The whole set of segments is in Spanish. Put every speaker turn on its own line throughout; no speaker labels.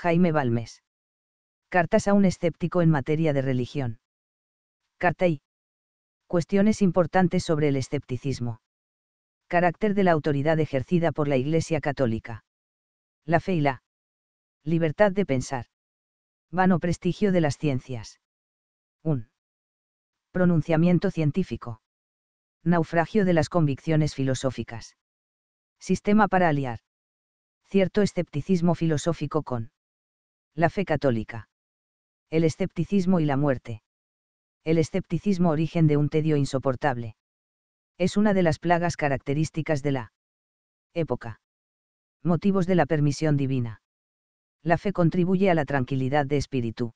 Jaime Balmes. Cartas a un escéptico en materia de religión. Carta y. Cuestiones importantes sobre el escepticismo. Carácter de la autoridad ejercida por la Iglesia Católica. La fe y la libertad de pensar. Vano prestigio de las ciencias. 1. Pronunciamiento científico. Naufragio de las convicciones filosóficas. Sistema para aliar. Cierto escepticismo filosófico con la fe católica. El escepticismo y la muerte. El escepticismo origen de un tedio insoportable. Es una de las plagas características de la época. Motivos de la permisión divina. La fe contribuye a la tranquilidad de espíritu.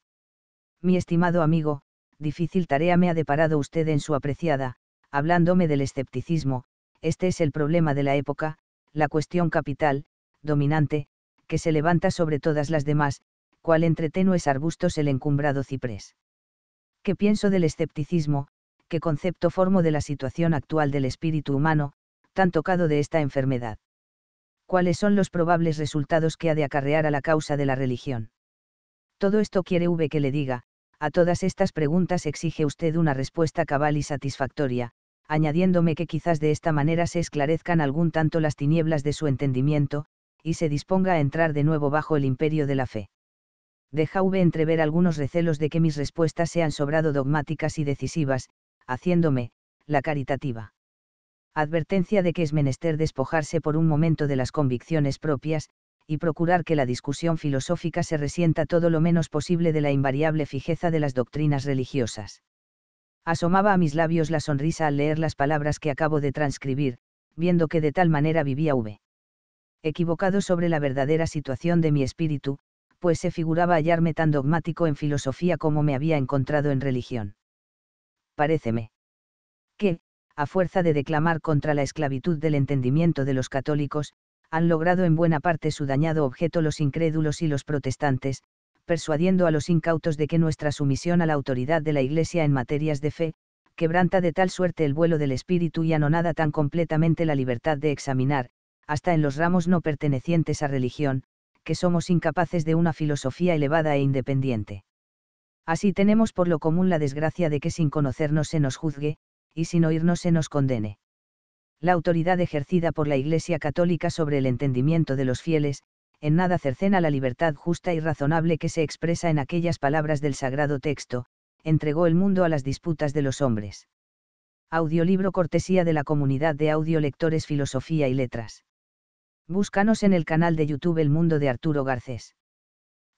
Mi estimado amigo, difícil tarea me ha deparado usted en su apreciada, hablándome del escepticismo, este es el problema de la época, la cuestión capital, dominante, que se levanta sobre todas las demás, cual entre tenues arbustos el encumbrado ciprés. ¿Qué pienso del escepticismo? ¿Qué concepto formo de la situación actual del espíritu humano, tan tocado de esta enfermedad? ¿Cuáles son los probables resultados que ha de acarrear a la causa de la religión? Todo esto quiere V que le diga, a todas estas preguntas exige usted una respuesta cabal y satisfactoria, añadiéndome que quizás de esta manera se esclarezcan algún tanto las tinieblas de su entendimiento, y se disponga a entrar de nuevo bajo el imperio de la fe. V entrever algunos recelos de que mis respuestas sean sobrado dogmáticas y decisivas, haciéndome, la caritativa. Advertencia de que es menester despojarse por un momento de las convicciones propias, y procurar que la discusión filosófica se resienta todo lo menos posible de la invariable fijeza de las doctrinas religiosas. Asomaba a mis labios la sonrisa al leer las palabras que acabo de transcribir, viendo que de tal manera vivía V. Equivocado sobre la verdadera situación de mi espíritu, pues se figuraba hallarme tan dogmático en filosofía como me había encontrado en religión. Paréceme. Que, a fuerza de declamar contra la esclavitud del entendimiento de los católicos, han logrado en buena parte su dañado objeto los incrédulos y los protestantes, persuadiendo a los incautos de que nuestra sumisión a la autoridad de la Iglesia en materias de fe, quebranta de tal suerte el vuelo del espíritu y anonada tan completamente la libertad de examinar, hasta en los ramos no pertenecientes a religión, que somos incapaces de una filosofía elevada e independiente. Así tenemos por lo común la desgracia de que sin conocernos se nos juzgue, y sin oírnos se nos condene. La autoridad ejercida por la Iglesia Católica sobre el entendimiento de los fieles, en nada cercena la libertad justa y razonable que se expresa en aquellas palabras del sagrado texto, entregó el mundo a las disputas de los hombres. Audiolibro cortesía de la comunidad de audiolectores Filosofía y Letras. Búscanos en el canal de YouTube El Mundo de Arturo Garcés.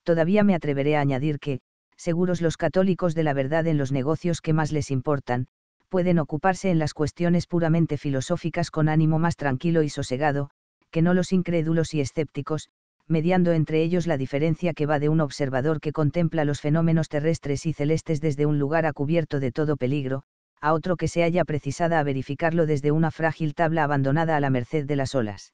Todavía me atreveré a añadir que, seguros los católicos de la verdad en los negocios que más les importan, pueden ocuparse en las cuestiones puramente filosóficas con ánimo más tranquilo y sosegado, que no los incrédulos y escépticos, mediando entre ellos la diferencia que va de un observador que contempla los fenómenos terrestres y celestes desde un lugar a cubierto de todo peligro, a otro que se haya precisada a verificarlo desde una frágil tabla abandonada a la merced de las olas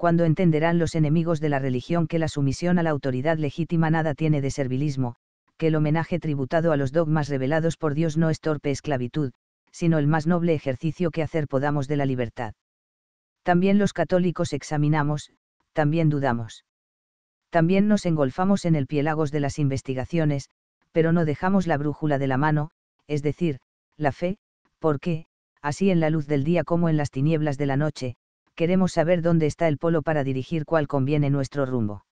cuando entenderán los enemigos de la religión que la sumisión a la autoridad legítima nada tiene de servilismo, que el homenaje tributado a los dogmas revelados por Dios no es torpe esclavitud, sino el más noble ejercicio que hacer podamos de la libertad. También los católicos examinamos, también dudamos. También nos engolfamos en el pielagos de las investigaciones, pero no dejamos la brújula de la mano, es decir, la fe, porque, así en la luz del día como en las tinieblas de la noche, queremos saber dónde está el polo para dirigir cuál conviene nuestro rumbo.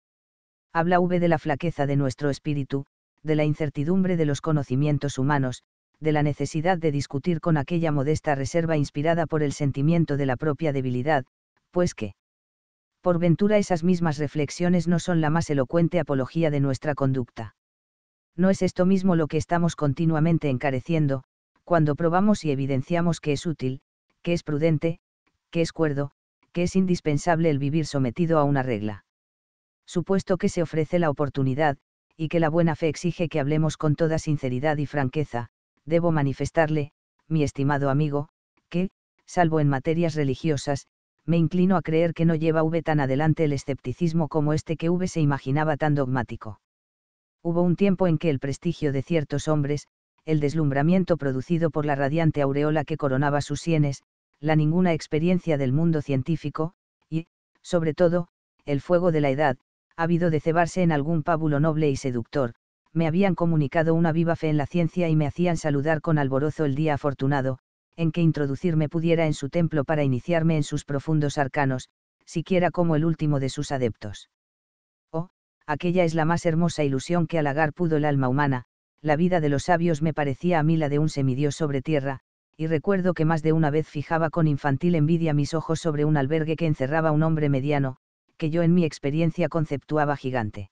Habla V de la flaqueza de nuestro espíritu, de la incertidumbre de los conocimientos humanos, de la necesidad de discutir con aquella modesta reserva inspirada por el sentimiento de la propia debilidad, pues que, por ventura esas mismas reflexiones no son la más elocuente apología de nuestra conducta. No es esto mismo lo que estamos continuamente encareciendo, cuando probamos y evidenciamos que es útil, que es prudente, que es cuerdo, que es indispensable el vivir sometido a una regla. Supuesto que se ofrece la oportunidad, y que la buena fe exige que hablemos con toda sinceridad y franqueza, debo manifestarle, mi estimado amigo, que, salvo en materias religiosas, me inclino a creer que no lleva V tan adelante el escepticismo como este que V se imaginaba tan dogmático. Hubo un tiempo en que el prestigio de ciertos hombres, el deslumbramiento producido por la radiante aureola que coronaba sus sienes, la ninguna experiencia del mundo científico, y, sobre todo, el fuego de la edad, ha habido de cebarse en algún pábulo noble y seductor, me habían comunicado una viva fe en la ciencia y me hacían saludar con alborozo el día afortunado, en que introducirme pudiera en su templo para iniciarme en sus profundos arcanos, siquiera como el último de sus adeptos. Oh, aquella es la más hermosa ilusión que halagar pudo el alma humana, la vida de los sabios me parecía a mí la de un semidios sobre tierra, y recuerdo que más de una vez fijaba con infantil envidia mis ojos sobre un albergue que encerraba un hombre mediano, que yo en mi experiencia conceptuaba gigante.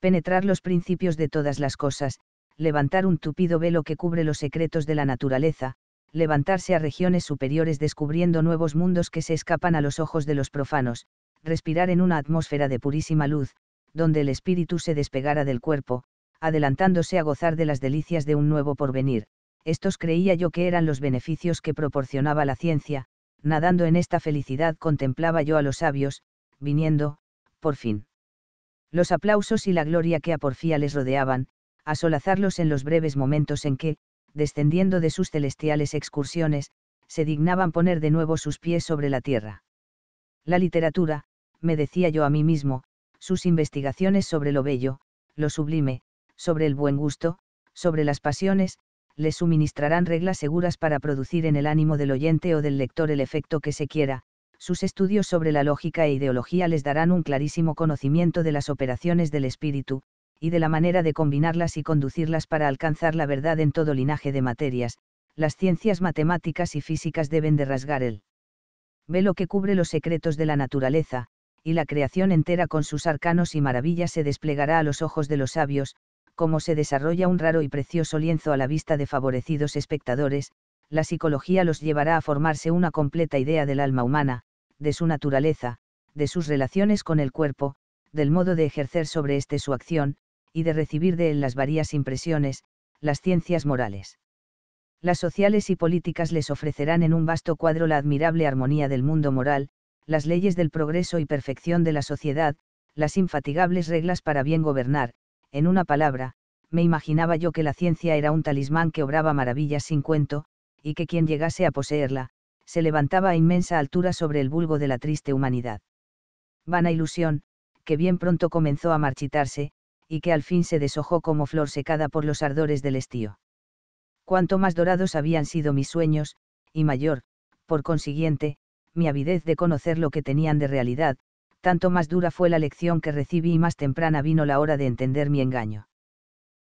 Penetrar los principios de todas las cosas, levantar un tupido velo que cubre los secretos de la naturaleza, levantarse a regiones superiores descubriendo nuevos mundos que se escapan a los ojos de los profanos, respirar en una atmósfera de purísima luz, donde el espíritu se despegara del cuerpo, adelantándose a gozar de las delicias de un nuevo porvenir, estos creía yo que eran los beneficios que proporcionaba la ciencia, nadando en esta felicidad contemplaba yo a los sabios, viniendo, por fin. Los aplausos y la gloria que a porfía les rodeaban, a solazarlos en los breves momentos en que, descendiendo de sus celestiales excursiones, se dignaban poner de nuevo sus pies sobre la tierra. La literatura, me decía yo a mí mismo, sus investigaciones sobre lo bello, lo sublime, sobre el buen gusto, sobre las pasiones, les suministrarán reglas seguras para producir en el ánimo del oyente o del lector el efecto que se quiera, sus estudios sobre la lógica e ideología les darán un clarísimo conocimiento de las operaciones del espíritu, y de la manera de combinarlas y conducirlas para alcanzar la verdad en todo linaje de materias, las ciencias matemáticas y físicas deben de rasgar el velo que cubre los secretos de la naturaleza, y la creación entera con sus arcanos y maravillas se desplegará a los ojos de los sabios, como se desarrolla un raro y precioso lienzo a la vista de favorecidos espectadores, la psicología los llevará a formarse una completa idea del alma humana, de su naturaleza, de sus relaciones con el cuerpo, del modo de ejercer sobre éste su acción, y de recibir de él las varias impresiones, las ciencias morales. Las sociales y políticas les ofrecerán en un vasto cuadro la admirable armonía del mundo moral, las leyes del progreso y perfección de la sociedad, las infatigables reglas para bien gobernar, en una palabra, me imaginaba yo que la ciencia era un talismán que obraba maravillas sin cuento, y que quien llegase a poseerla, se levantaba a inmensa altura sobre el vulgo de la triste humanidad. Vana ilusión, que bien pronto comenzó a marchitarse, y que al fin se deshojó como flor secada por los ardores del estío. Cuanto más dorados habían sido mis sueños, y mayor, por consiguiente, mi avidez de conocer lo que tenían de realidad, tanto más dura fue la lección que recibí y más temprana vino la hora de entender mi engaño.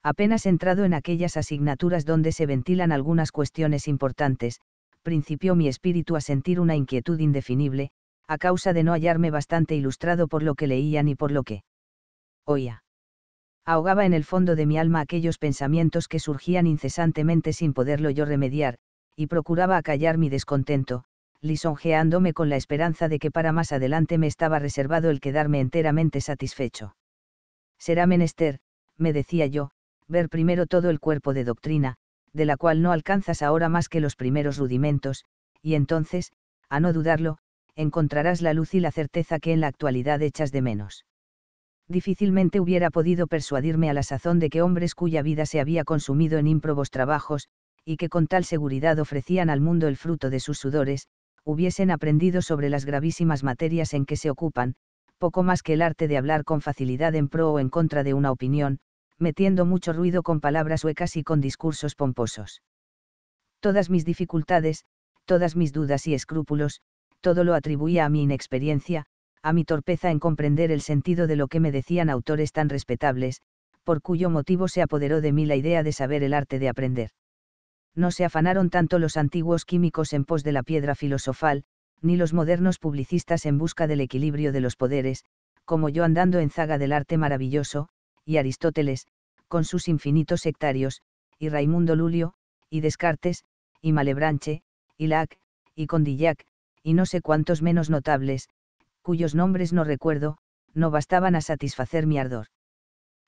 Apenas entrado en aquellas asignaturas donde se ventilan algunas cuestiones importantes, principió mi espíritu a sentir una inquietud indefinible, a causa de no hallarme bastante ilustrado por lo que leía ni por lo que oía. Ahogaba en el fondo de mi alma aquellos pensamientos que surgían incesantemente sin poderlo yo remediar, y procuraba acallar mi descontento, lisonjeándome con la esperanza de que para más adelante me estaba reservado el quedarme enteramente satisfecho. Será menester, me decía yo, ver primero todo el cuerpo de doctrina, de la cual no alcanzas ahora más que los primeros rudimentos, y entonces, a no dudarlo, encontrarás la luz y la certeza que en la actualidad echas de menos. Difícilmente hubiera podido persuadirme a la sazón de que hombres cuya vida se había consumido en ímprobos trabajos, y que con tal seguridad ofrecían al mundo el fruto de sus sudores, hubiesen aprendido sobre las gravísimas materias en que se ocupan, poco más que el arte de hablar con facilidad en pro o en contra de una opinión, metiendo mucho ruido con palabras huecas y con discursos pomposos. Todas mis dificultades, todas mis dudas y escrúpulos, todo lo atribuía a mi inexperiencia, a mi torpeza en comprender el sentido de lo que me decían autores tan respetables, por cuyo motivo se apoderó de mí la idea de saber el arte de aprender no se afanaron tanto los antiguos químicos en pos de la piedra filosofal, ni los modernos publicistas en busca del equilibrio de los poderes, como yo andando en zaga del arte maravilloso, y Aristóteles, con sus infinitos sectarios, y Raimundo Lulio, y Descartes, y Malebranche, y Lac, y Condillac, y no sé cuántos menos notables, cuyos nombres no recuerdo, no bastaban a satisfacer mi ardor.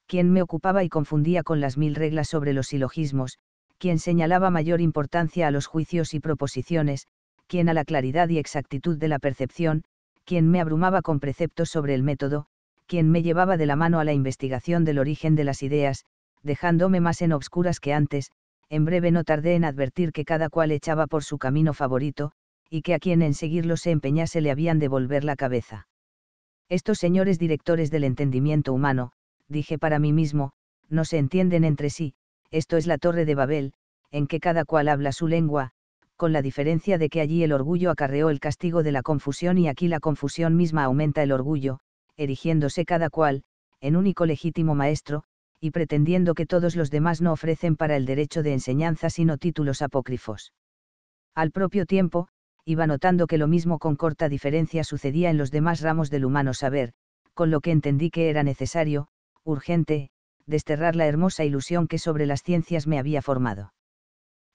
Quien me ocupaba y confundía con las mil reglas sobre los silogismos, quien señalaba mayor importancia a los juicios y proposiciones, quien a la claridad y exactitud de la percepción, quien me abrumaba con preceptos sobre el método, quien me llevaba de la mano a la investigación del origen de las ideas, dejándome más en obscuras que antes, en breve no tardé en advertir que cada cual echaba por su camino favorito, y que a quien en seguirlo se empeñase le habían de volver la cabeza. Estos señores directores del entendimiento humano, dije para mí mismo, no se entienden entre sí, esto es la torre de Babel, en que cada cual habla su lengua, con la diferencia de que allí el orgullo acarreó el castigo de la confusión y aquí la confusión misma aumenta el orgullo, erigiéndose cada cual, en único legítimo maestro, y pretendiendo que todos los demás no ofrecen para el derecho de enseñanza sino títulos apócrifos. Al propio tiempo, iba notando que lo mismo con corta diferencia sucedía en los demás ramos del humano saber, con lo que entendí que era necesario, urgente, desterrar la hermosa ilusión que sobre las ciencias me había formado.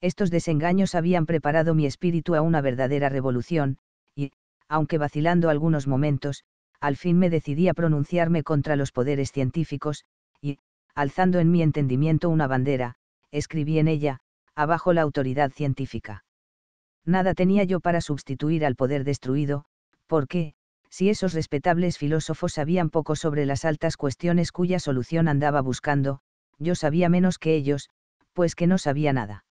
Estos desengaños habían preparado mi espíritu a una verdadera revolución, y, aunque vacilando algunos momentos, al fin me decidí a pronunciarme contra los poderes científicos, y, alzando en mi entendimiento una bandera, escribí en ella, abajo la autoridad científica. Nada tenía yo para sustituir al poder destruido, porque, si esos respetables filósofos sabían poco sobre las altas cuestiones cuya solución andaba buscando, yo sabía menos que ellos, pues que no sabía nada.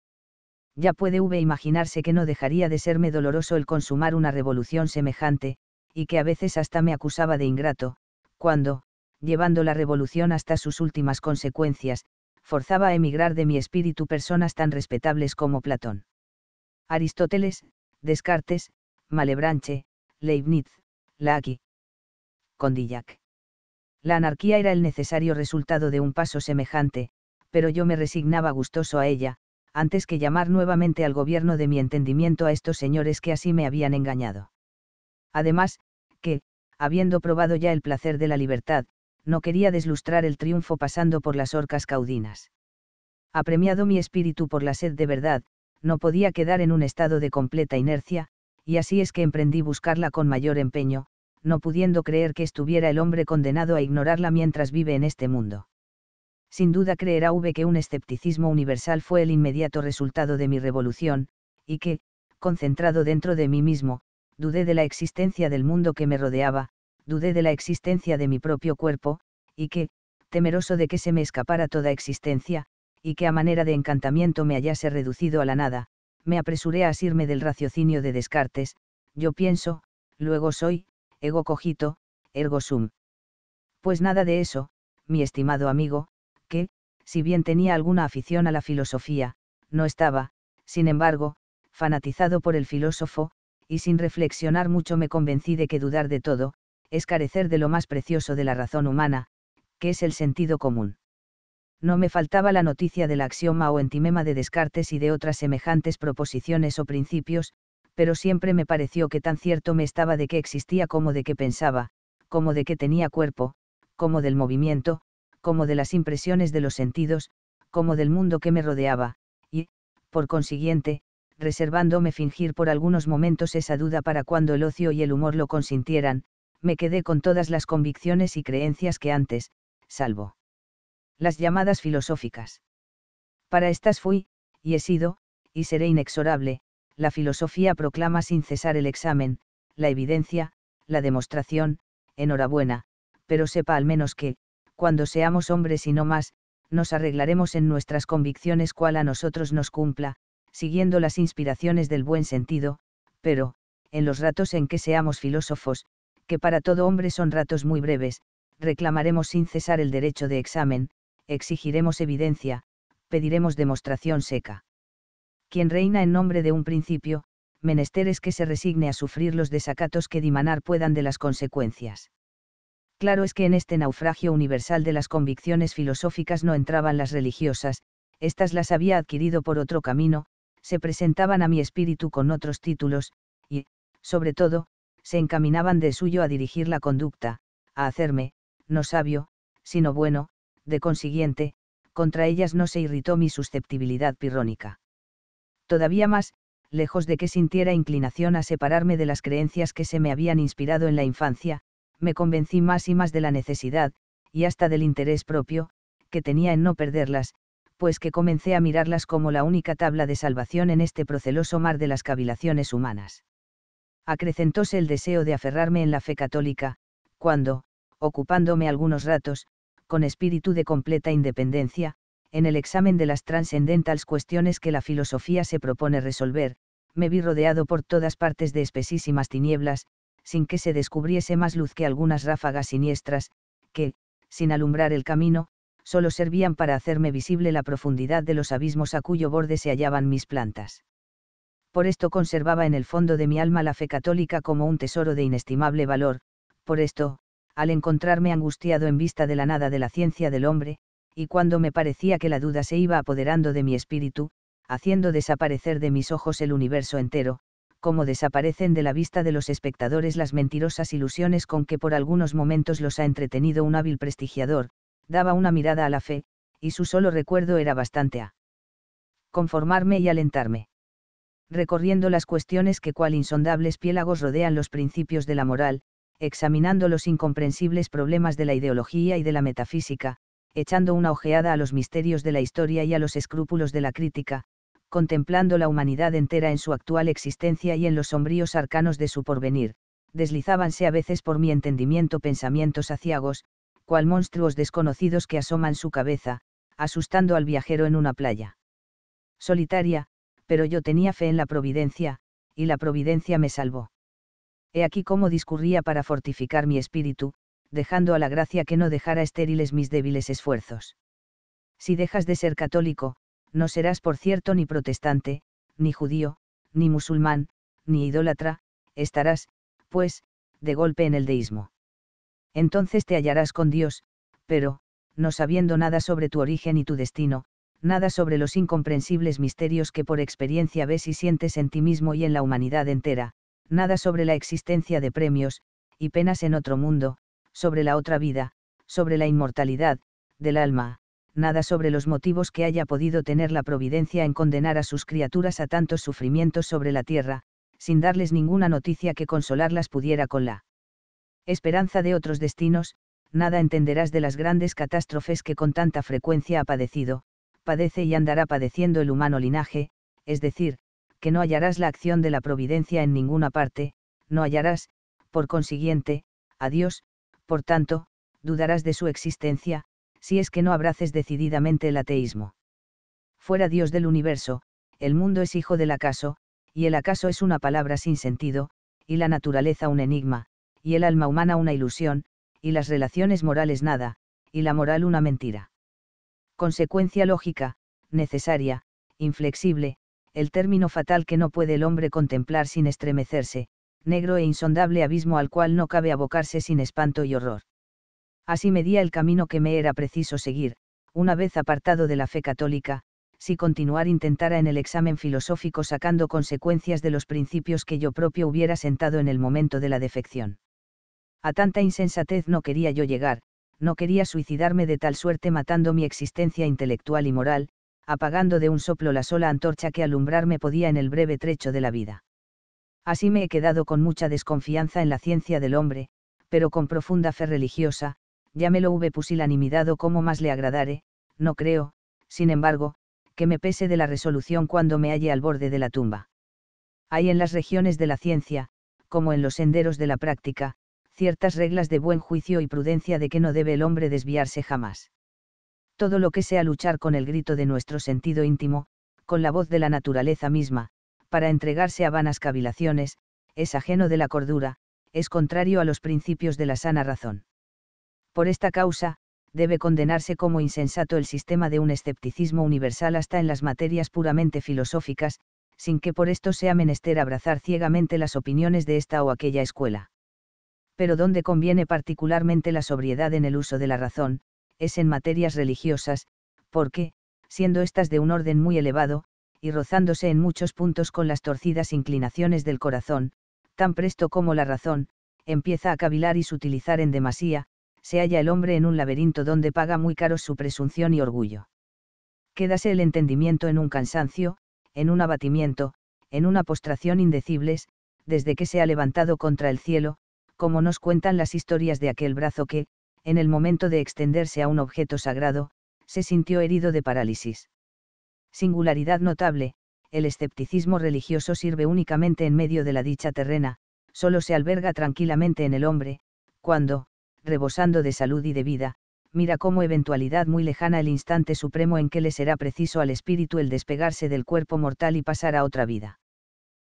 Ya puede V imaginarse que no dejaría de serme doloroso el consumar una revolución semejante, y que a veces hasta me acusaba de ingrato, cuando, llevando la revolución hasta sus últimas consecuencias, forzaba a emigrar de mi espíritu personas tan respetables como Platón. Aristóteles, Descartes, Malebranche, Leibniz, la aquí. La anarquía era el necesario resultado de un paso semejante, pero yo me resignaba gustoso a ella, antes que llamar nuevamente al gobierno de mi entendimiento a estos señores que así me habían engañado. Además, que, habiendo probado ya el placer de la libertad, no quería deslustrar el triunfo pasando por las orcas caudinas. Apremiado mi espíritu por la sed de verdad, no podía quedar en un estado de completa inercia, y así es que emprendí buscarla con mayor empeño, no pudiendo creer que estuviera el hombre condenado a ignorarla mientras vive en este mundo. Sin duda creerá V que un escepticismo universal fue el inmediato resultado de mi revolución, y que, concentrado dentro de mí mismo, dudé de la existencia del mundo que me rodeaba, dudé de la existencia de mi propio cuerpo, y que, temeroso de que se me escapara toda existencia, y que a manera de encantamiento me hallase reducido a la nada, me apresuré a asirme del raciocinio de Descartes, yo pienso, luego soy, ego cogito, ergo sum. Pues nada de eso, mi estimado amigo, que, si bien tenía alguna afición a la filosofía, no estaba, sin embargo, fanatizado por el filósofo, y sin reflexionar mucho me convencí de que dudar de todo, es carecer de lo más precioso de la razón humana, que es el sentido común no me faltaba la noticia del axioma o entimema de Descartes y de otras semejantes proposiciones o principios, pero siempre me pareció que tan cierto me estaba de que existía como de que pensaba, como de que tenía cuerpo, como del movimiento, como de las impresiones de los sentidos, como del mundo que me rodeaba, y, por consiguiente, reservándome fingir por algunos momentos esa duda para cuando el ocio y el humor lo consintieran, me quedé con todas las convicciones y creencias que antes, salvo las llamadas filosóficas. Para estas fui, y he sido, y seré inexorable, la filosofía proclama sin cesar el examen, la evidencia, la demostración, enhorabuena, pero sepa al menos que, cuando seamos hombres y no más, nos arreglaremos en nuestras convicciones cual a nosotros nos cumpla, siguiendo las inspiraciones del buen sentido, pero, en los ratos en que seamos filósofos, que para todo hombre son ratos muy breves, reclamaremos sin cesar el derecho de examen, exigiremos evidencia, pediremos demostración seca. Quien reina en nombre de un principio, menester es que se resigne a sufrir los desacatos que dimanar puedan de las consecuencias. Claro es que en este naufragio universal de las convicciones filosóficas no entraban las religiosas, éstas las había adquirido por otro camino, se presentaban a mi espíritu con otros títulos, y, sobre todo, se encaminaban de suyo a dirigir la conducta, a hacerme, no sabio, sino bueno, de consiguiente, contra ellas no se irritó mi susceptibilidad pirrónica. Todavía más, lejos de que sintiera inclinación a separarme de las creencias que se me habían inspirado en la infancia, me convencí más y más de la necesidad, y hasta del interés propio, que tenía en no perderlas, pues que comencé a mirarlas como la única tabla de salvación en este proceloso mar de las cavilaciones humanas. Acrecentóse el deseo de aferrarme en la fe católica, cuando, ocupándome algunos ratos, con espíritu de completa independencia, en el examen de las transcendentales cuestiones que la filosofía se propone resolver, me vi rodeado por todas partes de espesísimas tinieblas, sin que se descubriese más luz que algunas ráfagas siniestras, que, sin alumbrar el camino, solo servían para hacerme visible la profundidad de los abismos a cuyo borde se hallaban mis plantas. Por esto conservaba en el fondo de mi alma la fe católica como un tesoro de inestimable valor, por esto, al encontrarme angustiado en vista de la nada de la ciencia del hombre, y cuando me parecía que la duda se iba apoderando de mi espíritu, haciendo desaparecer de mis ojos el universo entero, como desaparecen de la vista de los espectadores las mentirosas ilusiones con que por algunos momentos los ha entretenido un hábil prestigiador, daba una mirada a la fe, y su solo recuerdo era bastante a conformarme y alentarme. Recorriendo las cuestiones que cual insondables piélagos rodean los principios de la moral, examinando los incomprensibles problemas de la ideología y de la metafísica, echando una ojeada a los misterios de la historia y a los escrúpulos de la crítica, contemplando la humanidad entera en su actual existencia y en los sombríos arcanos de su porvenir, deslizábanse a veces por mi entendimiento pensamientos aciagos, cual monstruos desconocidos que asoman su cabeza, asustando al viajero en una playa. Solitaria, pero yo tenía fe en la providencia, y la providencia me salvó. He aquí cómo discurría para fortificar mi espíritu, dejando a la gracia que no dejara estériles mis débiles esfuerzos. Si dejas de ser católico, no serás por cierto ni protestante, ni judío, ni musulmán, ni idólatra, estarás, pues, de golpe en el deísmo. Entonces te hallarás con Dios, pero, no sabiendo nada sobre tu origen y tu destino, nada sobre los incomprensibles misterios que por experiencia ves y sientes en ti mismo y en la humanidad entera, nada sobre la existencia de premios, y penas en otro mundo, sobre la otra vida, sobre la inmortalidad, del alma, nada sobre los motivos que haya podido tener la providencia en condenar a sus criaturas a tantos sufrimientos sobre la tierra, sin darles ninguna noticia que consolarlas pudiera con la esperanza de otros destinos, nada entenderás de las grandes catástrofes que con tanta frecuencia ha padecido, padece y andará padeciendo el humano linaje, es decir, que no hallarás la acción de la providencia en ninguna parte, no hallarás, por consiguiente, a Dios, por tanto, dudarás de su existencia, si es que no abraces decididamente el ateísmo. Fuera Dios del universo, el mundo es hijo del acaso, y el acaso es una palabra sin sentido, y la naturaleza un enigma, y el alma humana una ilusión, y las relaciones morales nada, y la moral una mentira. Consecuencia lógica, necesaria, inflexible, el término fatal que no puede el hombre contemplar sin estremecerse, negro e insondable abismo al cual no cabe abocarse sin espanto y horror. Así medía el camino que me era preciso seguir, una vez apartado de la fe católica, si continuar intentara en el examen filosófico sacando consecuencias de los principios que yo propio hubiera sentado en el momento de la defección. A tanta insensatez no quería yo llegar, no quería suicidarme de tal suerte matando mi existencia intelectual y moral, apagando de un soplo la sola antorcha que alumbrarme podía en el breve trecho de la vida. Así me he quedado con mucha desconfianza en la ciencia del hombre, pero con profunda fe religiosa, ya me lo hube pusilanimidad o como más le agradare, no creo, sin embargo, que me pese de la resolución cuando me halle al borde de la tumba. Hay en las regiones de la ciencia, como en los senderos de la práctica, ciertas reglas de buen juicio y prudencia de que no debe el hombre desviarse jamás todo lo que sea luchar con el grito de nuestro sentido íntimo, con la voz de la naturaleza misma, para entregarse a vanas cavilaciones, es ajeno de la cordura, es contrario a los principios de la sana razón. Por esta causa, debe condenarse como insensato el sistema de un escepticismo universal hasta en las materias puramente filosóficas, sin que por esto sea menester abrazar ciegamente las opiniones de esta o aquella escuela. Pero donde conviene particularmente la sobriedad en el uso de la razón, es en materias religiosas, porque, siendo éstas de un orden muy elevado, y rozándose en muchos puntos con las torcidas inclinaciones del corazón, tan presto como la razón, empieza a cavilar y sutilizar en demasía, se halla el hombre en un laberinto donde paga muy caro su presunción y orgullo. Quédase el entendimiento en un cansancio, en un abatimiento, en una postración indecibles, desde que se ha levantado contra el cielo, como nos cuentan las historias de aquel brazo que, en el momento de extenderse a un objeto sagrado, se sintió herido de parálisis. Singularidad notable, el escepticismo religioso sirve únicamente en medio de la dicha terrena, solo se alberga tranquilamente en el hombre, cuando, rebosando de salud y de vida, mira como eventualidad muy lejana el instante supremo en que le será preciso al espíritu el despegarse del cuerpo mortal y pasar a otra vida.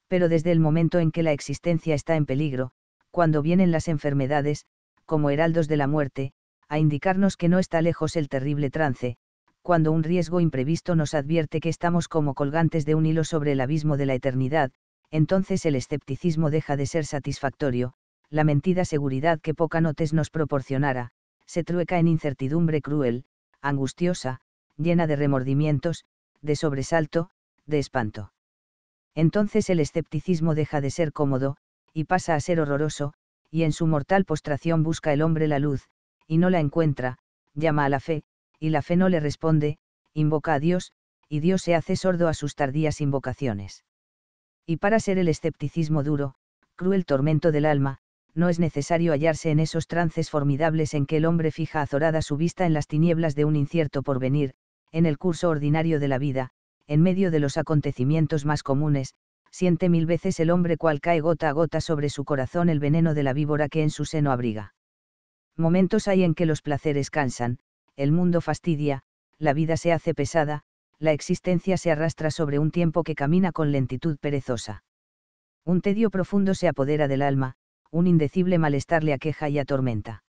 Pero desde el momento en que la existencia está en peligro, cuando vienen las enfermedades, como heraldos de la muerte, a indicarnos que no está lejos el terrible trance, cuando un riesgo imprevisto nos advierte que estamos como colgantes de un hilo sobre el abismo de la eternidad, entonces el escepticismo deja de ser satisfactorio, la mentida seguridad que poca notes nos proporcionara, se trueca en incertidumbre cruel, angustiosa, llena de remordimientos, de sobresalto, de espanto. Entonces el escepticismo deja de ser cómodo, y pasa a ser horroroso, y en su mortal postración busca el hombre la luz, y no la encuentra, llama a la fe, y la fe no le responde, invoca a Dios, y Dios se hace sordo a sus tardías invocaciones. Y para ser el escepticismo duro, cruel tormento del alma, no es necesario hallarse en esos trances formidables en que el hombre fija azorada su vista en las tinieblas de un incierto porvenir, en el curso ordinario de la vida, en medio de los acontecimientos más comunes, siente mil veces el hombre cual cae gota a gota sobre su corazón el veneno de la víbora que en su seno abriga. Momentos hay en que los placeres cansan, el mundo fastidia, la vida se hace pesada, la existencia se arrastra sobre un tiempo que camina con lentitud perezosa. Un tedio profundo se apodera del alma, un indecible malestar le aqueja y atormenta.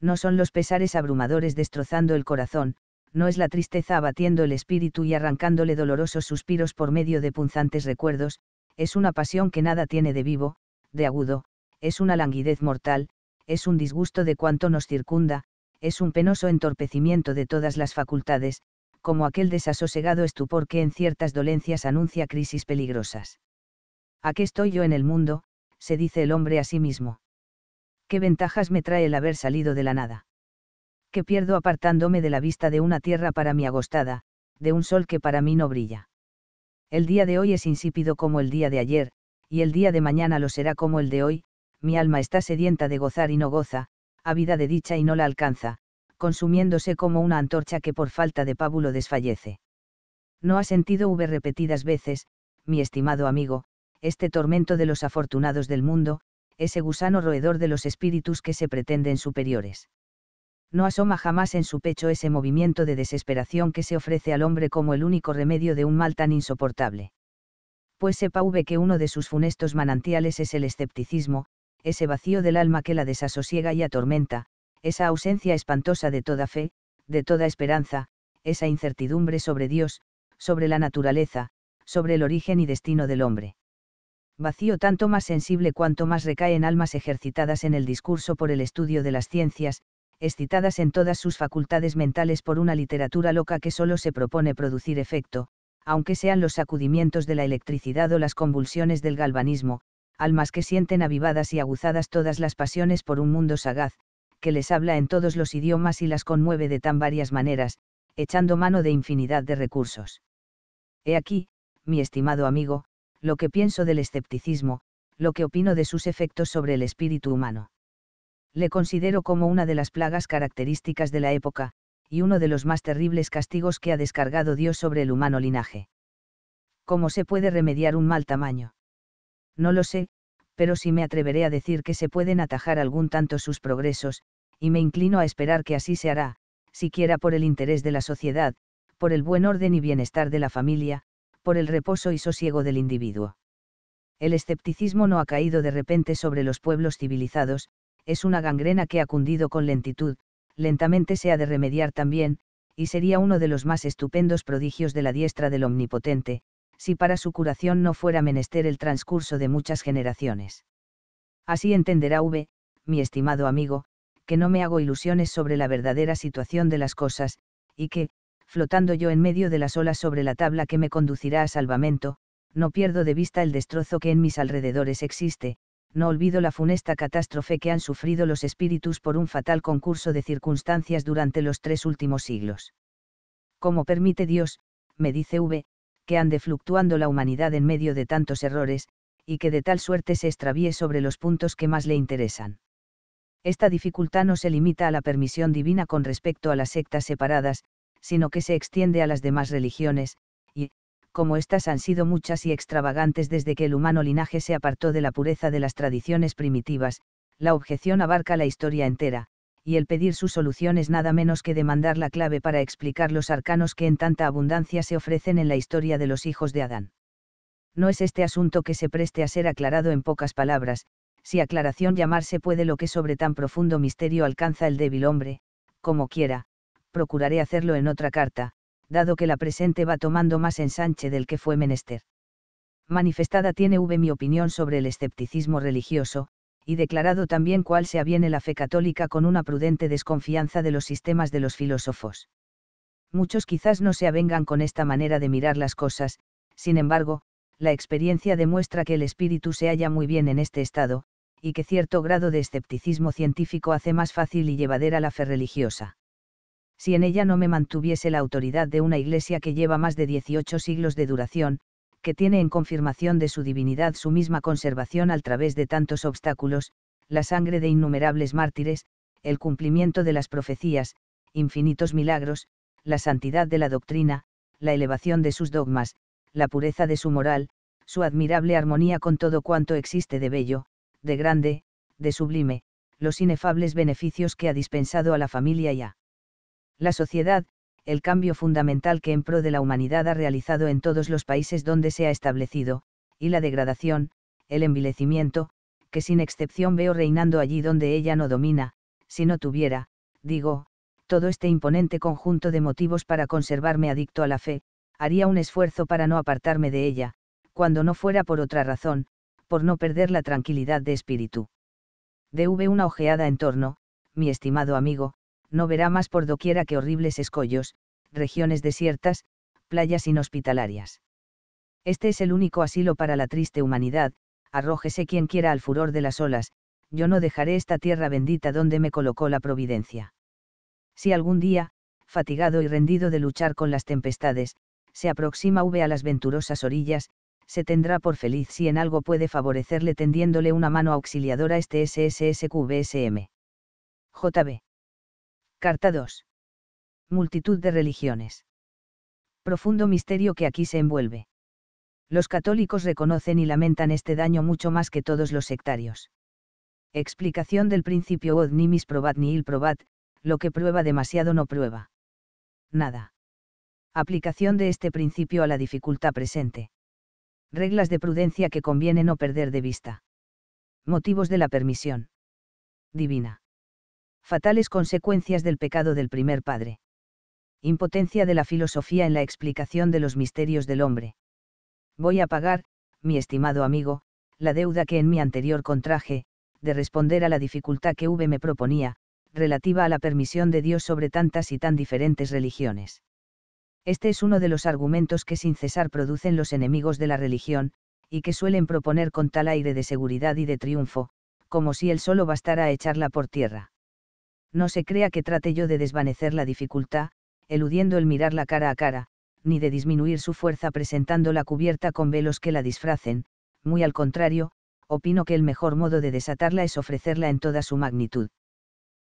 No son los pesares abrumadores destrozando el corazón, no es la tristeza abatiendo el espíritu y arrancándole dolorosos suspiros por medio de punzantes recuerdos, es una pasión que nada tiene de vivo, de agudo, es una languidez mortal, es un disgusto de cuanto nos circunda, es un penoso entorpecimiento de todas las facultades, como aquel desasosegado estupor que en ciertas dolencias anuncia crisis peligrosas. ¿A qué estoy yo en el mundo? se dice el hombre a sí mismo. ¿Qué ventajas me trae el haber salido de la nada? que pierdo apartándome de la vista de una tierra para mí agostada, de un sol que para mí no brilla. El día de hoy es insípido como el día de ayer, y el día de mañana lo será como el de hoy, mi alma está sedienta de gozar y no goza, vida de dicha y no la alcanza, consumiéndose como una antorcha que por falta de pábulo desfallece. No ha sentido V repetidas veces, mi estimado amigo, este tormento de los afortunados del mundo, ese gusano roedor de los espíritus que se pretenden superiores no asoma jamás en su pecho ese movimiento de desesperación que se ofrece al hombre como el único remedio de un mal tan insoportable. Pues sepa V que uno de sus funestos manantiales es el escepticismo, ese vacío del alma que la desasosiega y atormenta, esa ausencia espantosa de toda fe, de toda esperanza, esa incertidumbre sobre Dios, sobre la naturaleza, sobre el origen y destino del hombre. Vacío tanto más sensible cuanto más recae en almas ejercitadas en el discurso por el estudio de las ciencias, excitadas en todas sus facultades mentales por una literatura loca que solo se propone producir efecto, aunque sean los sacudimientos de la electricidad o las convulsiones del galvanismo, almas que sienten avivadas y aguzadas todas las pasiones por un mundo sagaz, que les habla en todos los idiomas y las conmueve de tan varias maneras, echando mano de infinidad de recursos. He aquí, mi estimado amigo, lo que pienso del escepticismo, lo que opino de sus efectos sobre el espíritu humano le considero como una de las plagas características de la época, y uno de los más terribles castigos que ha descargado Dios sobre el humano linaje. ¿Cómo se puede remediar un mal tamaño? No lo sé, pero sí me atreveré a decir que se pueden atajar algún tanto sus progresos, y me inclino a esperar que así se hará, siquiera por el interés de la sociedad, por el buen orden y bienestar de la familia, por el reposo y sosiego del individuo. El escepticismo no ha caído de repente sobre los pueblos civilizados, es una gangrena que ha cundido con lentitud, lentamente se ha de remediar también, y sería uno de los más estupendos prodigios de la diestra del Omnipotente, si para su curación no fuera menester el transcurso de muchas generaciones. Así entenderá V, mi estimado amigo, que no me hago ilusiones sobre la verdadera situación de las cosas, y que, flotando yo en medio de las olas sobre la tabla que me conducirá a salvamento, no pierdo de vista el destrozo que en mis alrededores existe, no olvido la funesta catástrofe que han sufrido los espíritus por un fatal concurso de circunstancias durante los tres últimos siglos. Como permite Dios, me dice V, que ande fluctuando la humanidad en medio de tantos errores, y que de tal suerte se extravíe sobre los puntos que más le interesan. Esta dificultad no se limita a la permisión divina con respecto a las sectas separadas, sino que se extiende a las demás religiones, como estas han sido muchas y extravagantes desde que el humano linaje se apartó de la pureza de las tradiciones primitivas, la objeción abarca la historia entera, y el pedir su solución es nada menos que demandar la clave para explicar los arcanos que en tanta abundancia se ofrecen en la historia de los hijos de Adán. No es este asunto que se preste a ser aclarado en pocas palabras, si aclaración llamarse puede lo que sobre tan profundo misterio alcanza el débil hombre, como quiera, procuraré hacerlo en otra carta, dado que la presente va tomando más ensanche del que fue menester. Manifestada tiene V mi opinión sobre el escepticismo religioso, y declarado también cuál se aviene la fe católica con una prudente desconfianza de los sistemas de los filósofos. Muchos quizás no se avengan con esta manera de mirar las cosas, sin embargo, la experiencia demuestra que el espíritu se halla muy bien en este estado, y que cierto grado de escepticismo científico hace más fácil y llevadera la fe religiosa si en ella no me mantuviese la autoridad de una iglesia que lleva más de 18 siglos de duración, que tiene en confirmación de su divinidad su misma conservación al través de tantos obstáculos, la sangre de innumerables mártires, el cumplimiento de las profecías, infinitos milagros, la santidad de la doctrina, la elevación de sus dogmas, la pureza de su moral, su admirable armonía con todo cuanto existe de bello, de grande, de sublime, los inefables beneficios que ha dispensado a la familia ya. La sociedad, el cambio fundamental que en pro de la humanidad ha realizado en todos los países donde se ha establecido, y la degradación, el envilecimiento, que sin excepción veo reinando allí donde ella no domina, si no tuviera, digo, todo este imponente conjunto de motivos para conservarme adicto a la fe, haría un esfuerzo para no apartarme de ella, cuando no fuera por otra razón, por no perder la tranquilidad de espíritu. Debe una ojeada en torno, mi estimado amigo, no verá más por doquiera que horribles escollos, regiones desiertas, playas inhospitalarias. Este es el único asilo para la triste humanidad, arrójese quien quiera al furor de las olas, yo no dejaré esta tierra bendita donde me colocó la providencia. Si algún día, fatigado y rendido de luchar con las tempestades, se aproxima V a las venturosas orillas, se tendrá por feliz si en algo puede favorecerle tendiéndole una mano auxiliadora este SSSQBSM. JB. Carta 2. Multitud de religiones. Profundo misterio que aquí se envuelve. Los católicos reconocen y lamentan este daño mucho más que todos los sectarios. Explicación del principio od nimis probat il probat, lo que prueba demasiado no prueba. Nada. Aplicación de este principio a la dificultad presente. Reglas de prudencia que conviene no perder de vista. Motivos de la permisión. Divina fatales consecuencias del pecado del primer padre. Impotencia de la filosofía en la explicación de los misterios del hombre. Voy a pagar, mi estimado amigo, la deuda que en mi anterior contraje, de responder a la dificultad que V me proponía, relativa a la permisión de Dios sobre tantas y tan diferentes religiones. Este es uno de los argumentos que sin cesar producen los enemigos de la religión, y que suelen proponer con tal aire de seguridad y de triunfo, como si él solo bastara a echarla por tierra no se crea que trate yo de desvanecer la dificultad, eludiendo el mirarla cara a cara, ni de disminuir su fuerza presentando la cubierta con velos que la disfracen, muy al contrario, opino que el mejor modo de desatarla es ofrecerla en toda su magnitud.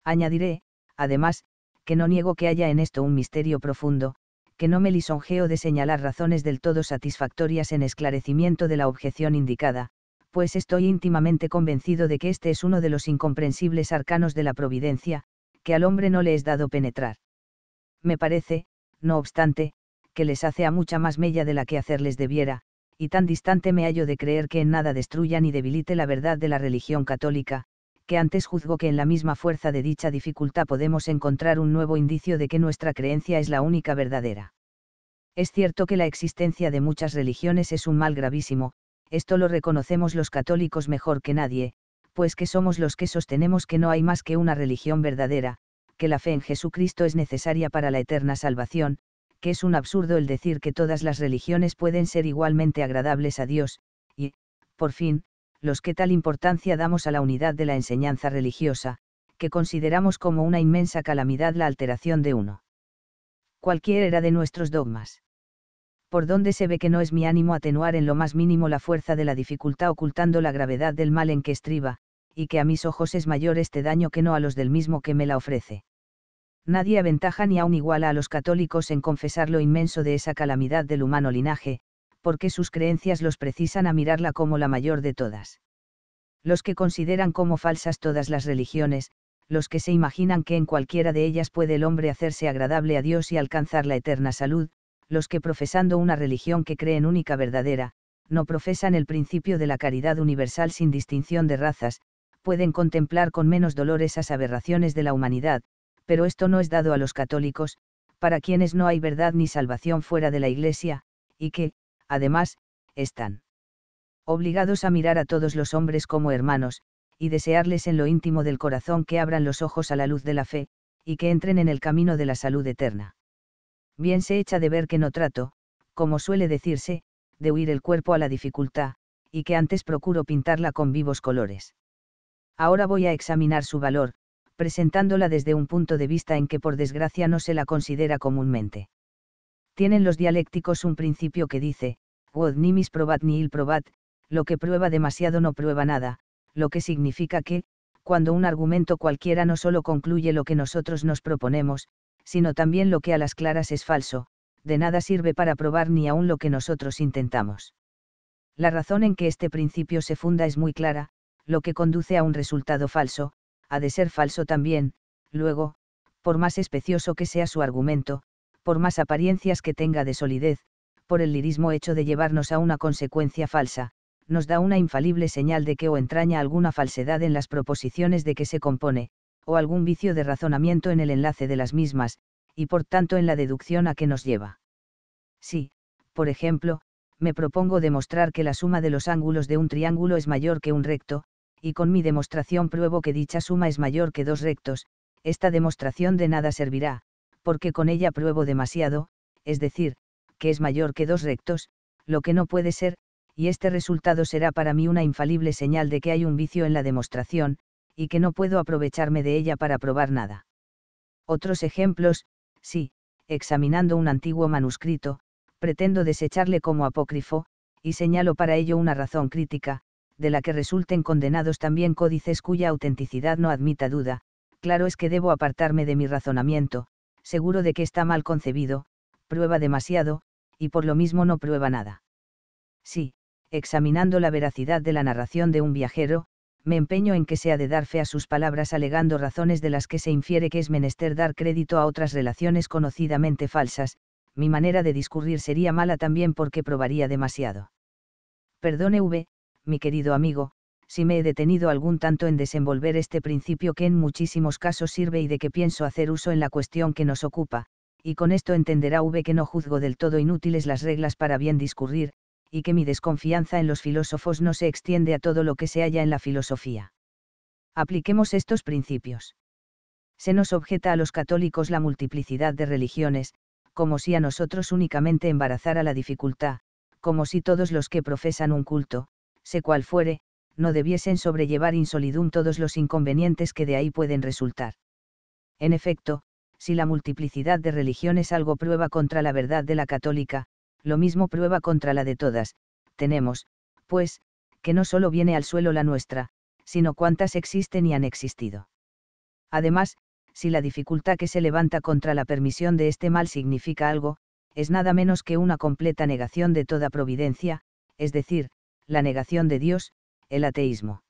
Añadiré, además, que no niego que haya en esto un misterio profundo, que no me lisonjeo de señalar razones del todo satisfactorias en esclarecimiento de la objeción indicada, pues estoy íntimamente convencido de que este es uno de los incomprensibles arcanos de la providencia, que al hombre no le es dado penetrar. Me parece, no obstante, que les hace a mucha más mella de la que hacerles debiera, y tan distante me hallo de creer que en nada destruya ni debilite la verdad de la religión católica, que antes juzgo que en la misma fuerza de dicha dificultad podemos encontrar un nuevo indicio de que nuestra creencia es la única verdadera. Es cierto que la existencia de muchas religiones es un mal gravísimo, esto lo reconocemos los católicos mejor que nadie, pues que somos los que sostenemos que no hay más que una religión verdadera, que la fe en Jesucristo es necesaria para la eterna salvación, que es un absurdo el decir que todas las religiones pueden ser igualmente agradables a Dios, y, por fin, los que tal importancia damos a la unidad de la enseñanza religiosa, que consideramos como una inmensa calamidad la alteración de uno. Cualquiera de nuestros dogmas por donde se ve que no es mi ánimo atenuar en lo más mínimo la fuerza de la dificultad ocultando la gravedad del mal en que estriba, y que a mis ojos es mayor este daño que no a los del mismo que me la ofrece. Nadie aventaja ni aun iguala a los católicos en confesar lo inmenso de esa calamidad del humano linaje, porque sus creencias los precisan a mirarla como la mayor de todas. Los que consideran como falsas todas las religiones, los que se imaginan que en cualquiera de ellas puede el hombre hacerse agradable a Dios y alcanzar la eterna salud, los que profesando una religión que creen única verdadera, no profesan el principio de la caridad universal sin distinción de razas, pueden contemplar con menos dolor esas aberraciones de la humanidad, pero esto no es dado a los católicos, para quienes no hay verdad ni salvación fuera de la Iglesia, y que, además, están obligados a mirar a todos los hombres como hermanos, y desearles en lo íntimo del corazón que abran los ojos a la luz de la fe, y que entren en el camino de la salud eterna bien se echa de ver que no trato, como suele decirse, de huir el cuerpo a la dificultad, y que antes procuro pintarla con vivos colores. Ahora voy a examinar su valor, presentándola desde un punto de vista en que por desgracia no se la considera comúnmente. Tienen los dialécticos un principio que dice, ni nimis probat il probat, lo que prueba demasiado no prueba nada, lo que significa que, cuando un argumento cualquiera no solo concluye lo que nosotros nos proponemos, sino también lo que a las claras es falso, de nada sirve para probar ni aún lo que nosotros intentamos. La razón en que este principio se funda es muy clara, lo que conduce a un resultado falso, ha de ser falso también, luego, por más especioso que sea su argumento, por más apariencias que tenga de solidez, por el lirismo hecho de llevarnos a una consecuencia falsa, nos da una infalible señal de que o entraña alguna falsedad en las proposiciones de que se compone, o algún vicio de razonamiento en el enlace de las mismas, y por tanto en la deducción a que nos lleva. Si, por ejemplo, me propongo demostrar que la suma de los ángulos de un triángulo es mayor que un recto, y con mi demostración pruebo que dicha suma es mayor que dos rectos, esta demostración de nada servirá, porque con ella pruebo demasiado, es decir, que es mayor que dos rectos, lo que no puede ser, y este resultado será para mí una infalible señal de que hay un vicio en la demostración, y que no puedo aprovecharme de ella para probar nada. Otros ejemplos, sí, examinando un antiguo manuscrito, pretendo desecharle como apócrifo, y señalo para ello una razón crítica, de la que resulten condenados también códices cuya autenticidad no admita duda, claro es que debo apartarme de mi razonamiento, seguro de que está mal concebido, prueba demasiado, y por lo mismo no prueba nada. Sí, examinando la veracidad de la narración de un viajero, me empeño en que sea de dar fe a sus palabras alegando razones de las que se infiere que es menester dar crédito a otras relaciones conocidamente falsas, mi manera de discurrir sería mala también porque probaría demasiado. Perdone V, mi querido amigo, si me he detenido algún tanto en desenvolver este principio que en muchísimos casos sirve y de que pienso hacer uso en la cuestión que nos ocupa, y con esto entenderá V que no juzgo del todo inútiles las reglas para bien discurrir, y que mi desconfianza en los filósofos no se extiende a todo lo que se halla en la filosofía. Apliquemos estos principios. Se nos objeta a los católicos la multiplicidad de religiones, como si a nosotros únicamente embarazara la dificultad, como si todos los que profesan un culto, sé cual fuere, no debiesen sobrellevar insolidum todos los inconvenientes que de ahí pueden resultar. En efecto, si la multiplicidad de religiones algo prueba contra la verdad de la católica, lo mismo prueba contra la de todas, tenemos, pues, que no solo viene al suelo la nuestra, sino cuántas existen y han existido. Además, si la dificultad que se levanta contra la permisión de este mal significa algo, es nada menos que una completa negación de toda providencia, es decir, la negación de Dios, el ateísmo.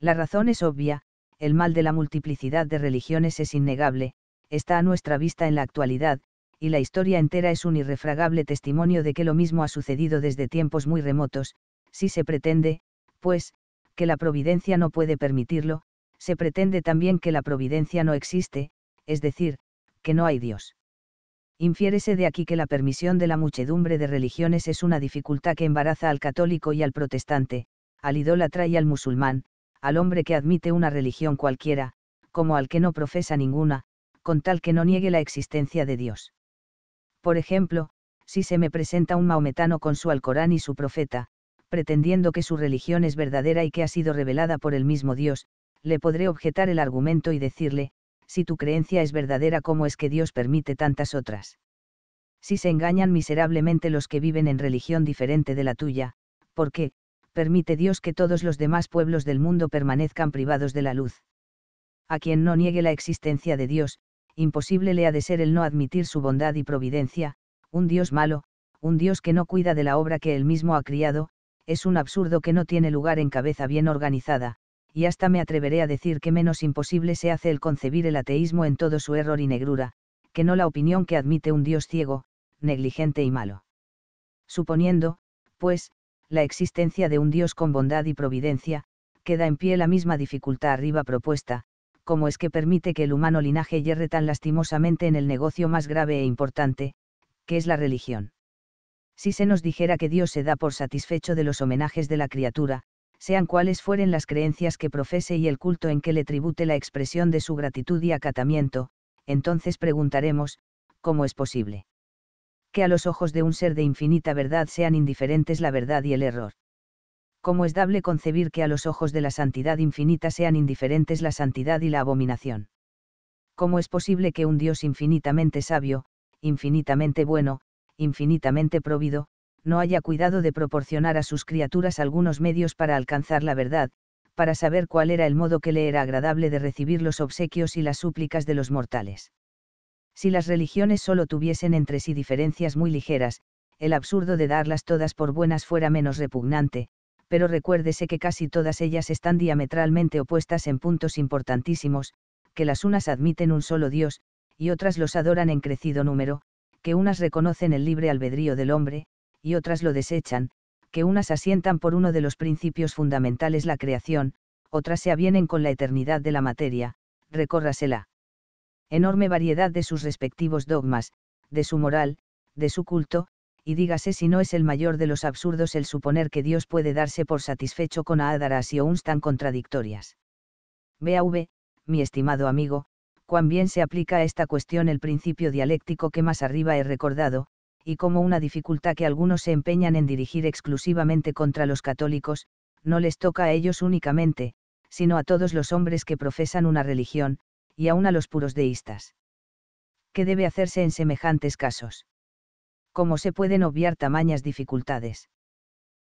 La razón es obvia, el mal de la multiplicidad de religiones es innegable, está a nuestra vista en la actualidad, y la historia entera es un irrefragable testimonio de que lo mismo ha sucedido desde tiempos muy remotos, si se pretende, pues, que la providencia no puede permitirlo, se pretende también que la providencia no existe, es decir, que no hay Dios. Infiérese de aquí que la permisión de la muchedumbre de religiones es una dificultad que embaraza al católico y al protestante, al idólatra y al musulmán, al hombre que admite una religión cualquiera, como al que no profesa ninguna, con tal que no niegue la existencia de Dios por ejemplo, si se me presenta un maometano con su Alcorán y su profeta, pretendiendo que su religión es verdadera y que ha sido revelada por el mismo Dios, le podré objetar el argumento y decirle, si tu creencia es verdadera, ¿cómo es que Dios permite tantas otras? Si se engañan miserablemente los que viven en religión diferente de la tuya, ¿por qué, permite Dios que todos los demás pueblos del mundo permanezcan privados de la luz? A quien no niegue la existencia de Dios, imposible le ha de ser el no admitir su bondad y providencia, un Dios malo, un Dios que no cuida de la obra que él mismo ha criado, es un absurdo que no tiene lugar en cabeza bien organizada, y hasta me atreveré a decir que menos imposible se hace el concebir el ateísmo en todo su error y negrura, que no la opinión que admite un Dios ciego, negligente y malo. Suponiendo, pues, la existencia de un Dios con bondad y providencia, queda en pie la misma dificultad arriba propuesta, cómo es que permite que el humano linaje yerre tan lastimosamente en el negocio más grave e importante, que es la religión. Si se nos dijera que Dios se da por satisfecho de los homenajes de la criatura, sean cuales fueren las creencias que profese y el culto en que le tribute la expresión de su gratitud y acatamiento, entonces preguntaremos, ¿cómo es posible? Que a los ojos de un ser de infinita verdad sean indiferentes la verdad y el error. ¿cómo es dable concebir que a los ojos de la santidad infinita sean indiferentes la santidad y la abominación? ¿Cómo es posible que un Dios infinitamente sabio, infinitamente bueno, infinitamente provido, no haya cuidado de proporcionar a sus criaturas algunos medios para alcanzar la verdad, para saber cuál era el modo que le era agradable de recibir los obsequios y las súplicas de los mortales? Si las religiones solo tuviesen entre sí diferencias muy ligeras, el absurdo de darlas todas por buenas fuera menos repugnante, pero recuérdese que casi todas ellas están diametralmente opuestas en puntos importantísimos, que las unas admiten un solo Dios, y otras los adoran en crecido número, que unas reconocen el libre albedrío del hombre, y otras lo desechan, que unas asientan por uno de los principios fundamentales la creación, otras se avienen con la eternidad de la materia, recórrasela. Enorme variedad de sus respectivos dogmas, de su moral, de su culto, y dígase si no es el mayor de los absurdos el suponer que Dios puede darse por satisfecho con aadaras y ouns tan contradictorias. BAV, mi estimado amigo, cuán bien se aplica a esta cuestión el principio dialéctico que más arriba he recordado, y como una dificultad que algunos se empeñan en dirigir exclusivamente contra los católicos, no les toca a ellos únicamente, sino a todos los hombres que profesan una religión, y aun a los puros deístas. ¿Qué debe hacerse en semejantes casos? cómo se pueden obviar tamañas dificultades.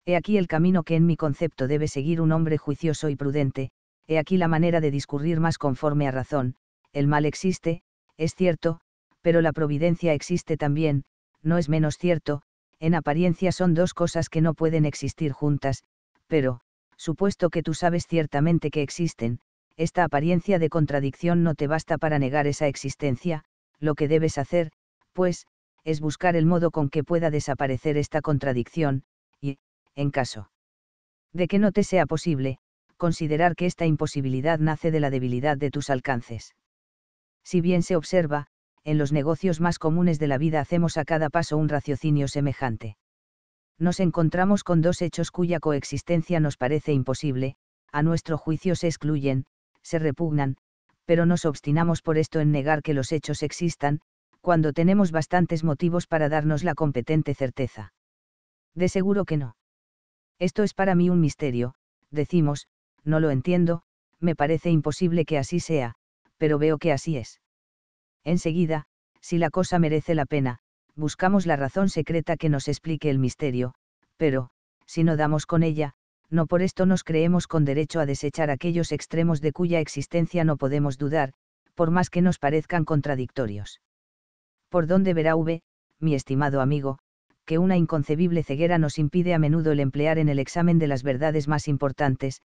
He aquí el camino que en mi concepto debe seguir un hombre juicioso y prudente, he aquí la manera de discurrir más conforme a razón, el mal existe, es cierto, pero la providencia existe también, no es menos cierto, en apariencia son dos cosas que no pueden existir juntas, pero, supuesto que tú sabes ciertamente que existen, esta apariencia de contradicción no te basta para negar esa existencia, lo que debes hacer, pues, es buscar el modo con que pueda desaparecer esta contradicción, y, en caso de que no te sea posible, considerar que esta imposibilidad nace de la debilidad de tus alcances. Si bien se observa, en los negocios más comunes de la vida hacemos a cada paso un raciocinio semejante. Nos encontramos con dos hechos cuya coexistencia nos parece imposible, a nuestro juicio se excluyen, se repugnan, pero nos obstinamos por esto en negar que los hechos existan, cuando tenemos bastantes motivos para darnos la competente certeza. De seguro que no. Esto es para mí un misterio, decimos, no lo entiendo, me parece imposible que así sea, pero veo que así es. Enseguida, si la cosa merece la pena, buscamos la razón secreta que nos explique el misterio, pero, si no damos con ella, no por esto nos creemos con derecho a desechar aquellos extremos de cuya existencia no podemos dudar, por más que nos parezcan contradictorios por donde verá V, mi estimado amigo, que una inconcebible ceguera nos impide a menudo el emplear en el examen de las verdades más importantes,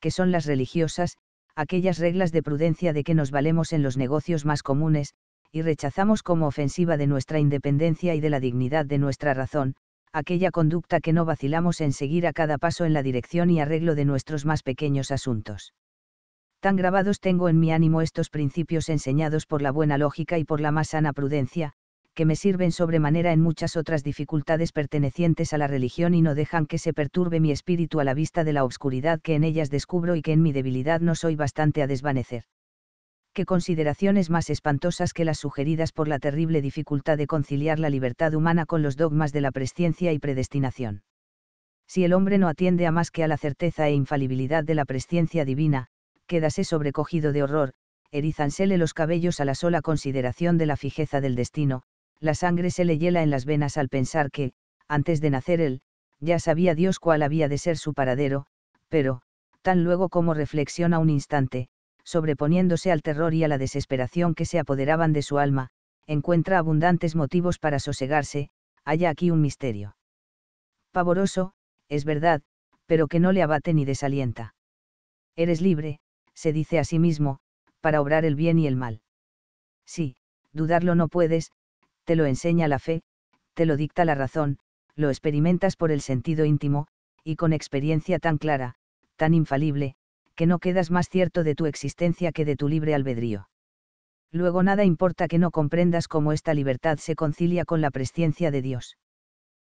que son las religiosas, aquellas reglas de prudencia de que nos valemos en los negocios más comunes, y rechazamos como ofensiva de nuestra independencia y de la dignidad de nuestra razón, aquella conducta que no vacilamos en seguir a cada paso en la dirección y arreglo de nuestros más pequeños asuntos tan grabados tengo en mi ánimo estos principios enseñados por la buena lógica y por la más sana prudencia, que me sirven sobremanera en muchas otras dificultades pertenecientes a la religión y no dejan que se perturbe mi espíritu a la vista de la obscuridad que en ellas descubro y que en mi debilidad no soy bastante a desvanecer. Qué consideraciones más espantosas que las sugeridas por la terrible dificultad de conciliar la libertad humana con los dogmas de la presciencia y predestinación. Si el hombre no atiende a más que a la certeza e infalibilidad de la presciencia divina, quédase sobrecogido de horror, erízansele los cabellos a la sola consideración de la fijeza del destino, la sangre se le hiela en las venas al pensar que, antes de nacer él, ya sabía Dios cuál había de ser su paradero, pero, tan luego como reflexiona un instante, sobreponiéndose al terror y a la desesperación que se apoderaban de su alma, encuentra abundantes motivos para sosegarse, haya aquí un misterio. Pavoroso, es verdad, pero que no le abate ni desalienta. Eres libre, se dice a sí mismo, para obrar el bien y el mal. Sí, dudarlo no puedes, te lo enseña la fe, te lo dicta la razón, lo experimentas por el sentido íntimo, y con experiencia tan clara, tan infalible, que no quedas más cierto de tu existencia que de tu libre albedrío. Luego nada importa que no comprendas cómo esta libertad se concilia con la presciencia de Dios.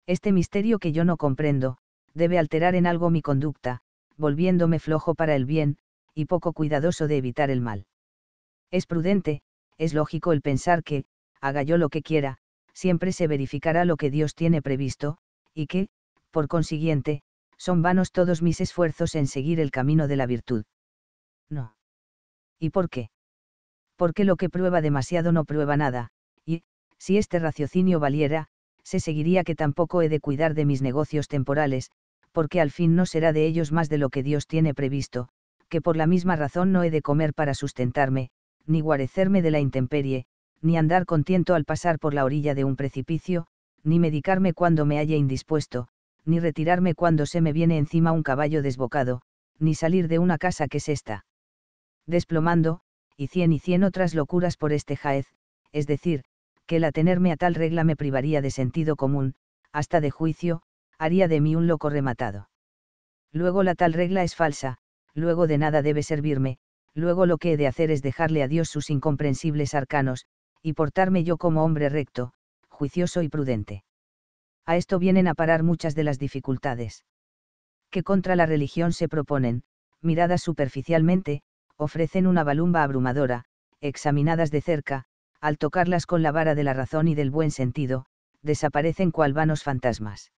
Este misterio que yo no comprendo, debe alterar en algo mi conducta, volviéndome flojo para el bien, y poco cuidadoso de evitar el mal. Es prudente, es lógico el pensar que, haga yo lo que quiera, siempre se verificará lo que Dios tiene previsto, y que, por consiguiente, son vanos todos mis esfuerzos en seguir el camino de la virtud. No. ¿Y por qué? Porque lo que prueba demasiado no prueba nada, y, si este raciocinio valiera, se seguiría que tampoco he de cuidar de mis negocios temporales, porque al fin no será de ellos más de lo que Dios tiene previsto, que por la misma razón no he de comer para sustentarme, ni guarecerme de la intemperie, ni andar contento al pasar por la orilla de un precipicio, ni medicarme cuando me haya indispuesto, ni retirarme cuando se me viene encima un caballo desbocado, ni salir de una casa que es esta, desplomando, y cien y cien otras locuras por este jaez, es decir, que el atenerme a tal regla me privaría de sentido común, hasta de juicio, haría de mí un loco rematado. Luego la tal regla es falsa, luego de nada debe servirme, luego lo que he de hacer es dejarle a Dios sus incomprensibles arcanos, y portarme yo como hombre recto, juicioso y prudente. A esto vienen a parar muchas de las dificultades que contra la religión se proponen, miradas superficialmente, ofrecen una balumba abrumadora, examinadas de cerca, al tocarlas con la vara de la razón y del buen sentido, desaparecen cual vanos fantasmas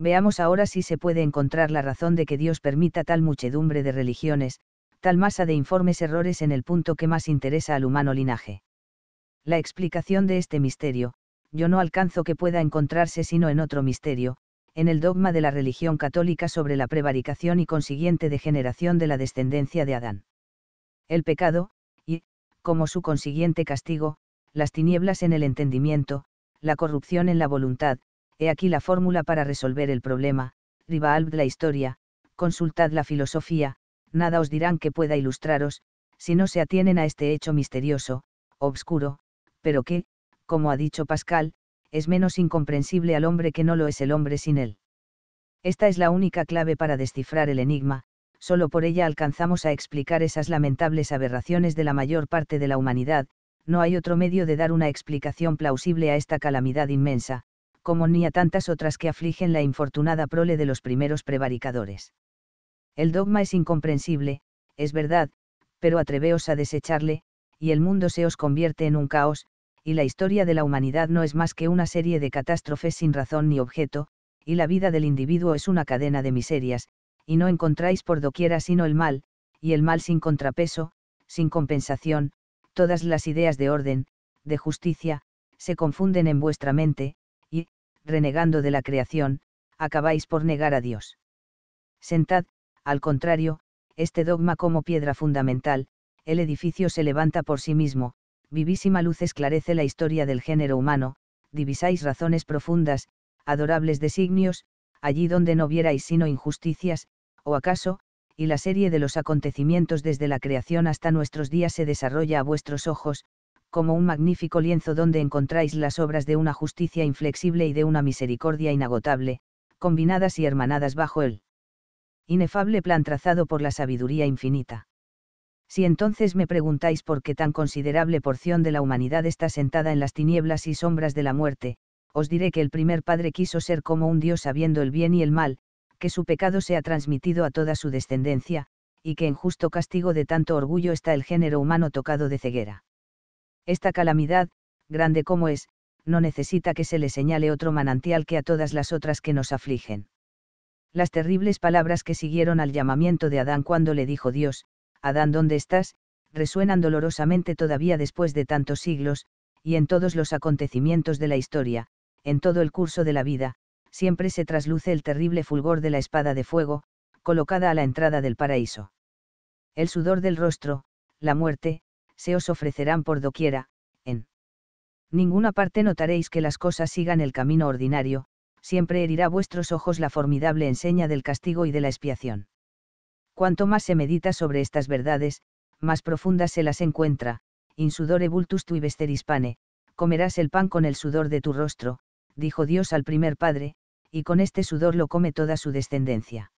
veamos ahora si se puede encontrar la razón de que Dios permita tal muchedumbre de religiones, tal masa de informes errores en el punto que más interesa al humano linaje. La explicación de este misterio, yo no alcanzo que pueda encontrarse sino en otro misterio, en el dogma de la religión católica sobre la prevaricación y consiguiente degeneración de la descendencia de Adán. El pecado, y, como su consiguiente castigo, las tinieblas en el entendimiento, la corrupción en la voluntad, He aquí la fórmula para resolver el problema, Rivald la historia, consultad la filosofía, nada os dirán que pueda ilustraros, si no se atienen a este hecho misterioso, obscuro, pero que, como ha dicho Pascal, es menos incomprensible al hombre que no lo es el hombre sin él. Esta es la única clave para descifrar el enigma, solo por ella alcanzamos a explicar esas lamentables aberraciones de la mayor parte de la humanidad, no hay otro medio de dar una explicación plausible a esta calamidad inmensa, como ni a tantas otras que afligen la infortunada prole de los primeros prevaricadores. El dogma es incomprensible, es verdad, pero atreveos a desecharle, y el mundo se os convierte en un caos, y la historia de la humanidad no es más que una serie de catástrofes sin razón ni objeto, y la vida del individuo es una cadena de miserias, y no encontráis por doquiera sino el mal, y el mal sin contrapeso, sin compensación, todas las ideas de orden, de justicia, se confunden en vuestra mente, renegando de la creación, acabáis por negar a Dios. Sentad, al contrario, este dogma como piedra fundamental, el edificio se levanta por sí mismo, vivísima luz esclarece la historia del género humano, divisáis razones profundas, adorables designios, allí donde no vierais sino injusticias, o acaso, y la serie de los acontecimientos desde la creación hasta nuestros días se desarrolla a vuestros ojos, como un magnífico lienzo donde encontráis las obras de una justicia inflexible y de una misericordia inagotable, combinadas y hermanadas bajo el inefable plan trazado por la sabiduría infinita. Si entonces me preguntáis por qué tan considerable porción de la humanidad está sentada en las tinieblas y sombras de la muerte, os diré que el primer padre quiso ser como un Dios sabiendo el bien y el mal, que su pecado se ha transmitido a toda su descendencia, y que en justo castigo de tanto orgullo está el género humano tocado de ceguera. Esta calamidad, grande como es, no necesita que se le señale otro manantial que a todas las otras que nos afligen. Las terribles palabras que siguieron al llamamiento de Adán cuando le dijo Dios, Adán, ¿dónde estás? resuenan dolorosamente todavía después de tantos siglos, y en todos los acontecimientos de la historia, en todo el curso de la vida, siempre se trasluce el terrible fulgor de la espada de fuego, colocada a la entrada del paraíso. El sudor del rostro, la muerte, se os ofrecerán por doquiera, en ninguna parte notaréis que las cosas sigan el camino ordinario, siempre herirá vuestros ojos la formidable enseña del castigo y de la expiación. Cuanto más se medita sobre estas verdades, más profundas se las encuentra, insudore bultus tu pane, hispane, comerás el pan con el sudor de tu rostro, dijo Dios al primer padre, y con este sudor lo come toda su descendencia.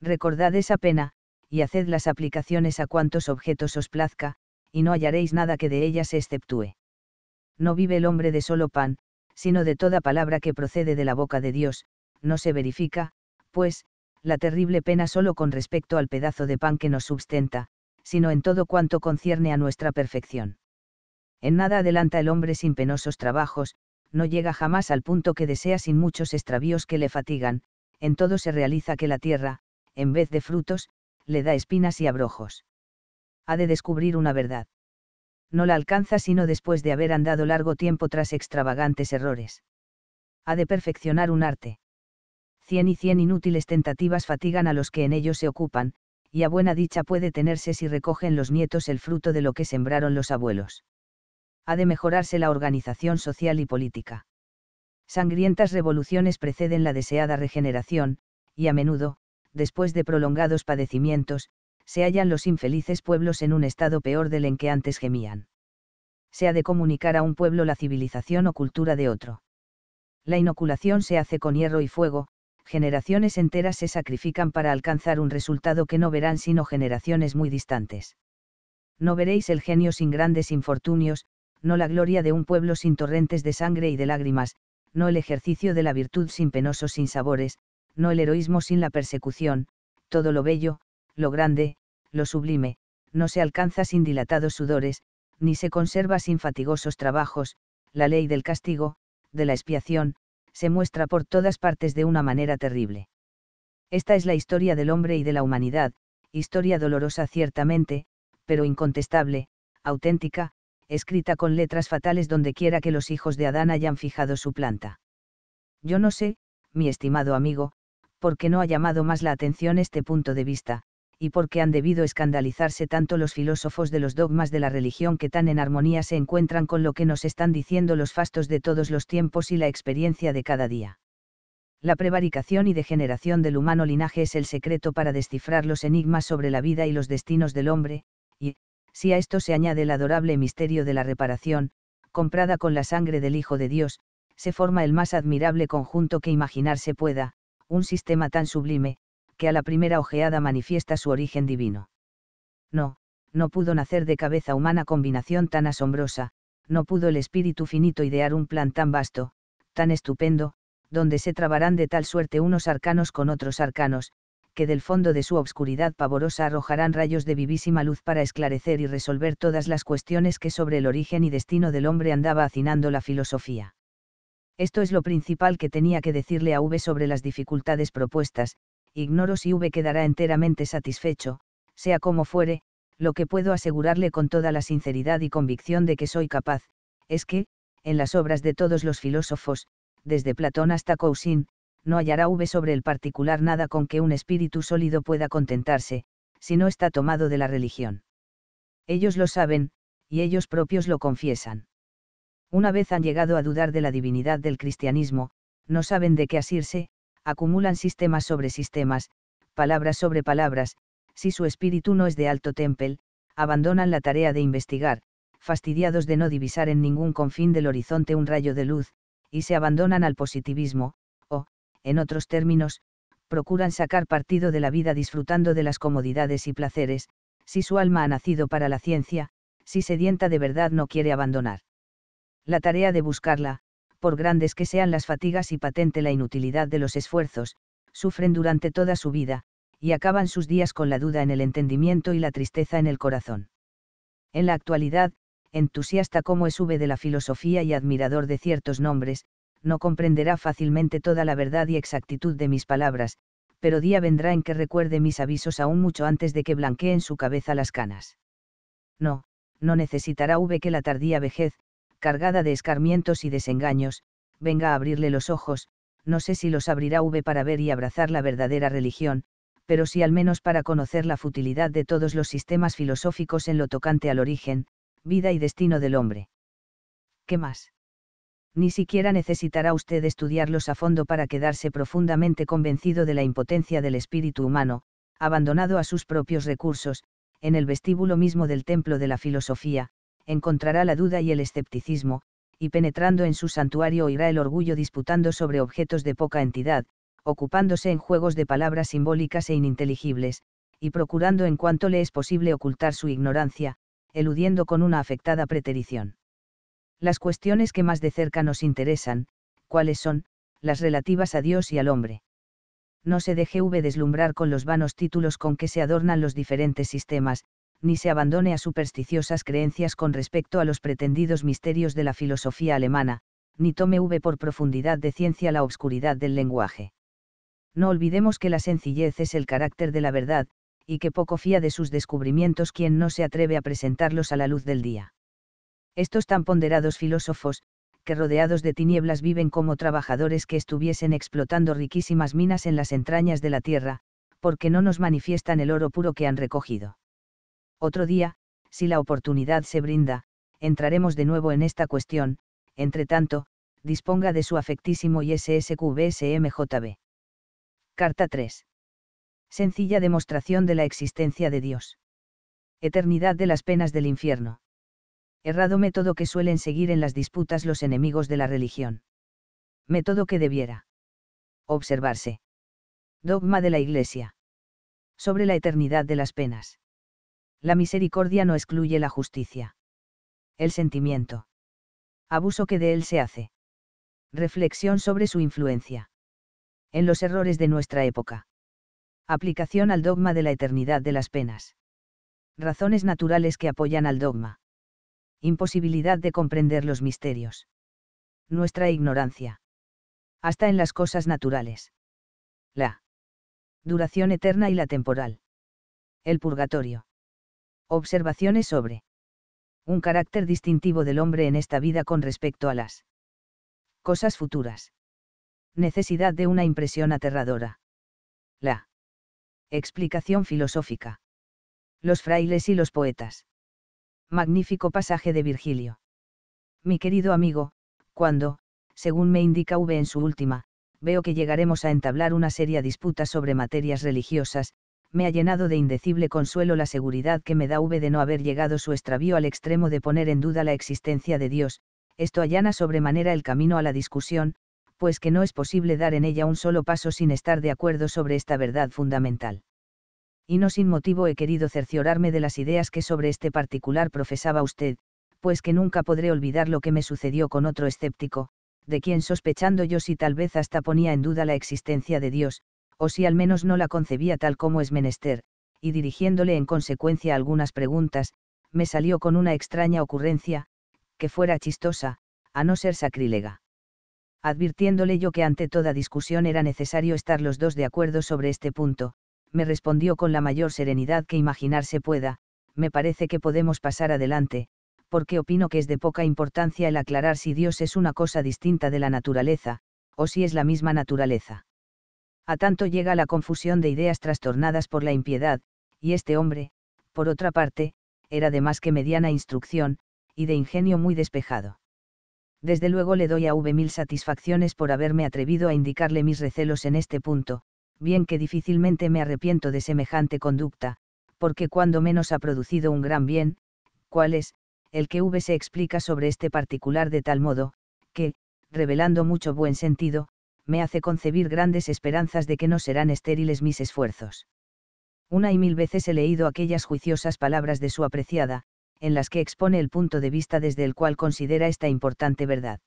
Recordad esa pena, y haced las aplicaciones a cuantos objetos os plazca, y no hallaréis nada que de ella se exceptúe. No vive el hombre de solo pan, sino de toda palabra que procede de la boca de Dios, no se verifica, pues, la terrible pena solo con respecto al pedazo de pan que nos sustenta, sino en todo cuanto concierne a nuestra perfección. En nada adelanta el hombre sin penosos trabajos, no llega jamás al punto que desea sin muchos extravíos que le fatigan, en todo se realiza que la tierra, en vez de frutos, le da espinas y abrojos ha de descubrir una verdad. No la alcanza sino después de haber andado largo tiempo tras extravagantes errores. Ha de perfeccionar un arte. Cien y cien inútiles tentativas fatigan a los que en ellos se ocupan, y a buena dicha puede tenerse si recogen los nietos el fruto de lo que sembraron los abuelos. Ha de mejorarse la organización social y política. Sangrientas revoluciones preceden la deseada regeneración, y a menudo, después de prolongados padecimientos, se hallan los infelices pueblos en un estado peor del en que antes gemían. Se ha de comunicar a un pueblo la civilización o cultura de otro. La inoculación se hace con hierro y fuego, generaciones enteras se sacrifican para alcanzar un resultado que no verán sino generaciones muy distantes. No veréis el genio sin grandes infortunios, no la gloria de un pueblo sin torrentes de sangre y de lágrimas, no el ejercicio de la virtud sin penosos sabores, no el heroísmo sin la persecución, todo lo bello, lo grande, lo sublime, no se alcanza sin dilatados sudores, ni se conserva sin fatigosos trabajos, la ley del castigo, de la expiación, se muestra por todas partes de una manera terrible. Esta es la historia del hombre y de la humanidad, historia dolorosa ciertamente, pero incontestable, auténtica, escrita con letras fatales donde quiera que los hijos de Adán hayan fijado su planta. Yo no sé, mi estimado amigo, por qué no ha llamado más la atención este punto de vista, y por qué han debido escandalizarse tanto los filósofos de los dogmas de la religión que tan en armonía se encuentran con lo que nos están diciendo los fastos de todos los tiempos y la experiencia de cada día. La prevaricación y degeneración del humano linaje es el secreto para descifrar los enigmas sobre la vida y los destinos del hombre, y, si a esto se añade el adorable misterio de la reparación, comprada con la sangre del Hijo de Dios, se forma el más admirable conjunto que imaginarse pueda, un sistema tan sublime, que a la primera ojeada manifiesta su origen divino. No, no pudo nacer de cabeza humana combinación tan asombrosa, no pudo el espíritu finito idear un plan tan vasto, tan estupendo, donde se trabarán de tal suerte unos arcanos con otros arcanos, que del fondo de su obscuridad pavorosa arrojarán rayos de vivísima luz para esclarecer y resolver todas las cuestiones que sobre el origen y destino del hombre andaba hacinando la filosofía. Esto es lo principal que tenía que decirle a V sobre las dificultades propuestas, ignoro si V quedará enteramente satisfecho, sea como fuere, lo que puedo asegurarle con toda la sinceridad y convicción de que soy capaz, es que, en las obras de todos los filósofos, desde Platón hasta Cousin, no hallará V sobre el particular nada con que un espíritu sólido pueda contentarse, si no está tomado de la religión. Ellos lo saben, y ellos propios lo confiesan. Una vez han llegado a dudar de la divinidad del cristianismo, no saben de qué asirse, acumulan sistemas sobre sistemas, palabras sobre palabras, si su espíritu no es de alto tempel, abandonan la tarea de investigar, fastidiados de no divisar en ningún confín del horizonte un rayo de luz, y se abandonan al positivismo, o, en otros términos, procuran sacar partido de la vida disfrutando de las comodidades y placeres, si su alma ha nacido para la ciencia, si sedienta de verdad no quiere abandonar. La tarea de buscarla, por grandes que sean las fatigas y patente la inutilidad de los esfuerzos, sufren durante toda su vida, y acaban sus días con la duda en el entendimiento y la tristeza en el corazón. En la actualidad, entusiasta como es V de la filosofía y admirador de ciertos nombres, no comprenderá fácilmente toda la verdad y exactitud de mis palabras, pero día vendrá en que recuerde mis avisos aún mucho antes de que blanqueen su cabeza las canas. No, no necesitará V que la tardía vejez, cargada de escarmientos y desengaños, venga a abrirle los ojos, no sé si los abrirá V para ver y abrazar la verdadera religión, pero sí al menos para conocer la futilidad de todos los sistemas filosóficos en lo tocante al origen, vida y destino del hombre. ¿Qué más? Ni siquiera necesitará usted estudiarlos a fondo para quedarse profundamente convencido de la impotencia del espíritu humano, abandonado a sus propios recursos, en el vestíbulo mismo del templo de la filosofía, encontrará la duda y el escepticismo, y penetrando en su santuario oirá el orgullo disputando sobre objetos de poca entidad, ocupándose en juegos de palabras simbólicas e ininteligibles, y procurando en cuanto le es posible ocultar su ignorancia, eludiendo con una afectada preterición. Las cuestiones que más de cerca nos interesan, ¿cuáles son? Las relativas a Dios y al hombre. No se deje v deslumbrar con los vanos títulos con que se adornan los diferentes sistemas, ni se abandone a supersticiosas creencias con respecto a los pretendidos misterios de la filosofía alemana, ni tome V por profundidad de ciencia la obscuridad del lenguaje. No olvidemos que la sencillez es el carácter de la verdad, y que poco fía de sus descubrimientos quien no se atreve a presentarlos a la luz del día. Estos tan ponderados filósofos, que rodeados de tinieblas viven como trabajadores que estuviesen explotando riquísimas minas en las entrañas de la tierra, porque no nos manifiestan el oro puro que han recogido. Otro día, si la oportunidad se brinda, entraremos de nuevo en esta cuestión, entre tanto, disponga de su afectísimo ISSQBSMJB. Carta 3. Sencilla demostración de la existencia de Dios. Eternidad de las penas del infierno. Errado método que suelen seguir en las disputas los enemigos de la religión. Método que debiera observarse. Dogma de la Iglesia. Sobre la eternidad de las penas la misericordia no excluye la justicia. El sentimiento. Abuso que de él se hace. Reflexión sobre su influencia. En los errores de nuestra época. Aplicación al dogma de la eternidad de las penas. Razones naturales que apoyan al dogma. Imposibilidad de comprender los misterios. Nuestra ignorancia. Hasta en las cosas naturales. La duración eterna y la temporal. El purgatorio Observaciones sobre un carácter distintivo del hombre en esta vida con respecto a las cosas futuras. Necesidad de una impresión aterradora. La explicación filosófica. Los frailes y los poetas. Magnífico pasaje de Virgilio. Mi querido amigo, cuando, según me indica V en su última, veo que llegaremos a entablar una seria disputa sobre materias religiosas, me ha llenado de indecible consuelo la seguridad que me da V de no haber llegado su extravío al extremo de poner en duda la existencia de Dios, esto allana sobremanera el camino a la discusión, pues que no es posible dar en ella un solo paso sin estar de acuerdo sobre esta verdad fundamental. Y no sin motivo he querido cerciorarme de las ideas que sobre este particular profesaba usted, pues que nunca podré olvidar lo que me sucedió con otro escéptico, de quien sospechando yo si tal vez hasta ponía en duda la existencia de Dios, o si al menos no la concebía tal como es menester, y dirigiéndole en consecuencia algunas preguntas, me salió con una extraña ocurrencia, que fuera chistosa, a no ser sacrílega. Advirtiéndole yo que ante toda discusión era necesario estar los dos de acuerdo sobre este punto, me respondió con la mayor serenidad que imaginarse pueda, me parece que podemos pasar adelante, porque opino que es de poca importancia el aclarar si Dios es una cosa distinta de la naturaleza, o si es la misma naturaleza. A tanto llega la confusión de ideas trastornadas por la impiedad, y este hombre, por otra parte, era de más que mediana instrucción, y de ingenio muy despejado. Desde luego le doy a V mil satisfacciones por haberme atrevido a indicarle mis recelos en este punto, bien que difícilmente me arrepiento de semejante conducta, porque cuando menos ha producido un gran bien, cuál es, el que V se explica sobre este particular de tal modo, que, revelando mucho buen sentido, me hace concebir grandes esperanzas de que no serán estériles mis esfuerzos. Una y mil veces he leído aquellas juiciosas palabras de su apreciada, en las que expone el punto de vista desde el cual considera esta importante verdad.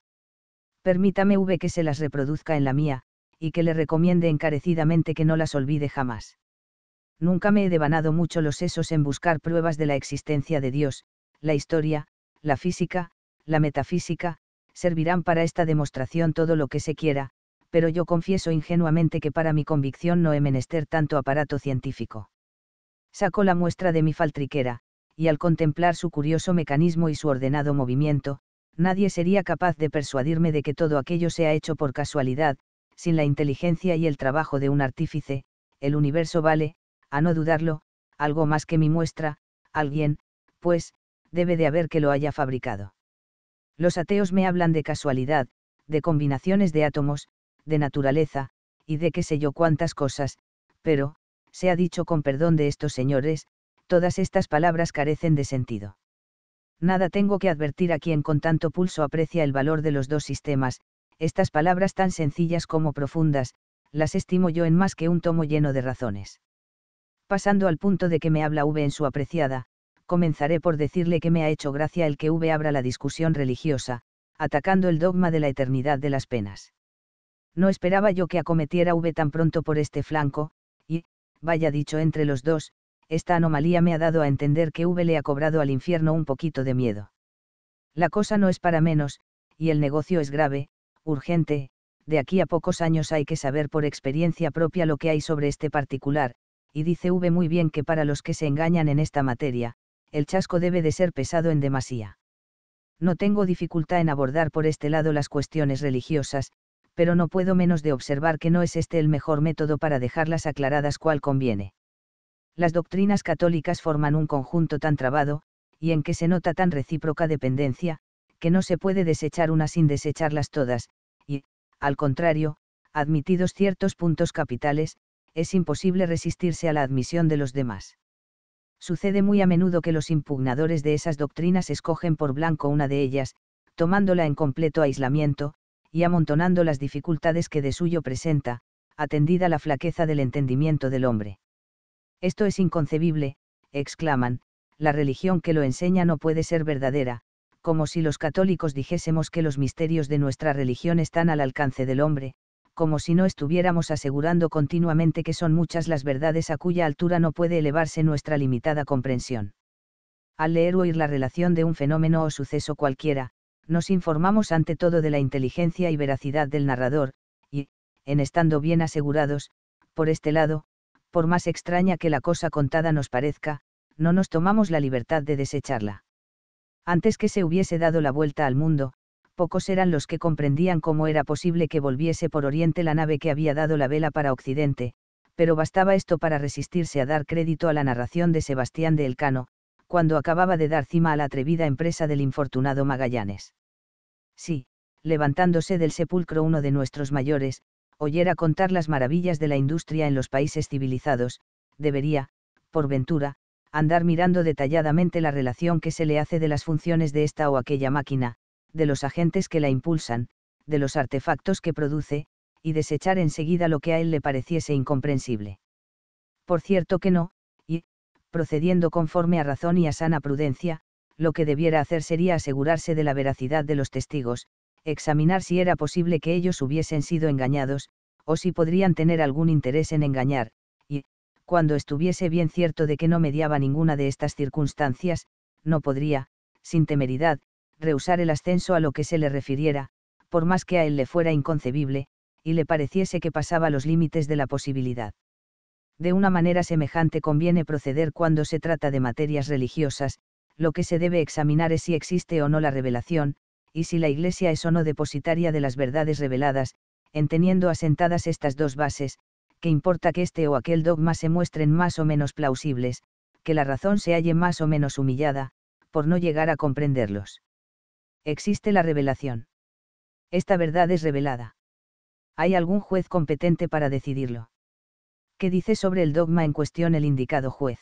Permítame V que se las reproduzca en la mía, y que le recomiende encarecidamente que no las olvide jamás. Nunca me he devanado mucho los sesos en buscar pruebas de la existencia de Dios, la historia, la física, la metafísica, servirán para esta demostración todo lo que se quiera, pero yo confieso ingenuamente que para mi convicción no he menester tanto aparato científico. Sacó la muestra de mi faltriquera, y al contemplar su curioso mecanismo y su ordenado movimiento, nadie sería capaz de persuadirme de que todo aquello sea hecho por casualidad, sin la inteligencia y el trabajo de un artífice, el universo vale, a no dudarlo, algo más que mi muestra, alguien, pues, debe de haber que lo haya fabricado. Los ateos me hablan de casualidad, de combinaciones de átomos, de naturaleza, y de qué sé yo cuántas cosas, pero, se ha dicho con perdón de estos señores, todas estas palabras carecen de sentido. Nada tengo que advertir a quien con tanto pulso aprecia el valor de los dos sistemas, estas palabras tan sencillas como profundas, las estimo yo en más que un tomo lleno de razones. Pasando al punto de que me habla V en su apreciada, comenzaré por decirle que me ha hecho gracia el que V abra la discusión religiosa, atacando el dogma de la eternidad de las penas. No esperaba yo que acometiera V tan pronto por este flanco, y, vaya dicho entre los dos, esta anomalía me ha dado a entender que V le ha cobrado al infierno un poquito de miedo. La cosa no es para menos, y el negocio es grave, urgente, de aquí a pocos años hay que saber por experiencia propia lo que hay sobre este particular, y dice V muy bien que para los que se engañan en esta materia, el chasco debe de ser pesado en demasía. No tengo dificultad en abordar por este lado las cuestiones religiosas, pero no puedo menos de observar que no es este el mejor método para dejarlas aclaradas cual conviene. Las doctrinas católicas forman un conjunto tan trabado, y en que se nota tan recíproca dependencia, que no se puede desechar una sin desecharlas todas, y, al contrario, admitidos ciertos puntos capitales, es imposible resistirse a la admisión de los demás. Sucede muy a menudo que los impugnadores de esas doctrinas escogen por blanco una de ellas, tomándola en completo aislamiento, y amontonando las dificultades que de suyo presenta, atendida la flaqueza del entendimiento del hombre. Esto es inconcebible, exclaman, la religión que lo enseña no puede ser verdadera, como si los católicos dijésemos que los misterios de nuestra religión están al alcance del hombre, como si no estuviéramos asegurando continuamente que son muchas las verdades a cuya altura no puede elevarse nuestra limitada comprensión. Al leer o oír la relación de un fenómeno o suceso cualquiera, nos informamos ante todo de la inteligencia y veracidad del narrador, y, en estando bien asegurados, por este lado, por más extraña que la cosa contada nos parezca, no nos tomamos la libertad de desecharla. Antes que se hubiese dado la vuelta al mundo, pocos eran los que comprendían cómo era posible que volviese por Oriente la nave que había dado la vela para Occidente, pero bastaba esto para resistirse a dar crédito a la narración de Sebastián de Elcano, cuando acababa de dar cima a la atrevida empresa del infortunado Magallanes si, levantándose del sepulcro uno de nuestros mayores, oyera contar las maravillas de la industria en los países civilizados, debería, por ventura, andar mirando detalladamente la relación que se le hace de las funciones de esta o aquella máquina, de los agentes que la impulsan, de los artefactos que produce, y desechar enseguida lo que a él le pareciese incomprensible. Por cierto que no, y, procediendo conforme a razón y a sana prudencia, lo que debiera hacer sería asegurarse de la veracidad de los testigos, examinar si era posible que ellos hubiesen sido engañados, o si podrían tener algún interés en engañar, y, cuando estuviese bien cierto de que no mediaba ninguna de estas circunstancias, no podría, sin temeridad, rehusar el ascenso a lo que se le refiriera, por más que a él le fuera inconcebible, y le pareciese que pasaba los límites de la posibilidad. De una manera semejante conviene proceder cuando se trata de materias religiosas, lo que se debe examinar es si existe o no la revelación, y si la Iglesia es o no depositaria de las verdades reveladas, en teniendo asentadas estas dos bases, que importa que este o aquel dogma se muestren más o menos plausibles, que la razón se halle más o menos humillada, por no llegar a comprenderlos. Existe la revelación. Esta verdad es revelada. ¿Hay algún juez competente para decidirlo? ¿Qué dice sobre el dogma en cuestión el indicado juez?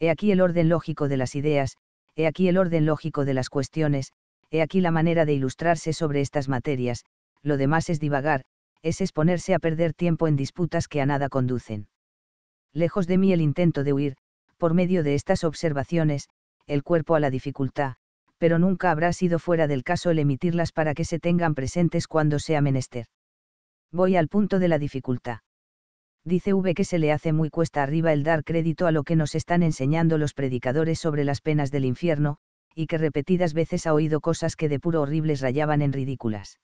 He aquí el orden lógico de las ideas, he aquí el orden lógico de las cuestiones, he aquí la manera de ilustrarse sobre estas materias, lo demás es divagar, es exponerse a perder tiempo en disputas que a nada conducen. Lejos de mí el intento de huir, por medio de estas observaciones, el cuerpo a la dificultad, pero nunca habrá sido fuera del caso el emitirlas para que se tengan presentes cuando sea menester. Voy al punto de la dificultad dice V que se le hace muy cuesta arriba el dar crédito a lo que nos están enseñando los predicadores sobre las penas del infierno, y que repetidas veces ha oído cosas que de puro horribles rayaban en ridículas.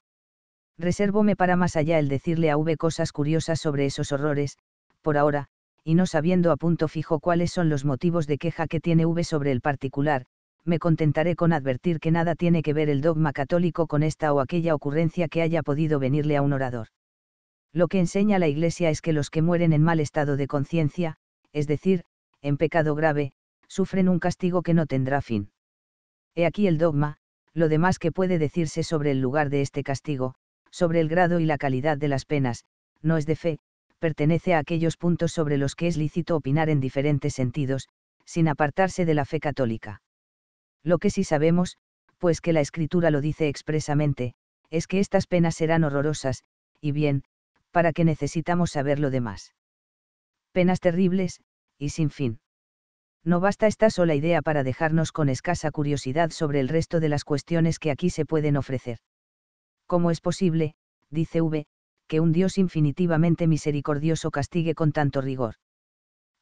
Reservome para más allá el decirle a V cosas curiosas sobre esos horrores, por ahora, y no sabiendo a punto fijo cuáles son los motivos de queja que tiene V sobre el particular, me contentaré con advertir que nada tiene que ver el dogma católico con esta o aquella ocurrencia que haya podido venirle a un orador. Lo que enseña la Iglesia es que los que mueren en mal estado de conciencia, es decir, en pecado grave, sufren un castigo que no tendrá fin. He aquí el dogma, lo demás que puede decirse sobre el lugar de este castigo, sobre el grado y la calidad de las penas, no es de fe, pertenece a aquellos puntos sobre los que es lícito opinar en diferentes sentidos, sin apartarse de la fe católica. Lo que sí sabemos, pues que la Escritura lo dice expresamente, es que estas penas serán horrorosas, y bien, ¿para qué necesitamos saber lo demás? Penas terribles, y sin fin. No basta esta sola idea para dejarnos con escasa curiosidad sobre el resto de las cuestiones que aquí se pueden ofrecer. ¿Cómo es posible, dice V, que un Dios infinitivamente misericordioso castigue con tanto rigor?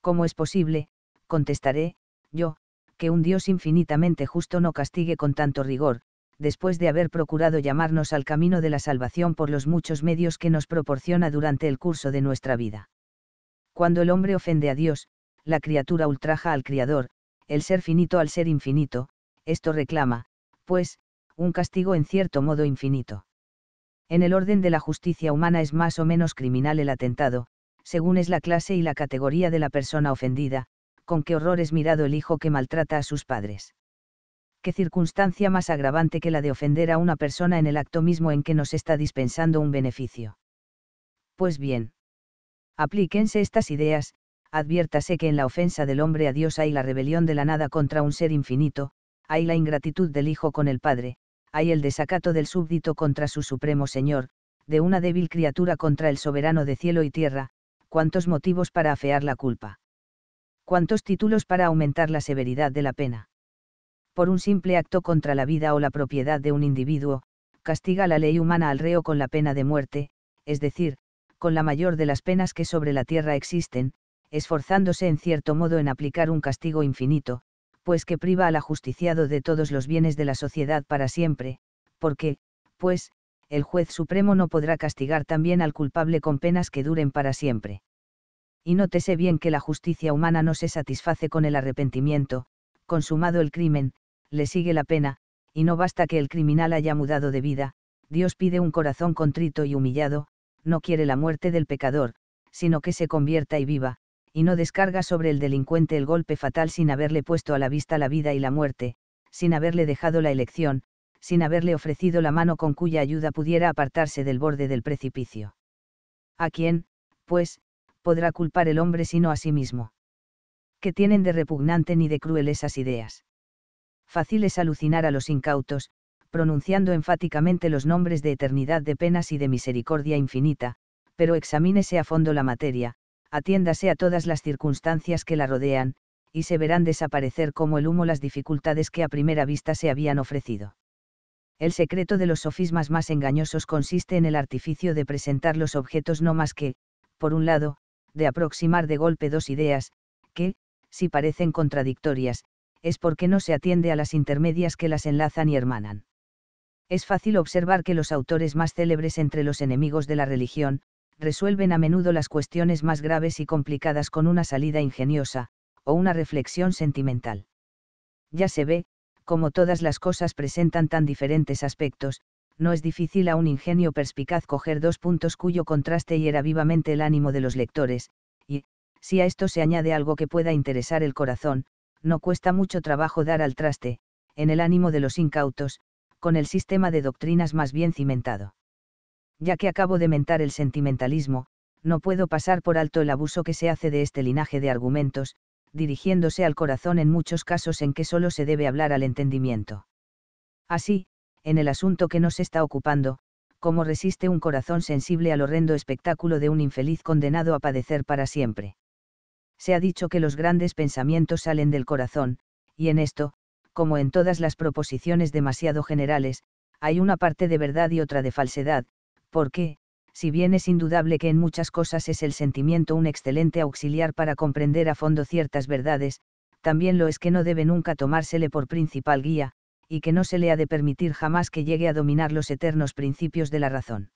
¿Cómo es posible, contestaré, yo, que un Dios infinitamente justo no castigue con tanto rigor, después de haber procurado llamarnos al camino de la salvación por los muchos medios que nos proporciona durante el curso de nuestra vida. Cuando el hombre ofende a Dios, la criatura ultraja al Criador, el ser finito al ser infinito, esto reclama, pues, un castigo en cierto modo infinito. En el orden de la justicia humana es más o menos criminal el atentado, según es la clase y la categoría de la persona ofendida, con qué horror es mirado el hijo que maltrata a sus padres qué circunstancia más agravante que la de ofender a una persona en el acto mismo en que nos está dispensando un beneficio. Pues bien. Aplíquense estas ideas, adviértase que en la ofensa del hombre a Dios hay la rebelión de la nada contra un ser infinito, hay la ingratitud del Hijo con el Padre, hay el desacato del súbdito contra su Supremo Señor, de una débil criatura contra el soberano de cielo y tierra, cuántos motivos para afear la culpa. Cuántos títulos para aumentar la severidad de la pena por un simple acto contra la vida o la propiedad de un individuo, castiga la ley humana al reo con la pena de muerte, es decir, con la mayor de las penas que sobre la tierra existen, esforzándose en cierto modo en aplicar un castigo infinito, pues que priva al ajusticiado de todos los bienes de la sociedad para siempre, porque, pues, el juez supremo no podrá castigar también al culpable con penas que duren para siempre. Y nótese bien que la justicia humana no se satisface con el arrepentimiento, consumado el crimen, le sigue la pena, y no basta que el criminal haya mudado de vida, Dios pide un corazón contrito y humillado, no quiere la muerte del pecador, sino que se convierta y viva, y no descarga sobre el delincuente el golpe fatal sin haberle puesto a la vista la vida y la muerte, sin haberle dejado la elección, sin haberle ofrecido la mano con cuya ayuda pudiera apartarse del borde del precipicio. ¿A quién, pues, podrá culpar el hombre sino a sí mismo? ¿Qué tienen de repugnante ni de cruel esas ideas? fácil es alucinar a los incautos, pronunciando enfáticamente los nombres de eternidad de penas y de misericordia infinita, pero examínese a fondo la materia, atiéndase a todas las circunstancias que la rodean, y se verán desaparecer como el humo las dificultades que a primera vista se habían ofrecido. El secreto de los sofismas más engañosos consiste en el artificio de presentar los objetos no más que, por un lado, de aproximar de golpe dos ideas, que, si parecen contradictorias, es porque no se atiende a las intermedias que las enlazan y hermanan. Es fácil observar que los autores más célebres entre los enemigos de la religión, resuelven a menudo las cuestiones más graves y complicadas con una salida ingeniosa, o una reflexión sentimental. Ya se ve, como todas las cosas presentan tan diferentes aspectos, no es difícil a un ingenio perspicaz coger dos puntos cuyo contraste hiera vivamente el ánimo de los lectores, y, si a esto se añade algo que pueda interesar el corazón, no cuesta mucho trabajo dar al traste, en el ánimo de los incautos, con el sistema de doctrinas más bien cimentado. Ya que acabo de mentar el sentimentalismo, no puedo pasar por alto el abuso que se hace de este linaje de argumentos, dirigiéndose al corazón en muchos casos en que solo se debe hablar al entendimiento. Así, en el asunto que nos está ocupando, cómo resiste un corazón sensible al horrendo espectáculo de un infeliz condenado a padecer para siempre se ha dicho que los grandes pensamientos salen del corazón, y en esto, como en todas las proposiciones demasiado generales, hay una parte de verdad y otra de falsedad, porque, si bien es indudable que en muchas cosas es el sentimiento un excelente auxiliar para comprender a fondo ciertas verdades, también lo es que no debe nunca tomársele por principal guía, y que no se le ha de permitir jamás que llegue a dominar los eternos principios de la razón.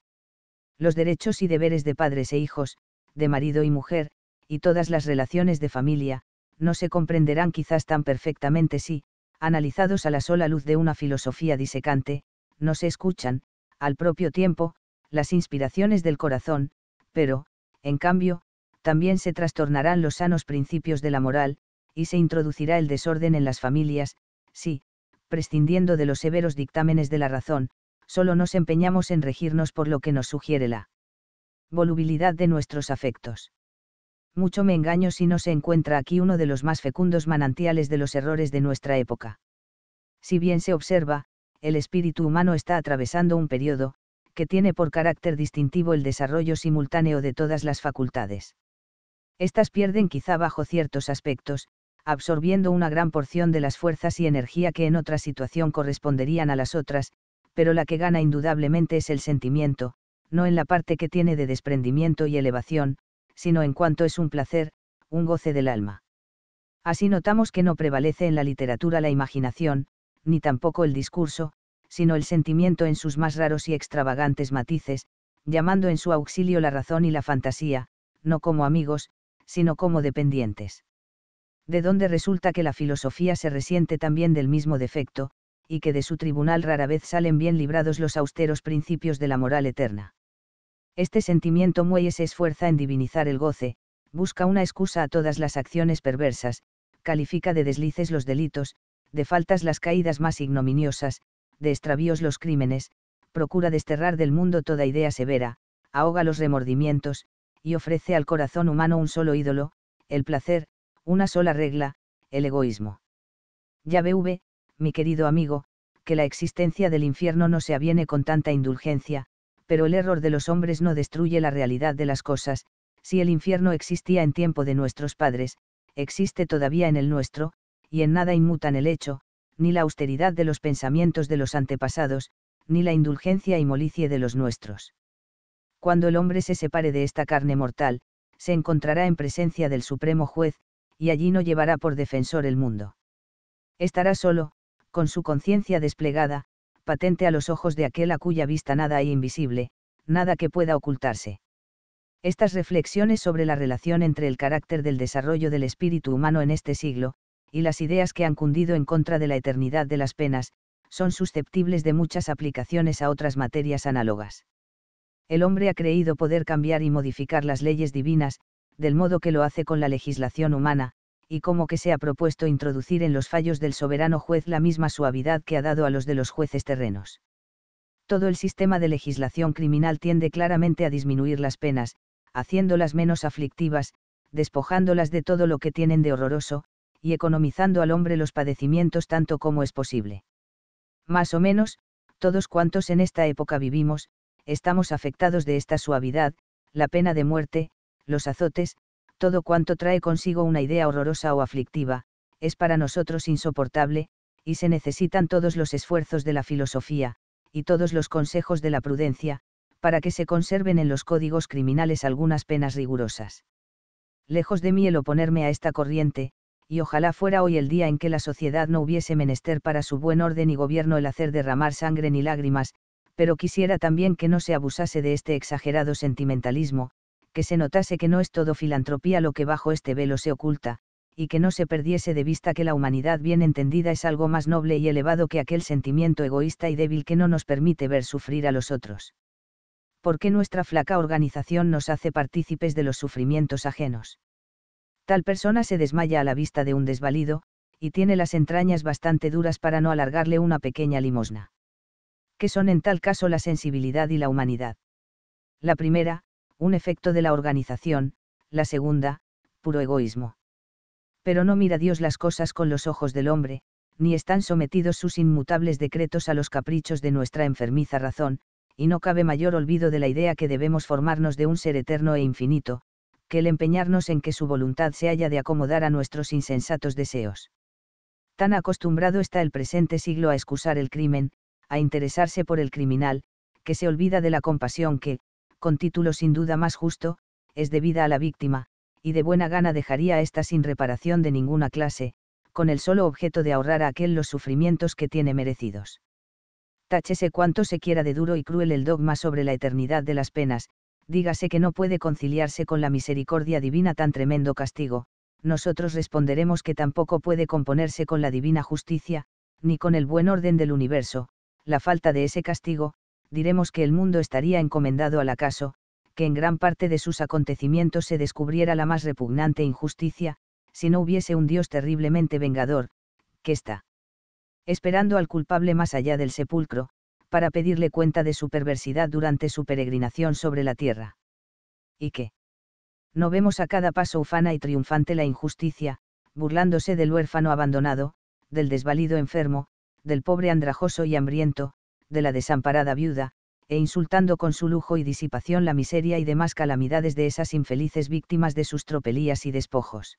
Los derechos y deberes de padres e hijos, de marido y mujer, y todas las relaciones de familia, no se comprenderán quizás tan perfectamente si, analizados a la sola luz de una filosofía disecante, no se escuchan, al propio tiempo, las inspiraciones del corazón, pero, en cambio, también se trastornarán los sanos principios de la moral, y se introducirá el desorden en las familias, si, prescindiendo de los severos dictámenes de la razón, solo nos empeñamos en regirnos por lo que nos sugiere la volubilidad de nuestros afectos mucho me engaño si no se encuentra aquí uno de los más fecundos manantiales de los errores de nuestra época. Si bien se observa, el espíritu humano está atravesando un periodo, que tiene por carácter distintivo el desarrollo simultáneo de todas las facultades. Estas pierden quizá bajo ciertos aspectos, absorbiendo una gran porción de las fuerzas y energía que en otra situación corresponderían a las otras, pero la que gana indudablemente es el sentimiento, no en la parte que tiene de desprendimiento y elevación, sino en cuanto es un placer, un goce del alma. Así notamos que no prevalece en la literatura la imaginación, ni tampoco el discurso, sino el sentimiento en sus más raros y extravagantes matices, llamando en su auxilio la razón y la fantasía, no como amigos, sino como dependientes. De donde resulta que la filosofía se resiente también del mismo defecto, y que de su tribunal rara vez salen bien librados los austeros principios de la moral eterna. Este sentimiento muelle se esfuerza en divinizar el goce, busca una excusa a todas las acciones perversas, califica de deslices los delitos, de faltas las caídas más ignominiosas, de extravíos los crímenes, procura desterrar del mundo toda idea severa, ahoga los remordimientos, y ofrece al corazón humano un solo ídolo, el placer, una sola regla, el egoísmo. Ya ve, mi querido amigo, que la existencia del infierno no se aviene con tanta indulgencia, pero el error de los hombres no destruye la realidad de las cosas, si el infierno existía en tiempo de nuestros padres, existe todavía en el nuestro, y en nada inmutan el hecho, ni la austeridad de los pensamientos de los antepasados, ni la indulgencia y molicie de los nuestros. Cuando el hombre se separe de esta carne mortal, se encontrará en presencia del Supremo Juez, y allí no llevará por defensor el mundo. Estará solo, con su conciencia desplegada, patente a los ojos de aquel a cuya vista nada hay invisible, nada que pueda ocultarse. Estas reflexiones sobre la relación entre el carácter del desarrollo del espíritu humano en este siglo, y las ideas que han cundido en contra de la eternidad de las penas, son susceptibles de muchas aplicaciones a otras materias análogas. El hombre ha creído poder cambiar y modificar las leyes divinas, del modo que lo hace con la legislación humana, y como que se ha propuesto introducir en los fallos del soberano juez la misma suavidad que ha dado a los de los jueces terrenos. Todo el sistema de legislación criminal tiende claramente a disminuir las penas, haciéndolas menos aflictivas, despojándolas de todo lo que tienen de horroroso, y economizando al hombre los padecimientos tanto como es posible. Más o menos, todos cuantos en esta época vivimos, estamos afectados de esta suavidad, la pena de muerte, los azotes, todo cuanto trae consigo una idea horrorosa o aflictiva, es para nosotros insoportable, y se necesitan todos los esfuerzos de la filosofía, y todos los consejos de la prudencia, para que se conserven en los códigos criminales algunas penas rigurosas. Lejos de mí el oponerme a esta corriente, y ojalá fuera hoy el día en que la sociedad no hubiese menester para su buen orden y gobierno el hacer derramar sangre ni lágrimas, pero quisiera también que no se abusase de este exagerado sentimentalismo, que se notase que no es todo filantropía lo que bajo este velo se oculta, y que no se perdiese de vista que la humanidad bien entendida es algo más noble y elevado que aquel sentimiento egoísta y débil que no nos permite ver sufrir a los otros. Porque nuestra flaca organización nos hace partícipes de los sufrimientos ajenos? Tal persona se desmaya a la vista de un desvalido, y tiene las entrañas bastante duras para no alargarle una pequeña limosna. ¿Qué son en tal caso la sensibilidad y la humanidad? La primera, un efecto de la organización, la segunda, puro egoísmo. Pero no mira Dios las cosas con los ojos del hombre, ni están sometidos sus inmutables decretos a los caprichos de nuestra enfermiza razón, y no cabe mayor olvido de la idea que debemos formarnos de un ser eterno e infinito, que el empeñarnos en que su voluntad se haya de acomodar a nuestros insensatos deseos. Tan acostumbrado está el presente siglo a excusar el crimen, a interesarse por el criminal, que se olvida de la compasión que, con título sin duda más justo, es debida a la víctima, y de buena gana dejaría esta ésta sin reparación de ninguna clase, con el solo objeto de ahorrar a aquel los sufrimientos que tiene merecidos. Táchese cuanto se quiera de duro y cruel el dogma sobre la eternidad de las penas, dígase que no puede conciliarse con la misericordia divina tan tremendo castigo, nosotros responderemos que tampoco puede componerse con la divina justicia, ni con el buen orden del universo, la falta de ese castigo, diremos que el mundo estaría encomendado al acaso, que en gran parte de sus acontecimientos se descubriera la más repugnante injusticia, si no hubiese un Dios terriblemente vengador, que está esperando al culpable más allá del sepulcro, para pedirle cuenta de su perversidad durante su peregrinación sobre la tierra. ¿Y que No vemos a cada paso ufana y triunfante la injusticia, burlándose del huérfano abandonado, del desvalido enfermo, del pobre andrajoso y hambriento, de la desamparada viuda, e insultando con su lujo y disipación la miseria y demás calamidades de esas infelices víctimas de sus tropelías y despojos.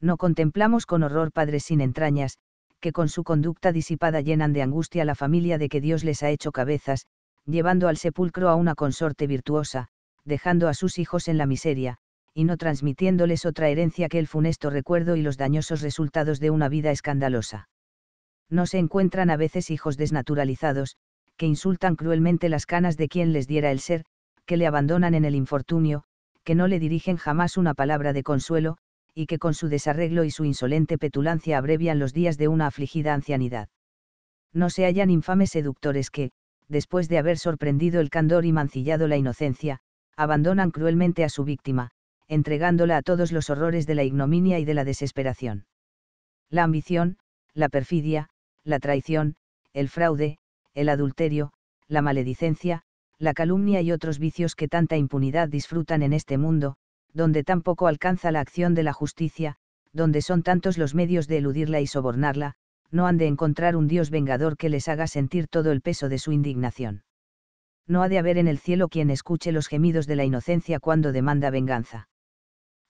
No contemplamos con horror padres sin entrañas, que con su conducta disipada llenan de angustia la familia de que Dios les ha hecho cabezas, llevando al sepulcro a una consorte virtuosa, dejando a sus hijos en la miseria, y no transmitiéndoles otra herencia que el funesto recuerdo y los dañosos resultados de una vida escandalosa no se encuentran a veces hijos desnaturalizados, que insultan cruelmente las canas de quien les diera el ser, que le abandonan en el infortunio, que no le dirigen jamás una palabra de consuelo, y que con su desarreglo y su insolente petulancia abrevian los días de una afligida ancianidad. No se hallan infames seductores que, después de haber sorprendido el candor y mancillado la inocencia, abandonan cruelmente a su víctima, entregándola a todos los horrores de la ignominia y de la desesperación. La ambición, la perfidia, la traición, el fraude, el adulterio, la maledicencia, la calumnia y otros vicios que tanta impunidad disfrutan en este mundo, donde tampoco alcanza la acción de la justicia, donde son tantos los medios de eludirla y sobornarla, no han de encontrar un Dios vengador que les haga sentir todo el peso de su indignación. No ha de haber en el cielo quien escuche los gemidos de la inocencia cuando demanda venganza.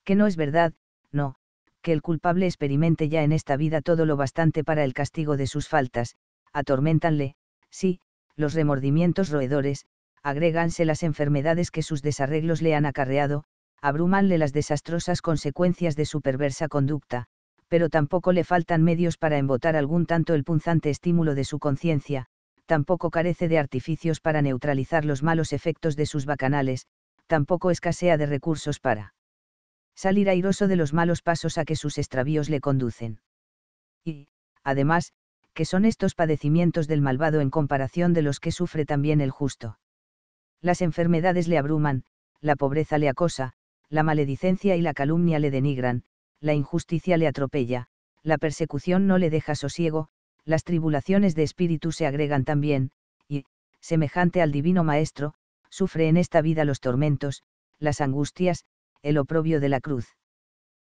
Que no es verdad, no, que el culpable experimente ya en esta vida todo lo bastante para el castigo de sus faltas, atormentanle, sí, los remordimientos roedores, agréganse las enfermedades que sus desarreglos le han acarreado, abrumanle las desastrosas consecuencias de su perversa conducta, pero tampoco le faltan medios para embotar algún tanto el punzante estímulo de su conciencia, tampoco carece de artificios para neutralizar los malos efectos de sus bacanales, tampoco escasea de recursos para salir airoso de los malos pasos a que sus extravíos le conducen. Y, además, ¿qué son estos padecimientos del malvado en comparación de los que sufre también el justo. Las enfermedades le abruman, la pobreza le acosa, la maledicencia y la calumnia le denigran, la injusticia le atropella, la persecución no le deja sosiego, las tribulaciones de espíritu se agregan también, y, semejante al Divino Maestro, sufre en esta vida los tormentos, las angustias, el oprobio de la cruz.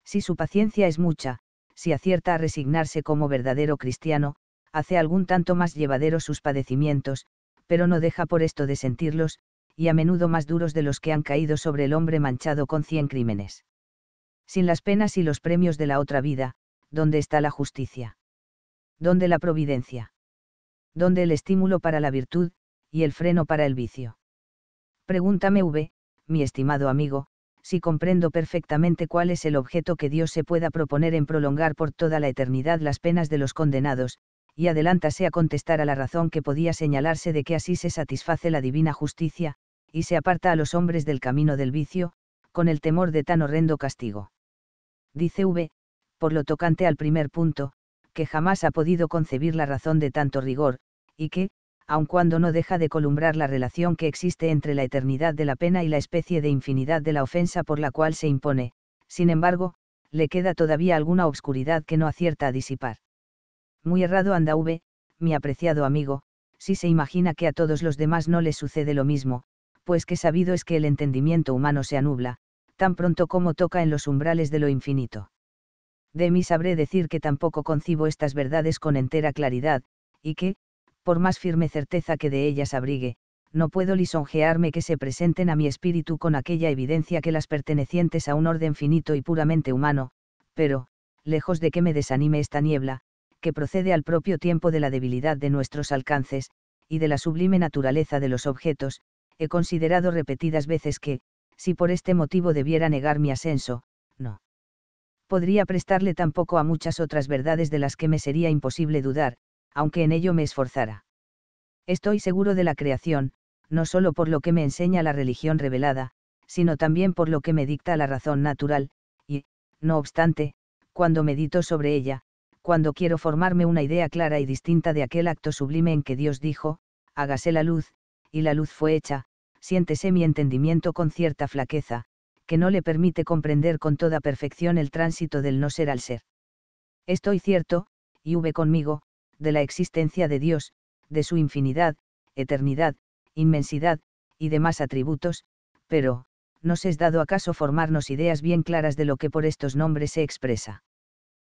Si su paciencia es mucha, si acierta a resignarse como verdadero cristiano, hace algún tanto más llevaderos sus padecimientos, pero no deja por esto de sentirlos, y a menudo más duros de los que han caído sobre el hombre manchado con cien crímenes. Sin las penas y los premios de la otra vida, ¿dónde está la justicia? ¿Dónde la providencia? ¿Dónde el estímulo para la virtud, y el freno para el vicio? Pregúntame V, mi estimado amigo, si comprendo perfectamente cuál es el objeto que Dios se pueda proponer en prolongar por toda la eternidad las penas de los condenados, y adelántase a contestar a la razón que podía señalarse de que así se satisface la divina justicia, y se aparta a los hombres del camino del vicio, con el temor de tan horrendo castigo. Dice V, por lo tocante al primer punto, que jamás ha podido concebir la razón de tanto rigor, y que, aun cuando no deja de columbrar la relación que existe entre la eternidad de la pena y la especie de infinidad de la ofensa por la cual se impone, sin embargo, le queda todavía alguna obscuridad que no acierta a disipar. Muy errado anda V, mi apreciado amigo, si se imagina que a todos los demás no les sucede lo mismo, pues que sabido es que el entendimiento humano se anubla, tan pronto como toca en los umbrales de lo infinito. De mí sabré decir que tampoco concibo estas verdades con entera claridad, y que, por más firme certeza que de ellas abrigue, no puedo lisonjearme que se presenten a mi espíritu con aquella evidencia que las pertenecientes a un orden finito y puramente humano, pero, lejos de que me desanime esta niebla, que procede al propio tiempo de la debilidad de nuestros alcances, y de la sublime naturaleza de los objetos, he considerado repetidas veces que, si por este motivo debiera negar mi ascenso, no. Podría prestarle tampoco a muchas otras verdades de las que me sería imposible dudar, aunque en ello me esforzara. Estoy seguro de la creación, no solo por lo que me enseña la religión revelada, sino también por lo que me dicta la razón natural, y, no obstante, cuando medito sobre ella, cuando quiero formarme una idea clara y distinta de aquel acto sublime en que Dios dijo, hágase la luz, y la luz fue hecha, siéntese mi entendimiento con cierta flaqueza, que no le permite comprender con toda perfección el tránsito del no ser al ser. Estoy cierto, y hube conmigo, de la existencia de Dios, de su infinidad, eternidad, inmensidad, y demás atributos, pero, ¿nos es dado acaso formarnos ideas bien claras de lo que por estos nombres se expresa?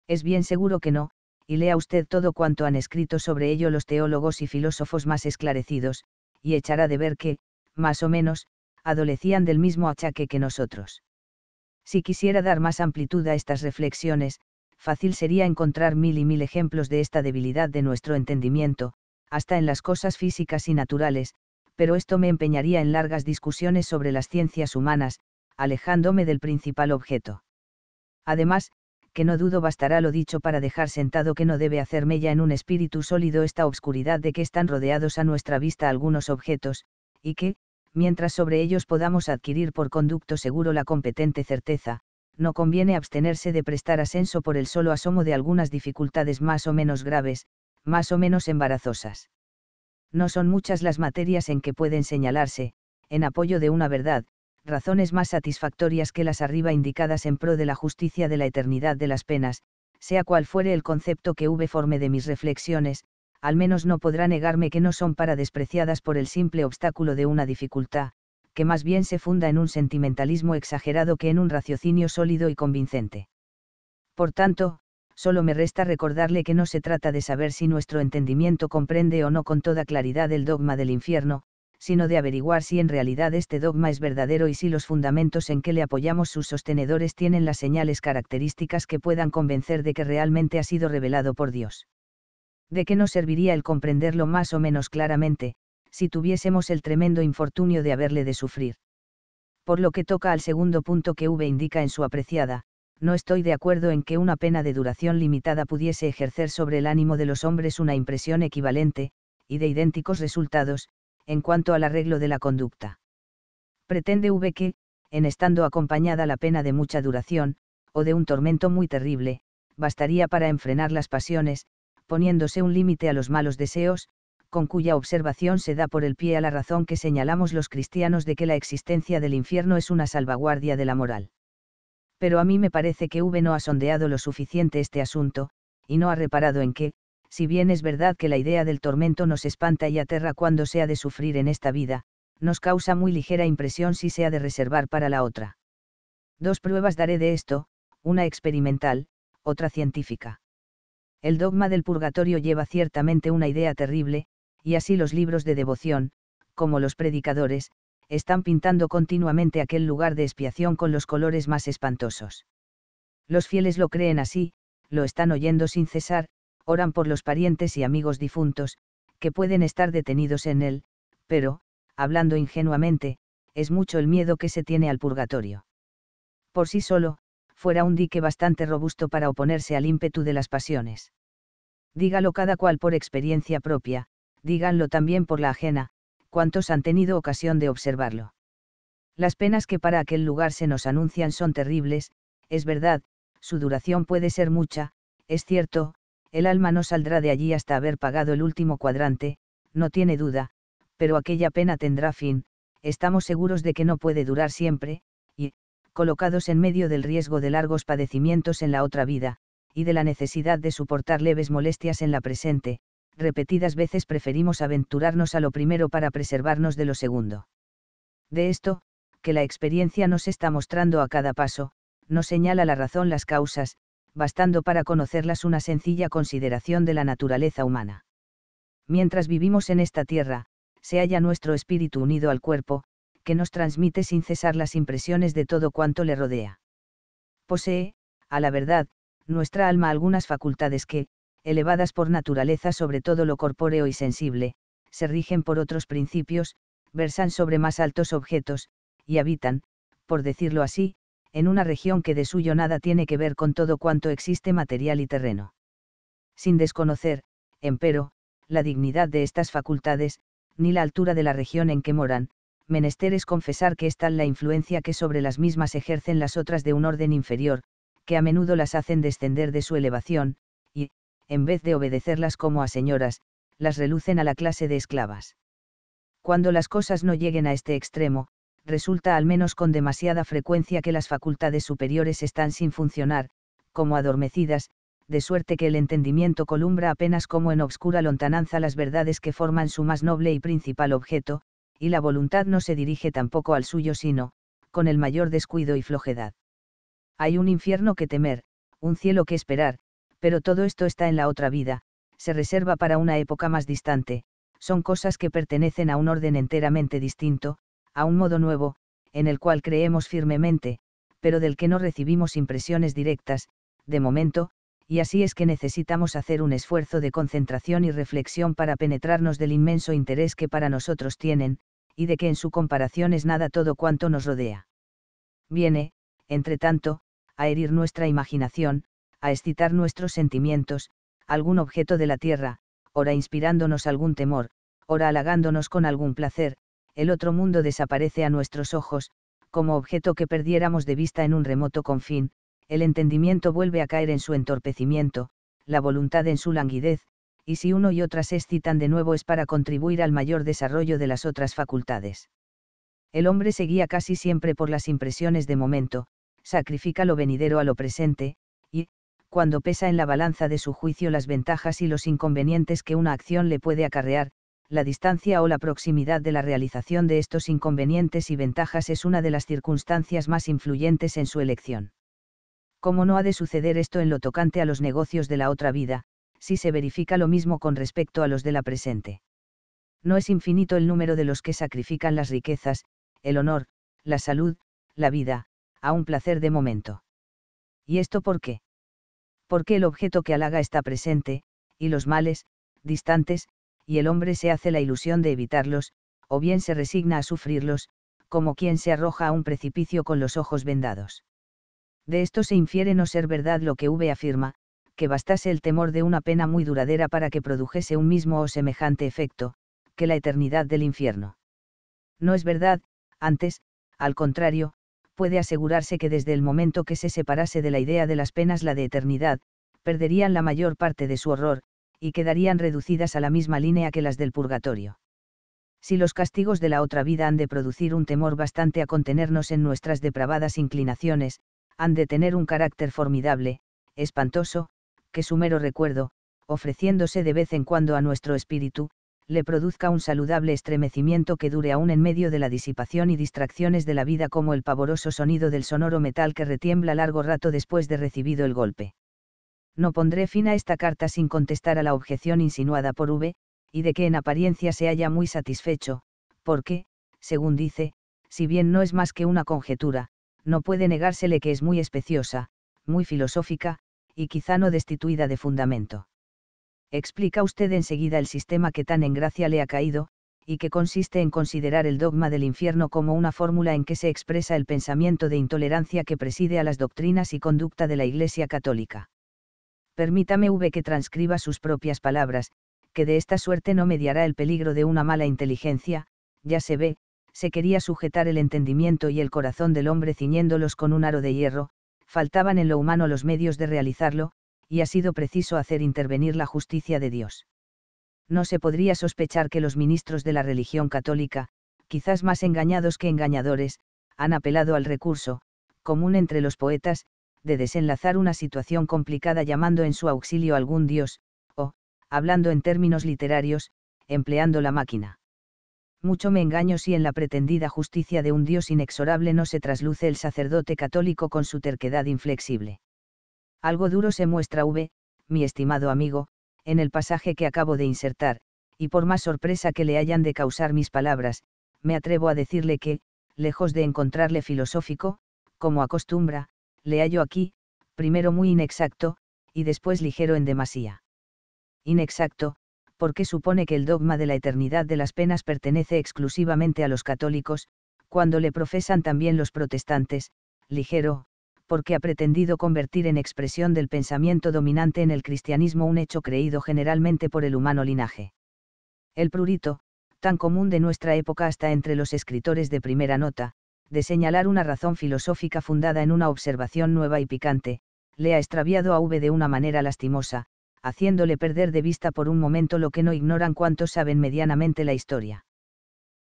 Es bien seguro que no, y lea usted todo cuanto han escrito sobre ello los teólogos y filósofos más esclarecidos, y echará de ver que, más o menos, adolecían del mismo achaque que nosotros. Si quisiera dar más amplitud a estas reflexiones, fácil sería encontrar mil y mil ejemplos de esta debilidad de nuestro entendimiento, hasta en las cosas físicas y naturales, pero esto me empeñaría en largas discusiones sobre las ciencias humanas, alejándome del principal objeto. Además, que no dudo bastará lo dicho para dejar sentado que no debe hacerme ya en un espíritu sólido esta obscuridad de que están rodeados a nuestra vista algunos objetos, y que, mientras sobre ellos podamos adquirir por conducto seguro la competente certeza, no conviene abstenerse de prestar ascenso por el solo asomo de algunas dificultades más o menos graves, más o menos embarazosas. No son muchas las materias en que pueden señalarse, en apoyo de una verdad, razones más satisfactorias que las arriba indicadas en pro de la justicia de la eternidad de las penas, sea cual fuere el concepto que hube forme de mis reflexiones, al menos no podrá negarme que no son para despreciadas por el simple obstáculo de una dificultad, que más bien se funda en un sentimentalismo exagerado que en un raciocinio sólido y convincente. Por tanto, solo me resta recordarle que no se trata de saber si nuestro entendimiento comprende o no con toda claridad el dogma del infierno, sino de averiguar si en realidad este dogma es verdadero y si los fundamentos en que le apoyamos sus sostenedores tienen las señales características que puedan convencer de que realmente ha sido revelado por Dios. ¿De qué nos serviría el comprenderlo más o menos claramente, si tuviésemos el tremendo infortunio de haberle de sufrir. Por lo que toca al segundo punto que V indica en su apreciada, no estoy de acuerdo en que una pena de duración limitada pudiese ejercer sobre el ánimo de los hombres una impresión equivalente, y de idénticos resultados, en cuanto al arreglo de la conducta. Pretende V que, en estando acompañada la pena de mucha duración, o de un tormento muy terrible, bastaría para enfrenar las pasiones, poniéndose un límite a los malos deseos, con cuya observación se da por el pie a la razón que señalamos los cristianos de que la existencia del infierno es una salvaguardia de la moral. Pero a mí me parece que V no ha sondeado lo suficiente este asunto, y no ha reparado en que, si bien es verdad que la idea del tormento nos espanta y aterra cuando sea ha de sufrir en esta vida, nos causa muy ligera impresión si se ha de reservar para la otra. Dos pruebas daré de esto, una experimental, otra científica. El dogma del purgatorio lleva ciertamente una idea terrible, y así los libros de devoción, como los predicadores, están pintando continuamente aquel lugar de expiación con los colores más espantosos. Los fieles lo creen así, lo están oyendo sin cesar, oran por los parientes y amigos difuntos, que pueden estar detenidos en él, pero, hablando ingenuamente, es mucho el miedo que se tiene al purgatorio. Por sí solo, fuera un dique bastante robusto para oponerse al ímpetu de las pasiones. Dígalo cada cual por experiencia propia, díganlo también por la ajena, cuantos han tenido ocasión de observarlo. Las penas que para aquel lugar se nos anuncian son terribles, es verdad, su duración puede ser mucha, es cierto, el alma no saldrá de allí hasta haber pagado el último cuadrante, no tiene duda, pero aquella pena tendrá fin, estamos seguros de que no puede durar siempre, y, colocados en medio del riesgo de largos padecimientos en la otra vida, y de la necesidad de soportar leves molestias en la presente, repetidas veces preferimos aventurarnos a lo primero para preservarnos de lo segundo. De esto, que la experiencia nos está mostrando a cada paso, nos señala la razón las causas, bastando para conocerlas una sencilla consideración de la naturaleza humana. Mientras vivimos en esta tierra, se halla nuestro espíritu unido al cuerpo, que nos transmite sin cesar las impresiones de todo cuanto le rodea. Posee, a la verdad, nuestra alma algunas facultades que, elevadas por naturaleza sobre todo lo corpóreo y sensible, se rigen por otros principios, versan sobre más altos objetos, y habitan, por decirlo así, en una región que de suyo nada tiene que ver con todo cuanto existe material y terreno. Sin desconocer, empero, la dignidad de estas facultades, ni la altura de la región en que moran, menester es confesar que es tal la influencia que sobre las mismas ejercen las otras de un orden inferior, que a menudo las hacen descender de su elevación, en vez de obedecerlas como a señoras, las relucen a la clase de esclavas. Cuando las cosas no lleguen a este extremo, resulta al menos con demasiada frecuencia que las facultades superiores están sin funcionar, como adormecidas, de suerte que el entendimiento columbra apenas como en obscura lontananza las verdades que forman su más noble y principal objeto, y la voluntad no se dirige tampoco al suyo sino, con el mayor descuido y flojedad. Hay un infierno que temer, un cielo que esperar, pero todo esto está en la otra vida, se reserva para una época más distante, son cosas que pertenecen a un orden enteramente distinto, a un modo nuevo, en el cual creemos firmemente, pero del que no recibimos impresiones directas, de momento, y así es que necesitamos hacer un esfuerzo de concentración y reflexión para penetrarnos del inmenso interés que para nosotros tienen, y de que en su comparación es nada todo cuanto nos rodea. Viene, entre tanto, a herir nuestra imaginación, a excitar nuestros sentimientos, algún objeto de la tierra, ora inspirándonos algún temor, ora halagándonos con algún placer, el otro mundo desaparece a nuestros ojos, como objeto que perdiéramos de vista en un remoto confín, el entendimiento vuelve a caer en su entorpecimiento, la voluntad en su languidez, y si uno y otra se excitan de nuevo es para contribuir al mayor desarrollo de las otras facultades. El hombre se guía casi siempre por las impresiones de momento, sacrifica lo venidero a lo presente, cuando pesa en la balanza de su juicio las ventajas y los inconvenientes que una acción le puede acarrear, la distancia o la proximidad de la realización de estos inconvenientes y ventajas es una de las circunstancias más influyentes en su elección. Como no ha de suceder esto en lo tocante a los negocios de la otra vida, si se verifica lo mismo con respecto a los de la presente. No es infinito el número de los que sacrifican las riquezas, el honor, la salud, la vida, a un placer de momento. ¿Y esto por qué? porque el objeto que halaga está presente, y los males, distantes, y el hombre se hace la ilusión de evitarlos, o bien se resigna a sufrirlos, como quien se arroja a un precipicio con los ojos vendados. De esto se infiere no ser verdad lo que V afirma, que bastase el temor de una pena muy duradera para que produjese un mismo o semejante efecto, que la eternidad del infierno. No es verdad, antes, al contrario, puede asegurarse que desde el momento que se separase de la idea de las penas la de eternidad, perderían la mayor parte de su horror, y quedarían reducidas a la misma línea que las del purgatorio. Si los castigos de la otra vida han de producir un temor bastante a contenernos en nuestras depravadas inclinaciones, han de tener un carácter formidable, espantoso, que su mero recuerdo, ofreciéndose de vez en cuando a nuestro espíritu, le produzca un saludable estremecimiento que dure aún en medio de la disipación y distracciones de la vida como el pavoroso sonido del sonoro metal que retiembla largo rato después de recibido el golpe. No pondré fin a esta carta sin contestar a la objeción insinuada por V, y de que en apariencia se haya muy satisfecho, porque, según dice, si bien no es más que una conjetura, no puede negársele que es muy especiosa, muy filosófica, y quizá no destituida de fundamento. Explica usted enseguida el sistema que tan en gracia le ha caído, y que consiste en considerar el dogma del infierno como una fórmula en que se expresa el pensamiento de intolerancia que preside a las doctrinas y conducta de la Iglesia Católica. Permítame V que transcriba sus propias palabras, que de esta suerte no mediará el peligro de una mala inteligencia, ya se ve, se quería sujetar el entendimiento y el corazón del hombre ciñéndolos con un aro de hierro, faltaban en lo humano los medios de realizarlo, y ha sido preciso hacer intervenir la justicia de Dios. No se podría sospechar que los ministros de la religión católica, quizás más engañados que engañadores, han apelado al recurso, común entre los poetas, de desenlazar una situación complicada llamando en su auxilio a algún dios, o, hablando en términos literarios, empleando la máquina. Mucho me engaño si en la pretendida justicia de un dios inexorable no se trasluce el sacerdote católico con su terquedad inflexible. Algo duro se muestra V, mi estimado amigo, en el pasaje que acabo de insertar, y por más sorpresa que le hayan de causar mis palabras, me atrevo a decirle que, lejos de encontrarle filosófico, como acostumbra, le hallo aquí, primero muy inexacto, y después ligero en demasía. Inexacto, porque supone que el dogma de la eternidad de las penas pertenece exclusivamente a los católicos, cuando le profesan también los protestantes, ligero, porque ha pretendido convertir en expresión del pensamiento dominante en el cristianismo un hecho creído generalmente por el humano linaje. El prurito, tan común de nuestra época hasta entre los escritores de primera nota, de señalar una razón filosófica fundada en una observación nueva y picante, le ha extraviado a V de una manera lastimosa, haciéndole perder de vista por un momento lo que no ignoran cuantos saben medianamente la historia.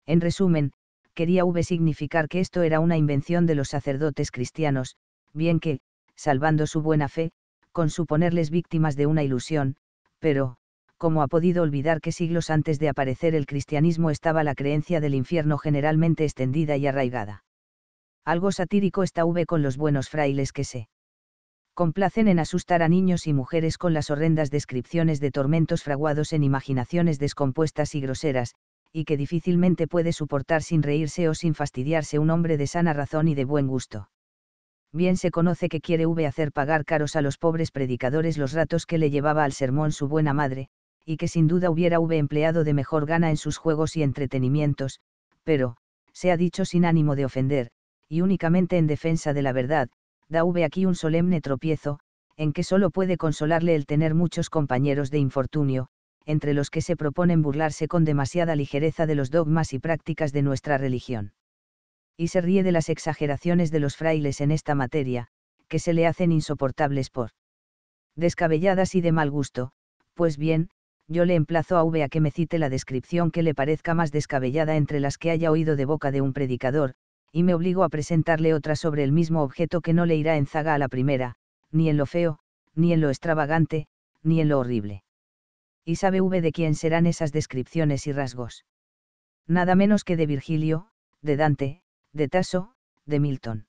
En resumen, quería V significar que esto era una invención de los sacerdotes cristianos, bien que, salvando su buena fe, con suponerles víctimas de una ilusión, pero, ¿cómo ha podido olvidar que siglos antes de aparecer el cristianismo estaba la creencia del infierno generalmente extendida y arraigada? Algo satírico está V con los buenos frailes que se complacen en asustar a niños y mujeres con las horrendas descripciones de tormentos fraguados en imaginaciones descompuestas y groseras, y que difícilmente puede soportar sin reírse o sin fastidiarse un hombre de sana razón y de buen gusto bien se conoce que quiere V hacer pagar caros a los pobres predicadores los ratos que le llevaba al sermón su buena madre, y que sin duda hubiera V empleado de mejor gana en sus juegos y entretenimientos, pero, se ha dicho sin ánimo de ofender, y únicamente en defensa de la verdad, da V aquí un solemne tropiezo, en que solo puede consolarle el tener muchos compañeros de infortunio, entre los que se proponen burlarse con demasiada ligereza de los dogmas y prácticas de nuestra religión y se ríe de las exageraciones de los frailes en esta materia, que se le hacen insoportables por descabelladas y de mal gusto, pues bien, yo le emplazo a V a que me cite la descripción que le parezca más descabellada entre las que haya oído de boca de un predicador, y me obligo a presentarle otra sobre el mismo objeto que no le irá en zaga a la primera, ni en lo feo, ni en lo extravagante, ni en lo horrible. ¿Y sabe V de quién serán esas descripciones y rasgos? Nada menos que de Virgilio, de Dante, de Tasso, de Milton.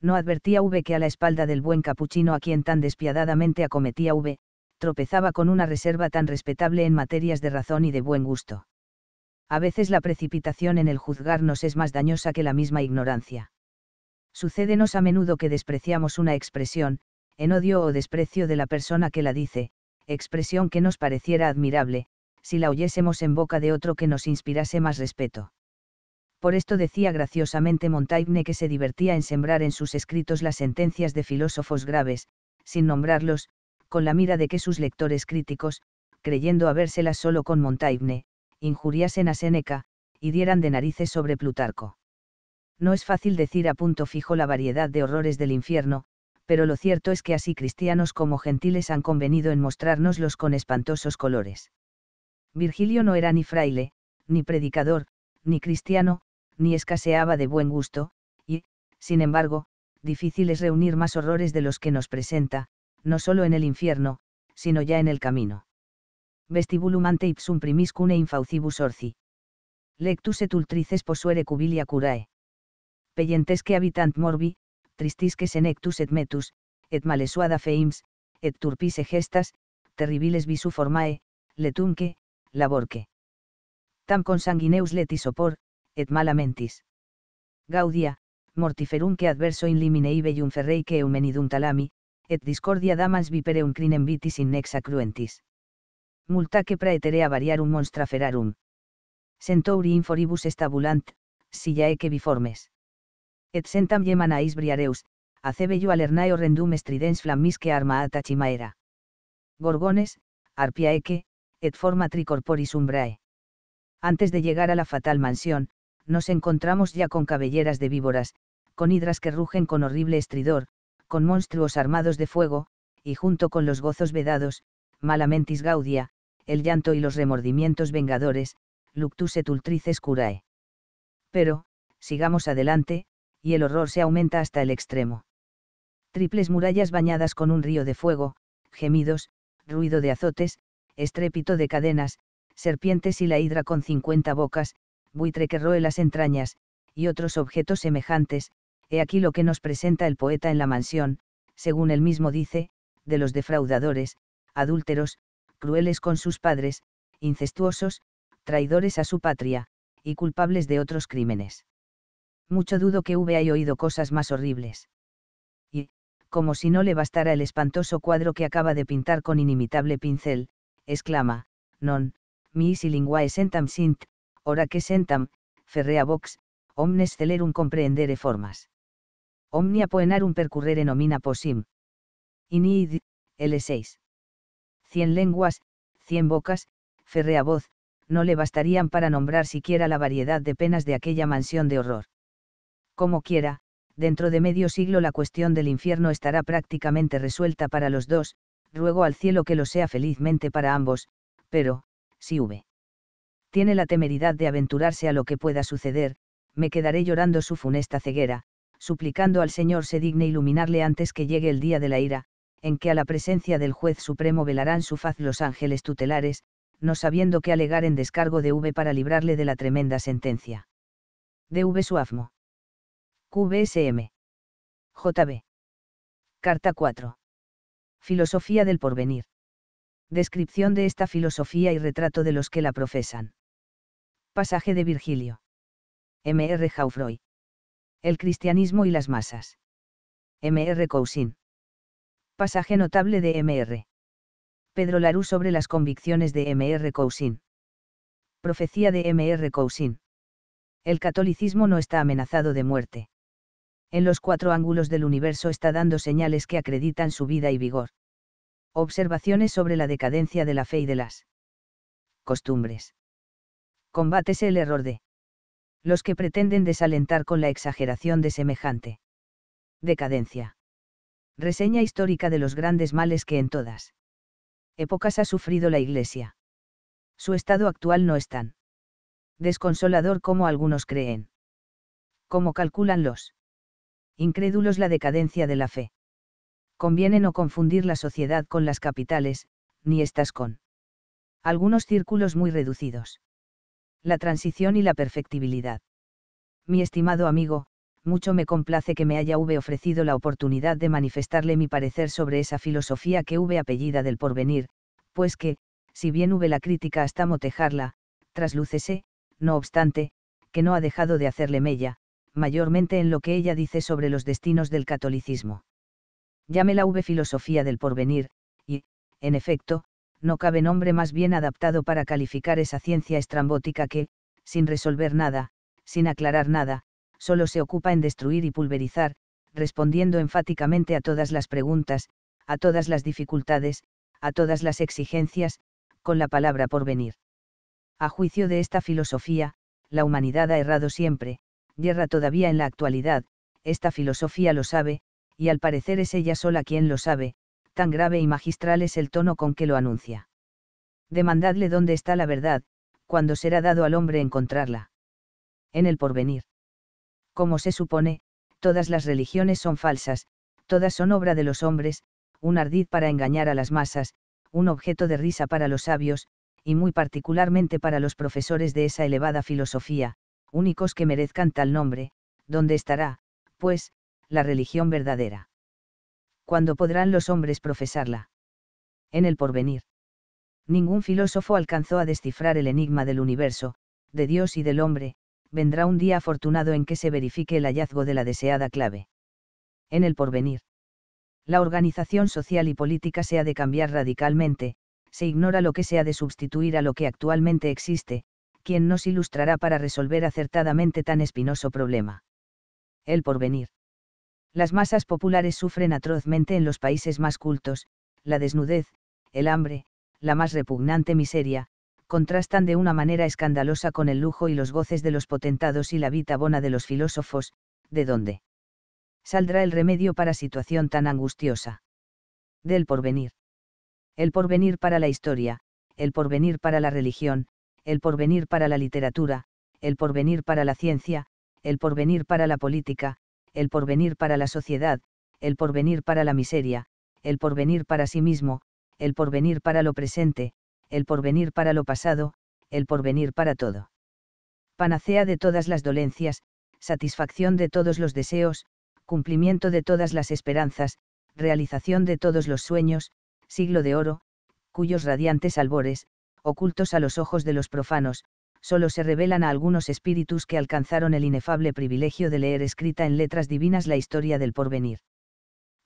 No advertía V que a la espalda del buen capuchino a quien tan despiadadamente acometía V, tropezaba con una reserva tan respetable en materias de razón y de buen gusto. A veces la precipitación en el juzgarnos es más dañosa que la misma ignorancia. Sucédenos a menudo que despreciamos una expresión, en odio o desprecio de la persona que la dice, expresión que nos pareciera admirable, si la oyésemos en boca de otro que nos inspirase más respeto por esto decía graciosamente Montaigne que se divertía en sembrar en sus escritos las sentencias de filósofos graves, sin nombrarlos, con la mira de que sus lectores críticos, creyendo habérselas solo con Montaigne, injuriasen a Séneca, y dieran de narices sobre Plutarco. No es fácil decir a punto fijo la variedad de horrores del infierno, pero lo cierto es que así cristianos como gentiles han convenido en mostrárnoslos con espantosos colores. Virgilio no era ni fraile, ni predicador, ni cristiano, ni escaseaba de buen gusto, y, sin embargo, difícil es reunir más horrores de los que nos presenta, no solo en el infierno, sino ya en el camino. Vestibulum ante ipsum primis infaucibus orci. Lectus et ultrices posuere cubilia curae. Pellentesque habitant morbi, tristisque senectus et metus, et malesuada feims, et turpise gestas, terribiles visu formae, letunque, laborque. Tam consanguineus letis opor, et malamentis. Gaudia, mortiferum que adverso in limine ibe ferreique eumenidum talami, et discordia damas vipere un crinem vitis nexa cruentis. Multaque praeterea variarum monstra ferarum. Centauri inforibus estabulant, sillaeque biformes. Et sentam isbriareus, briareus, yo alernae rendum estridens que arma atachimaera. chimaera. Gorgones, arpiaeque, et forma tricorporis umbrae. Antes de llegar a la fatal mansión, nos encontramos ya con cabelleras de víboras, con hidras que rugen con horrible estridor, con monstruos armados de fuego, y junto con los gozos vedados, malamentis gaudia, el llanto y los remordimientos vengadores, luctus et ultrices curae. Pero, sigamos adelante, y el horror se aumenta hasta el extremo. Triples murallas bañadas con un río de fuego, gemidos, ruido de azotes, estrépito de cadenas, serpientes y la hidra con cincuenta bocas, buitre que roe las entrañas, y otros objetos semejantes, he aquí lo que nos presenta el poeta en la mansión, según él mismo dice, de los defraudadores, adúlteros, crueles con sus padres, incestuosos, traidores a su patria, y culpables de otros crímenes. Mucho dudo que hube haya oído cosas más horribles. Y, como si no le bastara el espantoso cuadro que acaba de pintar con inimitable pincel, exclama, non, mi si lingua sint, ora que sentam, ferrea vox, omnes celerum comprendere formas. Omnia poenarum percurrere nomina posim. Inid, L6. Cien lenguas, cien bocas, ferrea voz, no le bastarían para nombrar siquiera la variedad de penas de aquella mansión de horror. Como quiera, dentro de medio siglo la cuestión del infierno estará prácticamente resuelta para los dos, ruego al cielo que lo sea felizmente para ambos, pero, si v tiene la temeridad de aventurarse a lo que pueda suceder, me quedaré llorando su funesta ceguera, suplicando al Señor se digne iluminarle antes que llegue el día de la ira, en que a la presencia del juez supremo velarán su faz los ángeles tutelares, no sabiendo qué alegar en descargo de V para librarle de la tremenda sentencia. DV Suafmo. QBSM. JB. Carta 4. Filosofía del porvenir descripción de esta filosofía y retrato de los que la profesan. Pasaje de Virgilio. M.R. R. Jaufroy. El cristianismo y las masas. M.R. Cousin. Pasaje notable de M.R. Pedro Larú sobre las convicciones de M.R. Cousin. Profecía de M.R. Cousin. El catolicismo no está amenazado de muerte. En los cuatro ángulos del universo está dando señales que acreditan su vida y vigor. Observaciones sobre la decadencia de la fe y de las costumbres. Combátese el error de los que pretenden desalentar con la exageración de semejante decadencia. Reseña histórica de los grandes males que en todas épocas ha sufrido la Iglesia. Su estado actual no es tan desconsolador como algunos creen. Como calculan los incrédulos la decadencia de la fe conviene no confundir la sociedad con las capitales, ni estas con algunos círculos muy reducidos. La transición y la perfectibilidad. Mi estimado amigo, mucho me complace que me haya ofrecido la oportunidad de manifestarle mi parecer sobre esa filosofía que hube apellida del porvenir, pues que, si bien hube la crítica hasta motejarla, traslúcese, no obstante, que no ha dejado de hacerle mella, mayormente en lo que ella dice sobre los destinos del catolicismo llame la V filosofía del porvenir, y, en efecto, no cabe nombre más bien adaptado para calificar esa ciencia estrambótica que, sin resolver nada, sin aclarar nada, solo se ocupa en destruir y pulverizar, respondiendo enfáticamente a todas las preguntas, a todas las dificultades, a todas las exigencias, con la palabra porvenir. A juicio de esta filosofía, la humanidad ha errado siempre, yerra todavía en la actualidad, esta filosofía lo sabe, y al parecer es ella sola quien lo sabe, tan grave y magistral es el tono con que lo anuncia. Demandadle dónde está la verdad, cuando será dado al hombre encontrarla. En el porvenir. Como se supone, todas las religiones son falsas, todas son obra de los hombres, un ardid para engañar a las masas, un objeto de risa para los sabios, y muy particularmente para los profesores de esa elevada filosofía, únicos que merezcan tal nombre, ¿dónde estará, pues, la religión verdadera. ¿Cuándo podrán los hombres profesarla? En el porvenir. Ningún filósofo alcanzó a descifrar el enigma del universo, de Dios y del hombre, vendrá un día afortunado en que se verifique el hallazgo de la deseada clave. En el porvenir. La organización social y política se ha de cambiar radicalmente, se ignora lo que se ha de sustituir a lo que actualmente existe, quien nos ilustrará para resolver acertadamente tan espinoso problema. El porvenir. Las masas populares sufren atrozmente en los países más cultos, la desnudez, el hambre, la más repugnante miseria, contrastan de una manera escandalosa con el lujo y los goces de los potentados y la vida bona de los filósofos, ¿de dónde? Saldrá el remedio para situación tan angustiosa. Del porvenir. El porvenir para la historia, el porvenir para la religión, el porvenir para la literatura, el porvenir para la ciencia, el porvenir para la política, el porvenir para la sociedad, el porvenir para la miseria, el porvenir para sí mismo, el porvenir para lo presente, el porvenir para lo pasado, el porvenir para todo. Panacea de todas las dolencias, satisfacción de todos los deseos, cumplimiento de todas las esperanzas, realización de todos los sueños, siglo de oro, cuyos radiantes albores, ocultos a los ojos de los profanos, solo se revelan a algunos espíritus que alcanzaron el inefable privilegio de leer escrita en letras divinas la historia del porvenir.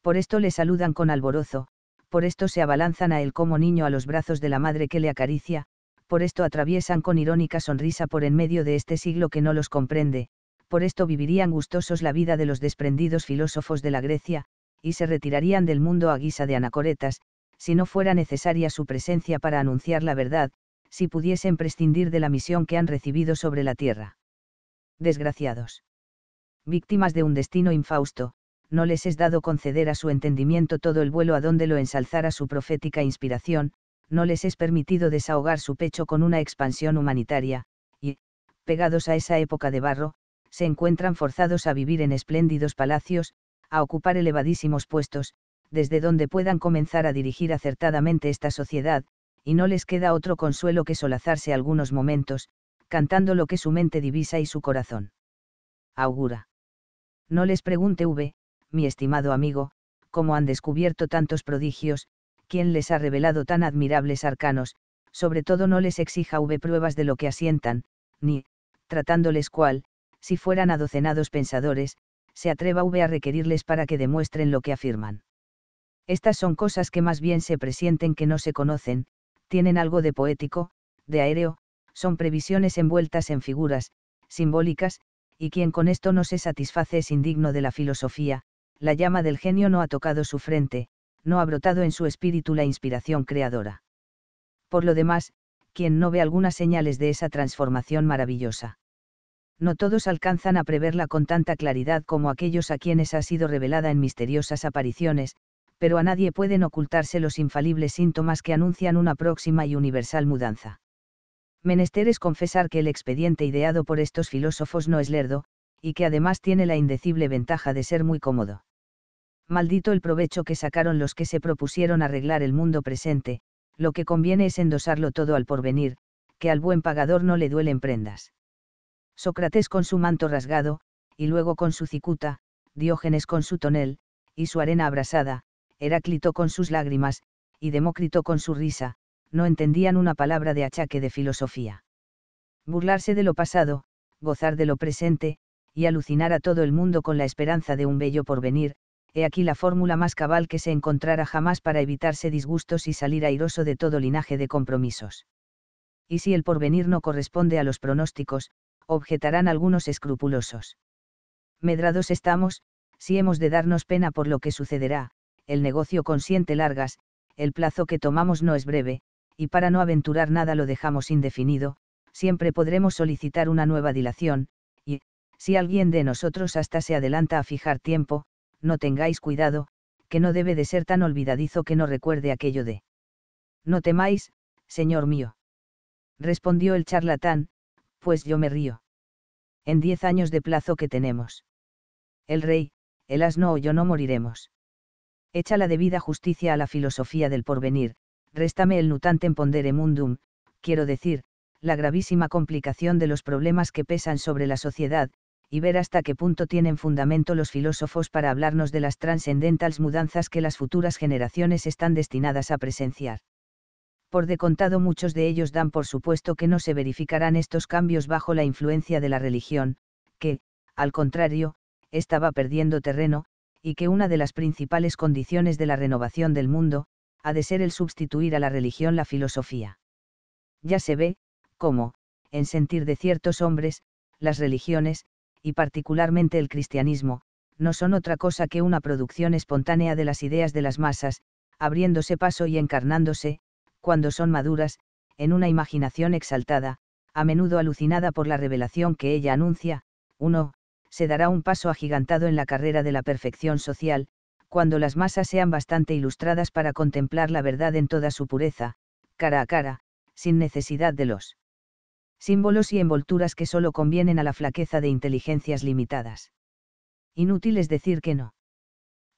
Por esto le saludan con alborozo, por esto se abalanzan a él como niño a los brazos de la madre que le acaricia, por esto atraviesan con irónica sonrisa por en medio de este siglo que no los comprende, por esto vivirían gustosos la vida de los desprendidos filósofos de la Grecia, y se retirarían del mundo a guisa de anacoretas, si no fuera necesaria su presencia para anunciar la verdad, si pudiesen prescindir de la misión que han recibido sobre la tierra. Desgraciados. Víctimas de un destino infausto, no les es dado conceder a su entendimiento todo el vuelo a donde lo ensalzara su profética inspiración, no les es permitido desahogar su pecho con una expansión humanitaria, y, pegados a esa época de barro, se encuentran forzados a vivir en espléndidos palacios, a ocupar elevadísimos puestos, desde donde puedan comenzar a dirigir acertadamente esta sociedad, y no les queda otro consuelo que solazarse algunos momentos, cantando lo que su mente divisa y su corazón. Augura. No les pregunte V, mi estimado amigo, cómo han descubierto tantos prodigios, quién les ha revelado tan admirables arcanos, sobre todo no les exija V pruebas de lo que asientan, ni, tratándoles cual, si fueran adocenados pensadores, se atreva V a requerirles para que demuestren lo que afirman. Estas son cosas que más bien se presienten que no se conocen, tienen algo de poético, de aéreo, son previsiones envueltas en figuras, simbólicas, y quien con esto no se satisface es indigno de la filosofía, la llama del genio no ha tocado su frente, no ha brotado en su espíritu la inspiración creadora. Por lo demás, quien no ve algunas señales de esa transformación maravillosa. No todos alcanzan a preverla con tanta claridad como aquellos a quienes ha sido revelada en misteriosas apariciones, pero a nadie pueden ocultarse los infalibles síntomas que anuncian una próxima y universal mudanza. Menester es confesar que el expediente ideado por estos filósofos no es lerdo, y que además tiene la indecible ventaja de ser muy cómodo. Maldito el provecho que sacaron los que se propusieron arreglar el mundo presente, lo que conviene es endosarlo todo al porvenir, que al buen pagador no le duelen prendas. Sócrates con su manto rasgado, y luego con su cicuta, Diógenes con su tonel, y su arena abrasada, Heráclito con sus lágrimas, y Demócrito con su risa, no entendían una palabra de achaque de filosofía. Burlarse de lo pasado, gozar de lo presente, y alucinar a todo el mundo con la esperanza de un bello porvenir, he aquí la fórmula más cabal que se encontrara jamás para evitarse disgustos y salir airoso de todo linaje de compromisos. Y si el porvenir no corresponde a los pronósticos, objetarán algunos escrupulosos. Medrados estamos, si hemos de darnos pena por lo que sucederá, el negocio consiente largas, el plazo que tomamos no es breve, y para no aventurar nada lo dejamos indefinido, siempre podremos solicitar una nueva dilación, y, si alguien de nosotros hasta se adelanta a fijar tiempo, no tengáis cuidado, que no debe de ser tan olvidadizo que no recuerde aquello de. No temáis, señor mío. Respondió el charlatán, pues yo me río. En diez años de plazo que tenemos. El rey, el asno o yo no moriremos echa la debida justicia a la filosofía del porvenir, réstame el nutantem pondere mundum, quiero decir, la gravísima complicación de los problemas que pesan sobre la sociedad, y ver hasta qué punto tienen fundamento los filósofos para hablarnos de las trascendentales mudanzas que las futuras generaciones están destinadas a presenciar. Por de contado muchos de ellos dan por supuesto que no se verificarán estos cambios bajo la influencia de la religión, que, al contrario, estaba perdiendo terreno, y que una de las principales condiciones de la renovación del mundo, ha de ser el sustituir a la religión la filosofía. Ya se ve, cómo, en sentir de ciertos hombres, las religiones, y particularmente el cristianismo, no son otra cosa que una producción espontánea de las ideas de las masas, abriéndose paso y encarnándose, cuando son maduras, en una imaginación exaltada, a menudo alucinada por la revelación que ella anuncia, uno, se dará un paso agigantado en la carrera de la perfección social, cuando las masas sean bastante ilustradas para contemplar la verdad en toda su pureza, cara a cara, sin necesidad de los símbolos y envolturas que solo convienen a la flaqueza de inteligencias limitadas. Inútil es decir que no.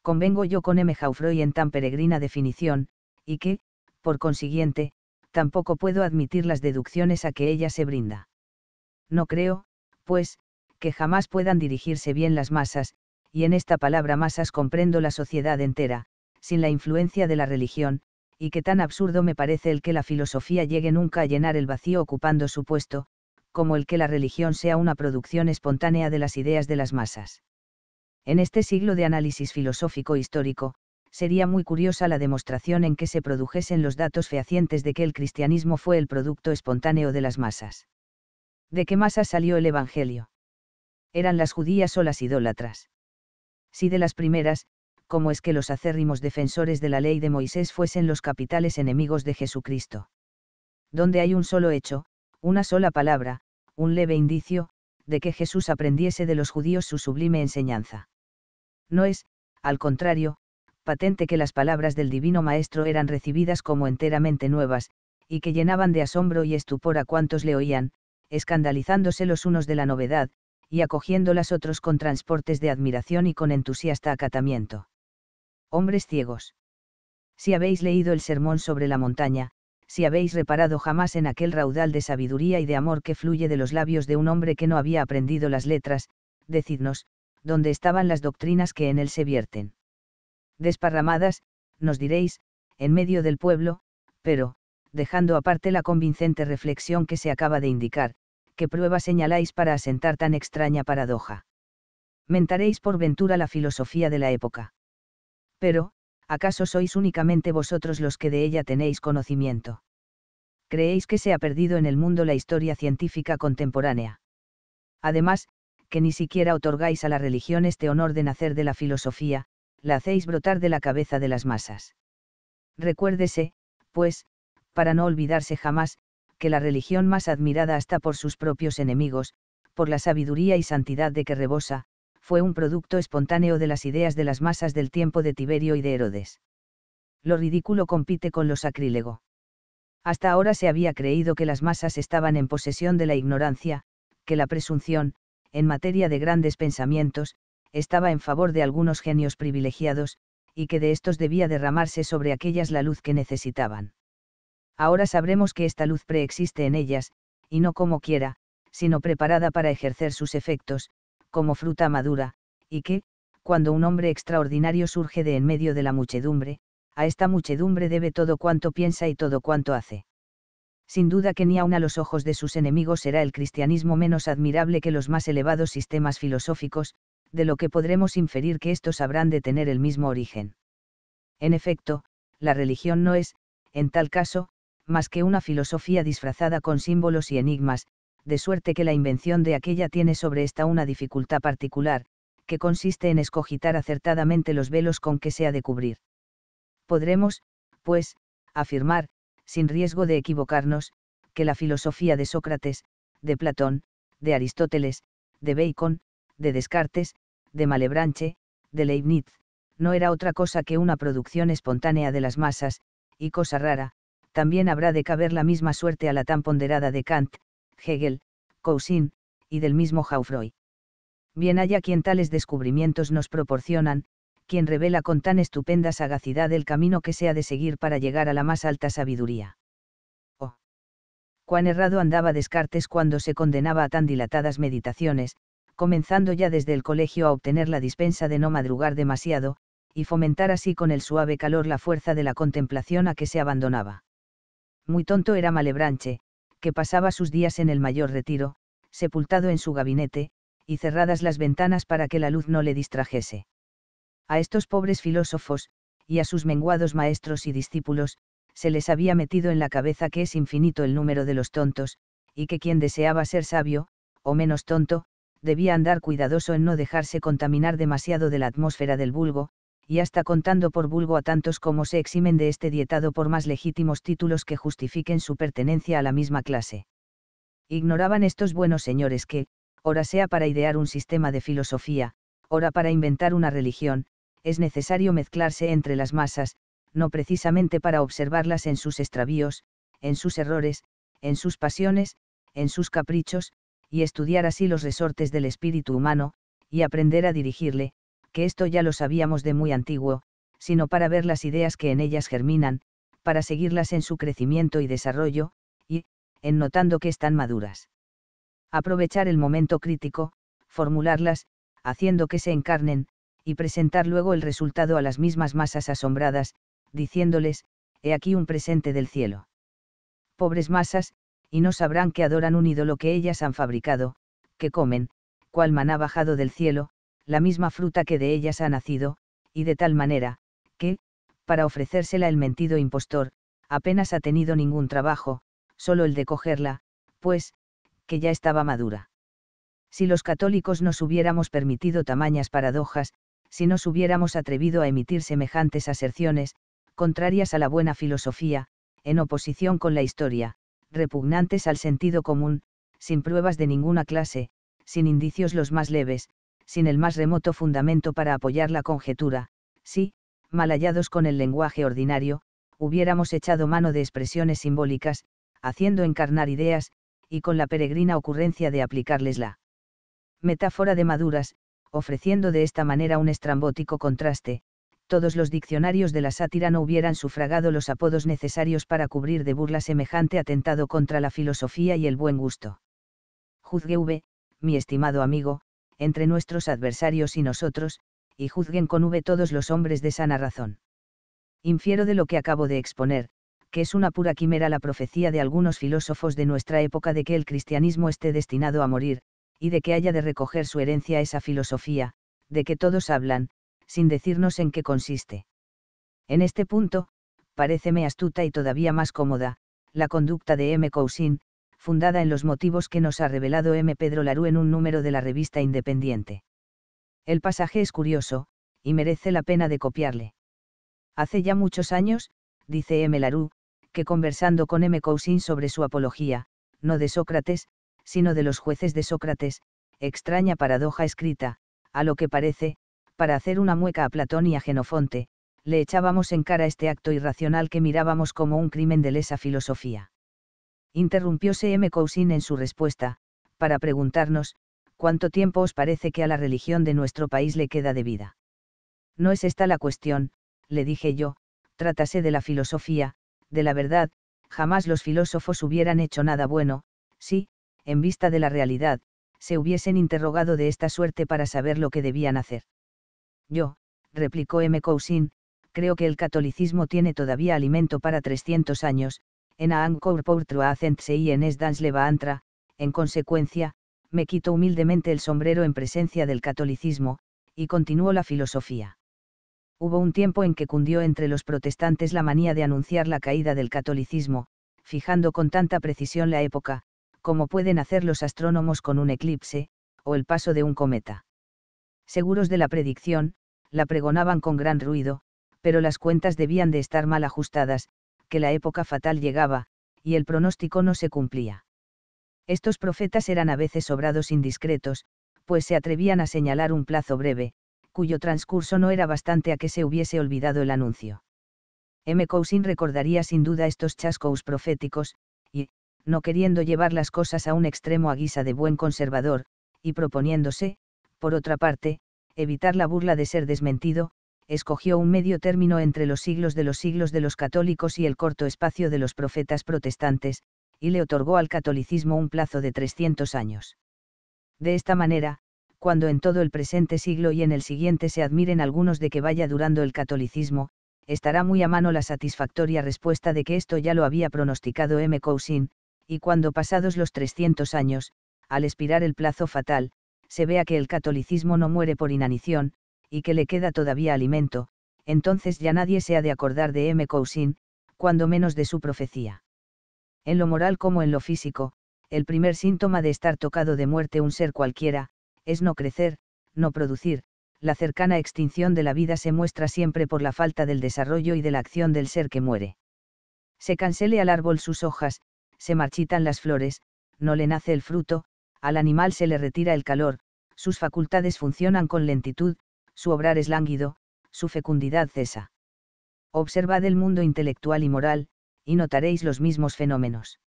Convengo yo con M. Jaufroy en tan peregrina definición, y que, por consiguiente, tampoco puedo admitir las deducciones a que ella se brinda. No creo, pues, que jamás puedan dirigirse bien las masas, y en esta palabra masas comprendo la sociedad entera, sin la influencia de la religión, y que tan absurdo me parece el que la filosofía llegue nunca a llenar el vacío ocupando su puesto, como el que la religión sea una producción espontánea de las ideas de las masas. En este siglo de análisis filosófico histórico, sería muy curiosa la demostración en que se produjesen los datos fehacientes de que el cristianismo fue el producto espontáneo de las masas. ¿De qué masas salió el Evangelio? eran las judías o las idólatras. Si de las primeras, ¿cómo es que los acérrimos defensores de la ley de Moisés fuesen los capitales enemigos de Jesucristo? Donde hay un solo hecho, una sola palabra, un leve indicio, de que Jesús aprendiese de los judíos su sublime enseñanza. No es, al contrario, patente que las palabras del Divino Maestro eran recibidas como enteramente nuevas, y que llenaban de asombro y estupor a cuantos le oían, escandalizándose los unos de la novedad, y acogiéndolas otros con transportes de admiración y con entusiasta acatamiento. Hombres ciegos. Si habéis leído el sermón sobre la montaña, si habéis reparado jamás en aquel raudal de sabiduría y de amor que fluye de los labios de un hombre que no había aprendido las letras, decidnos, dónde estaban las doctrinas que en él se vierten. Desparramadas, nos diréis, en medio del pueblo, pero, dejando aparte la convincente reflexión que se acaba de indicar, ¿qué prueba señaláis para asentar tan extraña paradoja? Mentaréis por ventura la filosofía de la época. Pero, ¿acaso sois únicamente vosotros los que de ella tenéis conocimiento? ¿Creéis que se ha perdido en el mundo la historia científica contemporánea? Además, que ni siquiera otorgáis a la religión este honor de nacer de la filosofía, la hacéis brotar de la cabeza de las masas. Recuérdese, pues, para no olvidarse jamás, que la religión más admirada hasta por sus propios enemigos, por la sabiduría y santidad de que rebosa, fue un producto espontáneo de las ideas de las masas del tiempo de Tiberio y de Herodes. Lo ridículo compite con lo sacrílego. Hasta ahora se había creído que las masas estaban en posesión de la ignorancia, que la presunción, en materia de grandes pensamientos, estaba en favor de algunos genios privilegiados, y que de estos debía derramarse sobre aquellas la luz que necesitaban. Ahora sabremos que esta luz preexiste en ellas, y no como quiera, sino preparada para ejercer sus efectos, como fruta madura, y que, cuando un hombre extraordinario surge de en medio de la muchedumbre, a esta muchedumbre debe todo cuanto piensa y todo cuanto hace. Sin duda que ni aun a los ojos de sus enemigos será el cristianismo menos admirable que los más elevados sistemas filosóficos, de lo que podremos inferir que estos habrán de tener el mismo origen. En efecto, la religión no es, en tal caso, más que una filosofía disfrazada con símbolos y enigmas, de suerte que la invención de aquella tiene sobre esta una dificultad particular, que consiste en escogitar acertadamente los velos con que se ha de cubrir. Podremos, pues, afirmar, sin riesgo de equivocarnos, que la filosofía de Sócrates, de Platón, de Aristóteles, de Bacon, de Descartes, de Malebranche, de Leibniz, no era otra cosa que una producción espontánea de las masas, y cosa rara, también habrá de caber la misma suerte a la tan ponderada de Kant, Hegel, Cousin, y del mismo Jaufroy. Bien haya quien tales descubrimientos nos proporcionan, quien revela con tan estupenda sagacidad el camino que se ha de seguir para llegar a la más alta sabiduría. Oh. Cuán errado andaba Descartes cuando se condenaba a tan dilatadas meditaciones, comenzando ya desde el colegio a obtener la dispensa de no madrugar demasiado, y fomentar así con el suave calor la fuerza de la contemplación a que se abandonaba. Muy tonto era Malebranche, que pasaba sus días en el mayor retiro, sepultado en su gabinete, y cerradas las ventanas para que la luz no le distrajese. A estos pobres filósofos, y a sus menguados maestros y discípulos, se les había metido en la cabeza que es infinito el número de los tontos, y que quien deseaba ser sabio, o menos tonto, debía andar cuidadoso en no dejarse contaminar demasiado de la atmósfera del vulgo, y hasta contando por vulgo a tantos como se eximen de este dietado por más legítimos títulos que justifiquen su pertenencia a la misma clase. Ignoraban estos buenos señores que, ora sea para idear un sistema de filosofía, ora para inventar una religión, es necesario mezclarse entre las masas, no precisamente para observarlas en sus extravíos, en sus errores, en sus pasiones, en sus caprichos, y estudiar así los resortes del espíritu humano, y aprender a dirigirle, que esto ya lo sabíamos de muy antiguo, sino para ver las ideas que en ellas germinan, para seguirlas en su crecimiento y desarrollo, y, en notando que están maduras. Aprovechar el momento crítico, formularlas, haciendo que se encarnen, y presentar luego el resultado a las mismas masas asombradas, diciéndoles, he aquí un presente del cielo. Pobres masas, y no sabrán que adoran un ídolo que ellas han fabricado, que comen, cual maná bajado del cielo, la misma fruta que de ellas ha nacido, y de tal manera, que, para ofrecérsela el mentido impostor, apenas ha tenido ningún trabajo, solo el de cogerla, pues, que ya estaba madura. Si los católicos nos hubiéramos permitido tamañas paradojas, si nos hubiéramos atrevido a emitir semejantes aserciones, contrarias a la buena filosofía, en oposición con la historia, repugnantes al sentido común, sin pruebas de ninguna clase, sin indicios los más leves, sin el más remoto fundamento para apoyar la conjetura, si, mal hallados con el lenguaje ordinario, hubiéramos echado mano de expresiones simbólicas, haciendo encarnar ideas, y con la peregrina ocurrencia de aplicarles la metáfora de maduras, ofreciendo de esta manera un estrambótico contraste, todos los diccionarios de la sátira no hubieran sufragado los apodos necesarios para cubrir de burla semejante atentado contra la filosofía y el buen gusto. Juzgue V, mi estimado amigo, entre nuestros adversarios y nosotros, y juzguen con V todos los hombres de sana razón. Infiero de lo que acabo de exponer, que es una pura quimera la profecía de algunos filósofos de nuestra época de que el cristianismo esté destinado a morir, y de que haya de recoger su herencia esa filosofía, de que todos hablan, sin decirnos en qué consiste. En este punto, paréceme astuta y todavía más cómoda, la conducta de M. Cousin, fundada en los motivos que nos ha revelado M. Pedro Larú en un número de la revista Independiente. El pasaje es curioso, y merece la pena de copiarle. Hace ya muchos años, dice M. Larú, que conversando con M. Cousin sobre su apología, no de Sócrates, sino de los jueces de Sócrates, extraña paradoja escrita, a lo que parece, para hacer una mueca a Platón y a Genofonte, le echábamos en cara este acto irracional que mirábamos como un crimen de lesa filosofía interrumpióse M. Cousin en su respuesta, para preguntarnos, ¿cuánto tiempo os parece que a la religión de nuestro país le queda de vida? No es esta la cuestión, le dije yo, trátase de la filosofía, de la verdad, jamás los filósofos hubieran hecho nada bueno, si, en vista de la realidad, se hubiesen interrogado de esta suerte para saber lo que debían hacer. Yo, replicó M. Cousin, creo que el catolicismo tiene todavía alimento para 300 años, en a por y en es antra, en consecuencia, me quito humildemente el sombrero en presencia del catolicismo, y continuó la filosofía. Hubo un tiempo en que cundió entre los protestantes la manía de anunciar la caída del catolicismo, fijando con tanta precisión la época, como pueden hacer los astrónomos con un eclipse, o el paso de un cometa. Seguros de la predicción, la pregonaban con gran ruido, pero las cuentas debían de estar mal ajustadas, que la época fatal llegaba, y el pronóstico no se cumplía. Estos profetas eran a veces sobrados indiscretos, pues se atrevían a señalar un plazo breve, cuyo transcurso no era bastante a que se hubiese olvidado el anuncio. M. Cousin recordaría sin duda estos chascos proféticos, y, no queriendo llevar las cosas a un extremo a guisa de buen conservador, y proponiéndose, por otra parte, evitar la burla de ser desmentido, escogió un medio término entre los siglos de los siglos de los católicos y el corto espacio de los profetas protestantes, y le otorgó al catolicismo un plazo de 300 años. De esta manera, cuando en todo el presente siglo y en el siguiente se admiren algunos de que vaya durando el catolicismo, estará muy a mano la satisfactoria respuesta de que esto ya lo había pronosticado M. Cousin, y cuando pasados los 300 años, al expirar el plazo fatal, se vea que el catolicismo no muere por inanición, y que le queda todavía alimento, entonces ya nadie se ha de acordar de M. Cousin, cuando menos de su profecía. En lo moral como en lo físico, el primer síntoma de estar tocado de muerte un ser cualquiera, es no crecer, no producir, la cercana extinción de la vida se muestra siempre por la falta del desarrollo y de la acción del ser que muere. Se cancele al árbol sus hojas, se marchitan las flores, no le nace el fruto, al animal se le retira el calor, sus facultades funcionan con lentitud, su obrar es lánguido, su fecundidad cesa. Observad el mundo intelectual y moral, y notaréis los mismos fenómenos.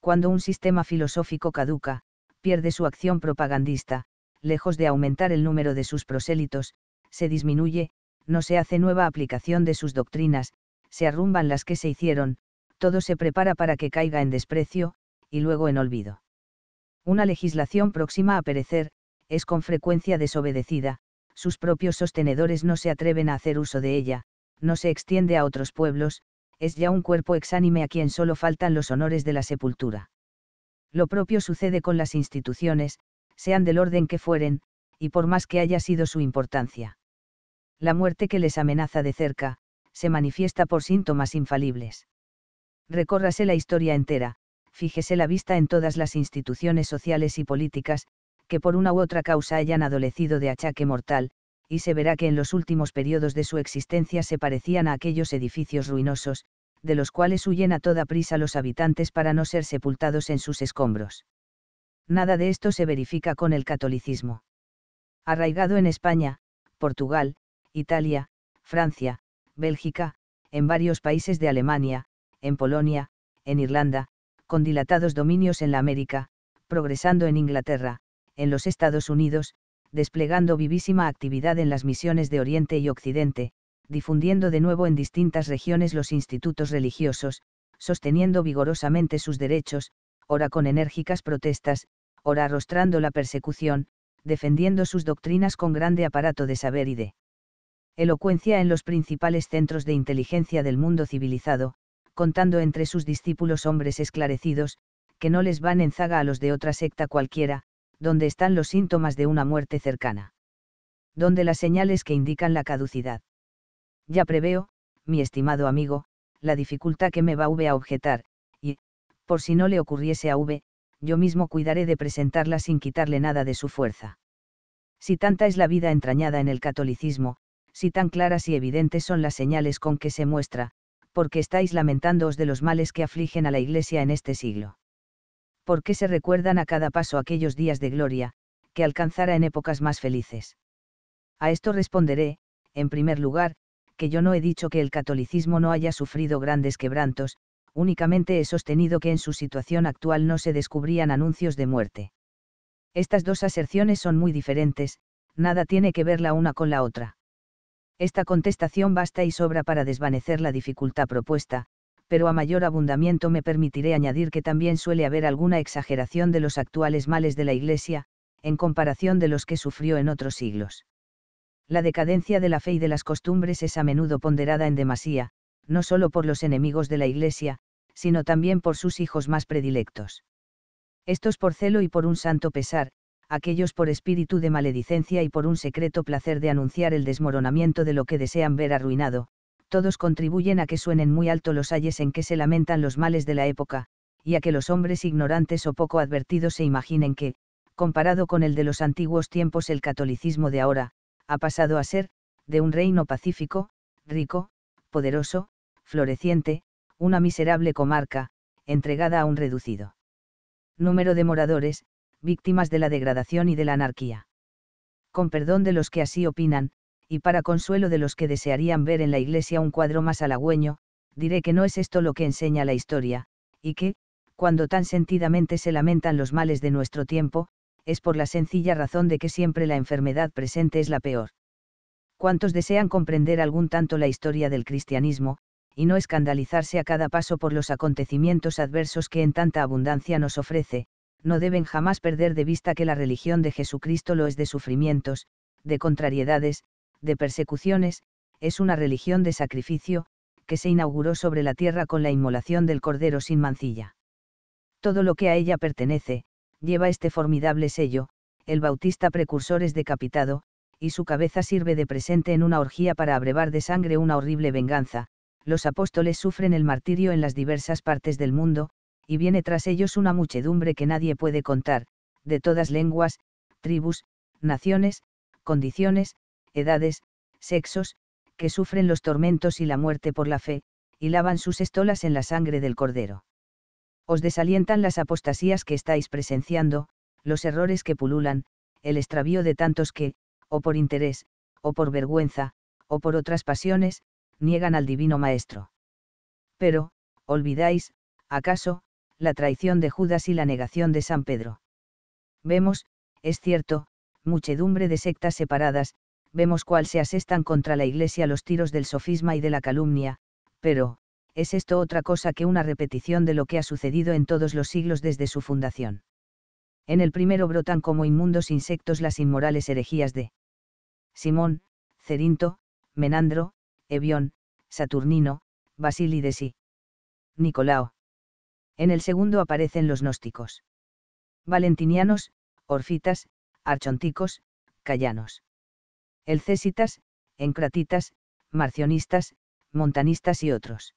Cuando un sistema filosófico caduca, pierde su acción propagandista, lejos de aumentar el número de sus prosélitos, se disminuye, no se hace nueva aplicación de sus doctrinas, se arrumban las que se hicieron, todo se prepara para que caiga en desprecio, y luego en olvido. Una legislación próxima a perecer, es con frecuencia desobedecida, sus propios sostenedores no se atreven a hacer uso de ella, no se extiende a otros pueblos, es ya un cuerpo exánime a quien solo faltan los honores de la sepultura. Lo propio sucede con las instituciones, sean del orden que fueren, y por más que haya sido su importancia. La muerte que les amenaza de cerca, se manifiesta por síntomas infalibles. Recórrase la historia entera, fíjese la vista en todas las instituciones sociales y políticas, que por una u otra causa hayan adolecido de achaque mortal, y se verá que en los últimos periodos de su existencia se parecían a aquellos edificios ruinosos, de los cuales huyen a toda prisa los habitantes para no ser sepultados en sus escombros. Nada de esto se verifica con el catolicismo. Arraigado en España, Portugal, Italia, Francia, Bélgica, en varios países de Alemania, en Polonia, en Irlanda, con dilatados dominios en la América, progresando en Inglaterra, en los Estados Unidos, desplegando vivísima actividad en las misiones de Oriente y Occidente, difundiendo de nuevo en distintas regiones los institutos religiosos, sosteniendo vigorosamente sus derechos, ora con enérgicas protestas, ora arrostrando la persecución, defendiendo sus doctrinas con grande aparato de saber y de elocuencia en los principales centros de inteligencia del mundo civilizado, contando entre sus discípulos hombres esclarecidos, que no les van en zaga a los de otra secta cualquiera, donde están los síntomas de una muerte cercana. Donde las señales que indican la caducidad. Ya preveo, mi estimado amigo, la dificultad que me va V a objetar, y, por si no le ocurriese a V, yo mismo cuidaré de presentarla sin quitarle nada de su fuerza. Si tanta es la vida entrañada en el catolicismo, si tan claras y evidentes son las señales con que se muestra, porque estáis lamentándoos de los males que afligen a la Iglesia en este siglo. ¿Por qué se recuerdan a cada paso aquellos días de gloria, que alcanzara en épocas más felices. A esto responderé, en primer lugar, que yo no he dicho que el catolicismo no haya sufrido grandes quebrantos, únicamente he sostenido que en su situación actual no se descubrían anuncios de muerte. Estas dos aserciones son muy diferentes, nada tiene que ver la una con la otra. Esta contestación basta y sobra para desvanecer la dificultad propuesta, pero a mayor abundamiento me permitiré añadir que también suele haber alguna exageración de los actuales males de la Iglesia, en comparación de los que sufrió en otros siglos. La decadencia de la fe y de las costumbres es a menudo ponderada en demasía, no solo por los enemigos de la Iglesia, sino también por sus hijos más predilectos. Estos por celo y por un santo pesar, aquellos por espíritu de maledicencia y por un secreto placer de anunciar el desmoronamiento de lo que desean ver arruinado, todos contribuyen a que suenen muy alto los ayes en que se lamentan los males de la época, y a que los hombres ignorantes o poco advertidos se imaginen que, comparado con el de los antiguos tiempos, el catolicismo de ahora, ha pasado a ser, de un reino pacífico, rico, poderoso, floreciente, una miserable comarca, entregada a un reducido número de moradores, víctimas de la degradación y de la anarquía. Con perdón de los que así opinan, y para consuelo de los que desearían ver en la iglesia un cuadro más halagüeño, diré que no es esto lo que enseña la historia, y que, cuando tan sentidamente se lamentan los males de nuestro tiempo, es por la sencilla razón de que siempre la enfermedad presente es la peor. Cuantos desean comprender algún tanto la historia del cristianismo, y no escandalizarse a cada paso por los acontecimientos adversos que en tanta abundancia nos ofrece, no deben jamás perder de vista que la religión de Jesucristo lo es de sufrimientos, de contrariedades, de persecuciones, es una religión de sacrificio, que se inauguró sobre la tierra con la inmolación del Cordero sin mancilla. Todo lo que a ella pertenece, lleva este formidable sello, el Bautista precursor es decapitado, y su cabeza sirve de presente en una orgía para abrevar de sangre una horrible venganza, los apóstoles sufren el martirio en las diversas partes del mundo, y viene tras ellos una muchedumbre que nadie puede contar, de todas lenguas, tribus, naciones, condiciones, edades, sexos, que sufren los tormentos y la muerte por la fe, y lavan sus estolas en la sangre del Cordero. Os desalientan las apostasías que estáis presenciando, los errores que pululan, el extravío de tantos que, o por interés, o por vergüenza, o por otras pasiones, niegan al Divino Maestro. Pero, olvidáis, acaso, la traición de Judas y la negación de San Pedro. Vemos, es cierto, muchedumbre de sectas separadas, vemos cuál se asestan contra la Iglesia los tiros del sofisma y de la calumnia, pero, ¿es esto otra cosa que una repetición de lo que ha sucedido en todos los siglos desde su fundación? En el primero brotan como inmundos insectos las inmorales herejías de Simón, Cerinto, Menandro, Evión, Saturnino, Basilides y Nicolao. En el segundo aparecen los gnósticos. Valentinianos, Orfitas, Archonticos, Callanos elcésitas, encratitas, marcionistas, montanistas y otros.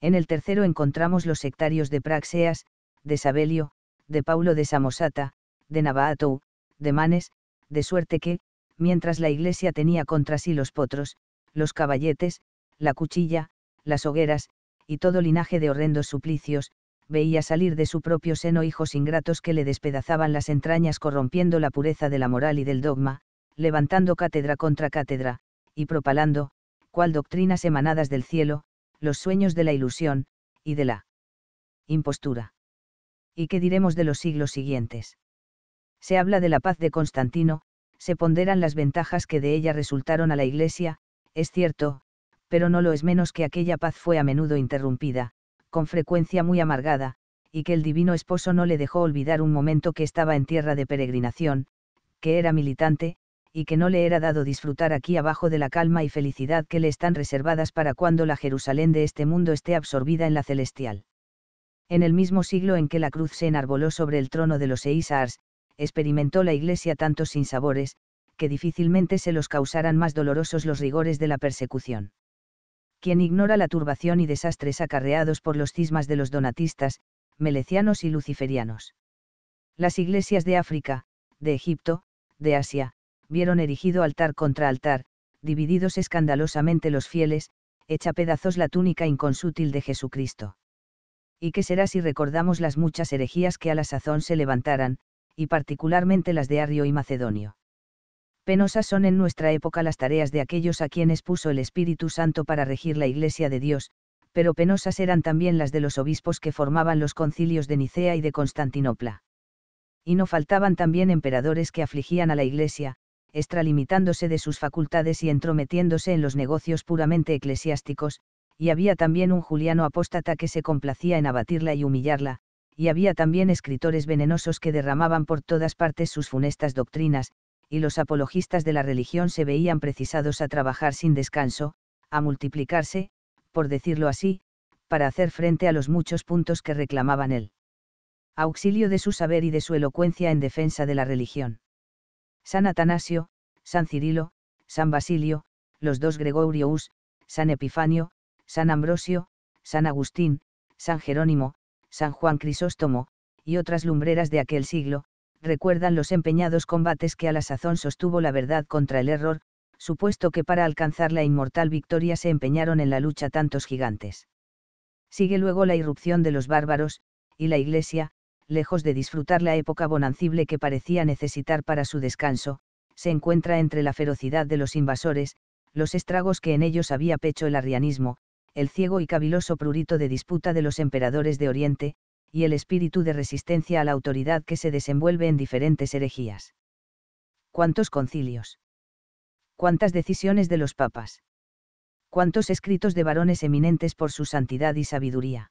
En el tercero encontramos los sectarios de Praxeas, de Sabelio, de Paulo de Samosata, de Navatou, de Manes, de suerte que, mientras la iglesia tenía contra sí los potros, los caballetes, la cuchilla, las hogueras, y todo linaje de horrendos suplicios, veía salir de su propio seno hijos ingratos que le despedazaban las entrañas corrompiendo la pureza de la moral y del dogma, levantando cátedra contra cátedra, y propalando, cual doctrinas emanadas del cielo, los sueños de la ilusión, y de la impostura. ¿Y qué diremos de los siglos siguientes? Se habla de la paz de Constantino, se ponderan las ventajas que de ella resultaron a la Iglesia, es cierto, pero no lo es menos que aquella paz fue a menudo interrumpida, con frecuencia muy amargada, y que el divino esposo no le dejó olvidar un momento que estaba en tierra de peregrinación, que era militante, y que no le era dado disfrutar aquí abajo de la calma y felicidad que le están reservadas para cuando la Jerusalén de este mundo esté absorbida en la celestial. En el mismo siglo en que la cruz se enarboló sobre el trono de los Eisars, experimentó la Iglesia tantos sinsabores, que difícilmente se los causaran más dolorosos los rigores de la persecución. Quien ignora la turbación y desastres acarreados por los cismas de los donatistas, melecianos y luciferianos. Las iglesias de África, de Egipto, de Asia, vieron erigido altar contra altar, divididos escandalosamente los fieles, hecha pedazos la túnica inconsútil de Jesucristo. ¿Y qué será si recordamos las muchas herejías que a la sazón se levantaran, y particularmente las de Arrio y Macedonio? Penosas son en nuestra época las tareas de aquellos a quienes puso el Espíritu Santo para regir la Iglesia de Dios, pero penosas eran también las de los obispos que formaban los concilios de Nicea y de Constantinopla. Y no faltaban también emperadores que afligían a la Iglesia, extralimitándose de sus facultades y entrometiéndose en los negocios puramente eclesiásticos, y había también un Juliano apóstata que se complacía en abatirla y humillarla, y había también escritores venenosos que derramaban por todas partes sus funestas doctrinas, y los apologistas de la religión se veían precisados a trabajar sin descanso, a multiplicarse, por decirlo así, para hacer frente a los muchos puntos que reclamaban él. Auxilio de su saber y de su elocuencia en defensa de la religión. San Atanasio, San Cirilo, San Basilio, los dos Gregorius, San Epifanio, San Ambrosio, San Agustín, San Jerónimo, San Juan Crisóstomo, y otras lumbreras de aquel siglo, recuerdan los empeñados combates que a la sazón sostuvo la verdad contra el error, supuesto que para alcanzar la inmortal victoria se empeñaron en la lucha tantos gigantes. Sigue luego la irrupción de los bárbaros, y la Iglesia, lejos de disfrutar la época bonancible que parecía necesitar para su descanso, se encuentra entre la ferocidad de los invasores, los estragos que en ellos había pecho el arrianismo, el ciego y caviloso prurito de disputa de los emperadores de Oriente, y el espíritu de resistencia a la autoridad que se desenvuelve en diferentes herejías. ¿Cuántos concilios? ¿Cuántas decisiones de los papas? ¿Cuántos escritos de varones eminentes por su santidad y sabiduría?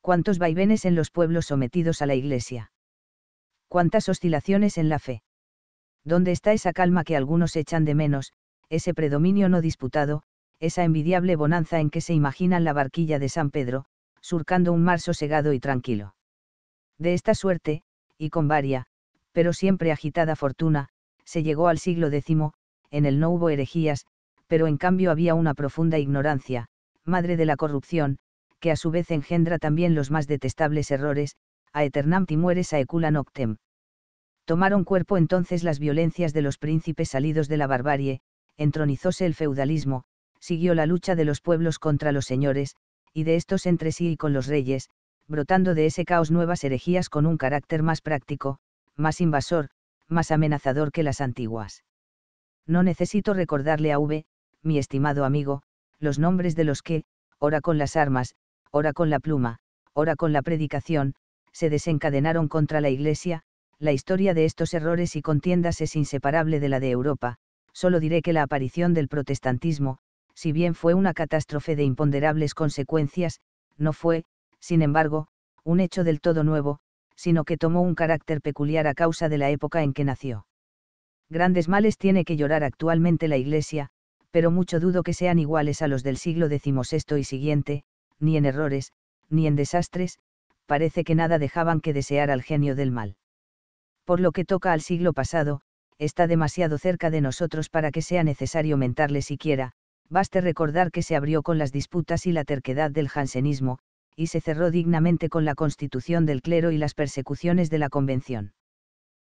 cuántos vaivenes en los pueblos sometidos a la Iglesia. Cuántas oscilaciones en la fe. ¿Dónde está esa calma que algunos echan de menos, ese predominio no disputado, esa envidiable bonanza en que se imaginan la barquilla de San Pedro, surcando un mar sosegado y tranquilo? De esta suerte, y con varia, pero siempre agitada fortuna, se llegó al siglo X, en el no hubo herejías, pero en cambio había una profunda ignorancia, madre de la corrupción, que a su vez engendra también los más detestables errores, a eternam timueres aecula noctem. Tomaron cuerpo entonces las violencias de los príncipes salidos de la barbarie, entronizóse el feudalismo, siguió la lucha de los pueblos contra los señores, y de estos entre sí y con los reyes, brotando de ese caos nuevas herejías con un carácter más práctico, más invasor, más amenazador que las antiguas. No necesito recordarle a V, mi estimado amigo, los nombres de los que, ora con las armas, ora con la pluma, ora con la predicación, se desencadenaron contra la Iglesia, la historia de estos errores y contiendas es inseparable de la de Europa, solo diré que la aparición del protestantismo, si bien fue una catástrofe de imponderables consecuencias, no fue, sin embargo, un hecho del todo nuevo, sino que tomó un carácter peculiar a causa de la época en que nació. Grandes males tiene que llorar actualmente la Iglesia, pero mucho dudo que sean iguales a los del siglo XVI y siguiente, ni en errores, ni en desastres, parece que nada dejaban que desear al genio del mal. Por lo que toca al siglo pasado, está demasiado cerca de nosotros para que sea necesario mentarle siquiera, baste recordar que se abrió con las disputas y la terquedad del jansenismo, y se cerró dignamente con la constitución del clero y las persecuciones de la convención.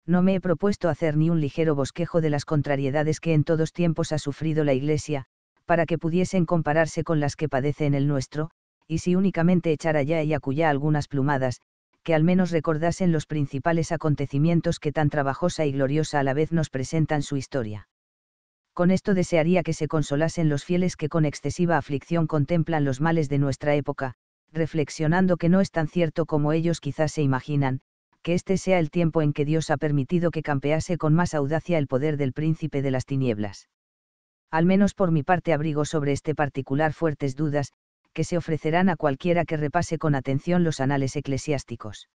No me he propuesto hacer ni un ligero bosquejo de las contrariedades que en todos tiempos ha sufrido la Iglesia, para que pudiesen compararse con las que padece en el nuestro, y si únicamente echara ya y acullá algunas plumadas, que al menos recordasen los principales acontecimientos que tan trabajosa y gloriosa a la vez nos presentan su historia. Con esto desearía que se consolasen los fieles que con excesiva aflicción contemplan los males de nuestra época, reflexionando que no es tan cierto como ellos quizás se imaginan, que este sea el tiempo en que Dios ha permitido que campease con más audacia el poder del príncipe de las tinieblas. Al menos por mi parte abrigo sobre este particular fuertes dudas, que se ofrecerán a cualquiera que repase con atención los anales eclesiásticos.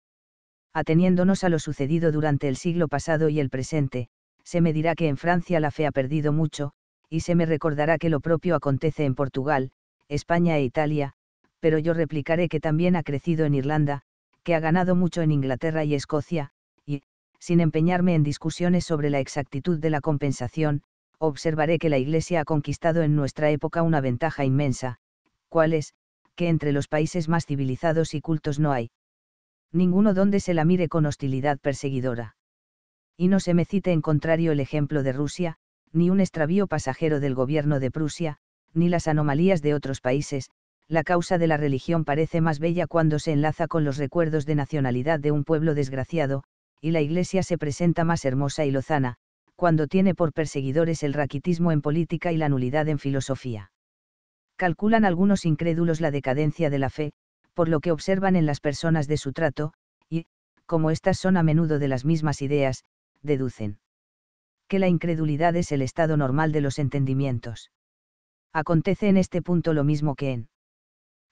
Ateniéndonos a lo sucedido durante el siglo pasado y el presente, se me dirá que en Francia la fe ha perdido mucho, y se me recordará que lo propio acontece en Portugal, España e Italia, pero yo replicaré que también ha crecido en Irlanda, que ha ganado mucho en Inglaterra y Escocia, y, sin empeñarme en discusiones sobre la exactitud de la compensación, observaré que la Iglesia ha conquistado en nuestra época una ventaja inmensa, cuales, que entre los países más civilizados y cultos no hay. Ninguno donde se la mire con hostilidad perseguidora. Y no se me cite en contrario el ejemplo de Rusia, ni un extravío pasajero del gobierno de Prusia, ni las anomalías de otros países, la causa de la religión parece más bella cuando se enlaza con los recuerdos de nacionalidad de un pueblo desgraciado, y la Iglesia se presenta más hermosa y lozana, cuando tiene por perseguidores el raquitismo en política y la nulidad en filosofía calculan algunos incrédulos la decadencia de la fe, por lo que observan en las personas de su trato, y, como éstas son a menudo de las mismas ideas, deducen que la incredulidad es el estado normal de los entendimientos. Acontece en este punto lo mismo que en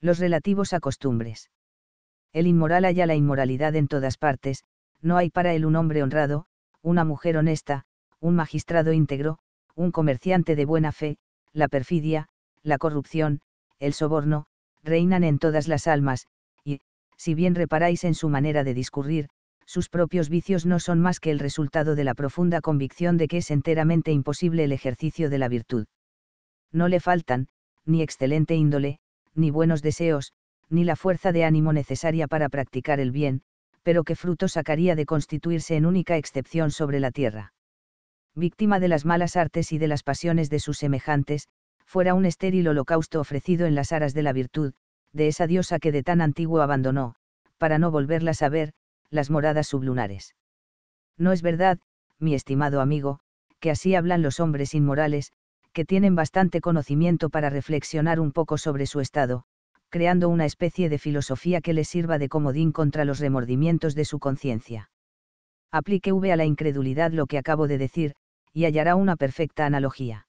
los relativos a costumbres. El inmoral halla la inmoralidad en todas partes, no hay para él un hombre honrado, una mujer honesta, un magistrado íntegro, un comerciante de buena fe, la perfidia, la corrupción, el soborno, reinan en todas las almas, y, si bien reparáis en su manera de discurrir, sus propios vicios no son más que el resultado de la profunda convicción de que es enteramente imposible el ejercicio de la virtud. No le faltan, ni excelente índole, ni buenos deseos, ni la fuerza de ánimo necesaria para practicar el bien, pero qué fruto sacaría de constituirse en única excepción sobre la tierra. Víctima de las malas artes y de las pasiones de sus semejantes, fuera un estéril holocausto ofrecido en las aras de la virtud, de esa diosa que de tan antiguo abandonó, para no volverlas a ver, las moradas sublunares. No es verdad, mi estimado amigo, que así hablan los hombres inmorales, que tienen bastante conocimiento para reflexionar un poco sobre su estado, creando una especie de filosofía que les sirva de comodín contra los remordimientos de su conciencia. Aplique V a la incredulidad lo que acabo de decir, y hallará una perfecta analogía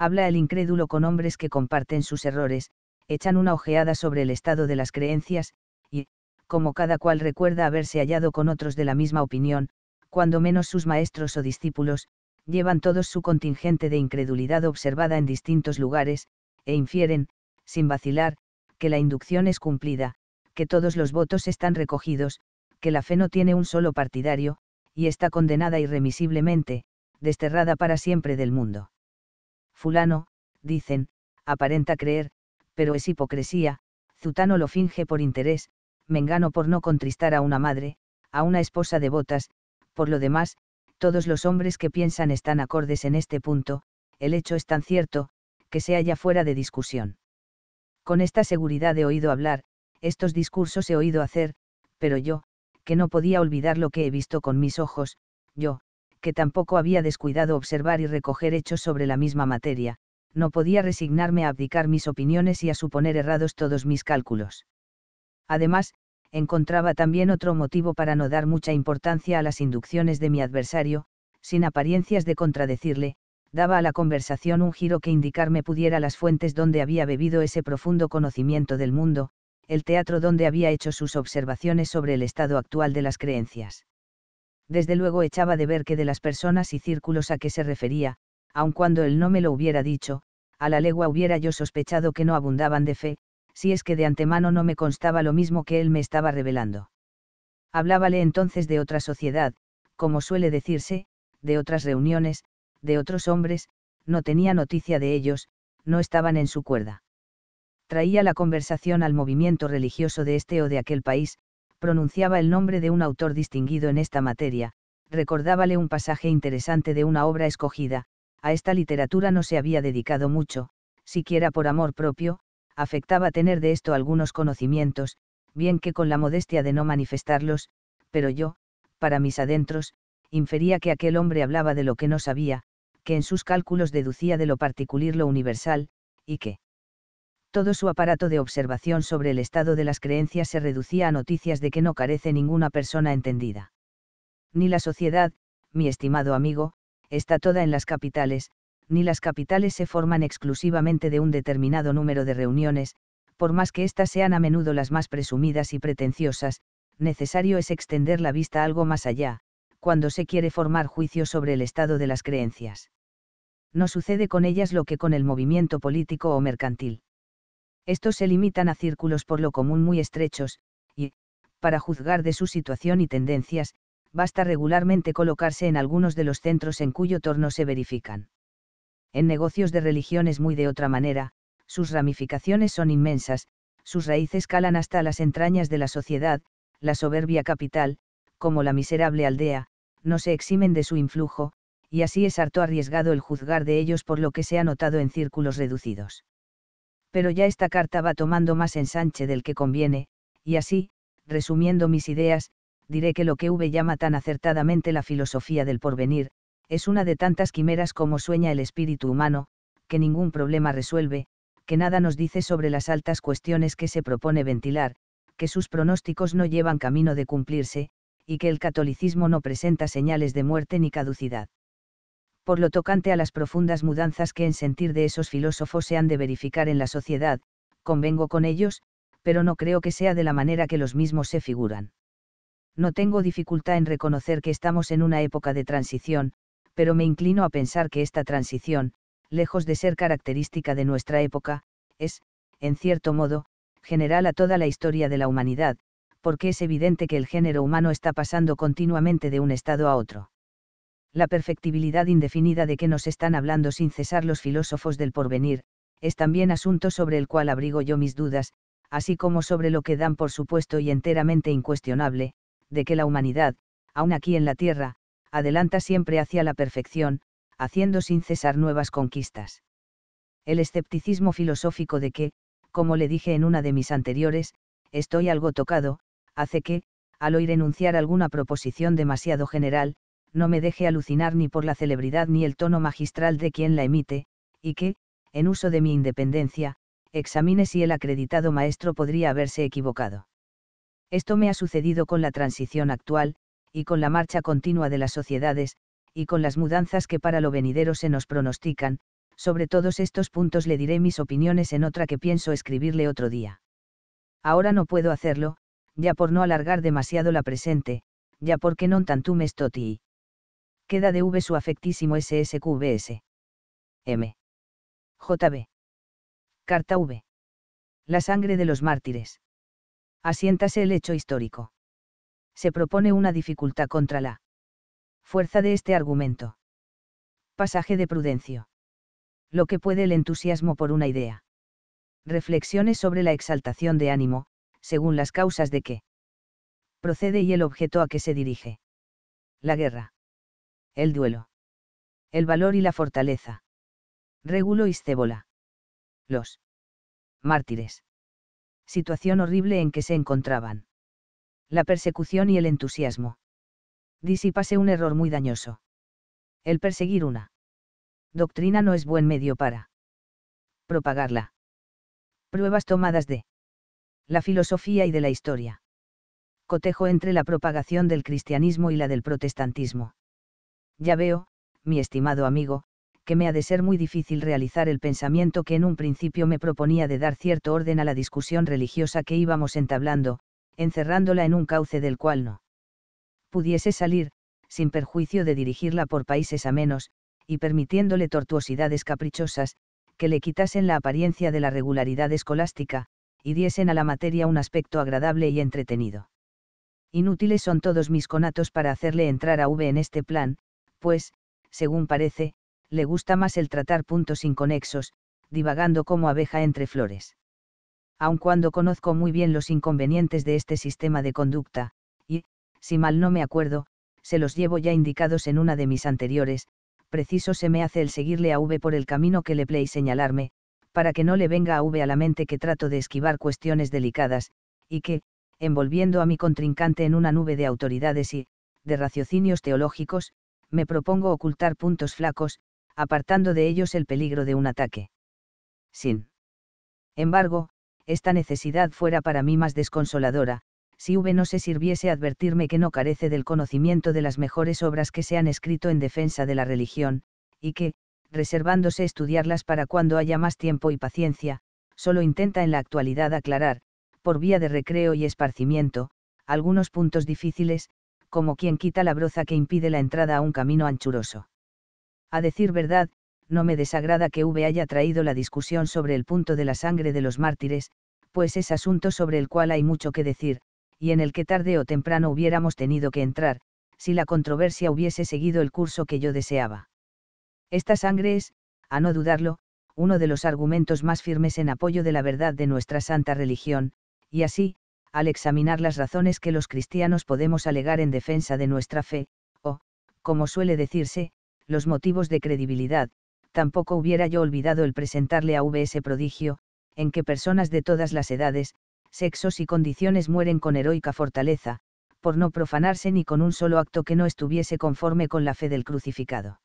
habla el incrédulo con hombres que comparten sus errores, echan una ojeada sobre el estado de las creencias, y, como cada cual recuerda haberse hallado con otros de la misma opinión, cuando menos sus maestros o discípulos, llevan todos su contingente de incredulidad observada en distintos lugares, e infieren, sin vacilar, que la inducción es cumplida, que todos los votos están recogidos, que la fe no tiene un solo partidario, y está condenada irremisiblemente, desterrada para siempre del mundo fulano, dicen, aparenta creer, pero es hipocresía, Zutano lo finge por interés, Mengano por no contristar a una madre, a una esposa de por lo demás, todos los hombres que piensan están acordes en este punto, el hecho es tan cierto, que se halla fuera de discusión. Con esta seguridad he oído hablar, estos discursos he oído hacer, pero yo, que no podía olvidar lo que he visto con mis ojos, yo, que tampoco había descuidado observar y recoger hechos sobre la misma materia, no podía resignarme a abdicar mis opiniones y a suponer errados todos mis cálculos. Además, encontraba también otro motivo para no dar mucha importancia a las inducciones de mi adversario, sin apariencias de contradecirle, daba a la conversación un giro que indicarme pudiera las fuentes donde había bebido ese profundo conocimiento del mundo, el teatro donde había hecho sus observaciones sobre el estado actual de las creencias desde luego echaba de ver que de las personas y círculos a que se refería, aun cuando él no me lo hubiera dicho, a la legua hubiera yo sospechado que no abundaban de fe, si es que de antemano no me constaba lo mismo que él me estaba revelando. Hablábale entonces de otra sociedad, como suele decirse, de otras reuniones, de otros hombres, no tenía noticia de ellos, no estaban en su cuerda. Traía la conversación al movimiento religioso de este o de aquel país, pronunciaba el nombre de un autor distinguido en esta materia, recordábale un pasaje interesante de una obra escogida, a esta literatura no se había dedicado mucho, siquiera por amor propio, afectaba tener de esto algunos conocimientos, bien que con la modestia de no manifestarlos, pero yo, para mis adentros, infería que aquel hombre hablaba de lo que no sabía, que en sus cálculos deducía de lo particular lo universal, y que todo su aparato de observación sobre el estado de las creencias se reducía a noticias de que no carece ninguna persona entendida. Ni la sociedad, mi estimado amigo, está toda en las capitales, ni las capitales se forman exclusivamente de un determinado número de reuniones, por más que éstas sean a menudo las más presumidas y pretenciosas, necesario es extender la vista algo más allá, cuando se quiere formar juicio sobre el estado de las creencias. No sucede con ellas lo que con el movimiento político o mercantil. Estos se limitan a círculos por lo común muy estrechos, y, para juzgar de su situación y tendencias, basta regularmente colocarse en algunos de los centros en cuyo torno se verifican. En negocios de religiones muy de otra manera, sus ramificaciones son inmensas, sus raíces calan hasta las entrañas de la sociedad, la soberbia capital, como la miserable aldea, no se eximen de su influjo, y así es harto arriesgado el juzgar de ellos por lo que se ha notado en círculos reducidos pero ya esta carta va tomando más ensanche del que conviene, y así, resumiendo mis ideas, diré que lo que V llama tan acertadamente la filosofía del porvenir, es una de tantas quimeras como sueña el espíritu humano, que ningún problema resuelve, que nada nos dice sobre las altas cuestiones que se propone ventilar, que sus pronósticos no llevan camino de cumplirse, y que el catolicismo no presenta señales de muerte ni caducidad por lo tocante a las profundas mudanzas que en sentir de esos filósofos se han de verificar en la sociedad, convengo con ellos, pero no creo que sea de la manera que los mismos se figuran. No tengo dificultad en reconocer que estamos en una época de transición, pero me inclino a pensar que esta transición, lejos de ser característica de nuestra época, es, en cierto modo, general a toda la historia de la humanidad, porque es evidente que el género humano está pasando continuamente de un estado a otro la perfectibilidad indefinida de que nos están hablando sin cesar los filósofos del porvenir, es también asunto sobre el cual abrigo yo mis dudas, así como sobre lo que dan por supuesto y enteramente incuestionable, de que la humanidad, aun aquí en la Tierra, adelanta siempre hacia la perfección, haciendo sin cesar nuevas conquistas. El escepticismo filosófico de que, como le dije en una de mis anteriores, estoy algo tocado, hace que, al oír enunciar alguna proposición demasiado general, no me deje alucinar ni por la celebridad ni el tono magistral de quien la emite, y que, en uso de mi independencia, examine si el acreditado maestro podría haberse equivocado. Esto me ha sucedido con la transición actual, y con la marcha continua de las sociedades, y con las mudanzas que para lo venidero se nos pronostican, sobre todos estos puntos le diré mis opiniones en otra que pienso escribirle otro día. Ahora no puedo hacerlo, ya por no alargar demasiado la presente, ya porque non tantum estoti queda de V su afectísimo SSQBS. M. JB. Carta V. La sangre de los mártires. Asiéntase el hecho histórico. Se propone una dificultad contra la fuerza de este argumento. Pasaje de Prudencio. Lo que puede el entusiasmo por una idea. Reflexiones sobre la exaltación de ánimo, según las causas de que procede y el objeto a que se dirige. La guerra el duelo. El valor y la fortaleza. Regulo y Cébola. Los mártires. Situación horrible en que se encontraban. La persecución y el entusiasmo. Disipase un error muy dañoso. El perseguir una doctrina no es buen medio para propagarla. Pruebas tomadas de la filosofía y de la historia. Cotejo entre la propagación del cristianismo y la del protestantismo. Ya veo, mi estimado amigo, que me ha de ser muy difícil realizar el pensamiento que en un principio me proponía de dar cierto orden a la discusión religiosa que íbamos entablando, encerrándola en un cauce del cual no pudiese salir, sin perjuicio de dirigirla por países amenos, y permitiéndole tortuosidades caprichosas, que le quitasen la apariencia de la regularidad escolástica, y diesen a la materia un aspecto agradable y entretenido. Inútiles son todos mis conatos para hacerle entrar a V en este plan, pues, según parece, le gusta más el tratar puntos inconexos, divagando como abeja entre flores. Aun cuando conozco muy bien los inconvenientes de este sistema de conducta, y, si mal no me acuerdo, se los llevo ya indicados en una de mis anteriores, preciso se me hace el seguirle a V por el camino que le play señalarme, para que no le venga a V a la mente que trato de esquivar cuestiones delicadas, y que, envolviendo a mi contrincante en una nube de autoridades y, de raciocinios teológicos, me propongo ocultar puntos flacos, apartando de ellos el peligro de un ataque. Sin embargo, esta necesidad fuera para mí más desconsoladora, si V no se sirviese advertirme que no carece del conocimiento de las mejores obras que se han escrito en defensa de la religión, y que, reservándose estudiarlas para cuando haya más tiempo y paciencia, solo intenta en la actualidad aclarar, por vía de recreo y esparcimiento, algunos puntos difíciles, como quien quita la broza que impide la entrada a un camino anchuroso. A decir verdad, no me desagrada que V haya traído la discusión sobre el punto de la sangre de los mártires, pues es asunto sobre el cual hay mucho que decir, y en el que tarde o temprano hubiéramos tenido que entrar, si la controversia hubiese seguido el curso que yo deseaba. Esta sangre es, a no dudarlo, uno de los argumentos más firmes en apoyo de la verdad de nuestra santa religión, y así, al examinar las razones que los cristianos podemos alegar en defensa de nuestra fe, o, como suele decirse, los motivos de credibilidad, tampoco hubiera yo olvidado el presentarle a ese prodigio, en que personas de todas las edades, sexos y condiciones mueren con heroica fortaleza, por no profanarse ni con un solo acto que no estuviese conforme con la fe del crucificado.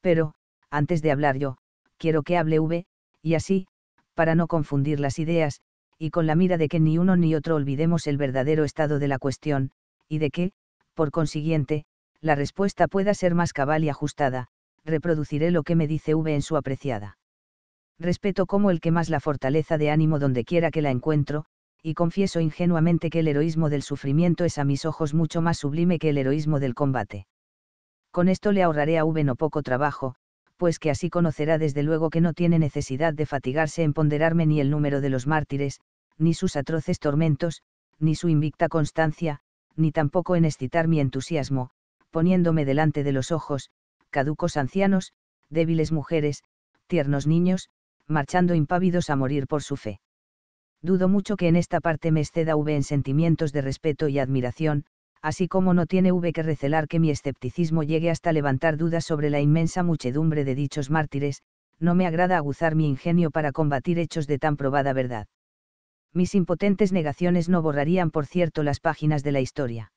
Pero, antes de hablar yo, quiero que hable V, y así, para no confundir las ideas, y con la mira de que ni uno ni otro olvidemos el verdadero estado de la cuestión, y de que, por consiguiente, la respuesta pueda ser más cabal y ajustada, reproduciré lo que me dice V en su apreciada. Respeto como el que más la fortaleza de ánimo dondequiera que la encuentro, y confieso ingenuamente que el heroísmo del sufrimiento es a mis ojos mucho más sublime que el heroísmo del combate. Con esto le ahorraré a V no poco trabajo, pues que así conocerá desde luego que no tiene necesidad de fatigarse en ponderarme ni el número de los mártires, ni sus atroces tormentos, ni su invicta constancia, ni tampoco en excitar mi entusiasmo, poniéndome delante de los ojos, caducos ancianos, débiles mujeres, tiernos niños, marchando impávidos a morir por su fe. Dudo mucho que en esta parte me exceda V en sentimientos de respeto y admiración, así como no tiene V que recelar que mi escepticismo llegue hasta levantar dudas sobre la inmensa muchedumbre de dichos mártires, no me agrada aguzar mi ingenio para combatir hechos de tan probada verdad mis impotentes negaciones no borrarían por cierto las páginas de la historia.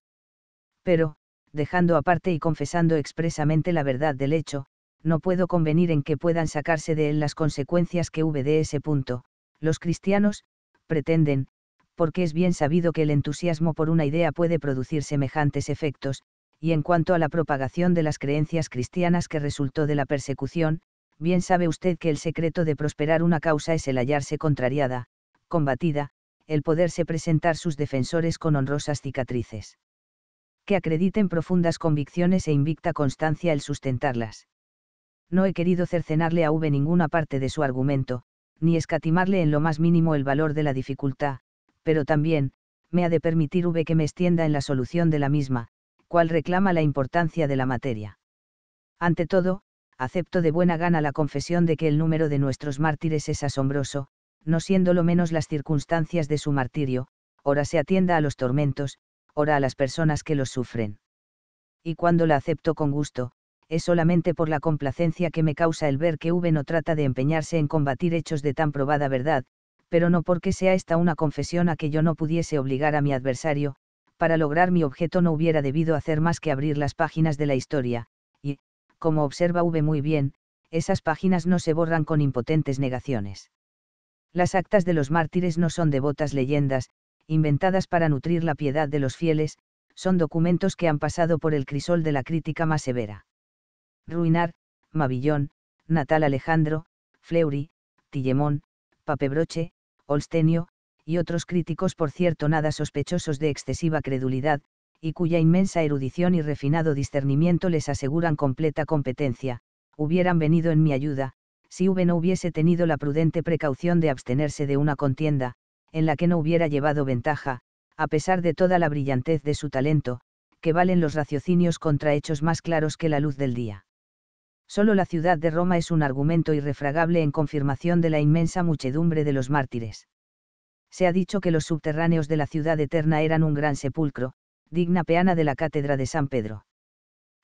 Pero, dejando aparte y confesando expresamente la verdad del hecho, no puedo convenir en que puedan sacarse de él las consecuencias que hube de ese punto. Los cristianos, pretenden, porque es bien sabido que el entusiasmo por una idea puede producir semejantes efectos, y en cuanto a la propagación de las creencias cristianas que resultó de la persecución, bien sabe usted que el secreto de prosperar una causa es el hallarse contrariada, combatida, el poderse presentar sus defensores con honrosas cicatrices. Que acrediten profundas convicciones e invicta constancia el sustentarlas. No he querido cercenarle a V ninguna parte de su argumento, ni escatimarle en lo más mínimo el valor de la dificultad, pero también, me ha de permitir V que me extienda en la solución de la misma, cual reclama la importancia de la materia. Ante todo, acepto de buena gana la confesión de que el número de nuestros mártires es asombroso, no siendo lo menos las circunstancias de su martirio, ora se atienda a los tormentos, ora a las personas que los sufren. Y cuando la acepto con gusto, es solamente por la complacencia que me causa el ver que V no trata de empeñarse en combatir hechos de tan probada verdad, pero no porque sea esta una confesión a que yo no pudiese obligar a mi adversario, para lograr mi objeto no hubiera debido hacer más que abrir las páginas de la historia, y, como observa V muy bien, esas páginas no se borran con impotentes negaciones. Las actas de los mártires no son devotas leyendas, inventadas para nutrir la piedad de los fieles, son documentos que han pasado por el crisol de la crítica más severa. Ruinar, Mavillón, Natal Alejandro, Fleury, Tillemont, Papebroche, Olstenio, y otros críticos por cierto nada sospechosos de excesiva credulidad, y cuya inmensa erudición y refinado discernimiento les aseguran completa competencia, hubieran venido en mi ayuda, si V no hubiese tenido la prudente precaución de abstenerse de una contienda, en la que no hubiera llevado ventaja, a pesar de toda la brillantez de su talento, que valen los raciocinios contra hechos más claros que la luz del día. Solo la ciudad de Roma es un argumento irrefragable en confirmación de la inmensa muchedumbre de los mártires. Se ha dicho que los subterráneos de la ciudad eterna eran un gran sepulcro, digna peana de la cátedra de San Pedro.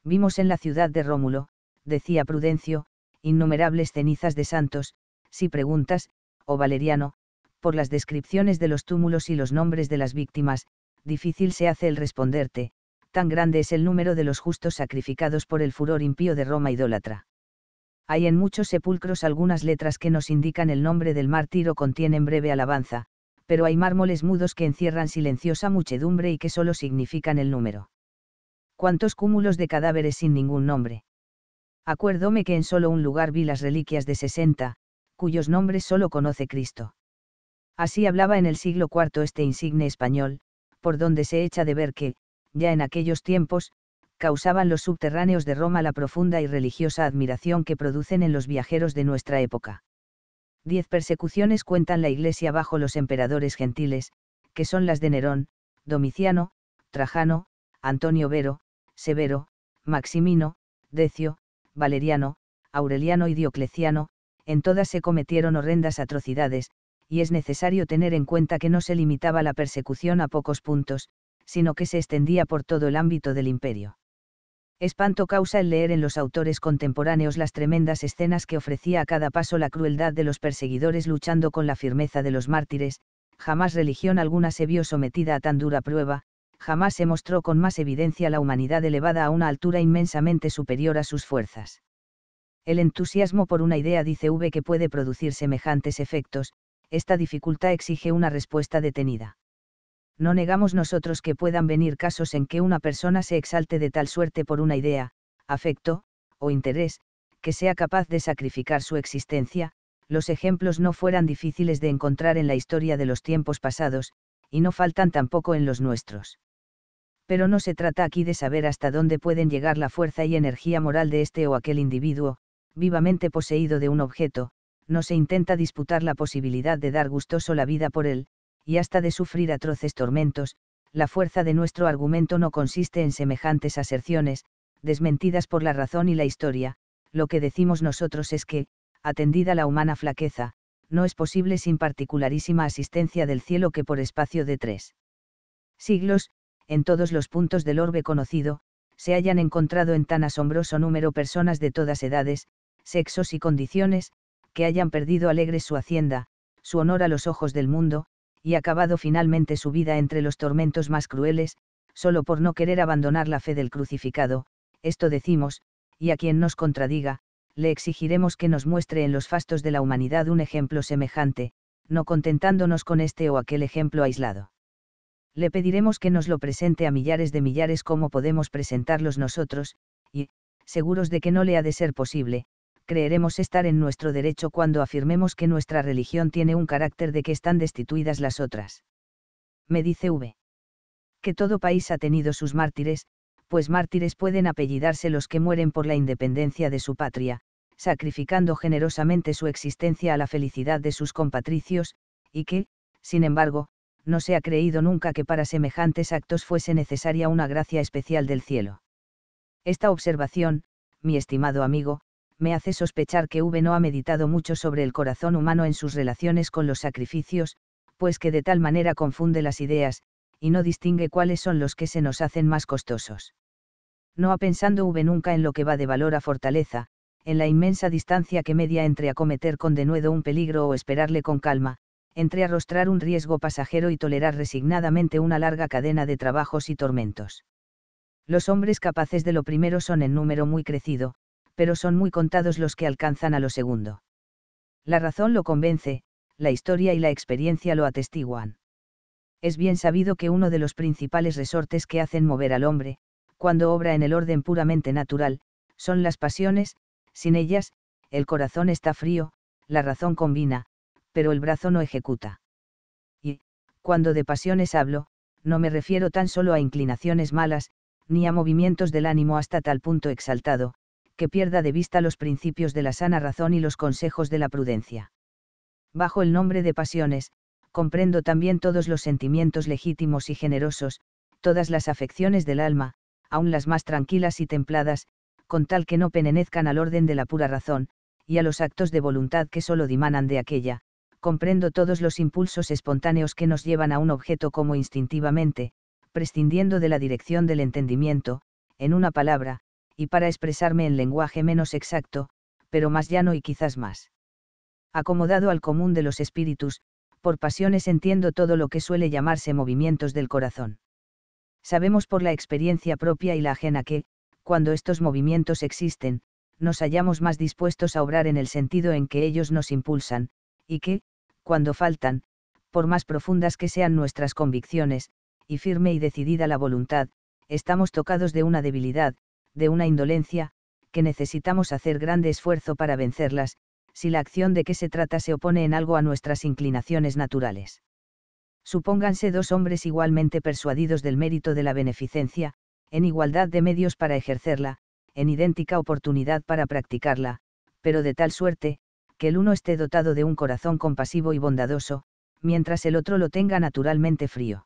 Vimos en la ciudad de Rómulo, decía Prudencio, innumerables cenizas de santos, si preguntas, o oh Valeriano, por las descripciones de los túmulos y los nombres de las víctimas, difícil se hace el responderte, tan grande es el número de los justos sacrificados por el furor impío de Roma idólatra. Hay en muchos sepulcros algunas letras que nos indican el nombre del mártir o contienen breve alabanza, pero hay mármoles mudos que encierran silenciosa muchedumbre y que solo significan el número. ¿Cuántos cúmulos de cadáveres sin ningún nombre? Acuérdome que en solo un lugar vi las reliquias de 60, cuyos nombres solo conoce Cristo. Así hablaba en el siglo IV este insigne español, por donde se echa de ver que, ya en aquellos tiempos, causaban los subterráneos de Roma la profunda y religiosa admiración que producen en los viajeros de nuestra época. Diez persecuciones cuentan la Iglesia bajo los emperadores gentiles, que son las de Nerón, Domiciano, Trajano, Antonio Vero, Severo, Maximino, Decio, Valeriano, Aureliano y Diocleciano, en todas se cometieron horrendas atrocidades, y es necesario tener en cuenta que no se limitaba la persecución a pocos puntos, sino que se extendía por todo el ámbito del imperio. Espanto causa el leer en los autores contemporáneos las tremendas escenas que ofrecía a cada paso la crueldad de los perseguidores luchando con la firmeza de los mártires, jamás religión alguna se vio sometida a tan dura prueba, jamás se mostró con más evidencia la humanidad elevada a una altura inmensamente superior a sus fuerzas. El entusiasmo por una idea dice V que puede producir semejantes efectos, esta dificultad exige una respuesta detenida. No negamos nosotros que puedan venir casos en que una persona se exalte de tal suerte por una idea, afecto, o interés, que sea capaz de sacrificar su existencia, los ejemplos no fueran difíciles de encontrar en la historia de los tiempos pasados, y no faltan tampoco en los nuestros pero no se trata aquí de saber hasta dónde pueden llegar la fuerza y energía moral de este o aquel individuo, vivamente poseído de un objeto, no se intenta disputar la posibilidad de dar gustoso la vida por él, y hasta de sufrir atroces tormentos, la fuerza de nuestro argumento no consiste en semejantes aserciones, desmentidas por la razón y la historia, lo que decimos nosotros es que, atendida la humana flaqueza, no es posible sin particularísima asistencia del cielo que por espacio de tres siglos, en todos los puntos del orbe conocido, se hayan encontrado en tan asombroso número personas de todas edades, sexos y condiciones, que hayan perdido alegres su hacienda, su honor a los ojos del mundo, y acabado finalmente su vida entre los tormentos más crueles, solo por no querer abandonar la fe del crucificado, esto decimos, y a quien nos contradiga, le exigiremos que nos muestre en los fastos de la humanidad un ejemplo semejante, no contentándonos con este o aquel ejemplo aislado le pediremos que nos lo presente a millares de millares como podemos presentarlos nosotros, y, seguros de que no le ha de ser posible, creeremos estar en nuestro derecho cuando afirmemos que nuestra religión tiene un carácter de que están destituidas las otras. Me dice V. Que todo país ha tenido sus mártires, pues mártires pueden apellidarse los que mueren por la independencia de su patria, sacrificando generosamente su existencia a la felicidad de sus compatricios, y que, sin embargo, no se ha creído nunca que para semejantes actos fuese necesaria una gracia especial del cielo. Esta observación, mi estimado amigo, me hace sospechar que V no ha meditado mucho sobre el corazón humano en sus relaciones con los sacrificios, pues que de tal manera confunde las ideas, y no distingue cuáles son los que se nos hacen más costosos. No ha pensado V nunca en lo que va de valor a fortaleza, en la inmensa distancia que media entre acometer con denuedo un peligro o esperarle con calma, entre arrostrar un riesgo pasajero y tolerar resignadamente una larga cadena de trabajos y tormentos. Los hombres capaces de lo primero son en número muy crecido, pero son muy contados los que alcanzan a lo segundo. La razón lo convence, la historia y la experiencia lo atestiguan. Es bien sabido que uno de los principales resortes que hacen mover al hombre, cuando obra en el orden puramente natural, son las pasiones, sin ellas, el corazón está frío, la razón combina, pero el brazo no ejecuta. Y, cuando de pasiones hablo, no me refiero tan solo a inclinaciones malas, ni a movimientos del ánimo hasta tal punto exaltado, que pierda de vista los principios de la sana razón y los consejos de la prudencia. Bajo el nombre de pasiones, comprendo también todos los sentimientos legítimos y generosos, todas las afecciones del alma, aun las más tranquilas y templadas, con tal que no penenezcan al orden de la pura razón, y a los actos de voluntad que solo dimanan de aquella, comprendo todos los impulsos espontáneos que nos llevan a un objeto como instintivamente, prescindiendo de la dirección del entendimiento, en una palabra, y para expresarme en lenguaje menos exacto, pero más llano y quizás más acomodado al común de los espíritus, por pasiones entiendo todo lo que suele llamarse movimientos del corazón. Sabemos por la experiencia propia y la ajena que, cuando estos movimientos existen, nos hallamos más dispuestos a obrar en el sentido en que ellos nos impulsan, y que, cuando faltan, por más profundas que sean nuestras convicciones, y firme y decidida la voluntad, estamos tocados de una debilidad, de una indolencia, que necesitamos hacer grande esfuerzo para vencerlas, si la acción de que se trata se opone en algo a nuestras inclinaciones naturales. Supónganse dos hombres igualmente persuadidos del mérito de la beneficencia, en igualdad de medios para ejercerla, en idéntica oportunidad para practicarla, pero de tal suerte, que el uno esté dotado de un corazón compasivo y bondadoso, mientras el otro lo tenga naturalmente frío.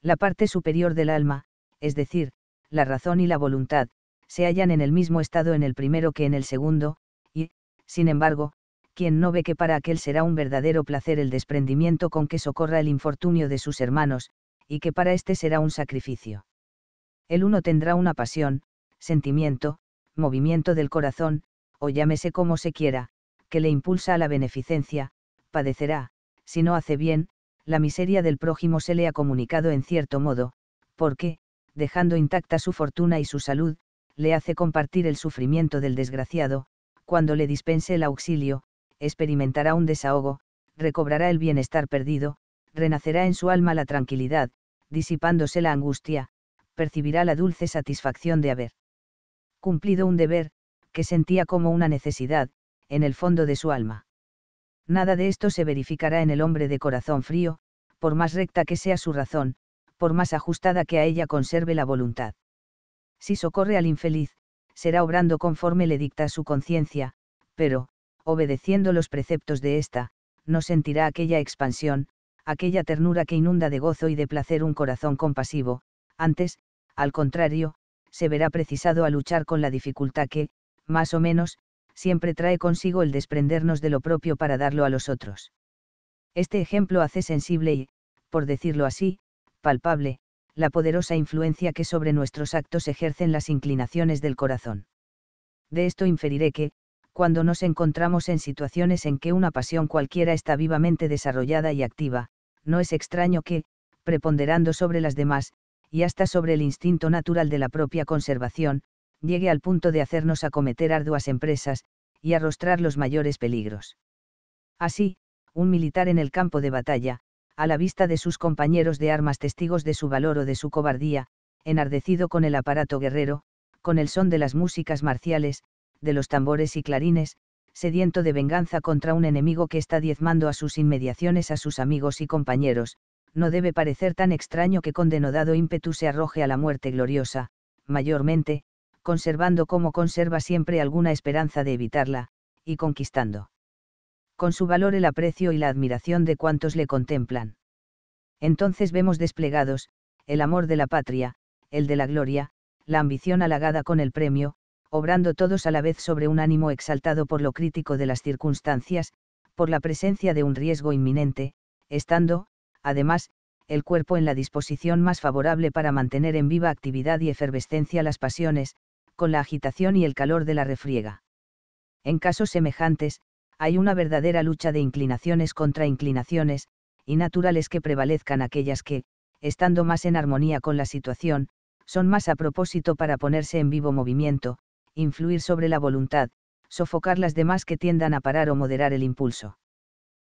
La parte superior del alma, es decir, la razón y la voluntad, se hallan en el mismo estado en el primero que en el segundo, y, sin embargo, quien no ve que para aquel será un verdadero placer el desprendimiento con que socorra el infortunio de sus hermanos, y que para éste será un sacrificio. El uno tendrá una pasión, sentimiento, movimiento del corazón, o llámese como se quiera, que le impulsa a la beneficencia, padecerá, si no hace bien, la miseria del prójimo se le ha comunicado en cierto modo, porque, dejando intacta su fortuna y su salud, le hace compartir el sufrimiento del desgraciado, cuando le dispense el auxilio, experimentará un desahogo, recobrará el bienestar perdido, renacerá en su alma la tranquilidad, disipándose la angustia, percibirá la dulce satisfacción de haber cumplido un deber, que sentía como una necesidad, en el fondo de su alma. Nada de esto se verificará en el hombre de corazón frío, por más recta que sea su razón, por más ajustada que a ella conserve la voluntad. Si socorre al infeliz, será obrando conforme le dicta su conciencia, pero, obedeciendo los preceptos de ésta, no sentirá aquella expansión, aquella ternura que inunda de gozo y de placer un corazón compasivo, antes, al contrario, se verá precisado a luchar con la dificultad que, más o menos, siempre trae consigo el desprendernos de lo propio para darlo a los otros. Este ejemplo hace sensible y, por decirlo así, palpable, la poderosa influencia que sobre nuestros actos ejercen las inclinaciones del corazón. De esto inferiré que, cuando nos encontramos en situaciones en que una pasión cualquiera está vivamente desarrollada y activa, no es extraño que, preponderando sobre las demás, y hasta sobre el instinto natural de la propia conservación, llegue al punto de hacernos acometer arduas empresas, y arrostrar los mayores peligros. Así, un militar en el campo de batalla, a la vista de sus compañeros de armas testigos de su valor o de su cobardía, enardecido con el aparato guerrero, con el son de las músicas marciales, de los tambores y clarines, sediento de venganza contra un enemigo que está diezmando a sus inmediaciones a sus amigos y compañeros, no debe parecer tan extraño que con denodado ímpetu se arroje a la muerte gloriosa, mayormente, conservando como conserva siempre alguna esperanza de evitarla, y conquistando. Con su valor el aprecio y la admiración de cuantos le contemplan. Entonces vemos desplegados, el amor de la patria, el de la gloria, la ambición halagada con el premio, obrando todos a la vez sobre un ánimo exaltado por lo crítico de las circunstancias, por la presencia de un riesgo inminente, estando, además, el cuerpo en la disposición más favorable para mantener en viva actividad y efervescencia las pasiones, con la agitación y el calor de la refriega. En casos semejantes, hay una verdadera lucha de inclinaciones contra inclinaciones, y naturales que prevalezcan aquellas que, estando más en armonía con la situación, son más a propósito para ponerse en vivo movimiento, influir sobre la voluntad, sofocar las demás que tiendan a parar o moderar el impulso.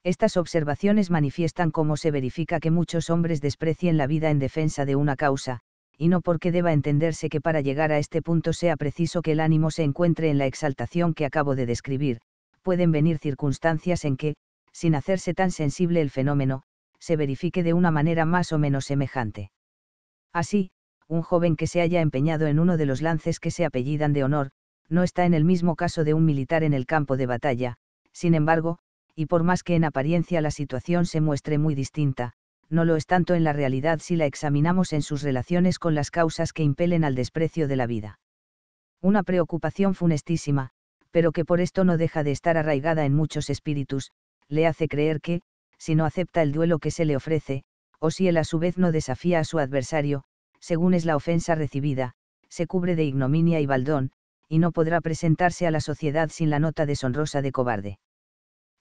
Estas observaciones manifiestan cómo se verifica que muchos hombres desprecien la vida en defensa de una causa, y no porque deba entenderse que para llegar a este punto sea preciso que el ánimo se encuentre en la exaltación que acabo de describir, pueden venir circunstancias en que, sin hacerse tan sensible el fenómeno, se verifique de una manera más o menos semejante. Así, un joven que se haya empeñado en uno de los lances que se apellidan de honor, no está en el mismo caso de un militar en el campo de batalla, sin embargo, y por más que en apariencia la situación se muestre muy distinta, no lo es tanto en la realidad si la examinamos en sus relaciones con las causas que impelen al desprecio de la vida. Una preocupación funestísima, pero que por esto no deja de estar arraigada en muchos espíritus, le hace creer que, si no acepta el duelo que se le ofrece, o si él a su vez no desafía a su adversario, según es la ofensa recibida, se cubre de ignominia y baldón, y no podrá presentarse a la sociedad sin la nota deshonrosa de cobarde.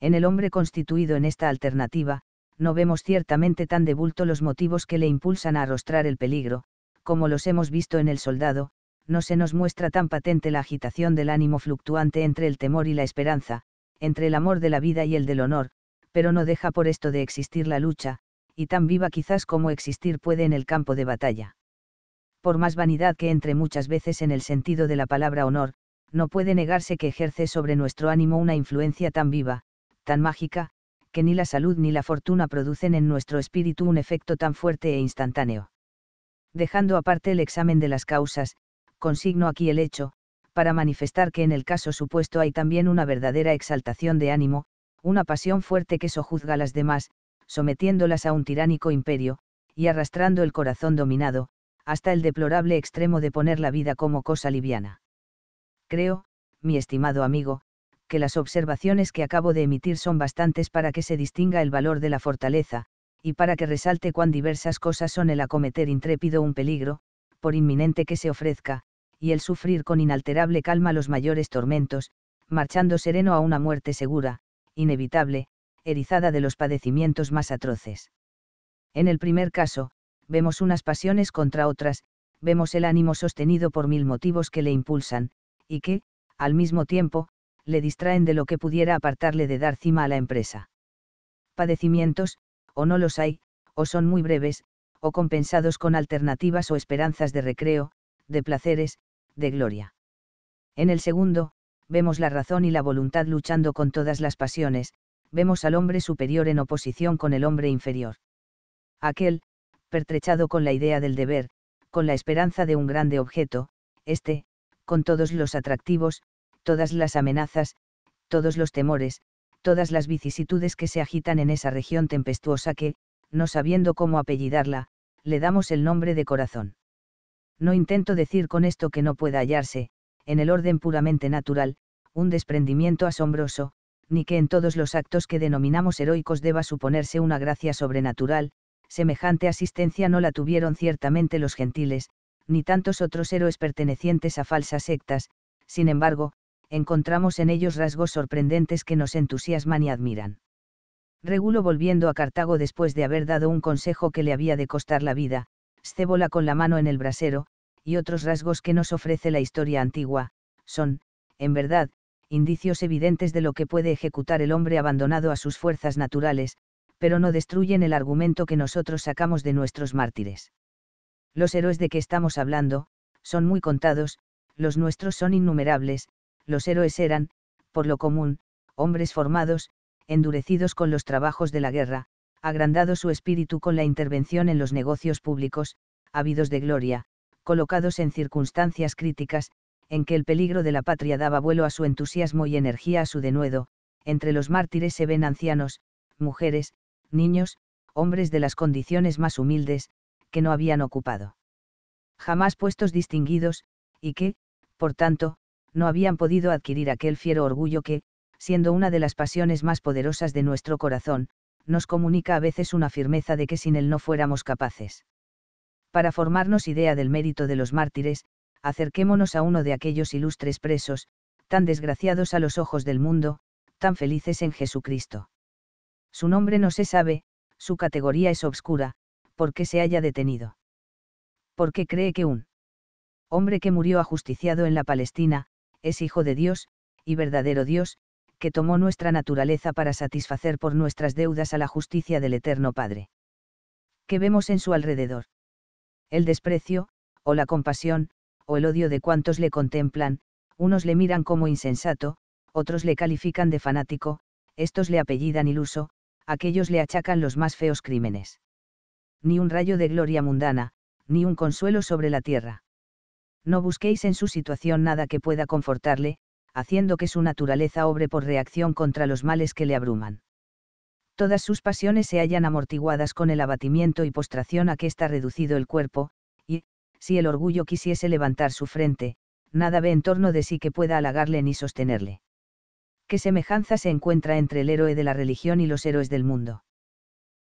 En el hombre constituido en esta alternativa, no vemos ciertamente tan de bulto los motivos que le impulsan a arrostrar el peligro, como los hemos visto en el soldado, no se nos muestra tan patente la agitación del ánimo fluctuante entre el temor y la esperanza, entre el amor de la vida y el del honor, pero no deja por esto de existir la lucha, y tan viva quizás como existir puede en el campo de batalla. Por más vanidad que entre muchas veces en el sentido de la palabra honor, no puede negarse que ejerce sobre nuestro ánimo una influencia tan viva, tan mágica, que ni la salud ni la fortuna producen en nuestro espíritu un efecto tan fuerte e instantáneo. Dejando aparte el examen de las causas, consigno aquí el hecho, para manifestar que en el caso supuesto hay también una verdadera exaltación de ánimo, una pasión fuerte que sojuzga a las demás, sometiéndolas a un tiránico imperio, y arrastrando el corazón dominado, hasta el deplorable extremo de poner la vida como cosa liviana. Creo, mi estimado amigo, que las observaciones que acabo de emitir son bastantes para que se distinga el valor de la fortaleza, y para que resalte cuán diversas cosas son el acometer intrépido un peligro, por inminente que se ofrezca, y el sufrir con inalterable calma los mayores tormentos, marchando sereno a una muerte segura, inevitable, erizada de los padecimientos más atroces. En el primer caso, vemos unas pasiones contra otras, vemos el ánimo sostenido por mil motivos que le impulsan, y que, al mismo tiempo, le distraen de lo que pudiera apartarle de dar cima a la empresa. Padecimientos, o no los hay, o son muy breves, o compensados con alternativas o esperanzas de recreo, de placeres, de gloria. En el segundo, vemos la razón y la voluntad luchando con todas las pasiones, vemos al hombre superior en oposición con el hombre inferior. Aquel, pertrechado con la idea del deber, con la esperanza de un grande objeto, este, con todos los atractivos, todas las amenazas, todos los temores, todas las vicisitudes que se agitan en esa región tempestuosa que, no sabiendo cómo apellidarla, le damos el nombre de corazón. No intento decir con esto que no pueda hallarse, en el orden puramente natural, un desprendimiento asombroso, ni que en todos los actos que denominamos heroicos deba suponerse una gracia sobrenatural, semejante asistencia no la tuvieron ciertamente los gentiles, ni tantos otros héroes pertenecientes a falsas sectas, sin embargo, encontramos en ellos rasgos sorprendentes que nos entusiasman y admiran. Regulo volviendo a Cartago después de haber dado un consejo que le había de costar la vida, Cébola con la mano en el brasero, y otros rasgos que nos ofrece la historia antigua, son, en verdad, indicios evidentes de lo que puede ejecutar el hombre abandonado a sus fuerzas naturales, pero no destruyen el argumento que nosotros sacamos de nuestros mártires. Los héroes de que estamos hablando, son muy contados, los nuestros son innumerables, los héroes eran, por lo común, hombres formados, endurecidos con los trabajos de la guerra, agrandado su espíritu con la intervención en los negocios públicos, ávidos de gloria, colocados en circunstancias críticas, en que el peligro de la patria daba vuelo a su entusiasmo y energía a su denuedo, entre los mártires se ven ancianos, mujeres, niños, hombres de las condiciones más humildes, que no habían ocupado jamás puestos distinguidos, y que, por tanto, no habían podido adquirir aquel fiero orgullo que, siendo una de las pasiones más poderosas de nuestro corazón, nos comunica a veces una firmeza de que sin él no fuéramos capaces. Para formarnos idea del mérito de los mártires, acerquémonos a uno de aquellos ilustres presos, tan desgraciados a los ojos del mundo, tan felices en Jesucristo. Su nombre no se sabe, su categoría es obscura, porque se haya detenido. ¿Por qué cree que un hombre que murió ajusticiado en la Palestina, es Hijo de Dios, y verdadero Dios, que tomó nuestra naturaleza para satisfacer por nuestras deudas a la justicia del Eterno Padre. ¿Qué vemos en su alrededor? El desprecio, o la compasión, o el odio de cuantos le contemplan, unos le miran como insensato, otros le califican de fanático, estos le apellidan iluso, aquellos le achacan los más feos crímenes. Ni un rayo de gloria mundana, ni un consuelo sobre la tierra. No busquéis en su situación nada que pueda confortarle, haciendo que su naturaleza obre por reacción contra los males que le abruman. Todas sus pasiones se hallan amortiguadas con el abatimiento y postración a que está reducido el cuerpo, y, si el orgullo quisiese levantar su frente, nada ve en torno de sí que pueda halagarle ni sostenerle. ¿Qué semejanza se encuentra entre el héroe de la religión y los héroes del mundo?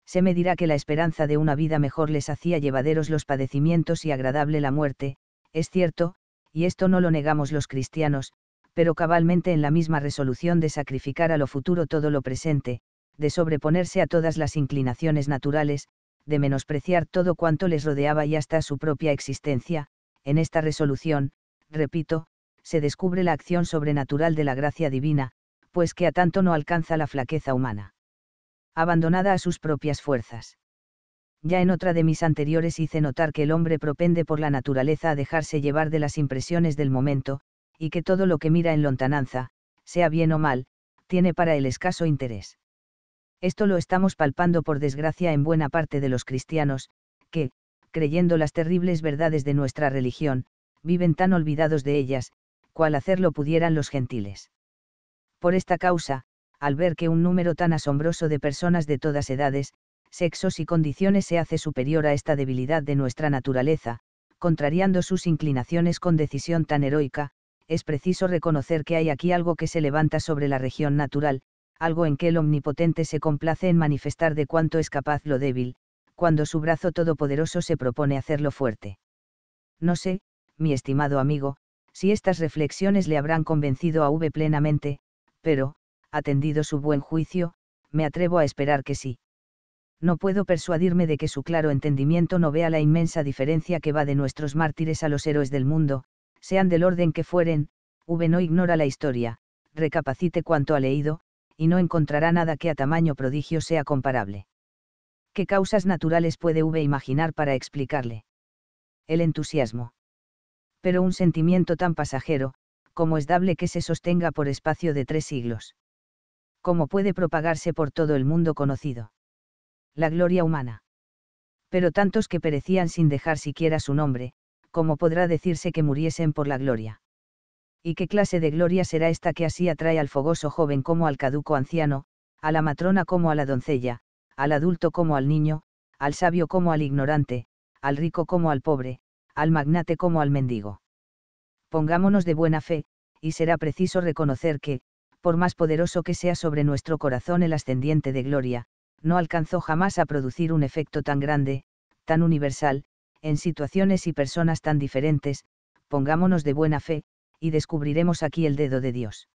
Se me dirá que la esperanza de una vida mejor les hacía llevaderos los padecimientos y agradable la muerte, es cierto, y esto no lo negamos los cristianos, pero cabalmente en la misma resolución de sacrificar a lo futuro todo lo presente, de sobreponerse a todas las inclinaciones naturales, de menospreciar todo cuanto les rodeaba y hasta su propia existencia, en esta resolución, repito, se descubre la acción sobrenatural de la gracia divina, pues que a tanto no alcanza la flaqueza humana. Abandonada a sus propias fuerzas ya en otra de mis anteriores hice notar que el hombre propende por la naturaleza a dejarse llevar de las impresiones del momento, y que todo lo que mira en lontananza, sea bien o mal, tiene para él escaso interés. Esto lo estamos palpando por desgracia en buena parte de los cristianos, que, creyendo las terribles verdades de nuestra religión, viven tan olvidados de ellas, cual hacerlo pudieran los gentiles. Por esta causa, al ver que un número tan asombroso de personas de todas edades, sexos y condiciones se hace superior a esta debilidad de nuestra naturaleza, contrariando sus inclinaciones con decisión tan heroica, es preciso reconocer que hay aquí algo que se levanta sobre la región natural, algo en que el omnipotente se complace en manifestar de cuánto es capaz lo débil, cuando su brazo todopoderoso se propone hacerlo fuerte. No sé, mi estimado amigo, si estas reflexiones le habrán convencido a V plenamente, pero, atendido su buen juicio, me atrevo a esperar que sí no puedo persuadirme de que su claro entendimiento no vea la inmensa diferencia que va de nuestros mártires a los héroes del mundo, sean del orden que fueren, V no ignora la historia, recapacite cuanto ha leído, y no encontrará nada que a tamaño prodigio sea comparable. ¿Qué causas naturales puede V imaginar para explicarle? El entusiasmo. Pero un sentimiento tan pasajero, como es dable que se sostenga por espacio de tres siglos. ¿Cómo puede propagarse por todo el mundo conocido? la gloria humana. Pero tantos que perecían sin dejar siquiera su nombre, ¿cómo podrá decirse que muriesen por la gloria? ¿Y qué clase de gloria será esta que así atrae al fogoso joven como al caduco anciano, a la matrona como a la doncella, al adulto como al niño, al sabio como al ignorante, al rico como al pobre, al magnate como al mendigo? Pongámonos de buena fe, y será preciso reconocer que, por más poderoso que sea sobre nuestro corazón el ascendiente de gloria, no alcanzó jamás a producir un efecto tan grande, tan universal, en situaciones y personas tan diferentes, pongámonos de buena fe, y descubriremos aquí el dedo de Dios.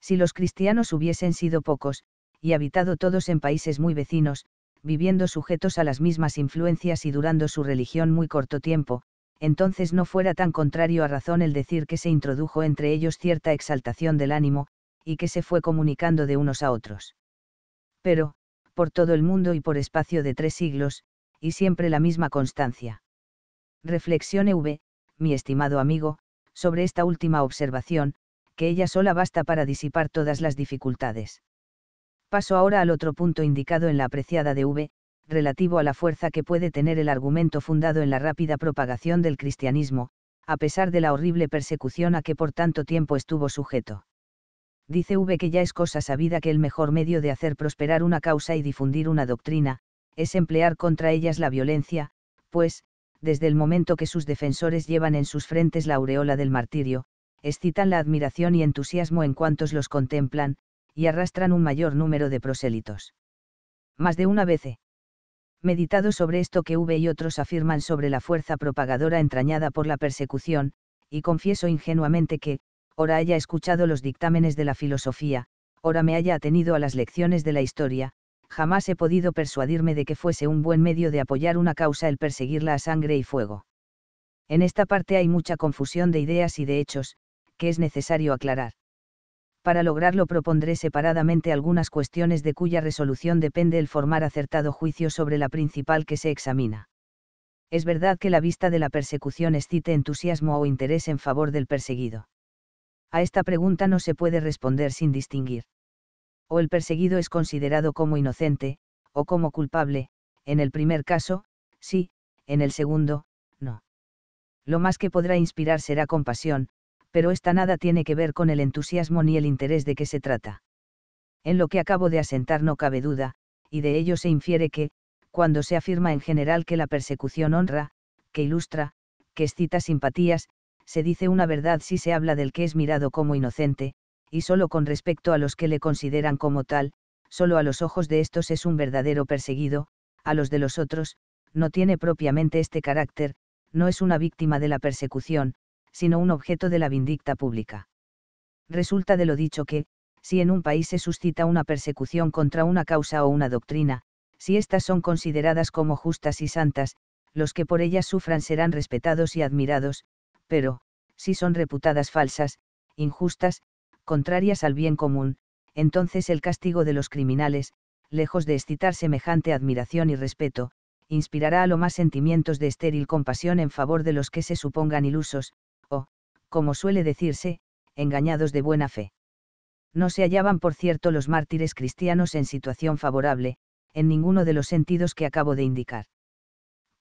Si los cristianos hubiesen sido pocos, y habitado todos en países muy vecinos, viviendo sujetos a las mismas influencias y durando su religión muy corto tiempo, entonces no fuera tan contrario a razón el decir que se introdujo entre ellos cierta exaltación del ánimo, y que se fue comunicando de unos a otros. Pero, por todo el mundo y por espacio de tres siglos, y siempre la misma constancia. Reflexione V, mi estimado amigo, sobre esta última observación, que ella sola basta para disipar todas las dificultades. Paso ahora al otro punto indicado en la apreciada de V, relativo a la fuerza que puede tener el argumento fundado en la rápida propagación del cristianismo, a pesar de la horrible persecución a que por tanto tiempo estuvo sujeto dice V que ya es cosa sabida que el mejor medio de hacer prosperar una causa y difundir una doctrina, es emplear contra ellas la violencia, pues, desde el momento que sus defensores llevan en sus frentes la aureola del martirio, excitan la admiración y entusiasmo en cuantos los contemplan, y arrastran un mayor número de prosélitos. Más de una vez he meditado sobre esto que V y otros afirman sobre la fuerza propagadora entrañada por la persecución, y confieso ingenuamente que, ora haya escuchado los dictámenes de la filosofía, ora me haya atenido a las lecciones de la historia, jamás he podido persuadirme de que fuese un buen medio de apoyar una causa el perseguirla a sangre y fuego. En esta parte hay mucha confusión de ideas y de hechos, que es necesario aclarar. Para lograrlo propondré separadamente algunas cuestiones de cuya resolución depende el formar acertado juicio sobre la principal que se examina. Es verdad que la vista de la persecución excite entusiasmo o interés en favor del perseguido. A esta pregunta no se puede responder sin distinguir. O el perseguido es considerado como inocente, o como culpable, en el primer caso, sí, en el segundo, no. Lo más que podrá inspirar será compasión, pero esta nada tiene que ver con el entusiasmo ni el interés de que se trata. En lo que acabo de asentar no cabe duda, y de ello se infiere que, cuando se afirma en general que la persecución honra, que ilustra, que excita simpatías, se dice una verdad si se habla del que es mirado como inocente, y solo con respecto a los que le consideran como tal, solo a los ojos de estos es un verdadero perseguido, a los de los otros, no tiene propiamente este carácter, no es una víctima de la persecución, sino un objeto de la vindicta pública. Resulta de lo dicho que, si en un país se suscita una persecución contra una causa o una doctrina, si éstas son consideradas como justas y santas, los que por ellas sufran serán respetados y admirados, pero, si son reputadas falsas, injustas, contrarias al bien común, entonces el castigo de los criminales, lejos de excitar semejante admiración y respeto, inspirará a lo más sentimientos de estéril compasión en favor de los que se supongan ilusos, o, como suele decirse, engañados de buena fe. No se hallaban, por cierto, los mártires cristianos en situación favorable, en ninguno de los sentidos que acabo de indicar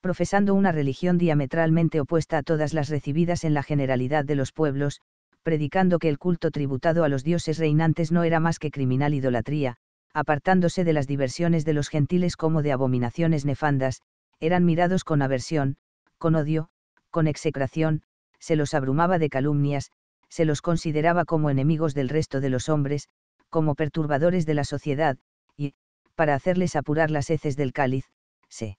profesando una religión diametralmente opuesta a todas las recibidas en la generalidad de los pueblos, predicando que el culto tributado a los dioses reinantes no era más que criminal idolatría, apartándose de las diversiones de los gentiles como de abominaciones nefandas, eran mirados con aversión, con odio, con execración, se los abrumaba de calumnias, se los consideraba como enemigos del resto de los hombres, como perturbadores de la sociedad, y, para hacerles apurar las heces del cáliz, se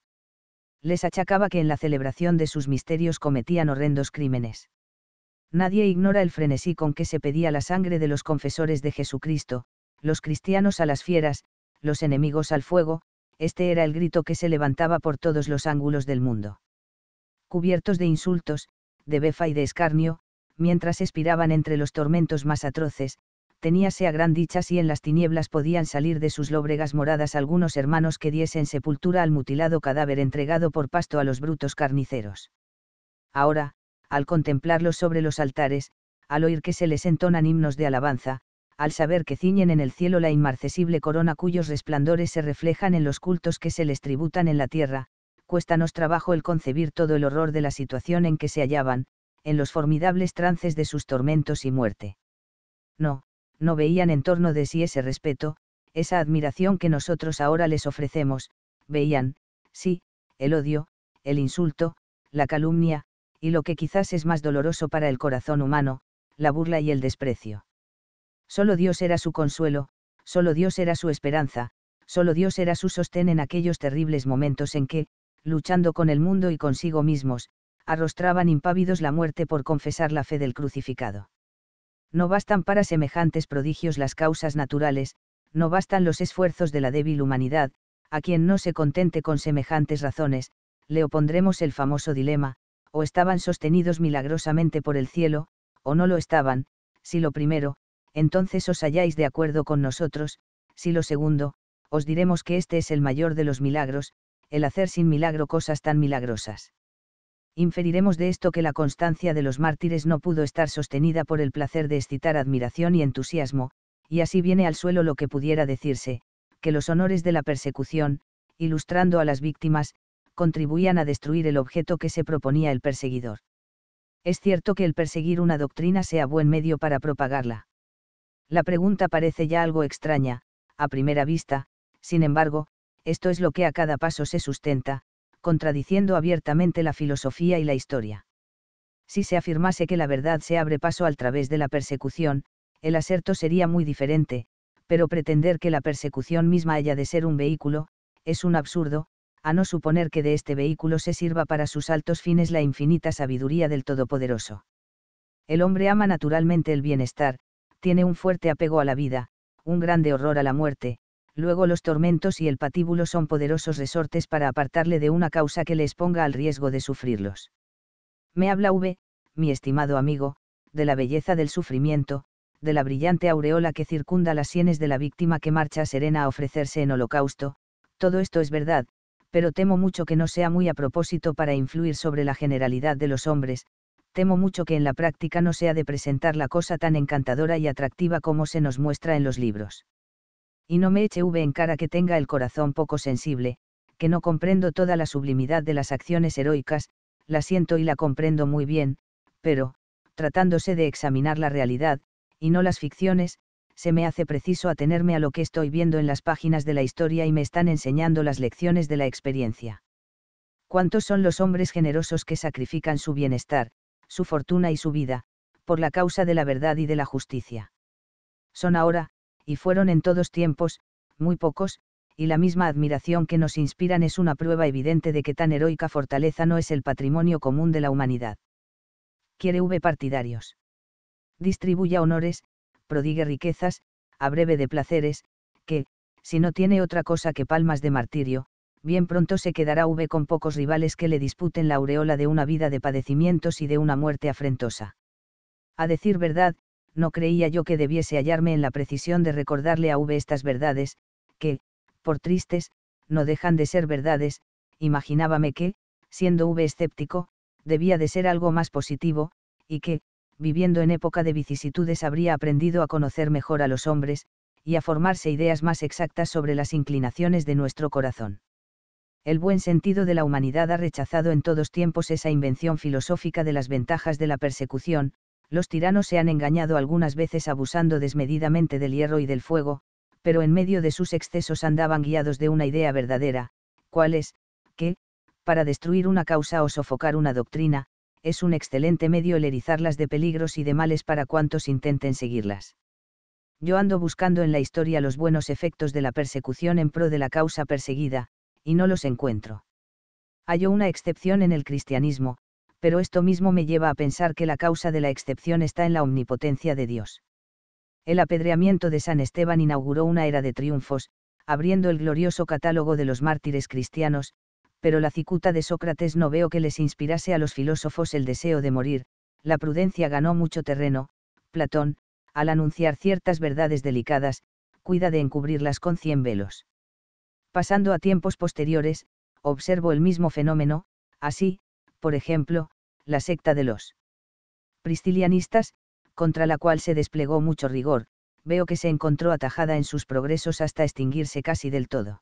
les achacaba que en la celebración de sus misterios cometían horrendos crímenes. Nadie ignora el frenesí con que se pedía la sangre de los confesores de Jesucristo, los cristianos a las fieras, los enemigos al fuego, este era el grito que se levantaba por todos los ángulos del mundo. Cubiertos de insultos, de befa y de escarnio, mientras espiraban entre los tormentos más atroces, teníase a gran dicha si en las tinieblas podían salir de sus lóbregas moradas algunos hermanos que diesen sepultura al mutilado cadáver entregado por pasto a los brutos carniceros. Ahora, al contemplarlos sobre los altares, al oír que se les entonan himnos de alabanza, al saber que ciñen en el cielo la inmarcesible corona cuyos resplandores se reflejan en los cultos que se les tributan en la tierra, cuéstanos trabajo el concebir todo el horror de la situación en que se hallaban, en los formidables trances de sus tormentos y muerte. No, no veían en torno de sí ese respeto, esa admiración que nosotros ahora les ofrecemos, veían, sí, el odio, el insulto, la calumnia, y lo que quizás es más doloroso para el corazón humano, la burla y el desprecio. Solo Dios era su consuelo, solo Dios era su esperanza, solo Dios era su sostén en aquellos terribles momentos en que, luchando con el mundo y consigo mismos, arrostraban impávidos la muerte por confesar la fe del crucificado. No bastan para semejantes prodigios las causas naturales, no bastan los esfuerzos de la débil humanidad, a quien no se contente con semejantes razones, le opondremos el famoso dilema, o estaban sostenidos milagrosamente por el cielo, o no lo estaban, si lo primero, entonces os halláis de acuerdo con nosotros, si lo segundo, os diremos que este es el mayor de los milagros, el hacer sin milagro cosas tan milagrosas inferiremos de esto que la constancia de los mártires no pudo estar sostenida por el placer de excitar admiración y entusiasmo, y así viene al suelo lo que pudiera decirse, que los honores de la persecución, ilustrando a las víctimas, contribuían a destruir el objeto que se proponía el perseguidor. Es cierto que el perseguir una doctrina sea buen medio para propagarla. La pregunta parece ya algo extraña, a primera vista, sin embargo, esto es lo que a cada paso se sustenta, contradiciendo abiertamente la filosofía y la historia. Si se afirmase que la verdad se abre paso al través de la persecución, el aserto sería muy diferente, pero pretender que la persecución misma haya de ser un vehículo, es un absurdo, a no suponer que de este vehículo se sirva para sus altos fines la infinita sabiduría del Todopoderoso. El hombre ama naturalmente el bienestar, tiene un fuerte apego a la vida, un grande horror a la muerte, luego los tormentos y el patíbulo son poderosos resortes para apartarle de una causa que le exponga al riesgo de sufrirlos. Me habla V, mi estimado amigo, de la belleza del sufrimiento, de la brillante aureola que circunda las sienes de la víctima que marcha serena a ofrecerse en holocausto, todo esto es verdad, pero temo mucho que no sea muy a propósito para influir sobre la generalidad de los hombres, temo mucho que en la práctica no sea de presentar la cosa tan encantadora y atractiva como se nos muestra en los libros y no me eche V en cara que tenga el corazón poco sensible, que no comprendo toda la sublimidad de las acciones heroicas, la siento y la comprendo muy bien, pero, tratándose de examinar la realidad, y no las ficciones, se me hace preciso atenerme a lo que estoy viendo en las páginas de la historia y me están enseñando las lecciones de la experiencia. ¿Cuántos son los hombres generosos que sacrifican su bienestar, su fortuna y su vida, por la causa de la verdad y de la justicia? Son ahora, y fueron en todos tiempos, muy pocos, y la misma admiración que nos inspiran es una prueba evidente de que tan heroica fortaleza no es el patrimonio común de la humanidad. Quiere V partidarios. Distribuya honores, prodigue riquezas, abreve de placeres, que, si no tiene otra cosa que palmas de martirio, bien pronto se quedará V con pocos rivales que le disputen la aureola de una vida de padecimientos y de una muerte afrentosa. A decir verdad, no creía yo que debiese hallarme en la precisión de recordarle a V estas verdades, que, por tristes, no dejan de ser verdades, imaginábame que, siendo V escéptico, debía de ser algo más positivo, y que, viviendo en época de vicisitudes habría aprendido a conocer mejor a los hombres, y a formarse ideas más exactas sobre las inclinaciones de nuestro corazón. El buen sentido de la humanidad ha rechazado en todos tiempos esa invención filosófica de las ventajas de la persecución, los tiranos se han engañado algunas veces abusando desmedidamente del hierro y del fuego, pero en medio de sus excesos andaban guiados de una idea verdadera, cuál es, que, para destruir una causa o sofocar una doctrina, es un excelente medio el erizarlas de peligros y de males para cuantos intenten seguirlas. Yo ando buscando en la historia los buenos efectos de la persecución en pro de la causa perseguida, y no los encuentro. hay una excepción en el cristianismo, pero esto mismo me lleva a pensar que la causa de la excepción está en la omnipotencia de Dios. El apedreamiento de San Esteban inauguró una era de triunfos, abriendo el glorioso catálogo de los mártires cristianos, pero la cicuta de Sócrates no veo que les inspirase a los filósofos el deseo de morir, la prudencia ganó mucho terreno, Platón, al anunciar ciertas verdades delicadas, cuida de encubrirlas con cien velos. Pasando a tiempos posteriores, observo el mismo fenómeno, así, por ejemplo, la secta de los pristilianistas, contra la cual se desplegó mucho rigor, veo que se encontró atajada en sus progresos hasta extinguirse casi del todo.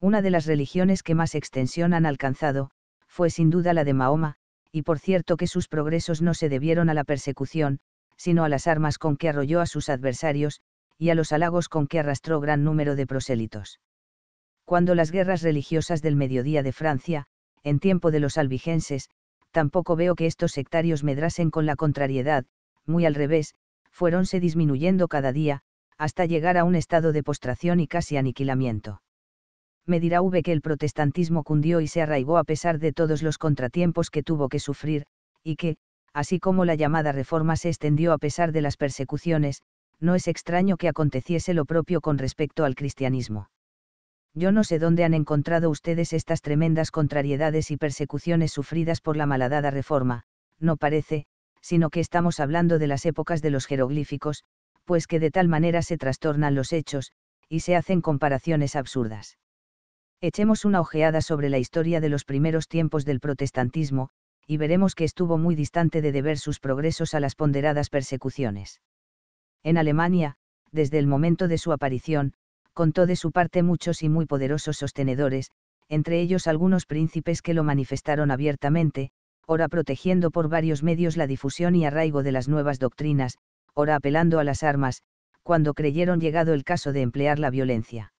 Una de las religiones que más extensión han alcanzado, fue sin duda la de Mahoma, y por cierto que sus progresos no se debieron a la persecución, sino a las armas con que arrolló a sus adversarios, y a los halagos con que arrastró gran número de prosélitos. Cuando las guerras religiosas del mediodía de Francia, en tiempo de los albigenses, tampoco veo que estos sectarios medrasen con la contrariedad, muy al revés, fueronse disminuyendo cada día, hasta llegar a un estado de postración y casi aniquilamiento. Me dirá V que el protestantismo cundió y se arraigó a pesar de todos los contratiempos que tuvo que sufrir, y que, así como la llamada reforma se extendió a pesar de las persecuciones, no es extraño que aconteciese lo propio con respecto al cristianismo yo no sé dónde han encontrado ustedes estas tremendas contrariedades y persecuciones sufridas por la malhadada reforma, no parece, sino que estamos hablando de las épocas de los jeroglíficos, pues que de tal manera se trastornan los hechos, y se hacen comparaciones absurdas. Echemos una ojeada sobre la historia de los primeros tiempos del protestantismo, y veremos que estuvo muy distante de deber sus progresos a las ponderadas persecuciones. En Alemania, desde el momento de su aparición, contó de su parte muchos y muy poderosos sostenedores, entre ellos algunos príncipes que lo manifestaron abiertamente, ora protegiendo por varios medios la difusión y arraigo de las nuevas doctrinas, ora apelando a las armas, cuando creyeron llegado el caso de emplear la violencia.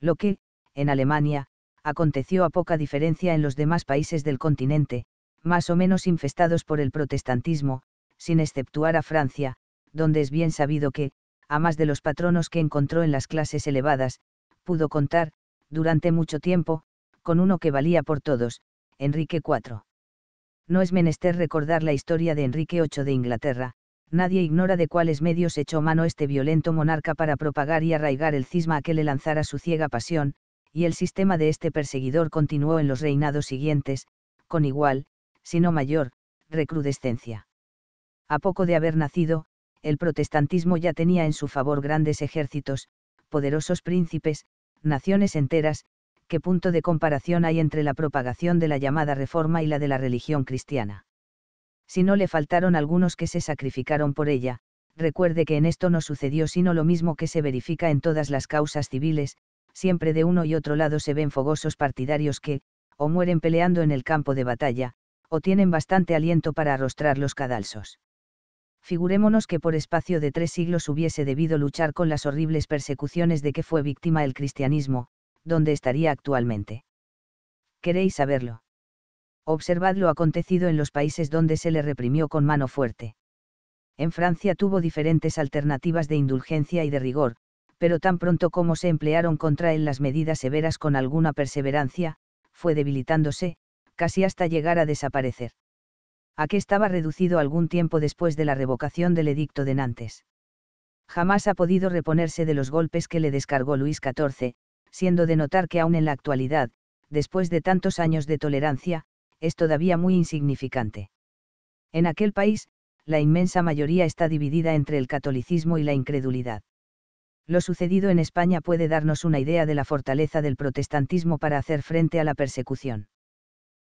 Lo que, en Alemania, aconteció a poca diferencia en los demás países del continente, más o menos infestados por el protestantismo, sin exceptuar a Francia, donde es bien sabido que, a más de los patronos que encontró en las clases elevadas, pudo contar, durante mucho tiempo, con uno que valía por todos, Enrique IV. No es menester recordar la historia de Enrique VIII de Inglaterra, nadie ignora de cuáles medios echó mano este violento monarca para propagar y arraigar el cisma a que le lanzara su ciega pasión, y el sistema de este perseguidor continuó en los reinados siguientes, con igual, si no mayor, recrudescencia. A poco de haber nacido, el protestantismo ya tenía en su favor grandes ejércitos, poderosos príncipes, naciones enteras, ¿qué punto de comparación hay entre la propagación de la llamada reforma y la de la religión cristiana? Si no le faltaron algunos que se sacrificaron por ella, recuerde que en esto no sucedió sino lo mismo que se verifica en todas las causas civiles, siempre de uno y otro lado se ven fogosos partidarios que, o mueren peleando en el campo de batalla, o tienen bastante aliento para arrostrar los cadalsos figurémonos que por espacio de tres siglos hubiese debido luchar con las horribles persecuciones de que fue víctima el cristianismo, donde estaría actualmente. ¿Queréis saberlo? Observad lo acontecido en los países donde se le reprimió con mano fuerte. En Francia tuvo diferentes alternativas de indulgencia y de rigor, pero tan pronto como se emplearon contra él las medidas severas con alguna perseverancia, fue debilitándose, casi hasta llegar a desaparecer a que estaba reducido algún tiempo después de la revocación del edicto de Nantes. Jamás ha podido reponerse de los golpes que le descargó Luis XIV, siendo de notar que aún en la actualidad, después de tantos años de tolerancia, es todavía muy insignificante. En aquel país, la inmensa mayoría está dividida entre el catolicismo y la incredulidad. Lo sucedido en España puede darnos una idea de la fortaleza del protestantismo para hacer frente a la persecución.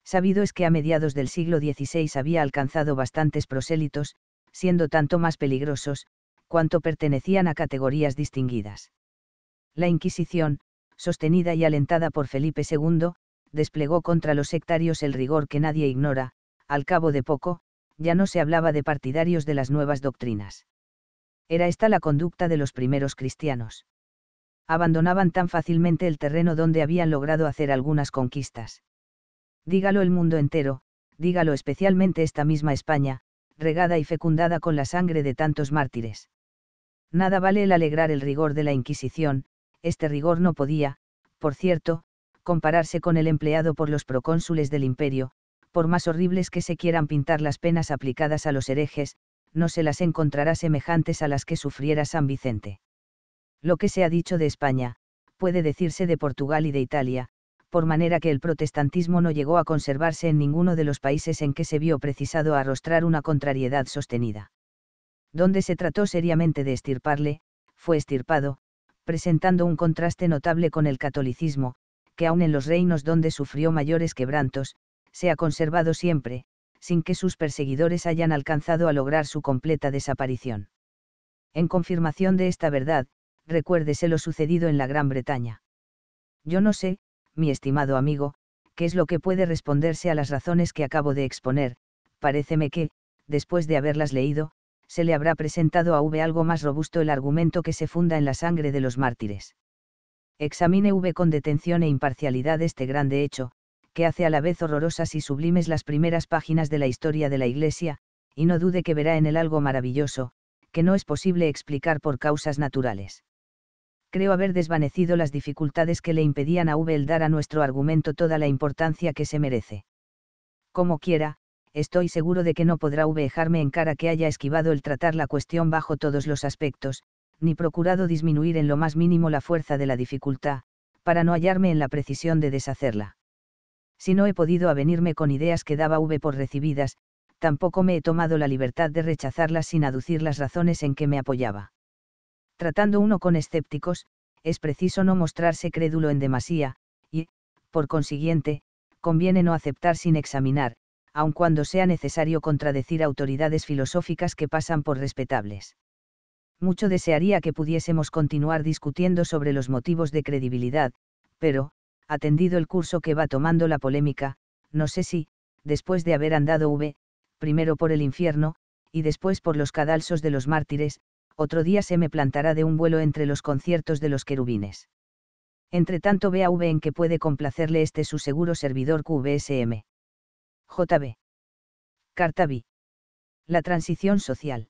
Sabido es que a mediados del siglo XVI había alcanzado bastantes prosélitos, siendo tanto más peligrosos, cuanto pertenecían a categorías distinguidas. La Inquisición, sostenida y alentada por Felipe II, desplegó contra los sectarios el rigor que nadie ignora, al cabo de poco, ya no se hablaba de partidarios de las nuevas doctrinas. Era esta la conducta de los primeros cristianos. Abandonaban tan fácilmente el terreno donde habían logrado hacer algunas conquistas dígalo el mundo entero, dígalo especialmente esta misma España, regada y fecundada con la sangre de tantos mártires. Nada vale el alegrar el rigor de la Inquisición, este rigor no podía, por cierto, compararse con el empleado por los procónsules del imperio, por más horribles que se quieran pintar las penas aplicadas a los herejes, no se las encontrará semejantes a las que sufriera San Vicente. Lo que se ha dicho de España, puede decirse de Portugal y de Italia, por manera que el protestantismo no llegó a conservarse en ninguno de los países en que se vio precisado a arrostrar una contrariedad sostenida. Donde se trató seriamente de estirparle, fue estirpado, presentando un contraste notable con el catolicismo, que aun en los reinos donde sufrió mayores quebrantos, se ha conservado siempre, sin que sus perseguidores hayan alcanzado a lograr su completa desaparición. En confirmación de esta verdad, recuérdese lo sucedido en la Gran Bretaña. Yo no sé, mi estimado amigo, ¿qué es lo que puede responderse a las razones que acabo de exponer? Paréceme que, después de haberlas leído, se le habrá presentado a V algo más robusto el argumento que se funda en la sangre de los mártires. Examine V con detención e imparcialidad este grande hecho, que hace a la vez horrorosas y sublimes las primeras páginas de la historia de la Iglesia, y no dude que verá en él algo maravilloso, que no es posible explicar por causas naturales creo haber desvanecido las dificultades que le impedían a V el dar a nuestro argumento toda la importancia que se merece. Como quiera, estoy seguro de que no podrá V dejarme en cara que haya esquivado el tratar la cuestión bajo todos los aspectos, ni procurado disminuir en lo más mínimo la fuerza de la dificultad, para no hallarme en la precisión de deshacerla. Si no he podido avenirme con ideas que daba V por recibidas, tampoco me he tomado la libertad de rechazarlas sin aducir las razones en que me apoyaba. Tratando uno con escépticos, es preciso no mostrarse crédulo en demasía, y, por consiguiente, conviene no aceptar sin examinar, aun cuando sea necesario contradecir autoridades filosóficas que pasan por respetables. Mucho desearía que pudiésemos continuar discutiendo sobre los motivos de credibilidad, pero, atendido el curso que va tomando la polémica, no sé si, después de haber andado v, primero por el infierno, y después por los cadalsos de los mártires, otro día se me plantará de un vuelo entre los conciertos de los querubines. Entre tanto vea V en que puede complacerle este su seguro servidor QVSM. JB. Carta B. La transición social.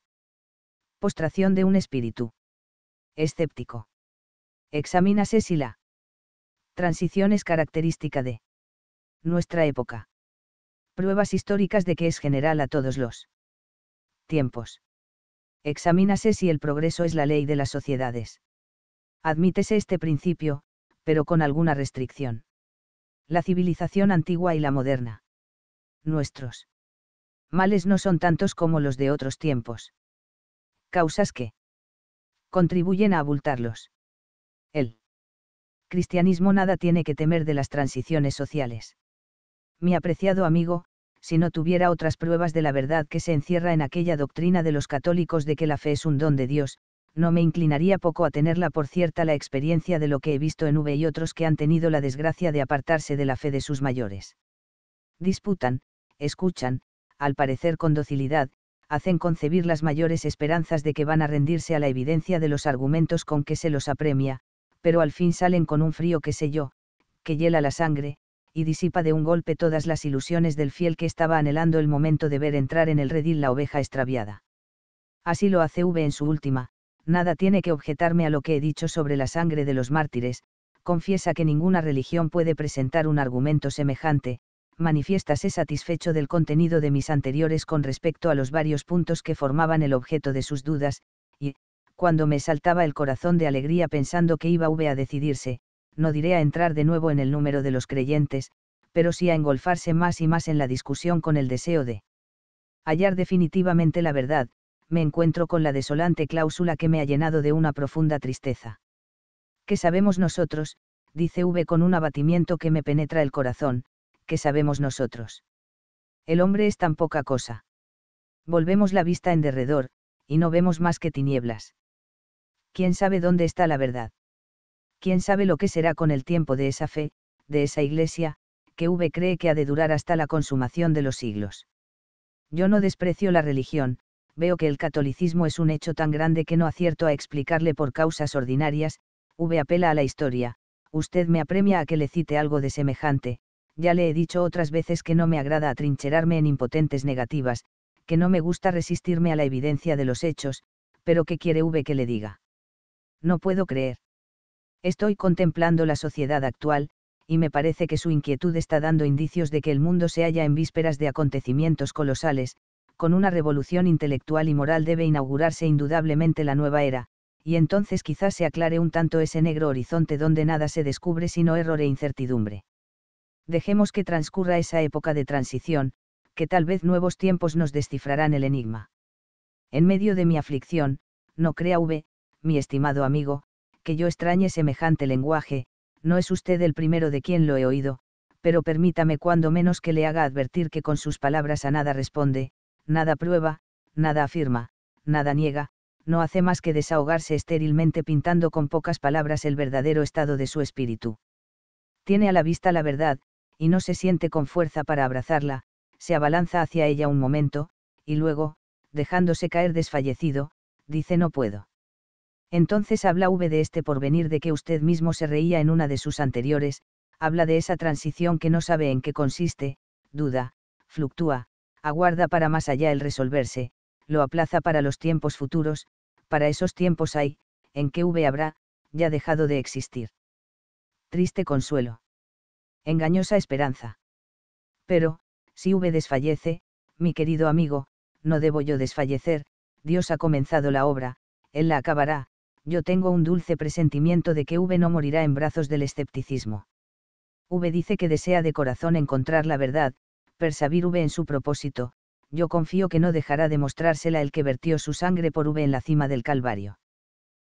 Postración de un espíritu. Escéptico. Examínase si la transición es característica de nuestra época. Pruebas históricas de que es general a todos los tiempos examínase si el progreso es la ley de las sociedades. Admítese este principio, pero con alguna restricción. La civilización antigua y la moderna. Nuestros males no son tantos como los de otros tiempos. Causas que contribuyen a abultarlos. El cristianismo nada tiene que temer de las transiciones sociales. Mi apreciado amigo, si no tuviera otras pruebas de la verdad que se encierra en aquella doctrina de los católicos de que la fe es un don de Dios, no me inclinaría poco a tenerla por cierta la experiencia de lo que he visto en V y otros que han tenido la desgracia de apartarse de la fe de sus mayores. Disputan, escuchan, al parecer con docilidad, hacen concebir las mayores esperanzas de que van a rendirse a la evidencia de los argumentos con que se los apremia, pero al fin salen con un frío que sé yo, que hiela la sangre, y disipa de un golpe todas las ilusiones del fiel que estaba anhelando el momento de ver entrar en el redil la oveja extraviada. Así lo hace V en su última, nada tiene que objetarme a lo que he dicho sobre la sangre de los mártires, confiesa que ninguna religión puede presentar un argumento semejante, manifiéstase satisfecho del contenido de mis anteriores con respecto a los varios puntos que formaban el objeto de sus dudas, y, cuando me saltaba el corazón de alegría pensando que iba V a decidirse, no diré a entrar de nuevo en el número de los creyentes, pero sí a engolfarse más y más en la discusión con el deseo de hallar definitivamente la verdad, me encuentro con la desolante cláusula que me ha llenado de una profunda tristeza. ¿Qué sabemos nosotros? dice V con un abatimiento que me penetra el corazón, ¿qué sabemos nosotros? El hombre es tan poca cosa. Volvemos la vista en derredor, y no vemos más que tinieblas. ¿Quién sabe dónde está la verdad? quién sabe lo que será con el tiempo de esa fe, de esa iglesia, que V cree que ha de durar hasta la consumación de los siglos. Yo no desprecio la religión, veo que el catolicismo es un hecho tan grande que no acierto a explicarle por causas ordinarias, V apela a la historia, usted me apremia a que le cite algo de semejante, ya le he dicho otras veces que no me agrada atrincherarme en impotentes negativas, que no me gusta resistirme a la evidencia de los hechos, pero ¿qué quiere V que le diga? No puedo creer. Estoy contemplando la sociedad actual, y me parece que su inquietud está dando indicios de que el mundo se halla en vísperas de acontecimientos colosales, con una revolución intelectual y moral debe inaugurarse indudablemente la nueva era, y entonces quizás se aclare un tanto ese negro horizonte donde nada se descubre sino error e incertidumbre. Dejemos que transcurra esa época de transición, que tal vez nuevos tiempos nos descifrarán el enigma. En medio de mi aflicción, no crea V, mi estimado amigo, yo extrañe semejante lenguaje, no es usted el primero de quien lo he oído, pero permítame cuando menos que le haga advertir que con sus palabras a nada responde, nada prueba, nada afirma, nada niega, no hace más que desahogarse estérilmente pintando con pocas palabras el verdadero estado de su espíritu. Tiene a la vista la verdad, y no se siente con fuerza para abrazarla, se abalanza hacia ella un momento, y luego, dejándose caer desfallecido, dice no puedo. Entonces habla V de este porvenir de que usted mismo se reía en una de sus anteriores, habla de esa transición que no sabe en qué consiste, duda, fluctúa, aguarda para más allá el resolverse, lo aplaza para los tiempos futuros, para esos tiempos hay, en que V habrá, ya dejado de existir. Triste consuelo. Engañosa esperanza. Pero, si V desfallece, mi querido amigo, no debo yo desfallecer, Dios ha comenzado la obra, Él la acabará, yo tengo un dulce presentimiento de que V no morirá en brazos del escepticismo. V dice que desea de corazón encontrar la verdad, persabir V en su propósito, yo confío que no dejará de mostrársela el que vertió su sangre por V en la cima del Calvario.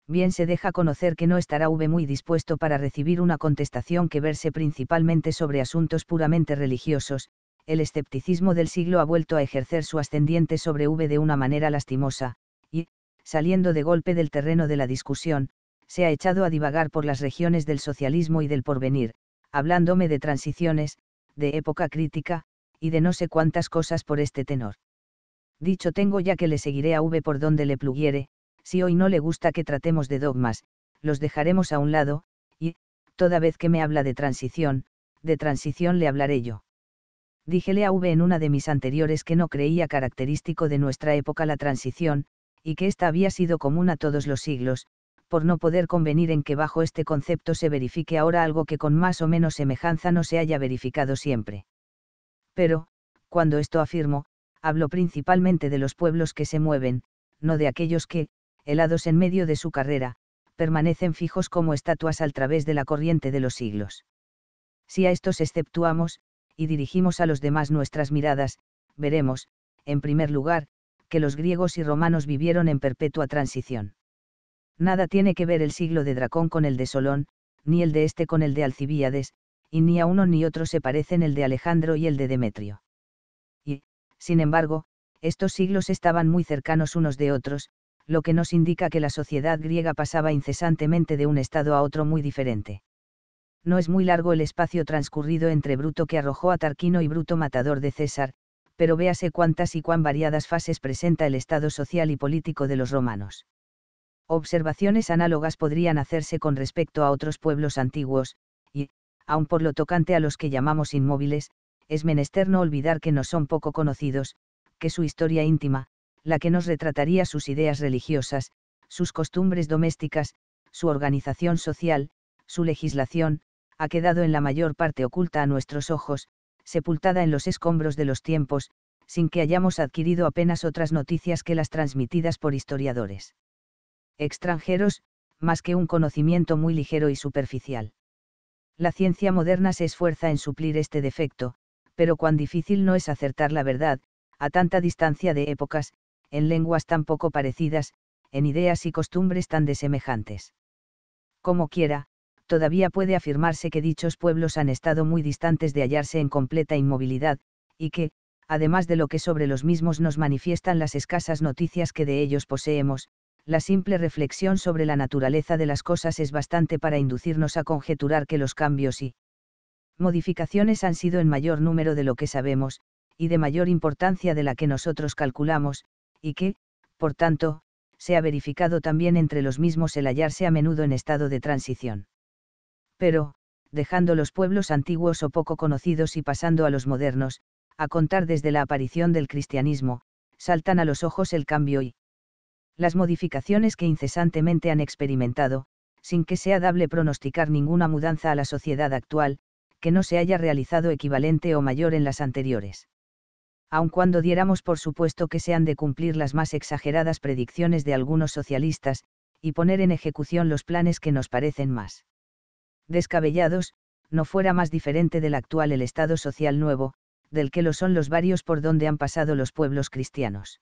Bien se deja conocer que no estará V muy dispuesto para recibir una contestación que verse principalmente sobre asuntos puramente religiosos, el escepticismo del siglo ha vuelto a ejercer su ascendiente sobre V de una manera lastimosa, saliendo de golpe del terreno de la discusión, se ha echado a divagar por las regiones del socialismo y del porvenir, hablándome de transiciones, de época crítica, y de no sé cuántas cosas por este tenor. Dicho tengo ya que le seguiré a V por donde le pluguiere, si hoy no le gusta que tratemos de dogmas, los dejaremos a un lado, y, toda vez que me habla de transición, de transición le hablaré yo. Díjele a V en una de mis anteriores que no creía característico de nuestra época la transición, y que ésta había sido común a todos los siglos, por no poder convenir en que bajo este concepto se verifique ahora algo que con más o menos semejanza no se haya verificado siempre. Pero, cuando esto afirmo, hablo principalmente de los pueblos que se mueven, no de aquellos que, helados en medio de su carrera, permanecen fijos como estatuas al través de la corriente de los siglos. Si a estos exceptuamos, y dirigimos a los demás nuestras miradas, veremos, en primer lugar, que los griegos y romanos vivieron en perpetua transición. Nada tiene que ver el siglo de Dracón con el de Solón, ni el de este con el de Alcibíades, y ni a uno ni otro se parecen el de Alejandro y el de Demetrio. Y, sin embargo, estos siglos estaban muy cercanos unos de otros, lo que nos indica que la sociedad griega pasaba incesantemente de un estado a otro muy diferente. No es muy largo el espacio transcurrido entre Bruto que arrojó a Tarquino y Bruto matador de César, pero véase cuántas y cuán variadas fases presenta el estado social y político de los romanos. Observaciones análogas podrían hacerse con respecto a otros pueblos antiguos, y, aun por lo tocante a los que llamamos inmóviles, es menester no olvidar que no son poco conocidos, que su historia íntima, la que nos retrataría sus ideas religiosas, sus costumbres domésticas, su organización social, su legislación, ha quedado en la mayor parte oculta a nuestros ojos, sepultada en los escombros de los tiempos, sin que hayamos adquirido apenas otras noticias que las transmitidas por historiadores extranjeros, más que un conocimiento muy ligero y superficial. La ciencia moderna se esfuerza en suplir este defecto, pero cuán difícil no es acertar la verdad, a tanta distancia de épocas, en lenguas tan poco parecidas, en ideas y costumbres tan desemejantes. Como quiera, todavía puede afirmarse que dichos pueblos han estado muy distantes de hallarse en completa inmovilidad, y que, además de lo que sobre los mismos nos manifiestan las escasas noticias que de ellos poseemos, la simple reflexión sobre la naturaleza de las cosas es bastante para inducirnos a conjeturar que los cambios y modificaciones han sido en mayor número de lo que sabemos, y de mayor importancia de la que nosotros calculamos, y que, por tanto, se ha verificado también entre los mismos el hallarse a menudo en estado de transición pero, dejando los pueblos antiguos o poco conocidos y pasando a los modernos, a contar desde la aparición del cristianismo, saltan a los ojos el cambio y las modificaciones que incesantemente han experimentado, sin que sea dable pronosticar ninguna mudanza a la sociedad actual, que no se haya realizado equivalente o mayor en las anteriores. Aun cuando diéramos por supuesto que se han de cumplir las más exageradas predicciones de algunos socialistas, y poner en ejecución los planes que nos parecen más descabellados, no fuera más diferente del actual el Estado social nuevo, del que lo son los varios por donde han pasado los pueblos cristianos.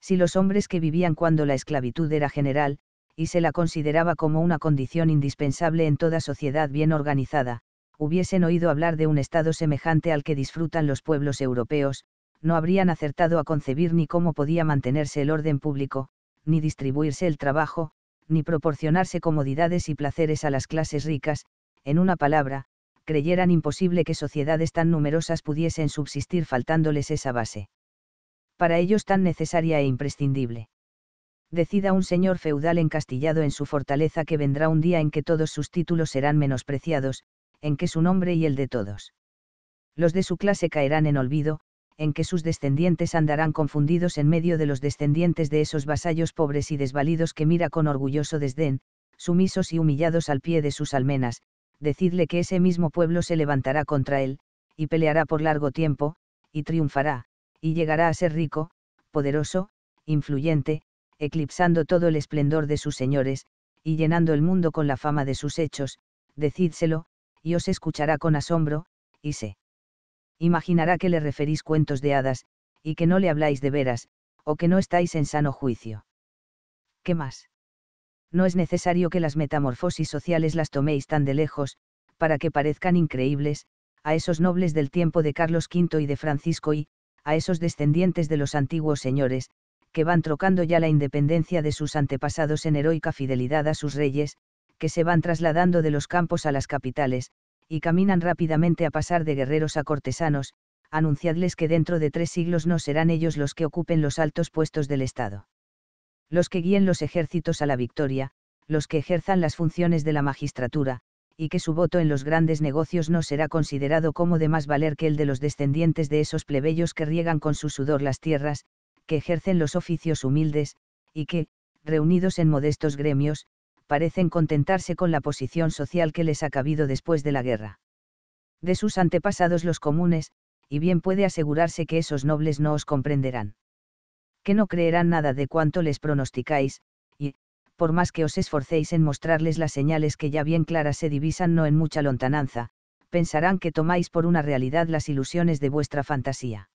Si los hombres que vivían cuando la esclavitud era general, y se la consideraba como una condición indispensable en toda sociedad bien organizada, hubiesen oído hablar de un Estado semejante al que disfrutan los pueblos europeos, no habrían acertado a concebir ni cómo podía mantenerse el orden público, ni distribuirse el trabajo, ni proporcionarse comodidades y placeres a las clases ricas, en una palabra, creyeran imposible que sociedades tan numerosas pudiesen subsistir faltándoles esa base. Para ellos tan necesaria e imprescindible. Decida un señor feudal encastillado en su fortaleza que vendrá un día en que todos sus títulos serán menospreciados, en que su nombre y el de todos. Los de su clase caerán en olvido, en que sus descendientes andarán confundidos en medio de los descendientes de esos vasallos pobres y desvalidos que mira con orgulloso desdén, sumisos y humillados al pie de sus almenas, decidle que ese mismo pueblo se levantará contra él, y peleará por largo tiempo, y triunfará, y llegará a ser rico, poderoso, influyente, eclipsando todo el esplendor de sus señores, y llenando el mundo con la fama de sus hechos, decídselo, y os escuchará con asombro, y se imaginará que le referís cuentos de hadas, y que no le habláis de veras, o que no estáis en sano juicio. ¿Qué más? No es necesario que las metamorfosis sociales las toméis tan de lejos, para que parezcan increíbles, a esos nobles del tiempo de Carlos V y de Francisco y, a esos descendientes de los antiguos señores, que van trocando ya la independencia de sus antepasados en heroica fidelidad a sus reyes, que se van trasladando de los campos a las capitales, y caminan rápidamente a pasar de guerreros a cortesanos, anunciadles que dentro de tres siglos no serán ellos los que ocupen los altos puestos del Estado. Los que guíen los ejércitos a la victoria, los que ejerzan las funciones de la magistratura, y que su voto en los grandes negocios no será considerado como de más valer que el de los descendientes de esos plebeyos que riegan con su sudor las tierras, que ejercen los oficios humildes, y que, reunidos en modestos gremios, parecen contentarse con la posición social que les ha cabido después de la guerra. De sus antepasados los comunes, y bien puede asegurarse que esos nobles no os comprenderán. Que no creerán nada de cuanto les pronosticáis, y, por más que os esforcéis en mostrarles las señales que ya bien claras se divisan no en mucha lontananza, pensarán que tomáis por una realidad las ilusiones de vuestra fantasía.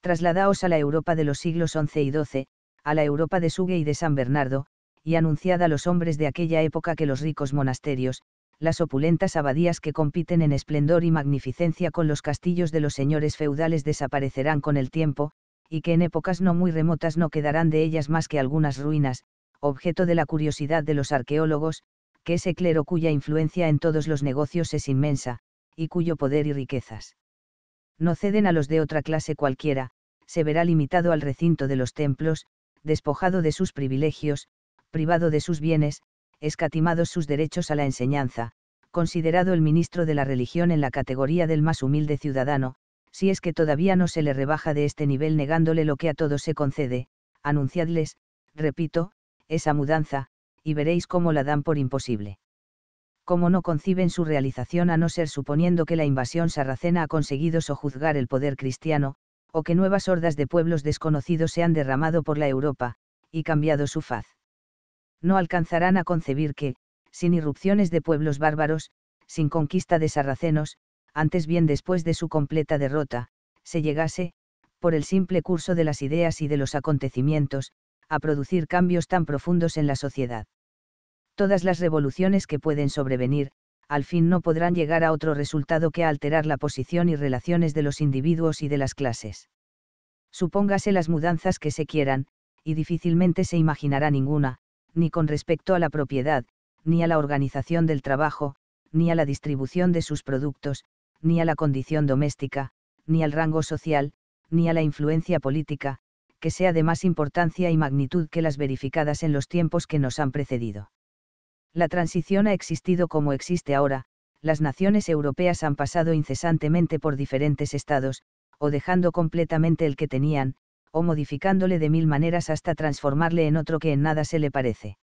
Trasladaos a la Europa de los siglos XI y XII, a la Europa de Sugue y de San Bernardo, y anunciada a los hombres de aquella época que los ricos monasterios, las opulentas abadías que compiten en esplendor y magnificencia con los castillos de los señores feudales desaparecerán con el tiempo, y que en épocas no muy remotas no quedarán de ellas más que algunas ruinas, objeto de la curiosidad de los arqueólogos, que ese clero cuya influencia en todos los negocios es inmensa, y cuyo poder y riquezas no ceden a los de otra clase cualquiera, se verá limitado al recinto de los templos, despojado de sus privilegios, privado de sus bienes, escatimados sus derechos a la enseñanza, considerado el ministro de la religión en la categoría del más humilde ciudadano, si es que todavía no se le rebaja de este nivel negándole lo que a todos se concede, anunciadles, repito, esa mudanza, y veréis cómo la dan por imposible. Como no conciben su realización a no ser suponiendo que la invasión sarracena ha conseguido sojuzgar el poder cristiano, o que nuevas hordas de pueblos desconocidos se han derramado por la Europa, y cambiado su faz no alcanzarán a concebir que, sin irrupciones de pueblos bárbaros, sin conquista de sarracenos, antes bien después de su completa derrota, se llegase, por el simple curso de las ideas y de los acontecimientos, a producir cambios tan profundos en la sociedad. Todas las revoluciones que pueden sobrevenir, al fin no podrán llegar a otro resultado que a alterar la posición y relaciones de los individuos y de las clases. Supóngase las mudanzas que se quieran, y difícilmente se imaginará ninguna, ni con respecto a la propiedad, ni a la organización del trabajo, ni a la distribución de sus productos, ni a la condición doméstica, ni al rango social, ni a la influencia política, que sea de más importancia y magnitud que las verificadas en los tiempos que nos han precedido. La transición ha existido como existe ahora, las naciones europeas han pasado incesantemente por diferentes estados, o dejando completamente el que tenían, o modificándole de mil maneras hasta transformarle en otro que en nada se le parece.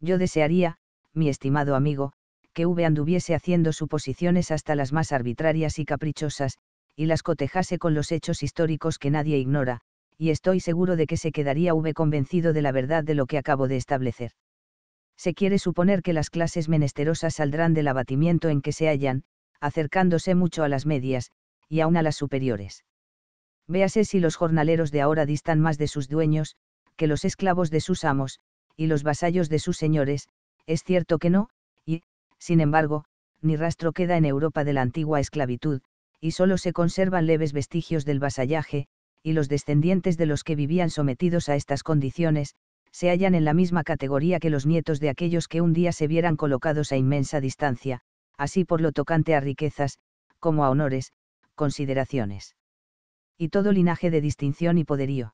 Yo desearía, mi estimado amigo, que V anduviese haciendo suposiciones hasta las más arbitrarias y caprichosas, y las cotejase con los hechos históricos que nadie ignora, y estoy seguro de que se quedaría V convencido de la verdad de lo que acabo de establecer. Se quiere suponer que las clases menesterosas saldrán del abatimiento en que se hallan, acercándose mucho a las medias, y aún a las superiores. Véase si los jornaleros de ahora distan más de sus dueños, que los esclavos de sus amos, y los vasallos de sus señores, es cierto que no, y, sin embargo, ni rastro queda en Europa de la antigua esclavitud, y solo se conservan leves vestigios del vasallaje, y los descendientes de los que vivían sometidos a estas condiciones, se hallan en la misma categoría que los nietos de aquellos que un día se vieran colocados a inmensa distancia, así por lo tocante a riquezas, como a honores, consideraciones y todo linaje de distinción y poderío.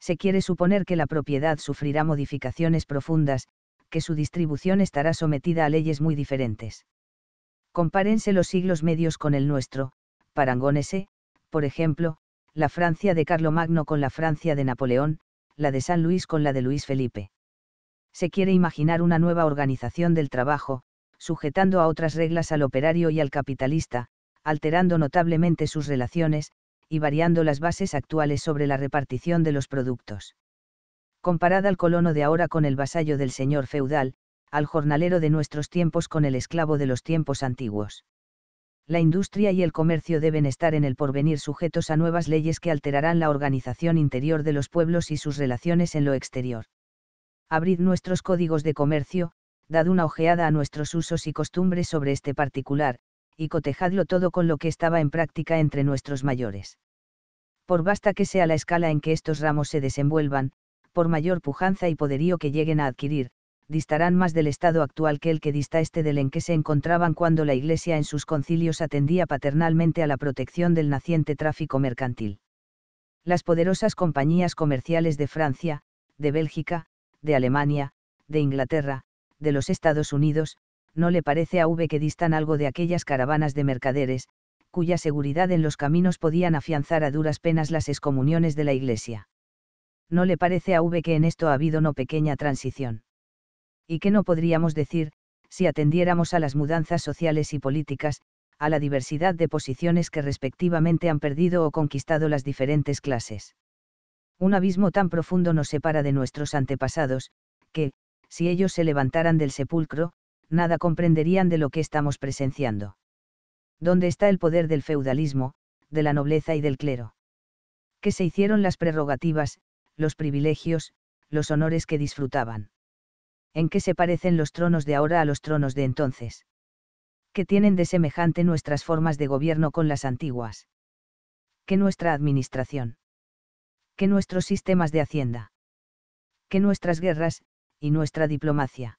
Se quiere suponer que la propiedad sufrirá modificaciones profundas, que su distribución estará sometida a leyes muy diferentes. Compárense los siglos medios con el nuestro, parangónese, por ejemplo, la Francia de Carlomagno con la Francia de Napoleón, la de San Luis con la de Luis Felipe. Se quiere imaginar una nueva organización del trabajo, sujetando a otras reglas al operario y al capitalista, alterando notablemente sus relaciones, y variando las bases actuales sobre la repartición de los productos. Comparad al colono de ahora con el vasallo del señor feudal, al jornalero de nuestros tiempos con el esclavo de los tiempos antiguos. La industria y el comercio deben estar en el porvenir sujetos a nuevas leyes que alterarán la organización interior de los pueblos y sus relaciones en lo exterior. Abrid nuestros códigos de comercio, dad una ojeada a nuestros usos y costumbres sobre este particular, y cotejadlo todo con lo que estaba en práctica entre nuestros mayores. Por basta que sea la escala en que estos ramos se desenvuelvan, por mayor pujanza y poderío que lleguen a adquirir, distarán más del estado actual que el que dista este del en que se encontraban cuando la Iglesia en sus concilios atendía paternalmente a la protección del naciente tráfico mercantil. Las poderosas compañías comerciales de Francia, de Bélgica, de Alemania, de Inglaterra, de los Estados Unidos, no le parece a V que distan algo de aquellas caravanas de mercaderes, cuya seguridad en los caminos podían afianzar a duras penas las excomuniones de la Iglesia. No le parece a V que en esto ha habido no pequeña transición. Y qué no podríamos decir, si atendiéramos a las mudanzas sociales y políticas, a la diversidad de posiciones que respectivamente han perdido o conquistado las diferentes clases. Un abismo tan profundo nos separa de nuestros antepasados, que, si ellos se levantaran del sepulcro, nada comprenderían de lo que estamos presenciando. ¿Dónde está el poder del feudalismo, de la nobleza y del clero? ¿Qué se hicieron las prerrogativas, los privilegios, los honores que disfrutaban. ¿En qué se parecen los tronos de ahora a los tronos de entonces? ¿Qué tienen de semejante nuestras formas de gobierno con las antiguas? ¿Qué nuestra administración? ¿Qué nuestros sistemas de hacienda? ¿Qué nuestras guerras, y nuestra diplomacia?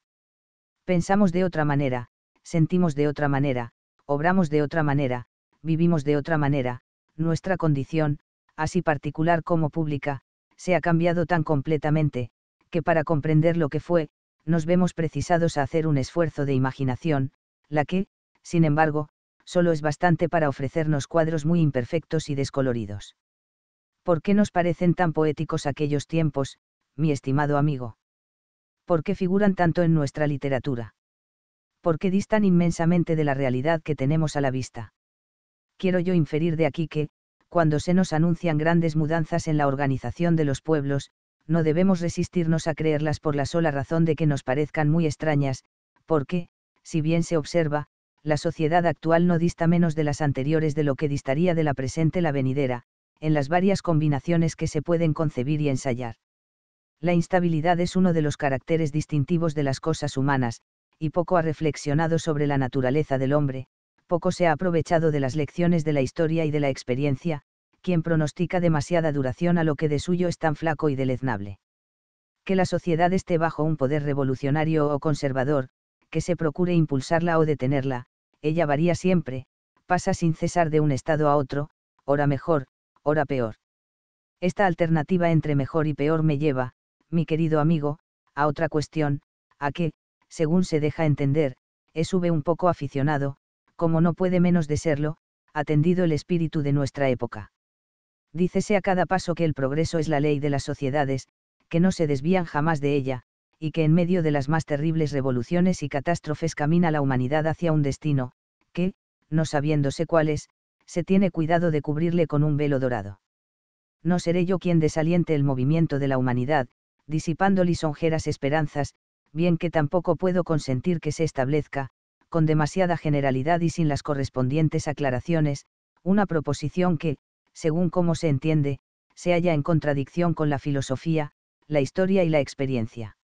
pensamos de otra manera, sentimos de otra manera, obramos de otra manera, vivimos de otra manera, nuestra condición, así particular como pública, se ha cambiado tan completamente, que para comprender lo que fue, nos vemos precisados a hacer un esfuerzo de imaginación, la que, sin embargo, solo es bastante para ofrecernos cuadros muy imperfectos y descoloridos. ¿Por qué nos parecen tan poéticos aquellos tiempos, mi estimado amigo? ¿por qué figuran tanto en nuestra literatura? ¿Por qué distan inmensamente de la realidad que tenemos a la vista? Quiero yo inferir de aquí que, cuando se nos anuncian grandes mudanzas en la organización de los pueblos, no debemos resistirnos a creerlas por la sola razón de que nos parezcan muy extrañas, porque, si bien se observa, la sociedad actual no dista menos de las anteriores de lo que distaría de la presente la venidera, en las varias combinaciones que se pueden concebir y ensayar. La instabilidad es uno de los caracteres distintivos de las cosas humanas, y poco ha reflexionado sobre la naturaleza del hombre, poco se ha aprovechado de las lecciones de la historia y de la experiencia, quien pronostica demasiada duración a lo que de suyo es tan flaco y deleznable. Que la sociedad esté bajo un poder revolucionario o conservador, que se procure impulsarla o detenerla, ella varía siempre, pasa sin cesar de un estado a otro, ora mejor, ora peor. Esta alternativa entre mejor y peor me lleva, mi querido amigo, a otra cuestión, a que, según se deja entender, es V un poco aficionado, como no puede menos de serlo, atendido el espíritu de nuestra época. Dícese a cada paso que el progreso es la ley de las sociedades, que no se desvían jamás de ella, y que en medio de las más terribles revoluciones y catástrofes camina la humanidad hacia un destino, que, no sabiéndose cuál es, se tiene cuidado de cubrirle con un velo dorado. No seré yo quien desaliente el movimiento de la humanidad, disipando lisonjeras esperanzas, bien que tampoco puedo consentir que se establezca, con demasiada generalidad y sin las correspondientes aclaraciones, una proposición que, según cómo se entiende, se halla en contradicción con la filosofía, la historia y la experiencia.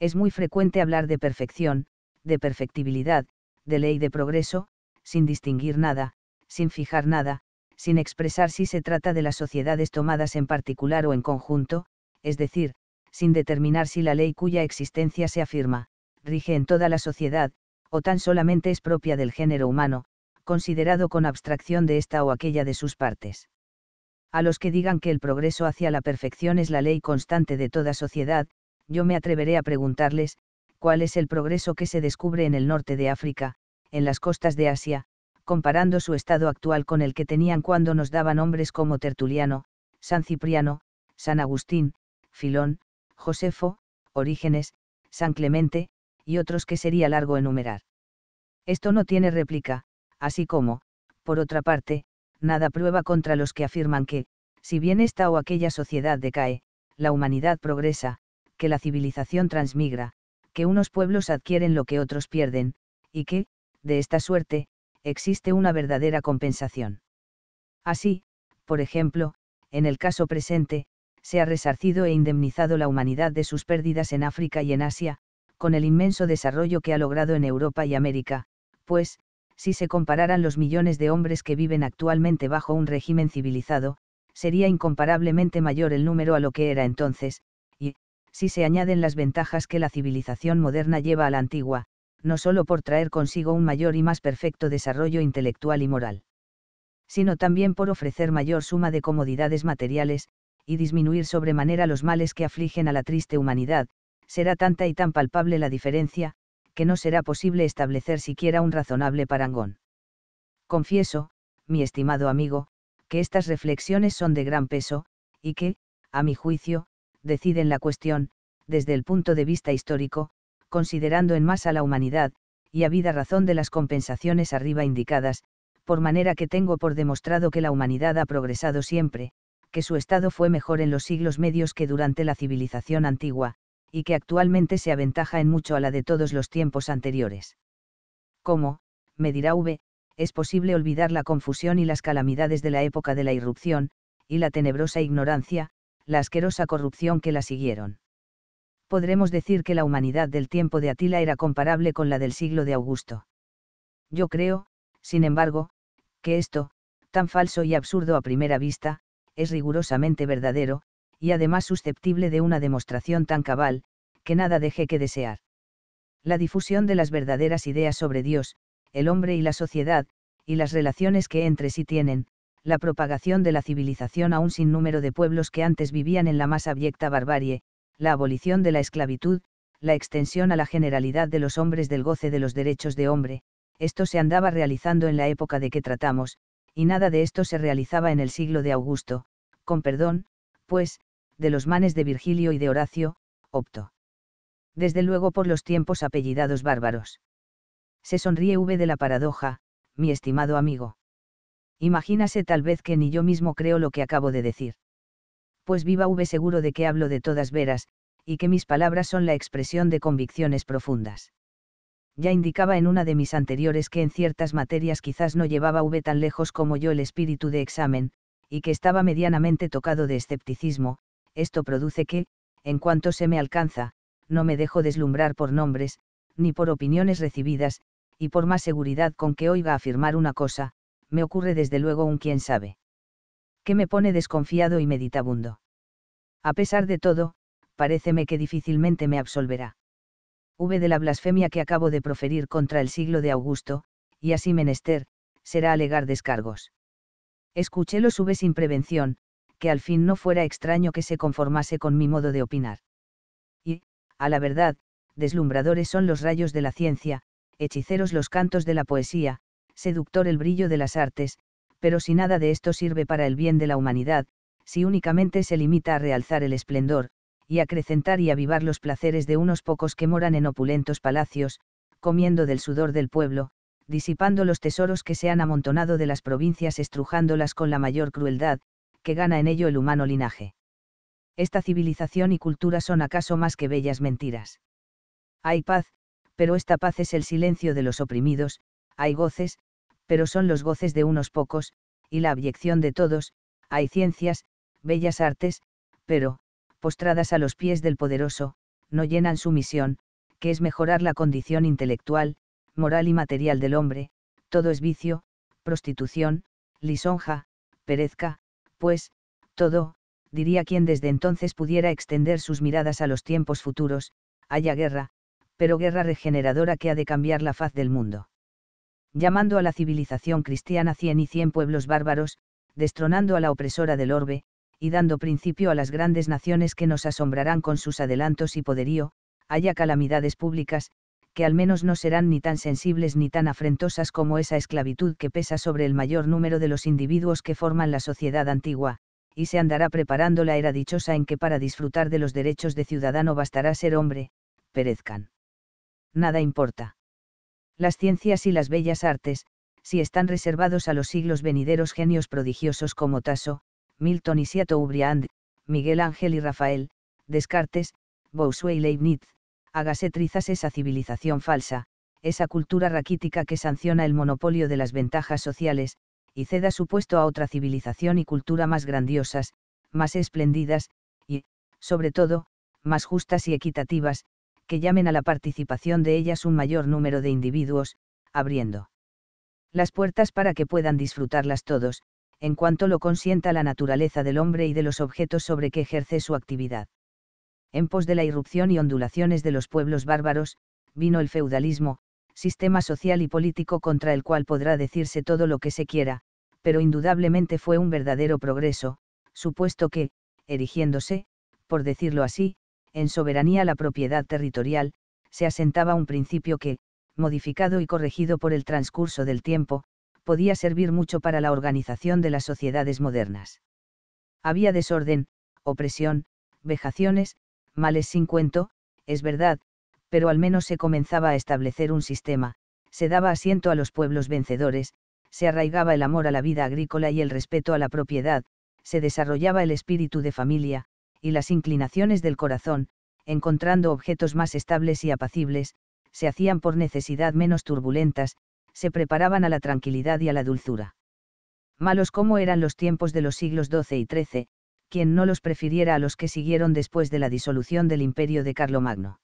Es muy frecuente hablar de perfección, de perfectibilidad, de ley de progreso, sin distinguir nada, sin fijar nada, sin expresar si se trata de las sociedades tomadas en particular o en conjunto, es decir, sin determinar si la ley cuya existencia se afirma, rige en toda la sociedad, o tan solamente es propia del género humano, considerado con abstracción de esta o aquella de sus partes. A los que digan que el progreso hacia la perfección es la ley constante de toda sociedad, yo me atreveré a preguntarles, ¿cuál es el progreso que se descubre en el norte de África, en las costas de Asia, comparando su estado actual con el que tenían cuando nos daban hombres como Tertuliano, San Cipriano, San Agustín, Filón, Josefo, Orígenes, San Clemente, y otros que sería largo enumerar. Esto no tiene réplica, así como, por otra parte, nada prueba contra los que afirman que, si bien esta o aquella sociedad decae, la humanidad progresa, que la civilización transmigra, que unos pueblos adquieren lo que otros pierden, y que, de esta suerte, existe una verdadera compensación. Así, por ejemplo, en el caso presente, se ha resarcido e indemnizado la humanidad de sus pérdidas en África y en Asia, con el inmenso desarrollo que ha logrado en Europa y América, pues, si se compararan los millones de hombres que viven actualmente bajo un régimen civilizado, sería incomparablemente mayor el número a lo que era entonces, y, si se añaden las ventajas que la civilización moderna lleva a la antigua, no solo por traer consigo un mayor y más perfecto desarrollo intelectual y moral, sino también por ofrecer mayor suma de comodidades materiales, y disminuir sobremanera los males que afligen a la triste humanidad, será tanta y tan palpable la diferencia, que no será posible establecer siquiera un razonable parangón. Confieso, mi estimado amigo, que estas reflexiones son de gran peso, y que, a mi juicio, deciden la cuestión, desde el punto de vista histórico, considerando en más a la humanidad, y a vida razón de las compensaciones arriba indicadas, por manera que tengo por demostrado que la humanidad ha progresado siempre, que su estado fue mejor en los siglos medios que durante la civilización antigua, y que actualmente se aventaja en mucho a la de todos los tiempos anteriores. ¿Cómo, me dirá V, es posible olvidar la confusión y las calamidades de la época de la irrupción, y la tenebrosa ignorancia, la asquerosa corrupción que la siguieron? Podremos decir que la humanidad del tiempo de Atila era comparable con la del siglo de Augusto. Yo creo, sin embargo, que esto, tan falso y absurdo a primera vista, es rigurosamente verdadero, y además susceptible de una demostración tan cabal, que nada deje que desear. La difusión de las verdaderas ideas sobre Dios, el hombre y la sociedad, y las relaciones que entre sí tienen, la propagación de la civilización a un sinnúmero de pueblos que antes vivían en la más abyecta barbarie, la abolición de la esclavitud, la extensión a la generalidad de los hombres del goce de los derechos de hombre, esto se andaba realizando en la época de que tratamos, y nada de esto se realizaba en el siglo de Augusto, con perdón, pues, de los manes de Virgilio y de Horacio, opto. Desde luego por los tiempos apellidados bárbaros. Se sonríe V de la paradoja, mi estimado amigo. Imagínase tal vez que ni yo mismo creo lo que acabo de decir. Pues viva V seguro de que hablo de todas veras, y que mis palabras son la expresión de convicciones profundas ya indicaba en una de mis anteriores que en ciertas materias quizás no llevaba V tan lejos como yo el espíritu de examen, y que estaba medianamente tocado de escepticismo, esto produce que, en cuanto se me alcanza, no me dejo deslumbrar por nombres, ni por opiniones recibidas, y por más seguridad con que oiga afirmar una cosa, me ocurre desde luego un quién sabe. Que me pone desconfiado y meditabundo. A pesar de todo, paréceme que difícilmente me absolverá v de la blasfemia que acabo de proferir contra el siglo de Augusto, y así menester, será alegar descargos. Escuché los v sin prevención, que al fin no fuera extraño que se conformase con mi modo de opinar. Y, a la verdad, deslumbradores son los rayos de la ciencia, hechiceros los cantos de la poesía, seductor el brillo de las artes, pero si nada de esto sirve para el bien de la humanidad, si únicamente se limita a realzar el esplendor, y acrecentar y avivar los placeres de unos pocos que moran en opulentos palacios, comiendo del sudor del pueblo, disipando los tesoros que se han amontonado de las provincias estrujándolas con la mayor crueldad, que gana en ello el humano linaje. Esta civilización y cultura son acaso más que bellas mentiras. Hay paz, pero esta paz es el silencio de los oprimidos, hay goces, pero son los goces de unos pocos, y la abyección de todos, hay ciencias, bellas artes, pero, postradas a los pies del poderoso, no llenan su misión, que es mejorar la condición intelectual, moral y material del hombre, todo es vicio, prostitución, lisonja, perezca, pues, todo, diría quien desde entonces pudiera extender sus miradas a los tiempos futuros, haya guerra, pero guerra regeneradora que ha de cambiar la faz del mundo. Llamando a la civilización cristiana cien y cien pueblos bárbaros, destronando a la opresora del orbe, y dando principio a las grandes naciones que nos asombrarán con sus adelantos y poderío, haya calamidades públicas, que al menos no serán ni tan sensibles ni tan afrentosas como esa esclavitud que pesa sobre el mayor número de los individuos que forman la sociedad antigua, y se andará preparando la era dichosa en que para disfrutar de los derechos de ciudadano bastará ser hombre, perezcan. Nada importa. Las ciencias y las bellas artes, si están reservados a los siglos venideros genios prodigiosos como Tasso, Milton y Siato Ubriand, Miguel Ángel y Rafael, Descartes, Bossuet y Leibniz, hágase trizas esa civilización falsa, esa cultura raquítica que sanciona el monopolio de las ventajas sociales, y ceda su puesto a otra civilización y cultura más grandiosas, más espléndidas, y, sobre todo, más justas y equitativas, que llamen a la participación de ellas un mayor número de individuos, abriendo las puertas para que puedan disfrutarlas todos, en cuanto lo consienta la naturaleza del hombre y de los objetos sobre que ejerce su actividad. En pos de la irrupción y ondulaciones de los pueblos bárbaros, vino el feudalismo, sistema social y político contra el cual podrá decirse todo lo que se quiera, pero indudablemente fue un verdadero progreso, supuesto que, erigiéndose, por decirlo así, en soberanía la propiedad territorial, se asentaba un principio que, modificado y corregido por el transcurso del tiempo, podía servir mucho para la organización de las sociedades modernas. Había desorden, opresión, vejaciones, males sin cuento, es verdad, pero al menos se comenzaba a establecer un sistema, se daba asiento a los pueblos vencedores, se arraigaba el amor a la vida agrícola y el respeto a la propiedad, se desarrollaba el espíritu de familia, y las inclinaciones del corazón, encontrando objetos más estables y apacibles, se hacían por necesidad menos turbulentas, se preparaban a la tranquilidad y a la dulzura. Malos como eran los tiempos de los siglos XII y XIII, quien no los prefiriera a los que siguieron después de la disolución del imperio de Carlomagno.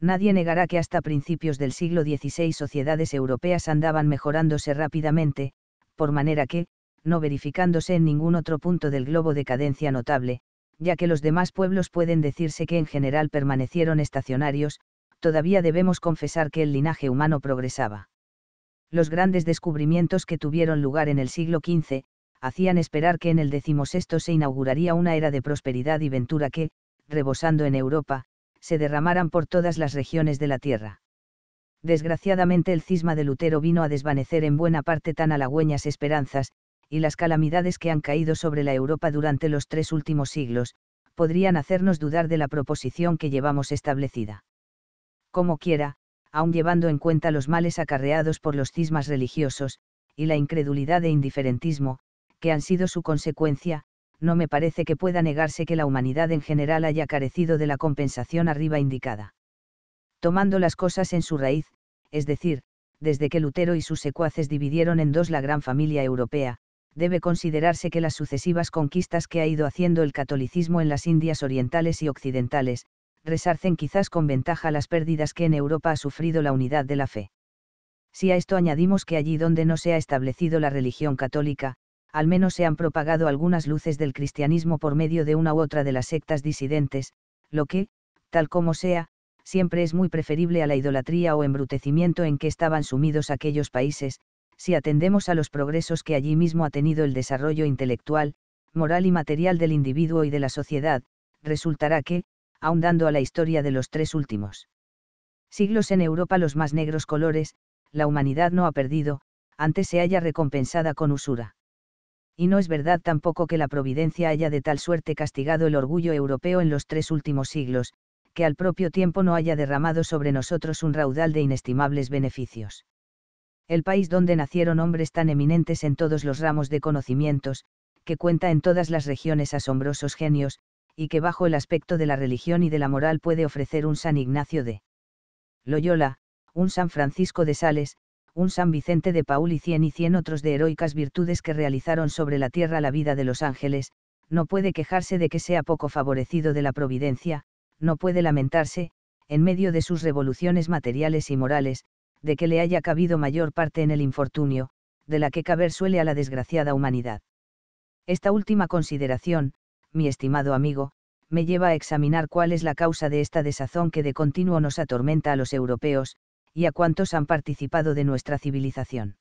Nadie negará que hasta principios del siglo XVI sociedades europeas andaban mejorándose rápidamente, por manera que, no verificándose en ningún otro punto del globo decadencia notable, ya que los demás pueblos pueden decirse que en general permanecieron estacionarios, todavía debemos confesar que el linaje humano progresaba los grandes descubrimientos que tuvieron lugar en el siglo XV, hacían esperar que en el XVI se inauguraría una era de prosperidad y ventura que, rebosando en Europa, se derramaran por todas las regiones de la tierra. Desgraciadamente el cisma de Lutero vino a desvanecer en buena parte tan halagüeñas esperanzas, y las calamidades que han caído sobre la Europa durante los tres últimos siglos, podrían hacernos dudar de la proposición que llevamos establecida. Como quiera, aun llevando en cuenta los males acarreados por los cismas religiosos, y la incredulidad e indiferentismo, que han sido su consecuencia, no me parece que pueda negarse que la humanidad en general haya carecido de la compensación arriba indicada. Tomando las cosas en su raíz, es decir, desde que Lutero y sus secuaces dividieron en dos la gran familia europea, debe considerarse que las sucesivas conquistas que ha ido haciendo el catolicismo en las Indias orientales y occidentales, resarcen quizás con ventaja las pérdidas que en Europa ha sufrido la unidad de la fe. Si a esto añadimos que allí donde no se ha establecido la religión católica, al menos se han propagado algunas luces del cristianismo por medio de una u otra de las sectas disidentes, lo que, tal como sea, siempre es muy preferible a la idolatría o embrutecimiento en que estaban sumidos aquellos países, si atendemos a los progresos que allí mismo ha tenido el desarrollo intelectual, moral y material del individuo y de la sociedad, resultará que, ahondando a la historia de los tres últimos siglos en Europa los más negros colores, la humanidad no ha perdido, antes se haya recompensada con usura. Y no es verdad tampoco que la providencia haya de tal suerte castigado el orgullo europeo en los tres últimos siglos, que al propio tiempo no haya derramado sobre nosotros un raudal de inestimables beneficios. El país donde nacieron hombres tan eminentes en todos los ramos de conocimientos, que cuenta en todas las regiones asombrosos genios, y que bajo el aspecto de la religión y de la moral puede ofrecer un San Ignacio de Loyola, un San Francisco de Sales, un San Vicente de Paul y cien y cien otros de heroicas virtudes que realizaron sobre la tierra la vida de los ángeles, no puede quejarse de que sea poco favorecido de la providencia, no puede lamentarse, en medio de sus revoluciones materiales y morales, de que le haya cabido mayor parte en el infortunio, de la que caber suele a la desgraciada humanidad. Esta última consideración, mi estimado amigo, me lleva a examinar cuál es la causa de esta desazón que de continuo nos atormenta a los europeos, y a cuantos han participado de nuestra civilización.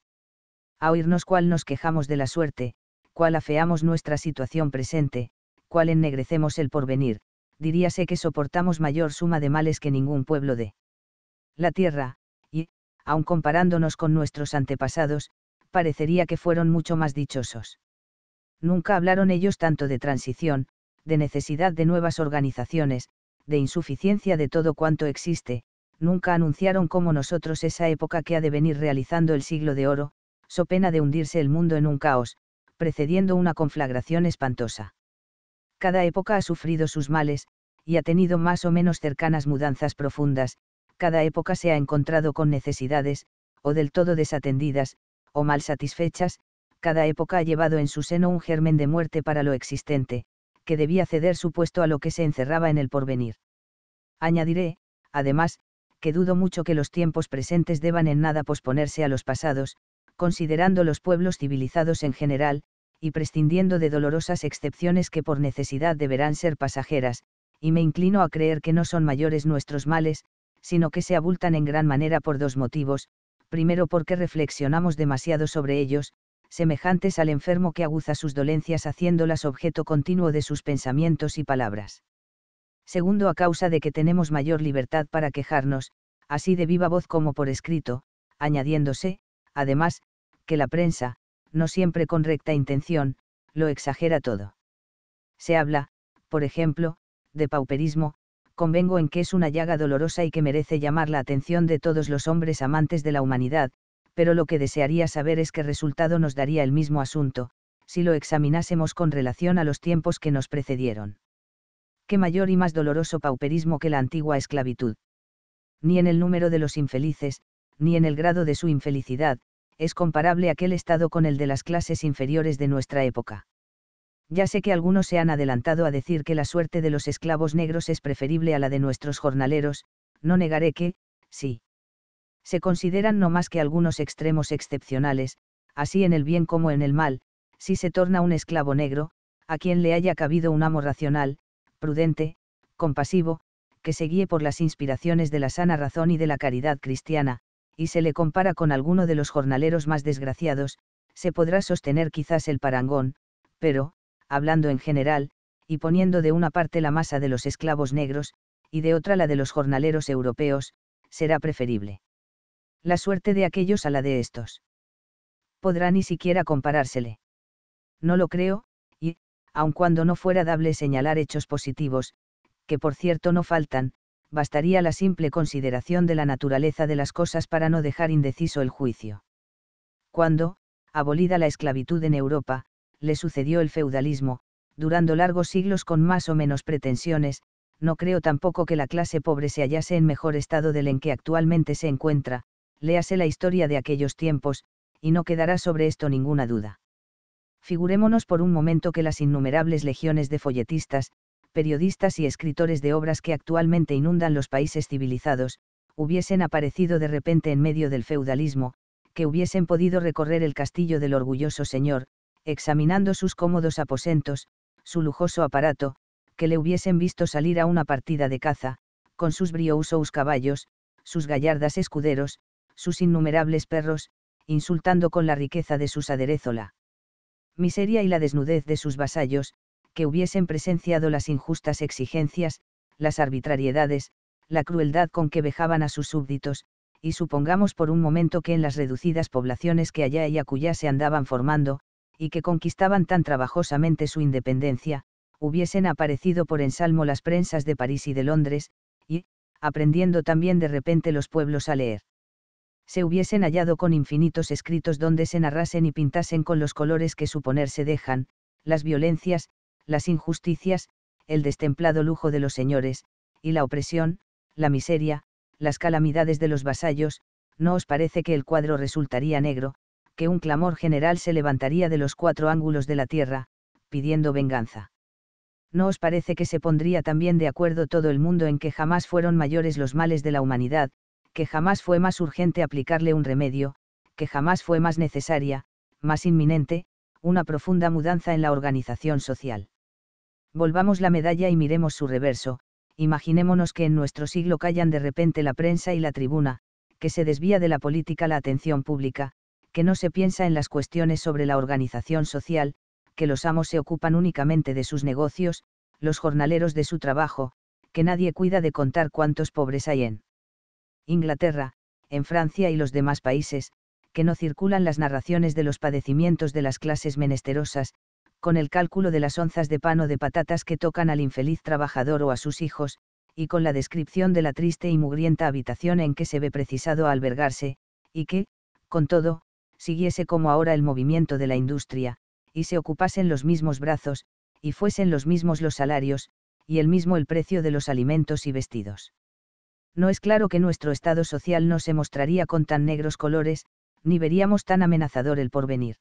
A oírnos cuál nos quejamos de la suerte, cuál afeamos nuestra situación presente, cuál ennegrecemos el porvenir, diríase que soportamos mayor suma de males que ningún pueblo de la tierra, y, aun comparándonos con nuestros antepasados, parecería que fueron mucho más dichosos. Nunca hablaron ellos tanto de transición, de necesidad de nuevas organizaciones, de insuficiencia de todo cuanto existe, nunca anunciaron como nosotros esa época que ha de venir realizando el siglo de oro, so pena de hundirse el mundo en un caos, precediendo una conflagración espantosa. Cada época ha sufrido sus males, y ha tenido más o menos cercanas mudanzas profundas, cada época se ha encontrado con necesidades, o del todo desatendidas, o mal satisfechas, cada época ha llevado en su seno un germen de muerte para lo existente, que debía ceder su puesto a lo que se encerraba en el porvenir. Añadiré, además, que dudo mucho que los tiempos presentes deban en nada posponerse a los pasados, considerando los pueblos civilizados en general, y prescindiendo de dolorosas excepciones que por necesidad deberán ser pasajeras, y me inclino a creer que no son mayores nuestros males, sino que se abultan en gran manera por dos motivos, primero porque reflexionamos demasiado sobre ellos, semejantes al enfermo que aguza sus dolencias haciéndolas objeto continuo de sus pensamientos y palabras. Segundo, a causa de que tenemos mayor libertad para quejarnos, así de viva voz como por escrito, añadiéndose, además, que la prensa, no siempre con recta intención, lo exagera todo. Se habla, por ejemplo, de pauperismo, convengo en que es una llaga dolorosa y que merece llamar la atención de todos los hombres amantes de la humanidad, pero lo que desearía saber es qué resultado nos daría el mismo asunto, si lo examinásemos con relación a los tiempos que nos precedieron. Qué mayor y más doloroso pauperismo que la antigua esclavitud. Ni en el número de los infelices, ni en el grado de su infelicidad, es comparable aquel estado con el de las clases inferiores de nuestra época. Ya sé que algunos se han adelantado a decir que la suerte de los esclavos negros es preferible a la de nuestros jornaleros, no negaré que, sí se consideran no más que algunos extremos excepcionales, así en el bien como en el mal, si se torna un esclavo negro, a quien le haya cabido un amo racional, prudente, compasivo, que se guíe por las inspiraciones de la sana razón y de la caridad cristiana, y se le compara con alguno de los jornaleros más desgraciados, se podrá sostener quizás el parangón, pero, hablando en general, y poniendo de una parte la masa de los esclavos negros, y de otra la de los jornaleros europeos, será preferible la suerte de aquellos a la de estos. Podrá ni siquiera comparársele. No lo creo, y, aun cuando no fuera dable señalar hechos positivos, que por cierto no faltan, bastaría la simple consideración de la naturaleza de las cosas para no dejar indeciso el juicio. Cuando, abolida la esclavitud en Europa, le sucedió el feudalismo, durando largos siglos con más o menos pretensiones, no creo tampoco que la clase pobre se hallase en mejor estado del en que actualmente se encuentra, léase la historia de aquellos tiempos, y no quedará sobre esto ninguna duda. Figurémonos por un momento que las innumerables legiones de folletistas, periodistas y escritores de obras que actualmente inundan los países civilizados, hubiesen aparecido de repente en medio del feudalismo, que hubiesen podido recorrer el castillo del orgulloso señor, examinando sus cómodos aposentos, su lujoso aparato, que le hubiesen visto salir a una partida de caza, con sus briousos caballos, sus gallardas escuderos, sus innumerables perros, insultando con la riqueza de sus aderezola. Miseria y la desnudez de sus vasallos, que hubiesen presenciado las injustas exigencias, las arbitrariedades, la crueldad con que vejaban a sus súbditos, y supongamos por un momento que en las reducidas poblaciones que allá y acullá se andaban formando, y que conquistaban tan trabajosamente su independencia, hubiesen aparecido por ensalmo las prensas de París y de Londres, y, aprendiendo también de repente los pueblos a leer se hubiesen hallado con infinitos escritos donde se narrasen y pintasen con los colores que suponerse se dejan, las violencias, las injusticias, el destemplado lujo de los señores, y la opresión, la miseria, las calamidades de los vasallos, ¿no os parece que el cuadro resultaría negro, que un clamor general se levantaría de los cuatro ángulos de la tierra, pidiendo venganza? ¿No os parece que se pondría también de acuerdo todo el mundo en que jamás fueron mayores los males de la humanidad, que jamás fue más urgente aplicarle un remedio, que jamás fue más necesaria, más inminente, una profunda mudanza en la organización social. Volvamos la medalla y miremos su reverso, imaginémonos que en nuestro siglo callan de repente la prensa y la tribuna, que se desvía de la política la atención pública, que no se piensa en las cuestiones sobre la organización social, que los amos se ocupan únicamente de sus negocios, los jornaleros de su trabajo, que nadie cuida de contar cuántos pobres hay en Inglaterra, en Francia y los demás países, que no circulan las narraciones de los padecimientos de las clases menesterosas, con el cálculo de las onzas de pan o de patatas que tocan al infeliz trabajador o a sus hijos, y con la descripción de la triste y mugrienta habitación en que se ve precisado a albergarse, y que, con todo, siguiese como ahora el movimiento de la industria, y se ocupasen los mismos brazos, y fuesen los mismos los salarios, y el mismo el precio de los alimentos y vestidos no es claro que nuestro estado social no se mostraría con tan negros colores, ni veríamos tan amenazador el porvenir.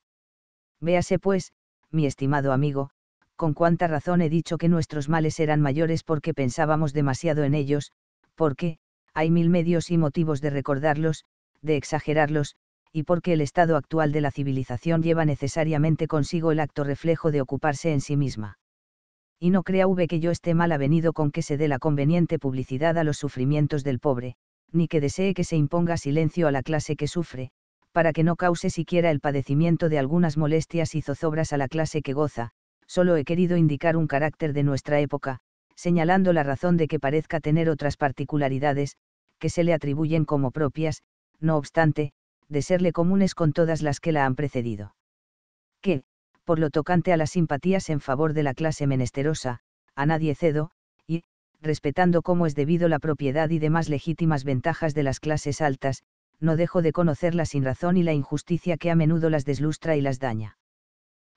Véase pues, mi estimado amigo, con cuánta razón he dicho que nuestros males eran mayores porque pensábamos demasiado en ellos, porque, hay mil medios y motivos de recordarlos, de exagerarlos, y porque el estado actual de la civilización lleva necesariamente consigo el acto reflejo de ocuparse en sí misma y no crea V que yo esté mal avenido con que se dé la conveniente publicidad a los sufrimientos del pobre, ni que desee que se imponga silencio a la clase que sufre, para que no cause siquiera el padecimiento de algunas molestias y zozobras a la clase que goza, solo he querido indicar un carácter de nuestra época, señalando la razón de que parezca tener otras particularidades, que se le atribuyen como propias, no obstante, de serle comunes con todas las que la han precedido. ¿Qué? por lo tocante a las simpatías en favor de la clase menesterosa, a nadie cedo, y, respetando como es debido la propiedad y demás legítimas ventajas de las clases altas, no dejo de conocer la sinrazón y la injusticia que a menudo las deslustra y las daña.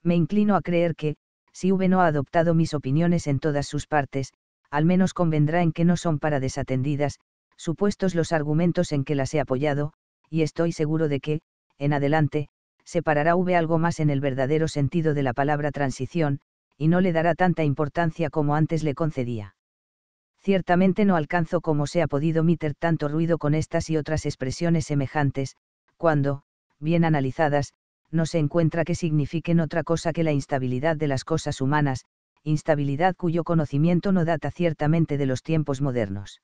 Me inclino a creer que, si V no ha adoptado mis opiniones en todas sus partes, al menos convendrá en que no son para desatendidas, supuestos los argumentos en que las he apoyado, y estoy seguro de que, en adelante, separará V algo más en el verdadero sentido de la palabra transición, y no le dará tanta importancia como antes le concedía. Ciertamente no alcanzo como se ha podido meter tanto ruido con estas y otras expresiones semejantes, cuando, bien analizadas, no se encuentra que signifiquen otra cosa que la instabilidad de las cosas humanas, instabilidad cuyo conocimiento no data ciertamente de los tiempos modernos.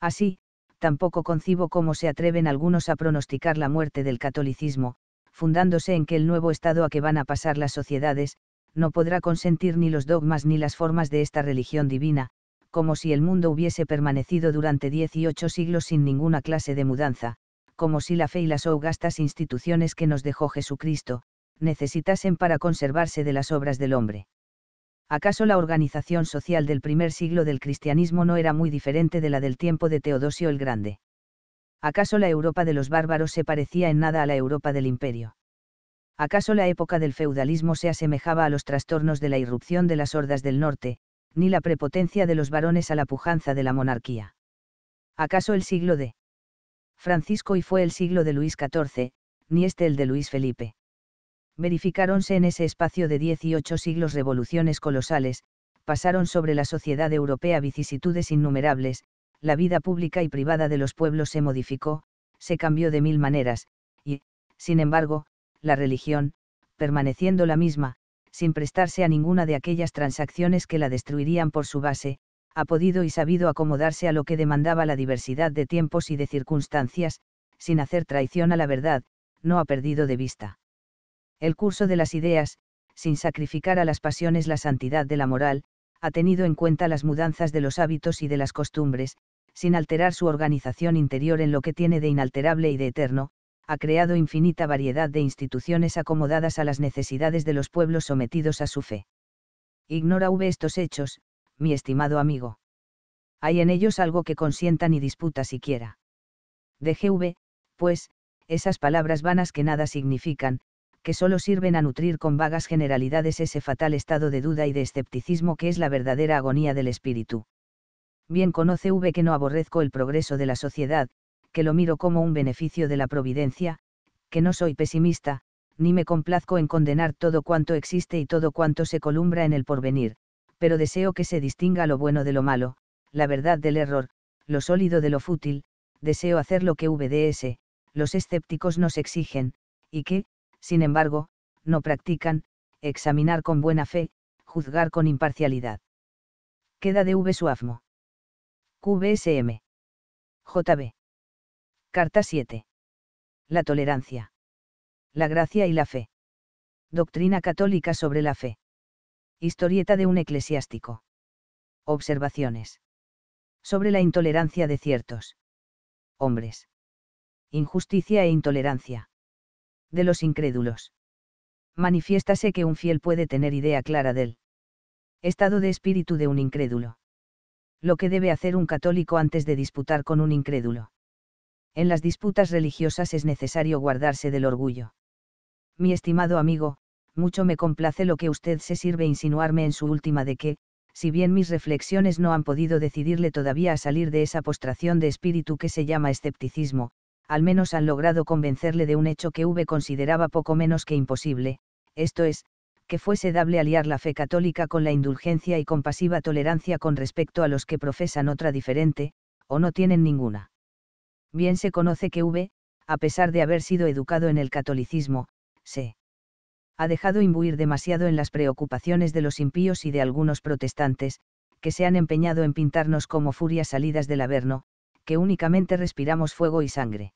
Así, tampoco concibo cómo se atreven algunos a pronosticar la muerte del catolicismo, fundándose en que el nuevo estado a que van a pasar las sociedades, no podrá consentir ni los dogmas ni las formas de esta religión divina, como si el mundo hubiese permanecido durante 18 siglos sin ninguna clase de mudanza, como si la fe y las augustas instituciones que nos dejó Jesucristo, necesitasen para conservarse de las obras del hombre. ¿Acaso la organización social del primer siglo del cristianismo no era muy diferente de la del tiempo de Teodosio el Grande? ¿Acaso la Europa de los bárbaros se parecía en nada a la Europa del imperio? ¿Acaso la época del feudalismo se asemejaba a los trastornos de la irrupción de las hordas del norte, ni la prepotencia de los varones a la pujanza de la monarquía? ¿Acaso el siglo de Francisco y fue el siglo de Luis XIV, ni este el de Luis Felipe? Verificáronse en ese espacio de 18 siglos revoluciones colosales, pasaron sobre la sociedad europea vicisitudes innumerables, la vida pública y privada de los pueblos se modificó, se cambió de mil maneras, y, sin embargo, la religión, permaneciendo la misma, sin prestarse a ninguna de aquellas transacciones que la destruirían por su base, ha podido y sabido acomodarse a lo que demandaba la diversidad de tiempos y de circunstancias, sin hacer traición a la verdad, no ha perdido de vista. El curso de las ideas, sin sacrificar a las pasiones la santidad de la moral, ha tenido en cuenta las mudanzas de los hábitos y de las costumbres, sin alterar su organización interior en lo que tiene de inalterable y de eterno, ha creado infinita variedad de instituciones acomodadas a las necesidades de los pueblos sometidos a su fe. Ignora V estos hechos, mi estimado amigo. Hay en ellos algo que consienta ni disputa siquiera. V, pues, esas palabras vanas que nada significan, que solo sirven a nutrir con vagas generalidades ese fatal estado de duda y de escepticismo que es la verdadera agonía del espíritu bien conoce V que no aborrezco el progreso de la sociedad, que lo miro como un beneficio de la providencia, que no soy pesimista, ni me complazco en condenar todo cuanto existe y todo cuanto se columbra en el porvenir, pero deseo que se distinga lo bueno de lo malo, la verdad del error, lo sólido de lo fútil, deseo hacer lo que VDS, los escépticos nos exigen, y que, sin embargo, no practican, examinar con buena fe, juzgar con imparcialidad. Queda de V su afmo. QBSM. JB. Carta 7. La tolerancia. La gracia y la fe. Doctrina católica sobre la fe. Historieta de un eclesiástico. Observaciones. Sobre la intolerancia de ciertos hombres. Injusticia e intolerancia. De los incrédulos. Manifiéstase que un fiel puede tener idea clara del estado de espíritu de un incrédulo lo que debe hacer un católico antes de disputar con un incrédulo. En las disputas religiosas es necesario guardarse del orgullo. Mi estimado amigo, mucho me complace lo que usted se sirve insinuarme en su última de que, si bien mis reflexiones no han podido decidirle todavía a salir de esa postración de espíritu que se llama escepticismo, al menos han logrado convencerle de un hecho que V consideraba poco menos que imposible, esto es, que fuese dable aliar la fe católica con la indulgencia y compasiva tolerancia con respecto a los que profesan otra diferente, o no tienen ninguna. Bien se conoce que V, a pesar de haber sido educado en el catolicismo, se ha dejado imbuir demasiado en las preocupaciones de los impíos y de algunos protestantes, que se han empeñado en pintarnos como furias salidas del Averno, que únicamente respiramos fuego y sangre.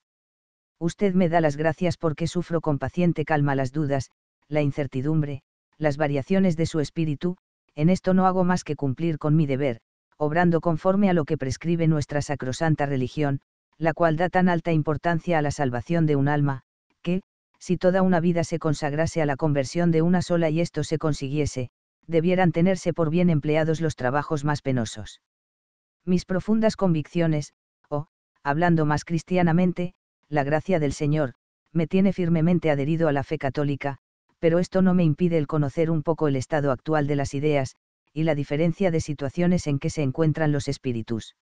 Usted me da las gracias porque sufro con paciente calma las dudas, la incertidumbre, las variaciones de su espíritu, en esto no hago más que cumplir con mi deber, obrando conforme a lo que prescribe nuestra sacrosanta religión, la cual da tan alta importancia a la salvación de un alma, que, si toda una vida se consagrase a la conversión de una sola y esto se consiguiese, debieran tenerse por bien empleados los trabajos más penosos. Mis profundas convicciones, o, hablando más cristianamente, la gracia del Señor, me tiene firmemente adherido a la fe católica, pero esto no me impide el conocer un poco el estado actual de las ideas, y la diferencia de situaciones en que se encuentran los espíritus.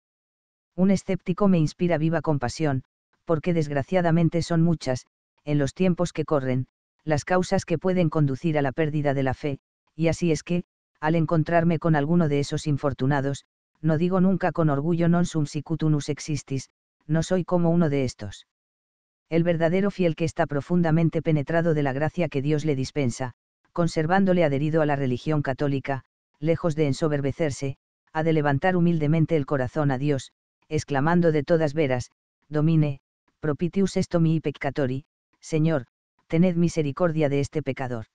Un escéptico me inspira viva compasión, porque desgraciadamente son muchas, en los tiempos que corren, las causas que pueden conducir a la pérdida de la fe, y así es que, al encontrarme con alguno de esos infortunados, no digo nunca con orgullo non sum sicutunus existis, no soy como uno de estos el verdadero fiel que está profundamente penetrado de la gracia que Dios le dispensa, conservándole adherido a la religión católica, lejos de ensoberbecerse, ha de levantar humildemente el corazón a Dios, exclamando de todas veras, Domine, propitius esto mi peccatori, Señor, tened misericordia de este pecador.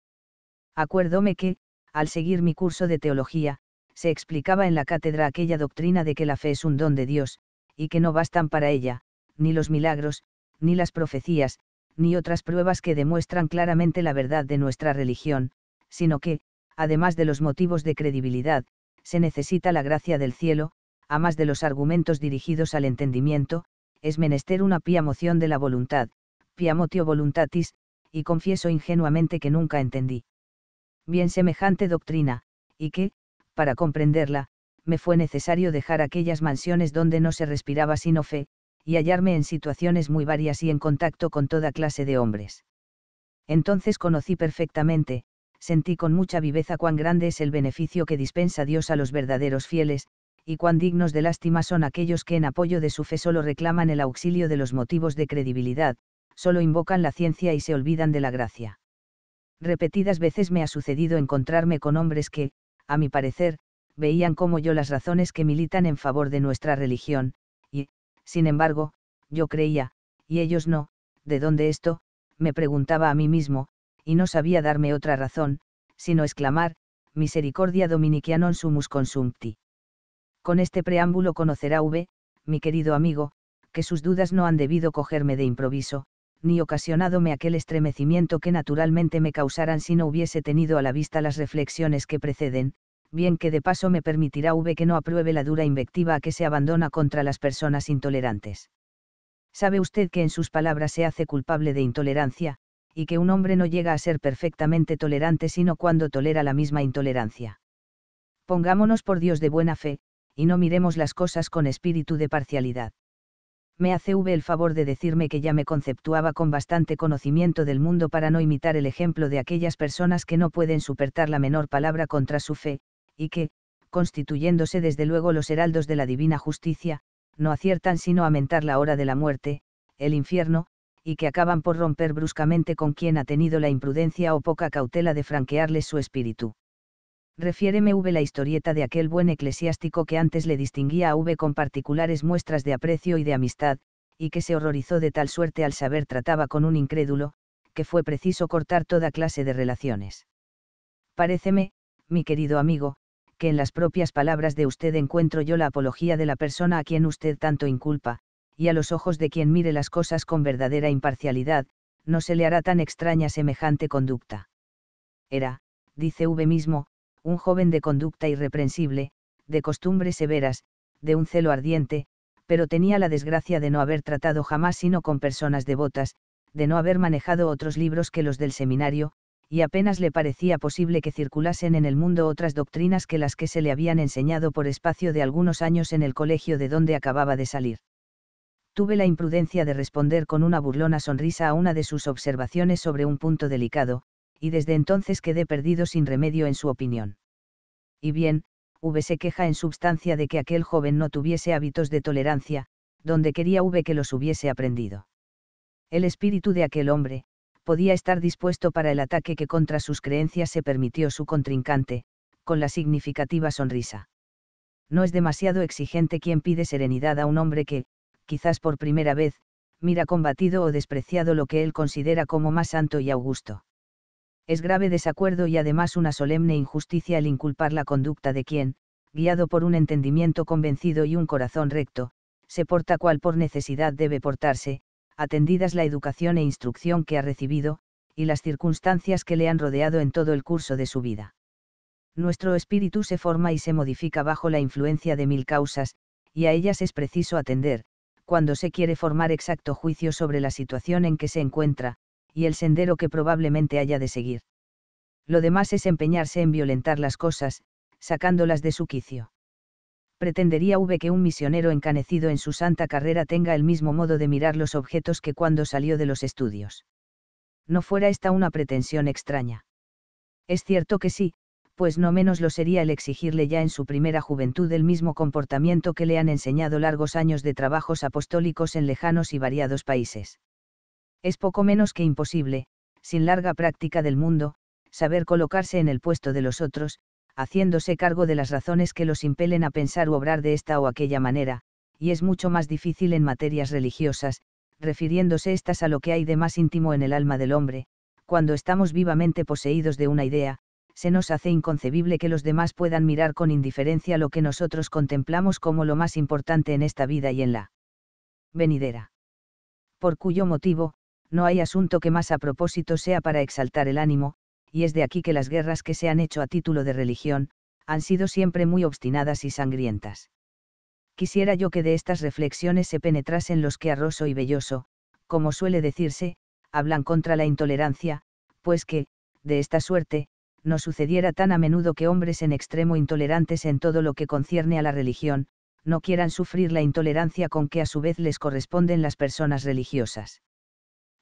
Acuérdome que, al seguir mi curso de teología, se explicaba en la cátedra aquella doctrina de que la fe es un don de Dios, y que no bastan para ella, ni los milagros, ni las profecías, ni otras pruebas que demuestran claramente la verdad de nuestra religión, sino que, además de los motivos de credibilidad, se necesita la gracia del cielo, a más de los argumentos dirigidos al entendimiento, es menester una pía moción de la voluntad, motio voluntatis, y confieso ingenuamente que nunca entendí. Bien semejante doctrina, y que, para comprenderla, me fue necesario dejar aquellas mansiones donde no se respiraba sino fe, y hallarme en situaciones muy varias y en contacto con toda clase de hombres. Entonces conocí perfectamente, sentí con mucha viveza cuán grande es el beneficio que dispensa Dios a los verdaderos fieles, y cuán dignos de lástima son aquellos que en apoyo de su fe solo reclaman el auxilio de los motivos de credibilidad, solo invocan la ciencia y se olvidan de la gracia. Repetidas veces me ha sucedido encontrarme con hombres que, a mi parecer, veían como yo las razones que militan en favor de nuestra religión, sin embargo, yo creía, y ellos no, ¿de dónde esto? me preguntaba a mí mismo, y no sabía darme otra razón, sino exclamar, Misericordia Dominicanon sumus consumpti. Con este preámbulo conocerá V, mi querido amigo, que sus dudas no han debido cogerme de improviso, ni ocasionadome aquel estremecimiento que naturalmente me causaran si no hubiese tenido a la vista las reflexiones que preceden, bien que de paso me permitirá V que no apruebe la dura invectiva a que se abandona contra las personas intolerantes. Sabe usted que en sus palabras se hace culpable de intolerancia, y que un hombre no llega a ser perfectamente tolerante sino cuando tolera la misma intolerancia. Pongámonos por Dios de buena fe, y no miremos las cosas con espíritu de parcialidad. Me hace V el favor de decirme que ya me conceptuaba con bastante conocimiento del mundo para no imitar el ejemplo de aquellas personas que no pueden supertar la menor palabra contra su fe, y que, constituyéndose desde luego los heraldos de la divina justicia, no aciertan sino a mentar la hora de la muerte, el infierno, y que acaban por romper bruscamente con quien ha tenido la imprudencia o poca cautela de franquearles su espíritu. Refiéreme V la historieta de aquel buen eclesiástico que antes le distinguía a V con particulares muestras de aprecio y de amistad, y que se horrorizó de tal suerte al saber trataba con un incrédulo, que fue preciso cortar toda clase de relaciones. Paréceme, mi querido amigo, que en las propias palabras de usted encuentro yo la apología de la persona a quien usted tanto inculpa, y a los ojos de quien mire las cosas con verdadera imparcialidad, no se le hará tan extraña semejante conducta. Era, dice V mismo, un joven de conducta irreprensible, de costumbres severas, de un celo ardiente, pero tenía la desgracia de no haber tratado jamás sino con personas devotas, de no haber manejado otros libros que los del seminario, y apenas le parecía posible que circulasen en el mundo otras doctrinas que las que se le habían enseñado por espacio de algunos años en el colegio de donde acababa de salir. Tuve la imprudencia de responder con una burlona sonrisa a una de sus observaciones sobre un punto delicado, y desde entonces quedé perdido sin remedio en su opinión. Y bien, V se queja en substancia de que aquel joven no tuviese hábitos de tolerancia, donde quería V que los hubiese aprendido. El espíritu de aquel hombre, podía estar dispuesto para el ataque que contra sus creencias se permitió su contrincante, con la significativa sonrisa. No es demasiado exigente quien pide serenidad a un hombre que, quizás por primera vez, mira combatido o despreciado lo que él considera como más santo y augusto. Es grave desacuerdo y además una solemne injusticia el inculpar la conducta de quien, guiado por un entendimiento convencido y un corazón recto, se porta cual por necesidad debe portarse, atendidas la educación e instrucción que ha recibido, y las circunstancias que le han rodeado en todo el curso de su vida. Nuestro espíritu se forma y se modifica bajo la influencia de mil causas, y a ellas es preciso atender, cuando se quiere formar exacto juicio sobre la situación en que se encuentra, y el sendero que probablemente haya de seguir. Lo demás es empeñarse en violentar las cosas, sacándolas de su quicio pretendería V que un misionero encanecido en su santa carrera tenga el mismo modo de mirar los objetos que cuando salió de los estudios. No fuera esta una pretensión extraña. Es cierto que sí, pues no menos lo sería el exigirle ya en su primera juventud el mismo comportamiento que le han enseñado largos años de trabajos apostólicos en lejanos y variados países. Es poco menos que imposible, sin larga práctica del mundo, saber colocarse en el puesto de los otros, haciéndose cargo de las razones que los impelen a pensar u obrar de esta o aquella manera, y es mucho más difícil en materias religiosas, refiriéndose estas a lo que hay de más íntimo en el alma del hombre, cuando estamos vivamente poseídos de una idea, se nos hace inconcebible que los demás puedan mirar con indiferencia lo que nosotros contemplamos como lo más importante en esta vida y en la venidera. Por cuyo motivo, no hay asunto que más a propósito sea para exaltar el ánimo, y es de aquí que las guerras que se han hecho a título de religión, han sido siempre muy obstinadas y sangrientas. Quisiera yo que de estas reflexiones se penetrasen los que arroso y belloso, como suele decirse, hablan contra la intolerancia, pues que, de esta suerte, no sucediera tan a menudo que hombres en extremo intolerantes en todo lo que concierne a la religión, no quieran sufrir la intolerancia con que a su vez les corresponden las personas religiosas.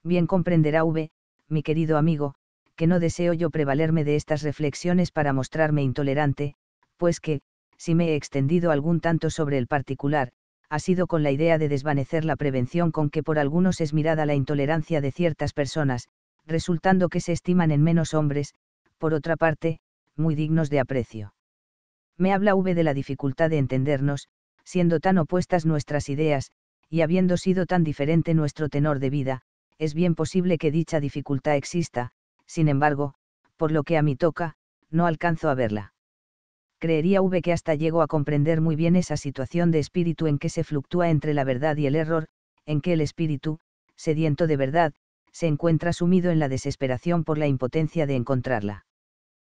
Bien comprenderá V, mi querido amigo, que no deseo yo prevalerme de estas reflexiones para mostrarme intolerante, pues que, si me he extendido algún tanto sobre el particular, ha sido con la idea de desvanecer la prevención con que por algunos es mirada la intolerancia de ciertas personas, resultando que se estiman en menos hombres, por otra parte, muy dignos de aprecio. Me habla V de la dificultad de entendernos, siendo tan opuestas nuestras ideas, y habiendo sido tan diferente nuestro tenor de vida, es bien posible que dicha dificultad exista, sin embargo, por lo que a mí toca, no alcanzo a verla. Creería V que hasta llego a comprender muy bien esa situación de espíritu en que se fluctúa entre la verdad y el error, en que el espíritu, sediento de verdad, se encuentra sumido en la desesperación por la impotencia de encontrarla.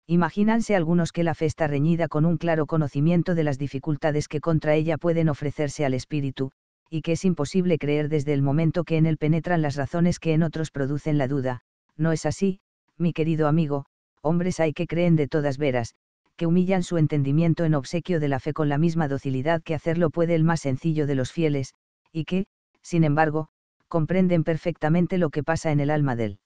Imagínanse algunos que la fe está reñida con un claro conocimiento de las dificultades que contra ella pueden ofrecerse al espíritu, y que es imposible creer desde el momento que en él penetran las razones que en otros producen la duda, no es así, mi querido amigo, hombres hay que creen de todas veras, que humillan su entendimiento en obsequio de la fe con la misma docilidad que hacerlo puede el más sencillo de los fieles, y que, sin embargo, comprenden perfectamente lo que pasa en el alma del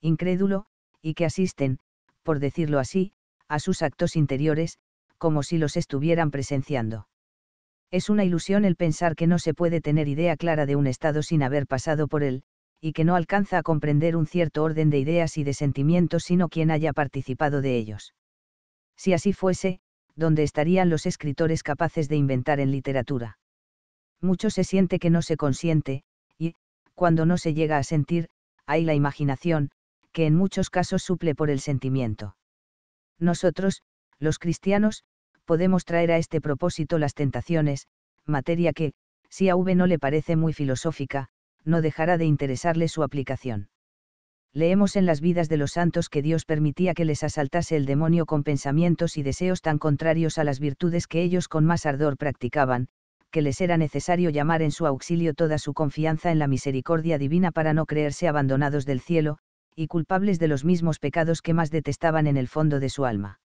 incrédulo, y que asisten, por decirlo así, a sus actos interiores, como si los estuvieran presenciando. Es una ilusión el pensar que no se puede tener idea clara de un estado sin haber pasado por él, y que no alcanza a comprender un cierto orden de ideas y de sentimientos sino quien haya participado de ellos. Si así fuese, ¿dónde estarían los escritores capaces de inventar en literatura? Mucho se siente que no se consiente, y, cuando no se llega a sentir, hay la imaginación, que en muchos casos suple por el sentimiento. Nosotros, los cristianos, podemos traer a este propósito las tentaciones, materia que, si a V no le parece muy filosófica, no dejará de interesarle su aplicación. Leemos en las vidas de los santos que Dios permitía que les asaltase el demonio con pensamientos y deseos tan contrarios a las virtudes que ellos con más ardor practicaban, que les era necesario llamar en su auxilio toda su confianza en la misericordia divina para no creerse abandonados del cielo, y culpables de los mismos pecados que más detestaban en el fondo de su alma.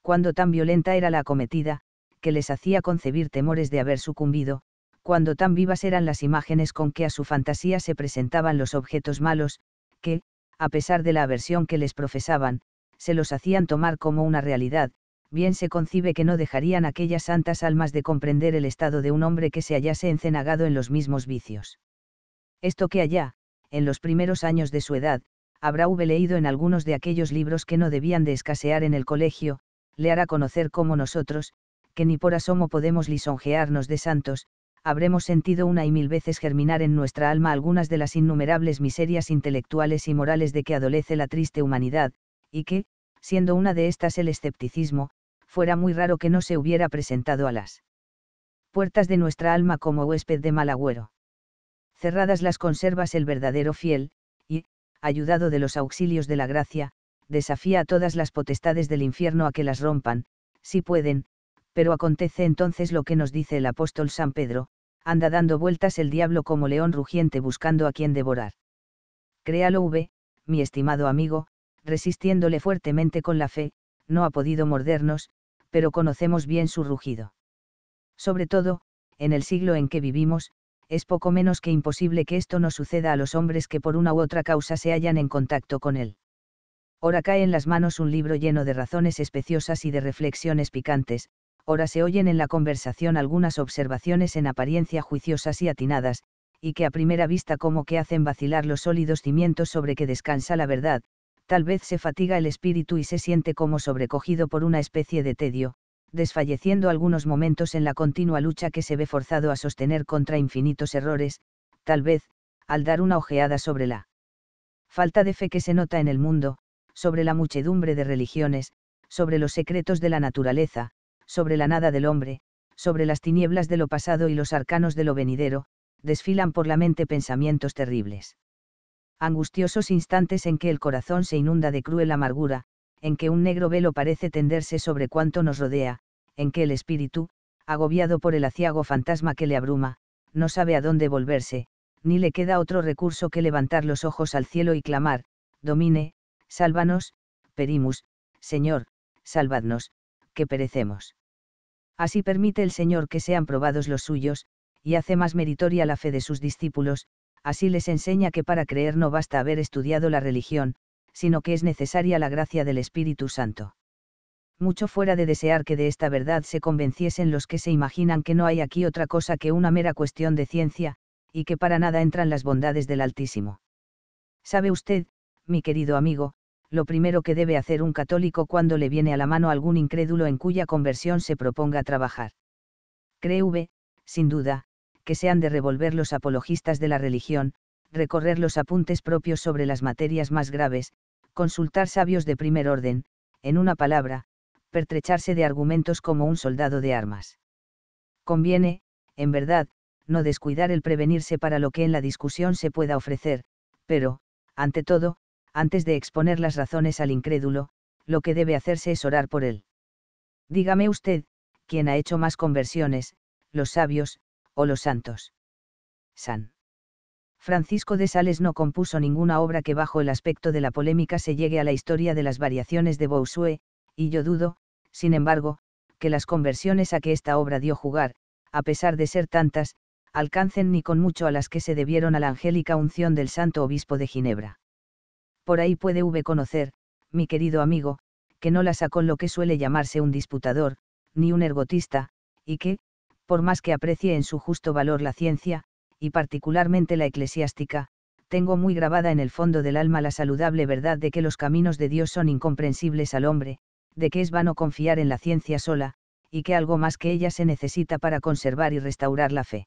Cuando tan violenta era la acometida, que les hacía concebir temores de haber sucumbido, cuando tan vivas eran las imágenes con que a su fantasía se presentaban los objetos malos, que, a pesar de la aversión que les profesaban, se los hacían tomar como una realidad, bien se concibe que no dejarían aquellas santas almas de comprender el estado de un hombre que se hallase encenagado en los mismos vicios. Esto que allá, en los primeros años de su edad, habrá V leído en algunos de aquellos libros que no debían de escasear en el colegio, le hará conocer como nosotros, que ni por asomo podemos lisonjearnos de santos, habremos sentido una y mil veces germinar en nuestra alma algunas de las innumerables miserias intelectuales y morales de que adolece la triste humanidad, y que, siendo una de estas el escepticismo, fuera muy raro que no se hubiera presentado a las puertas de nuestra alma como huésped de mal agüero. Cerradas las conservas el verdadero fiel, y, ayudado de los auxilios de la gracia, desafía a todas las potestades del infierno a que las rompan, si pueden, pero acontece entonces lo que nos dice el apóstol San Pedro, anda dando vueltas el diablo como león rugiente buscando a quien devorar. Créalo V, mi estimado amigo, resistiéndole fuertemente con la fe, no ha podido mordernos, pero conocemos bien su rugido. Sobre todo, en el siglo en que vivimos, es poco menos que imposible que esto no suceda a los hombres que por una u otra causa se hallan en contacto con él. Ahora cae en las manos un libro lleno de razones especiosas y de reflexiones picantes, ahora se oyen en la conversación algunas observaciones en apariencia juiciosas y atinadas, y que a primera vista como que hacen vacilar los sólidos cimientos sobre que descansa la verdad, tal vez se fatiga el espíritu y se siente como sobrecogido por una especie de tedio, desfalleciendo algunos momentos en la continua lucha que se ve forzado a sostener contra infinitos errores, tal vez, al dar una ojeada sobre la falta de fe que se nota en el mundo, sobre la muchedumbre de religiones, sobre los secretos de la naturaleza, sobre la nada del hombre, sobre las tinieblas de lo pasado y los arcanos de lo venidero, desfilan por la mente pensamientos terribles. Angustiosos instantes en que el corazón se inunda de cruel amargura, en que un negro velo parece tenderse sobre cuanto nos rodea, en que el espíritu, agobiado por el aciago fantasma que le abruma, no sabe a dónde volverse, ni le queda otro recurso que levantar los ojos al cielo y clamar, Domine, sálvanos, Perimus, Señor, salvadnos, que perecemos. Así permite el Señor que sean probados los suyos, y hace más meritoria la fe de sus discípulos, así les enseña que para creer no basta haber estudiado la religión, sino que es necesaria la gracia del Espíritu Santo. Mucho fuera de desear que de esta verdad se convenciesen los que se imaginan que no hay aquí otra cosa que una mera cuestión de ciencia, y que para nada entran las bondades del Altísimo. Sabe usted, mi querido amigo, lo primero que debe hacer un católico cuando le viene a la mano algún incrédulo en cuya conversión se proponga trabajar. Cree sin duda, que sean de revolver los apologistas de la religión, recorrer los apuntes propios sobre las materias más graves, consultar sabios de primer orden, en una palabra, pertrecharse de argumentos como un soldado de armas. Conviene, en verdad, no descuidar el prevenirse para lo que en la discusión se pueda ofrecer, pero, ante todo, antes de exponer las razones al incrédulo, lo que debe hacerse es orar por él. Dígame usted, ¿quién ha hecho más conversiones, los sabios, o los santos? San. Francisco de Sales no compuso ninguna obra que bajo el aspecto de la polémica se llegue a la historia de las variaciones de Bossuet, y yo dudo, sin embargo, que las conversiones a que esta obra dio jugar, a pesar de ser tantas, alcancen ni con mucho a las que se debieron a la angélica unción del santo obispo de Ginebra. Por ahí puede V conocer, mi querido amigo, que no la sacó lo que suele llamarse un disputador, ni un ergotista, y que, por más que aprecie en su justo valor la ciencia, y particularmente la eclesiástica, tengo muy grabada en el fondo del alma la saludable verdad de que los caminos de Dios son incomprensibles al hombre, de que es vano confiar en la ciencia sola, y que algo más que ella se necesita para conservar y restaurar la fe.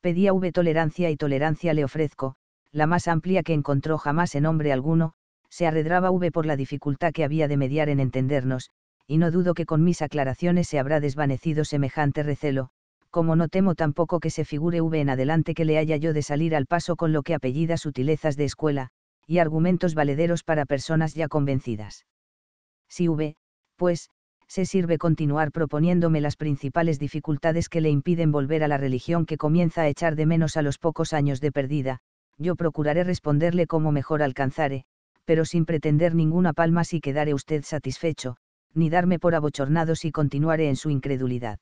Pedía V tolerancia y tolerancia le ofrezco, la más amplia que encontró jamás en hombre alguno, se arredraba V por la dificultad que había de mediar en entendernos, y no dudo que con mis aclaraciones se habrá desvanecido semejante recelo, como no temo tampoco que se figure V en adelante que le haya yo de salir al paso con lo que apellida sutilezas de escuela, y argumentos valederos para personas ya convencidas. Si V, pues, se sirve continuar proponiéndome las principales dificultades que le impiden volver a la religión que comienza a echar de menos a los pocos años de perdida, yo procuraré responderle como mejor alcanzare, pero sin pretender ninguna palma si quedare usted satisfecho, ni darme por abochornado si continuaré en su incredulidad.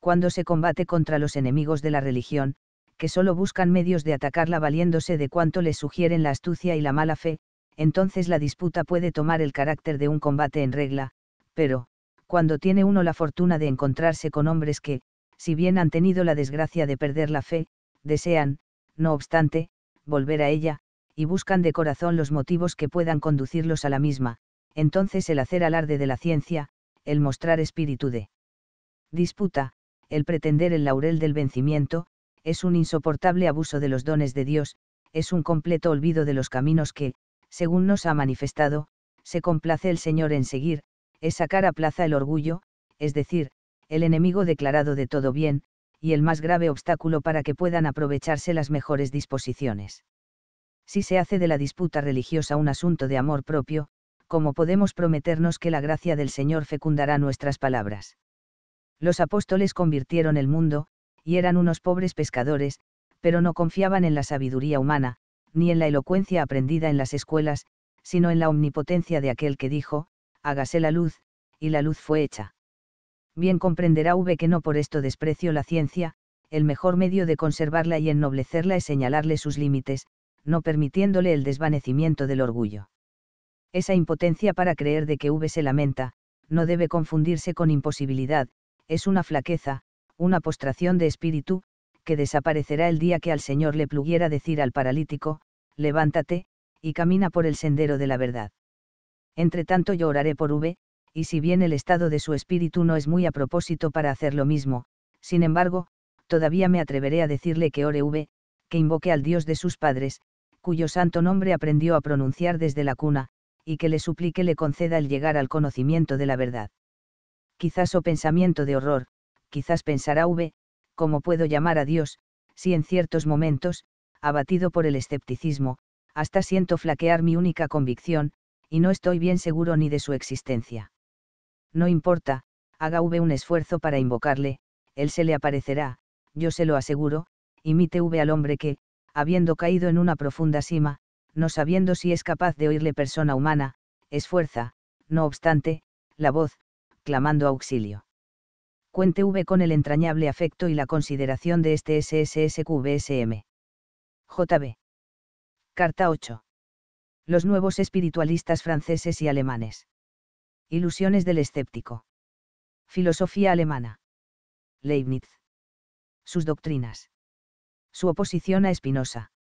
Cuando se combate contra los enemigos de la religión, que solo buscan medios de atacarla valiéndose de cuanto les sugieren la astucia y la mala fe, entonces la disputa puede tomar el carácter de un combate en regla, pero, cuando tiene uno la fortuna de encontrarse con hombres que, si bien han tenido la desgracia de perder la fe, desean, no obstante, volver a ella, y buscan de corazón los motivos que puedan conducirlos a la misma, entonces el hacer alarde de la ciencia, el mostrar espíritu de disputa, el pretender el laurel del vencimiento, es un insoportable abuso de los dones de Dios, es un completo olvido de los caminos que, según nos ha manifestado, se complace el Señor en seguir, es sacar a plaza el orgullo, es decir, el enemigo declarado de todo bien, y el más grave obstáculo para que puedan aprovecharse las mejores disposiciones. Si se hace de la disputa religiosa un asunto de amor propio, ¿cómo podemos prometernos que la gracia del Señor fecundará nuestras palabras? Los apóstoles convirtieron el mundo, y eran unos pobres pescadores, pero no confiaban en la sabiduría humana, ni en la elocuencia aprendida en las escuelas, sino en la omnipotencia de aquel que dijo, hágase la luz, y la luz fue hecha bien comprenderá V que no por esto desprecio la ciencia, el mejor medio de conservarla y ennoblecerla es señalarle sus límites, no permitiéndole el desvanecimiento del orgullo. Esa impotencia para creer de que V se lamenta, no debe confundirse con imposibilidad, es una flaqueza, una postración de espíritu, que desaparecerá el día que al Señor le pluguiera decir al paralítico, levántate, y camina por el sendero de la verdad. Entre tanto yo oraré por V, y si bien el estado de su espíritu no es muy a propósito para hacer lo mismo, sin embargo, todavía me atreveré a decirle que ore v, que invoque al Dios de sus padres, cuyo santo nombre aprendió a pronunciar desde la cuna, y que le suplique le conceda el llegar al conocimiento de la verdad. Quizás o pensamiento de horror, quizás pensará V, como puedo llamar a Dios, si en ciertos momentos, abatido por el escepticismo, hasta siento flaquear mi única convicción, y no estoy bien seguro ni de su existencia. No importa, haga V un esfuerzo para invocarle, él se le aparecerá, yo se lo aseguro, imite V al hombre que, habiendo caído en una profunda sima, no sabiendo si es capaz de oírle persona humana, esfuerza, no obstante, la voz, clamando auxilio. Cuente V con el entrañable afecto y la consideración de este SSSQVSM. JB. Carta 8. Los nuevos espiritualistas franceses y alemanes. Ilusiones del escéptico. Filosofía alemana. Leibniz. Sus doctrinas. Su oposición a Spinoza.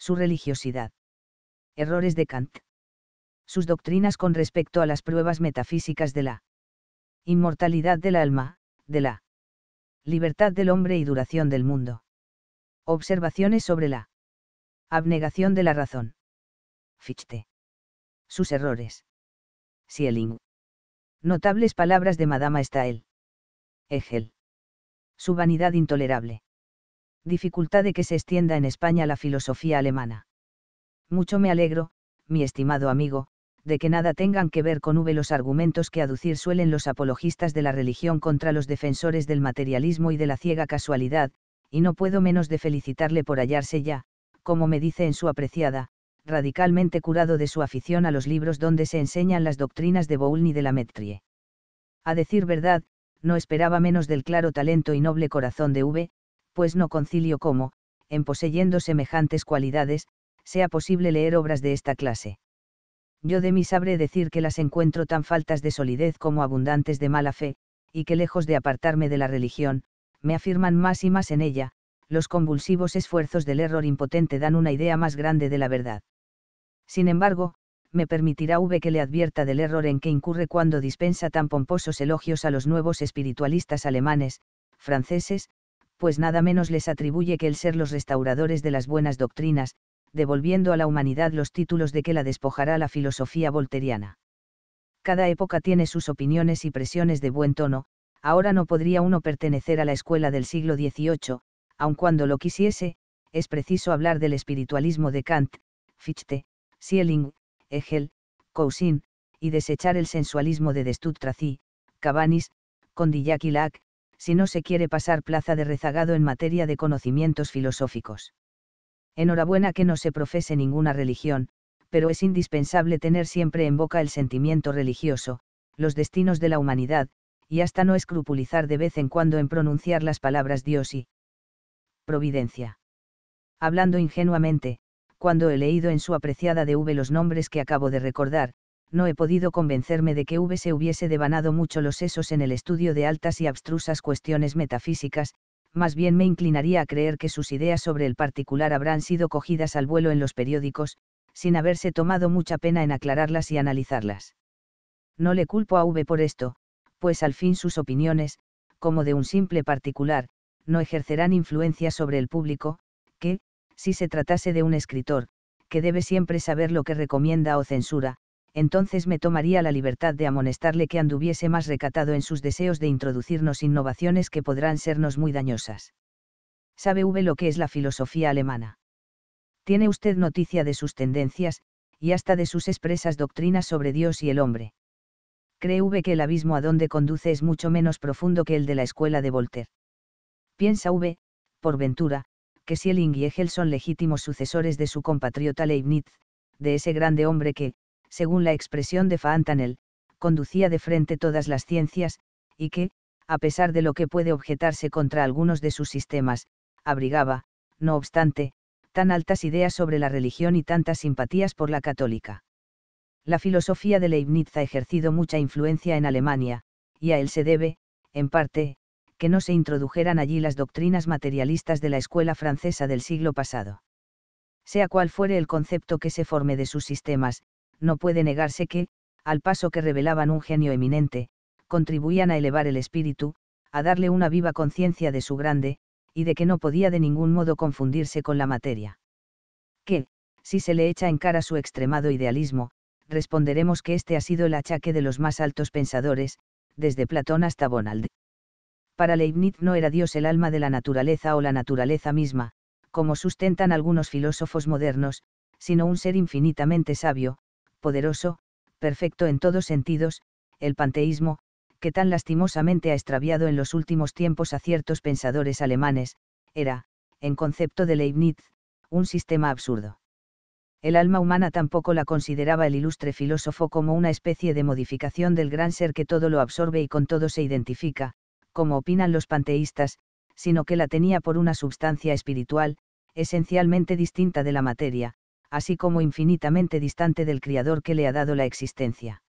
Su religiosidad. Errores de Kant. Sus doctrinas con respecto a las pruebas metafísicas de la inmortalidad del alma, de la libertad del hombre y duración del mundo. Observaciones sobre la abnegación de la razón. Fichte. Sus errores. Sieling. Notables palabras de Madama Stael. Egel. Su vanidad intolerable. Dificultad de que se extienda en España la filosofía alemana. Mucho me alegro, mi estimado amigo, de que nada tengan que ver con V los argumentos que aducir suelen los apologistas de la religión contra los defensores del materialismo y de la ciega casualidad, y no puedo menos de felicitarle por hallarse ya, como me dice en su apreciada, radicalmente curado de su afición a los libros donde se enseñan las doctrinas de Boulny de la Metrie. A decir verdad, no esperaba menos del claro talento y noble corazón de V, pues no concilio cómo, en poseyendo semejantes cualidades, sea posible leer obras de esta clase. Yo de mí sabré decir que las encuentro tan faltas de solidez como abundantes de mala fe, y que lejos de apartarme de la religión, me afirman más y más en ella, los convulsivos esfuerzos del error impotente dan una idea más grande de la verdad. Sin embargo, me permitirá V que le advierta del error en que incurre cuando dispensa tan pomposos elogios a los nuevos espiritualistas alemanes, franceses, pues nada menos les atribuye que el ser los restauradores de las buenas doctrinas, devolviendo a la humanidad los títulos de que la despojará la filosofía volteriana. Cada época tiene sus opiniones y presiones de buen tono, ahora no podría uno pertenecer a la escuela del siglo XVIII, aun cuando lo quisiese, es preciso hablar del espiritualismo de Kant, Fichte, Sieling, Egel, Cousin, y desechar el sensualismo de Destut Tracy, Cabanis, Condillac y Lac, si no se quiere pasar plaza de rezagado en materia de conocimientos filosóficos. Enhorabuena que no se profese ninguna religión, pero es indispensable tener siempre en boca el sentimiento religioso, los destinos de la humanidad, y hasta no escrupulizar de vez en cuando en pronunciar las palabras Dios y providencia. Hablando ingenuamente, cuando he leído en su apreciada de V los nombres que acabo de recordar, no he podido convencerme de que V se hubiese devanado mucho los sesos en el estudio de altas y abstrusas cuestiones metafísicas, más bien me inclinaría a creer que sus ideas sobre el particular habrán sido cogidas al vuelo en los periódicos, sin haberse tomado mucha pena en aclararlas y analizarlas. No le culpo a V por esto, pues al fin sus opiniones, como de un simple particular, no ejercerán influencia sobre el público, que, si se tratase de un escritor, que debe siempre saber lo que recomienda o censura, entonces me tomaría la libertad de amonestarle que anduviese más recatado en sus deseos de introducirnos innovaciones que podrán sernos muy dañosas. ¿Sabe V lo que es la filosofía alemana? Tiene usted noticia de sus tendencias, y hasta de sus expresas doctrinas sobre Dios y el hombre. Cree V que el abismo a donde conduce es mucho menos profundo que el de la escuela de Voltaire. Piensa V, por ventura, que sieling y Egel son legítimos sucesores de su compatriota Leibniz, de ese grande hombre que, según la expresión de Fantanel, conducía de frente todas las ciencias, y que, a pesar de lo que puede objetarse contra algunos de sus sistemas, abrigaba, no obstante, tan altas ideas sobre la religión y tantas simpatías por la católica. La filosofía de Leibniz ha ejercido mucha influencia en Alemania, y a él se debe, en parte, que no se introdujeran allí las doctrinas materialistas de la escuela francesa del siglo pasado. Sea cual fuere el concepto que se forme de sus sistemas, no puede negarse que, al paso que revelaban un genio eminente, contribuían a elevar el espíritu, a darle una viva conciencia de su grande, y de que no podía de ningún modo confundirse con la materia. Que, si se le echa en cara su extremado idealismo, responderemos que este ha sido el achaque de los más altos pensadores, desde Platón hasta Bonald para Leibniz no era Dios el alma de la naturaleza o la naturaleza misma, como sustentan algunos filósofos modernos, sino un ser infinitamente sabio, poderoso, perfecto en todos sentidos, el panteísmo, que tan lastimosamente ha extraviado en los últimos tiempos a ciertos pensadores alemanes, era, en concepto de Leibniz, un sistema absurdo. El alma humana tampoco la consideraba el ilustre filósofo como una especie de modificación del gran ser que todo lo absorbe y con todo se identifica, como opinan los panteístas, sino que la tenía por una substancia espiritual, esencialmente distinta de la materia, así como infinitamente distante del Criador que le ha dado la existencia.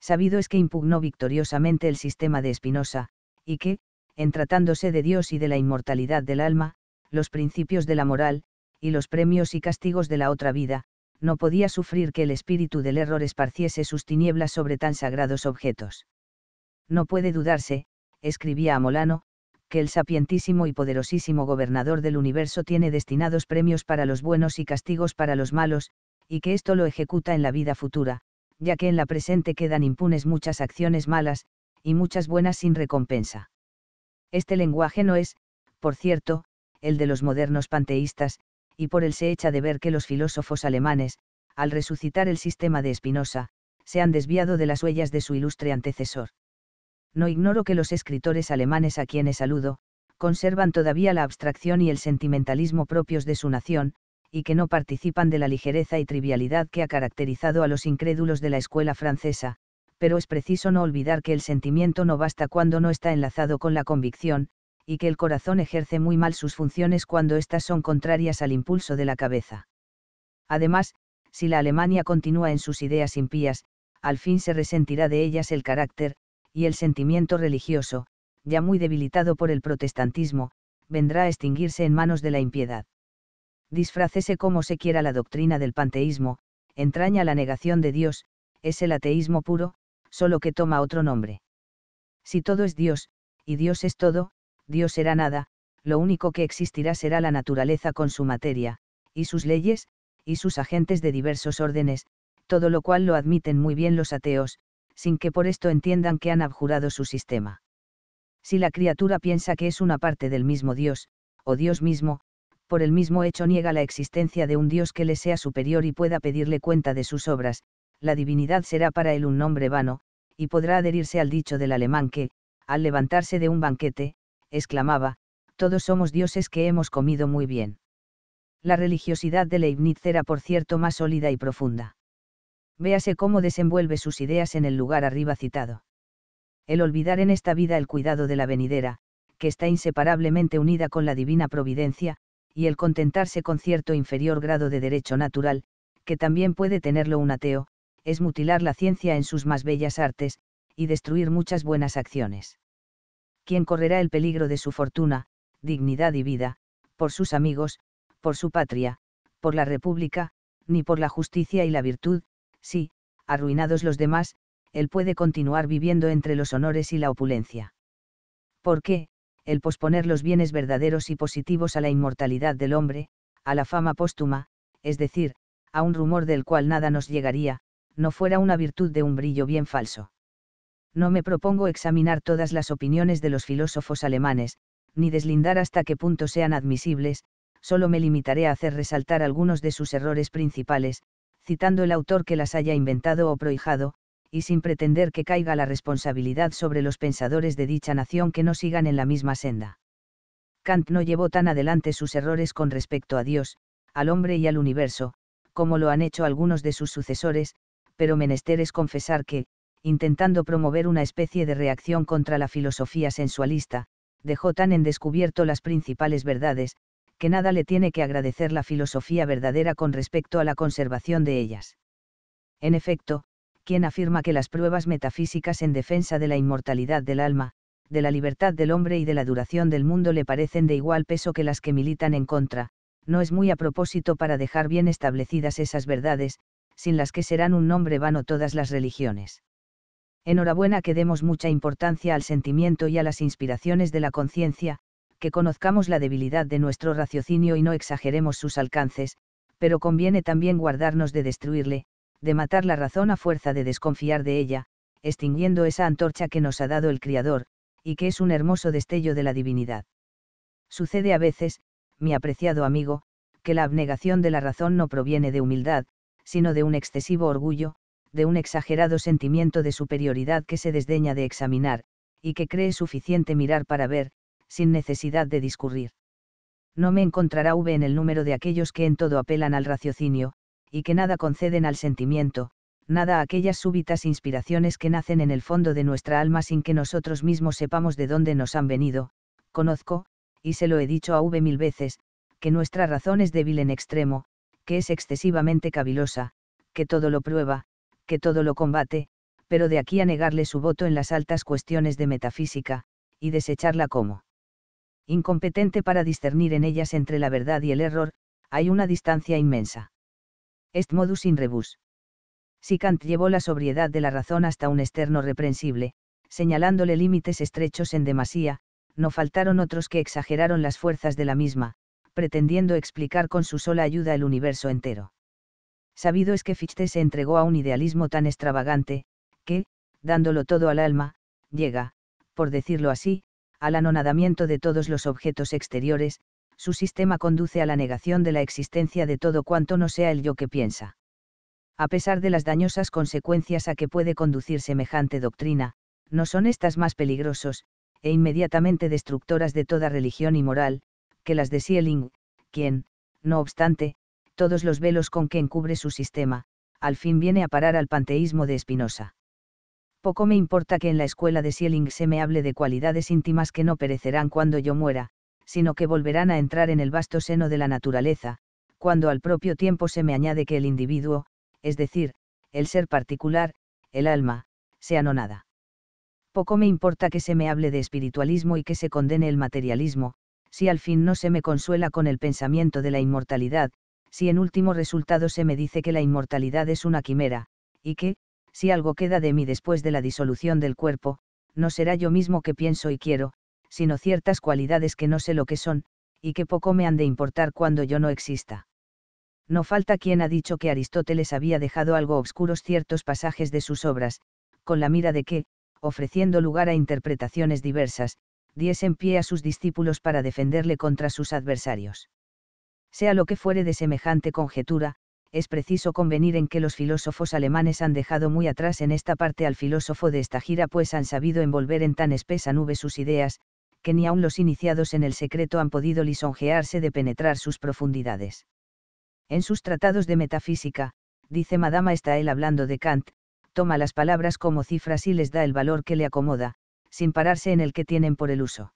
Sabido es que impugnó victoriosamente el sistema de Espinosa, y que, en tratándose de Dios y de la inmortalidad del alma, los principios de la moral, y los premios y castigos de la otra vida, no podía sufrir que el espíritu del error esparciese sus tinieblas sobre tan sagrados objetos. No puede dudarse, escribía a Molano, que el sapientísimo y poderosísimo gobernador del universo tiene destinados premios para los buenos y castigos para los malos, y que esto lo ejecuta en la vida futura, ya que en la presente quedan impunes muchas acciones malas, y muchas buenas sin recompensa. Este lenguaje no es, por cierto, el de los modernos panteístas, y por él se echa de ver que los filósofos alemanes, al resucitar el sistema de Espinosa, se han desviado de las huellas de su ilustre antecesor no ignoro que los escritores alemanes a quienes aludo, conservan todavía la abstracción y el sentimentalismo propios de su nación, y que no participan de la ligereza y trivialidad que ha caracterizado a los incrédulos de la escuela francesa, pero es preciso no olvidar que el sentimiento no basta cuando no está enlazado con la convicción, y que el corazón ejerce muy mal sus funciones cuando éstas son contrarias al impulso de la cabeza. Además, si la Alemania continúa en sus ideas impías, al fin se resentirá de ellas el carácter, y el sentimiento religioso, ya muy debilitado por el protestantismo, vendrá a extinguirse en manos de la impiedad. Disfrácese como se quiera la doctrina del panteísmo, entraña la negación de Dios, es el ateísmo puro, solo que toma otro nombre. Si todo es Dios, y Dios es todo, Dios será nada, lo único que existirá será la naturaleza con su materia, y sus leyes, y sus agentes de diversos órdenes, todo lo cual lo admiten muy bien los ateos, sin que por esto entiendan que han abjurado su sistema. Si la criatura piensa que es una parte del mismo Dios, o Dios mismo, por el mismo hecho niega la existencia de un Dios que le sea superior y pueda pedirle cuenta de sus obras, la divinidad será para él un nombre vano, y podrá adherirse al dicho del alemán que, al levantarse de un banquete, exclamaba, todos somos dioses que hemos comido muy bien. La religiosidad de Leibniz era por cierto más sólida y profunda véase cómo desenvuelve sus ideas en el lugar arriba citado. El olvidar en esta vida el cuidado de la venidera, que está inseparablemente unida con la divina providencia, y el contentarse con cierto inferior grado de derecho natural, que también puede tenerlo un ateo, es mutilar la ciencia en sus más bellas artes, y destruir muchas buenas acciones. Quien correrá el peligro de su fortuna, dignidad y vida, por sus amigos, por su patria, por la república, ni por la justicia y la virtud, si, arruinados los demás, él puede continuar viviendo entre los honores y la opulencia. ¿Por qué? El posponer los bienes verdaderos y positivos a la inmortalidad del hombre, a la fama póstuma, es decir, a un rumor del cual nada nos llegaría, no fuera una virtud de un brillo bien falso. No me propongo examinar todas las opiniones de los filósofos alemanes, ni deslindar hasta qué punto sean admisibles, solo me limitaré a hacer resaltar algunos de sus errores principales, citando el autor que las haya inventado o prohijado, y sin pretender que caiga la responsabilidad sobre los pensadores de dicha nación que no sigan en la misma senda. Kant no llevó tan adelante sus errores con respecto a Dios, al hombre y al universo, como lo han hecho algunos de sus sucesores, pero menester es confesar que, intentando promover una especie de reacción contra la filosofía sensualista, dejó tan en descubierto las principales verdades, que nada le tiene que agradecer la filosofía verdadera con respecto a la conservación de ellas. En efecto, quien afirma que las pruebas metafísicas en defensa de la inmortalidad del alma, de la libertad del hombre y de la duración del mundo le parecen de igual peso que las que militan en contra, no es muy a propósito para dejar bien establecidas esas verdades, sin las que serán un nombre vano todas las religiones. Enhorabuena que demos mucha importancia al sentimiento y a las inspiraciones de la conciencia, que conozcamos la debilidad de nuestro raciocinio y no exageremos sus alcances, pero conviene también guardarnos de destruirle, de matar la razón a fuerza de desconfiar de ella, extinguiendo esa antorcha que nos ha dado el Criador, y que es un hermoso destello de la divinidad. Sucede a veces, mi apreciado amigo, que la abnegación de la razón no proviene de humildad, sino de un excesivo orgullo, de un exagerado sentimiento de superioridad que se desdeña de examinar, y que cree suficiente mirar para ver, sin necesidad de discurrir. No me encontrará V en el número de aquellos que en todo apelan al raciocinio, y que nada conceden al sentimiento, nada a aquellas súbitas inspiraciones que nacen en el fondo de nuestra alma sin que nosotros mismos sepamos de dónde nos han venido, conozco, y se lo he dicho a V mil veces, que nuestra razón es débil en extremo, que es excesivamente cavilosa, que todo lo prueba, que todo lo combate, pero de aquí a negarle su voto en las altas cuestiones de metafísica, y desecharla como incompetente para discernir en ellas entre la verdad y el error, hay una distancia inmensa. Est modus in rebus. Si Kant llevó la sobriedad de la razón hasta un externo reprensible, señalándole límites estrechos en demasía, no faltaron otros que exageraron las fuerzas de la misma, pretendiendo explicar con su sola ayuda el universo entero. Sabido es que Fichte se entregó a un idealismo tan extravagante, que, dándolo todo al alma, llega, por decirlo así, al anonadamiento de todos los objetos exteriores, su sistema conduce a la negación de la existencia de todo cuanto no sea el yo que piensa. A pesar de las dañosas consecuencias a que puede conducir semejante doctrina, no son estas más peligrosos, e inmediatamente destructoras de toda religión y moral, que las de Sieling, quien, no obstante, todos los velos con que encubre su sistema, al fin viene a parar al panteísmo de Espinosa. Poco me importa que en la escuela de Sieling se me hable de cualidades íntimas que no perecerán cuando yo muera, sino que volverán a entrar en el vasto seno de la naturaleza, cuando al propio tiempo se me añade que el individuo, es decir, el ser particular, el alma, sea no nada. Poco me importa que se me hable de espiritualismo y que se condene el materialismo, si al fin no se me consuela con el pensamiento de la inmortalidad, si en último resultado se me dice que la inmortalidad es una quimera, y que, si algo queda de mí después de la disolución del cuerpo, no será yo mismo que pienso y quiero, sino ciertas cualidades que no sé lo que son, y que poco me han de importar cuando yo no exista. No falta quien ha dicho que Aristóteles había dejado algo obscuros ciertos pasajes de sus obras, con la mira de que, ofreciendo lugar a interpretaciones diversas, diesen pie a sus discípulos para defenderle contra sus adversarios. Sea lo que fuere de semejante conjetura, es preciso convenir en que los filósofos alemanes han dejado muy atrás en esta parte al filósofo de esta gira pues han sabido envolver en tan espesa nube sus ideas, que ni aun los iniciados en el secreto han podido lisonjearse de penetrar sus profundidades. En sus tratados de metafísica, dice Madama Stael hablando de Kant, toma las palabras como cifras y les da el valor que le acomoda, sin pararse en el que tienen por el uso.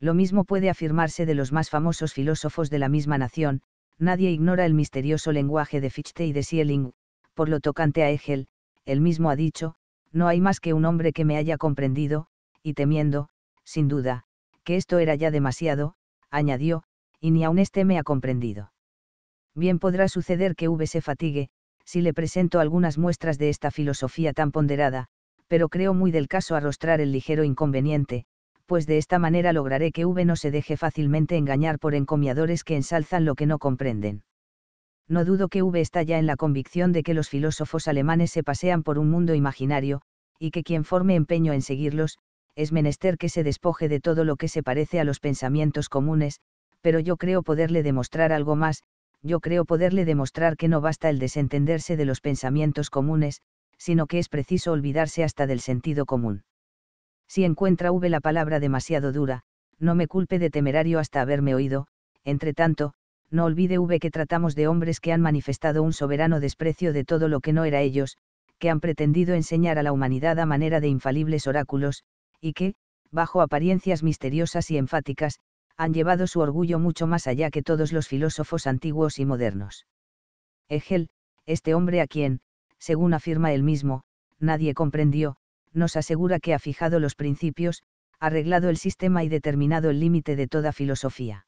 Lo mismo puede afirmarse de los más famosos filósofos de la misma nación, nadie ignora el misterioso lenguaje de Fichte y de Schelling, por lo tocante a Egel, él mismo ha dicho, no hay más que un hombre que me haya comprendido, y temiendo, sin duda, que esto era ya demasiado, añadió, y ni aun este me ha comprendido. Bien podrá suceder que V se fatigue, si le presento algunas muestras de esta filosofía tan ponderada, pero creo muy del caso arrostrar el ligero inconveniente, pues de esta manera lograré que V no se deje fácilmente engañar por encomiadores que ensalzan lo que no comprenden. No dudo que V está ya en la convicción de que los filósofos alemanes se pasean por un mundo imaginario, y que quien forme empeño en seguirlos, es menester que se despoje de todo lo que se parece a los pensamientos comunes, pero yo creo poderle demostrar algo más, yo creo poderle demostrar que no basta el desentenderse de los pensamientos comunes, sino que es preciso olvidarse hasta del sentido común. Si encuentra V la palabra demasiado dura, no me culpe de temerario hasta haberme oído, entre tanto, no olvide V que tratamos de hombres que han manifestado un soberano desprecio de todo lo que no era ellos, que han pretendido enseñar a la humanidad a manera de infalibles oráculos, y que, bajo apariencias misteriosas y enfáticas, han llevado su orgullo mucho más allá que todos los filósofos antiguos y modernos. Egel, este hombre a quien, según afirma él mismo, nadie comprendió, nos asegura que ha fijado los principios, arreglado el sistema y determinado el límite de toda filosofía.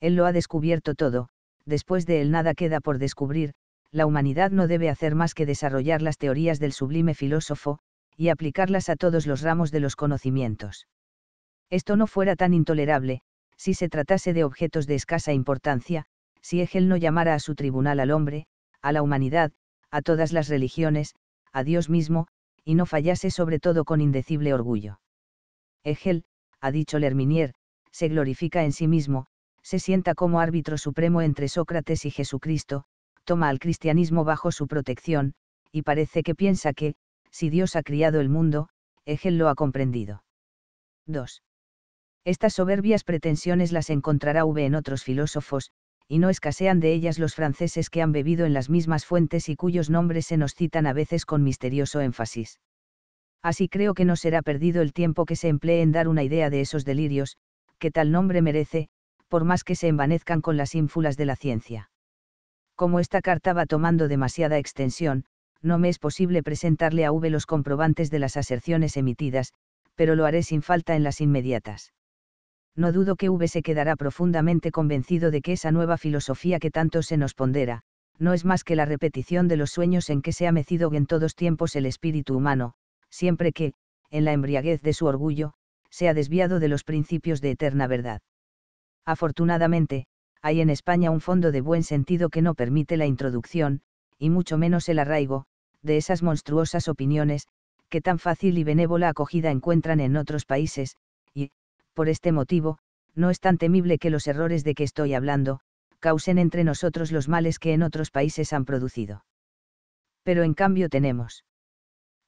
Él lo ha descubierto todo, después de él nada queda por descubrir, la humanidad no debe hacer más que desarrollar las teorías del sublime filósofo, y aplicarlas a todos los ramos de los conocimientos. Esto no fuera tan intolerable, si se tratase de objetos de escasa importancia, si Hegel no llamara a su tribunal al hombre, a la humanidad, a todas las religiones, a Dios mismo, y no fallase sobre todo con indecible orgullo. Egel, ha dicho Lerminier, se glorifica en sí mismo, se sienta como árbitro supremo entre Sócrates y Jesucristo, toma al cristianismo bajo su protección, y parece que piensa que, si Dios ha criado el mundo, Egel lo ha comprendido. 2. Estas soberbias pretensiones las encontrará V en otros filósofos, y no escasean de ellas los franceses que han bebido en las mismas fuentes y cuyos nombres se nos citan a veces con misterioso énfasis. Así creo que no será perdido el tiempo que se emplee en dar una idea de esos delirios, que tal nombre merece, por más que se envanezcan con las ínfulas de la ciencia. Como esta carta va tomando demasiada extensión, no me es posible presentarle a V los comprobantes de las aserciones emitidas, pero lo haré sin falta en las inmediatas no dudo que V se quedará profundamente convencido de que esa nueva filosofía que tanto se nos pondera, no es más que la repetición de los sueños en que se ha mecido en todos tiempos el espíritu humano, siempre que, en la embriaguez de su orgullo, se ha desviado de los principios de eterna verdad. Afortunadamente, hay en España un fondo de buen sentido que no permite la introducción, y mucho menos el arraigo, de esas monstruosas opiniones, que tan fácil y benévola acogida encuentran en otros países, por este motivo, no es tan temible que los errores de que estoy hablando, causen entre nosotros los males que en otros países han producido. Pero en cambio tenemos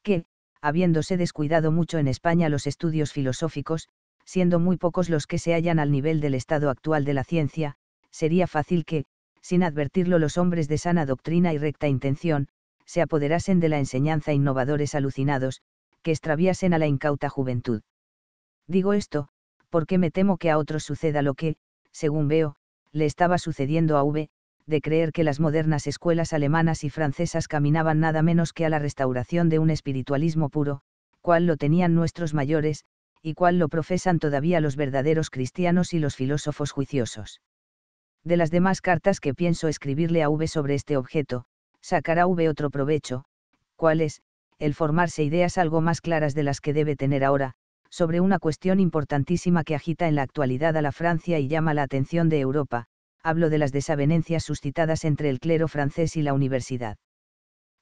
que, habiéndose descuidado mucho en España los estudios filosóficos, siendo muy pocos los que se hallan al nivel del estado actual de la ciencia, sería fácil que, sin advertirlo los hombres de sana doctrina y recta intención, se apoderasen de la enseñanza innovadores alucinados, que extraviasen a la incauta juventud. Digo esto, porque me temo que a otros suceda lo que, según veo, le estaba sucediendo a V, de creer que las modernas escuelas alemanas y francesas caminaban nada menos que a la restauración de un espiritualismo puro, cual lo tenían nuestros mayores, y cual lo profesan todavía los verdaderos cristianos y los filósofos juiciosos. De las demás cartas que pienso escribirle a V sobre este objeto, sacará V otro provecho, cuál es, el formarse ideas algo más claras de las que debe tener ahora, sobre una cuestión importantísima que agita en la actualidad a la Francia y llama la atención de Europa, hablo de las desavenencias suscitadas entre el clero francés y la universidad.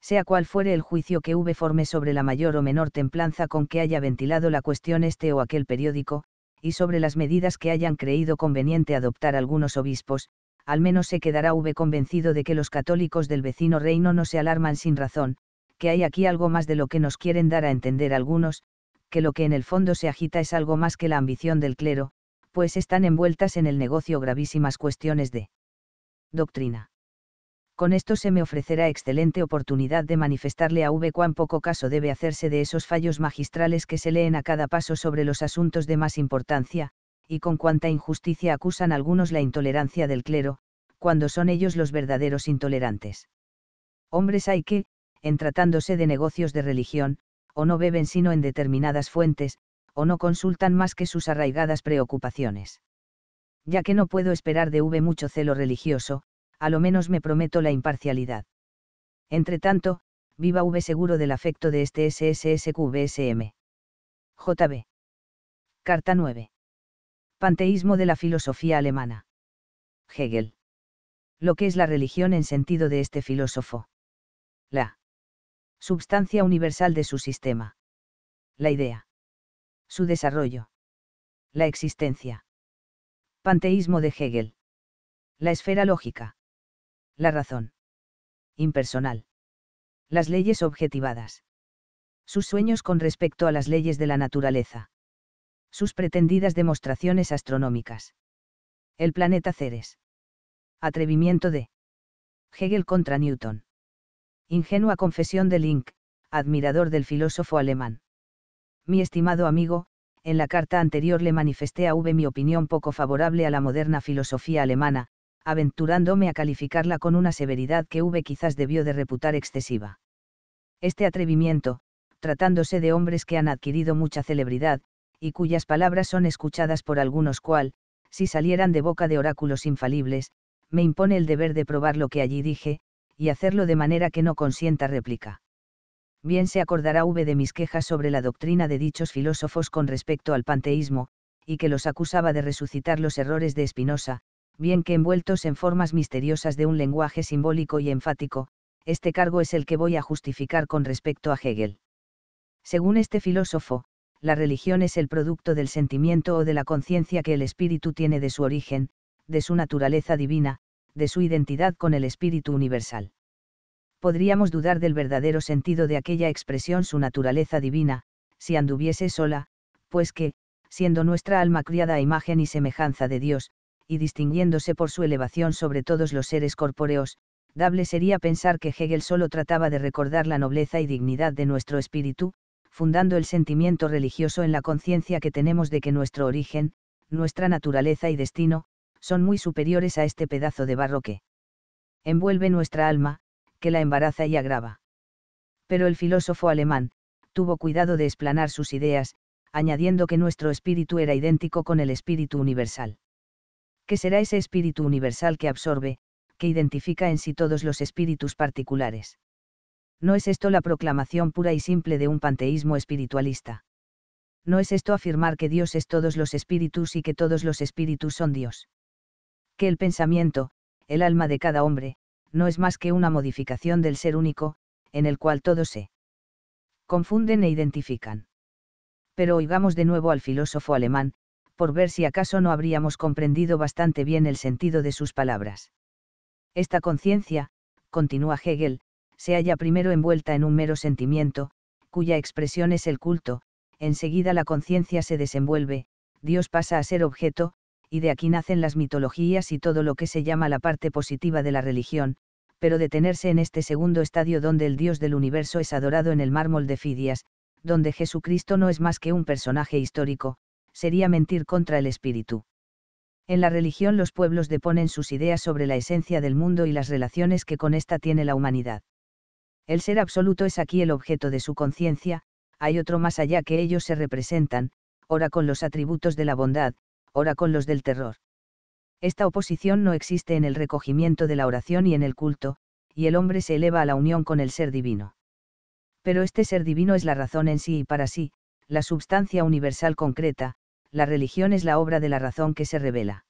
Sea cual fuere el juicio que V forme sobre la mayor o menor templanza con que haya ventilado la cuestión este o aquel periódico, y sobre las medidas que hayan creído conveniente adoptar algunos obispos, al menos se quedará V convencido de que los católicos del vecino reino no se alarman sin razón, que hay aquí algo más de lo que nos quieren dar a entender algunos, que lo que en el fondo se agita es algo más que la ambición del clero, pues están envueltas en el negocio gravísimas cuestiones de doctrina. Con esto se me ofrecerá excelente oportunidad de manifestarle a V cuán poco caso debe hacerse de esos fallos magistrales que se leen a cada paso sobre los asuntos de más importancia, y con cuánta injusticia acusan algunos la intolerancia del clero, cuando son ellos los verdaderos intolerantes. Hombres hay que, en tratándose de negocios de religión, o no beben sino en determinadas fuentes, o no consultan más que sus arraigadas preocupaciones. Ya que no puedo esperar de V mucho celo religioso, a lo menos me prometo la imparcialidad. Entretanto, viva V seguro del afecto de este SSSQBSM. JB. Carta 9. Panteísmo de la filosofía alemana. Hegel. Lo que es la religión en sentido de este filósofo. La substancia universal de su sistema. La idea. Su desarrollo. La existencia. Panteísmo de Hegel. La esfera lógica. La razón. Impersonal. Las leyes objetivadas. Sus sueños con respecto a las leyes de la naturaleza. Sus pretendidas demostraciones astronómicas. El planeta Ceres. Atrevimiento de Hegel contra Newton. Ingenua confesión de Link, admirador del filósofo alemán. Mi estimado amigo, en la carta anterior le manifesté a V mi opinión poco favorable a la moderna filosofía alemana, aventurándome a calificarla con una severidad que V quizás debió de reputar excesiva. Este atrevimiento, tratándose de hombres que han adquirido mucha celebridad, y cuyas palabras son escuchadas por algunos cual, si salieran de boca de oráculos infalibles, me impone el deber de probar lo que allí dije, y hacerlo de manera que no consienta réplica. Bien se acordará V de mis quejas sobre la doctrina de dichos filósofos con respecto al panteísmo, y que los acusaba de resucitar los errores de Espinosa, bien que envueltos en formas misteriosas de un lenguaje simbólico y enfático, este cargo es el que voy a justificar con respecto a Hegel. Según este filósofo, la religión es el producto del sentimiento o de la conciencia que el espíritu tiene de su origen, de su naturaleza divina, de su identidad con el espíritu universal. Podríamos dudar del verdadero sentido de aquella expresión su naturaleza divina, si anduviese sola, pues que, siendo nuestra alma criada a imagen y semejanza de Dios, y distinguiéndose por su elevación sobre todos los seres corpóreos, dable sería pensar que Hegel solo trataba de recordar la nobleza y dignidad de nuestro espíritu, fundando el sentimiento religioso en la conciencia que tenemos de que nuestro origen, nuestra naturaleza y destino, son muy superiores a este pedazo de barroque. envuelve nuestra alma, que la embaraza y agrava. Pero el filósofo alemán, tuvo cuidado de explanar sus ideas, añadiendo que nuestro espíritu era idéntico con el espíritu universal. ¿Qué será ese espíritu universal que absorbe, que identifica en sí todos los espíritus particulares? ¿No es esto la proclamación pura y simple de un panteísmo espiritualista? ¿No es esto afirmar que Dios es todos los espíritus y que todos los espíritus son Dios? que el pensamiento, el alma de cada hombre, no es más que una modificación del ser único, en el cual todos se confunden e identifican. Pero oigamos de nuevo al filósofo alemán, por ver si acaso no habríamos comprendido bastante bien el sentido de sus palabras. Esta conciencia, continúa Hegel, se halla primero envuelta en un mero sentimiento, cuya expresión es el culto, enseguida la conciencia se desenvuelve, Dios pasa a ser objeto, y de aquí nacen las mitologías y todo lo que se llama la parte positiva de la religión, pero detenerse en este segundo estadio donde el Dios del universo es adorado en el mármol de Fidias, donde Jesucristo no es más que un personaje histórico, sería mentir contra el espíritu. En la religión los pueblos deponen sus ideas sobre la esencia del mundo y las relaciones que con ésta tiene la humanidad. El ser absoluto es aquí el objeto de su conciencia, hay otro más allá que ellos se representan, ora con los atributos de la bondad, ora con los del terror. Esta oposición no existe en el recogimiento de la oración y en el culto, y el hombre se eleva a la unión con el ser divino. Pero este ser divino es la razón en sí y para sí, la substancia universal concreta, la religión es la obra de la razón que se revela.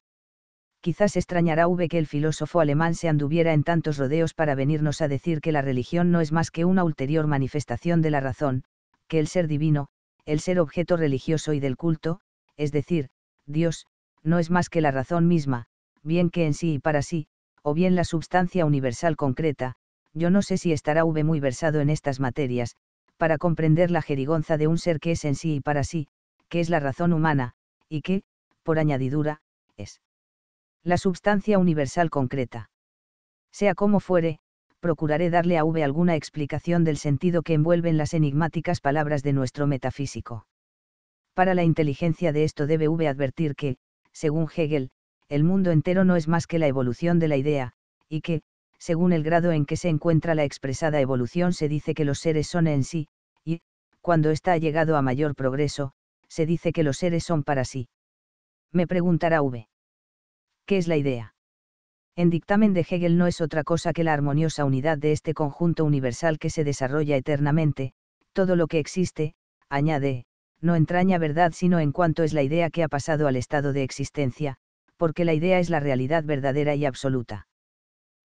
Quizás extrañará V que el filósofo alemán se anduviera en tantos rodeos para venirnos a decir que la religión no es más que una ulterior manifestación de la razón, que el ser divino, el ser objeto religioso y del culto, es decir, Dios, no es más que la razón misma, bien que en sí y para sí, o bien la substancia universal concreta, yo no sé si estará V muy versado en estas materias, para comprender la jerigonza de un ser que es en sí y para sí, que es la razón humana, y que, por añadidura, es la substancia universal concreta. Sea como fuere, procuraré darle a V alguna explicación del sentido que envuelven las enigmáticas palabras de nuestro metafísico. Para la inteligencia de esto debe V advertir que, según Hegel, el mundo entero no es más que la evolución de la idea, y que, según el grado en que se encuentra la expresada evolución se dice que los seres son en sí, y, cuando está llegado a mayor progreso, se dice que los seres son para sí. Me preguntará V. ¿Qué es la idea? En dictamen de Hegel no es otra cosa que la armoniosa unidad de este conjunto universal que se desarrolla eternamente, todo lo que existe, añade, no entraña verdad sino en cuanto es la idea que ha pasado al estado de existencia, porque la idea es la realidad verdadera y absoluta.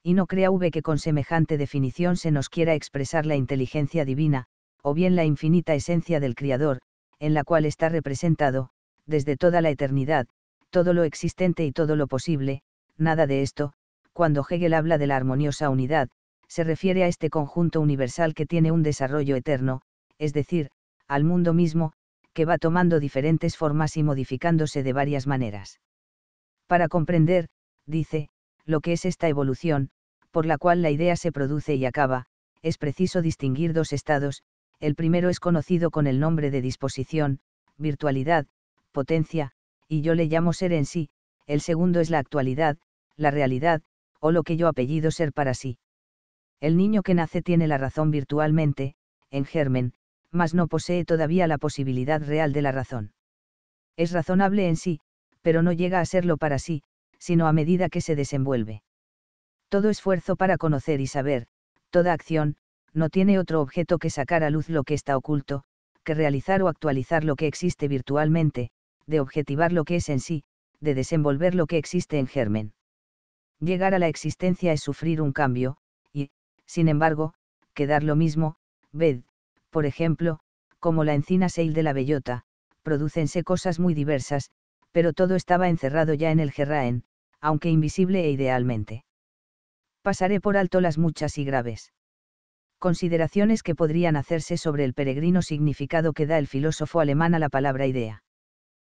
Y no crea V que con semejante definición se nos quiera expresar la inteligencia divina, o bien la infinita esencia del Criador, en la cual está representado, desde toda la eternidad, todo lo existente y todo lo posible, nada de esto, cuando Hegel habla de la armoniosa unidad, se refiere a este conjunto universal que tiene un desarrollo eterno, es decir, al mundo mismo, que va tomando diferentes formas y modificándose de varias maneras. Para comprender, dice, lo que es esta evolución, por la cual la idea se produce y acaba, es preciso distinguir dos estados, el primero es conocido con el nombre de disposición, virtualidad, potencia, y yo le llamo ser en sí, el segundo es la actualidad, la realidad, o lo que yo apellido ser para sí. El niño que nace tiene la razón virtualmente, en germen, mas no posee todavía la posibilidad real de la razón. Es razonable en sí, pero no llega a serlo para sí, sino a medida que se desenvuelve. Todo esfuerzo para conocer y saber, toda acción, no tiene otro objeto que sacar a luz lo que está oculto, que realizar o actualizar lo que existe virtualmente, de objetivar lo que es en sí, de desenvolver lo que existe en germen. Llegar a la existencia es sufrir un cambio, y, sin embargo, quedar lo mismo, ved, por ejemplo, como la encina seil de la bellota, producense cosas muy diversas, pero todo estaba encerrado ya en el gerraen, aunque invisible e idealmente. Pasaré por alto las muchas y graves consideraciones que podrían hacerse sobre el peregrino significado que da el filósofo alemán a la palabra idea.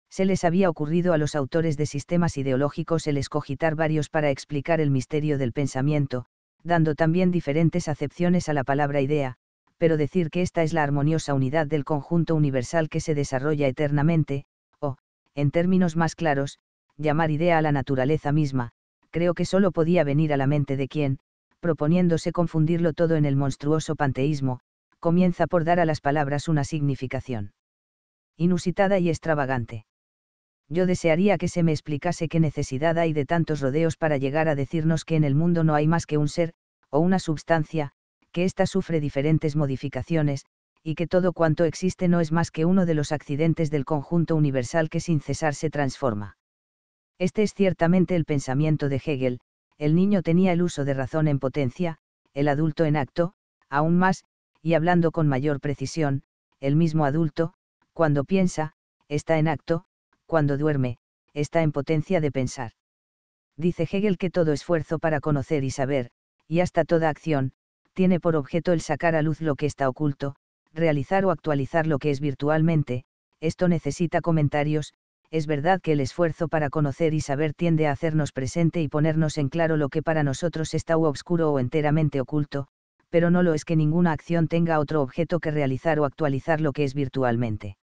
Se les había ocurrido a los autores de sistemas ideológicos el escogitar varios para explicar el misterio del pensamiento, dando también diferentes acepciones a la palabra idea, pero decir que esta es la armoniosa unidad del conjunto universal que se desarrolla eternamente, o, en términos más claros, llamar idea a la naturaleza misma, creo que solo podía venir a la mente de quien, proponiéndose confundirlo todo en el monstruoso panteísmo, comienza por dar a las palabras una significación inusitada y extravagante. Yo desearía que se me explicase qué necesidad hay de tantos rodeos para llegar a decirnos que en el mundo no hay más que un ser, o una substancia, que ésta sufre diferentes modificaciones, y que todo cuanto existe no es más que uno de los accidentes del conjunto universal que sin cesar se transforma. Este es ciertamente el pensamiento de Hegel, el niño tenía el uso de razón en potencia, el adulto en acto, aún más, y hablando con mayor precisión, el mismo adulto, cuando piensa, está en acto, cuando duerme, está en potencia de pensar. Dice Hegel que todo esfuerzo para conocer y saber, y hasta toda acción, tiene por objeto el sacar a luz lo que está oculto, realizar o actualizar lo que es virtualmente, esto necesita comentarios, es verdad que el esfuerzo para conocer y saber tiende a hacernos presente y ponernos en claro lo que para nosotros está u obscuro o enteramente oculto, pero no lo es que ninguna acción tenga otro objeto que realizar o actualizar lo que es virtualmente.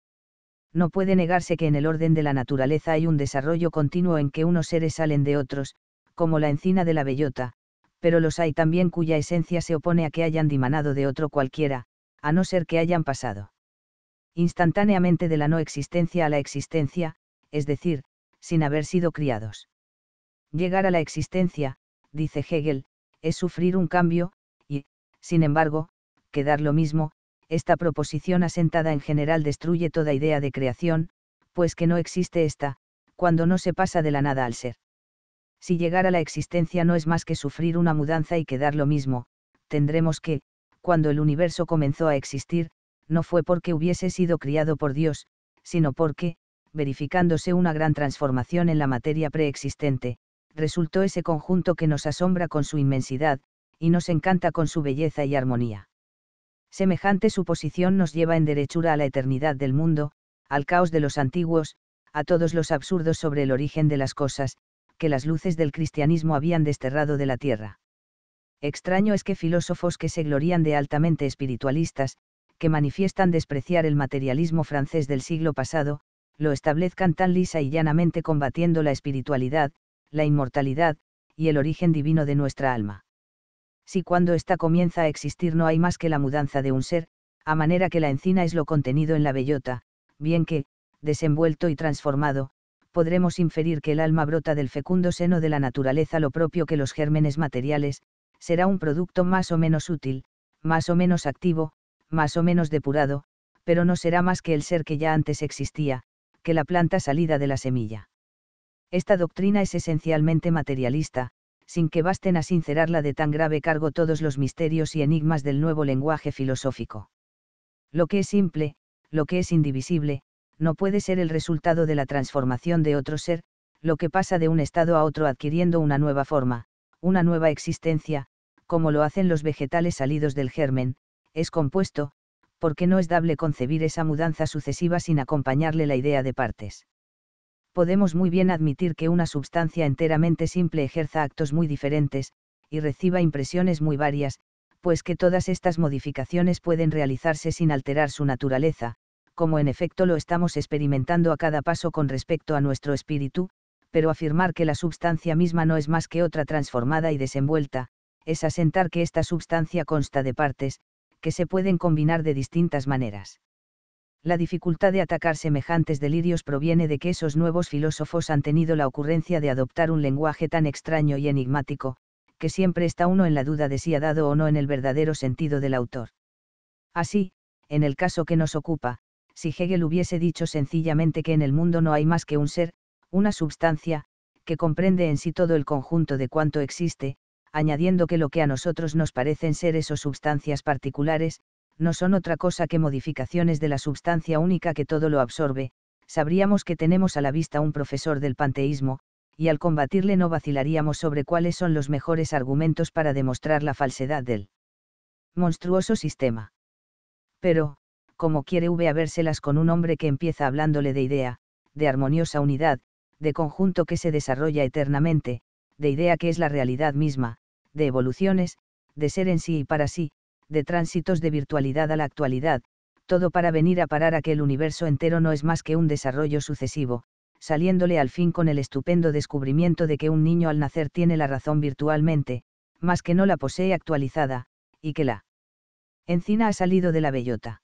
No puede negarse que en el orden de la naturaleza hay un desarrollo continuo en que unos seres salen de otros, como la encina de la bellota, pero los hay también cuya esencia se opone a que hayan dimanado de otro cualquiera, a no ser que hayan pasado instantáneamente de la no existencia a la existencia, es decir, sin haber sido criados. Llegar a la existencia, dice Hegel, es sufrir un cambio, y, sin embargo, quedar lo mismo, esta proposición asentada en general destruye toda idea de creación, pues que no existe esta, cuando no se pasa de la nada al ser si llegar a la existencia no es más que sufrir una mudanza y quedar lo mismo, tendremos que, cuando el universo comenzó a existir, no fue porque hubiese sido criado por Dios, sino porque, verificándose una gran transformación en la materia preexistente, resultó ese conjunto que nos asombra con su inmensidad, y nos encanta con su belleza y armonía. Semejante suposición nos lleva en derechura a la eternidad del mundo, al caos de los antiguos, a todos los absurdos sobre el origen de las cosas, que las luces del cristianismo habían desterrado de la tierra. Extraño es que filósofos que se glorían de altamente espiritualistas, que manifiestan despreciar el materialismo francés del siglo pasado, lo establezcan tan lisa y llanamente combatiendo la espiritualidad, la inmortalidad, y el origen divino de nuestra alma. Si cuando ésta comienza a existir no hay más que la mudanza de un ser, a manera que la encina es lo contenido en la bellota, bien que, desenvuelto y transformado, podremos inferir que el alma brota del fecundo seno de la naturaleza lo propio que los gérmenes materiales, será un producto más o menos útil, más o menos activo, más o menos depurado, pero no será más que el ser que ya antes existía, que la planta salida de la semilla. Esta doctrina es esencialmente materialista, sin que basten a sincerarla de tan grave cargo todos los misterios y enigmas del nuevo lenguaje filosófico. Lo que es simple, lo que es indivisible, no puede ser el resultado de la transformación de otro ser, lo que pasa de un estado a otro adquiriendo una nueva forma, una nueva existencia, como lo hacen los vegetales salidos del germen, es compuesto, porque no es dable concebir esa mudanza sucesiva sin acompañarle la idea de partes. Podemos muy bien admitir que una sustancia enteramente simple ejerza actos muy diferentes, y reciba impresiones muy varias, pues que todas estas modificaciones pueden realizarse sin alterar su naturaleza, como en efecto lo estamos experimentando a cada paso con respecto a nuestro espíritu, pero afirmar que la substancia misma no es más que otra transformada y desenvuelta, es asentar que esta substancia consta de partes, que se pueden combinar de distintas maneras. La dificultad de atacar semejantes delirios proviene de que esos nuevos filósofos han tenido la ocurrencia de adoptar un lenguaje tan extraño y enigmático, que siempre está uno en la duda de si ha dado o no en el verdadero sentido del autor. Así, en el caso que nos ocupa, si Hegel hubiese dicho sencillamente que en el mundo no hay más que un ser, una substancia, que comprende en sí todo el conjunto de cuanto existe, añadiendo que lo que a nosotros nos parecen seres o sustancias particulares, no son otra cosa que modificaciones de la substancia única que todo lo absorbe, sabríamos que tenemos a la vista un profesor del panteísmo, y al combatirle no vacilaríamos sobre cuáles son los mejores argumentos para demostrar la falsedad del monstruoso sistema. Pero, como quiere V habérselas con un hombre que empieza hablándole de idea, de armoniosa unidad, de conjunto que se desarrolla eternamente, de idea que es la realidad misma, de evoluciones, de ser en sí y para sí, de tránsitos de virtualidad a la actualidad, todo para venir a parar a que el universo entero no es más que un desarrollo sucesivo, saliéndole al fin con el estupendo descubrimiento de que un niño al nacer tiene la razón virtualmente, más que no la posee actualizada, y que la encina ha salido de la bellota.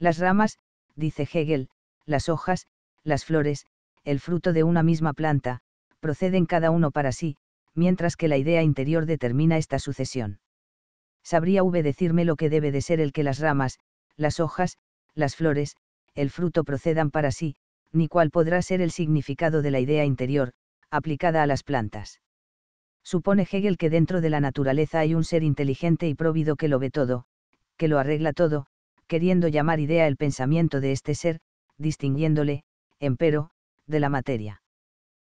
Las ramas, dice Hegel, las hojas, las flores, el fruto de una misma planta, proceden cada uno para sí, mientras que la idea interior determina esta sucesión. ¿Sabría V decirme lo que debe de ser el que las ramas, las hojas, las flores, el fruto procedan para sí, ni cuál podrá ser el significado de la idea interior, aplicada a las plantas? Supone Hegel que dentro de la naturaleza hay un ser inteligente y próvido que lo ve todo, que lo arregla todo, queriendo llamar idea el pensamiento de este ser, distinguiéndole, empero, de la materia.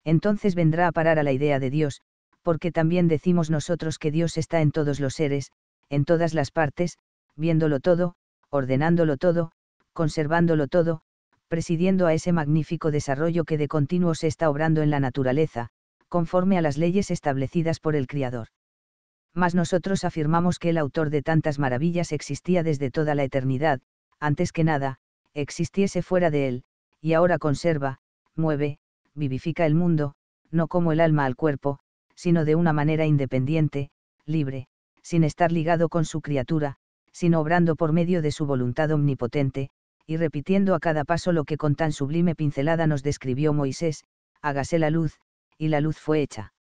Entonces vendrá a parar a la idea de Dios, porque también decimos nosotros que Dios está en todos los seres, en todas las partes, viéndolo todo, ordenándolo todo, conservándolo todo, presidiendo a ese magnífico desarrollo que de continuo se está obrando en la naturaleza, conforme a las leyes establecidas por el Criador mas nosotros afirmamos que el autor de tantas maravillas existía desde toda la eternidad, antes que nada, existiese fuera de él, y ahora conserva, mueve, vivifica el mundo, no como el alma al cuerpo, sino de una manera independiente, libre, sin estar ligado con su criatura, sino obrando por medio de su voluntad omnipotente, y repitiendo a cada paso lo que con tan sublime pincelada nos describió Moisés, hágase la luz, y la luz fue hecha.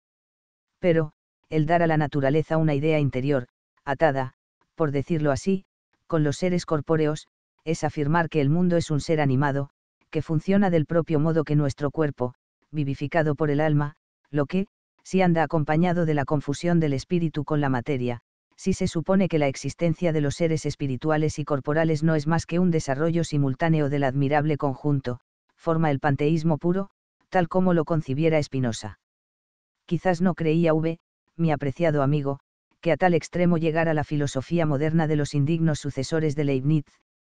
Pero, el dar a la naturaleza una idea interior, atada, por decirlo así, con los seres corpóreos, es afirmar que el mundo es un ser animado, que funciona del propio modo que nuestro cuerpo, vivificado por el alma, lo que, si anda acompañado de la confusión del espíritu con la materia, si se supone que la existencia de los seres espirituales y corporales no es más que un desarrollo simultáneo del admirable conjunto, forma el panteísmo puro, tal como lo concibiera Spinoza. Quizás no creía V, mi apreciado amigo, que a tal extremo llegara la filosofía moderna de los indignos sucesores de Leibniz,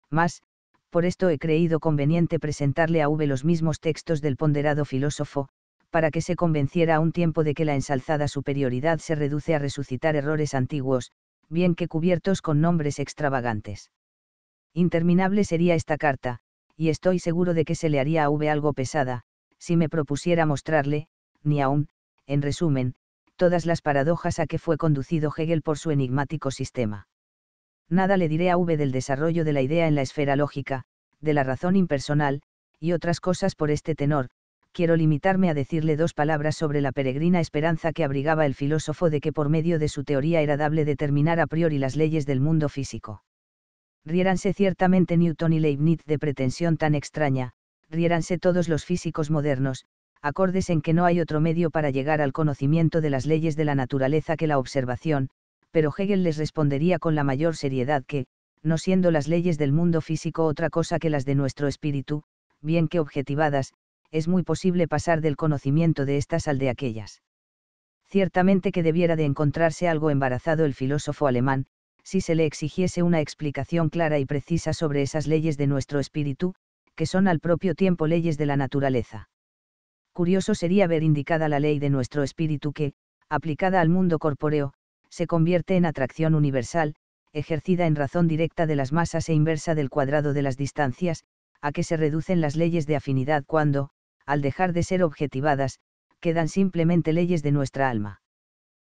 más, por esto he creído conveniente presentarle a V los mismos textos del ponderado filósofo, para que se convenciera a un tiempo de que la ensalzada superioridad se reduce a resucitar errores antiguos, bien que cubiertos con nombres extravagantes. Interminable sería esta carta, y estoy seguro de que se le haría a V algo pesada, si me propusiera mostrarle, ni aun, en resumen, todas las paradojas a que fue conducido Hegel por su enigmático sistema. Nada le diré a V del desarrollo de la idea en la esfera lógica, de la razón impersonal, y otras cosas por este tenor, quiero limitarme a decirle dos palabras sobre la peregrina esperanza que abrigaba el filósofo de que por medio de su teoría era dable determinar a priori las leyes del mundo físico. Riéranse ciertamente Newton y Leibniz de pretensión tan extraña, riéranse todos los físicos modernos, acordes en que no hay otro medio para llegar al conocimiento de las leyes de la naturaleza que la observación, pero Hegel les respondería con la mayor seriedad que, no siendo las leyes del mundo físico otra cosa que las de nuestro espíritu, bien que objetivadas, es muy posible pasar del conocimiento de estas al de aquellas. Ciertamente que debiera de encontrarse algo embarazado el filósofo alemán, si se le exigiese una explicación clara y precisa sobre esas leyes de nuestro espíritu, que son al propio tiempo leyes de la naturaleza curioso sería ver indicada la ley de nuestro espíritu que, aplicada al mundo corpóreo, se convierte en atracción universal, ejercida en razón directa de las masas e inversa del cuadrado de las distancias, a que se reducen las leyes de afinidad cuando, al dejar de ser objetivadas, quedan simplemente leyes de nuestra alma.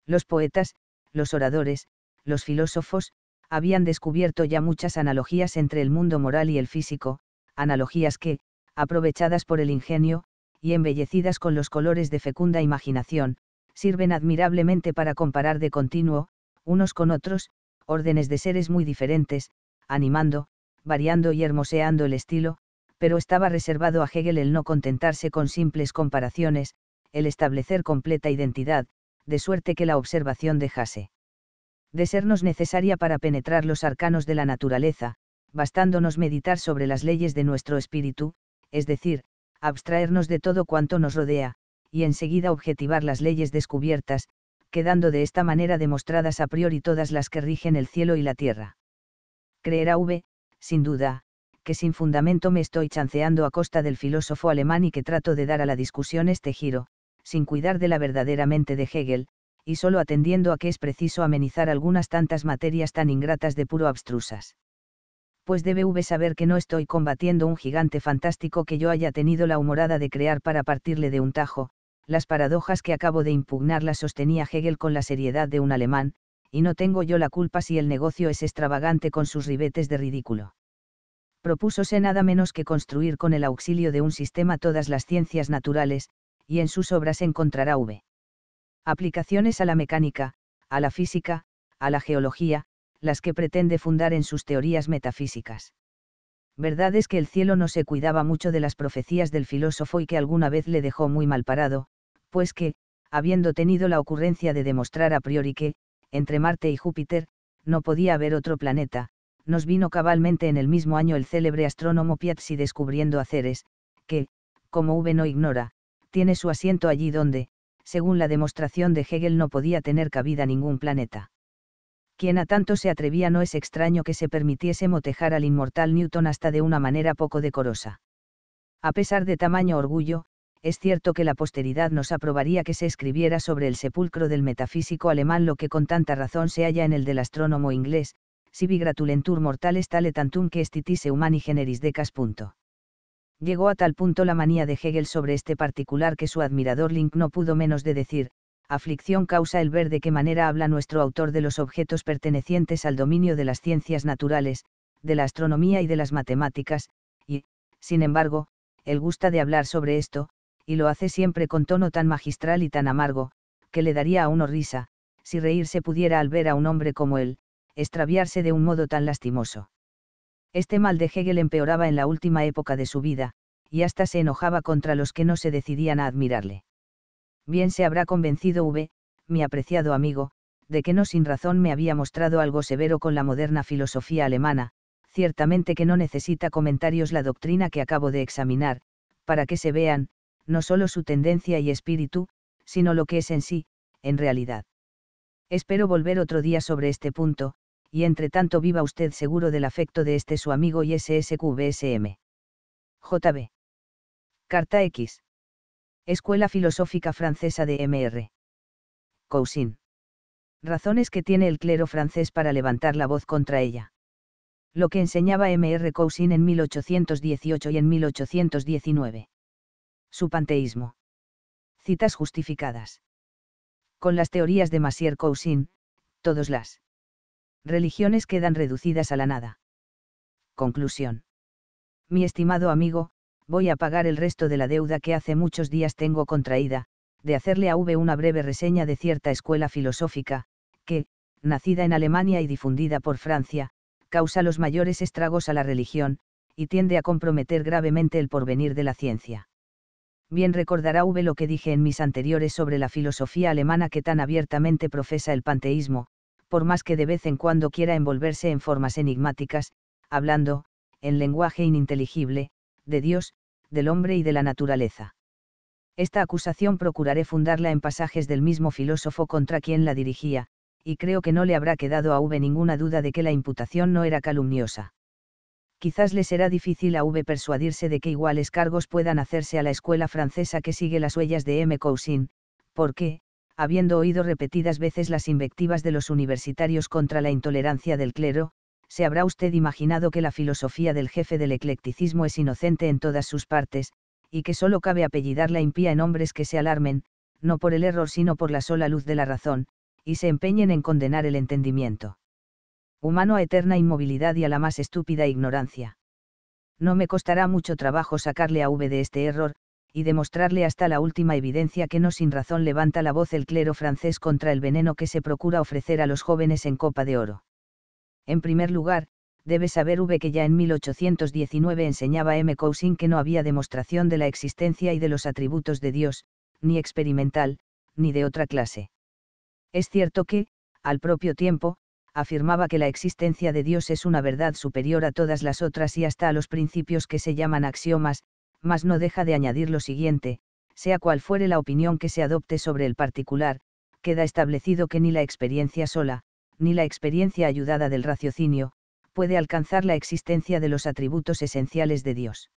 Los poetas, los oradores, los filósofos, habían descubierto ya muchas analogías entre el mundo moral y el físico, analogías que, aprovechadas por el ingenio, y embellecidas con los colores de fecunda imaginación, sirven admirablemente para comparar de continuo, unos con otros, órdenes de seres muy diferentes, animando, variando y hermoseando el estilo, pero estaba reservado a Hegel el no contentarse con simples comparaciones, el establecer completa identidad, de suerte que la observación dejase de sernos necesaria para penetrar los arcanos de la naturaleza, bastándonos meditar sobre las leyes de nuestro espíritu, es decir, abstraernos de todo cuanto nos rodea, y enseguida objetivar las leyes descubiertas, quedando de esta manera demostradas a priori todas las que rigen el cielo y la tierra. Creerá V, sin duda, que sin fundamento me estoy chanceando a costa del filósofo alemán y que trato de dar a la discusión este giro, sin cuidar de la verdadera mente de Hegel, y solo atendiendo a que es preciso amenizar algunas tantas materias tan ingratas de puro abstrusas pues debe V saber que no estoy combatiendo un gigante fantástico que yo haya tenido la humorada de crear para partirle de un tajo, las paradojas que acabo de impugnar las sostenía Hegel con la seriedad de un alemán, y no tengo yo la culpa si el negocio es extravagante con sus ribetes de ridículo. Propúsose nada menos que construir con el auxilio de un sistema todas las ciencias naturales, y en sus obras encontrará V. Aplicaciones a la mecánica, a la física, a la geología, las que pretende fundar en sus teorías metafísicas. Verdad es que el cielo no se cuidaba mucho de las profecías del filósofo y que alguna vez le dejó muy mal parado, pues que, habiendo tenido la ocurrencia de demostrar a priori que, entre Marte y Júpiter, no podía haber otro planeta, nos vino cabalmente en el mismo año el célebre astrónomo Piazzi descubriendo a Ceres, que, como V no ignora, tiene su asiento allí donde, según la demostración de Hegel, no podía tener cabida ningún planeta quien a tanto se atrevía no es extraño que se permitiese motejar al inmortal Newton hasta de una manera poco decorosa. A pesar de tamaño orgullo, es cierto que la posteridad nos aprobaría que se escribiera sobre el sepulcro del metafísico alemán lo que con tanta razón se halla en el del astrónomo inglés, si gratulentur mortales tale tantum que estitise humani generis decas. Llegó a tal punto la manía de Hegel sobre este particular que su admirador Link no pudo menos de decir, aflicción causa el ver de qué manera habla nuestro autor de los objetos pertenecientes al dominio de las ciencias naturales, de la astronomía y de las matemáticas, y, sin embargo, él gusta de hablar sobre esto, y lo hace siempre con tono tan magistral y tan amargo, que le daría a uno risa, si reírse pudiera al ver a un hombre como él, extraviarse de un modo tan lastimoso. Este mal de Hegel empeoraba en la última época de su vida, y hasta se enojaba contra los que no se decidían a admirarle bien se habrá convencido V, mi apreciado amigo, de que no sin razón me había mostrado algo severo con la moderna filosofía alemana, ciertamente que no necesita comentarios la doctrina que acabo de examinar, para que se vean, no solo su tendencia y espíritu, sino lo que es en sí, en realidad. Espero volver otro día sobre este punto, y entre tanto viva usted seguro del afecto de este su amigo y SSQBSM. JB. Carta X. Escuela Filosófica Francesa de Mr. Cousin. Razones que tiene el clero francés para levantar la voz contra ella. Lo que enseñaba Mr. Cousin en 1818 y en 1819. Su panteísmo. Citas justificadas. Con las teorías de Masier Cousin, todas las religiones quedan reducidas a la nada. Conclusión. Mi estimado amigo, voy a pagar el resto de la deuda que hace muchos días tengo contraída, de hacerle a V una breve reseña de cierta escuela filosófica, que, nacida en Alemania y difundida por Francia, causa los mayores estragos a la religión, y tiende a comprometer gravemente el porvenir de la ciencia. Bien recordará V lo que dije en mis anteriores sobre la filosofía alemana que tan abiertamente profesa el panteísmo, por más que de vez en cuando quiera envolverse en formas enigmáticas, hablando, en lenguaje ininteligible, de Dios, del hombre y de la naturaleza. Esta acusación procuraré fundarla en pasajes del mismo filósofo contra quien la dirigía, y creo que no le habrá quedado a V ninguna duda de que la imputación no era calumniosa. Quizás le será difícil a V persuadirse de que iguales cargos puedan hacerse a la escuela francesa que sigue las huellas de M. Cousin, porque, habiendo oído repetidas veces las invectivas de los universitarios contra la intolerancia del clero, se habrá usted imaginado que la filosofía del jefe del eclecticismo es inocente en todas sus partes, y que solo cabe apellidarla impía en hombres que se alarmen, no por el error sino por la sola luz de la razón, y se empeñen en condenar el entendimiento. Humano a eterna inmovilidad y a la más estúpida ignorancia. No me costará mucho trabajo sacarle a V de este error, y demostrarle hasta la última evidencia que no sin razón levanta la voz el clero francés contra el veneno que se procura ofrecer a los jóvenes en copa de oro. En primer lugar, debe saber V que ya en 1819 enseñaba M. Cousin que no había demostración de la existencia y de los atributos de Dios, ni experimental, ni de otra clase. Es cierto que, al propio tiempo, afirmaba que la existencia de Dios es una verdad superior a todas las otras y hasta a los principios que se llaman axiomas, mas no deja de añadir lo siguiente, sea cual fuere la opinión que se adopte sobre el particular, queda establecido que ni la experiencia sola, ni la experiencia ayudada del raciocinio, puede alcanzar la existencia de los atributos esenciales de Dios.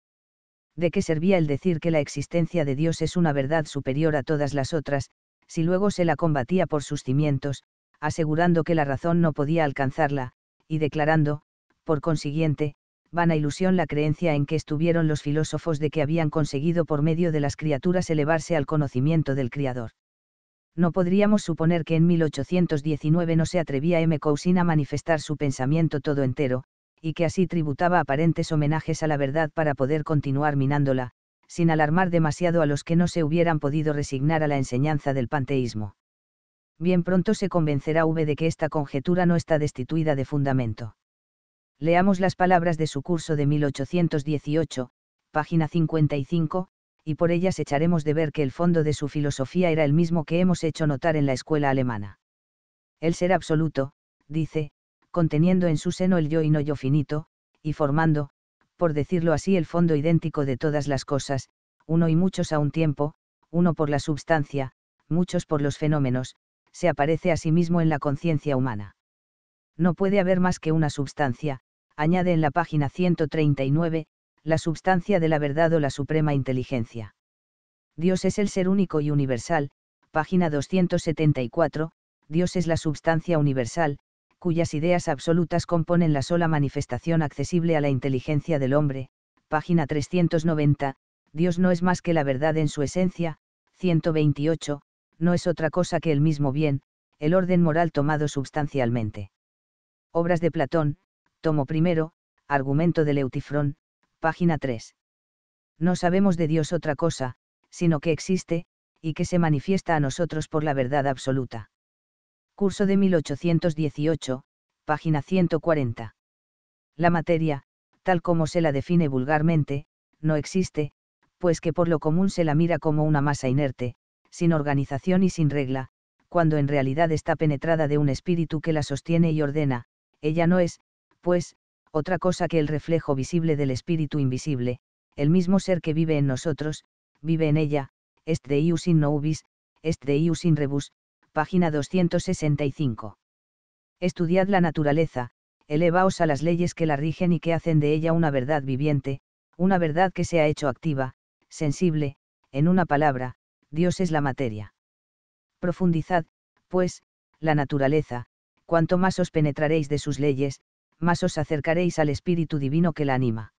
¿De qué servía el decir que la existencia de Dios es una verdad superior a todas las otras, si luego se la combatía por sus cimientos, asegurando que la razón no podía alcanzarla, y declarando, por consiguiente, vana ilusión la creencia en que estuvieron los filósofos de que habían conseguido por medio de las criaturas elevarse al conocimiento del Criador no podríamos suponer que en 1819 no se atrevía M. Cousin a manifestar su pensamiento todo entero, y que así tributaba aparentes homenajes a la verdad para poder continuar minándola, sin alarmar demasiado a los que no se hubieran podido resignar a la enseñanza del panteísmo. Bien pronto se convencerá V de que esta conjetura no está destituida de fundamento. Leamos las palabras de su curso de 1818, página 55, y por ellas echaremos de ver que el fondo de su filosofía era el mismo que hemos hecho notar en la escuela alemana. El ser absoluto, dice, conteniendo en su seno el yo y no yo finito, y formando, por decirlo así, el fondo idéntico de todas las cosas, uno y muchos a un tiempo, uno por la substancia, muchos por los fenómenos, se aparece a sí mismo en la conciencia humana. No puede haber más que una substancia, añade en la página 139, la substancia de la verdad o la suprema inteligencia. Dios es el ser único y universal, página 274, Dios es la substancia universal, cuyas ideas absolutas componen la sola manifestación accesible a la inteligencia del hombre, página 390, Dios no es más que la verdad en su esencia, 128, no es otra cosa que el mismo bien, el orden moral tomado substancialmente. Obras de Platón, tomo primero, argumento de Leutifrón, página 3. No sabemos de Dios otra cosa, sino que existe, y que se manifiesta a nosotros por la verdad absoluta. Curso de 1818, página 140. La materia, tal como se la define vulgarmente, no existe, pues que por lo común se la mira como una masa inerte, sin organización y sin regla, cuando en realidad está penetrada de un espíritu que la sostiene y ordena, ella no es, pues, otra cosa que el reflejo visible del espíritu invisible, el mismo ser que vive en nosotros, vive en ella, est de ius in nobis, est de ius in rebus, página 265. Estudiad la naturaleza, elevaos a las leyes que la rigen y que hacen de ella una verdad viviente, una verdad que se ha hecho activa, sensible, en una palabra, Dios es la materia. Profundizad, pues, la naturaleza, cuanto más os penetraréis de sus leyes, más os acercaréis al Espíritu Divino que la anima.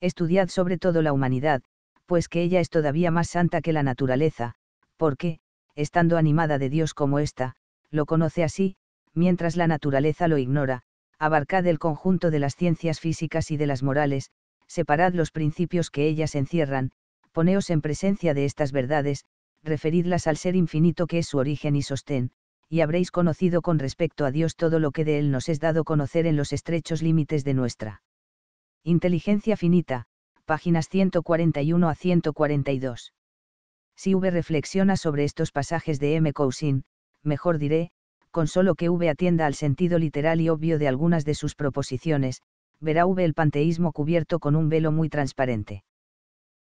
Estudiad sobre todo la humanidad, pues que ella es todavía más santa que la naturaleza, porque, estando animada de Dios como ésta, lo conoce así, mientras la naturaleza lo ignora, abarcad el conjunto de las ciencias físicas y de las morales, separad los principios que ellas encierran, poneos en presencia de estas verdades, referidlas al ser infinito que es su origen y sostén, y habréis conocido con respecto a Dios todo lo que de Él nos es dado conocer en los estrechos límites de nuestra inteligencia finita, páginas 141 a 142. Si V reflexiona sobre estos pasajes de M. Cousin, mejor diré, con solo que V atienda al sentido literal y obvio de algunas de sus proposiciones, verá V el panteísmo cubierto con un velo muy transparente.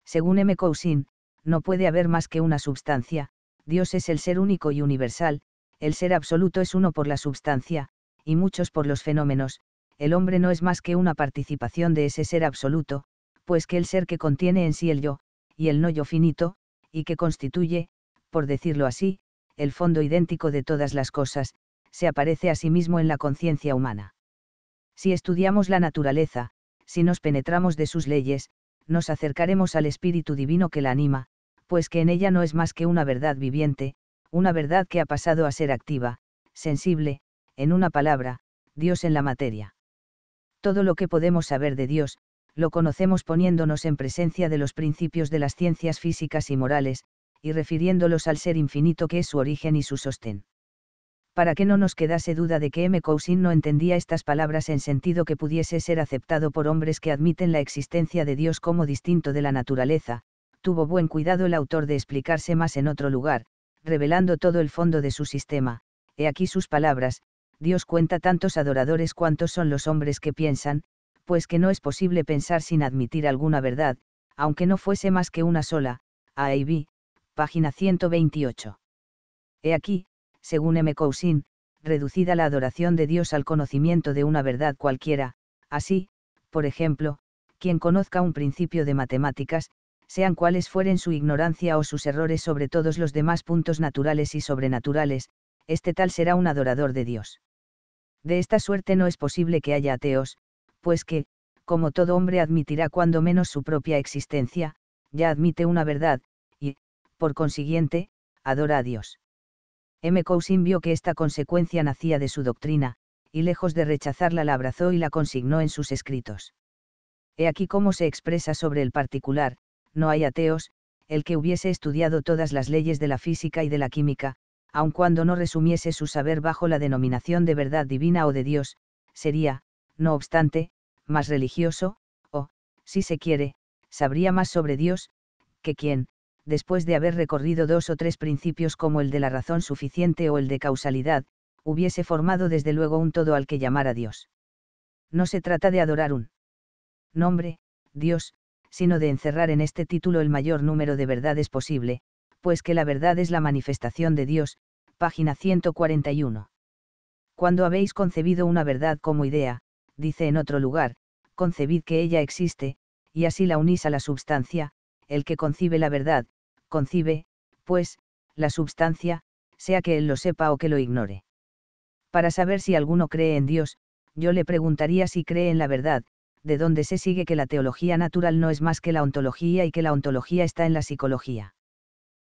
Según M. Cousin, no puede haber más que una substancia, Dios es el ser único y universal, el ser absoluto es uno por la substancia, y muchos por los fenómenos, el hombre no es más que una participación de ese ser absoluto, pues que el ser que contiene en sí el yo, y el no yo finito, y que constituye, por decirlo así, el fondo idéntico de todas las cosas, se aparece a sí mismo en la conciencia humana. Si estudiamos la naturaleza, si nos penetramos de sus leyes, nos acercaremos al espíritu divino que la anima, pues que en ella no es más que una verdad viviente, una verdad que ha pasado a ser activa, sensible, en una palabra, Dios en la materia. Todo lo que podemos saber de Dios, lo conocemos poniéndonos en presencia de los principios de las ciencias físicas y morales, y refiriéndolos al ser infinito que es su origen y su sostén. Para que no nos quedase duda de que M. Cousin no entendía estas palabras en sentido que pudiese ser aceptado por hombres que admiten la existencia de Dios como distinto de la naturaleza, tuvo buen cuidado el autor de explicarse más en otro lugar, revelando todo el fondo de su sistema. He aquí sus palabras, Dios cuenta tantos adoradores cuantos son los hombres que piensan, pues que no es posible pensar sin admitir alguna verdad, aunque no fuese más que una sola, B, página 128. He aquí, según M. Cousin, reducida la adoración de Dios al conocimiento de una verdad cualquiera, así, por ejemplo, quien conozca un principio de matemáticas, sean cuales fueren su ignorancia o sus errores sobre todos los demás puntos naturales y sobrenaturales, este tal será un adorador de Dios. De esta suerte no es posible que haya ateos, pues que, como todo hombre admitirá cuando menos su propia existencia, ya admite una verdad, y, por consiguiente, adora a Dios. M. Cousin vio que esta consecuencia nacía de su doctrina, y lejos de rechazarla la abrazó y la consignó en sus escritos. He aquí cómo se expresa sobre el particular, no hay ateos, el que hubiese estudiado todas las leyes de la física y de la química, aun cuando no resumiese su saber bajo la denominación de verdad divina o de Dios, sería, no obstante, más religioso, o, si se quiere, sabría más sobre Dios, que quien, después de haber recorrido dos o tres principios como el de la razón suficiente o el de causalidad, hubiese formado desde luego un todo al que llamar a Dios. No se trata de adorar un nombre, Dios, sino de encerrar en este título el mayor número de verdades posible, pues que la verdad es la manifestación de Dios, página 141. Cuando habéis concebido una verdad como idea, dice en otro lugar, concebid que ella existe, y así la unís a la substancia, el que concibe la verdad, concibe, pues, la substancia, sea que él lo sepa o que lo ignore. Para saber si alguno cree en Dios, yo le preguntaría si cree en la verdad, de donde se sigue que la teología natural no es más que la ontología y que la ontología está en la psicología.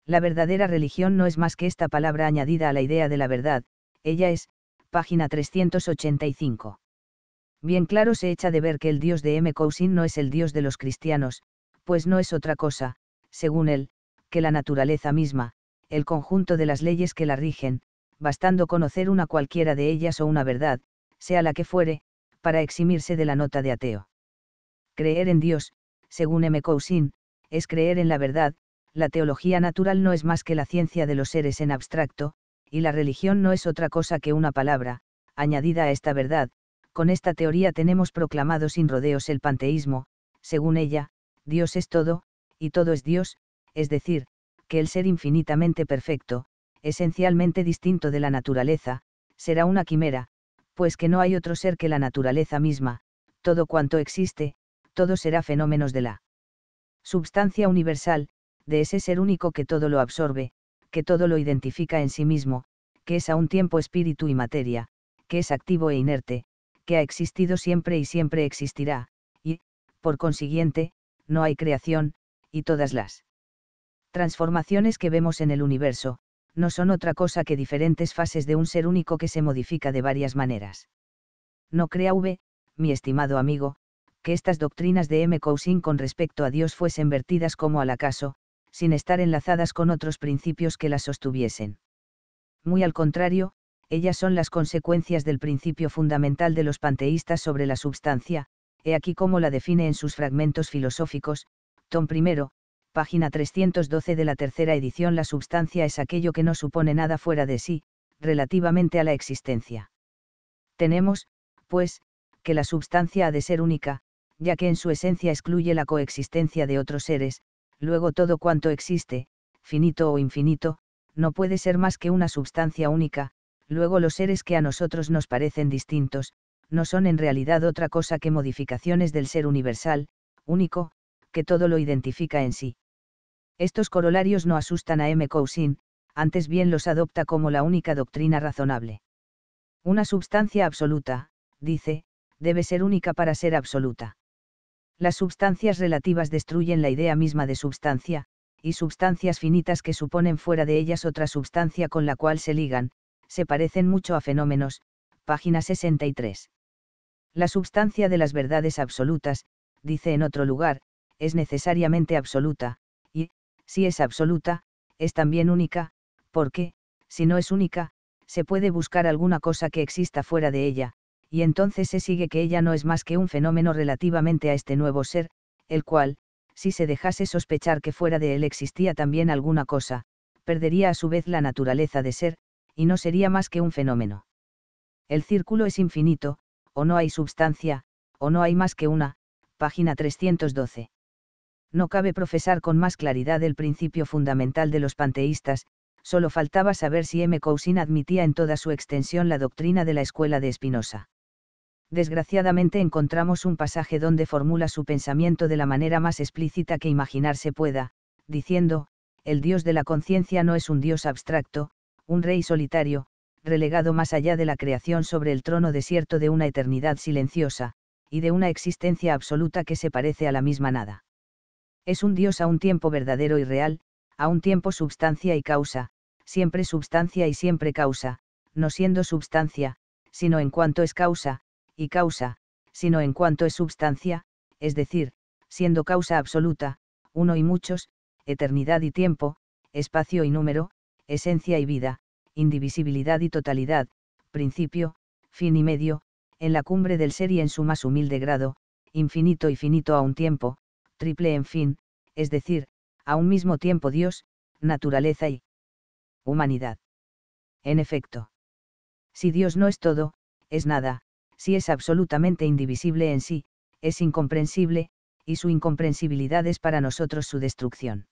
La verdadera religión no es más que esta palabra añadida a la idea de la verdad, ella es, página 385. Bien claro se echa de ver que el dios de M. Cousin no es el dios de los cristianos, pues no es otra cosa, según él, que la naturaleza misma, el conjunto de las leyes que la rigen, bastando conocer una cualquiera de ellas o una verdad, sea la que fuere, para eximirse de la nota de ateo. Creer en Dios, según M. Cousin, es creer en la verdad, la teología natural no es más que la ciencia de los seres en abstracto, y la religión no es otra cosa que una palabra, añadida a esta verdad, con esta teoría tenemos proclamado sin rodeos el panteísmo, según ella, Dios es todo, y todo es Dios, es decir, que el ser infinitamente perfecto, esencialmente distinto de la naturaleza, será una quimera, pues que no hay otro ser que la naturaleza misma, todo cuanto existe, todo será fenómenos de la substancia universal, de ese ser único que todo lo absorbe, que todo lo identifica en sí mismo, que es a un tiempo espíritu y materia, que es activo e inerte, que ha existido siempre y siempre existirá, y, por consiguiente, no hay creación, y todas las transformaciones que vemos en el universo, no son otra cosa que diferentes fases de un ser único que se modifica de varias maneras. No crea V, mi estimado amigo, que estas doctrinas de M. Cousin con respecto a Dios fuesen vertidas como al acaso, sin estar enlazadas con otros principios que las sostuviesen. Muy al contrario, ellas son las consecuencias del principio fundamental de los panteístas sobre la substancia, he aquí cómo la define en sus fragmentos filosóficos, Tom I, página 312 de la tercera edición la substancia es aquello que no supone nada fuera de sí, relativamente a la existencia. Tenemos, pues, que la substancia ha de ser única, ya que en su esencia excluye la coexistencia de otros seres, luego todo cuanto existe, finito o infinito, no puede ser más que una substancia única, luego los seres que a nosotros nos parecen distintos, no son en realidad otra cosa que modificaciones del ser universal, único, que todo lo identifica en sí. Estos corolarios no asustan a M. Cousin, antes bien los adopta como la única doctrina razonable. Una substancia absoluta, dice, debe ser única para ser absoluta. Las substancias relativas destruyen la idea misma de substancia, y substancias finitas que suponen fuera de ellas otra substancia con la cual se ligan, se parecen mucho a fenómenos, página 63. La substancia de las verdades absolutas, dice en otro lugar, es necesariamente absoluta, si es absoluta, es también única, porque, si no es única, se puede buscar alguna cosa que exista fuera de ella, y entonces se sigue que ella no es más que un fenómeno relativamente a este nuevo ser, el cual, si se dejase sospechar que fuera de él existía también alguna cosa, perdería a su vez la naturaleza de ser, y no sería más que un fenómeno. El círculo es infinito, o no hay substancia, o no hay más que una, página 312 no cabe profesar con más claridad el principio fundamental de los panteístas, solo faltaba saber si M. Cousin admitía en toda su extensión la doctrina de la escuela de Espinosa. Desgraciadamente encontramos un pasaje donde formula su pensamiento de la manera más explícita que imaginarse pueda, diciendo, el Dios de la conciencia no es un Dios abstracto, un rey solitario, relegado más allá de la creación sobre el trono desierto de una eternidad silenciosa, y de una existencia absoluta que se parece a la misma nada. Es un Dios a un tiempo verdadero y real, a un tiempo substancia y causa, siempre substancia y siempre causa, no siendo substancia, sino en cuanto es causa, y causa, sino en cuanto es substancia, es decir, siendo causa absoluta, uno y muchos, eternidad y tiempo, espacio y número, esencia y vida, indivisibilidad y totalidad, principio, fin y medio, en la cumbre del ser y en su más humilde grado, infinito y finito a un tiempo, triple en fin, es decir, a un mismo tiempo Dios, naturaleza y humanidad. En efecto. Si Dios no es todo, es nada, si es absolutamente indivisible en sí, es incomprensible, y su incomprensibilidad es para nosotros su destrucción.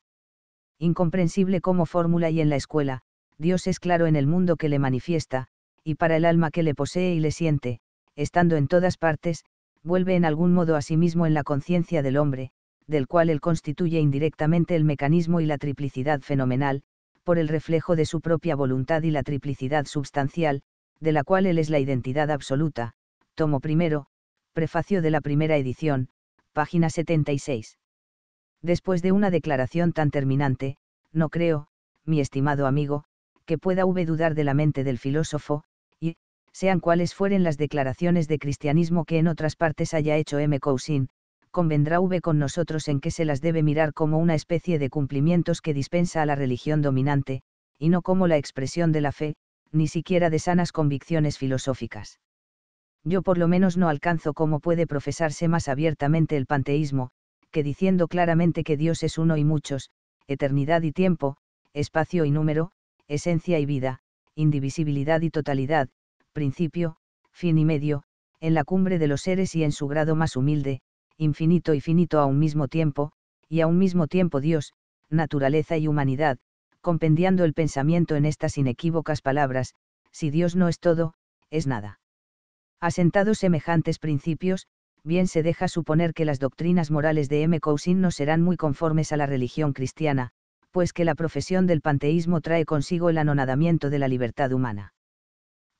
Incomprensible como fórmula y en la escuela, Dios es claro en el mundo que le manifiesta, y para el alma que le posee y le siente, estando en todas partes, vuelve en algún modo a sí mismo en la conciencia del hombre, del cual él constituye indirectamente el mecanismo y la triplicidad fenomenal, por el reflejo de su propia voluntad y la triplicidad substancial, de la cual él es la identidad absoluta. Tomo primero, prefacio de la primera edición, página 76. Después de una declaración tan terminante, no creo, mi estimado amigo, que pueda V dudar de la mente del filósofo, y, sean cuales fueren las declaraciones de cristianismo que en otras partes haya hecho M. Cousin, convendrá V con nosotros en que se las debe mirar como una especie de cumplimientos que dispensa a la religión dominante, y no como la expresión de la fe, ni siquiera de sanas convicciones filosóficas. Yo por lo menos no alcanzo cómo puede profesarse más abiertamente el panteísmo, que diciendo claramente que Dios es uno y muchos, eternidad y tiempo, espacio y número, esencia y vida, indivisibilidad y totalidad, principio, fin y medio, en la cumbre de los seres y en su grado más humilde, infinito y finito a un mismo tiempo, y a un mismo tiempo Dios, naturaleza y humanidad, compendiando el pensamiento en estas inequívocas palabras, si Dios no es todo, es nada. Asentados semejantes principios, bien se deja suponer que las doctrinas morales de M. Cousin no serán muy conformes a la religión cristiana, pues que la profesión del panteísmo trae consigo el anonadamiento de la libertad humana.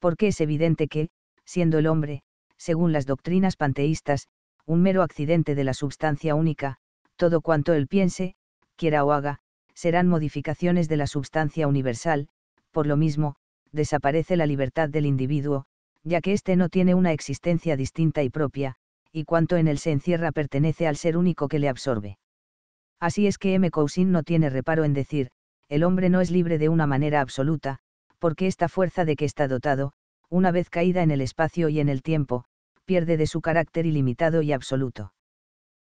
Porque es evidente que, siendo el hombre, según las doctrinas panteístas, un mero accidente de la substancia única, todo cuanto él piense, quiera o haga, serán modificaciones de la substancia universal, por lo mismo, desaparece la libertad del individuo, ya que éste no tiene una existencia distinta y propia, y cuanto en él se encierra pertenece al ser único que le absorbe. Así es que M. Cousin no tiene reparo en decir, el hombre no es libre de una manera absoluta, porque esta fuerza de que está dotado, una vez caída en el espacio y en el tiempo, pierde de su carácter ilimitado y absoluto.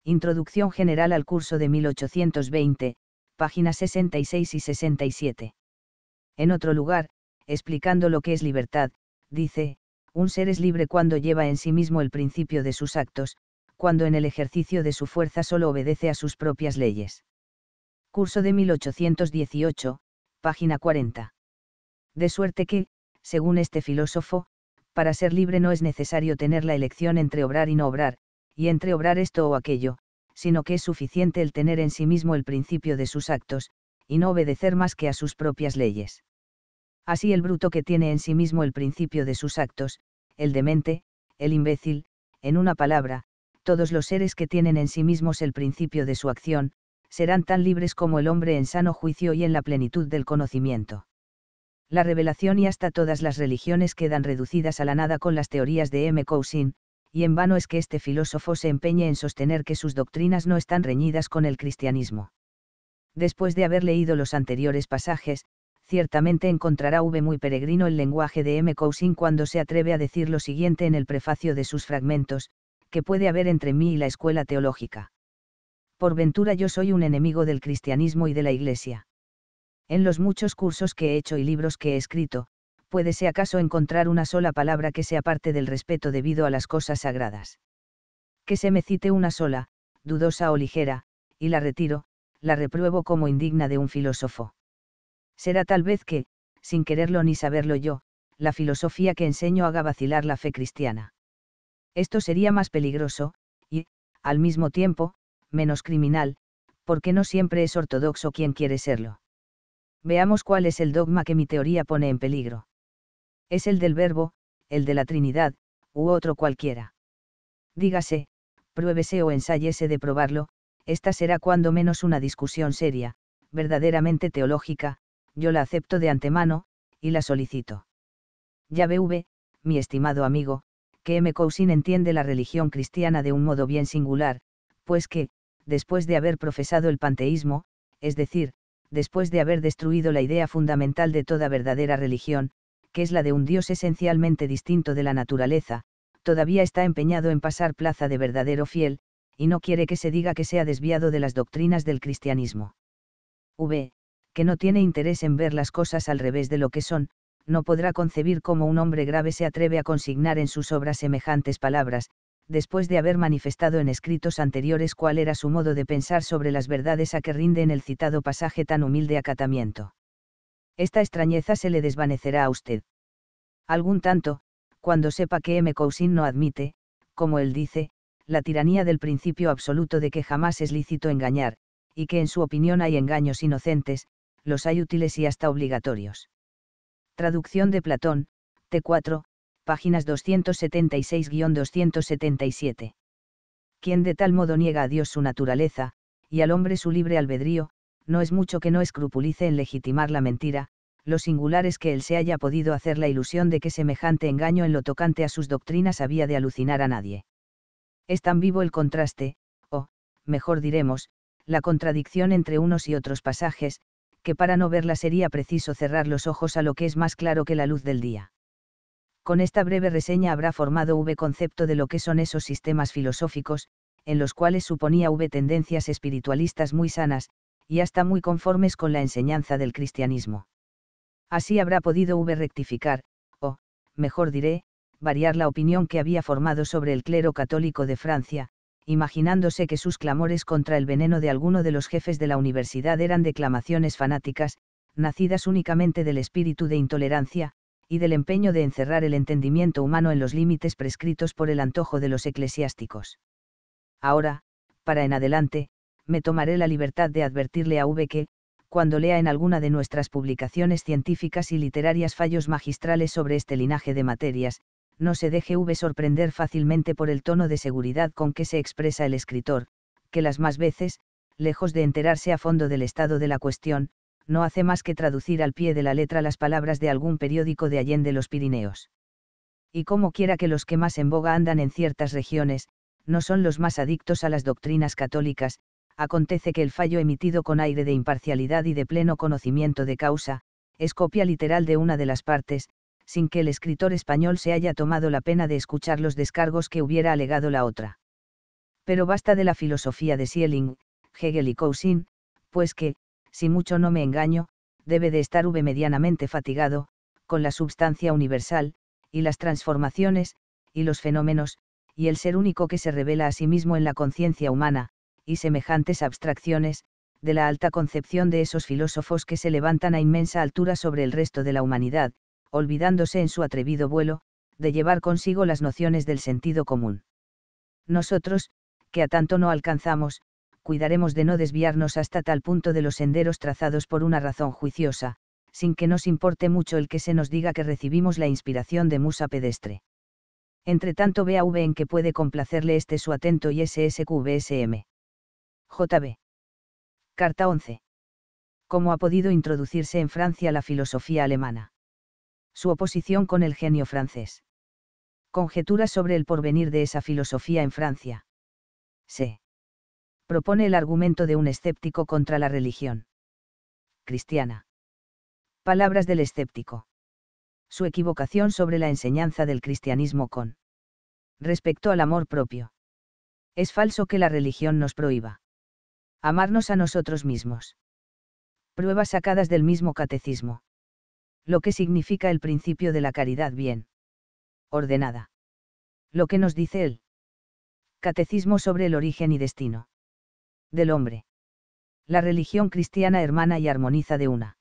Introducción general al curso de 1820, páginas 66 y 67. En otro lugar, explicando lo que es libertad, dice, un ser es libre cuando lleva en sí mismo el principio de sus actos, cuando en el ejercicio de su fuerza solo obedece a sus propias leyes. Curso de 1818, página 40. De suerte que, según este filósofo, para ser libre no es necesario tener la elección entre obrar y no obrar, y entre obrar esto o aquello, sino que es suficiente el tener en sí mismo el principio de sus actos, y no obedecer más que a sus propias leyes. Así el bruto que tiene en sí mismo el principio de sus actos, el demente, el imbécil, en una palabra, todos los seres que tienen en sí mismos el principio de su acción, serán tan libres como el hombre en sano juicio y en la plenitud del conocimiento la revelación y hasta todas las religiones quedan reducidas a la nada con las teorías de M. Cousin, y en vano es que este filósofo se empeñe en sostener que sus doctrinas no están reñidas con el cristianismo. Después de haber leído los anteriores pasajes, ciertamente encontrará V muy peregrino el lenguaje de M. Cousin cuando se atreve a decir lo siguiente en el prefacio de sus fragmentos, que puede haber entre mí y la escuela teológica. Por ventura yo soy un enemigo del cristianismo y de la Iglesia. En los muchos cursos que he hecho y libros que he escrito, puede acaso encontrar una sola palabra que sea aparte del respeto debido a las cosas sagradas. Que se me cite una sola, dudosa o ligera, y la retiro, la repruebo como indigna de un filósofo. Será tal vez que, sin quererlo ni saberlo yo, la filosofía que enseño haga vacilar la fe cristiana. Esto sería más peligroso, y, al mismo tiempo, menos criminal, porque no siempre es ortodoxo quien quiere serlo. Veamos cuál es el dogma que mi teoría pone en peligro. Es el del verbo, el de la Trinidad, u otro cualquiera. Dígase, pruébese o ensáyese de probarlo, esta será cuando menos una discusión seria, verdaderamente teológica, yo la acepto de antemano, y la solicito. Ya v, mi estimado amigo, que M. Cousin entiende la religión cristiana de un modo bien singular, pues que, después de haber profesado el panteísmo, es decir, después de haber destruido la idea fundamental de toda verdadera religión, que es la de un Dios esencialmente distinto de la naturaleza, todavía está empeñado en pasar plaza de verdadero fiel, y no quiere que se diga que sea desviado de las doctrinas del cristianismo. V. Que no tiene interés en ver las cosas al revés de lo que son, no podrá concebir cómo un hombre grave se atreve a consignar en sus obras semejantes palabras, después de haber manifestado en escritos anteriores cuál era su modo de pensar sobre las verdades a que rinde en el citado pasaje tan humilde acatamiento. Esta extrañeza se le desvanecerá a usted. Algún tanto, cuando sepa que M. Cousin no admite, como él dice, la tiranía del principio absoluto de que jamás es lícito engañar, y que en su opinión hay engaños inocentes, los hay útiles y hasta obligatorios. Traducción de Platón, T4, páginas 276-277. Quien de tal modo niega a Dios su naturaleza, y al hombre su libre albedrío, no es mucho que no escrupulice en legitimar la mentira, lo singular es que él se haya podido hacer la ilusión de que semejante engaño en lo tocante a sus doctrinas había de alucinar a nadie. Es tan vivo el contraste, o, mejor diremos, la contradicción entre unos y otros pasajes, que para no verla sería preciso cerrar los ojos a lo que es más claro que la luz del día. Con esta breve reseña habrá formado V concepto de lo que son esos sistemas filosóficos, en los cuales suponía V tendencias espiritualistas muy sanas, y hasta muy conformes con la enseñanza del cristianismo. Así habrá podido V rectificar, o, mejor diré, variar la opinión que había formado sobre el clero católico de Francia, imaginándose que sus clamores contra el veneno de alguno de los jefes de la universidad eran declamaciones fanáticas, nacidas únicamente del espíritu de intolerancia, y del empeño de encerrar el entendimiento humano en los límites prescritos por el antojo de los eclesiásticos. Ahora, para en adelante, me tomaré la libertad de advertirle a V que, cuando lea en alguna de nuestras publicaciones científicas y literarias fallos magistrales sobre este linaje de materias, no se deje V sorprender fácilmente por el tono de seguridad con que se expresa el escritor, que las más veces, lejos de enterarse a fondo del estado de la cuestión, no hace más que traducir al pie de la letra las palabras de algún periódico de Allende los Pirineos. Y como quiera que los que más en boga andan en ciertas regiones, no son los más adictos a las doctrinas católicas, acontece que el fallo emitido con aire de imparcialidad y de pleno conocimiento de causa, es copia literal de una de las partes, sin que el escritor español se haya tomado la pena de escuchar los descargos que hubiera alegado la otra. Pero basta de la filosofía de Schelling, Hegel y Cousin, pues que, si mucho no me engaño, debe de estar V medianamente fatigado, con la substancia universal, y las transformaciones, y los fenómenos, y el ser único que se revela a sí mismo en la conciencia humana, y semejantes abstracciones, de la alta concepción de esos filósofos que se levantan a inmensa altura sobre el resto de la humanidad, olvidándose en su atrevido vuelo, de llevar consigo las nociones del sentido común. Nosotros, que a tanto no alcanzamos, cuidaremos de no desviarnos hasta tal punto de los senderos trazados por una razón juiciosa, sin que nos importe mucho el que se nos diga que recibimos la inspiración de Musa Pedestre. Entre tanto V en que puede complacerle este su atento y SSQBSM. JB. Carta 11. ¿Cómo ha podido introducirse en Francia la filosofía alemana? Su oposición con el genio francés. Conjeturas sobre el porvenir de esa filosofía en Francia. C propone el argumento de un escéptico contra la religión cristiana. Palabras del escéptico. Su equivocación sobre la enseñanza del cristianismo con respecto al amor propio. Es falso que la religión nos prohíba amarnos a nosotros mismos. Pruebas sacadas del mismo catecismo. Lo que significa el principio de la caridad bien ordenada. Lo que nos dice el Catecismo sobre el origen y destino del hombre. La religión cristiana hermana y armoniza de una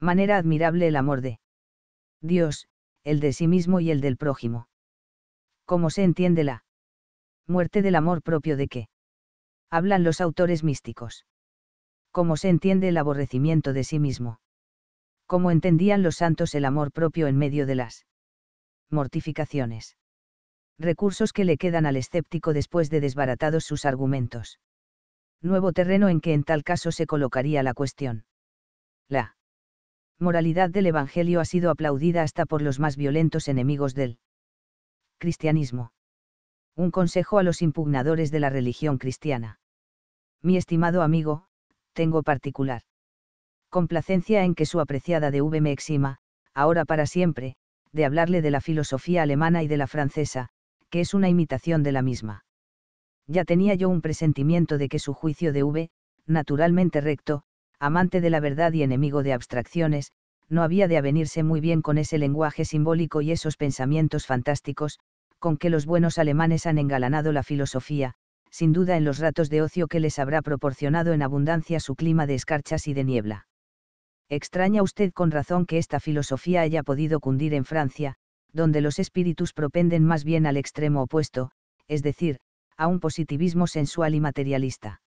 manera admirable el amor de Dios, el de sí mismo y el del prójimo. ¿Cómo se entiende la muerte del amor propio de qué? hablan los autores místicos? ¿Cómo se entiende el aborrecimiento de sí mismo? ¿Cómo entendían los santos el amor propio en medio de las mortificaciones? Recursos que le quedan al escéptico después de desbaratados sus argumentos nuevo terreno en que en tal caso se colocaría la cuestión. La moralidad del Evangelio ha sido aplaudida hasta por los más violentos enemigos del cristianismo. Un consejo a los impugnadores de la religión cristiana. Mi estimado amigo, tengo particular complacencia en que su apreciada V me exima, ahora para siempre, de hablarle de la filosofía alemana y de la francesa, que es una imitación de la misma ya tenía yo un presentimiento de que su juicio de V, naturalmente recto, amante de la verdad y enemigo de abstracciones, no había de avenirse muy bien con ese lenguaje simbólico y esos pensamientos fantásticos, con que los buenos alemanes han engalanado la filosofía, sin duda en los ratos de ocio que les habrá proporcionado en abundancia su clima de escarchas y de niebla. Extraña usted con razón que esta filosofía haya podido cundir en Francia, donde los espíritus propenden más bien al extremo opuesto, es decir, a un positivismo sensual y materialista.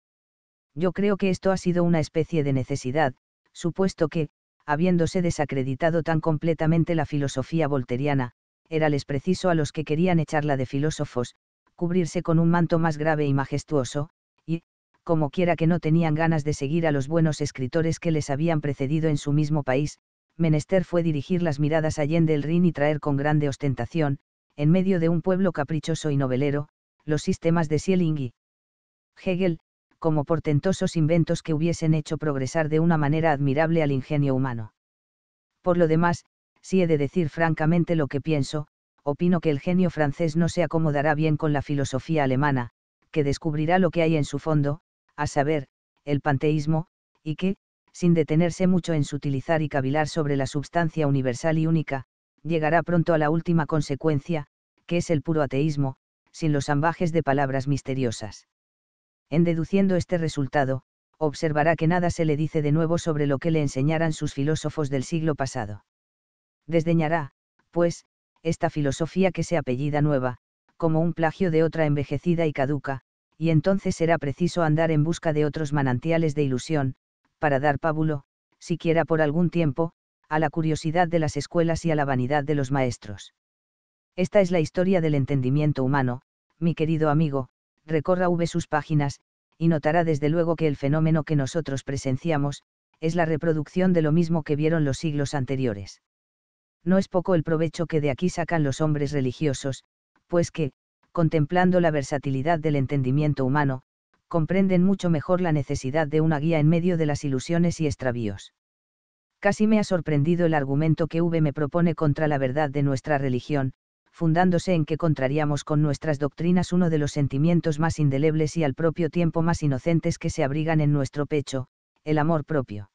Yo creo que esto ha sido una especie de necesidad, supuesto que, habiéndose desacreditado tan completamente la filosofía volteriana, era les preciso a los que querían echarla de filósofos, cubrirse con un manto más grave y majestuoso, y, como quiera que no tenían ganas de seguir a los buenos escritores que les habían precedido en su mismo país, menester fue dirigir las miradas allende el Rin y traer con grande ostentación, en medio de un pueblo caprichoso y novelero, los sistemas de Schelling y Hegel, como portentosos inventos que hubiesen hecho progresar de una manera admirable al ingenio humano. Por lo demás, si he de decir francamente lo que pienso, opino que el genio francés no se acomodará bien con la filosofía alemana, que descubrirá lo que hay en su fondo, a saber, el panteísmo, y que, sin detenerse mucho en sutilizar y cavilar sobre la substancia universal y única, llegará pronto a la última consecuencia, que es el puro ateísmo, sin los ambajes de palabras misteriosas. En deduciendo este resultado, observará que nada se le dice de nuevo sobre lo que le enseñaran sus filósofos del siglo pasado. Desdeñará, pues, esta filosofía que se apellida nueva, como un plagio de otra envejecida y caduca, y entonces será preciso andar en busca de otros manantiales de ilusión, para dar pábulo, siquiera por algún tiempo, a la curiosidad de las escuelas y a la vanidad de los maestros. Esta es la historia del entendimiento humano, mi querido amigo, recorra V sus páginas, y notará desde luego que el fenómeno que nosotros presenciamos, es la reproducción de lo mismo que vieron los siglos anteriores. No es poco el provecho que de aquí sacan los hombres religiosos, pues que, contemplando la versatilidad del entendimiento humano, comprenden mucho mejor la necesidad de una guía en medio de las ilusiones y extravíos. Casi me ha sorprendido el argumento que V me propone contra la verdad de nuestra religión, fundándose en que contraríamos con nuestras doctrinas uno de los sentimientos más indelebles y al propio tiempo más inocentes que se abrigan en nuestro pecho, el amor propio.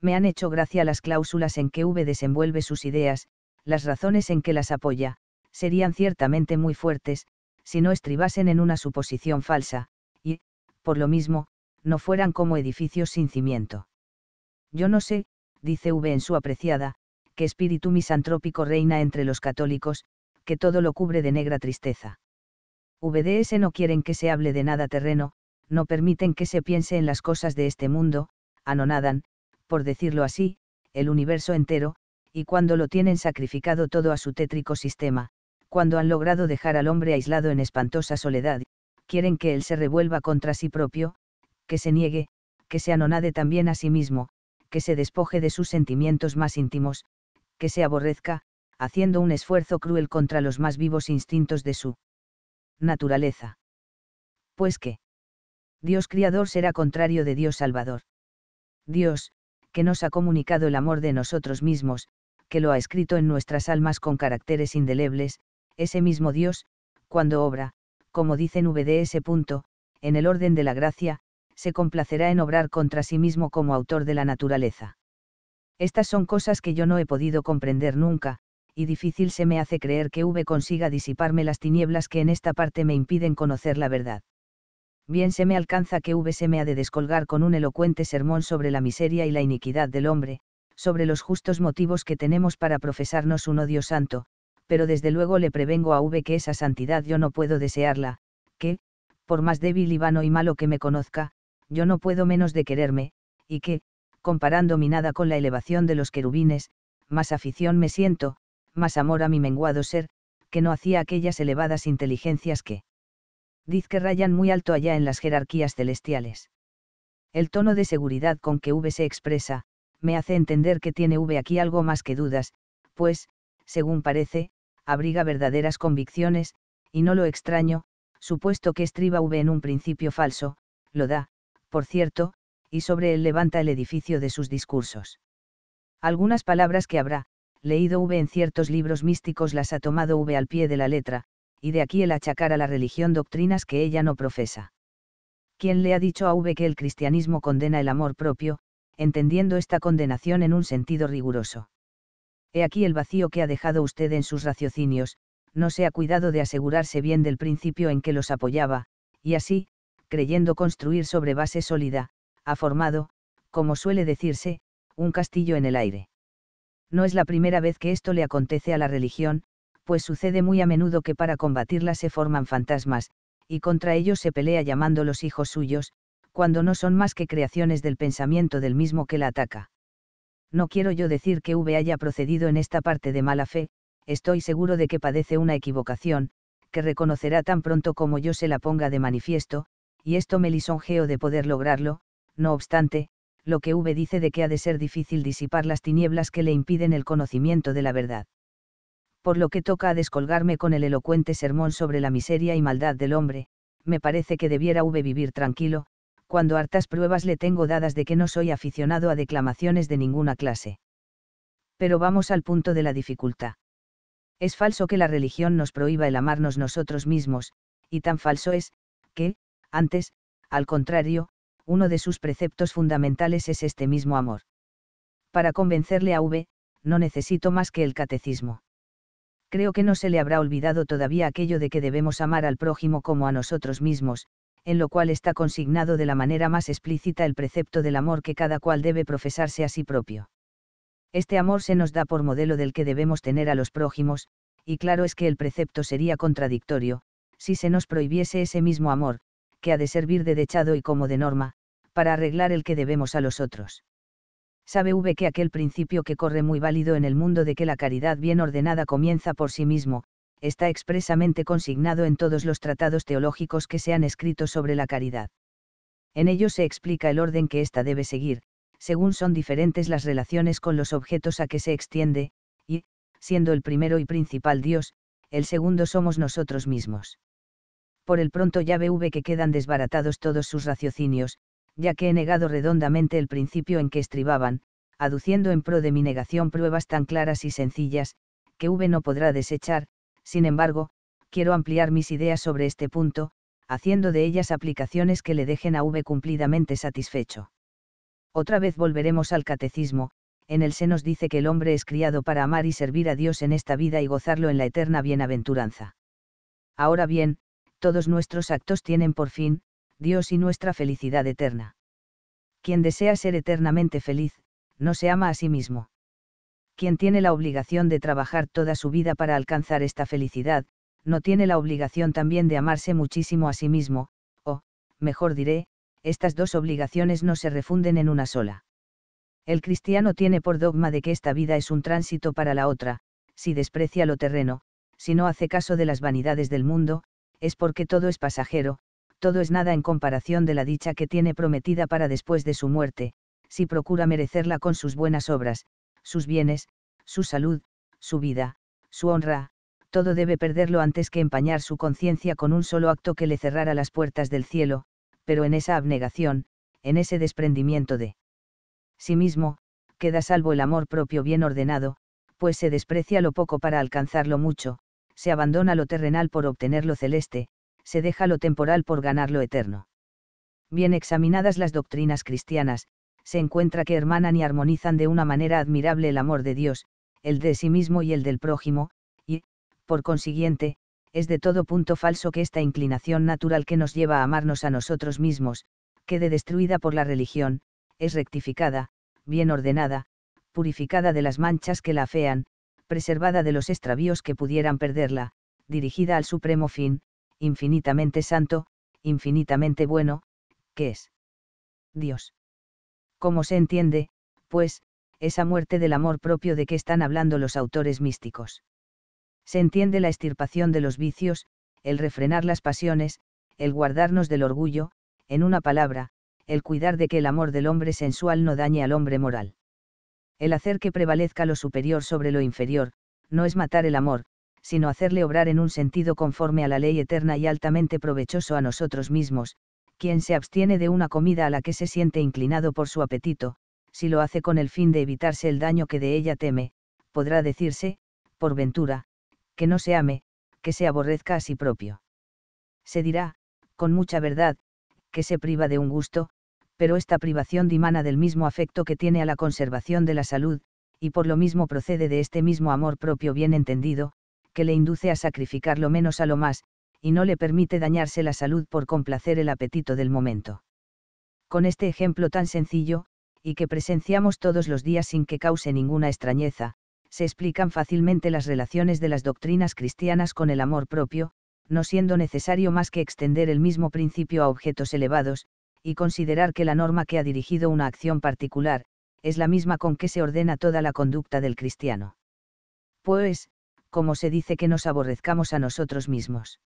Me han hecho gracia las cláusulas en que V desenvuelve sus ideas, las razones en que las apoya, serían ciertamente muy fuertes, si no estribasen en una suposición falsa, y, por lo mismo, no fueran como edificios sin cimiento. Yo no sé, dice V en su apreciada, qué espíritu misantrópico reina entre los católicos, que todo lo cubre de negra tristeza. VDS no quieren que se hable de nada terreno, no permiten que se piense en las cosas de este mundo, anonadan, por decirlo así, el universo entero, y cuando lo tienen sacrificado todo a su tétrico sistema, cuando han logrado dejar al hombre aislado en espantosa soledad, quieren que él se revuelva contra sí propio, que se niegue, que se anonade también a sí mismo, que se despoje de sus sentimientos más íntimos, que se aborrezca, haciendo un esfuerzo cruel contra los más vivos instintos de su naturaleza. Pues que Dios criador será contrario de Dios salvador. Dios, que nos ha comunicado el amor de nosotros mismos, que lo ha escrito en nuestras almas con caracteres indelebles, ese mismo Dios, cuando obra, como dicen VDS. Punto, en el orden de la gracia, se complacerá en obrar contra sí mismo como autor de la naturaleza. Estas son cosas que yo no he podido comprender nunca, y difícil se me hace creer que V consiga disiparme las tinieblas que en esta parte me impiden conocer la verdad. Bien se me alcanza que V se me ha de descolgar con un elocuente sermón sobre la miseria y la iniquidad del hombre, sobre los justos motivos que tenemos para profesarnos un odio santo, pero desde luego le prevengo a V que esa santidad yo no puedo desearla, que, por más débil y vano y malo que me conozca, yo no puedo menos de quererme, y que, comparando mi nada con la elevación de los querubines, más afición me siento, más amor a mi menguado ser, que no hacía aquellas elevadas inteligencias que. Diz que rayan muy alto allá en las jerarquías celestiales. El tono de seguridad con que V se expresa, me hace entender que tiene V aquí algo más que dudas, pues, según parece, abriga verdaderas convicciones, y no lo extraño, supuesto que estriba V en un principio falso, lo da, por cierto, y sobre él levanta el edificio de sus discursos. Algunas palabras que habrá, leído V en ciertos libros místicos las ha tomado V al pie de la letra, y de aquí el achacar a la religión doctrinas que ella no profesa. ¿Quién le ha dicho a V que el cristianismo condena el amor propio, entendiendo esta condenación en un sentido riguroso? He aquí el vacío que ha dejado usted en sus raciocinios, no se ha cuidado de asegurarse bien del principio en que los apoyaba, y así, creyendo construir sobre base sólida, ha formado, como suele decirse, un castillo en el aire no es la primera vez que esto le acontece a la religión, pues sucede muy a menudo que para combatirla se forman fantasmas, y contra ellos se pelea llamándolos hijos suyos, cuando no son más que creaciones del pensamiento del mismo que la ataca. No quiero yo decir que V haya procedido en esta parte de mala fe, estoy seguro de que padece una equivocación, que reconocerá tan pronto como yo se la ponga de manifiesto, y esto me lisonjeo de poder lograrlo, no obstante, lo que V dice de que ha de ser difícil disipar las tinieblas que le impiden el conocimiento de la verdad. Por lo que toca a descolgarme con el elocuente sermón sobre la miseria y maldad del hombre, me parece que debiera V vivir tranquilo, cuando hartas pruebas le tengo dadas de que no soy aficionado a declamaciones de ninguna clase. Pero vamos al punto de la dificultad. Es falso que la religión nos prohíba el amarnos nosotros mismos, y tan falso es, que, antes, al contrario, uno de sus preceptos fundamentales es este mismo amor. Para convencerle a V, no necesito más que el catecismo. Creo que no se le habrá olvidado todavía aquello de que debemos amar al prójimo como a nosotros mismos, en lo cual está consignado de la manera más explícita el precepto del amor que cada cual debe profesarse a sí propio. Este amor se nos da por modelo del que debemos tener a los prójimos, y claro es que el precepto sería contradictorio, si se nos prohibiese ese mismo amor, que ha de servir de dechado y como de norma, para arreglar el que debemos a los otros. Sabe V que aquel principio que corre muy válido en el mundo de que la caridad bien ordenada comienza por sí mismo, está expresamente consignado en todos los tratados teológicos que se han escrito sobre la caridad. En ellos se explica el orden que ésta debe seguir, según son diferentes las relaciones con los objetos a que se extiende, y, siendo el primero y principal Dios, el segundo somos nosotros mismos. Por el pronto ya ve que quedan desbaratados todos sus raciocinios, ya que he negado redondamente el principio en que estribaban, aduciendo en pro de mi negación pruebas tan claras y sencillas, que V no podrá desechar, sin embargo, quiero ampliar mis ideas sobre este punto, haciendo de ellas aplicaciones que le dejen a V cumplidamente satisfecho. Otra vez volveremos al catecismo, en el se nos dice que el hombre es criado para amar y servir a Dios en esta vida y gozarlo en la eterna bienaventuranza. Ahora bien, todos nuestros actos tienen por fin, Dios y nuestra felicidad eterna. Quien desea ser eternamente feliz, no se ama a sí mismo. Quien tiene la obligación de trabajar toda su vida para alcanzar esta felicidad, no tiene la obligación también de amarse muchísimo a sí mismo, o, mejor diré, estas dos obligaciones no se refunden en una sola. El cristiano tiene por dogma de que esta vida es un tránsito para la otra, si desprecia lo terreno, si no hace caso de las vanidades del mundo, es porque todo es pasajero, todo es nada en comparación de la dicha que tiene prometida para después de su muerte, si procura merecerla con sus buenas obras, sus bienes, su salud, su vida, su honra, todo debe perderlo antes que empañar su conciencia con un solo acto que le cerrara las puertas del cielo, pero en esa abnegación, en ese desprendimiento de sí mismo, queda salvo el amor propio bien ordenado, pues se desprecia lo poco para alcanzar lo mucho, se abandona lo terrenal por obtener lo celeste, se deja lo temporal por ganar lo eterno. Bien examinadas las doctrinas cristianas, se encuentra que hermanan y armonizan de una manera admirable el amor de Dios, el de sí mismo y el del prójimo, y, por consiguiente, es de todo punto falso que esta inclinación natural que nos lleva a amarnos a nosotros mismos, quede destruida por la religión, es rectificada, bien ordenada, purificada de las manchas que la afean, preservada de los extravíos que pudieran perderla, dirigida al supremo fin, infinitamente santo, infinitamente bueno, que es Dios. Como se entiende, pues, esa muerte del amor propio de que están hablando los autores místicos? Se entiende la extirpación de los vicios, el refrenar las pasiones, el guardarnos del orgullo, en una palabra, el cuidar de que el amor del hombre sensual no dañe al hombre moral. El hacer que prevalezca lo superior sobre lo inferior, no es matar el amor, sino hacerle obrar en un sentido conforme a la ley eterna y altamente provechoso a nosotros mismos, quien se abstiene de una comida a la que se siente inclinado por su apetito, si lo hace con el fin de evitarse el daño que de ella teme, podrá decirse, por ventura, que no se ame, que se aborrezca a sí propio. Se dirá, con mucha verdad, que se priva de un gusto, pero esta privación dimana del mismo afecto que tiene a la conservación de la salud, y por lo mismo procede de este mismo amor propio bien entendido, que le induce a sacrificar lo menos a lo más, y no le permite dañarse la salud por complacer el apetito del momento. Con este ejemplo tan sencillo, y que presenciamos todos los días sin que cause ninguna extrañeza, se explican fácilmente las relaciones de las doctrinas cristianas con el amor propio, no siendo necesario más que extender el mismo principio a objetos elevados, y considerar que la norma que ha dirigido una acción particular, es la misma con que se ordena toda la conducta del cristiano. Pues, como se dice que nos aborrezcamos a nosotros mismos.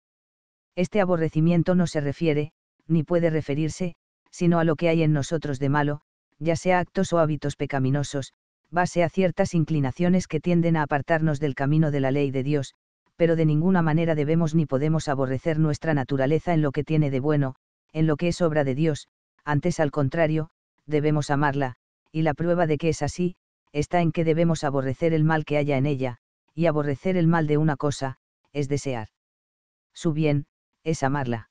Este aborrecimiento no se refiere, ni puede referirse, sino a lo que hay en nosotros de malo, ya sea actos o hábitos pecaminosos, base a ciertas inclinaciones que tienden a apartarnos del camino de la ley de Dios, pero de ninguna manera debemos ni podemos aborrecer nuestra naturaleza en lo que tiene de bueno, en lo que es obra de Dios, antes al contrario, debemos amarla, y la prueba de que es así, está en que debemos aborrecer el mal que haya en ella, y aborrecer el mal de una cosa, es desear. Su bien, es amarla.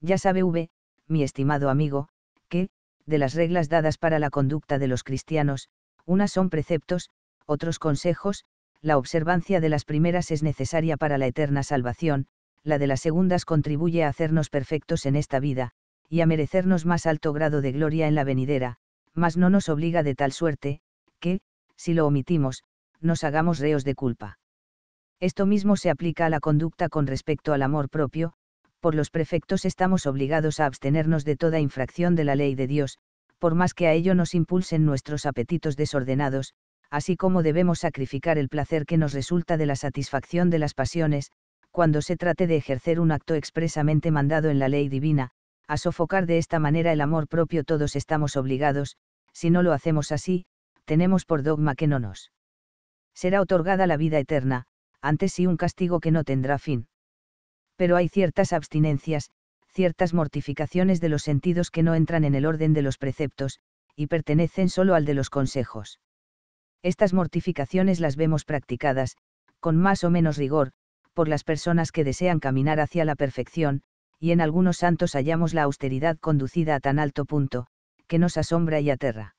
Ya sabe V, mi estimado amigo, que, de las reglas dadas para la conducta de los cristianos, unas son preceptos, otros consejos, la observancia de las primeras es necesaria para la eterna salvación, la de las segundas contribuye a hacernos perfectos en esta vida, y a merecernos más alto grado de gloria en la venidera, mas no nos obliga de tal suerte, que, si lo omitimos, nos hagamos reos de culpa. Esto mismo se aplica a la conducta con respecto al amor propio, por los prefectos estamos obligados a abstenernos de toda infracción de la ley de Dios, por más que a ello nos impulsen nuestros apetitos desordenados, así como debemos sacrificar el placer que nos resulta de la satisfacción de las pasiones, cuando se trate de ejercer un acto expresamente mandado en la ley divina, a sofocar de esta manera el amor propio todos estamos obligados, si no lo hacemos así, tenemos por dogma que no nos será otorgada la vida eterna, antes sí un castigo que no tendrá fin. Pero hay ciertas abstinencias, ciertas mortificaciones de los sentidos que no entran en el orden de los preceptos, y pertenecen solo al de los consejos. Estas mortificaciones las vemos practicadas, con más o menos rigor, por las personas que desean caminar hacia la perfección, y en algunos santos hallamos la austeridad conducida a tan alto punto, que nos asombra y aterra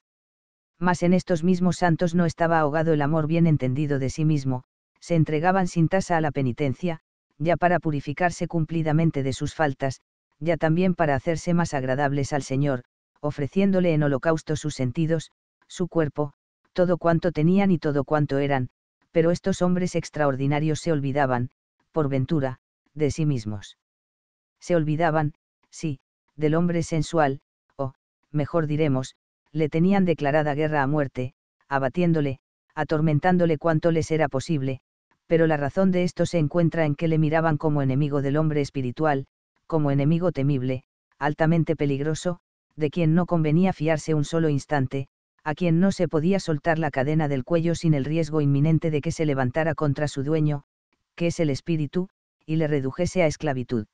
mas en estos mismos santos no estaba ahogado el amor bien entendido de sí mismo, se entregaban sin tasa a la penitencia, ya para purificarse cumplidamente de sus faltas, ya también para hacerse más agradables al Señor, ofreciéndole en holocausto sus sentidos, su cuerpo, todo cuanto tenían y todo cuanto eran, pero estos hombres extraordinarios se olvidaban, por ventura, de sí mismos. Se olvidaban, sí, del hombre sensual, o, mejor diremos, le tenían declarada guerra a muerte, abatiéndole, atormentándole cuanto les era posible, pero la razón de esto se encuentra en que le miraban como enemigo del hombre espiritual, como enemigo temible, altamente peligroso, de quien no convenía fiarse un solo instante, a quien no se podía soltar la cadena del cuello sin el riesgo inminente de que se levantara contra su dueño, que es el espíritu, y le redujese a esclavitud.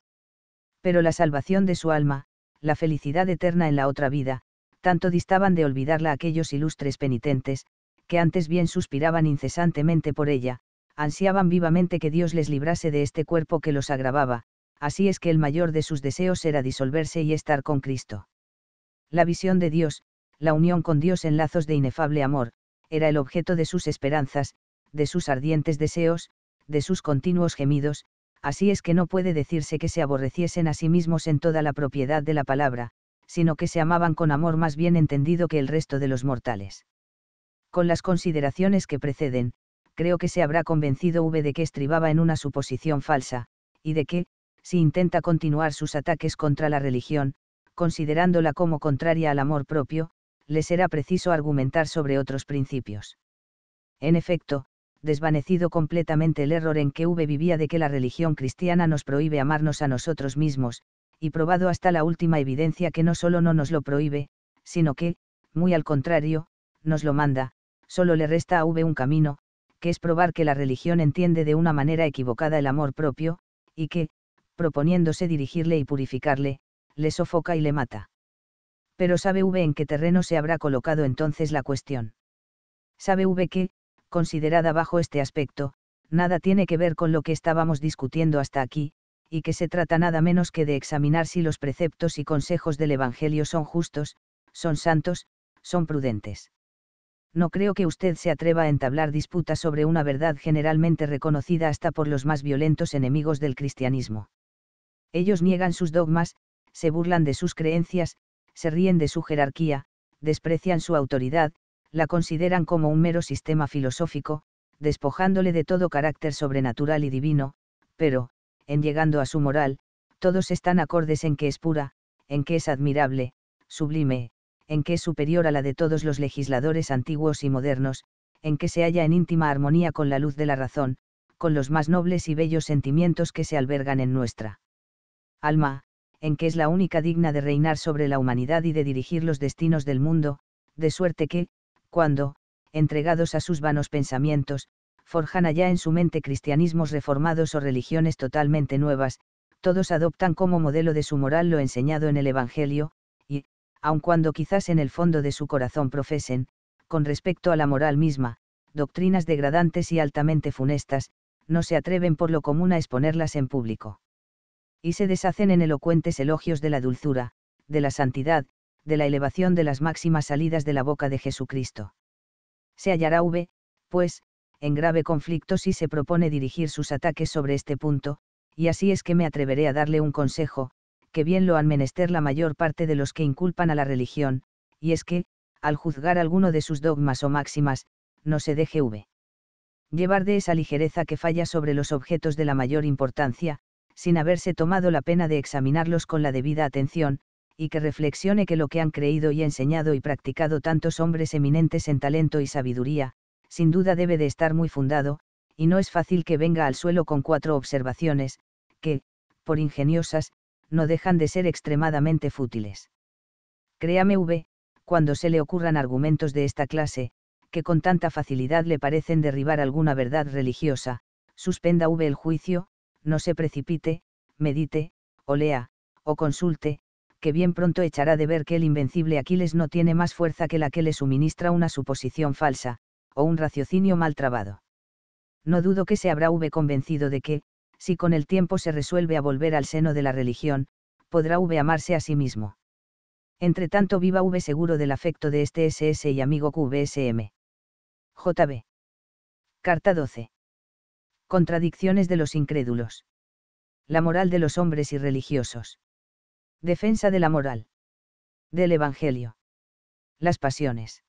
Pero la salvación de su alma, la felicidad eterna en la otra vida, tanto distaban de olvidarla aquellos ilustres penitentes, que antes bien suspiraban incesantemente por ella, ansiaban vivamente que Dios les librase de este cuerpo que los agravaba, así es que el mayor de sus deseos era disolverse y estar con Cristo. La visión de Dios, la unión con Dios en lazos de inefable amor, era el objeto de sus esperanzas, de sus ardientes deseos, de sus continuos gemidos, así es que no puede decirse que se aborreciesen a sí mismos en toda la propiedad de la palabra, sino que se amaban con amor más bien entendido que el resto de los mortales. Con las consideraciones que preceden, creo que se habrá convencido V de que estribaba en una suposición falsa, y de que, si intenta continuar sus ataques contra la religión, considerándola como contraria al amor propio, le será preciso argumentar sobre otros principios. En efecto, desvanecido completamente el error en que V vivía de que la religión cristiana nos prohíbe amarnos a nosotros mismos, y probado hasta la última evidencia que no solo no nos lo prohíbe, sino que, muy al contrario, nos lo manda, solo le resta a V un camino, que es probar que la religión entiende de una manera equivocada el amor propio, y que, proponiéndose dirigirle y purificarle, le sofoca y le mata. Pero sabe V en qué terreno se habrá colocado entonces la cuestión. Sabe V que, considerada bajo este aspecto, nada tiene que ver con lo que estábamos discutiendo hasta aquí, y que se trata nada menos que de examinar si los preceptos y consejos del Evangelio son justos, son santos, son prudentes. No creo que usted se atreva a entablar disputas sobre una verdad generalmente reconocida hasta por los más violentos enemigos del cristianismo. Ellos niegan sus dogmas, se burlan de sus creencias, se ríen de su jerarquía, desprecian su autoridad, la consideran como un mero sistema filosófico, despojándole de todo carácter sobrenatural y divino, pero, en llegando a su moral, todos están acordes en que es pura, en que es admirable, sublime, en que es superior a la de todos los legisladores antiguos y modernos, en que se halla en íntima armonía con la luz de la razón, con los más nobles y bellos sentimientos que se albergan en nuestra alma, en que es la única digna de reinar sobre la humanidad y de dirigir los destinos del mundo, de suerte que, cuando, entregados a sus vanos pensamientos, forjan allá en su mente cristianismos reformados o religiones totalmente nuevas, todos adoptan como modelo de su moral lo enseñado en el Evangelio, y, aun cuando quizás en el fondo de su corazón profesen, con respecto a la moral misma, doctrinas degradantes y altamente funestas, no se atreven por lo común a exponerlas en público. Y se deshacen en elocuentes elogios de la dulzura, de la santidad, de la elevación de las máximas salidas de la boca de Jesucristo. Se hallará v, pues, en grave conflicto si se propone dirigir sus ataques sobre este punto, y así es que me atreveré a darle un consejo, que bien lo han menester la mayor parte de los que inculpan a la religión, y es que, al juzgar alguno de sus dogmas o máximas, no se deje v. llevar de esa ligereza que falla sobre los objetos de la mayor importancia, sin haberse tomado la pena de examinarlos con la debida atención, y que reflexione que lo que han creído y enseñado y practicado tantos hombres eminentes en talento y sabiduría, sin duda debe de estar muy fundado, y no es fácil que venga al suelo con cuatro observaciones, que, por ingeniosas, no dejan de ser extremadamente fútiles. Créame V, cuando se le ocurran argumentos de esta clase, que con tanta facilidad le parecen derribar alguna verdad religiosa, suspenda V el juicio, no se precipite, medite, o lea, o consulte, que bien pronto echará de ver que el invencible Aquiles no tiene más fuerza que la que le suministra una suposición falsa, o un raciocinio mal trabado. No dudo que se habrá V convencido de que, si con el tiempo se resuelve a volver al seno de la religión, podrá V amarse a sí mismo. Entretanto viva V seguro del afecto de este SS y amigo QVSM. JB. Carta 12. Contradicciones de los incrédulos. La moral de los hombres y religiosos. Defensa de la moral. Del Evangelio. Las pasiones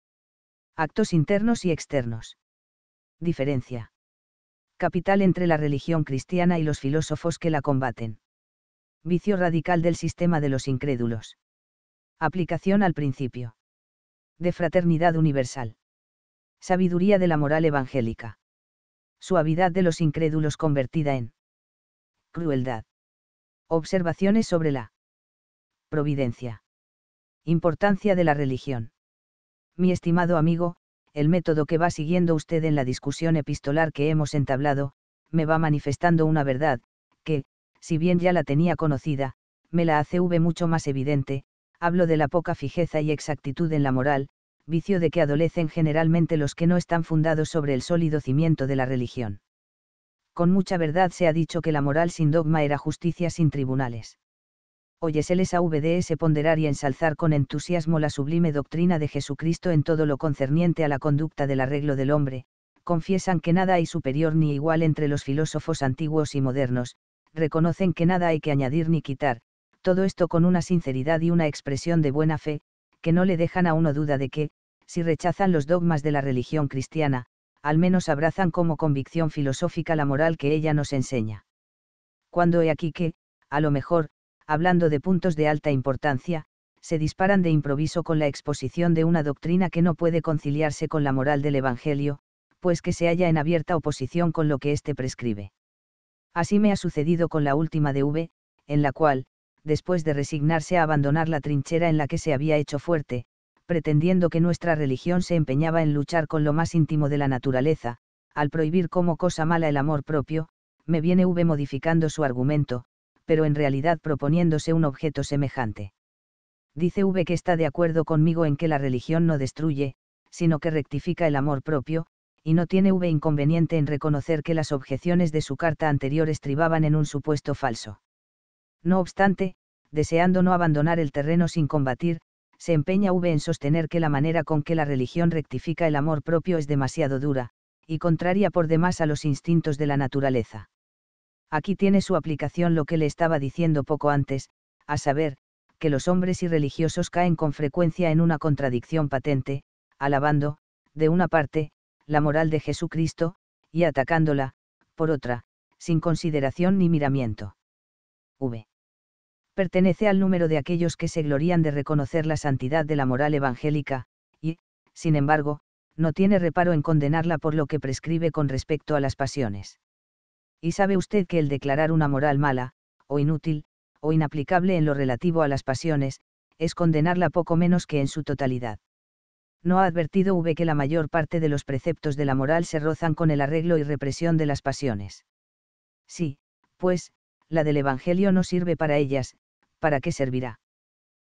actos internos y externos. Diferencia. Capital entre la religión cristiana y los filósofos que la combaten. Vicio radical del sistema de los incrédulos. Aplicación al principio. De fraternidad universal. Sabiduría de la moral evangélica. Suavidad de los incrédulos convertida en crueldad. Observaciones sobre la providencia. Importancia de la religión mi estimado amigo, el método que va siguiendo usted en la discusión epistolar que hemos entablado, me va manifestando una verdad, que, si bien ya la tenía conocida, me la hace v mucho más evidente, hablo de la poca fijeza y exactitud en la moral, vicio de que adolecen generalmente los que no están fundados sobre el sólido cimiento de la religión. Con mucha verdad se ha dicho que la moral sin dogma era justicia sin tribunales oyes a VDS ponderar y ensalzar con entusiasmo la sublime doctrina de Jesucristo en todo lo concerniente a la conducta del arreglo del hombre, confiesan que nada hay superior ni igual entre los filósofos antiguos y modernos, reconocen que nada hay que añadir ni quitar, todo esto con una sinceridad y una expresión de buena fe, que no le dejan a uno duda de que, si rechazan los dogmas de la religión cristiana, al menos abrazan como convicción filosófica la moral que ella nos enseña. Cuando he aquí que, a lo mejor, hablando de puntos de alta importancia, se disparan de improviso con la exposición de una doctrina que no puede conciliarse con la moral del Evangelio, pues que se halla en abierta oposición con lo que éste prescribe. Así me ha sucedido con la última de V, en la cual, después de resignarse a abandonar la trinchera en la que se había hecho fuerte, pretendiendo que nuestra religión se empeñaba en luchar con lo más íntimo de la naturaleza, al prohibir como cosa mala el amor propio, me viene V modificando su argumento, pero en realidad proponiéndose un objeto semejante. Dice V que está de acuerdo conmigo en que la religión no destruye, sino que rectifica el amor propio, y no tiene V inconveniente en reconocer que las objeciones de su carta anterior estribaban en un supuesto falso. No obstante, deseando no abandonar el terreno sin combatir, se empeña V en sostener que la manera con que la religión rectifica el amor propio es demasiado dura, y contraria por demás a los instintos de la naturaleza. Aquí tiene su aplicación lo que le estaba diciendo poco antes, a saber, que los hombres y religiosos caen con frecuencia en una contradicción patente, alabando, de una parte, la moral de Jesucristo, y atacándola, por otra, sin consideración ni miramiento. V. Pertenece al número de aquellos que se glorían de reconocer la santidad de la moral evangélica, y, sin embargo, no tiene reparo en condenarla por lo que prescribe con respecto a las pasiones. Y sabe usted que el declarar una moral mala, o inútil, o inaplicable en lo relativo a las pasiones, es condenarla poco menos que en su totalidad. No ha advertido V que la mayor parte de los preceptos de la moral se rozan con el arreglo y represión de las pasiones. Sí, pues, la del Evangelio no sirve para ellas, ¿para qué servirá?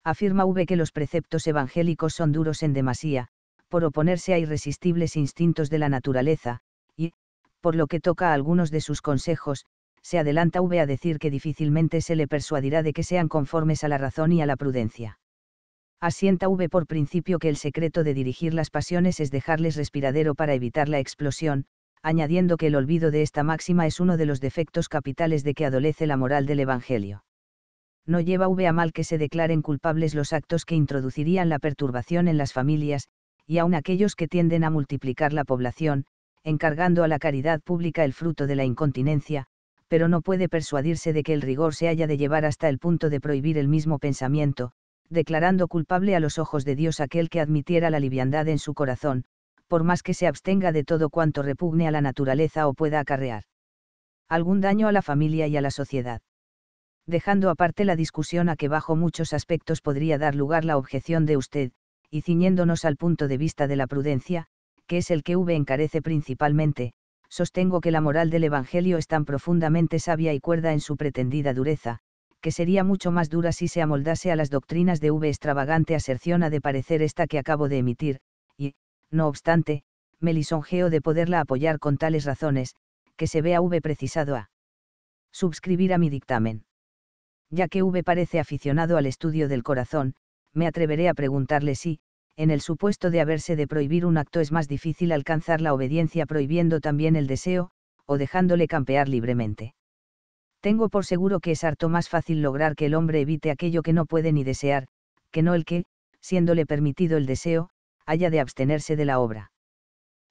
Afirma V que los preceptos evangélicos son duros en demasía, por oponerse a irresistibles instintos de la naturaleza, por lo que toca a algunos de sus consejos, se adelanta V a decir que difícilmente se le persuadirá de que sean conformes a la razón y a la prudencia. Asienta V por principio que el secreto de dirigir las pasiones es dejarles respiradero para evitar la explosión, añadiendo que el olvido de esta máxima es uno de los defectos capitales de que adolece la moral del Evangelio. No lleva V a mal que se declaren culpables los actos que introducirían la perturbación en las familias, y aun aquellos que tienden a multiplicar la población, encargando a la caridad pública el fruto de la incontinencia, pero no puede persuadirse de que el rigor se haya de llevar hasta el punto de prohibir el mismo pensamiento, declarando culpable a los ojos de Dios aquel que admitiera la liviandad en su corazón, por más que se abstenga de todo cuanto repugne a la naturaleza o pueda acarrear algún daño a la familia y a la sociedad. Dejando aparte la discusión a que bajo muchos aspectos podría dar lugar la objeción de usted, y ciñéndonos al punto de vista de la prudencia, que es el que V encarece principalmente, sostengo que la moral del Evangelio es tan profundamente sabia y cuerda en su pretendida dureza, que sería mucho más dura si se amoldase a las doctrinas de V extravagante aserción a de parecer esta que acabo de emitir, y, no obstante, me lisonjeo de poderla apoyar con tales razones, que se vea V precisado a suscribir a mi dictamen. Ya que V parece aficionado al estudio del corazón, me atreveré a preguntarle si, en el supuesto de haberse de prohibir un acto es más difícil alcanzar la obediencia prohibiendo también el deseo, o dejándole campear libremente. Tengo por seguro que es harto más fácil lograr que el hombre evite aquello que no puede ni desear, que no el que, siéndole permitido el deseo, haya de abstenerse de la obra.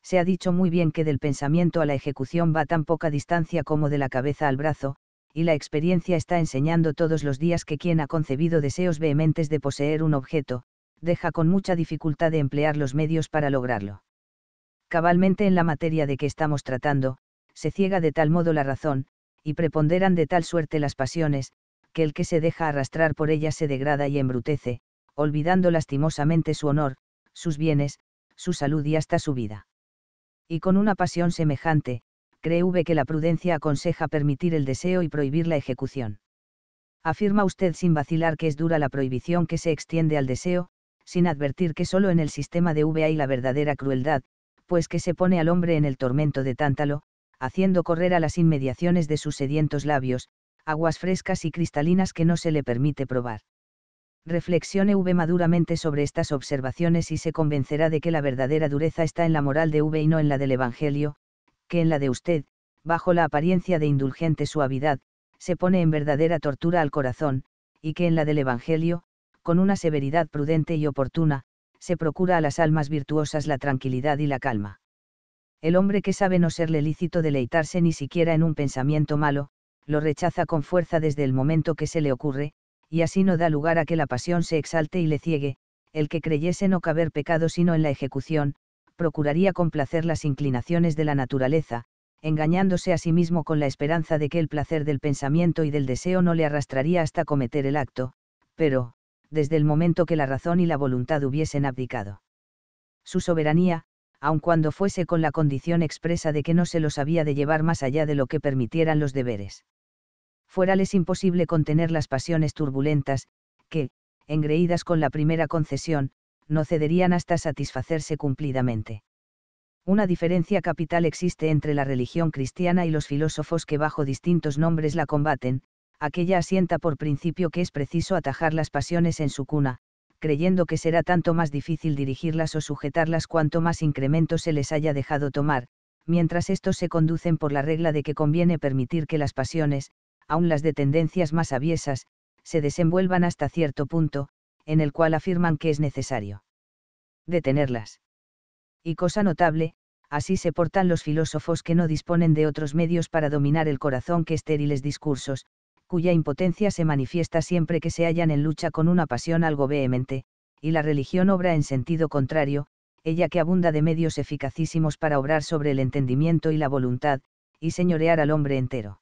Se ha dicho muy bien que del pensamiento a la ejecución va tan poca distancia como de la cabeza al brazo, y la experiencia está enseñando todos los días que quien ha concebido deseos vehementes de poseer un objeto, deja con mucha dificultad de emplear los medios para lograrlo. Cabalmente en la materia de que estamos tratando, se ciega de tal modo la razón, y preponderan de tal suerte las pasiones, que el que se deja arrastrar por ellas se degrada y embrutece, olvidando lastimosamente su honor, sus bienes, su salud y hasta su vida. Y con una pasión semejante, cree V que la prudencia aconseja permitir el deseo y prohibir la ejecución. Afirma usted sin vacilar que es dura la prohibición que se extiende al deseo, sin advertir que solo en el sistema de V hay la verdadera crueldad, pues que se pone al hombre en el tormento de Tántalo, haciendo correr a las inmediaciones de sus sedientos labios, aguas frescas y cristalinas que no se le permite probar. Reflexione V maduramente sobre estas observaciones y se convencerá de que la verdadera dureza está en la moral de V y no en la del Evangelio, que en la de usted, bajo la apariencia de indulgente suavidad, se pone en verdadera tortura al corazón, y que en la del Evangelio, con una severidad prudente y oportuna, se procura a las almas virtuosas la tranquilidad y la calma. El hombre que sabe no serle lícito deleitarse ni siquiera en un pensamiento malo, lo rechaza con fuerza desde el momento que se le ocurre, y así no da lugar a que la pasión se exalte y le ciegue, el que creyese no caber pecado sino en la ejecución, procuraría complacer las inclinaciones de la naturaleza, engañándose a sí mismo con la esperanza de que el placer del pensamiento y del deseo no le arrastraría hasta cometer el acto, pero, desde el momento que la razón y la voluntad hubiesen abdicado. Su soberanía, aun cuando fuese con la condición expresa de que no se los había de llevar más allá de lo que permitieran los deberes. Fuérales imposible contener las pasiones turbulentas, que, engreídas con la primera concesión, no cederían hasta satisfacerse cumplidamente. Una diferencia capital existe entre la religión cristiana y los filósofos que bajo distintos nombres la combaten, aquella asienta por principio que es preciso atajar las pasiones en su cuna, creyendo que será tanto más difícil dirigirlas o sujetarlas cuanto más incremento se les haya dejado tomar, mientras estos se conducen por la regla de que conviene permitir que las pasiones, aun las de tendencias más aviesas, se desenvuelvan hasta cierto punto, en el cual afirman que es necesario detenerlas. Y cosa notable, así se portan los filósofos que no disponen de otros medios para dominar el corazón que estériles discursos, cuya impotencia se manifiesta siempre que se hallan en lucha con una pasión algo vehemente, y la religión obra en sentido contrario, ella que abunda de medios eficacísimos para obrar sobre el entendimiento y la voluntad, y señorear al hombre entero.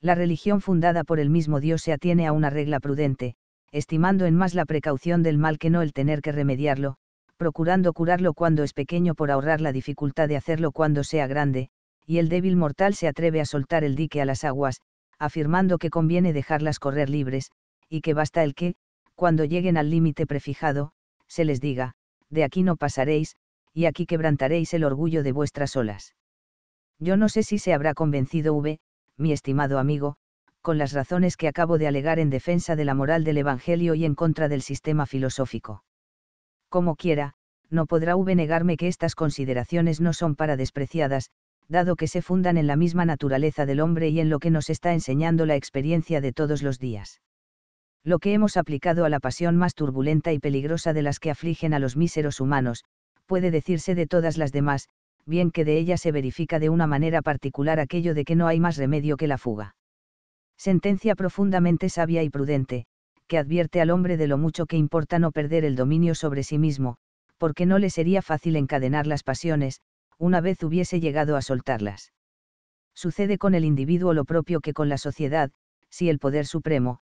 La religión fundada por el mismo Dios se atiene a una regla prudente, estimando en más la precaución del mal que no el tener que remediarlo, procurando curarlo cuando es pequeño por ahorrar la dificultad de hacerlo cuando sea grande, y el débil mortal se atreve a soltar el dique a las aguas, afirmando que conviene dejarlas correr libres, y que basta el que, cuando lleguen al límite prefijado, se les diga, de aquí no pasaréis, y aquí quebrantaréis el orgullo de vuestras olas. Yo no sé si se habrá convencido V, mi estimado amigo, con las razones que acabo de alegar en defensa de la moral del Evangelio y en contra del sistema filosófico. Como quiera, no podrá V negarme que estas consideraciones no son para despreciadas, dado que se fundan en la misma naturaleza del hombre y en lo que nos está enseñando la experiencia de todos los días. Lo que hemos aplicado a la pasión más turbulenta y peligrosa de las que afligen a los míseros humanos, puede decirse de todas las demás, bien que de ella se verifica de una manera particular aquello de que no hay más remedio que la fuga. Sentencia profundamente sabia y prudente, que advierte al hombre de lo mucho que importa no perder el dominio sobre sí mismo, porque no le sería fácil encadenar las pasiones, una vez hubiese llegado a soltarlas. Sucede con el individuo lo propio que con la sociedad, si el poder supremo,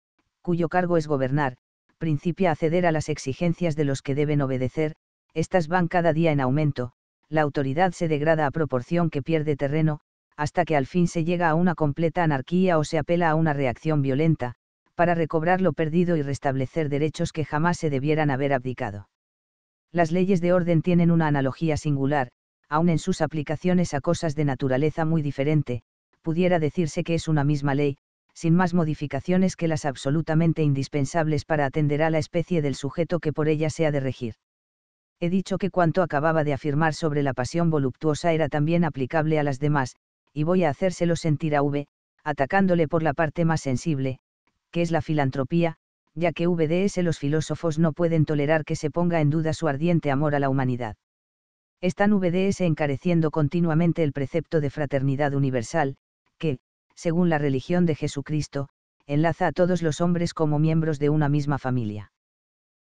cuyo cargo es gobernar, principia a ceder a las exigencias de los que deben obedecer, estas van cada día en aumento, la autoridad se degrada a proporción que pierde terreno, hasta que al fin se llega a una completa anarquía o se apela a una reacción violenta, para recobrar lo perdido y restablecer derechos que jamás se debieran haber abdicado. Las leyes de orden tienen una analogía singular, aun en sus aplicaciones a cosas de naturaleza muy diferente, pudiera decirse que es una misma ley, sin más modificaciones que las absolutamente indispensables para atender a la especie del sujeto que por ella sea ha de regir. He dicho que cuanto acababa de afirmar sobre la pasión voluptuosa era también aplicable a las demás, y voy a hacérselo sentir a V, atacándole por la parte más sensible, que es la filantropía, ya que VDS los filósofos no pueden tolerar que se ponga en duda su ardiente amor a la humanidad están VDS encareciendo continuamente el precepto de fraternidad universal, que, según la religión de Jesucristo, enlaza a todos los hombres como miembros de una misma familia.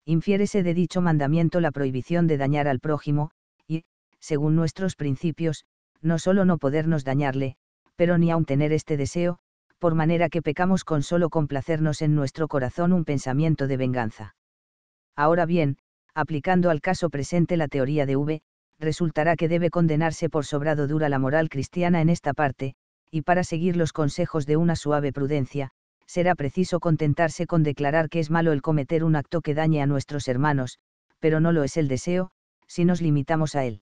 Infiérese de dicho mandamiento la prohibición de dañar al prójimo, y, según nuestros principios, no solo no podernos dañarle, pero ni aun tener este deseo, por manera que pecamos con solo complacernos en nuestro corazón un pensamiento de venganza. Ahora bien, aplicando al caso presente la teoría de V, resultará que debe condenarse por sobrado dura la moral cristiana en esta parte, y para seguir los consejos de una suave prudencia, será preciso contentarse con declarar que es malo el cometer un acto que dañe a nuestros hermanos, pero no lo es el deseo, si nos limitamos a él.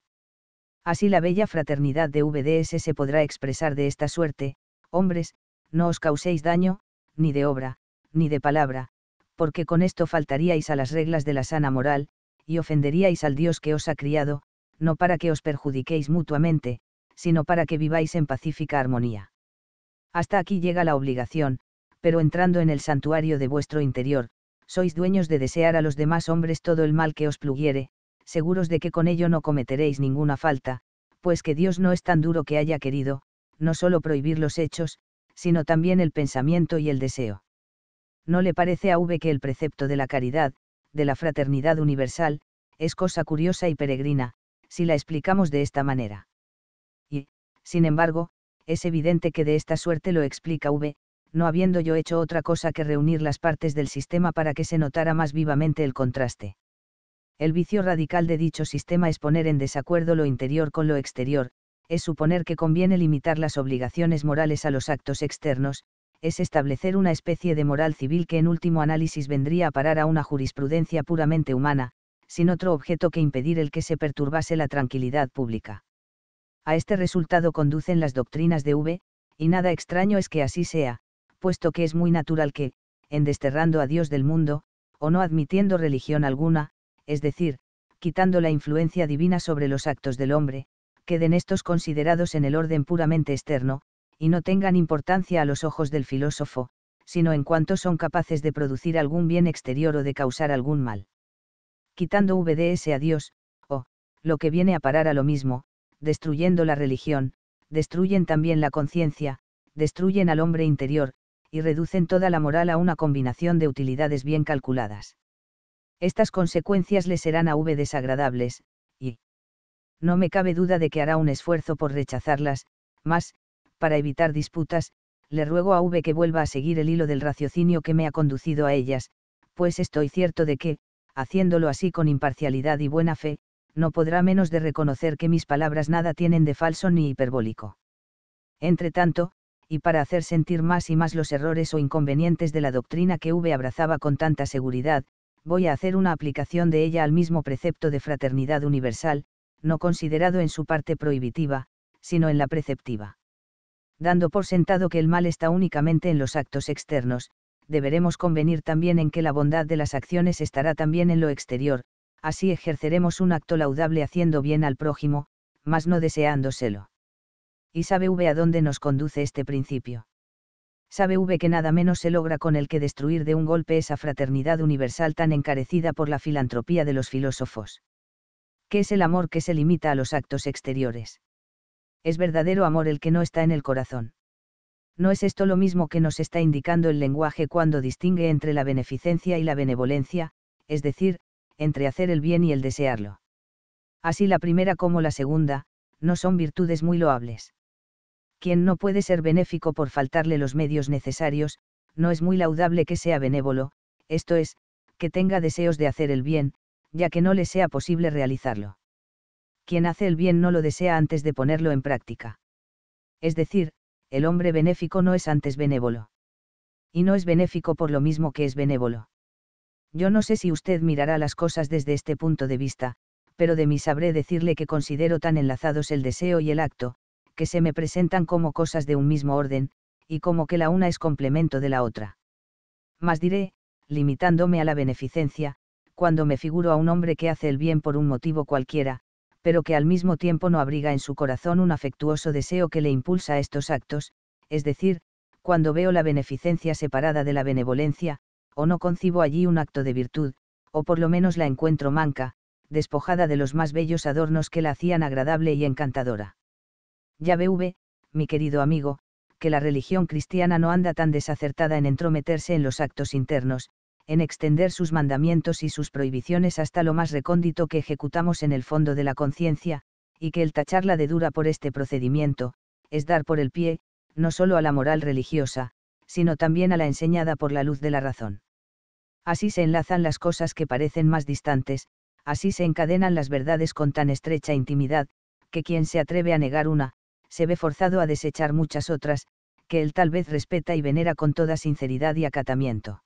Así la bella fraternidad de VDS se podrá expresar de esta suerte, hombres, no os causéis daño, ni de obra, ni de palabra, porque con esto faltaríais a las reglas de la sana moral, y ofenderíais al Dios que os ha criado, no para que os perjudiquéis mutuamente, sino para que viváis en pacífica armonía. Hasta aquí llega la obligación, pero entrando en el santuario de vuestro interior, sois dueños de desear a los demás hombres todo el mal que os plugiere, seguros de que con ello no cometeréis ninguna falta, pues que Dios no es tan duro que haya querido, no solo prohibir los hechos, sino también el pensamiento y el deseo. No le parece a V que el precepto de la caridad, de la fraternidad universal, es cosa curiosa y peregrina, si la explicamos de esta manera. Y, sin embargo, es evidente que de esta suerte lo explica V, no habiendo yo hecho otra cosa que reunir las partes del sistema para que se notara más vivamente el contraste. El vicio radical de dicho sistema es poner en desacuerdo lo interior con lo exterior, es suponer que conviene limitar las obligaciones morales a los actos externos, es establecer una especie de moral civil que en último análisis vendría a parar a una jurisprudencia puramente humana, sin otro objeto que impedir el que se perturbase la tranquilidad pública. A este resultado conducen las doctrinas de V, y nada extraño es que así sea, puesto que es muy natural que, en desterrando a Dios del mundo, o no admitiendo religión alguna, es decir, quitando la influencia divina sobre los actos del hombre, queden estos considerados en el orden puramente externo, y no tengan importancia a los ojos del filósofo, sino en cuanto son capaces de producir algún bien exterior o de causar algún mal quitando VDS a Dios, o, lo que viene a parar a lo mismo, destruyendo la religión, destruyen también la conciencia, destruyen al hombre interior, y reducen toda la moral a una combinación de utilidades bien calculadas. Estas consecuencias le serán a V desagradables, y no me cabe duda de que hará un esfuerzo por rechazarlas, mas, para evitar disputas, le ruego a V que vuelva a seguir el hilo del raciocinio que me ha conducido a ellas, pues estoy cierto de que, haciéndolo así con imparcialidad y buena fe, no podrá menos de reconocer que mis palabras nada tienen de falso ni hiperbólico. Entretanto, y para hacer sentir más y más los errores o inconvenientes de la doctrina que V abrazaba con tanta seguridad, voy a hacer una aplicación de ella al mismo precepto de fraternidad universal, no considerado en su parte prohibitiva, sino en la preceptiva. Dando por sentado que el mal está únicamente en los actos externos, deberemos convenir también en que la bondad de las acciones estará también en lo exterior, así ejerceremos un acto laudable haciendo bien al prójimo, mas no deseándoselo. Y sabe V a dónde nos conduce este principio. Sabe V que nada menos se logra con el que destruir de un golpe esa fraternidad universal tan encarecida por la filantropía de los filósofos. ¿Qué es el amor que se limita a los actos exteriores? Es verdadero amor el que no está en el corazón. ¿no es esto lo mismo que nos está indicando el lenguaje cuando distingue entre la beneficencia y la benevolencia, es decir, entre hacer el bien y el desearlo? Así la primera como la segunda, no son virtudes muy loables. Quien no puede ser benéfico por faltarle los medios necesarios, no es muy laudable que sea benévolo, esto es, que tenga deseos de hacer el bien, ya que no le sea posible realizarlo. Quien hace el bien no lo desea antes de ponerlo en práctica. Es decir, el hombre benéfico no es antes benévolo. Y no es benéfico por lo mismo que es benévolo. Yo no sé si usted mirará las cosas desde este punto de vista, pero de mí sabré decirle que considero tan enlazados el deseo y el acto, que se me presentan como cosas de un mismo orden, y como que la una es complemento de la otra. Más diré, limitándome a la beneficencia, cuando me figuro a un hombre que hace el bien por un motivo cualquiera, pero que al mismo tiempo no abriga en su corazón un afectuoso deseo que le impulsa a estos actos, es decir, cuando veo la beneficencia separada de la benevolencia, o no concibo allí un acto de virtud, o por lo menos la encuentro manca, despojada de los más bellos adornos que la hacían agradable y encantadora. Ya ve, mi querido amigo, que la religión cristiana no anda tan desacertada en entrometerse en los actos internos, en extender sus mandamientos y sus prohibiciones hasta lo más recóndito que ejecutamos en el fondo de la conciencia, y que el tacharla de dura por este procedimiento, es dar por el pie, no solo a la moral religiosa, sino también a la enseñada por la luz de la razón. Así se enlazan las cosas que parecen más distantes, así se encadenan las verdades con tan estrecha intimidad, que quien se atreve a negar una, se ve forzado a desechar muchas otras, que él tal vez respeta y venera con toda sinceridad y acatamiento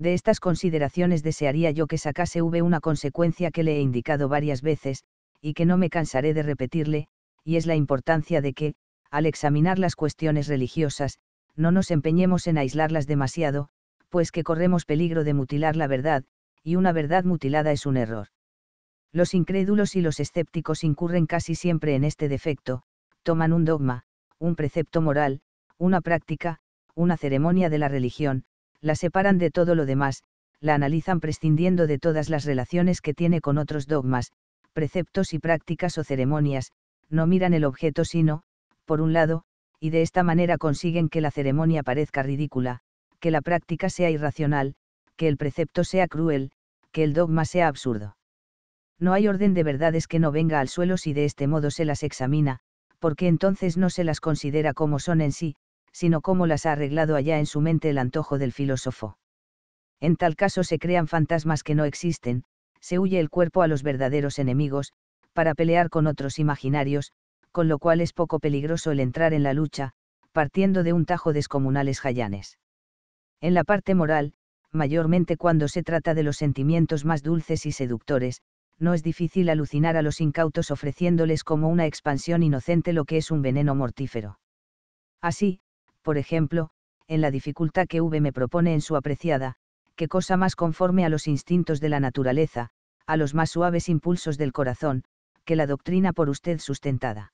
de estas consideraciones desearía yo que sacase V una consecuencia que le he indicado varias veces, y que no me cansaré de repetirle, y es la importancia de que, al examinar las cuestiones religiosas, no nos empeñemos en aislarlas demasiado, pues que corremos peligro de mutilar la verdad, y una verdad mutilada es un error. Los incrédulos y los escépticos incurren casi siempre en este defecto, toman un dogma, un precepto moral, una práctica, una ceremonia de la religión, la separan de todo lo demás, la analizan prescindiendo de todas las relaciones que tiene con otros dogmas, preceptos y prácticas o ceremonias, no miran el objeto sino, por un lado, y de esta manera consiguen que la ceremonia parezca ridícula, que la práctica sea irracional, que el precepto sea cruel, que el dogma sea absurdo. No hay orden de verdades que no venga al suelo si de este modo se las examina, porque entonces no se las considera como son en sí, sino cómo las ha arreglado allá en su mente el antojo del filósofo. En tal caso se crean fantasmas que no existen, se huye el cuerpo a los verdaderos enemigos, para pelear con otros imaginarios, con lo cual es poco peligroso el entrar en la lucha, partiendo de un tajo descomunales jayanes. En la parte moral, mayormente cuando se trata de los sentimientos más dulces y seductores, no es difícil alucinar a los incautos ofreciéndoles como una expansión inocente lo que es un veneno mortífero. Así, por ejemplo, en la dificultad que V me propone en su apreciada, qué cosa más conforme a los instintos de la naturaleza, a los más suaves impulsos del corazón, que la doctrina por usted sustentada.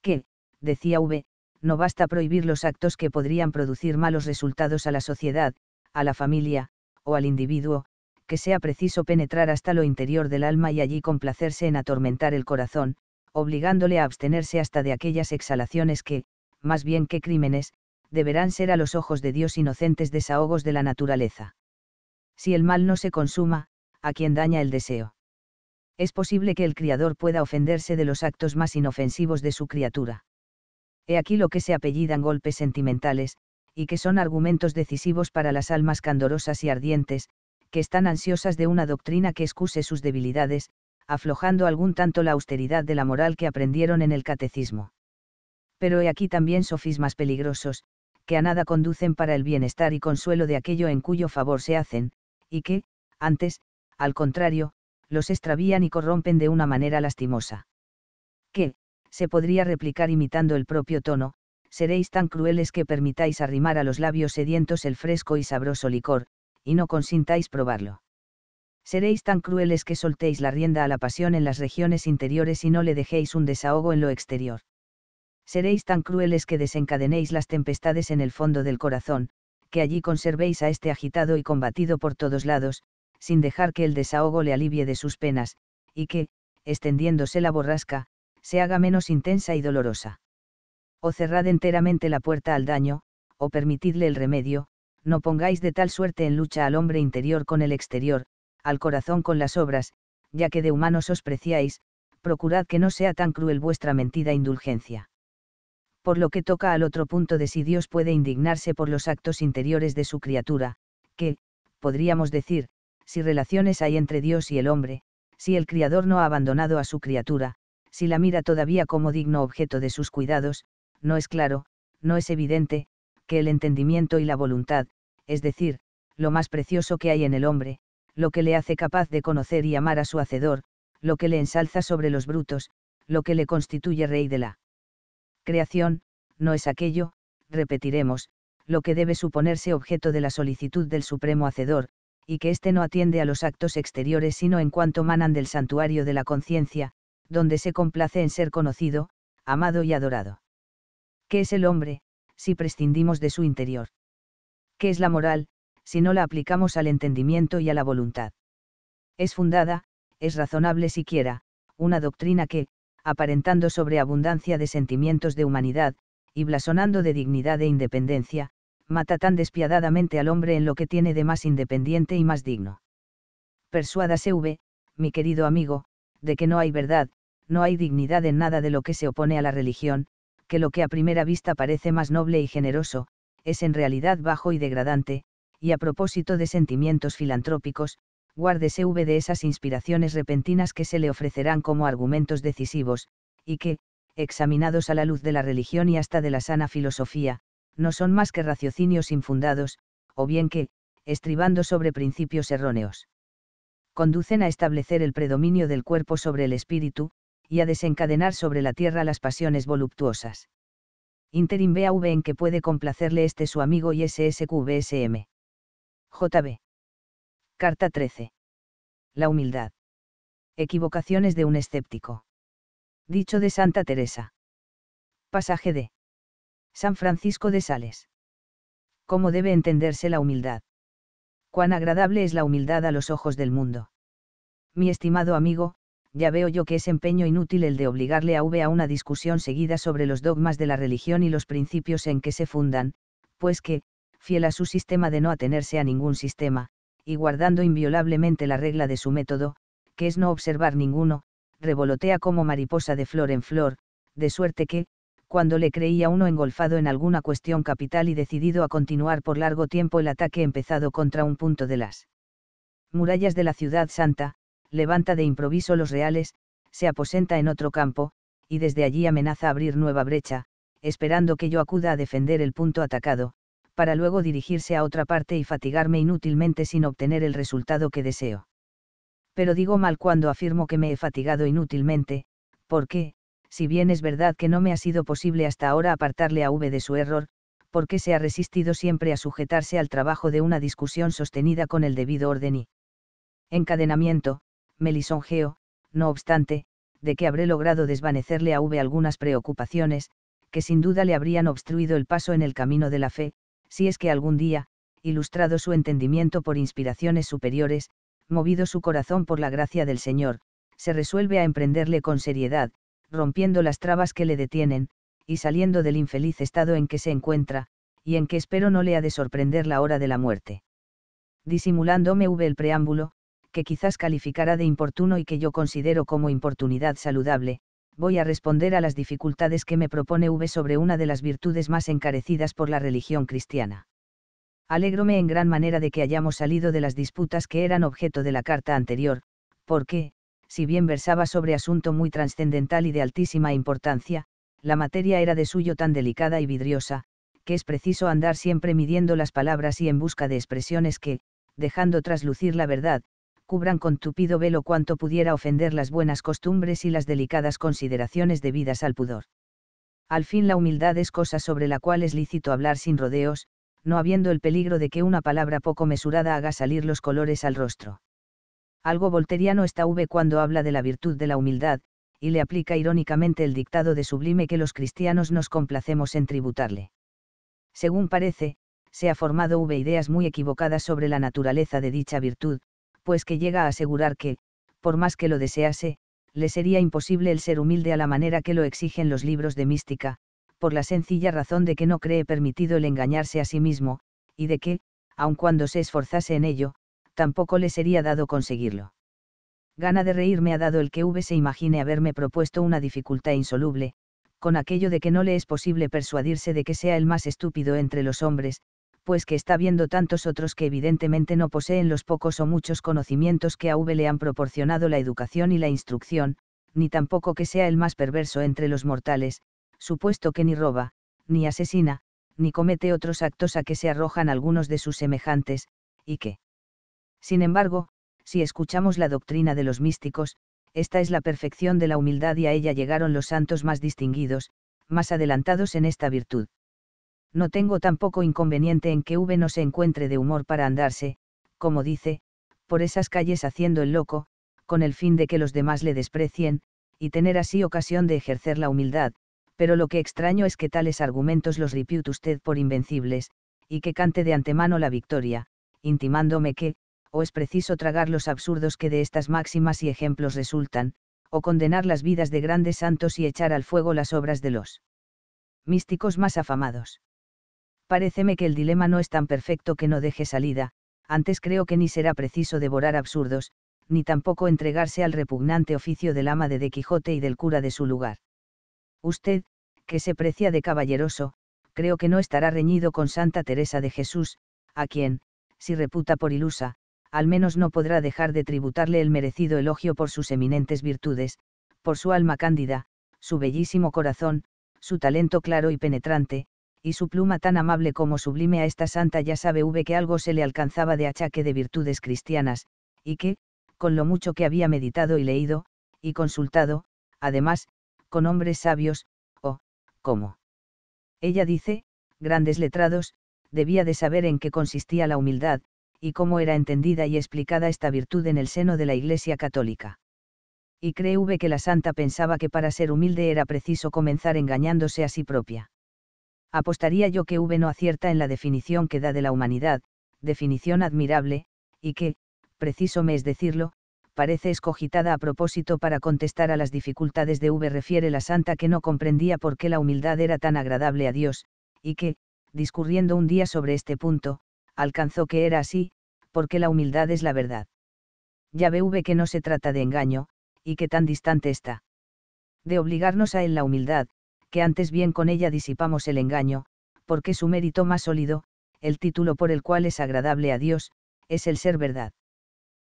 Que, decía V, no basta prohibir los actos que podrían producir malos resultados a la sociedad, a la familia, o al individuo, que sea preciso penetrar hasta lo interior del alma y allí complacerse en atormentar el corazón, obligándole a abstenerse hasta de aquellas exhalaciones que, más bien que crímenes, deberán ser a los ojos de Dios inocentes desahogos de la naturaleza. Si el mal no se consuma, a quién daña el deseo. Es posible que el Criador pueda ofenderse de los actos más inofensivos de su criatura. He aquí lo que se apellidan golpes sentimentales, y que son argumentos decisivos para las almas candorosas y ardientes, que están ansiosas de una doctrina que excuse sus debilidades, aflojando algún tanto la austeridad de la moral que aprendieron en el catecismo pero he aquí también sofismas peligrosos, que a nada conducen para el bienestar y consuelo de aquello en cuyo favor se hacen, y que, antes, al contrario, los extravían y corrompen de una manera lastimosa. ¿Qué? se podría replicar imitando el propio tono, seréis tan crueles que permitáis arrimar a los labios sedientos el fresco y sabroso licor, y no consintáis probarlo. Seréis tan crueles que soltéis la rienda a la pasión en las regiones interiores y no le dejéis un desahogo en lo exterior seréis tan crueles que desencadenéis las tempestades en el fondo del corazón, que allí conservéis a este agitado y combatido por todos lados, sin dejar que el desahogo le alivie de sus penas, y que, extendiéndose la borrasca, se haga menos intensa y dolorosa. O cerrad enteramente la puerta al daño, o permitidle el remedio, no pongáis de tal suerte en lucha al hombre interior con el exterior, al corazón con las obras, ya que de humanos os preciáis, procurad que no sea tan cruel vuestra mentida indulgencia por lo que toca al otro punto de si Dios puede indignarse por los actos interiores de su criatura, que, podríamos decir, si relaciones hay entre Dios y el hombre, si el Criador no ha abandonado a su criatura, si la mira todavía como digno objeto de sus cuidados, no es claro, no es evidente, que el entendimiento y la voluntad, es decir, lo más precioso que hay en el hombre, lo que le hace capaz de conocer y amar a su Hacedor, lo que le ensalza sobre los brutos, lo que le constituye rey de la creación, no es aquello, repetiremos, lo que debe suponerse objeto de la solicitud del Supremo Hacedor, y que éste no atiende a los actos exteriores sino en cuanto manan del santuario de la conciencia, donde se complace en ser conocido, amado y adorado. ¿Qué es el hombre, si prescindimos de su interior? ¿Qué es la moral, si no la aplicamos al entendimiento y a la voluntad? Es fundada, es razonable siquiera, una doctrina que, aparentando sobreabundancia de sentimientos de humanidad, y blasonando de dignidad e independencia, mata tan despiadadamente al hombre en lo que tiene de más independiente y más digno. Persuádase V, mi querido amigo, de que no hay verdad, no hay dignidad en nada de lo que se opone a la religión, que lo que a primera vista parece más noble y generoso, es en realidad bajo y degradante, y a propósito de sentimientos filantrópicos, guárdese V de esas inspiraciones repentinas que se le ofrecerán como argumentos decisivos, y que, examinados a la luz de la religión y hasta de la sana filosofía, no son más que raciocinios infundados, o bien que, estribando sobre principios erróneos, conducen a establecer el predominio del cuerpo sobre el espíritu, y a desencadenar sobre la tierra las pasiones voluptuosas. Interim v en que puede complacerle este su amigo y SSQBSM. JB. Carta 13. La humildad. Equivocaciones de un escéptico. Dicho de Santa Teresa. Pasaje de San Francisco de Sales. ¿Cómo debe entenderse la humildad? Cuán agradable es la humildad a los ojos del mundo. Mi estimado amigo, ya veo yo que es empeño inútil el de obligarle a V a una discusión seguida sobre los dogmas de la religión y los principios en que se fundan, pues que, fiel a su sistema de no atenerse a ningún sistema, y guardando inviolablemente la regla de su método, que es no observar ninguno, revolotea como mariposa de flor en flor, de suerte que, cuando le creía uno engolfado en alguna cuestión capital y decidido a continuar por largo tiempo el ataque empezado contra un punto de las murallas de la ciudad santa, levanta de improviso los reales, se aposenta en otro campo, y desde allí amenaza abrir nueva brecha, esperando que yo acuda a defender el punto atacado, para luego dirigirse a otra parte y fatigarme inútilmente sin obtener el resultado que deseo. Pero digo mal cuando afirmo que me he fatigado inútilmente, porque, si bien es verdad que no me ha sido posible hasta ahora apartarle a V de su error, porque se ha resistido siempre a sujetarse al trabajo de una discusión sostenida con el debido orden y encadenamiento, me lisonjeo, no obstante, de que habré logrado desvanecerle a V algunas preocupaciones, que sin duda le habrían obstruido el paso en el camino de la fe, si es que algún día, ilustrado su entendimiento por inspiraciones superiores, movido su corazón por la gracia del Señor, se resuelve a emprenderle con seriedad, rompiendo las trabas que le detienen, y saliendo del infeliz estado en que se encuentra, y en que espero no le ha de sorprender la hora de la muerte. Disimulándome hube el preámbulo, que quizás calificará de importuno y que yo considero como importunidad saludable, voy a responder a las dificultades que me propone V sobre una de las virtudes más encarecidas por la religión cristiana. Alégrome en gran manera de que hayamos salido de las disputas que eran objeto de la carta anterior, porque, si bien versaba sobre asunto muy trascendental y de altísima importancia, la materia era de suyo tan delicada y vidriosa, que es preciso andar siempre midiendo las palabras y en busca de expresiones que, dejando traslucir la verdad, cubran con tupido velo cuanto pudiera ofender las buenas costumbres y las delicadas consideraciones debidas al pudor. Al fin la humildad es cosa sobre la cual es lícito hablar sin rodeos, no habiendo el peligro de que una palabra poco mesurada haga salir los colores al rostro. Algo volteriano está V cuando habla de la virtud de la humildad, y le aplica irónicamente el dictado de sublime que los cristianos nos complacemos en tributarle. Según parece, se ha formado V ideas muy equivocadas sobre la naturaleza de dicha virtud, pues que llega a asegurar que, por más que lo desease, le sería imposible el ser humilde a la manera que lo exigen los libros de mística, por la sencilla razón de que no cree permitido el engañarse a sí mismo, y de que, aun cuando se esforzase en ello, tampoco le sería dado conseguirlo. Gana de reírme ha dado el que V se imagine haberme propuesto una dificultad insoluble, con aquello de que no le es posible persuadirse de que sea el más estúpido entre los hombres, pues que está viendo tantos otros que evidentemente no poseen los pocos o muchos conocimientos que a V le han proporcionado la educación y la instrucción, ni tampoco que sea el más perverso entre los mortales, supuesto que ni roba, ni asesina, ni comete otros actos a que se arrojan algunos de sus semejantes, y que. Sin embargo, si escuchamos la doctrina de los místicos, esta es la perfección de la humildad y a ella llegaron los santos más distinguidos, más adelantados en esta virtud no tengo tampoco inconveniente en que V no se encuentre de humor para andarse, como dice, por esas calles haciendo el loco, con el fin de que los demás le desprecien, y tener así ocasión de ejercer la humildad, pero lo que extraño es que tales argumentos los repute usted por invencibles, y que cante de antemano la victoria, intimándome que, o es preciso tragar los absurdos que de estas máximas y ejemplos resultan, o condenar las vidas de grandes santos y echar al fuego las obras de los místicos más afamados. Pareceme que el dilema no es tan perfecto que no deje salida, antes creo que ni será preciso devorar absurdos, ni tampoco entregarse al repugnante oficio del ama de, de Quijote y del cura de su lugar. Usted, que se precia de caballeroso, creo que no estará reñido con Santa Teresa de Jesús, a quien, si reputa por ilusa, al menos no podrá dejar de tributarle el merecido elogio por sus eminentes virtudes, por su alma cándida, su bellísimo corazón, su talento claro y penetrante, y su pluma tan amable como sublime a esta santa ya sabe V que algo se le alcanzaba de achaque de virtudes cristianas, y que, con lo mucho que había meditado y leído, y consultado, además, con hombres sabios, o, cómo. ella dice, grandes letrados, debía de saber en qué consistía la humildad, y cómo era entendida y explicada esta virtud en el seno de la Iglesia Católica. Y cree V que la santa pensaba que para ser humilde era preciso comenzar engañándose a sí propia apostaría yo que V no acierta en la definición que da de la humanidad, definición admirable, y que, preciso me es decirlo, parece escogitada a propósito para contestar a las dificultades de V refiere la santa que no comprendía por qué la humildad era tan agradable a Dios, y que, discurriendo un día sobre este punto, alcanzó que era así, porque la humildad es la verdad. Ya ve V que no se trata de engaño, y que tan distante está. De obligarnos a él la humildad, que antes bien con ella disipamos el engaño, porque su mérito más sólido, el título por el cual es agradable a Dios, es el ser verdad.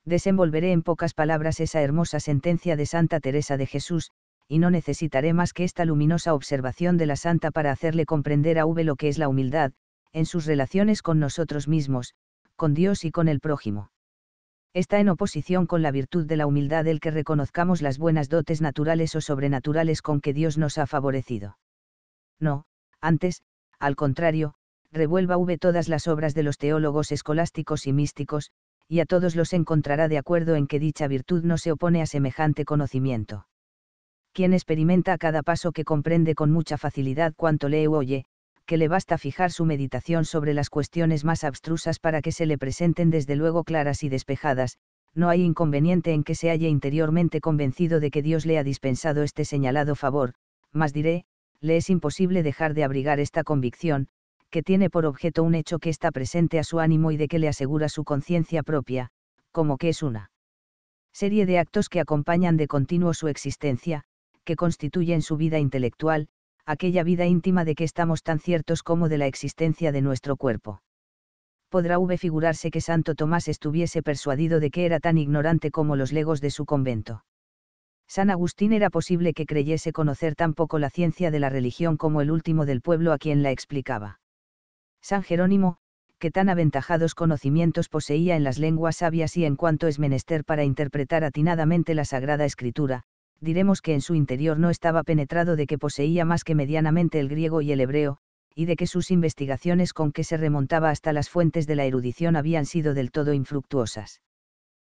Desenvolveré en pocas palabras esa hermosa sentencia de Santa Teresa de Jesús, y no necesitaré más que esta luminosa observación de la Santa para hacerle comprender a V lo que es la humildad, en sus relaciones con nosotros mismos, con Dios y con el prójimo está en oposición con la virtud de la humildad el que reconozcamos las buenas dotes naturales o sobrenaturales con que Dios nos ha favorecido. No, antes, al contrario, revuelva V todas las obras de los teólogos escolásticos y místicos, y a todos los encontrará de acuerdo en que dicha virtud no se opone a semejante conocimiento. Quien experimenta a cada paso que comprende con mucha facilidad cuanto lee o oye, que le basta fijar su meditación sobre las cuestiones más abstrusas para que se le presenten desde luego claras y despejadas, no hay inconveniente en que se halle interiormente convencido de que Dios le ha dispensado este señalado favor, mas diré, le es imposible dejar de abrigar esta convicción, que tiene por objeto un hecho que está presente a su ánimo y de que le asegura su conciencia propia, como que es una serie de actos que acompañan de continuo su existencia, que constituyen su vida intelectual, aquella vida íntima de que estamos tan ciertos como de la existencia de nuestro cuerpo. Podrá V figurarse que Santo Tomás estuviese persuadido de que era tan ignorante como los legos de su convento. San Agustín era posible que creyese conocer tan poco la ciencia de la religión como el último del pueblo a quien la explicaba. San Jerónimo, que tan aventajados conocimientos poseía en las lenguas sabias y en cuanto es menester para interpretar atinadamente la Sagrada Escritura, diremos que en su interior no estaba penetrado de que poseía más que medianamente el griego y el hebreo, y de que sus investigaciones con que se remontaba hasta las fuentes de la erudición habían sido del todo infructuosas.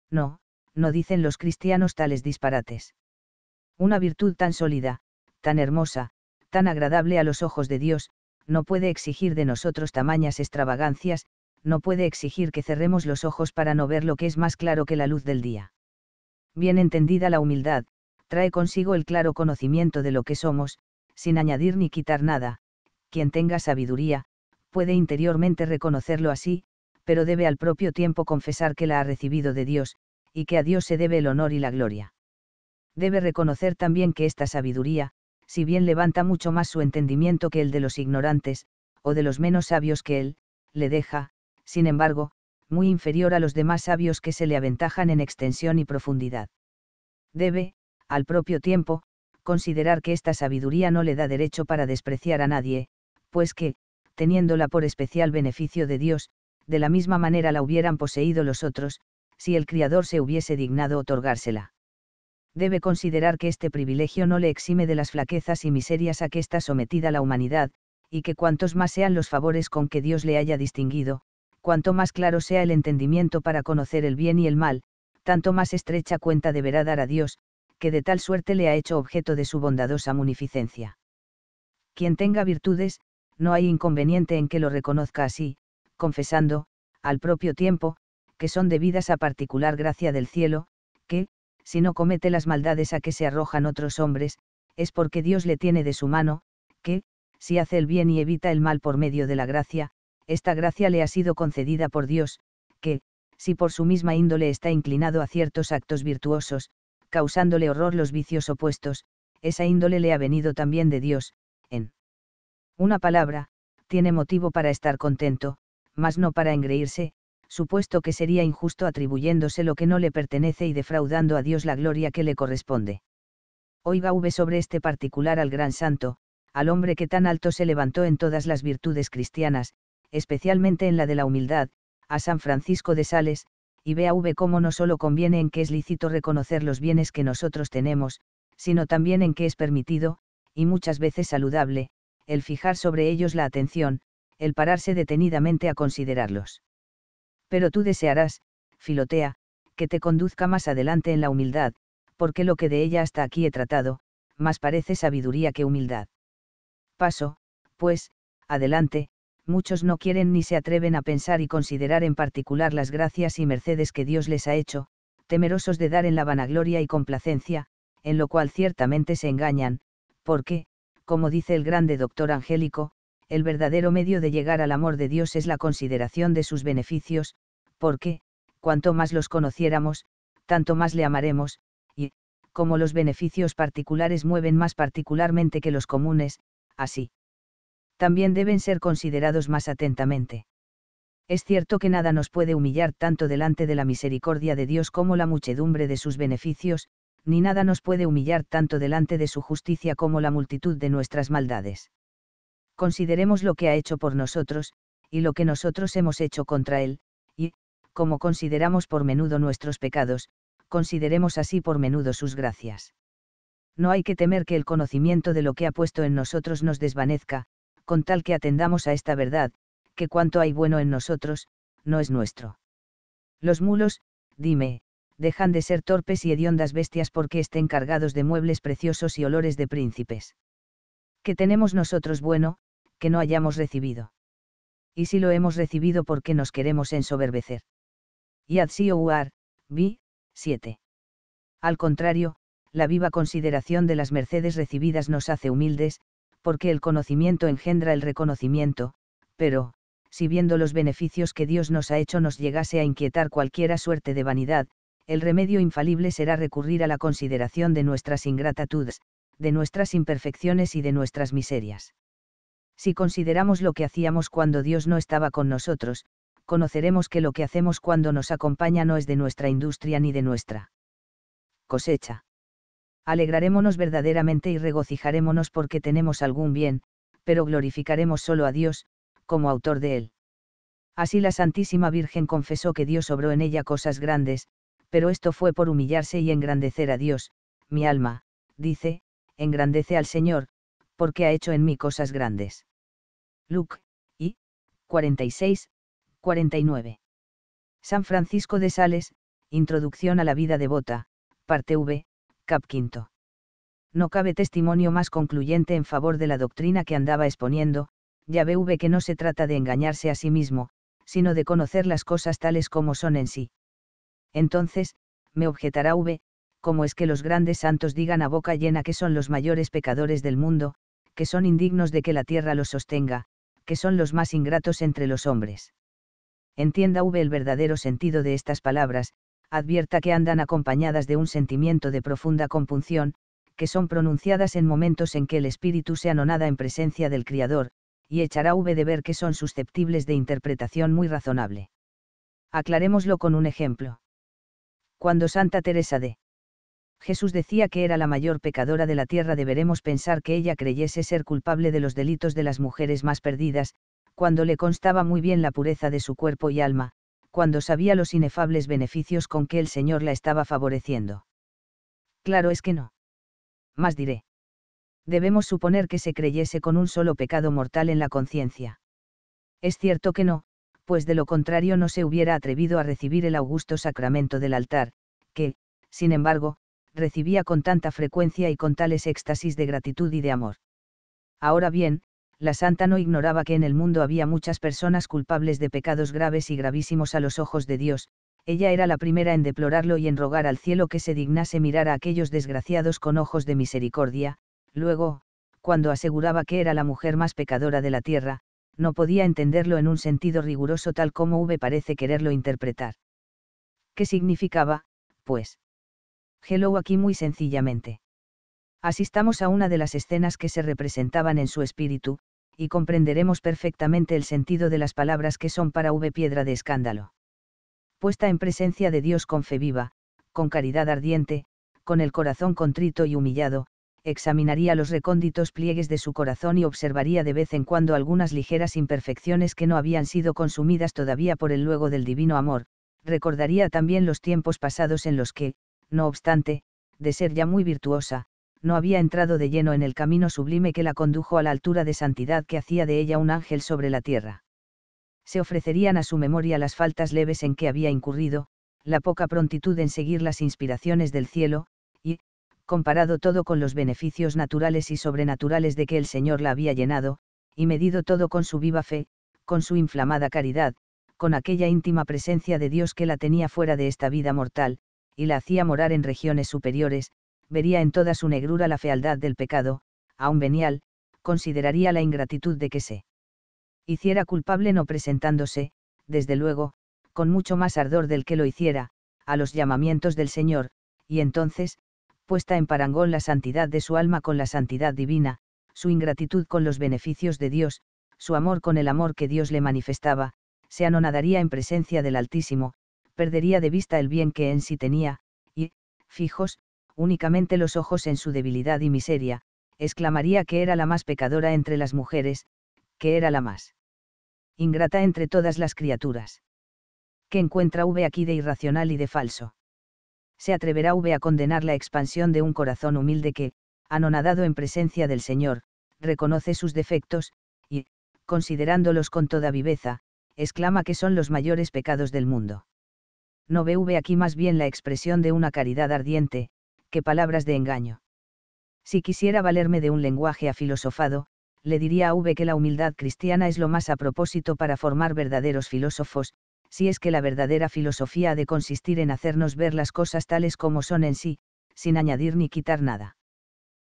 No, no dicen los cristianos tales disparates. Una virtud tan sólida, tan hermosa, tan agradable a los ojos de Dios, no puede exigir de nosotros tamañas extravagancias, no puede exigir que cerremos los ojos para no ver lo que es más claro que la luz del día. Bien entendida la humildad, trae consigo el claro conocimiento de lo que somos, sin añadir ni quitar nada, quien tenga sabiduría, puede interiormente reconocerlo así, pero debe al propio tiempo confesar que la ha recibido de Dios, y que a Dios se debe el honor y la gloria. Debe reconocer también que esta sabiduría, si bien levanta mucho más su entendimiento que el de los ignorantes, o de los menos sabios que él, le deja, sin embargo, muy inferior a los demás sabios que se le aventajan en extensión y profundidad. Debe, al propio tiempo, considerar que esta sabiduría no le da derecho para despreciar a nadie, pues que, teniéndola por especial beneficio de Dios, de la misma manera la hubieran poseído los otros, si el Criador se hubiese dignado otorgársela. Debe considerar que este privilegio no le exime de las flaquezas y miserias a que está sometida la humanidad, y que cuantos más sean los favores con que Dios le haya distinguido, cuanto más claro sea el entendimiento para conocer el bien y el mal, tanto más estrecha cuenta deberá dar a Dios, que de tal suerte le ha hecho objeto de su bondadosa munificencia. Quien tenga virtudes, no hay inconveniente en que lo reconozca así, confesando, al propio tiempo, que son debidas a particular gracia del cielo, que, si no comete las maldades a que se arrojan otros hombres, es porque Dios le tiene de su mano, que, si hace el bien y evita el mal por medio de la gracia, esta gracia le ha sido concedida por Dios, que, si por su misma índole está inclinado a ciertos actos virtuosos, causándole horror los vicios opuestos, esa índole le ha venido también de Dios, en una palabra, tiene motivo para estar contento, mas no para engreírse, supuesto que sería injusto atribuyéndose lo que no le pertenece y defraudando a Dios la gloria que le corresponde. Oiga V sobre este particular al gran santo, al hombre que tan alto se levantó en todas las virtudes cristianas, especialmente en la de la humildad, a San Francisco de Sales, y v cómo no solo conviene en que es lícito reconocer los bienes que nosotros tenemos, sino también en que es permitido, y muchas veces saludable, el fijar sobre ellos la atención, el pararse detenidamente a considerarlos. Pero tú desearás, Filotea, que te conduzca más adelante en la humildad, porque lo que de ella hasta aquí he tratado, más parece sabiduría que humildad. Paso, pues, adelante, muchos no quieren ni se atreven a pensar y considerar en particular las gracias y mercedes que Dios les ha hecho, temerosos de dar en la vanagloria y complacencia, en lo cual ciertamente se engañan, porque, como dice el grande doctor angélico, el verdadero medio de llegar al amor de Dios es la consideración de sus beneficios, porque, cuanto más los conociéramos, tanto más le amaremos, y, como los beneficios particulares mueven más particularmente que los comunes, así también deben ser considerados más atentamente. Es cierto que nada nos puede humillar tanto delante de la misericordia de Dios como la muchedumbre de sus beneficios, ni nada nos puede humillar tanto delante de su justicia como la multitud de nuestras maldades. Consideremos lo que ha hecho por nosotros, y lo que nosotros hemos hecho contra Él, y, como consideramos por menudo nuestros pecados, consideremos así por menudo sus gracias. No hay que temer que el conocimiento de lo que ha puesto en nosotros nos desvanezca, con tal que atendamos a esta verdad, que cuanto hay bueno en nosotros, no es nuestro. Los mulos, dime, dejan de ser torpes y hediondas bestias porque estén cargados de muebles preciosos y olores de príncipes. ¿Qué tenemos nosotros bueno, que no hayamos recibido? Y si lo hemos recibido, porque nos queremos ensoberbecer? uar, vi, 7. Al contrario, la viva consideración de las mercedes recibidas nos hace humildes, porque el conocimiento engendra el reconocimiento, pero, si viendo los beneficios que Dios nos ha hecho nos llegase a inquietar cualquiera suerte de vanidad, el remedio infalible será recurrir a la consideración de nuestras ingratitudes, de nuestras imperfecciones y de nuestras miserias. Si consideramos lo que hacíamos cuando Dios no estaba con nosotros, conoceremos que lo que hacemos cuando nos acompaña no es de nuestra industria ni de nuestra cosecha alegrarémonos verdaderamente y regocijarémonos porque tenemos algún bien, pero glorificaremos solo a Dios, como autor de él. Así la Santísima Virgen confesó que Dios obró en ella cosas grandes, pero esto fue por humillarse y engrandecer a Dios, mi alma, dice, engrandece al Señor, porque ha hecho en mí cosas grandes. Luke, y 46, 49. San Francisco de Sales, Introducción a la vida devota, parte V, Cap V. No cabe testimonio más concluyente en favor de la doctrina que andaba exponiendo, ya ve que no se trata de engañarse a sí mismo, sino de conocer las cosas tales como son en sí. Entonces, me objetará V, ¿cómo es que los grandes santos digan a boca llena que son los mayores pecadores del mundo, que son indignos de que la tierra los sostenga, que son los más ingratos entre los hombres? Entienda V el verdadero sentido de estas palabras, advierta que andan acompañadas de un sentimiento de profunda compunción, que son pronunciadas en momentos en que el espíritu se anonada en presencia del Criador, y echará V de ver que son susceptibles de interpretación muy razonable. Aclarémoslo con un ejemplo. Cuando Santa Teresa de Jesús decía que era la mayor pecadora de la tierra, deberemos pensar que ella creyese ser culpable de los delitos de las mujeres más perdidas, cuando le constaba muy bien la pureza de su cuerpo y alma, cuando sabía los inefables beneficios con que el Señor la estaba favoreciendo. Claro es que no. Más diré. Debemos suponer que se creyese con un solo pecado mortal en la conciencia. Es cierto que no, pues de lo contrario no se hubiera atrevido a recibir el augusto sacramento del altar, que, sin embargo, recibía con tanta frecuencia y con tales éxtasis de gratitud y de amor. Ahora bien, la santa no ignoraba que en el mundo había muchas personas culpables de pecados graves y gravísimos a los ojos de Dios, ella era la primera en deplorarlo y en rogar al cielo que se dignase mirar a aquellos desgraciados con ojos de misericordia, luego, cuando aseguraba que era la mujer más pecadora de la tierra, no podía entenderlo en un sentido riguroso tal como V parece quererlo interpretar. ¿Qué significaba, pues? Hello aquí muy sencillamente asistamos a una de las escenas que se representaban en su espíritu, y comprenderemos perfectamente el sentido de las palabras que son para V piedra de escándalo. Puesta en presencia de Dios con fe viva, con caridad ardiente, con el corazón contrito y humillado, examinaría los recónditos pliegues de su corazón y observaría de vez en cuando algunas ligeras imperfecciones que no habían sido consumidas todavía por el luego del divino amor, recordaría también los tiempos pasados en los que, no obstante, de ser ya muy virtuosa, no había entrado de lleno en el camino sublime que la condujo a la altura de santidad que hacía de ella un ángel sobre la tierra. Se ofrecerían a su memoria las faltas leves en que había incurrido, la poca prontitud en seguir las inspiraciones del cielo, y, comparado todo con los beneficios naturales y sobrenaturales de que el Señor la había llenado, y medido todo con su viva fe, con su inflamada caridad, con aquella íntima presencia de Dios que la tenía fuera de esta vida mortal, y la hacía morar en regiones superiores, vería en toda su negrura la fealdad del pecado, aún venial, consideraría la ingratitud de que se hiciera culpable no presentándose, desde luego, con mucho más ardor del que lo hiciera, a los llamamientos del Señor, y entonces, puesta en parangón la santidad de su alma con la santidad divina, su ingratitud con los beneficios de Dios, su amor con el amor que Dios le manifestaba, se anonadaría en presencia del Altísimo, perdería de vista el bien que en sí tenía, y, fijos, únicamente los ojos en su debilidad y miseria, exclamaría que era la más pecadora entre las mujeres, que era la más ingrata entre todas las criaturas. ¿Qué encuentra V aquí de irracional y de falso? ¿Se atreverá V a condenar la expansión de un corazón humilde que, anonadado en presencia del Señor, reconoce sus defectos, y, considerándolos con toda viveza, exclama que son los mayores pecados del mundo? No ve V aquí más bien la expresión de una caridad ardiente, que palabras de engaño. Si quisiera valerme de un lenguaje afilosofado, le diría a V que la humildad cristiana es lo más a propósito para formar verdaderos filósofos, si es que la verdadera filosofía ha de consistir en hacernos ver las cosas tales como son en sí, sin añadir ni quitar nada.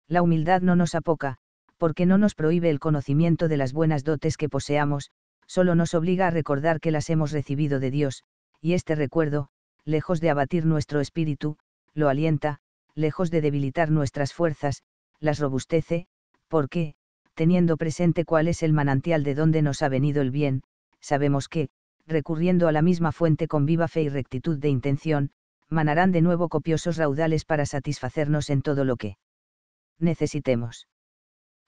La humildad no nos apoca, porque no nos prohíbe el conocimiento de las buenas dotes que poseamos, solo nos obliga a recordar que las hemos recibido de Dios, y este recuerdo, lejos de abatir nuestro espíritu, lo alienta, lejos de debilitar nuestras fuerzas, las robustece, porque, teniendo presente cuál es el manantial de donde nos ha venido el bien, sabemos que, recurriendo a la misma fuente con viva fe y rectitud de intención, manarán de nuevo copiosos raudales para satisfacernos en todo lo que necesitemos.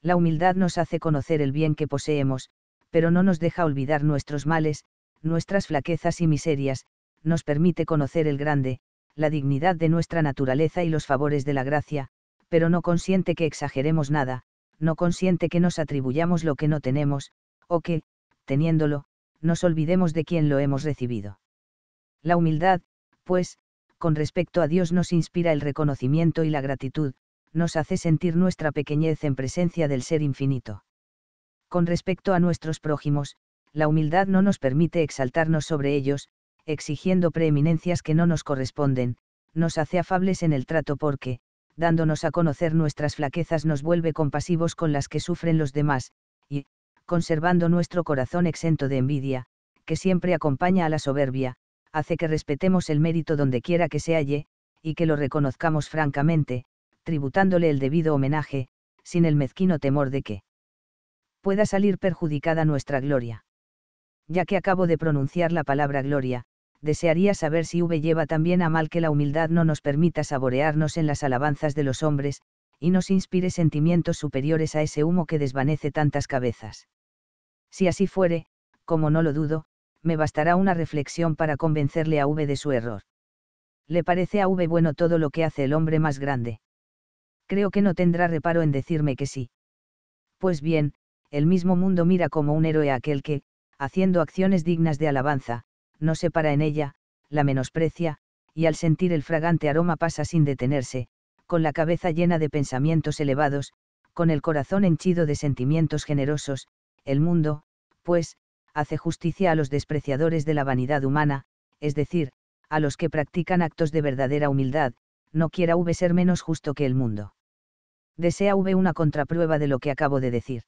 La humildad nos hace conocer el bien que poseemos, pero no nos deja olvidar nuestros males, nuestras flaquezas y miserias, nos permite conocer el grande, la dignidad de nuestra naturaleza y los favores de la gracia, pero no consiente que exageremos nada, no consiente que nos atribuyamos lo que no tenemos, o que, teniéndolo, nos olvidemos de quien lo hemos recibido. La humildad, pues, con respecto a Dios nos inspira el reconocimiento y la gratitud, nos hace sentir nuestra pequeñez en presencia del Ser infinito. Con respecto a nuestros prójimos, la humildad no nos permite exaltarnos sobre ellos, exigiendo preeminencias que no nos corresponden, nos hace afables en el trato porque, dándonos a conocer nuestras flaquezas, nos vuelve compasivos con las que sufren los demás, y, conservando nuestro corazón exento de envidia, que siempre acompaña a la soberbia, hace que respetemos el mérito donde quiera que se halle, y que lo reconozcamos francamente, tributándole el debido homenaje, sin el mezquino temor de que pueda salir perjudicada nuestra gloria. Ya que acabo de pronunciar la palabra gloria, desearía saber si V lleva también a mal que la humildad no nos permita saborearnos en las alabanzas de los hombres, y nos inspire sentimientos superiores a ese humo que desvanece tantas cabezas. Si así fuere, como no lo dudo, me bastará una reflexión para convencerle a V de su error. Le parece a V bueno todo lo que hace el hombre más grande. Creo que no tendrá reparo en decirme que sí. Pues bien, el mismo mundo mira como un héroe a aquel que, haciendo acciones dignas de alabanza, no se para en ella, la menosprecia, y al sentir el fragante aroma pasa sin detenerse, con la cabeza llena de pensamientos elevados, con el corazón henchido de sentimientos generosos, el mundo, pues, hace justicia a los despreciadores de la vanidad humana, es decir, a los que practican actos de verdadera humildad, no quiera V ser menos justo que el mundo. Desea V una contraprueba de lo que acabo de decir.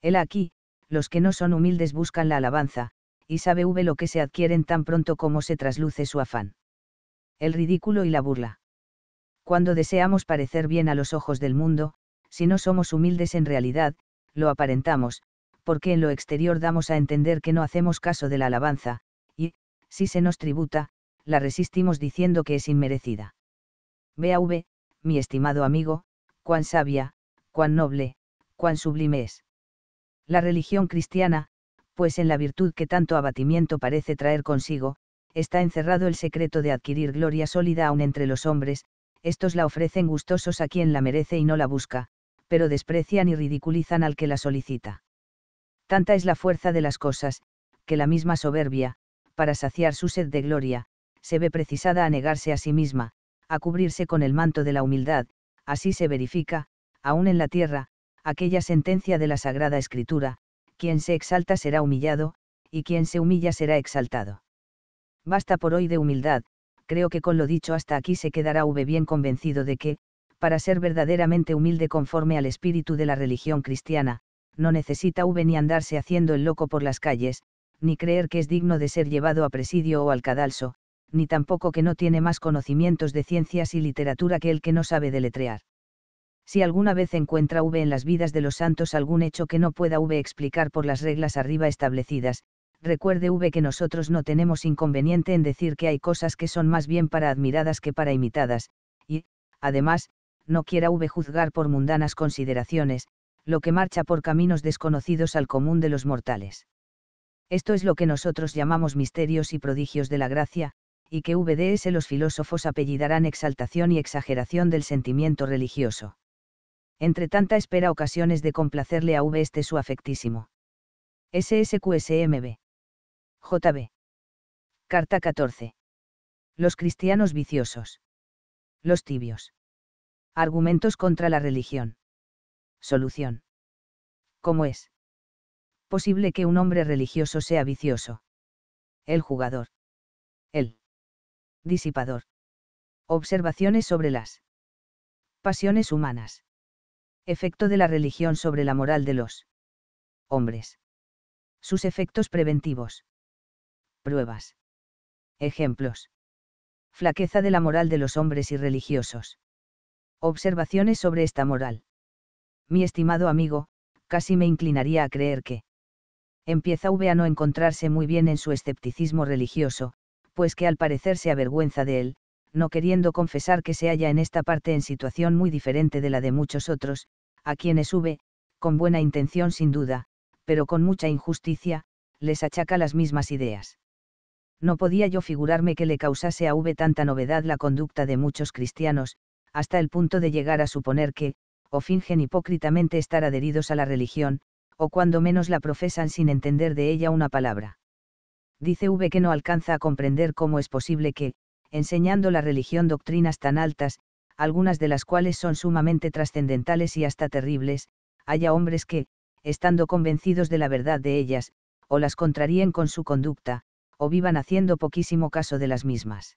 Él aquí, los que no son humildes buscan la alabanza, y sabe V lo que se adquieren tan pronto como se trasluce su afán. El ridículo y la burla. Cuando deseamos parecer bien a los ojos del mundo, si no somos humildes en realidad, lo aparentamos, porque en lo exterior damos a entender que no hacemos caso de la alabanza, y, si se nos tributa, la resistimos diciendo que es inmerecida. Vea V, mi estimado amigo, cuán sabia, cuán noble, cuán sublime es. La religión cristiana, pues en la virtud que tanto abatimiento parece traer consigo, está encerrado el secreto de adquirir gloria sólida aun entre los hombres, estos la ofrecen gustosos a quien la merece y no la busca, pero desprecian y ridiculizan al que la solicita. Tanta es la fuerza de las cosas, que la misma soberbia, para saciar su sed de gloria, se ve precisada a negarse a sí misma, a cubrirse con el manto de la humildad, así se verifica, aún en la tierra, aquella sentencia de la Sagrada Escritura, quien se exalta será humillado, y quien se humilla será exaltado. Basta por hoy de humildad, creo que con lo dicho hasta aquí se quedará V bien convencido de que, para ser verdaderamente humilde conforme al espíritu de la religión cristiana, no necesita V ni andarse haciendo el loco por las calles, ni creer que es digno de ser llevado a presidio o al cadalso, ni tampoco que no tiene más conocimientos de ciencias y literatura que el que no sabe deletrear si alguna vez encuentra V en las vidas de los santos algún hecho que no pueda V explicar por las reglas arriba establecidas, recuerde V que nosotros no tenemos inconveniente en decir que hay cosas que son más bien para admiradas que para imitadas, y, además, no quiera V juzgar por mundanas consideraciones, lo que marcha por caminos desconocidos al común de los mortales. Esto es lo que nosotros llamamos misterios y prodigios de la gracia, y que VDS los filósofos apellidarán exaltación y exageración del sentimiento religioso entre tanta espera ocasiones de complacerle a V este su afectísimo. SSQSMB. JB. Carta 14. Los cristianos viciosos. Los tibios. Argumentos contra la religión. Solución. ¿Cómo es? Posible que un hombre religioso sea vicioso. El jugador. El. Disipador. Observaciones sobre las pasiones humanas. Efecto de la religión sobre la moral de los hombres. Sus efectos preventivos. Pruebas. Ejemplos. Flaqueza de la moral de los hombres y religiosos. Observaciones sobre esta moral. Mi estimado amigo, casi me inclinaría a creer que empieza V a no encontrarse muy bien en su escepticismo religioso, pues que al parecer se avergüenza de él, no queriendo confesar que se halla en esta parte en situación muy diferente de la de muchos otros, a quienes V, con buena intención sin duda, pero con mucha injusticia, les achaca las mismas ideas. No podía yo figurarme que le causase a V tanta novedad la conducta de muchos cristianos, hasta el punto de llegar a suponer que, o fingen hipócritamente estar adheridos a la religión, o cuando menos la profesan sin entender de ella una palabra. Dice V que no alcanza a comprender cómo es posible que, enseñando la religión doctrinas tan altas, algunas de las cuales son sumamente trascendentales y hasta terribles, haya hombres que, estando convencidos de la verdad de ellas, o las contraríen con su conducta, o vivan haciendo poquísimo caso de las mismas.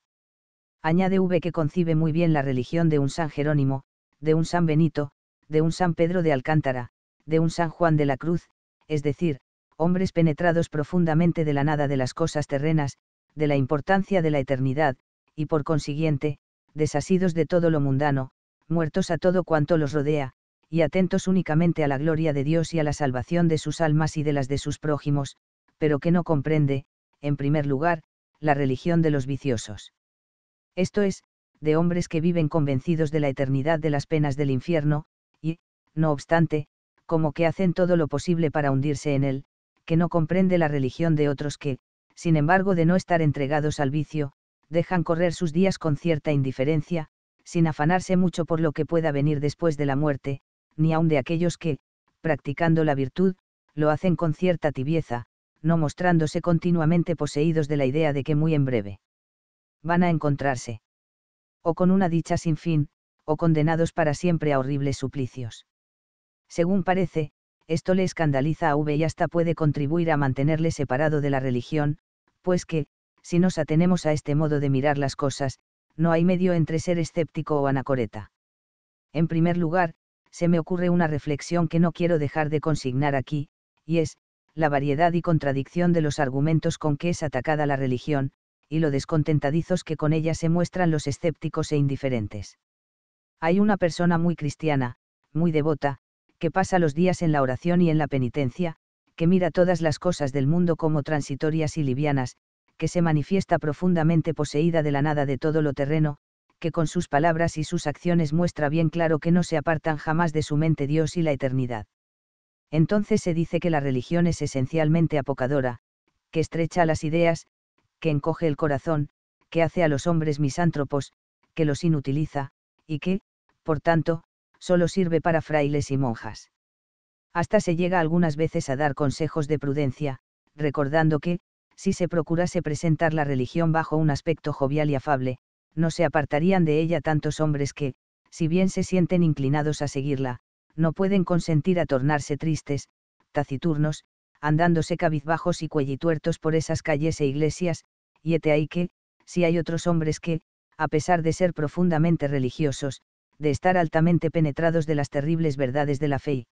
Añade V que concibe muy bien la religión de un San Jerónimo, de un San Benito, de un San Pedro de Alcántara, de un San Juan de la Cruz, es decir, hombres penetrados profundamente de la nada de las cosas terrenas, de la importancia de la eternidad, y por consiguiente, desasidos de todo lo mundano, muertos a todo cuanto los rodea, y atentos únicamente a la gloria de Dios y a la salvación de sus almas y de las de sus prójimos, pero que no comprende, en primer lugar, la religión de los viciosos. Esto es, de hombres que viven convencidos de la eternidad de las penas del infierno, y, no obstante, como que hacen todo lo posible para hundirse en él, que no comprende la religión de otros que, sin embargo de no estar entregados al vicio, dejan correr sus días con cierta indiferencia, sin afanarse mucho por lo que pueda venir después de la muerte, ni aun de aquellos que, practicando la virtud, lo hacen con cierta tibieza, no mostrándose continuamente poseídos de la idea de que muy en breve van a encontrarse. O con una dicha sin fin, o condenados para siempre a horribles suplicios. Según parece, esto le escandaliza a V y hasta puede contribuir a mantenerle separado de la religión, pues que, si nos atenemos a este modo de mirar las cosas, no hay medio entre ser escéptico o anacoreta. En primer lugar, se me ocurre una reflexión que no quiero dejar de consignar aquí, y es, la variedad y contradicción de los argumentos con que es atacada la religión, y lo descontentadizos que con ella se muestran los escépticos e indiferentes. Hay una persona muy cristiana, muy devota, que pasa los días en la oración y en la penitencia, que mira todas las cosas del mundo como transitorias y livianas, que se manifiesta profundamente poseída de la nada de todo lo terreno, que con sus palabras y sus acciones muestra bien claro que no se apartan jamás de su mente Dios y la eternidad. Entonces se dice que la religión es esencialmente apocadora, que estrecha las ideas, que encoge el corazón, que hace a los hombres misántropos, que los inutiliza, y que, por tanto, solo sirve para frailes y monjas. Hasta se llega algunas veces a dar consejos de prudencia, recordando que, si se procurase presentar la religión bajo un aspecto jovial y afable, no se apartarían de ella tantos hombres que, si bien se sienten inclinados a seguirla, no pueden consentir a tornarse tristes, taciturnos, andándose cabizbajos y cuellituertos por esas calles e iglesias, y ete ahí que, si hay otros hombres que, a pesar de ser profundamente religiosos, de estar altamente penetrados de las terribles verdades de la fe,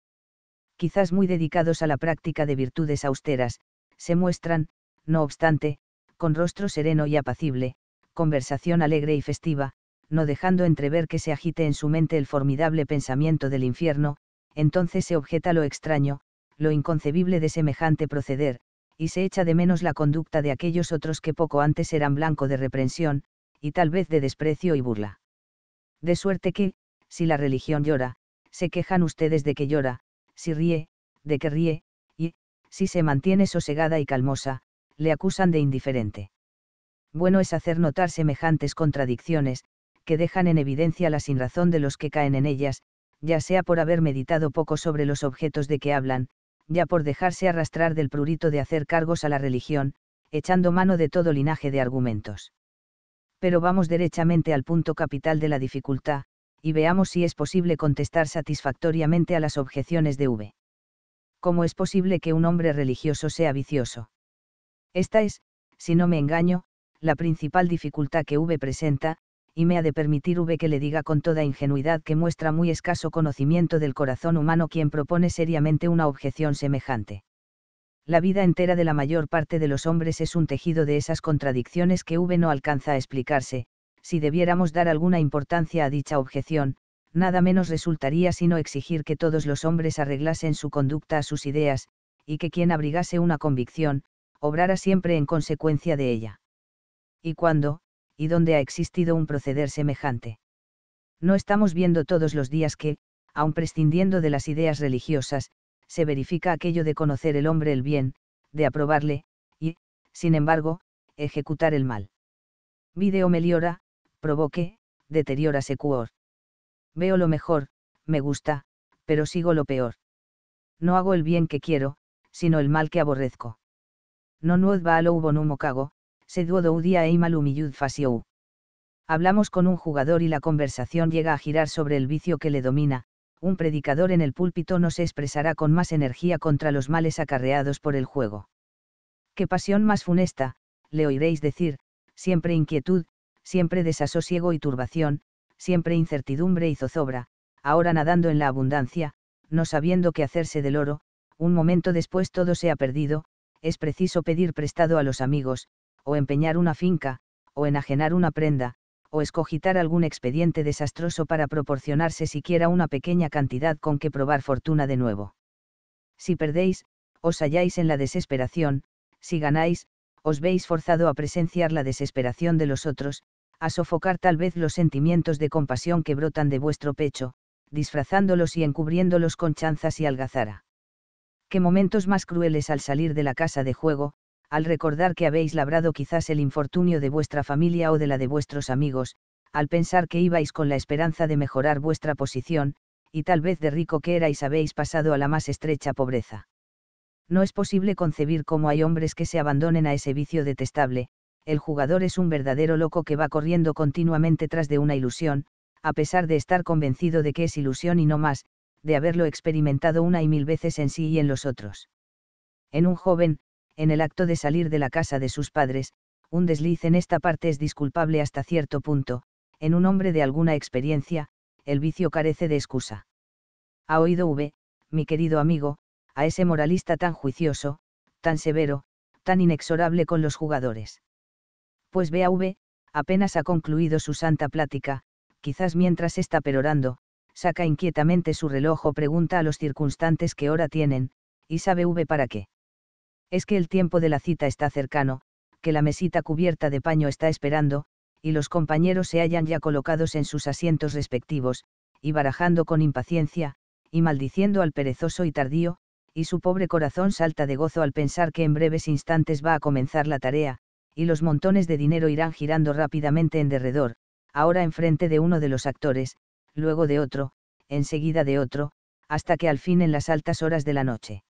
quizás muy dedicados a la práctica de virtudes austeras, se muestran, no obstante, con rostro sereno y apacible, conversación alegre y festiva, no dejando entrever que se agite en su mente el formidable pensamiento del infierno, entonces se objeta lo extraño, lo inconcebible de semejante proceder, y se echa de menos la conducta de aquellos otros que poco antes eran blanco de reprensión, y tal vez de desprecio y burla. De suerte que, si la religión llora, se quejan ustedes de que llora, si ríe, de que ríe, y, si se mantiene sosegada y calmosa, le acusan de indiferente. Bueno es hacer notar semejantes contradicciones, que dejan en evidencia la sinrazón de los que caen en ellas, ya sea por haber meditado poco sobre los objetos de que hablan, ya por dejarse arrastrar del prurito de hacer cargos a la religión, echando mano de todo linaje de argumentos. Pero vamos derechamente al punto capital de la dificultad, y veamos si es posible contestar satisfactoriamente a las objeciones de V. ¿Cómo es posible que un hombre religioso sea vicioso? Esta es, si no me engaño, la principal dificultad que V presenta, y me ha de permitir V que le diga con toda ingenuidad que muestra muy escaso conocimiento del corazón humano quien propone seriamente una objeción semejante. La vida entera de la mayor parte de los hombres es un tejido de esas contradicciones que V no alcanza a explicarse, si debiéramos dar alguna importancia a dicha objeción, nada menos resultaría sino exigir que todos los hombres arreglasen su conducta a sus ideas, y que quien abrigase una convicción, obrará siempre en consecuencia de ella. ¿Y cuándo, y dónde ha existido un proceder semejante? No estamos viendo todos los días que, aun prescindiendo de las ideas religiosas, se verifica aquello de conocer el hombre el bien, de aprobarle, y, sin embargo, ejecutar el mal. Video meliora, provoque, deteriora secuor. Veo lo mejor, me gusta, pero sigo lo peor. No hago el bien que quiero, sino el mal que aborrezco no nuod baalou bonumo cago, se dia e fasiou. Hablamos con un jugador y la conversación llega a girar sobre el vicio que le domina, un predicador en el púlpito no se expresará con más energía contra los males acarreados por el juego. Qué pasión más funesta, le oiréis decir, siempre inquietud, siempre desasosiego y turbación, siempre incertidumbre y zozobra, ahora nadando en la abundancia, no sabiendo qué hacerse del oro, un momento después todo se ha perdido, es preciso pedir prestado a los amigos, o empeñar una finca, o enajenar una prenda, o escogitar algún expediente desastroso para proporcionarse siquiera una pequeña cantidad con que probar fortuna de nuevo. Si perdéis, os halláis en la desesperación, si ganáis, os veis forzado a presenciar la desesperación de los otros, a sofocar tal vez los sentimientos de compasión que brotan de vuestro pecho, disfrazándolos y encubriéndolos con chanzas y algazara qué momentos más crueles al salir de la casa de juego, al recordar que habéis labrado quizás el infortunio de vuestra familia o de la de vuestros amigos, al pensar que ibais con la esperanza de mejorar vuestra posición, y tal vez de rico que erais habéis pasado a la más estrecha pobreza. No es posible concebir cómo hay hombres que se abandonen a ese vicio detestable, el jugador es un verdadero loco que va corriendo continuamente tras de una ilusión, a pesar de estar convencido de que es ilusión y no más, de haberlo experimentado una y mil veces en sí y en los otros. En un joven, en el acto de salir de la casa de sus padres, un desliz en esta parte es disculpable hasta cierto punto, en un hombre de alguna experiencia, el vicio carece de excusa. Ha oído V, mi querido amigo, a ese moralista tan juicioso, tan severo, tan inexorable con los jugadores. Pues V, apenas ha concluido su santa plática, quizás mientras está perorando, saca inquietamente su reloj o pregunta a los circunstantes qué hora tienen, y sabe V para qué. Es que el tiempo de la cita está cercano, que la mesita cubierta de paño está esperando, y los compañeros se hallan ya colocados en sus asientos respectivos, y barajando con impaciencia, y maldiciendo al perezoso y tardío, y su pobre corazón salta de gozo al pensar que en breves instantes va a comenzar la tarea, y los montones de dinero irán girando rápidamente en derredor, ahora enfrente de uno de los actores, luego de otro, enseguida de otro, hasta que al fin en las altas horas de la noche.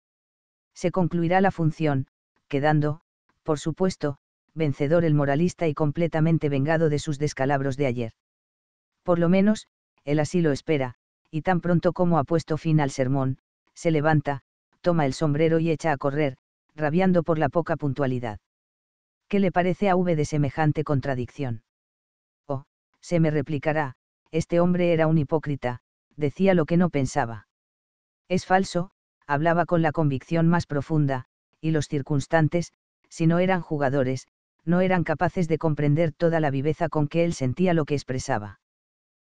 Se concluirá la función, quedando, por supuesto, vencedor el moralista y completamente vengado de sus descalabros de ayer. Por lo menos, él así lo espera, y tan pronto como ha puesto fin al sermón, se levanta, toma el sombrero y echa a correr, rabiando por la poca puntualidad. ¿Qué le parece a V de semejante contradicción? Oh, se me replicará, este hombre era un hipócrita, decía lo que no pensaba. Es falso, hablaba con la convicción más profunda, y los circunstantes, si no eran jugadores, no eran capaces de comprender toda la viveza con que él sentía lo que expresaba.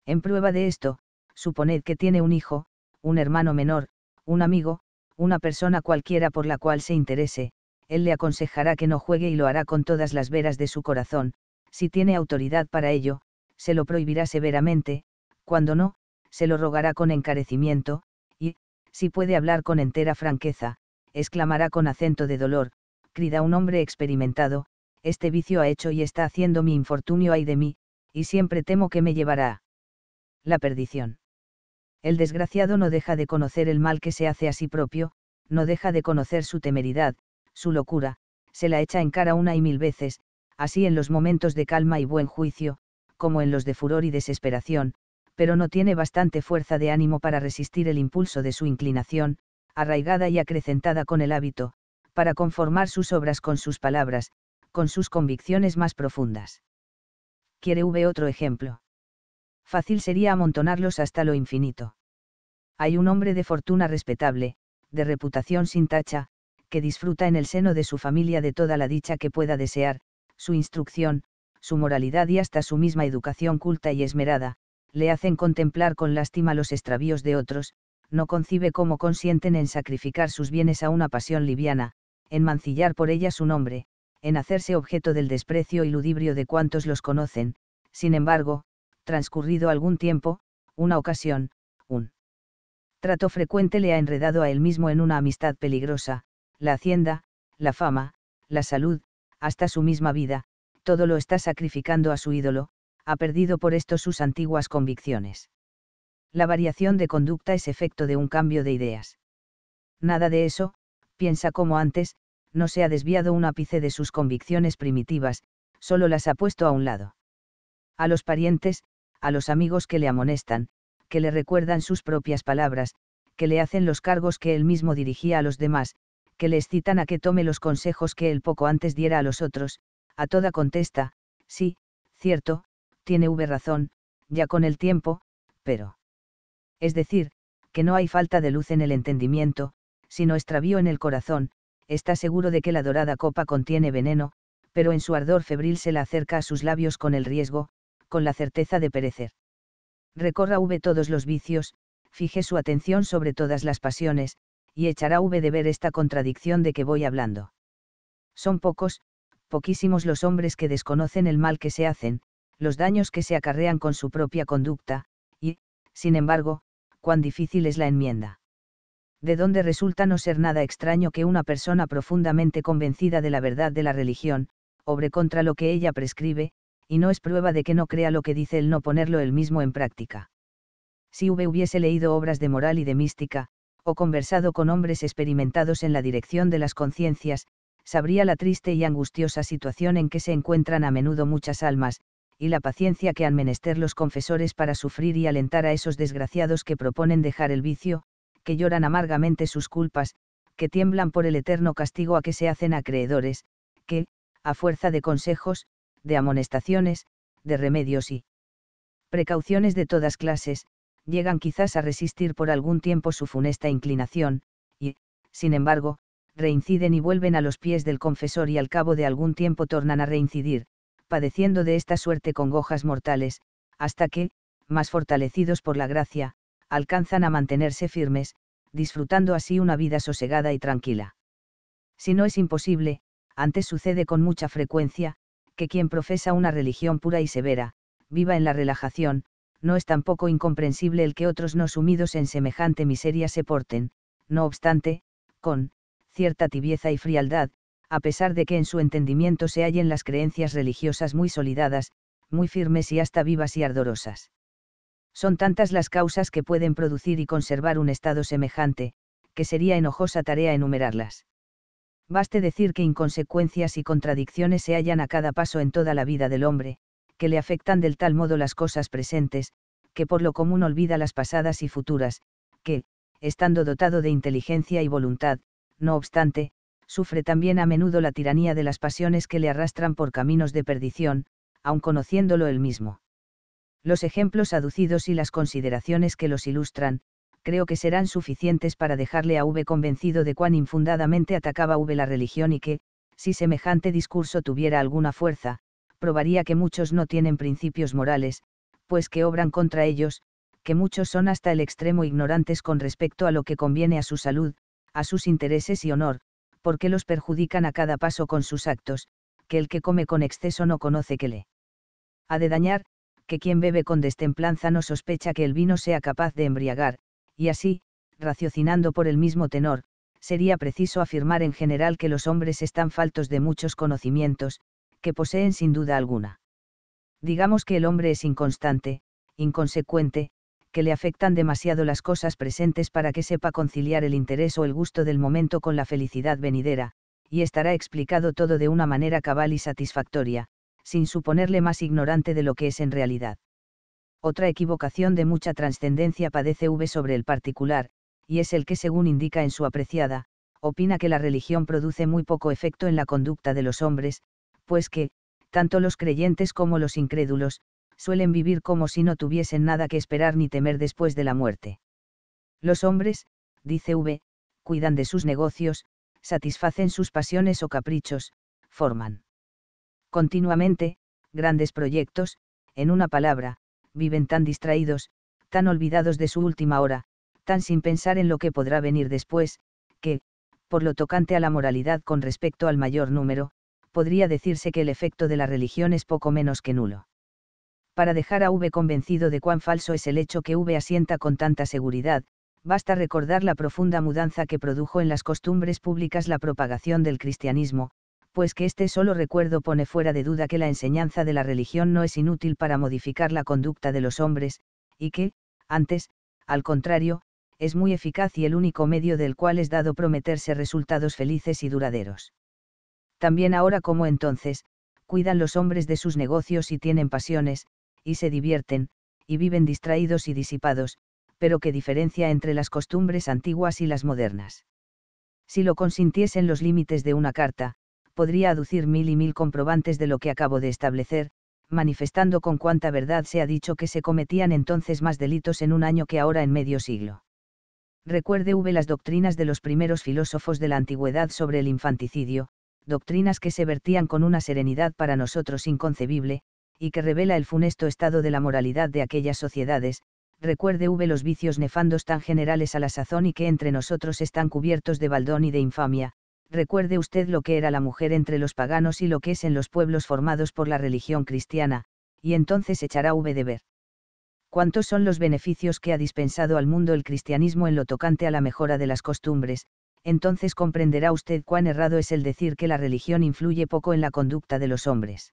En prueba de esto, suponed que tiene un hijo, un hermano menor, un amigo, una persona cualquiera por la cual se interese, él le aconsejará que no juegue y lo hará con todas las veras de su corazón, si tiene autoridad para ello, se lo prohibirá severamente, cuando no, se lo rogará con encarecimiento, y, si puede hablar con entera franqueza, exclamará con acento de dolor, crida un hombre experimentado, este vicio ha hecho y está haciendo mi infortunio ay de mí, y siempre temo que me llevará la perdición. El desgraciado no deja de conocer el mal que se hace a sí propio, no deja de conocer su temeridad, su locura, se la echa en cara una y mil veces, así en los momentos de calma y buen juicio, como en los de furor y desesperación, pero no tiene bastante fuerza de ánimo para resistir el impulso de su inclinación, arraigada y acrecentada con el hábito, para conformar sus obras con sus palabras, con sus convicciones más profundas. Quiere V otro ejemplo. Fácil sería amontonarlos hasta lo infinito. Hay un hombre de fortuna respetable, de reputación sin tacha, que disfruta en el seno de su familia de toda la dicha que pueda desear, su instrucción, su moralidad y hasta su misma educación culta y esmerada, le hacen contemplar con lástima los extravíos de otros, no concibe cómo consienten en sacrificar sus bienes a una pasión liviana, en mancillar por ella su nombre, en hacerse objeto del desprecio y ludibrio de cuantos los conocen, sin embargo, transcurrido algún tiempo, una ocasión, un trato frecuente le ha enredado a él mismo en una amistad peligrosa, la hacienda, la fama, la salud, hasta su misma vida, todo lo está sacrificando a su ídolo, ha perdido por esto sus antiguas convicciones. La variación de conducta es efecto de un cambio de ideas. Nada de eso, piensa como antes, no se ha desviado un ápice de sus convicciones primitivas, solo las ha puesto a un lado. A los parientes, a los amigos que le amonestan, que le recuerdan sus propias palabras, que le hacen los cargos que él mismo dirigía a los demás, que le excitan a que tome los consejos que él poco antes diera a los otros, a toda contesta, sí, cierto, tiene V razón, ya con el tiempo, pero. Es decir, que no hay falta de luz en el entendimiento, sino extravío en el corazón, está seguro de que la dorada copa contiene veneno, pero en su ardor febril se la acerca a sus labios con el riesgo, con la certeza de perecer. Recorra V todos los vicios, fije su atención sobre todas las pasiones, y echará V de ver esta contradicción de que voy hablando. Son pocos, poquísimos los hombres que desconocen el mal que se hacen, los daños que se acarrean con su propia conducta, y, sin embargo, cuán difícil es la enmienda. De donde resulta no ser nada extraño que una persona profundamente convencida de la verdad de la religión, obre contra lo que ella prescribe, y no es prueba de que no crea lo que dice el no ponerlo él mismo en práctica. Si V hubiese leído obras de moral y de mística, o conversado con hombres experimentados en la dirección de las conciencias, sabría la triste y angustiosa situación en que se encuentran a menudo muchas almas, y la paciencia que han menester los confesores para sufrir y alentar a esos desgraciados que proponen dejar el vicio, que lloran amargamente sus culpas, que tiemblan por el eterno castigo a que se hacen acreedores, que, a fuerza de consejos, de amonestaciones, de remedios y precauciones de todas clases, llegan quizás a resistir por algún tiempo su funesta inclinación, y, sin embargo, reinciden y vuelven a los pies del confesor y al cabo de algún tiempo tornan a reincidir, padeciendo de esta suerte congojas mortales, hasta que, más fortalecidos por la gracia, alcanzan a mantenerse firmes, disfrutando así una vida sosegada y tranquila. Si no es imposible, antes sucede con mucha frecuencia, que quien profesa una religión pura y severa, viva en la relajación, no es tampoco incomprensible el que otros no sumidos en semejante miseria se porten, no obstante, con cierta tibieza y frialdad, a pesar de que en su entendimiento se hallen las creencias religiosas muy solidadas, muy firmes y hasta vivas y ardorosas. Son tantas las causas que pueden producir y conservar un estado semejante, que sería enojosa tarea enumerarlas. Baste decir que inconsecuencias y contradicciones se hallan a cada paso en toda la vida del hombre, que le afectan del tal modo las cosas presentes, que por lo común olvida las pasadas y futuras, que, estando dotado de inteligencia y voluntad, no obstante, sufre también a menudo la tiranía de las pasiones que le arrastran por caminos de perdición, aun conociéndolo él mismo. Los ejemplos aducidos y las consideraciones que los ilustran, creo que serán suficientes para dejarle a V convencido de cuán infundadamente atacaba V la religión y que, si semejante discurso tuviera alguna fuerza, probaría que muchos no tienen principios morales, pues que obran contra ellos, que muchos son hasta el extremo ignorantes con respecto a lo que conviene a su salud, a sus intereses y honor, porque los perjudican a cada paso con sus actos, que el que come con exceso no conoce que le ha de dañar, que quien bebe con destemplanza no sospecha que el vino sea capaz de embriagar, y así, raciocinando por el mismo tenor, sería preciso afirmar en general que los hombres están faltos de muchos conocimientos, que poseen sin duda alguna. Digamos que el hombre es inconstante, inconsecuente, que le afectan demasiado las cosas presentes para que sepa conciliar el interés o el gusto del momento con la felicidad venidera, y estará explicado todo de una manera cabal y satisfactoria, sin suponerle más ignorante de lo que es en realidad. Otra equivocación de mucha trascendencia padece V sobre el particular, y es el que según indica en su apreciada, opina que la religión produce muy poco efecto en la conducta de los hombres, pues que, tanto los creyentes como los incrédulos, suelen vivir como si no tuviesen nada que esperar ni temer después de la muerte. Los hombres, dice V, cuidan de sus negocios, satisfacen sus pasiones o caprichos, forman continuamente, grandes proyectos, en una palabra, viven tan distraídos, tan olvidados de su última hora, tan sin pensar en lo que podrá venir después, que, por lo tocante a la moralidad con respecto al mayor número, podría decirse que el efecto de la religión es poco menos que nulo para dejar a V convencido de cuán falso es el hecho que V asienta con tanta seguridad, basta recordar la profunda mudanza que produjo en las costumbres públicas la propagación del cristianismo, pues que este solo recuerdo pone fuera de duda que la enseñanza de la religión no es inútil para modificar la conducta de los hombres, y que, antes, al contrario, es muy eficaz y el único medio del cual es dado prometerse resultados felices y duraderos. También ahora como entonces, cuidan los hombres de sus negocios y tienen pasiones, y se divierten, y viven distraídos y disipados, pero qué diferencia entre las costumbres antiguas y las modernas. Si lo consintiesen los límites de una carta, podría aducir mil y mil comprobantes de lo que acabo de establecer, manifestando con cuánta verdad se ha dicho que se cometían entonces más delitos en un año que ahora en medio siglo. Recuerde V las doctrinas de los primeros filósofos de la antigüedad sobre el infanticidio, doctrinas que se vertían con una serenidad para nosotros inconcebible, y que revela el funesto estado de la moralidad de aquellas sociedades, recuerde v los vicios nefandos tan generales a la sazón y que entre nosotros están cubiertos de baldón y de infamia, recuerde usted lo que era la mujer entre los paganos y lo que es en los pueblos formados por la religión cristiana, y entonces echará v de ver. Cuántos son los beneficios que ha dispensado al mundo el cristianismo en lo tocante a la mejora de las costumbres, entonces comprenderá usted cuán errado es el decir que la religión influye poco en la conducta de los hombres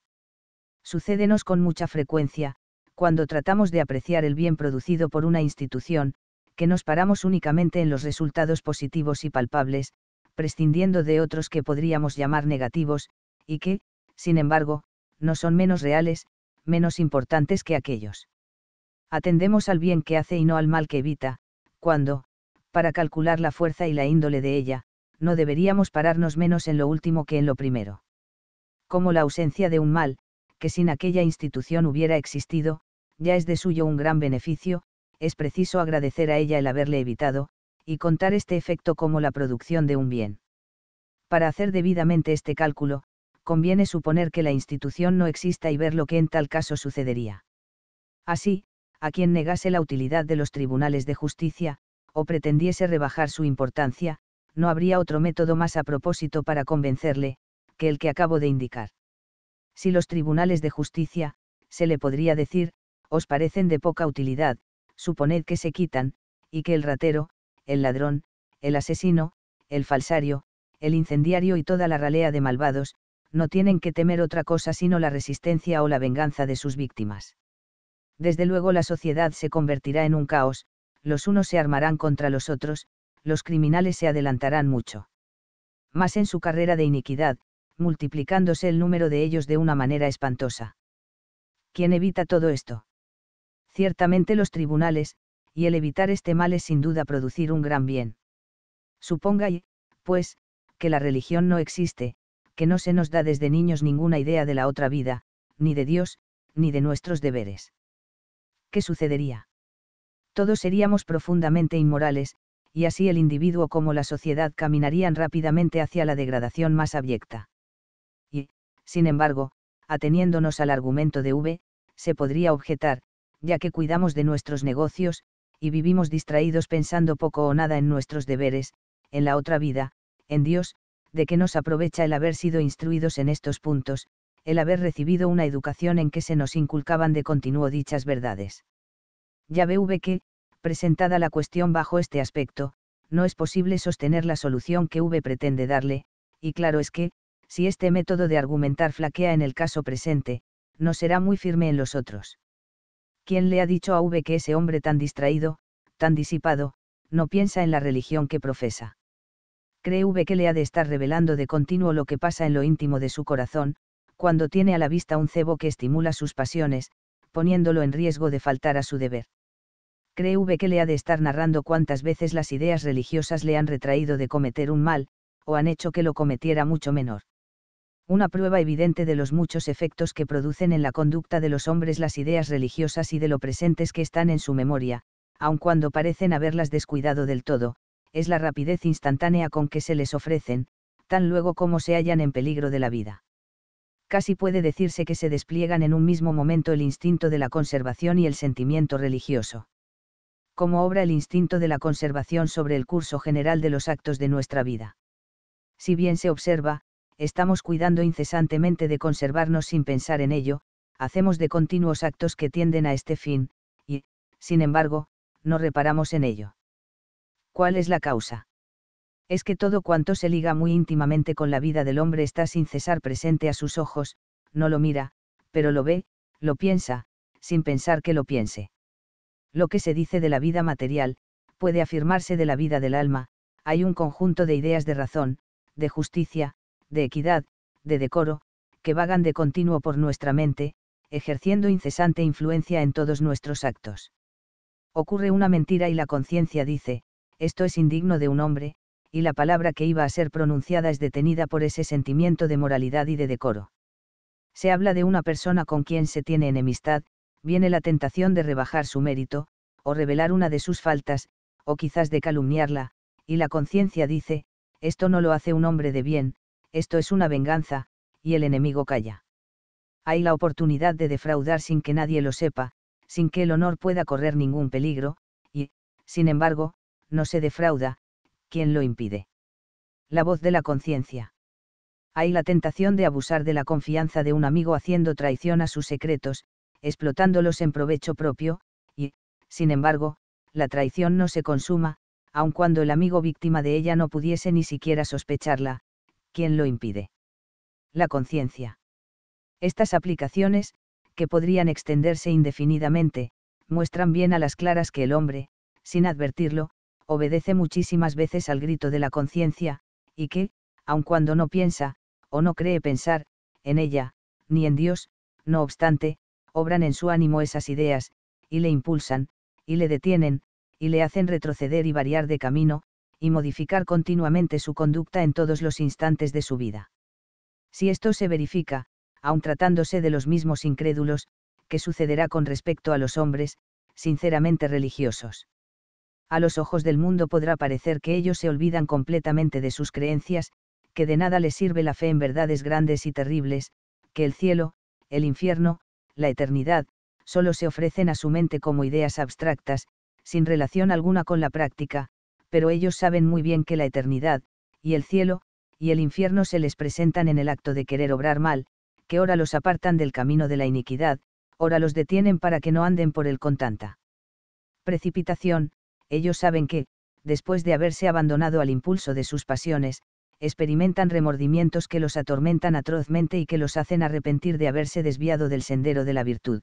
sucédenos con mucha frecuencia, cuando tratamos de apreciar el bien producido por una institución, que nos paramos únicamente en los resultados positivos y palpables, prescindiendo de otros que podríamos llamar negativos, y que, sin embargo, no son menos reales, menos importantes que aquellos. Atendemos al bien que hace y no al mal que evita, cuando, para calcular la fuerza y la índole de ella, no deberíamos pararnos menos en lo último que en lo primero. Como la ausencia de un mal, que sin aquella institución hubiera existido, ya es de suyo un gran beneficio, es preciso agradecer a ella el haberle evitado, y contar este efecto como la producción de un bien. Para hacer debidamente este cálculo, conviene suponer que la institución no exista y ver lo que en tal caso sucedería. Así, a quien negase la utilidad de los tribunales de justicia, o pretendiese rebajar su importancia, no habría otro método más a propósito para convencerle, que el que acabo de indicar si los tribunales de justicia, se le podría decir, os parecen de poca utilidad, suponed que se quitan, y que el ratero, el ladrón, el asesino, el falsario, el incendiario y toda la ralea de malvados, no tienen que temer otra cosa sino la resistencia o la venganza de sus víctimas. Desde luego la sociedad se convertirá en un caos, los unos se armarán contra los otros, los criminales se adelantarán mucho. Más en su carrera de iniquidad, multiplicándose el número de ellos de una manera espantosa. ¿Quién evita todo esto? Ciertamente los tribunales, y el evitar este mal es sin duda producir un gran bien. Suponga, pues, que la religión no existe, que no se nos da desde niños ninguna idea de la otra vida, ni de Dios, ni de nuestros deberes. ¿Qué sucedería? Todos seríamos profundamente inmorales, y así el individuo como la sociedad caminarían rápidamente hacia la degradación más abyecta. Sin embargo, ateniéndonos al argumento de V, se podría objetar, ya que cuidamos de nuestros negocios, y vivimos distraídos pensando poco o nada en nuestros deberes, en la otra vida, en Dios, de que nos aprovecha el haber sido instruidos en estos puntos, el haber recibido una educación en que se nos inculcaban de continuo dichas verdades. Ya ve V que, presentada la cuestión bajo este aspecto, no es posible sostener la solución que V pretende darle, y claro es que, si este método de argumentar flaquea en el caso presente, no será muy firme en los otros. ¿Quién le ha dicho a V que ese hombre tan distraído, tan disipado, no piensa en la religión que profesa? Cree V que le ha de estar revelando de continuo lo que pasa en lo íntimo de su corazón, cuando tiene a la vista un cebo que estimula sus pasiones, poniéndolo en riesgo de faltar a su deber. Cree V que le ha de estar narrando cuántas veces las ideas religiosas le han retraído de cometer un mal, o han hecho que lo cometiera mucho menor una prueba evidente de los muchos efectos que producen en la conducta de los hombres las ideas religiosas y de lo presentes que están en su memoria, aun cuando parecen haberlas descuidado del todo, es la rapidez instantánea con que se les ofrecen, tan luego como se hallan en peligro de la vida. Casi puede decirse que se despliegan en un mismo momento el instinto de la conservación y el sentimiento religioso. Como obra el instinto de la conservación sobre el curso general de los actos de nuestra vida? Si bien se observa, estamos cuidando incesantemente de conservarnos sin pensar en ello, hacemos de continuos actos que tienden a este fin, y, sin embargo, no reparamos en ello. ¿Cuál es la causa? Es que todo cuanto se liga muy íntimamente con la vida del hombre está sin cesar presente a sus ojos, no lo mira, pero lo ve, lo piensa, sin pensar que lo piense. Lo que se dice de la vida material, puede afirmarse de la vida del alma, hay un conjunto de ideas de razón, de justicia, de equidad, de decoro, que vagan de continuo por nuestra mente, ejerciendo incesante influencia en todos nuestros actos. Ocurre una mentira y la conciencia dice, esto es indigno de un hombre, y la palabra que iba a ser pronunciada es detenida por ese sentimiento de moralidad y de decoro. Se habla de una persona con quien se tiene enemistad, viene la tentación de rebajar su mérito, o revelar una de sus faltas, o quizás de calumniarla, y la conciencia dice, esto no lo hace un hombre de bien, esto es una venganza, y el enemigo calla. Hay la oportunidad de defraudar sin que nadie lo sepa, sin que el honor pueda correr ningún peligro, y, sin embargo, no se defrauda, ¿quién lo impide? La voz de la conciencia. Hay la tentación de abusar de la confianza de un amigo haciendo traición a sus secretos, explotándolos en provecho propio, y, sin embargo, la traición no se consuma, aun cuando el amigo víctima de ella no pudiese ni siquiera sospecharla, ¿quién lo impide? La conciencia. Estas aplicaciones, que podrían extenderse indefinidamente, muestran bien a las claras que el hombre, sin advertirlo, obedece muchísimas veces al grito de la conciencia, y que, aun cuando no piensa, o no cree pensar, en ella, ni en Dios, no obstante, obran en su ánimo esas ideas, y le impulsan, y le detienen, y le hacen retroceder y variar de camino, y modificar continuamente su conducta en todos los instantes de su vida. Si esto se verifica, aun tratándose de los mismos incrédulos, ¿qué sucederá con respecto a los hombres, sinceramente religiosos? A los ojos del mundo podrá parecer que ellos se olvidan completamente de sus creencias, que de nada les sirve la fe en verdades grandes y terribles, que el cielo, el infierno, la eternidad, solo se ofrecen a su mente como ideas abstractas, sin relación alguna con la práctica, pero ellos saben muy bien que la eternidad, y el cielo, y el infierno se les presentan en el acto de querer obrar mal, que ora los apartan del camino de la iniquidad, ora los detienen para que no anden por él con tanta precipitación, ellos saben que, después de haberse abandonado al impulso de sus pasiones, experimentan remordimientos que los atormentan atrozmente y que los hacen arrepentir de haberse desviado del sendero de la virtud.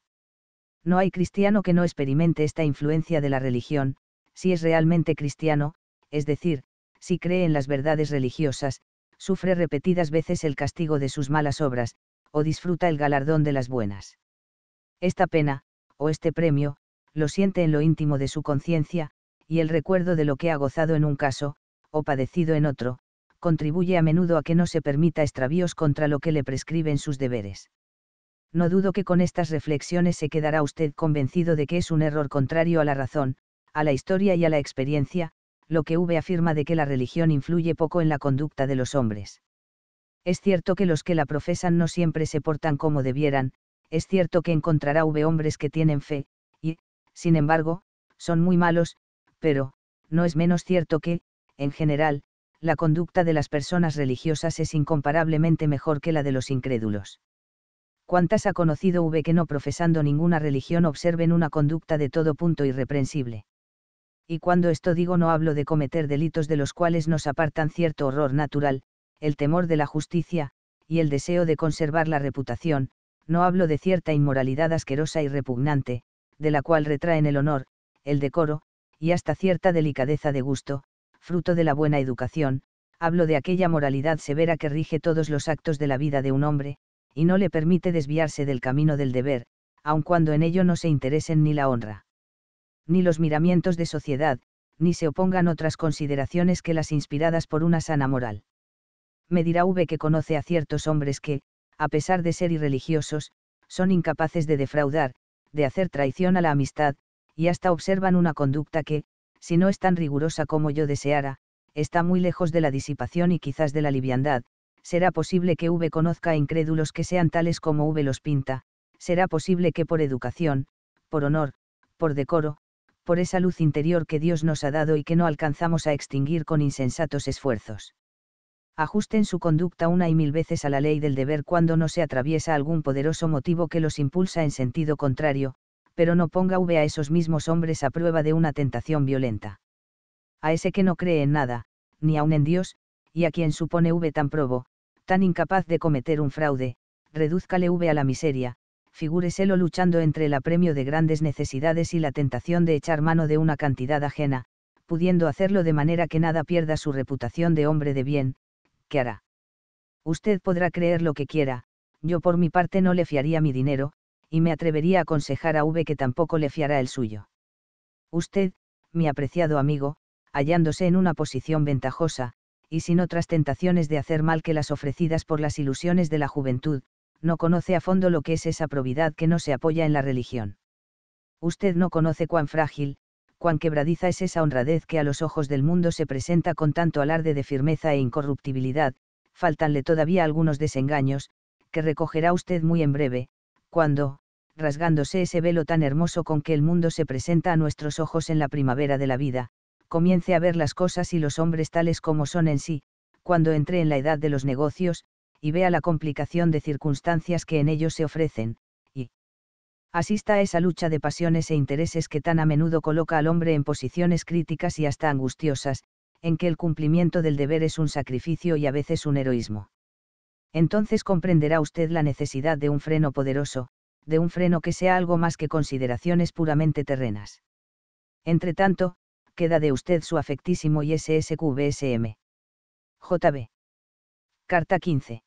No hay cristiano que no experimente esta influencia de la religión, si es realmente cristiano, es decir, si cree en las verdades religiosas, sufre repetidas veces el castigo de sus malas obras, o disfruta el galardón de las buenas. Esta pena, o este premio, lo siente en lo íntimo de su conciencia, y el recuerdo de lo que ha gozado en un caso, o padecido en otro, contribuye a menudo a que no se permita extravíos contra lo que le prescriben sus deberes. No dudo que con estas reflexiones se quedará usted convencido de que es un error contrario a la razón, a la historia y a la experiencia, lo que V afirma de que la religión influye poco en la conducta de los hombres. Es cierto que los que la profesan no siempre se portan como debieran, es cierto que encontrará V hombres que tienen fe, y, sin embargo, son muy malos, pero, no es menos cierto que, en general, la conducta de las personas religiosas es incomparablemente mejor que la de los incrédulos. ¿Cuántas ha conocido V que no profesando ninguna religión observen una conducta de todo punto irreprensible? y cuando esto digo no hablo de cometer delitos de los cuales nos apartan cierto horror natural, el temor de la justicia, y el deseo de conservar la reputación, no hablo de cierta inmoralidad asquerosa y repugnante, de la cual retraen el honor, el decoro, y hasta cierta delicadeza de gusto, fruto de la buena educación, hablo de aquella moralidad severa que rige todos los actos de la vida de un hombre, y no le permite desviarse del camino del deber, aun cuando en ello no se interesen ni la honra ni los miramientos de sociedad, ni se opongan otras consideraciones que las inspiradas por una sana moral. Me dirá V que conoce a ciertos hombres que, a pesar de ser irreligiosos, son incapaces de defraudar, de hacer traición a la amistad, y hasta observan una conducta que, si no es tan rigurosa como yo deseara, está muy lejos de la disipación y quizás de la liviandad, será posible que V conozca a incrédulos que sean tales como V los pinta, será posible que por educación, por honor, por decoro, por esa luz interior que Dios nos ha dado y que no alcanzamos a extinguir con insensatos esfuerzos. Ajusten su conducta una y mil veces a la ley del deber cuando no se atraviesa algún poderoso motivo que los impulsa en sentido contrario, pero no ponga V a esos mismos hombres a prueba de una tentación violenta. A ese que no cree en nada, ni aun en Dios, y a quien supone V tan probo, tan incapaz de cometer un fraude, redúzcale V a la miseria, figúreselo luchando entre el apremio de grandes necesidades y la tentación de echar mano de una cantidad ajena, pudiendo hacerlo de manera que nada pierda su reputación de hombre de bien, ¿qué hará? Usted podrá creer lo que quiera, yo por mi parte no le fiaría mi dinero, y me atrevería a aconsejar a V que tampoco le fiará el suyo. Usted, mi apreciado amigo, hallándose en una posición ventajosa, y sin otras tentaciones de hacer mal que las ofrecidas por las ilusiones de la juventud, no conoce a fondo lo que es esa probidad que no se apoya en la religión. Usted no conoce cuán frágil, cuán quebradiza es esa honradez que a los ojos del mundo se presenta con tanto alarde de firmeza e incorruptibilidad, faltanle todavía algunos desengaños, que recogerá usted muy en breve, cuando, rasgándose ese velo tan hermoso con que el mundo se presenta a nuestros ojos en la primavera de la vida, comience a ver las cosas y los hombres tales como son en sí, cuando entre en la edad de los negocios, y vea la complicación de circunstancias que en ellos se ofrecen, y asista a esa lucha de pasiones e intereses que tan a menudo coloca al hombre en posiciones críticas y hasta angustiosas, en que el cumplimiento del deber es un sacrificio y a veces un heroísmo. Entonces comprenderá usted la necesidad de un freno poderoso, de un freno que sea algo más que consideraciones puramente terrenas. Entretanto, queda de usted su afectísimo ISSQBSM. JB. Carta 15.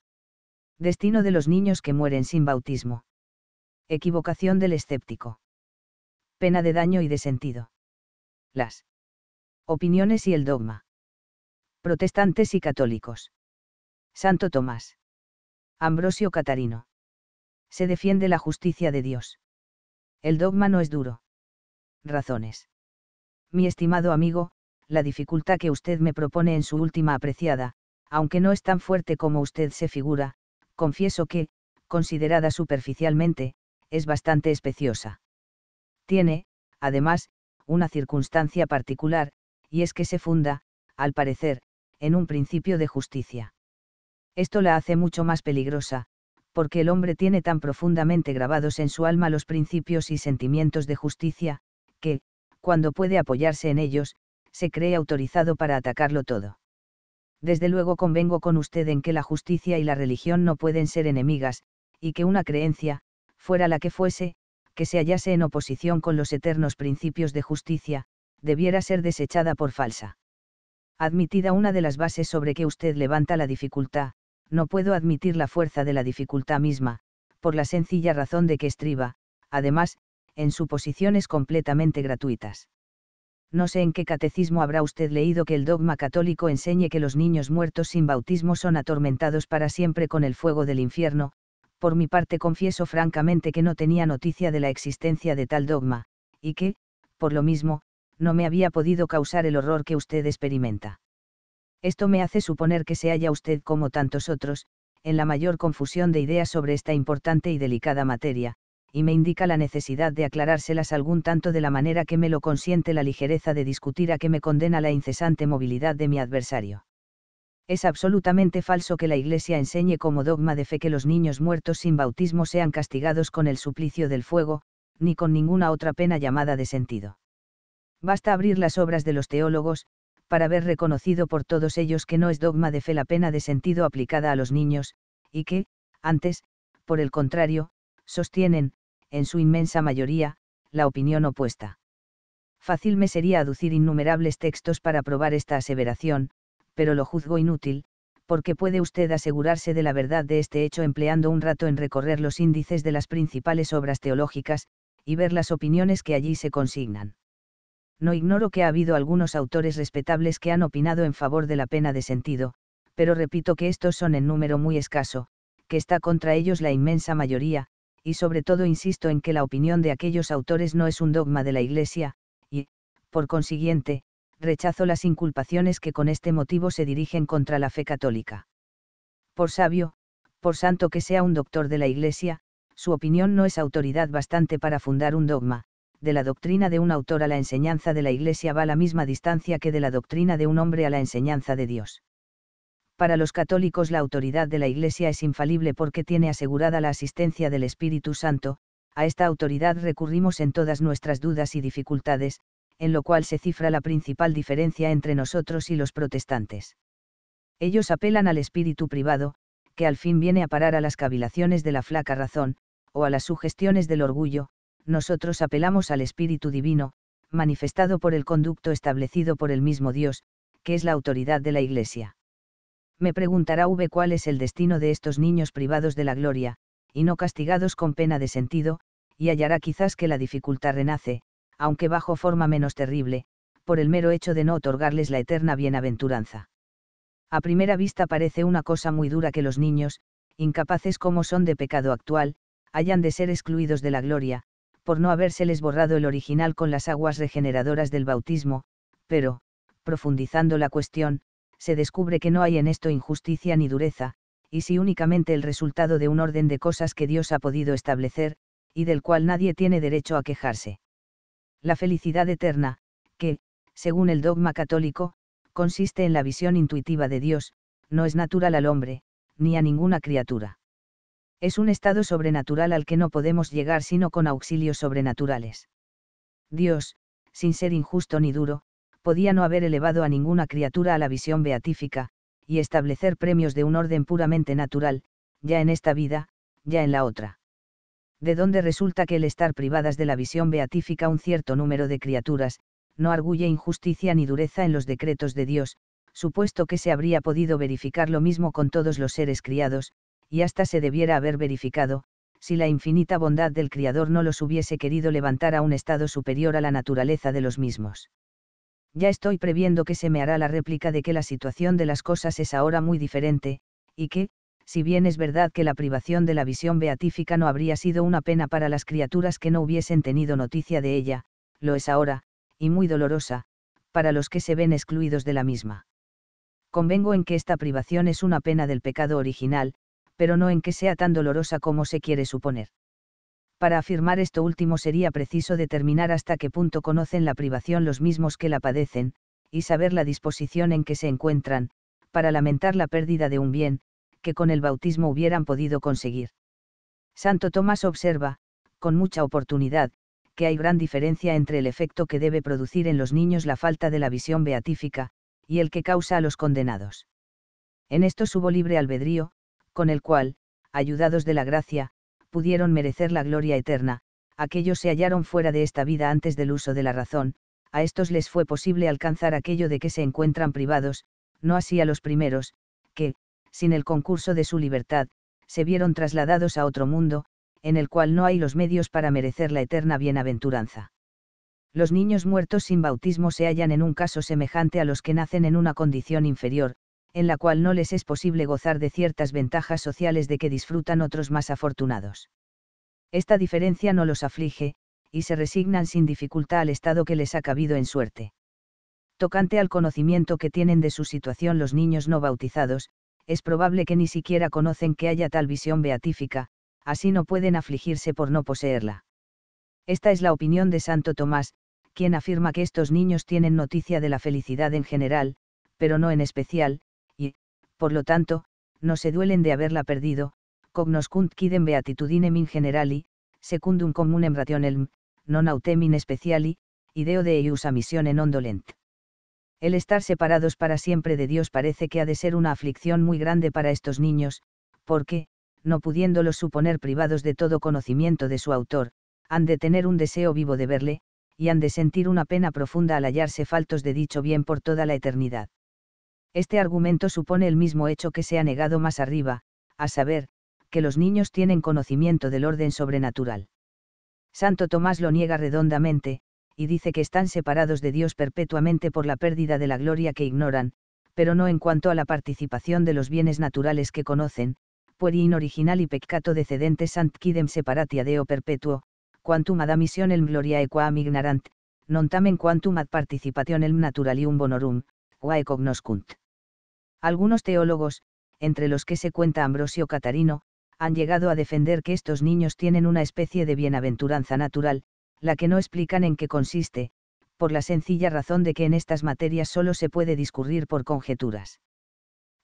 Destino de los niños que mueren sin bautismo. Equivocación del escéptico. Pena de daño y de sentido. Las opiniones y el dogma. Protestantes y católicos. Santo Tomás. Ambrosio Catarino. Se defiende la justicia de Dios. El dogma no es duro. Razones. Mi estimado amigo, la dificultad que usted me propone en su última apreciada, aunque no es tan fuerte como usted se figura, confieso que, considerada superficialmente, es bastante especiosa. Tiene, además, una circunstancia particular, y es que se funda, al parecer, en un principio de justicia. Esto la hace mucho más peligrosa, porque el hombre tiene tan profundamente grabados en su alma los principios y sentimientos de justicia, que, cuando puede apoyarse en ellos, se cree autorizado para atacarlo todo desde luego convengo con usted en que la justicia y la religión no pueden ser enemigas, y que una creencia, fuera la que fuese, que se hallase en oposición con los eternos principios de justicia, debiera ser desechada por falsa. Admitida una de las bases sobre que usted levanta la dificultad, no puedo admitir la fuerza de la dificultad misma, por la sencilla razón de que estriba, además, en suposiciones completamente gratuitas no sé en qué catecismo habrá usted leído que el dogma católico enseñe que los niños muertos sin bautismo son atormentados para siempre con el fuego del infierno, por mi parte confieso francamente que no tenía noticia de la existencia de tal dogma, y que, por lo mismo, no me había podido causar el horror que usted experimenta. Esto me hace suponer que se halla usted como tantos otros, en la mayor confusión de ideas sobre esta importante y delicada materia, y me indica la necesidad de aclarárselas algún tanto de la manera que me lo consiente la ligereza de discutir a que me condena la incesante movilidad de mi adversario. Es absolutamente falso que la Iglesia enseñe como dogma de fe que los niños muertos sin bautismo sean castigados con el suplicio del fuego, ni con ninguna otra pena llamada de sentido. Basta abrir las obras de los teólogos, para ver reconocido por todos ellos que no es dogma de fe la pena de sentido aplicada a los niños, y que, antes, por el contrario, sostienen, en su inmensa mayoría, la opinión opuesta. Fácil me sería aducir innumerables textos para probar esta aseveración, pero lo juzgo inútil, porque puede usted asegurarse de la verdad de este hecho empleando un rato en recorrer los índices de las principales obras teológicas, y ver las opiniones que allí se consignan. No ignoro que ha habido algunos autores respetables que han opinado en favor de la pena de sentido, pero repito que estos son en número muy escaso, que está contra ellos la inmensa mayoría, y sobre todo insisto en que la opinión de aquellos autores no es un dogma de la Iglesia, y, por consiguiente, rechazo las inculpaciones que con este motivo se dirigen contra la fe católica. Por sabio, por santo que sea un doctor de la Iglesia, su opinión no es autoridad bastante para fundar un dogma, de la doctrina de un autor a la enseñanza de la Iglesia va la misma distancia que de la doctrina de un hombre a la enseñanza de Dios para los católicos la autoridad de la Iglesia es infalible porque tiene asegurada la asistencia del Espíritu Santo, a esta autoridad recurrimos en todas nuestras dudas y dificultades, en lo cual se cifra la principal diferencia entre nosotros y los protestantes. Ellos apelan al espíritu privado, que al fin viene a parar a las cavilaciones de la flaca razón, o a las sugestiones del orgullo, nosotros apelamos al espíritu divino, manifestado por el conducto establecido por el mismo Dios, que es la autoridad de la Iglesia me preguntará V cuál es el destino de estos niños privados de la gloria, y no castigados con pena de sentido, y hallará quizás que la dificultad renace, aunque bajo forma menos terrible, por el mero hecho de no otorgarles la eterna bienaventuranza. A primera vista parece una cosa muy dura que los niños, incapaces como son de pecado actual, hayan de ser excluidos de la gloria, por no habérseles borrado el original con las aguas regeneradoras del bautismo, pero, profundizando la cuestión, se descubre que no hay en esto injusticia ni dureza, y si únicamente el resultado de un orden de cosas que Dios ha podido establecer, y del cual nadie tiene derecho a quejarse. La felicidad eterna, que, según el dogma católico, consiste en la visión intuitiva de Dios, no es natural al hombre, ni a ninguna criatura. Es un estado sobrenatural al que no podemos llegar sino con auxilios sobrenaturales. Dios, sin ser injusto ni duro, podía no haber elevado a ninguna criatura a la visión beatífica, y establecer premios de un orden puramente natural, ya en esta vida, ya en la otra. De donde resulta que el estar privadas de la visión beatífica un cierto número de criaturas, no arguye injusticia ni dureza en los decretos de Dios, supuesto que se habría podido verificar lo mismo con todos los seres criados, y hasta se debiera haber verificado, si la infinita bondad del Criador no los hubiese querido levantar a un estado superior a la naturaleza de los mismos ya estoy previendo que se me hará la réplica de que la situación de las cosas es ahora muy diferente, y que, si bien es verdad que la privación de la visión beatífica no habría sido una pena para las criaturas que no hubiesen tenido noticia de ella, lo es ahora, y muy dolorosa, para los que se ven excluidos de la misma. Convengo en que esta privación es una pena del pecado original, pero no en que sea tan dolorosa como se quiere suponer. Para afirmar esto último sería preciso determinar hasta qué punto conocen la privación los mismos que la padecen, y saber la disposición en que se encuentran, para lamentar la pérdida de un bien, que con el bautismo hubieran podido conseguir. Santo Tomás observa, con mucha oportunidad, que hay gran diferencia entre el efecto que debe producir en los niños la falta de la visión beatífica, y el que causa a los condenados. En esto subo libre albedrío, con el cual, ayudados de la gracia, pudieron merecer la gloria eterna, aquellos se hallaron fuera de esta vida antes del uso de la razón, a estos les fue posible alcanzar aquello de que se encuentran privados, no así a los primeros, que, sin el concurso de su libertad, se vieron trasladados a otro mundo, en el cual no hay los medios para merecer la eterna bienaventuranza. Los niños muertos sin bautismo se hallan en un caso semejante a los que nacen en una condición inferior, en la cual no les es posible gozar de ciertas ventajas sociales de que disfrutan otros más afortunados. Esta diferencia no los aflige, y se resignan sin dificultad al estado que les ha cabido en suerte. Tocante al conocimiento que tienen de su situación los niños no bautizados, es probable que ni siquiera conocen que haya tal visión beatífica, así no pueden afligirse por no poseerla. Esta es la opinión de Santo Tomás, quien afirma que estos niños tienen noticia de la felicidad en general, pero no en especial, por lo tanto, no se duelen de haberla perdido, cognoscunt quidem beatitudinem in generali, secundum communem rationelm, non autem in speciali, ideo de eius misión en ondolent. El estar separados para siempre de Dios parece que ha de ser una aflicción muy grande para estos niños, porque, no pudiéndolos suponer privados de todo conocimiento de su autor, han de tener un deseo vivo de verle, y han de sentir una pena profunda al hallarse faltos de dicho bien por toda la eternidad. Este argumento supone el mismo hecho que se ha negado más arriba, a saber, que los niños tienen conocimiento del orden sobrenatural. Santo Tomás lo niega redondamente, y dice que están separados de Dios perpetuamente por la pérdida de la gloria que ignoran, pero no en cuanto a la participación de los bienes naturales que conocen, pueri in y peccato decedente sant quidem separatia Deo perpetuo, quantum ad missionem gloriae quam ignorant, non tamen quantum ad el naturalium bonorum, quae cognoscunt. Algunos teólogos, entre los que se cuenta Ambrosio Catarino, han llegado a defender que estos niños tienen una especie de bienaventuranza natural, la que no explican en qué consiste, por la sencilla razón de que en estas materias solo se puede discurrir por conjeturas.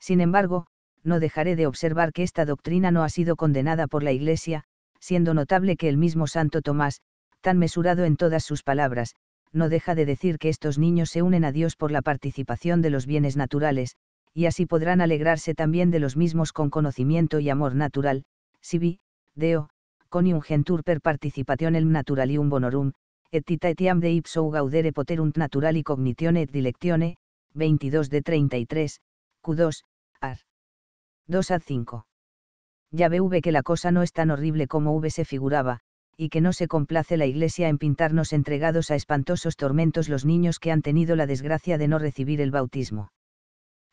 Sin embargo, no dejaré de observar que esta doctrina no ha sido condenada por la Iglesia, siendo notable que el mismo Santo Tomás, tan mesurado en todas sus palabras, no deja de decir que estos niños se unen a Dios por la participación de los bienes naturales, y así podrán alegrarse también de los mismos con conocimiento y amor natural, sibi, deo, Gentur per participationem naturalium bonorum, et titetiam de ipso gaudere poterunt naturali cognitione et dilectione, 22 de 33, Q2, ar. 2 a 5. Ya ve V que la cosa no es tan horrible como V se figuraba, y que no se complace la Iglesia en pintarnos entregados a espantosos tormentos los niños que han tenido la desgracia de no recibir el bautismo.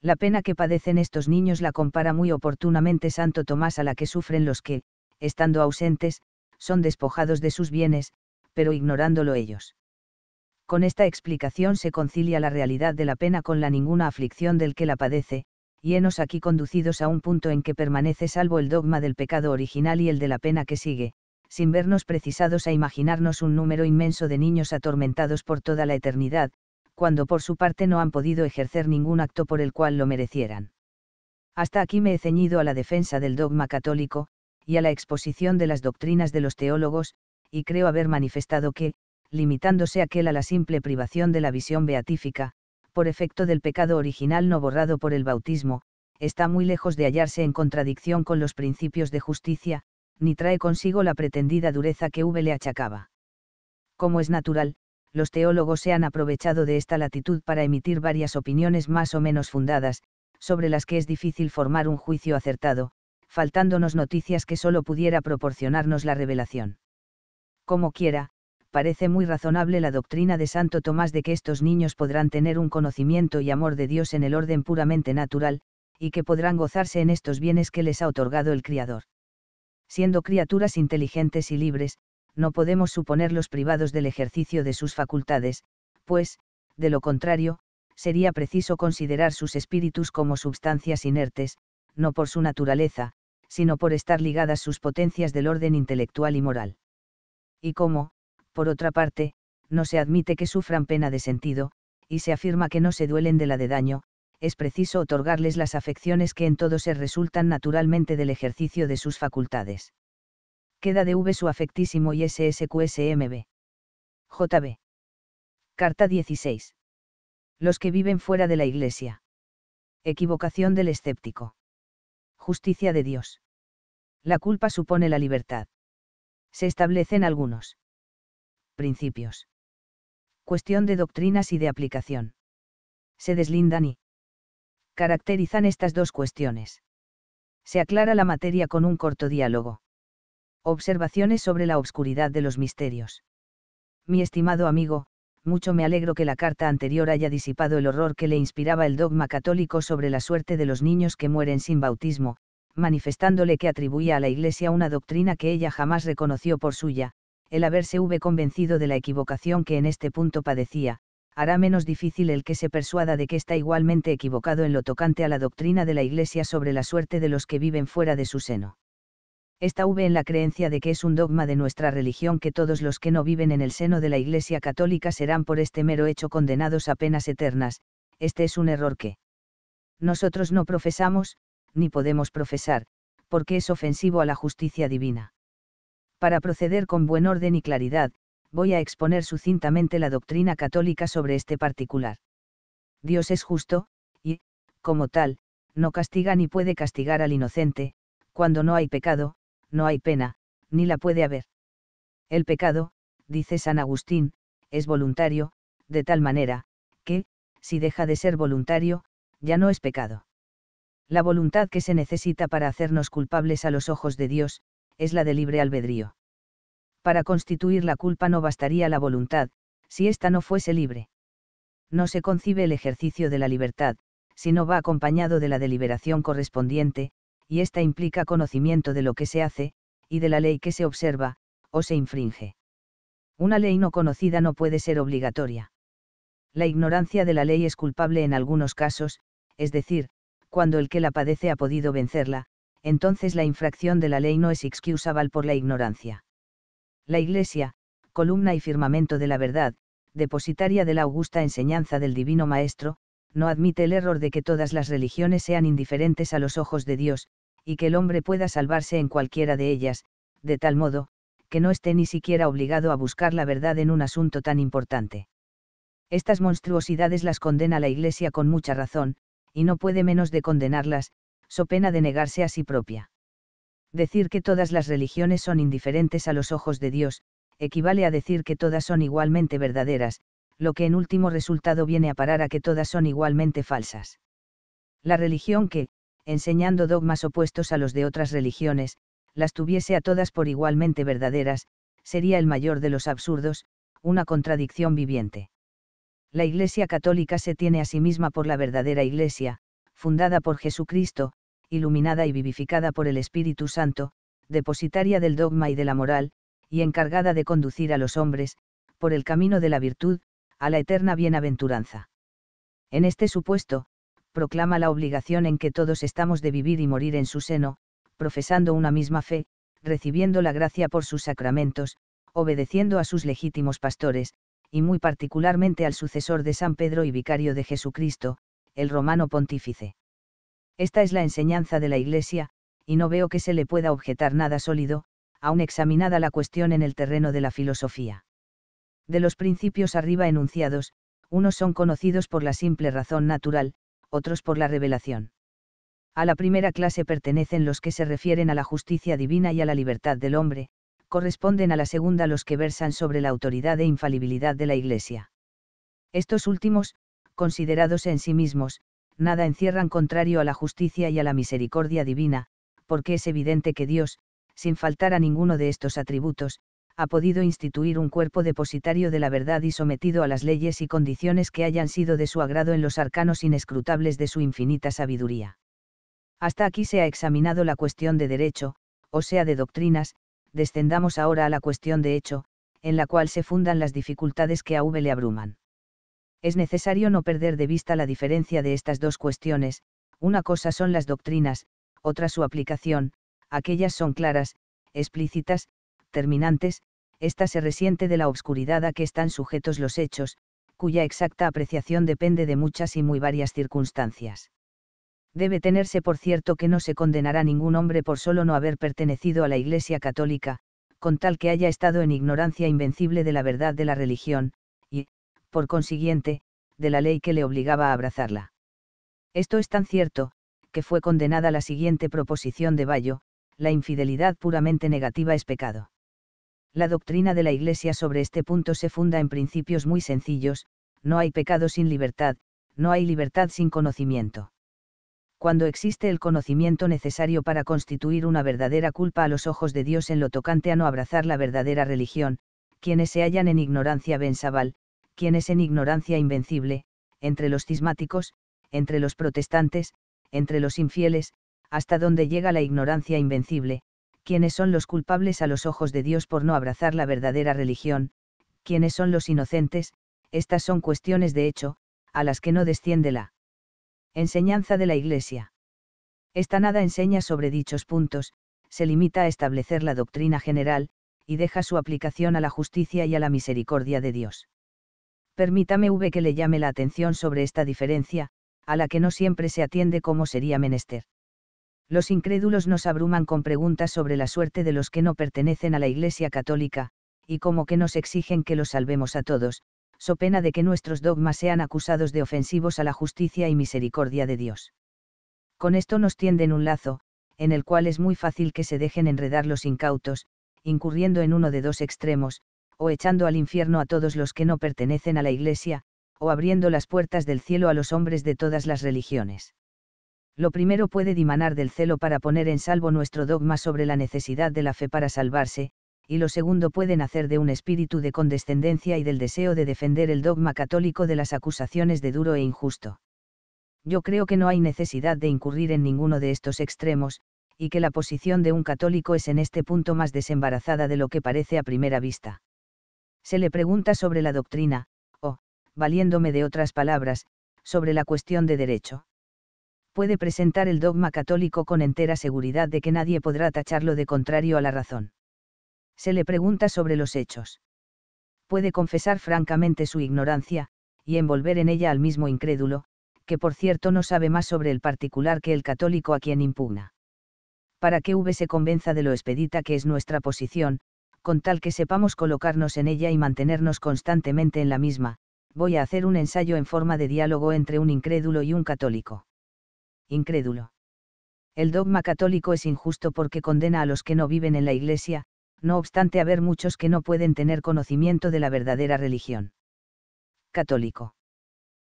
La pena que padecen estos niños la compara muy oportunamente Santo Tomás a la que sufren los que, estando ausentes, son despojados de sus bienes, pero ignorándolo ellos. Con esta explicación se concilia la realidad de la pena con la ninguna aflicción del que la padece, y enos aquí conducidos a un punto en que permanece salvo el dogma del pecado original y el de la pena que sigue, sin vernos precisados a imaginarnos un número inmenso de niños atormentados por toda la eternidad, cuando por su parte no han podido ejercer ningún acto por el cual lo merecieran. Hasta aquí me he ceñido a la defensa del dogma católico, y a la exposición de las doctrinas de los teólogos, y creo haber manifestado que, limitándose aquel a la simple privación de la visión beatífica, por efecto del pecado original no borrado por el bautismo, está muy lejos de hallarse en contradicción con los principios de justicia, ni trae consigo la pretendida dureza que V le achacaba. Como es natural, los teólogos se han aprovechado de esta latitud para emitir varias opiniones más o menos fundadas, sobre las que es difícil formar un juicio acertado, faltándonos noticias que solo pudiera proporcionarnos la revelación. Como quiera, parece muy razonable la doctrina de Santo Tomás de que estos niños podrán tener un conocimiento y amor de Dios en el orden puramente natural, y que podrán gozarse en estos bienes que les ha otorgado el Criador. Siendo criaturas inteligentes y libres, no podemos suponerlos privados del ejercicio de sus facultades, pues, de lo contrario, sería preciso considerar sus espíritus como substancias inertes, no por su naturaleza, sino por estar ligadas sus potencias del orden intelectual y moral. Y como, por otra parte, no se admite que sufran pena de sentido, y se afirma que no se duelen de la de daño, es preciso otorgarles las afecciones que en todo se resultan naturalmente del ejercicio de sus facultades queda de V su afectísimo y SSQSMB. JB. Carta 16. Los que viven fuera de la Iglesia. Equivocación del escéptico. Justicia de Dios. La culpa supone la libertad. Se establecen algunos principios. Cuestión de doctrinas y de aplicación. Se deslindan y caracterizan estas dos cuestiones. Se aclara la materia con un corto diálogo. Observaciones sobre la obscuridad de los misterios. Mi estimado amigo, mucho me alegro que la carta anterior haya disipado el horror que le inspiraba el dogma católico sobre la suerte de los niños que mueren sin bautismo, manifestándole que atribuía a la Iglesia una doctrina que ella jamás reconoció por suya, el haberse hube convencido de la equivocación que en este punto padecía, hará menos difícil el que se persuada de que está igualmente equivocado en lo tocante a la doctrina de la Iglesia sobre la suerte de los que viven fuera de su seno. Esta V en la creencia de que es un dogma de nuestra religión que todos los que no viven en el seno de la Iglesia católica serán por este mero hecho condenados a penas eternas, este es un error que nosotros no profesamos, ni podemos profesar, porque es ofensivo a la justicia divina. Para proceder con buen orden y claridad, voy a exponer sucintamente la doctrina católica sobre este particular. Dios es justo, y, como tal, no castiga ni puede castigar al inocente, cuando no hay pecado, no hay pena, ni la puede haber. El pecado, dice San Agustín, es voluntario, de tal manera, que, si deja de ser voluntario, ya no es pecado. La voluntad que se necesita para hacernos culpables a los ojos de Dios, es la de libre albedrío. Para constituir la culpa no bastaría la voluntad, si ésta no fuese libre. No se concibe el ejercicio de la libertad, si no va acompañado de la deliberación correspondiente, y esta implica conocimiento de lo que se hace, y de la ley que se observa, o se infringe. Una ley no conocida no puede ser obligatoria. La ignorancia de la ley es culpable en algunos casos, es decir, cuando el que la padece ha podido vencerla, entonces la infracción de la ley no es excusable por la ignorancia. La Iglesia, columna y firmamento de la verdad, depositaria de la augusta enseñanza del Divino Maestro, no admite el error de que todas las religiones sean indiferentes a los ojos de Dios, y que el hombre pueda salvarse en cualquiera de ellas, de tal modo, que no esté ni siquiera obligado a buscar la verdad en un asunto tan importante. Estas monstruosidades las condena la Iglesia con mucha razón, y no puede menos de condenarlas, so pena de negarse a sí propia. Decir que todas las religiones son indiferentes a los ojos de Dios, equivale a decir que todas son igualmente verdaderas, lo que en último resultado viene a parar a que todas son igualmente falsas. La religión que, enseñando dogmas opuestos a los de otras religiones, las tuviese a todas por igualmente verdaderas, sería el mayor de los absurdos, una contradicción viviente. La Iglesia católica se tiene a sí misma por la verdadera Iglesia, fundada por Jesucristo, iluminada y vivificada por el Espíritu Santo, depositaria del dogma y de la moral, y encargada de conducir a los hombres, por el camino de la virtud, a la eterna bienaventuranza. En este supuesto, proclama la obligación en que todos estamos de vivir y morir en su seno, profesando una misma fe, recibiendo la gracia por sus sacramentos, obedeciendo a sus legítimos pastores, y muy particularmente al sucesor de San Pedro y vicario de Jesucristo, el romano pontífice. Esta es la enseñanza de la Iglesia, y no veo que se le pueda objetar nada sólido, aun examinada la cuestión en el terreno de la filosofía. De los principios arriba enunciados, unos son conocidos por la simple razón natural, otros por la revelación. A la primera clase pertenecen los que se refieren a la justicia divina y a la libertad del hombre, corresponden a la segunda los que versan sobre la autoridad e infalibilidad de la Iglesia. Estos últimos, considerados en sí mismos, nada encierran contrario a la justicia y a la misericordia divina, porque es evidente que Dios, sin faltar a ninguno de estos atributos, ha podido instituir un cuerpo depositario de la verdad y sometido a las leyes y condiciones que hayan sido de su agrado en los arcanos inescrutables de su infinita sabiduría. Hasta aquí se ha examinado la cuestión de derecho, o sea de doctrinas, descendamos ahora a la cuestión de hecho, en la cual se fundan las dificultades que a V le abruman. Es necesario no perder de vista la diferencia de estas dos cuestiones, una cosa son las doctrinas, otra su aplicación, aquellas son claras, explícitas, terminantes, ésta se resiente de la obscuridad a que están sujetos los hechos, cuya exacta apreciación depende de muchas y muy varias circunstancias. Debe tenerse por cierto que no se condenará ningún hombre por solo no haber pertenecido a la Iglesia católica, con tal que haya estado en ignorancia invencible de la verdad de la religión, y, por consiguiente, de la ley que le obligaba a abrazarla. Esto es tan cierto, que fue condenada la siguiente proposición de Bayo, la infidelidad puramente negativa es pecado. La doctrina de la Iglesia sobre este punto se funda en principios muy sencillos, no hay pecado sin libertad, no hay libertad sin conocimiento. Cuando existe el conocimiento necesario para constituir una verdadera culpa a los ojos de Dios en lo tocante a no abrazar la verdadera religión, quienes se hallan en ignorancia Bensabal, quienes en ignorancia invencible, entre los cismáticos, entre los protestantes, entre los infieles, hasta donde llega la ignorancia invencible, quienes son los culpables a los ojos de Dios por no abrazar la verdadera religión, quienes son los inocentes, estas son cuestiones de hecho, a las que no desciende la enseñanza de la Iglesia. Esta nada enseña sobre dichos puntos, se limita a establecer la doctrina general, y deja su aplicación a la justicia y a la misericordia de Dios. Permítame V que le llame la atención sobre esta diferencia, a la que no siempre se atiende como sería menester. Los incrédulos nos abruman con preguntas sobre la suerte de los que no pertenecen a la Iglesia Católica, y como que nos exigen que los salvemos a todos, so pena de que nuestros dogmas sean acusados de ofensivos a la justicia y misericordia de Dios. Con esto nos tienden un lazo, en el cual es muy fácil que se dejen enredar los incautos, incurriendo en uno de dos extremos, o echando al infierno a todos los que no pertenecen a la Iglesia, o abriendo las puertas del cielo a los hombres de todas las religiones. Lo primero puede dimanar del celo para poner en salvo nuestro dogma sobre la necesidad de la fe para salvarse, y lo segundo puede nacer de un espíritu de condescendencia y del deseo de defender el dogma católico de las acusaciones de duro e injusto. Yo creo que no hay necesidad de incurrir en ninguno de estos extremos, y que la posición de un católico es en este punto más desembarazada de lo que parece a primera vista. Se le pregunta sobre la doctrina, o, valiéndome de otras palabras, sobre la cuestión de derecho puede presentar el dogma católico con entera seguridad de que nadie podrá tacharlo de contrario a la razón. Se le pregunta sobre los hechos. Puede confesar francamente su ignorancia, y envolver en ella al mismo incrédulo, que por cierto no sabe más sobre el particular que el católico a quien impugna. Para que V se convenza de lo expedita que es nuestra posición, con tal que sepamos colocarnos en ella y mantenernos constantemente en la misma, voy a hacer un ensayo en forma de diálogo entre un incrédulo y un católico incrédulo. El dogma católico es injusto porque condena a los que no viven en la Iglesia, no obstante haber muchos que no pueden tener conocimiento de la verdadera religión. Católico.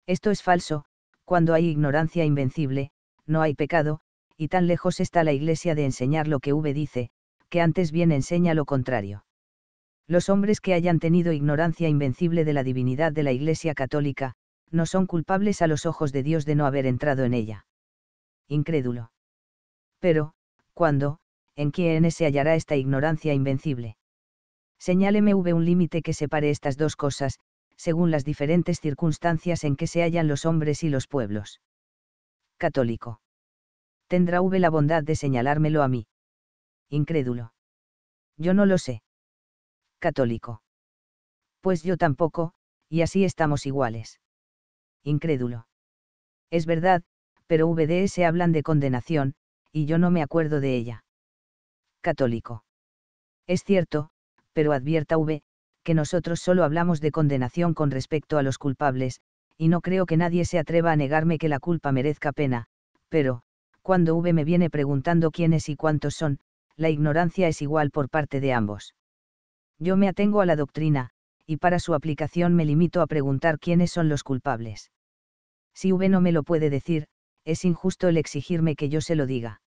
Esto es falso, cuando hay ignorancia invencible, no hay pecado, y tan lejos está la Iglesia de enseñar lo que V dice, que antes bien enseña lo contrario. Los hombres que hayan tenido ignorancia invencible de la divinidad de la Iglesia católica, no son culpables a los ojos de Dios de no haber entrado en ella incrédulo. Pero, ¿cuándo, en quién se hallará esta ignorancia invencible? Señáleme V un límite que separe estas dos cosas, según las diferentes circunstancias en que se hallan los hombres y los pueblos. Católico. Tendrá V la bondad de señalármelo a mí. Incrédulo. Yo no lo sé. Católico. Pues yo tampoco, y así estamos iguales. Incrédulo. Es verdad, pero VDS hablan de condenación, y yo no me acuerdo de ella. Católico. Es cierto, pero advierta V, que nosotros solo hablamos de condenación con respecto a los culpables, y no creo que nadie se atreva a negarme que la culpa merezca pena, pero, cuando V me viene preguntando quiénes y cuántos son, la ignorancia es igual por parte de ambos. Yo me atengo a la doctrina, y para su aplicación me limito a preguntar quiénes son los culpables. Si V no me lo puede decir, es injusto el exigirme que yo se lo diga.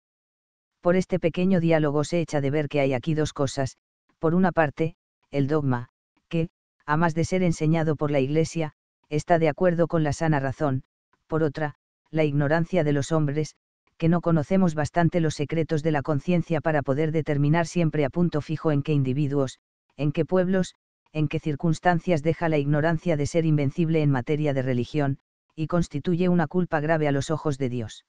Por este pequeño diálogo se echa de ver que hay aquí dos cosas, por una parte, el dogma, que, a más de ser enseñado por la Iglesia, está de acuerdo con la sana razón, por otra, la ignorancia de los hombres, que no conocemos bastante los secretos de la conciencia para poder determinar siempre a punto fijo en qué individuos, en qué pueblos, en qué circunstancias deja la ignorancia de ser invencible en materia de religión, y constituye una culpa grave a los ojos de Dios.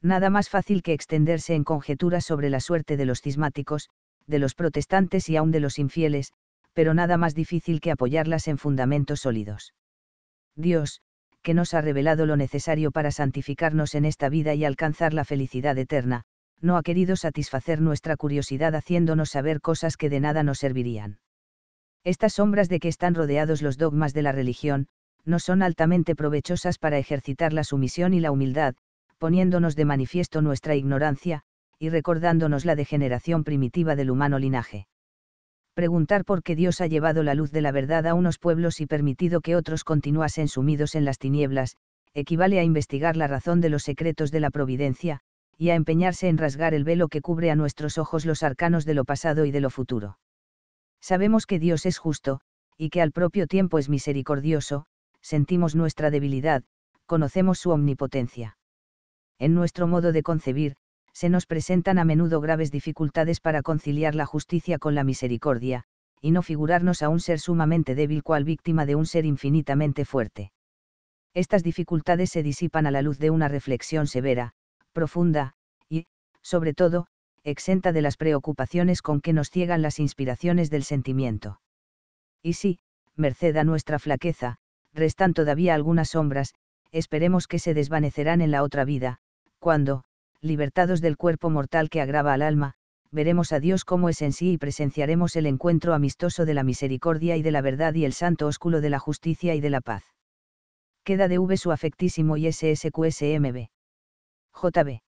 Nada más fácil que extenderse en conjeturas sobre la suerte de los cismáticos, de los protestantes y aún de los infieles, pero nada más difícil que apoyarlas en fundamentos sólidos. Dios, que nos ha revelado lo necesario para santificarnos en esta vida y alcanzar la felicidad eterna, no ha querido satisfacer nuestra curiosidad haciéndonos saber cosas que de nada nos servirían. Estas sombras de que están rodeados los dogmas de la religión, no son altamente provechosas para ejercitar la sumisión y la humildad, poniéndonos de manifiesto nuestra ignorancia, y recordándonos la degeneración primitiva del humano linaje. Preguntar por qué Dios ha llevado la luz de la verdad a unos pueblos y permitido que otros continuasen sumidos en las tinieblas, equivale a investigar la razón de los secretos de la providencia, y a empeñarse en rasgar el velo que cubre a nuestros ojos los arcanos de lo pasado y de lo futuro. Sabemos que Dios es justo, y que al propio tiempo es misericordioso, sentimos nuestra debilidad, conocemos su omnipotencia. En nuestro modo de concebir, se nos presentan a menudo graves dificultades para conciliar la justicia con la misericordia, y no figurarnos a un ser sumamente débil cual víctima de un ser infinitamente fuerte. Estas dificultades se disipan a la luz de una reflexión severa, profunda, y, sobre todo, exenta de las preocupaciones con que nos ciegan las inspiraciones del sentimiento. Y si, merced a nuestra flaqueza, restan todavía algunas sombras, esperemos que se desvanecerán en la otra vida, cuando, libertados del cuerpo mortal que agrava al alma, veremos a Dios como es en sí y presenciaremos el encuentro amistoso de la misericordia y de la verdad y el santo ósculo de la justicia y de la paz. Queda de V su afectísimo y SSQSMB. JB.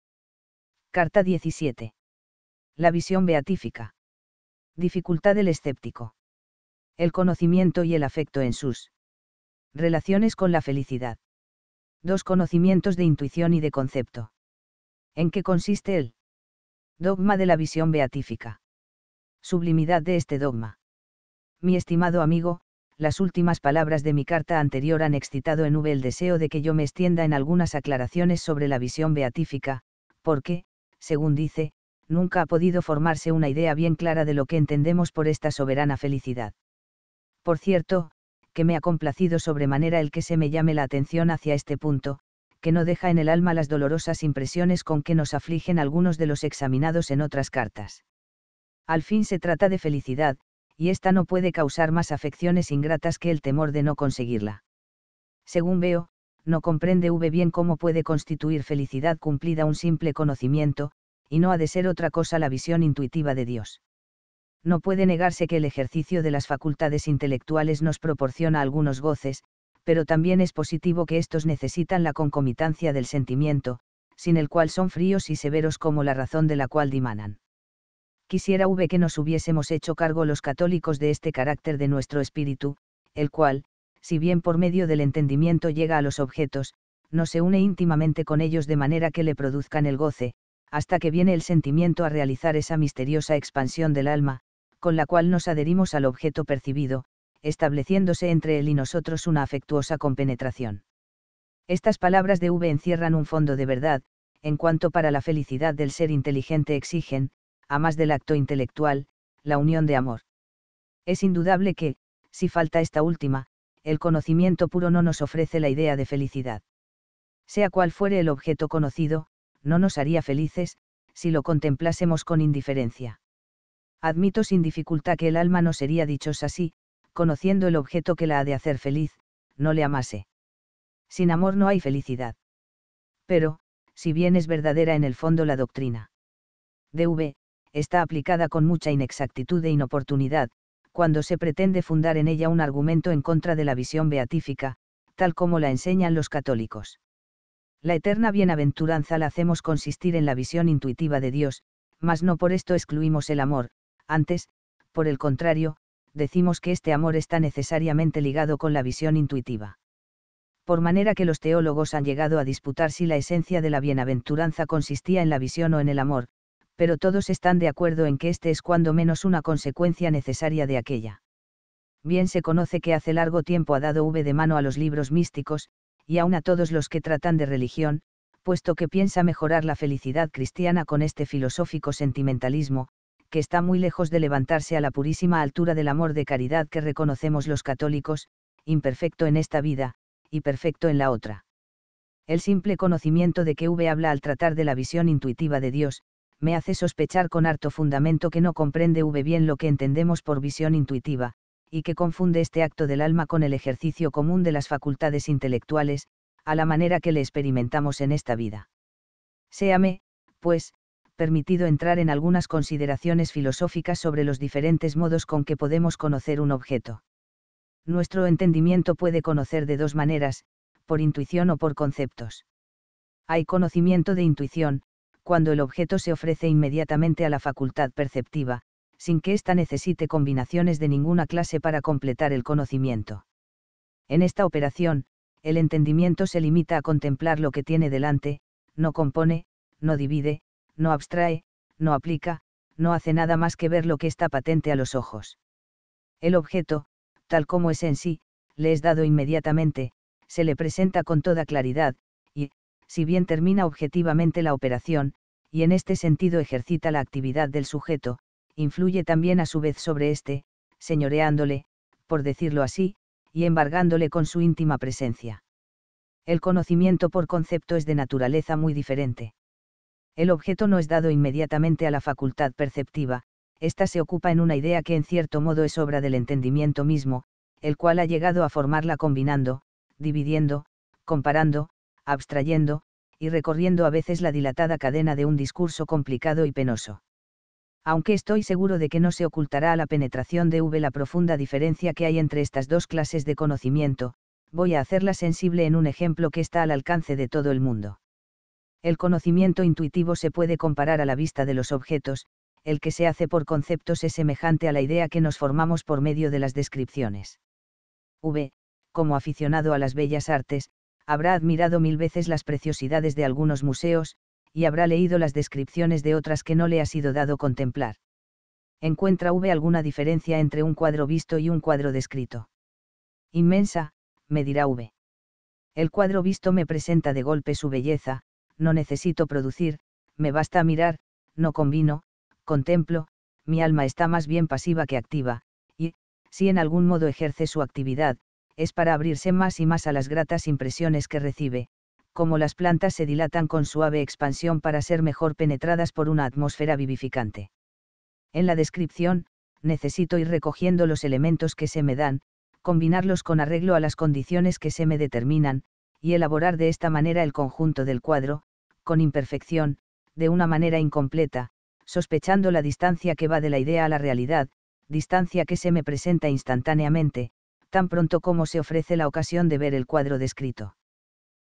Carta 17. La visión beatífica. Dificultad del escéptico. El conocimiento y el afecto en sus Relaciones con la felicidad. Dos conocimientos de intuición y de concepto. ¿En qué consiste el dogma de la visión beatífica? Sublimidad de este dogma. Mi estimado amigo, las últimas palabras de mi carta anterior han excitado en V el deseo de que yo me extienda en algunas aclaraciones sobre la visión beatífica, porque, según dice, nunca ha podido formarse una idea bien clara de lo que entendemos por esta soberana felicidad. Por cierto, que me ha complacido sobremanera el que se me llame la atención hacia este punto, que no deja en el alma las dolorosas impresiones con que nos afligen algunos de los examinados en otras cartas. Al fin se trata de felicidad, y ésta no puede causar más afecciones ingratas que el temor de no conseguirla. Según veo, no comprende V bien cómo puede constituir felicidad cumplida un simple conocimiento, y no ha de ser otra cosa la visión intuitiva de Dios no puede negarse que el ejercicio de las facultades intelectuales nos proporciona algunos goces, pero también es positivo que estos necesitan la concomitancia del sentimiento, sin el cual son fríos y severos como la razón de la cual dimanan. Quisiera v que nos hubiésemos hecho cargo los católicos de este carácter de nuestro espíritu, el cual, si bien por medio del entendimiento llega a los objetos, no se une íntimamente con ellos de manera que le produzcan el goce, hasta que viene el sentimiento a realizar esa misteriosa expansión del alma, con la cual nos adherimos al objeto percibido, estableciéndose entre él y nosotros una afectuosa compenetración. Estas palabras de V encierran un fondo de verdad, en cuanto para la felicidad del ser inteligente exigen, a más del acto intelectual, la unión de amor. Es indudable que, si falta esta última, el conocimiento puro no nos ofrece la idea de felicidad. Sea cual fuere el objeto conocido, no nos haría felices, si lo contemplásemos con indiferencia admito sin dificultad que el alma no sería dichosa si, conociendo el objeto que la ha de hacer feliz, no le amase. Sin amor no hay felicidad. Pero, si bien es verdadera en el fondo la doctrina. DV, está aplicada con mucha inexactitud e inoportunidad, cuando se pretende fundar en ella un argumento en contra de la visión beatífica, tal como la enseñan los católicos. La eterna bienaventuranza la hacemos consistir en la visión intuitiva de Dios, mas no por esto excluimos el amor, antes, por el contrario, decimos que este amor está necesariamente ligado con la visión intuitiva. Por manera que los teólogos han llegado a disputar si la esencia de la bienaventuranza consistía en la visión o en el amor, pero todos están de acuerdo en que este es cuando menos una consecuencia necesaria de aquella. Bien se conoce que hace largo tiempo ha dado V de mano a los libros místicos, y aun a todos los que tratan de religión, puesto que piensa mejorar la felicidad cristiana con este filosófico sentimentalismo, que está muy lejos de levantarse a la purísima altura del amor de caridad que reconocemos los católicos, imperfecto en esta vida, y perfecto en la otra. El simple conocimiento de que V habla al tratar de la visión intuitiva de Dios, me hace sospechar con harto fundamento que no comprende V bien lo que entendemos por visión intuitiva, y que confunde este acto del alma con el ejercicio común de las facultades intelectuales, a la manera que le experimentamos en esta vida. Séame, pues, permitido entrar en algunas consideraciones filosóficas sobre los diferentes modos con que podemos conocer un objeto. Nuestro entendimiento puede conocer de dos maneras, por intuición o por conceptos. Hay conocimiento de intuición, cuando el objeto se ofrece inmediatamente a la facultad perceptiva, sin que ésta necesite combinaciones de ninguna clase para completar el conocimiento. En esta operación, el entendimiento se limita a contemplar lo que tiene delante, no compone, no divide, no abstrae, no aplica, no hace nada más que ver lo que está patente a los ojos. El objeto, tal como es en sí, le es dado inmediatamente, se le presenta con toda claridad, y, si bien termina objetivamente la operación, y en este sentido ejercita la actividad del sujeto, influye también a su vez sobre éste, señoreándole, por decirlo así, y embargándole con su íntima presencia. El conocimiento por concepto es de naturaleza muy diferente el objeto no es dado inmediatamente a la facultad perceptiva, ésta se ocupa en una idea que en cierto modo es obra del entendimiento mismo, el cual ha llegado a formarla combinando, dividiendo, comparando, abstrayendo, y recorriendo a veces la dilatada cadena de un discurso complicado y penoso. Aunque estoy seguro de que no se ocultará a la penetración de V la profunda diferencia que hay entre estas dos clases de conocimiento, voy a hacerla sensible en un ejemplo que está al alcance de todo el mundo. El conocimiento intuitivo se puede comparar a la vista de los objetos, el que se hace por conceptos es semejante a la idea que nos formamos por medio de las descripciones. V, como aficionado a las bellas artes, habrá admirado mil veces las preciosidades de algunos museos, y habrá leído las descripciones de otras que no le ha sido dado contemplar. ¿Encuentra V alguna diferencia entre un cuadro visto y un cuadro descrito? Inmensa, me dirá V. El cuadro visto me presenta de golpe su belleza, no necesito producir, me basta mirar, no combino, contemplo, mi alma está más bien pasiva que activa, y, si en algún modo ejerce su actividad, es para abrirse más y más a las gratas impresiones que recibe, como las plantas se dilatan con suave expansión para ser mejor penetradas por una atmósfera vivificante. En la descripción, necesito ir recogiendo los elementos que se me dan, combinarlos con arreglo a las condiciones que se me determinan, y elaborar de esta manera el conjunto del cuadro, con imperfección, de una manera incompleta, sospechando la distancia que va de la idea a la realidad, distancia que se me presenta instantáneamente, tan pronto como se ofrece la ocasión de ver el cuadro descrito.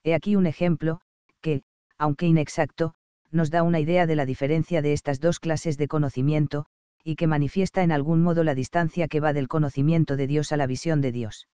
He aquí un ejemplo, que, aunque inexacto, nos da una idea de la diferencia de estas dos clases de conocimiento, y que manifiesta en algún modo la distancia que va del conocimiento de Dios a la visión de Dios.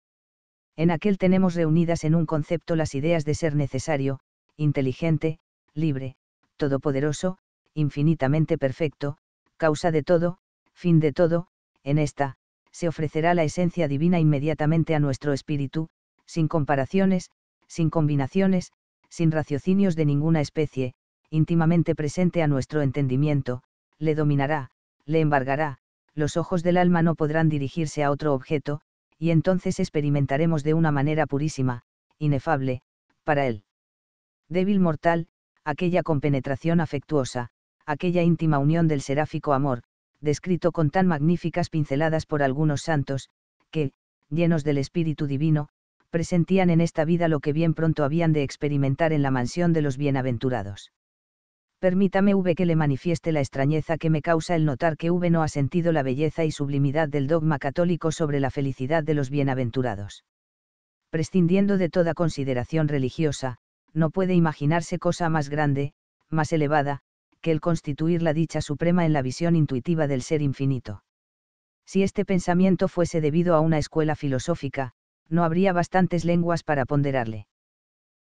En aquel tenemos reunidas en un concepto las ideas de ser necesario, inteligente, libre, todopoderoso, infinitamente perfecto, causa de todo, fin de todo, en esta, se ofrecerá la esencia divina inmediatamente a nuestro espíritu, sin comparaciones, sin combinaciones, sin raciocinios de ninguna especie, íntimamente presente a nuestro entendimiento, le dominará, le embargará, los ojos del alma no podrán dirigirse a otro objeto, y entonces experimentaremos de una manera purísima, inefable, para él. Débil mortal, aquella compenetración afectuosa, aquella íntima unión del seráfico amor, descrito con tan magníficas pinceladas por algunos santos, que, llenos del Espíritu Divino, presentían en esta vida lo que bien pronto habían de experimentar en la mansión de los bienaventurados permítame V que le manifieste la extrañeza que me causa el notar que V no ha sentido la belleza y sublimidad del dogma católico sobre la felicidad de los bienaventurados. Prescindiendo de toda consideración religiosa, no puede imaginarse cosa más grande, más elevada, que el constituir la dicha suprema en la visión intuitiva del ser infinito. Si este pensamiento fuese debido a una escuela filosófica, no habría bastantes lenguas para ponderarle.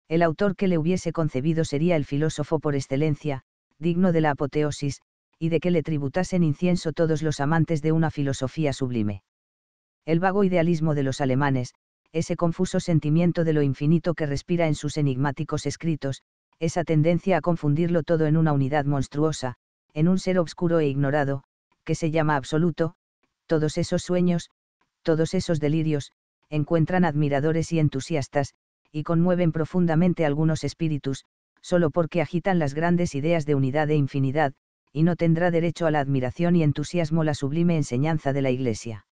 El autor que le hubiese concebido sería el filósofo por excelencia, digno de la apoteosis, y de que le tributasen incienso todos los amantes de una filosofía sublime. El vago idealismo de los alemanes, ese confuso sentimiento de lo infinito que respira en sus enigmáticos escritos, esa tendencia a confundirlo todo en una unidad monstruosa, en un ser obscuro e ignorado, que se llama absoluto, todos esos sueños, todos esos delirios, encuentran admiradores y entusiastas, y conmueven profundamente algunos espíritus, solo porque agitan las grandes ideas de unidad e infinidad, y no tendrá derecho a la admiración y entusiasmo la sublime enseñanza de la Iglesia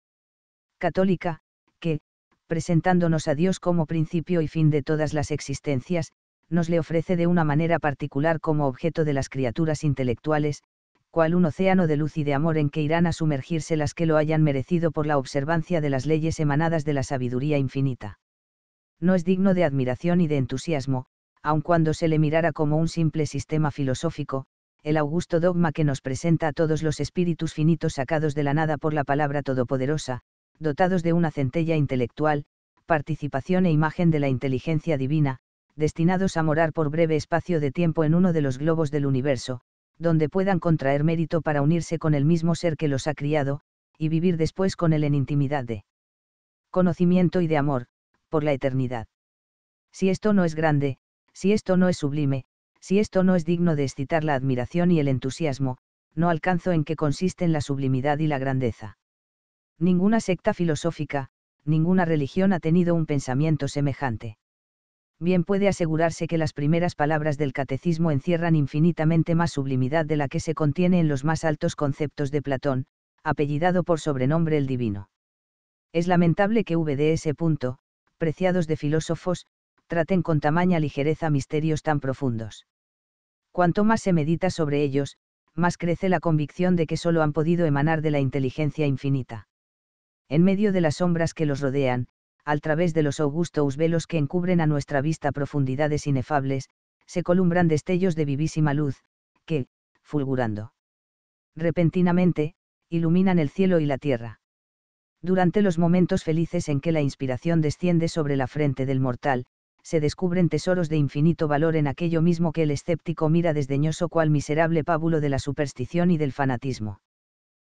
católica, que, presentándonos a Dios como principio y fin de todas las existencias, nos le ofrece de una manera particular como objeto de las criaturas intelectuales, cual un océano de luz y de amor en que irán a sumergirse las que lo hayan merecido por la observancia de las leyes emanadas de la sabiduría infinita no es digno de admiración y de entusiasmo, aun cuando se le mirara como un simple sistema filosófico, el augusto dogma que nos presenta a todos los espíritus finitos sacados de la nada por la palabra todopoderosa, dotados de una centella intelectual, participación e imagen de la inteligencia divina, destinados a morar por breve espacio de tiempo en uno de los globos del universo, donde puedan contraer mérito para unirse con el mismo ser que los ha criado, y vivir después con él en intimidad de conocimiento y de amor, por la eternidad. Si esto no es grande, si esto no es sublime, si esto no es digno de excitar la admiración y el entusiasmo, no alcanzo en qué consisten la sublimidad y la grandeza. Ninguna secta filosófica, ninguna religión ha tenido un pensamiento semejante. Bien puede asegurarse que las primeras palabras del catecismo encierran infinitamente más sublimidad de la que se contiene en los más altos conceptos de Platón, apellidado por sobrenombre el divino. Es lamentable que de ese punto, preciados de filósofos, traten con tamaña ligereza misterios tan profundos. Cuanto más se medita sobre ellos, más crece la convicción de que solo han podido emanar de la inteligencia infinita. En medio de las sombras que los rodean, al través de los augustos velos que encubren a nuestra vista profundidades inefables, se columbran destellos de vivísima luz, que, fulgurando repentinamente, iluminan el cielo y la tierra. Durante los momentos felices en que la inspiración desciende sobre la frente del mortal, se descubren tesoros de infinito valor en aquello mismo que el escéptico mira desdeñoso cual miserable pábulo de la superstición y del fanatismo.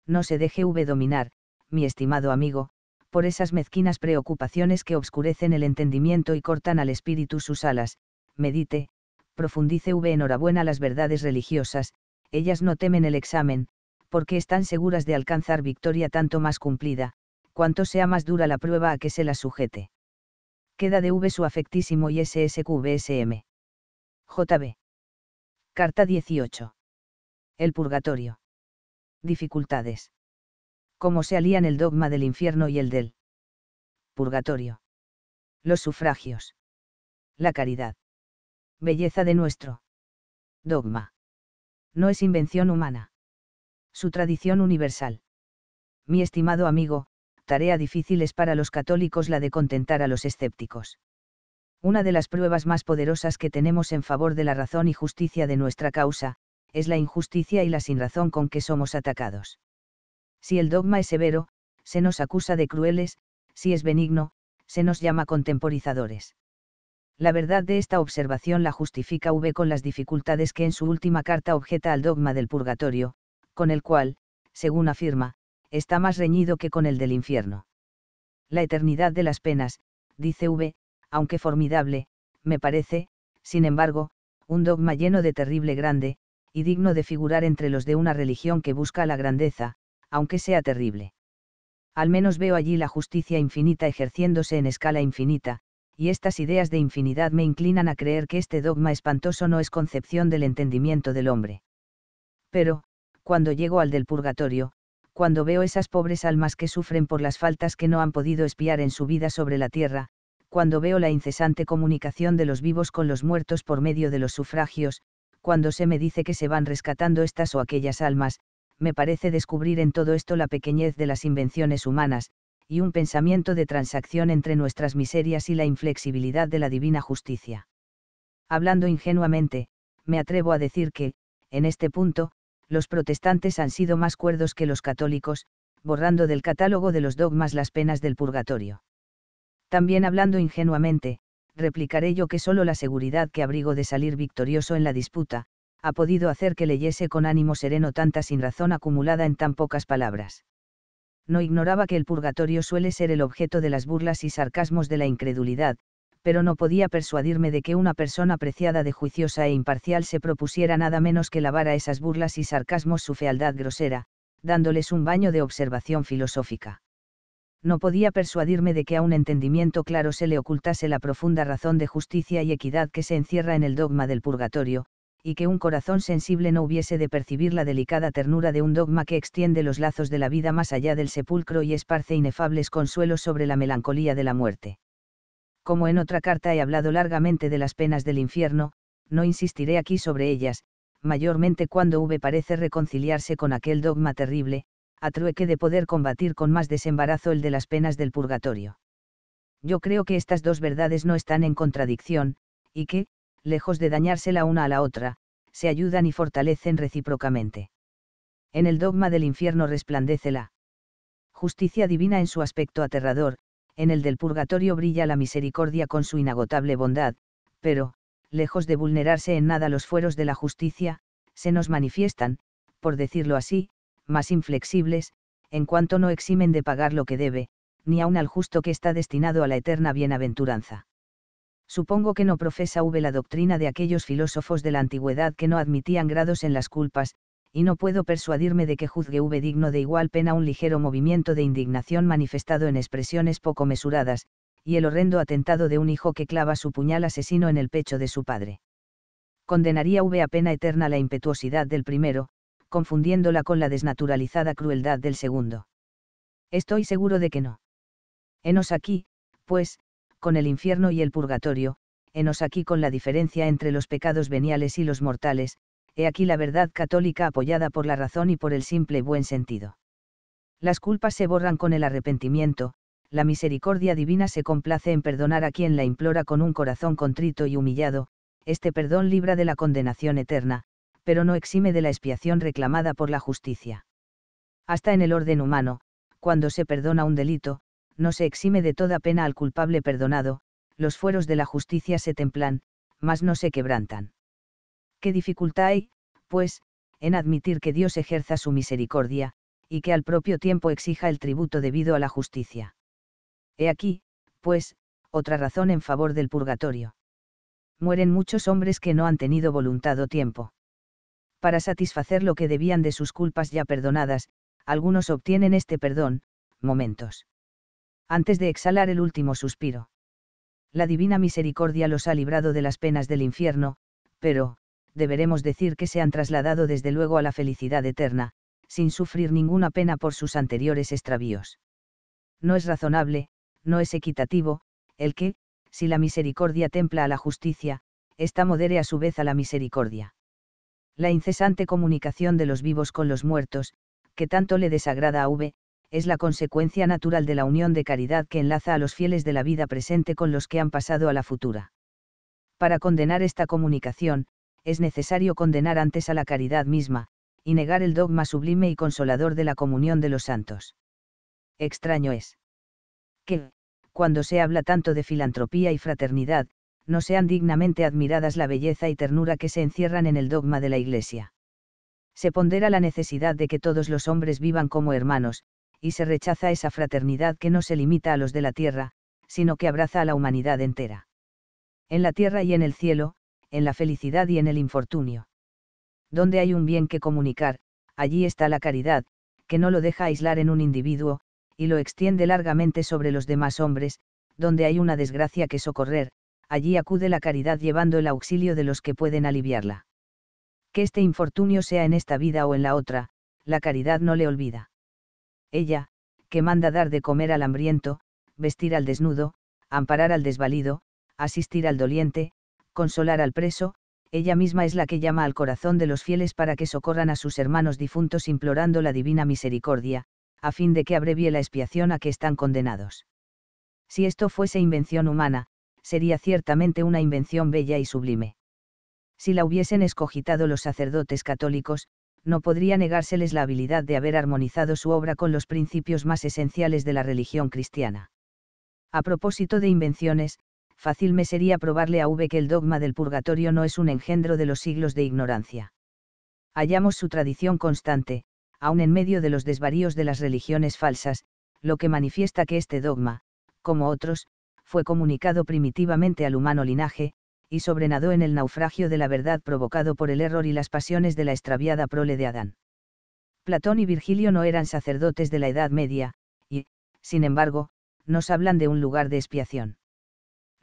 No se deje v dominar, mi estimado amigo, por esas mezquinas preocupaciones que obscurecen el entendimiento y cortan al espíritu sus alas, medite, profundice v enhorabuena las verdades religiosas, ellas no temen el examen, porque están seguras de alcanzar victoria tanto más cumplida, cuanto sea más dura la prueba a que se la sujete. Queda de V su afectísimo y SSQBSM. JB. Carta 18. El purgatorio. Dificultades. Cómo se alían el dogma del infierno y el del purgatorio. Los sufragios. La caridad. Belleza de nuestro dogma. No es invención humana. Su tradición universal. Mi estimado amigo, tarea difícil es para los católicos la de contentar a los escépticos. Una de las pruebas más poderosas que tenemos en favor de la razón y justicia de nuestra causa, es la injusticia y la sinrazón con que somos atacados. Si el dogma es severo, se nos acusa de crueles, si es benigno, se nos llama contemporizadores. La verdad de esta observación la justifica V con las dificultades que en su última carta objeta al dogma del purgatorio, con el cual, según afirma, está más reñido que con el del infierno. La eternidad de las penas, dice V, aunque formidable, me parece, sin embargo, un dogma lleno de terrible grande, y digno de figurar entre los de una religión que busca la grandeza, aunque sea terrible. Al menos veo allí la justicia infinita ejerciéndose en escala infinita, y estas ideas de infinidad me inclinan a creer que este dogma espantoso no es concepción del entendimiento del hombre. Pero, cuando llego al del purgatorio, cuando veo esas pobres almas que sufren por las faltas que no han podido espiar en su vida sobre la tierra, cuando veo la incesante comunicación de los vivos con los muertos por medio de los sufragios, cuando se me dice que se van rescatando estas o aquellas almas, me parece descubrir en todo esto la pequeñez de las invenciones humanas, y un pensamiento de transacción entre nuestras miserias y la inflexibilidad de la divina justicia. Hablando ingenuamente, me atrevo a decir que, en este punto, los protestantes han sido más cuerdos que los católicos, borrando del catálogo de los dogmas las penas del purgatorio. También hablando ingenuamente, replicaré yo que solo la seguridad que abrigo de salir victorioso en la disputa, ha podido hacer que leyese con ánimo sereno tanta sinrazón acumulada en tan pocas palabras. No ignoraba que el purgatorio suele ser el objeto de las burlas y sarcasmos de la incredulidad, pero no podía persuadirme de que una persona apreciada de juiciosa e imparcial se propusiera nada menos que lavar a esas burlas y sarcasmos su fealdad grosera, dándoles un baño de observación filosófica. No podía persuadirme de que a un entendimiento claro se le ocultase la profunda razón de justicia y equidad que se encierra en el dogma del purgatorio, y que un corazón sensible no hubiese de percibir la delicada ternura de un dogma que extiende los lazos de la vida más allá del sepulcro y esparce inefables consuelos sobre la melancolía de la muerte como en otra carta he hablado largamente de las penas del infierno, no insistiré aquí sobre ellas, mayormente cuando V parece reconciliarse con aquel dogma terrible, a trueque de poder combatir con más desembarazo el de las penas del purgatorio. Yo creo que estas dos verdades no están en contradicción, y que, lejos de dañarse la una a la otra, se ayudan y fortalecen recíprocamente. En el dogma del infierno resplandece la justicia divina en su aspecto aterrador, en el del purgatorio brilla la misericordia con su inagotable bondad, pero, lejos de vulnerarse en nada los fueros de la justicia, se nos manifiestan, por decirlo así, más inflexibles, en cuanto no eximen de pagar lo que debe, ni aun al justo que está destinado a la eterna bienaventuranza. Supongo que no profesa V la doctrina de aquellos filósofos de la antigüedad que no admitían grados en las culpas, y no puedo persuadirme de que juzgue V digno de igual pena un ligero movimiento de indignación manifestado en expresiones poco mesuradas, y el horrendo atentado de un hijo que clava su puñal asesino en el pecho de su padre. Condenaría V a pena eterna la impetuosidad del primero, confundiéndola con la desnaturalizada crueldad del segundo. Estoy seguro de que no. Enos aquí, pues, con el infierno y el purgatorio, enos aquí con la diferencia entre los pecados veniales y los mortales, he aquí la verdad católica apoyada por la razón y por el simple buen sentido. Las culpas se borran con el arrepentimiento, la misericordia divina se complace en perdonar a quien la implora con un corazón contrito y humillado, este perdón libra de la condenación eterna, pero no exime de la expiación reclamada por la justicia. Hasta en el orden humano, cuando se perdona un delito, no se exime de toda pena al culpable perdonado, los fueros de la justicia se templan, mas no se quebrantan. ¿Qué dificultad hay, pues, en admitir que Dios ejerza su misericordia, y que al propio tiempo exija el tributo debido a la justicia? He aquí, pues, otra razón en favor del purgatorio. Mueren muchos hombres que no han tenido voluntad o tiempo. Para satisfacer lo que debían de sus culpas ya perdonadas, algunos obtienen este perdón, momentos. Antes de exhalar el último suspiro. La divina misericordia los ha librado de las penas del infierno, pero, deberemos decir que se han trasladado desde luego a la felicidad eterna, sin sufrir ninguna pena por sus anteriores extravíos. No es razonable, no es equitativo, el que, si la misericordia templa a la justicia, ésta modere a su vez a la misericordia. La incesante comunicación de los vivos con los muertos, que tanto le desagrada a V, es la consecuencia natural de la unión de caridad que enlaza a los fieles de la vida presente con los que han pasado a la futura. Para condenar esta comunicación, es necesario condenar antes a la caridad misma, y negar el dogma sublime y consolador de la comunión de los santos. Extraño es. Que, cuando se habla tanto de filantropía y fraternidad, no sean dignamente admiradas la belleza y ternura que se encierran en el dogma de la Iglesia. Se pondera la necesidad de que todos los hombres vivan como hermanos, y se rechaza esa fraternidad que no se limita a los de la tierra, sino que abraza a la humanidad entera. En la tierra y en el cielo, en la felicidad y en el infortunio. Donde hay un bien que comunicar, allí está la caridad, que no lo deja aislar en un individuo, y lo extiende largamente sobre los demás hombres, donde hay una desgracia que socorrer, allí acude la caridad llevando el auxilio de los que pueden aliviarla. Que este infortunio sea en esta vida o en la otra, la caridad no le olvida. Ella, que manda dar de comer al hambriento, vestir al desnudo, amparar al desvalido, asistir al doliente, consolar al preso, ella misma es la que llama al corazón de los fieles para que socorran a sus hermanos difuntos implorando la divina misericordia, a fin de que abrevie la expiación a que están condenados. Si esto fuese invención humana, sería ciertamente una invención bella y sublime. Si la hubiesen escogitado los sacerdotes católicos, no podría negárseles la habilidad de haber armonizado su obra con los principios más esenciales de la religión cristiana. A propósito de invenciones, fácil me sería probarle a V que el dogma del purgatorio no es un engendro de los siglos de ignorancia. Hallamos su tradición constante, aun en medio de los desvaríos de las religiones falsas, lo que manifiesta que este dogma, como otros, fue comunicado primitivamente al humano linaje, y sobrenadó en el naufragio de la verdad provocado por el error y las pasiones de la extraviada prole de Adán. Platón y Virgilio no eran sacerdotes de la Edad Media, y, sin embargo, nos hablan de un lugar de expiación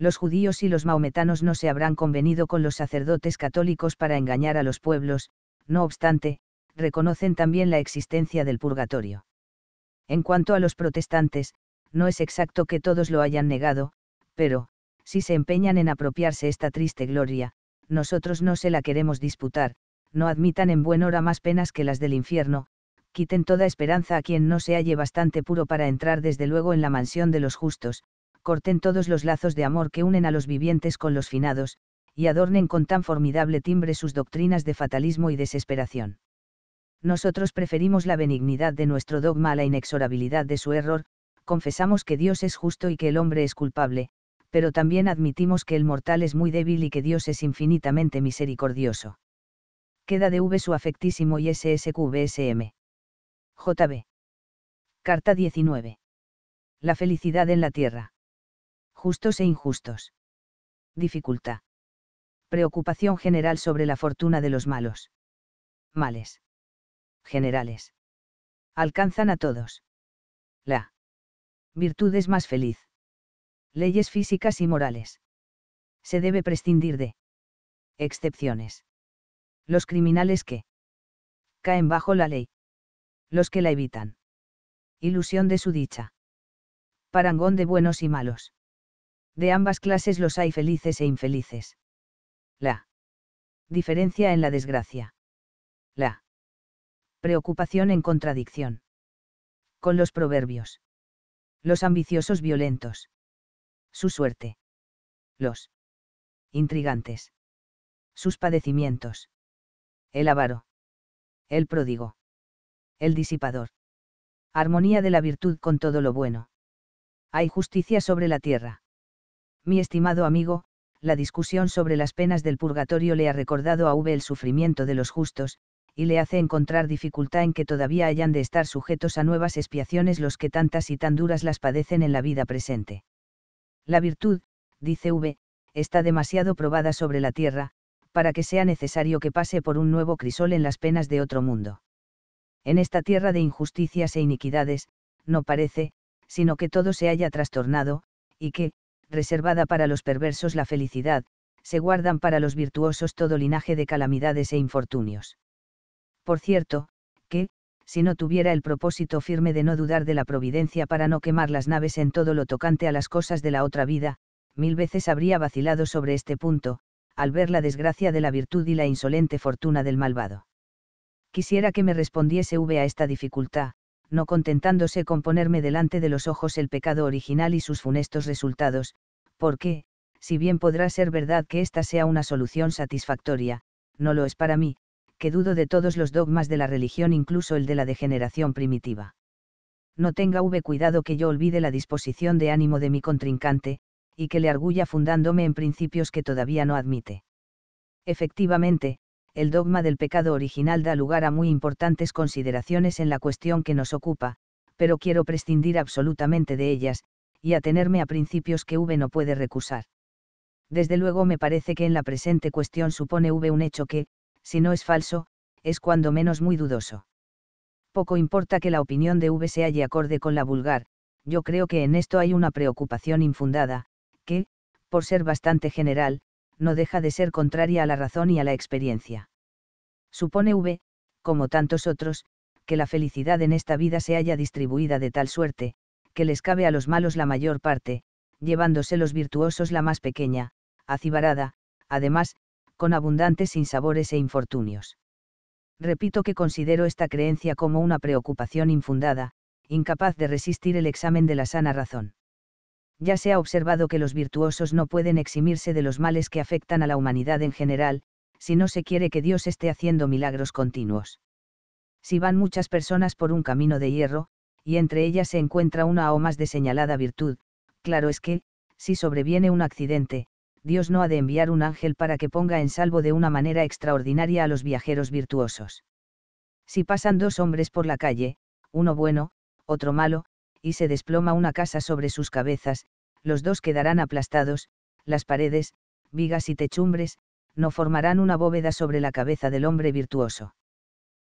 los judíos y los maometanos no se habrán convenido con los sacerdotes católicos para engañar a los pueblos, no obstante, reconocen también la existencia del purgatorio. En cuanto a los protestantes, no es exacto que todos lo hayan negado, pero, si se empeñan en apropiarse esta triste gloria, nosotros no se la queremos disputar, no admitan en buen hora más penas que las del infierno, quiten toda esperanza a quien no se halle bastante puro para entrar desde luego en la mansión de los justos, corten todos los lazos de amor que unen a los vivientes con los finados, y adornen con tan formidable timbre sus doctrinas de fatalismo y desesperación. Nosotros preferimos la benignidad de nuestro dogma a la inexorabilidad de su error, confesamos que Dios es justo y que el hombre es culpable, pero también admitimos que el mortal es muy débil y que Dios es infinitamente misericordioso. Queda de V su afectísimo y SSQVSM. JB. Carta 19. La felicidad en la tierra justos e injustos. Dificultad. Preocupación general sobre la fortuna de los malos. Males. Generales. Alcanzan a todos. La. Virtud es más feliz. Leyes físicas y morales. Se debe prescindir de. Excepciones. Los criminales que. Caen bajo la ley. Los que la evitan. Ilusión de su dicha. Parangón de buenos y malos. De ambas clases los hay felices e infelices. La diferencia en la desgracia. La preocupación en contradicción. Con los proverbios. Los ambiciosos violentos. Su suerte. Los intrigantes. Sus padecimientos. El avaro. El pródigo. El disipador. Armonía de la virtud con todo lo bueno. Hay justicia sobre la tierra. Mi estimado amigo, la discusión sobre las penas del purgatorio le ha recordado a V el sufrimiento de los justos, y le hace encontrar dificultad en que todavía hayan de estar sujetos a nuevas expiaciones los que tantas y tan duras las padecen en la vida presente. La virtud, dice V, está demasiado probada sobre la tierra, para que sea necesario que pase por un nuevo crisol en las penas de otro mundo. En esta tierra de injusticias e iniquidades, no parece, sino que todo se haya trastornado, y que, reservada para los perversos la felicidad, se guardan para los virtuosos todo linaje de calamidades e infortunios. Por cierto, que, si no tuviera el propósito firme de no dudar de la providencia para no quemar las naves en todo lo tocante a las cosas de la otra vida, mil veces habría vacilado sobre este punto, al ver la desgracia de la virtud y la insolente fortuna del malvado. Quisiera que me respondiese V a esta dificultad, no contentándose con ponerme delante de los ojos el pecado original y sus funestos resultados, porque, si bien podrá ser verdad que esta sea una solución satisfactoria, no lo es para mí, que dudo de todos los dogmas de la religión, incluso el de la degeneración primitiva. No tenga v cuidado que yo olvide la disposición de ánimo de mi contrincante, y que le arguya fundándome en principios que todavía no admite. Efectivamente, el dogma del pecado original da lugar a muy importantes consideraciones en la cuestión que nos ocupa, pero quiero prescindir absolutamente de ellas, y atenerme a principios que V no puede recusar. Desde luego me parece que en la presente cuestión supone V un hecho que, si no es falso, es cuando menos muy dudoso. Poco importa que la opinión de V se halle acorde con la vulgar, yo creo que en esto hay una preocupación infundada, que, por ser bastante general, no deja de ser contraria a la razón y a la experiencia. Supone V, como tantos otros, que la felicidad en esta vida se haya distribuida de tal suerte, que les cabe a los malos la mayor parte, llevándose los virtuosos la más pequeña, acibarada, además, con abundantes sinsabores e infortunios. Repito que considero esta creencia como una preocupación infundada, incapaz de resistir el examen de la sana razón ya se ha observado que los virtuosos no pueden eximirse de los males que afectan a la humanidad en general, si no se quiere que Dios esté haciendo milagros continuos. Si van muchas personas por un camino de hierro, y entre ellas se encuentra una o más de señalada virtud, claro es que, si sobreviene un accidente, Dios no ha de enviar un ángel para que ponga en salvo de una manera extraordinaria a los viajeros virtuosos. Si pasan dos hombres por la calle, uno bueno, otro malo, y se desploma una casa sobre sus cabezas, los dos quedarán aplastados, las paredes, vigas y techumbres, no formarán una bóveda sobre la cabeza del hombre virtuoso.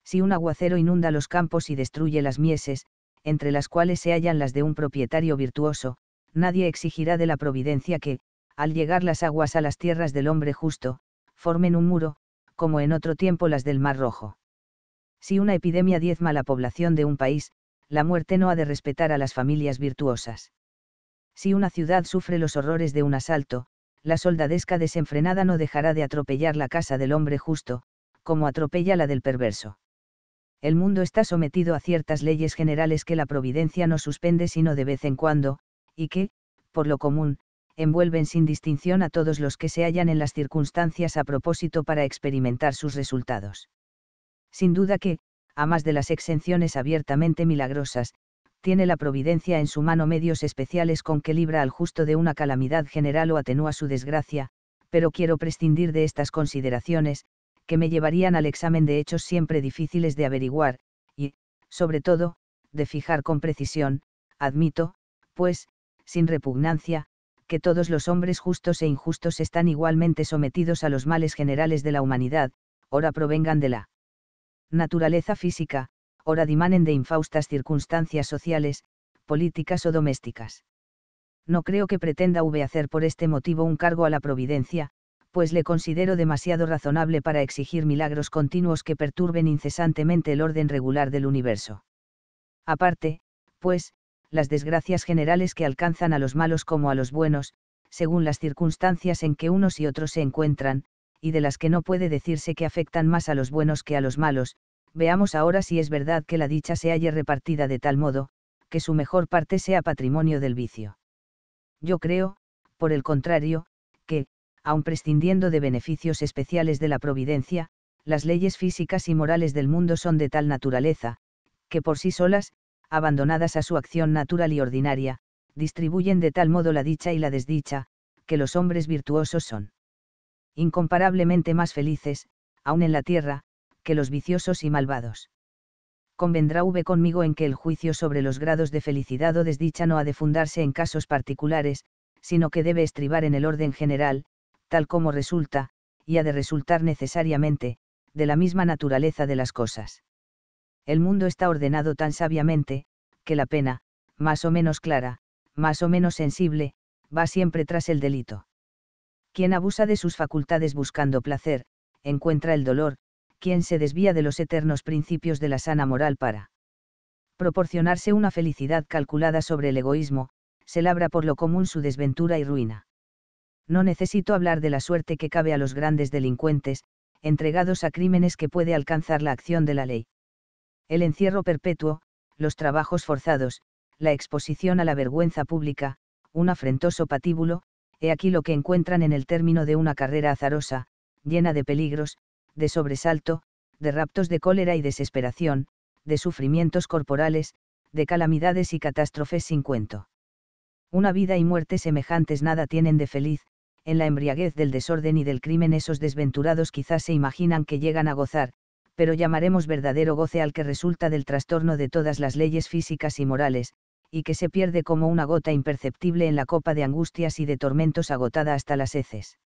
Si un aguacero inunda los campos y destruye las mieses, entre las cuales se hallan las de un propietario virtuoso, nadie exigirá de la providencia que, al llegar las aguas a las tierras del hombre justo, formen un muro, como en otro tiempo las del Mar Rojo. Si una epidemia diezma la población de un país, la muerte no ha de respetar a las familias virtuosas si una ciudad sufre los horrores de un asalto, la soldadesca desenfrenada no dejará de atropellar la casa del hombre justo, como atropella la del perverso. El mundo está sometido a ciertas leyes generales que la providencia no suspende sino de vez en cuando, y que, por lo común, envuelven sin distinción a todos los que se hallan en las circunstancias a propósito para experimentar sus resultados. Sin duda que, a más de las exenciones abiertamente milagrosas, tiene la providencia en su mano medios especiales con que libra al justo de una calamidad general o atenúa su desgracia, pero quiero prescindir de estas consideraciones, que me llevarían al examen de hechos siempre difíciles de averiguar, y, sobre todo, de fijar con precisión, admito, pues, sin repugnancia, que todos los hombres justos e injustos están igualmente sometidos a los males generales de la humanidad, ora provengan de la naturaleza física, ora dimanen de infaustas circunstancias sociales, políticas o domésticas. No creo que pretenda V hacer por este motivo un cargo a la providencia, pues le considero demasiado razonable para exigir milagros continuos que perturben incesantemente el orden regular del universo. Aparte, pues, las desgracias generales que alcanzan a los malos como a los buenos, según las circunstancias en que unos y otros se encuentran, y de las que no puede decirse que afectan más a los buenos que a los malos, veamos ahora si es verdad que la dicha se halle repartida de tal modo, que su mejor parte sea patrimonio del vicio. Yo creo, por el contrario, que, aun prescindiendo de beneficios especiales de la providencia, las leyes físicas y morales del mundo son de tal naturaleza, que por sí solas, abandonadas a su acción natural y ordinaria, distribuyen de tal modo la dicha y la desdicha, que los hombres virtuosos son incomparablemente más felices, aun en la tierra, que los viciosos y malvados. Convendrá V conmigo en que el juicio sobre los grados de felicidad o desdicha no ha de fundarse en casos particulares, sino que debe estribar en el orden general, tal como resulta, y ha de resultar necesariamente, de la misma naturaleza de las cosas. El mundo está ordenado tan sabiamente, que la pena, más o menos clara, más o menos sensible, va siempre tras el delito. Quien abusa de sus facultades buscando placer, encuentra el dolor, quien se desvía de los eternos principios de la sana moral para proporcionarse una felicidad calculada sobre el egoísmo, se labra por lo común su desventura y ruina. No necesito hablar de la suerte que cabe a los grandes delincuentes, entregados a crímenes que puede alcanzar la acción de la ley. El encierro perpetuo, los trabajos forzados, la exposición a la vergüenza pública, un afrentoso patíbulo, he aquí lo que encuentran en el término de una carrera azarosa, llena de peligros, de sobresalto, de raptos de cólera y desesperación, de sufrimientos corporales, de calamidades y catástrofes sin cuento. Una vida y muerte semejantes nada tienen de feliz, en la embriaguez del desorden y del crimen esos desventurados quizás se imaginan que llegan a gozar, pero llamaremos verdadero goce al que resulta del trastorno de todas las leyes físicas y morales, y que se pierde como una gota imperceptible en la copa de angustias y de tormentos agotada hasta las heces.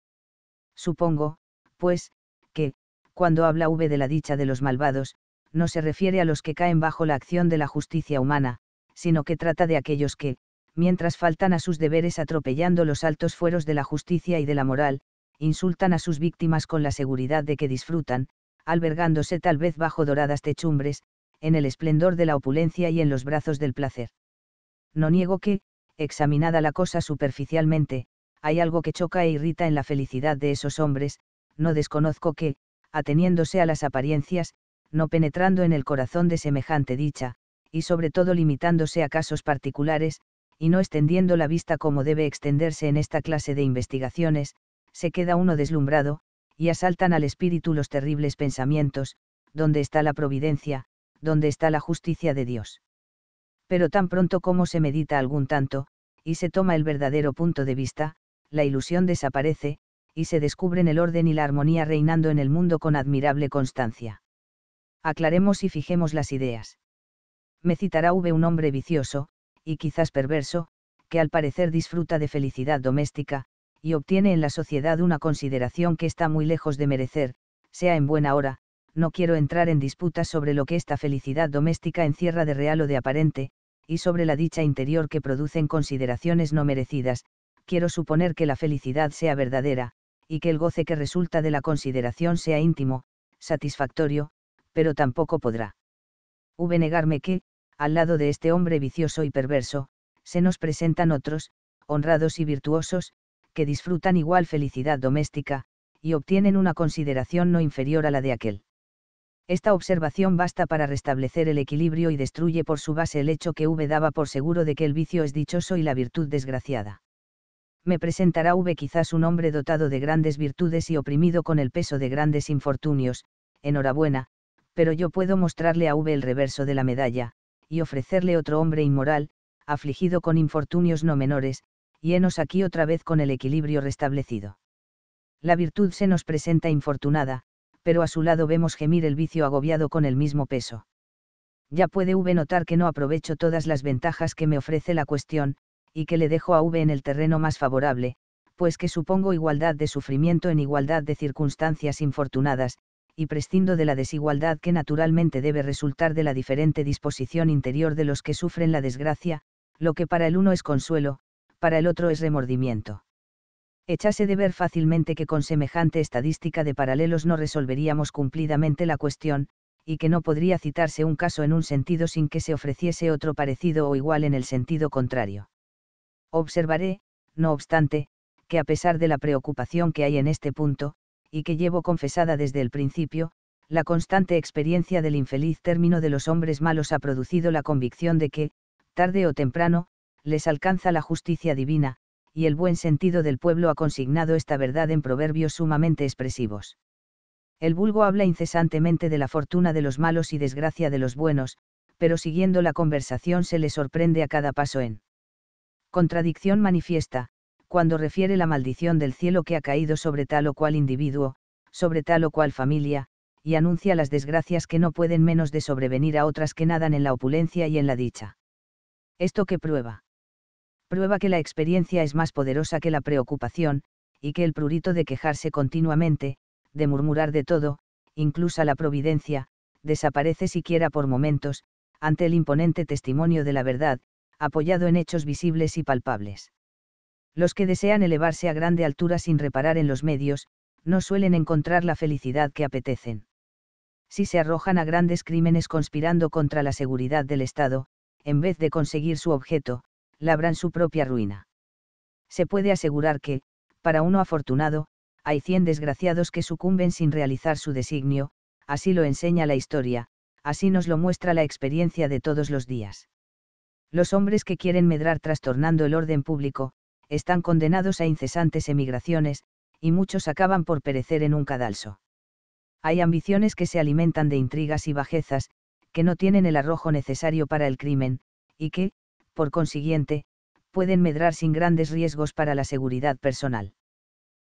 Supongo, pues, que, cuando habla V de la dicha de los malvados, no se refiere a los que caen bajo la acción de la justicia humana, sino que trata de aquellos que, mientras faltan a sus deberes atropellando los altos fueros de la justicia y de la moral, insultan a sus víctimas con la seguridad de que disfrutan, albergándose tal vez bajo doradas techumbres, en el esplendor de la opulencia y en los brazos del placer. No niego que, examinada la cosa superficialmente, hay algo que choca e irrita en la felicidad de esos hombres, no desconozco que, ateniéndose a las apariencias, no penetrando en el corazón de semejante dicha, y sobre todo limitándose a casos particulares, y no extendiendo la vista como debe extenderse en esta clase de investigaciones, se queda uno deslumbrado, y asaltan al espíritu los terribles pensamientos, donde está la providencia, donde está la justicia de Dios. Pero tan pronto como se medita algún tanto, y se toma el verdadero punto de vista, la ilusión desaparece, y se descubren el orden y la armonía reinando en el mundo con admirable constancia. Aclaremos y fijemos las ideas. Me citará V un hombre vicioso, y quizás perverso, que al parecer disfruta de felicidad doméstica, y obtiene en la sociedad una consideración que está muy lejos de merecer, sea en buena hora, no quiero entrar en disputas sobre lo que esta felicidad doméstica encierra de real o de aparente, y sobre la dicha interior que producen consideraciones no merecidas, quiero suponer que la felicidad sea verdadera, y que el goce que resulta de la consideración sea íntimo, satisfactorio, pero tampoco podrá. V. Negarme que, al lado de este hombre vicioso y perverso, se nos presentan otros, honrados y virtuosos, que disfrutan igual felicidad doméstica, y obtienen una consideración no inferior a la de aquel. Esta observación basta para restablecer el equilibrio y destruye por su base el hecho que V daba por seguro de que el vicio es dichoso y la virtud desgraciada me presentará V quizás un hombre dotado de grandes virtudes y oprimido con el peso de grandes infortunios, enhorabuena, pero yo puedo mostrarle a V el reverso de la medalla, y ofrecerle otro hombre inmoral, afligido con infortunios no menores, y henos aquí otra vez con el equilibrio restablecido. La virtud se nos presenta infortunada, pero a su lado vemos gemir el vicio agobiado con el mismo peso. Ya puede V notar que no aprovecho todas las ventajas que me ofrece la cuestión, y que le dejo a V en el terreno más favorable, pues que supongo igualdad de sufrimiento en igualdad de circunstancias infortunadas, y prescindo de la desigualdad que naturalmente debe resultar de la diferente disposición interior de los que sufren la desgracia, lo que para el uno es consuelo, para el otro es remordimiento. Echase de ver fácilmente que con semejante estadística de paralelos no resolveríamos cumplidamente la cuestión, y que no podría citarse un caso en un sentido sin que se ofreciese otro parecido o igual en el sentido contrario. Observaré, no obstante, que a pesar de la preocupación que hay en este punto, y que llevo confesada desde el principio, la constante experiencia del infeliz término de los hombres malos ha producido la convicción de que, tarde o temprano, les alcanza la justicia divina, y el buen sentido del pueblo ha consignado esta verdad en proverbios sumamente expresivos. El vulgo habla incesantemente de la fortuna de los malos y desgracia de los buenos, pero siguiendo la conversación se le sorprende a cada paso en contradicción manifiesta, cuando refiere la maldición del cielo que ha caído sobre tal o cual individuo, sobre tal o cual familia, y anuncia las desgracias que no pueden menos de sobrevenir a otras que nadan en la opulencia y en la dicha. ¿Esto qué prueba? Prueba que la experiencia es más poderosa que la preocupación, y que el prurito de quejarse continuamente, de murmurar de todo, incluso la providencia, desaparece siquiera por momentos, ante el imponente testimonio de la verdad, apoyado en hechos visibles y palpables. Los que desean elevarse a grande altura sin reparar en los medios, no suelen encontrar la felicidad que apetecen. Si se arrojan a grandes crímenes conspirando contra la seguridad del Estado, en vez de conseguir su objeto, labran su propia ruina. Se puede asegurar que, para uno afortunado, hay cien desgraciados que sucumben sin realizar su designio, así lo enseña la historia, así nos lo muestra la experiencia de todos los días. Los hombres que quieren medrar trastornando el orden público, están condenados a incesantes emigraciones, y muchos acaban por perecer en un cadalso. Hay ambiciones que se alimentan de intrigas y bajezas, que no tienen el arrojo necesario para el crimen, y que, por consiguiente, pueden medrar sin grandes riesgos para la seguridad personal.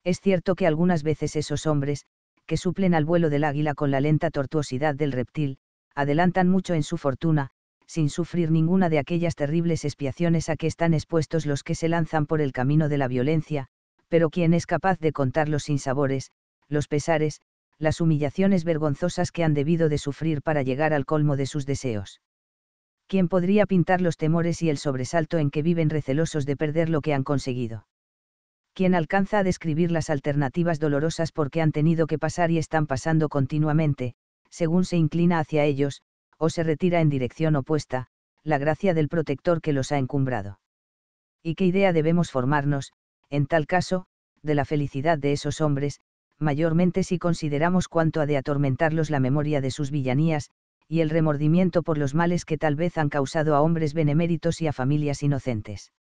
Es cierto que algunas veces esos hombres, que suplen al vuelo del águila con la lenta tortuosidad del reptil, adelantan mucho en su fortuna, sin sufrir ninguna de aquellas terribles expiaciones a que están expuestos los que se lanzan por el camino de la violencia, pero quien es capaz de contar los sinsabores, los pesares, las humillaciones vergonzosas que han debido de sufrir para llegar al colmo de sus deseos. ¿Quién podría pintar los temores y el sobresalto en que viven recelosos de perder lo que han conseguido? ¿Quién alcanza a describir las alternativas dolorosas porque han tenido que pasar y están pasando continuamente, según se inclina hacia ellos, o se retira en dirección opuesta, la gracia del protector que los ha encumbrado. ¿Y qué idea debemos formarnos, en tal caso, de la felicidad de esos hombres, mayormente si consideramos cuánto ha de atormentarlos la memoria de sus villanías, y el remordimiento por los males que tal vez han causado a hombres beneméritos y a familias inocentes?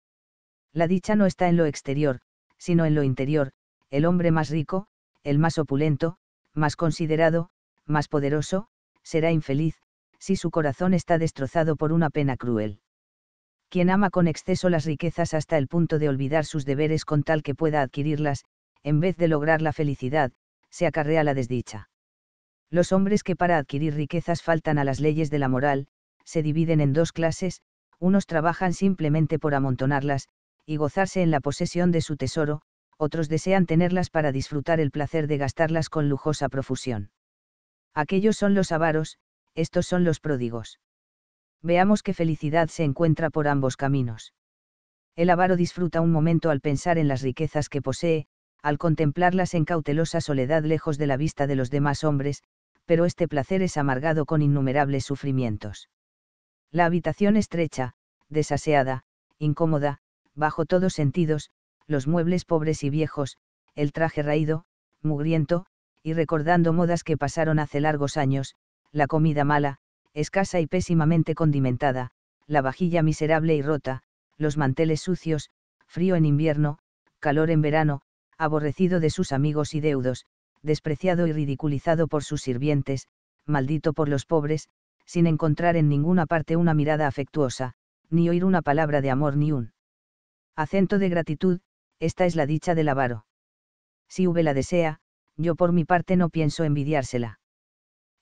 La dicha no está en lo exterior, sino en lo interior, el hombre más rico, el más opulento, más considerado, más poderoso, será infeliz, si su corazón está destrozado por una pena cruel. Quien ama con exceso las riquezas hasta el punto de olvidar sus deberes con tal que pueda adquirirlas, en vez de lograr la felicidad, se acarrea la desdicha. Los hombres que para adquirir riquezas faltan a las leyes de la moral, se dividen en dos clases, unos trabajan simplemente por amontonarlas, y gozarse en la posesión de su tesoro, otros desean tenerlas para disfrutar el placer de gastarlas con lujosa profusión. Aquellos son los avaros, estos son los pródigos. Veamos qué felicidad se encuentra por ambos caminos. El avaro disfruta un momento al pensar en las riquezas que posee, al contemplarlas en cautelosa soledad lejos de la vista de los demás hombres, pero este placer es amargado con innumerables sufrimientos. La habitación estrecha, desaseada, incómoda, bajo todos sentidos, los muebles pobres y viejos, el traje raído, mugriento, y recordando modas que pasaron hace largos años, la comida mala, escasa y pésimamente condimentada, la vajilla miserable y rota, los manteles sucios, frío en invierno, calor en verano, aborrecido de sus amigos y deudos, despreciado y ridiculizado por sus sirvientes, maldito por los pobres, sin encontrar en ninguna parte una mirada afectuosa, ni oír una palabra de amor ni un acento de gratitud, esta es la dicha del avaro. Si V la desea, yo por mi parte no pienso envidiársela.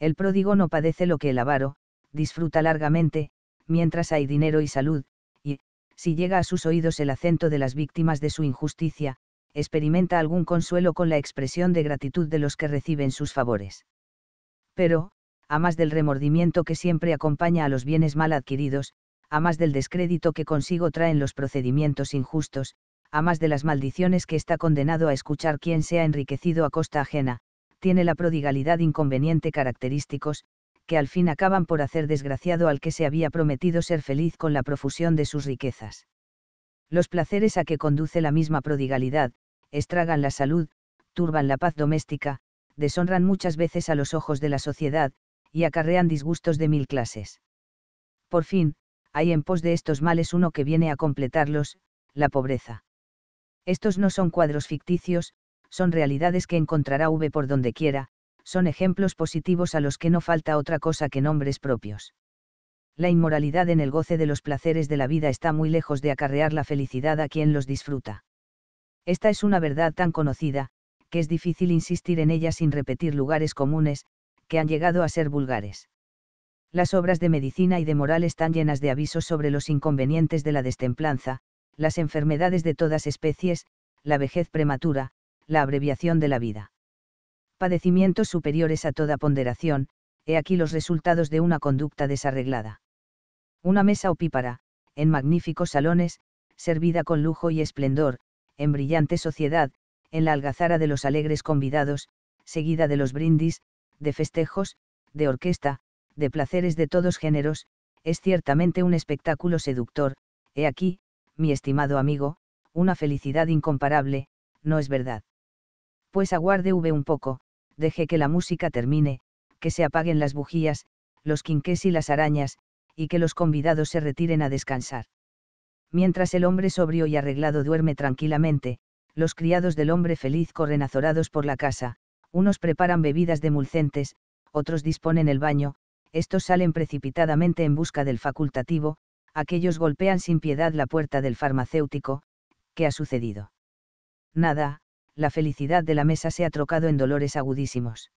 El pródigo no padece lo que el avaro, disfruta largamente, mientras hay dinero y salud, y, si llega a sus oídos el acento de las víctimas de su injusticia, experimenta algún consuelo con la expresión de gratitud de los que reciben sus favores. Pero, a más del remordimiento que siempre acompaña a los bienes mal adquiridos, a más del descrédito que consigo traen los procedimientos injustos, a más de las maldiciones que está condenado a escuchar quien se ha enriquecido a costa ajena, tiene la prodigalidad inconveniente característicos, que al fin acaban por hacer desgraciado al que se había prometido ser feliz con la profusión de sus riquezas. Los placeres a que conduce la misma prodigalidad, estragan la salud, turban la paz doméstica, deshonran muchas veces a los ojos de la sociedad, y acarrean disgustos de mil clases. Por fin, hay en pos de estos males uno que viene a completarlos, la pobreza. Estos no son cuadros ficticios, son realidades que encontrará V por donde quiera, son ejemplos positivos a los que no falta otra cosa que nombres propios. La inmoralidad en el goce de los placeres de la vida está muy lejos de acarrear la felicidad a quien los disfruta. Esta es una verdad tan conocida, que es difícil insistir en ella sin repetir lugares comunes, que han llegado a ser vulgares. Las obras de medicina y de moral están llenas de avisos sobre los inconvenientes de la destemplanza, las enfermedades de todas especies, la vejez prematura, la abreviación de la vida. Padecimientos superiores a toda ponderación, he aquí los resultados de una conducta desarreglada. Una mesa opípara, en magníficos salones, servida con lujo y esplendor, en brillante sociedad, en la algazara de los alegres convidados, seguida de los brindis, de festejos, de orquesta, de placeres de todos géneros, es ciertamente un espectáculo seductor, he aquí, mi estimado amigo, una felicidad incomparable, ¿no es verdad? Pues aguarde V un poco, deje que la música termine, que se apaguen las bujías, los quinqués y las arañas, y que los convidados se retiren a descansar. Mientras el hombre sobrio y arreglado duerme tranquilamente, los criados del hombre feliz corren azorados por la casa, unos preparan bebidas demulcentes, otros disponen el baño, estos salen precipitadamente en busca del facultativo, aquellos golpean sin piedad la puerta del farmacéutico, ¿qué ha sucedido? Nada, la felicidad de la mesa se ha trocado en dolores agudísimos.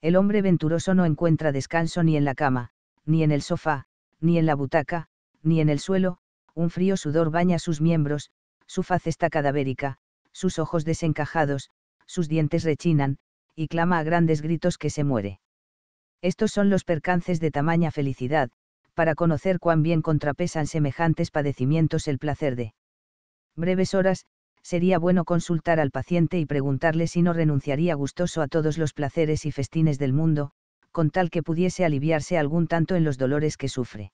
El hombre venturoso no encuentra descanso ni en la cama, ni en el sofá, ni en la butaca, ni en el suelo, un frío sudor baña sus miembros, su faz está cadavérica, sus ojos desencajados, sus dientes rechinan, y clama a grandes gritos que se muere. Estos son los percances de tamaña felicidad, para conocer cuán bien contrapesan semejantes padecimientos el placer de breves horas, sería bueno consultar al paciente y preguntarle si no renunciaría gustoso a todos los placeres y festines del mundo, con tal que pudiese aliviarse algún tanto en los dolores que sufre.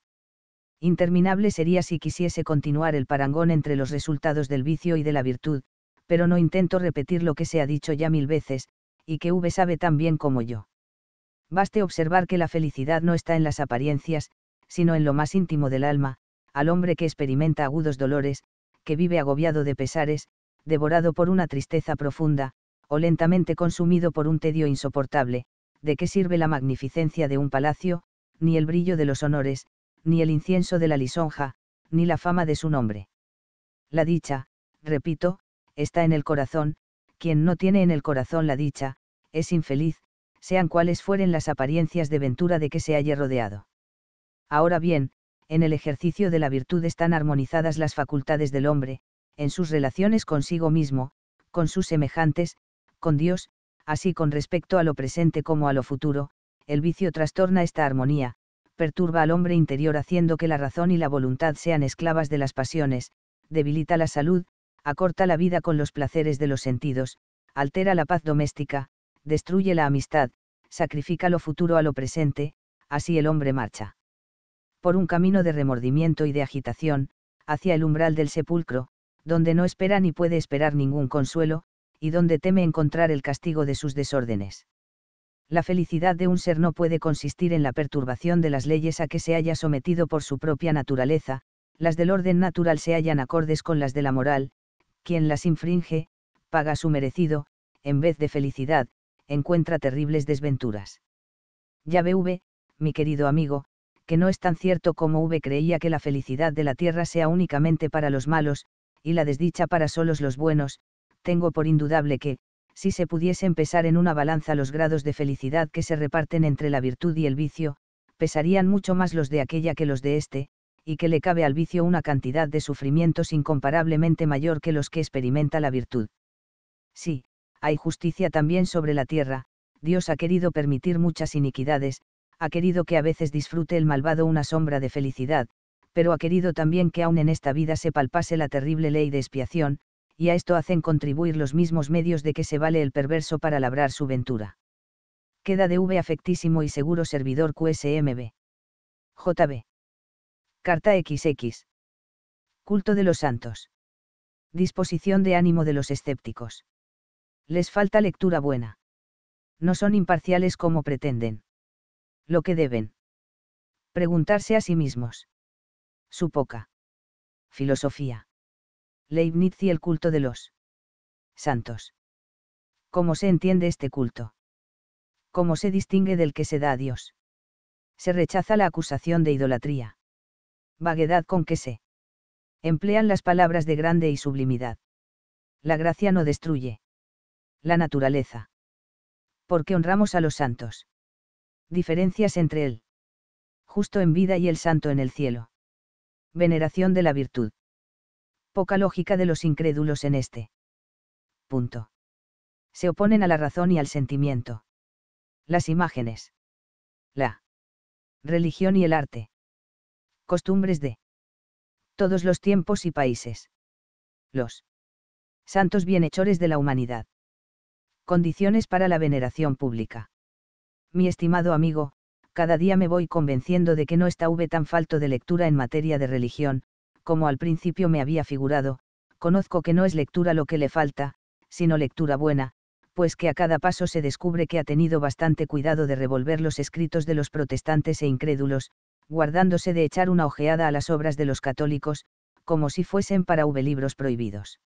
Interminable sería si quisiese continuar el parangón entre los resultados del vicio y de la virtud, pero no intento repetir lo que se ha dicho ya mil veces, y que V sabe tan bien como yo. Baste observar que la felicidad no está en las apariencias, sino en lo más íntimo del alma, al hombre que experimenta agudos dolores, que vive agobiado de pesares, devorado por una tristeza profunda, o lentamente consumido por un tedio insoportable, ¿de qué sirve la magnificencia de un palacio, ni el brillo de los honores, ni el incienso de la lisonja, ni la fama de su nombre? La dicha, repito, está en el corazón, quien no tiene en el corazón la dicha, es infeliz, sean cuales fueren las apariencias de ventura de que se haya rodeado. Ahora bien, en el ejercicio de la virtud están armonizadas las facultades del hombre, en sus relaciones consigo mismo, con sus semejantes, con Dios, así con respecto a lo presente como a lo futuro, el vicio trastorna esta armonía, perturba al hombre interior haciendo que la razón y la voluntad sean esclavas de las pasiones, debilita la salud, acorta la vida con los placeres de los sentidos, altera la paz doméstica, destruye la amistad, sacrifica lo futuro a lo presente, así el hombre marcha. Por un camino de remordimiento y de agitación, hacia el umbral del sepulcro, donde no espera ni puede esperar ningún consuelo, y donde teme encontrar el castigo de sus desórdenes. La felicidad de un ser no puede consistir en la perturbación de las leyes a que se haya sometido por su propia naturaleza, las del orden natural se hallan acordes con las de la moral, quien las infringe, paga su merecido, en vez de felicidad, encuentra terribles desventuras. Ya ve mi querido amigo, que no es tan cierto como V creía que la felicidad de la tierra sea únicamente para los malos, y la desdicha para solos los buenos, tengo por indudable que, si se pudiesen pesar en una balanza los grados de felicidad que se reparten entre la virtud y el vicio, pesarían mucho más los de aquella que los de éste, y que le cabe al vicio una cantidad de sufrimientos incomparablemente mayor que los que experimenta la virtud. Sí, hay justicia también sobre la tierra, Dios ha querido permitir muchas iniquidades, ha querido que a veces disfrute el malvado una sombra de felicidad, pero ha querido también que aún en esta vida se palpase la terrible ley de expiación, y a esto hacen contribuir los mismos medios de que se vale el perverso para labrar su ventura. Queda de V afectísimo y seguro servidor QSMB. JB. Carta XX. Culto de los santos. Disposición de ánimo de los escépticos. Les falta lectura buena. No son imparciales como pretenden. Lo que deben. Preguntarse a sí mismos. Su poca. Filosofía. Leibniz y el culto de los santos. ¿Cómo se entiende este culto? ¿Cómo se distingue del que se da a Dios? Se rechaza la acusación de idolatría. Vaguedad con que se emplean las palabras de grande y sublimidad. La gracia no destruye. La naturaleza. Porque honramos a los santos. Diferencias entre el Justo en vida y el santo en el cielo veneración de la virtud. Poca lógica de los incrédulos en este. Punto. Se oponen a la razón y al sentimiento. Las imágenes. La religión y el arte. Costumbres de todos los tiempos y países. Los santos bienhechores de la humanidad. Condiciones para la veneración pública. Mi estimado amigo, cada día me voy convenciendo de que no está V tan falto de lectura en materia de religión, como al principio me había figurado, conozco que no es lectura lo que le falta, sino lectura buena, pues que a cada paso se descubre que ha tenido bastante cuidado de revolver los escritos de los protestantes e incrédulos, guardándose de echar una ojeada a las obras de los católicos, como si fuesen para V libros prohibidos.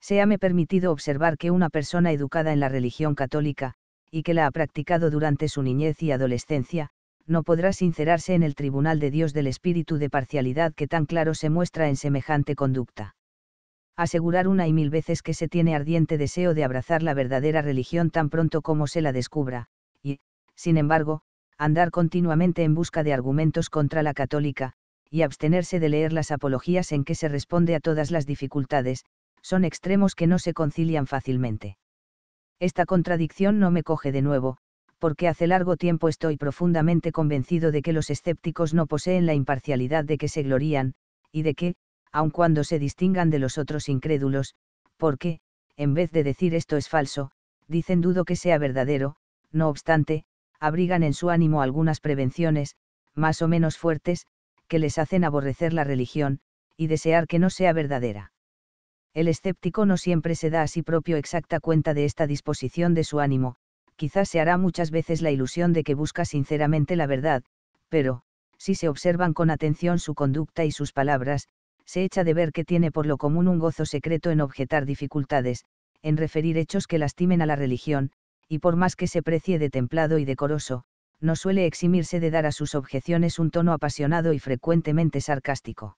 Se me permitido observar que una persona educada en la religión católica, y que la ha practicado durante su niñez y adolescencia, no podrá sincerarse en el tribunal de Dios del espíritu de parcialidad que tan claro se muestra en semejante conducta. Asegurar una y mil veces que se tiene ardiente deseo de abrazar la verdadera religión tan pronto como se la descubra, y, sin embargo, andar continuamente en busca de argumentos contra la católica, y abstenerse de leer las apologías en que se responde a todas las dificultades, son extremos que no se concilian fácilmente. Esta contradicción no me coge de nuevo, porque hace largo tiempo estoy profundamente convencido de que los escépticos no poseen la imparcialidad de que se glorían, y de que, aun cuando se distingan de los otros incrédulos, porque, en vez de decir esto es falso, dicen dudo que sea verdadero, no obstante, abrigan en su ánimo algunas prevenciones, más o menos fuertes, que les hacen aborrecer la religión, y desear que no sea verdadera. El escéptico no siempre se da a sí propio exacta cuenta de esta disposición de su ánimo, quizás se hará muchas veces la ilusión de que busca sinceramente la verdad, pero, si se observan con atención su conducta y sus palabras, se echa de ver que tiene por lo común un gozo secreto en objetar dificultades, en referir hechos que lastimen a la religión, y por más que se precie de templado y decoroso, no suele eximirse de dar a sus objeciones un tono apasionado y frecuentemente sarcástico.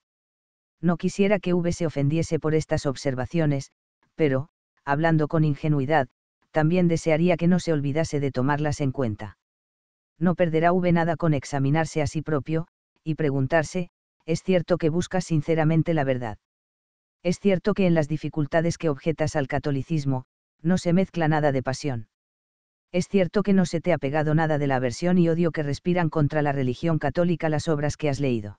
No quisiera que V se ofendiese por estas observaciones, pero, hablando con ingenuidad, también desearía que no se olvidase de tomarlas en cuenta. No perderá V nada con examinarse a sí propio, y preguntarse, es cierto que buscas sinceramente la verdad. Es cierto que en las dificultades que objetas al catolicismo, no se mezcla nada de pasión. Es cierto que no se te ha pegado nada de la aversión y odio que respiran contra la religión católica las obras que has leído.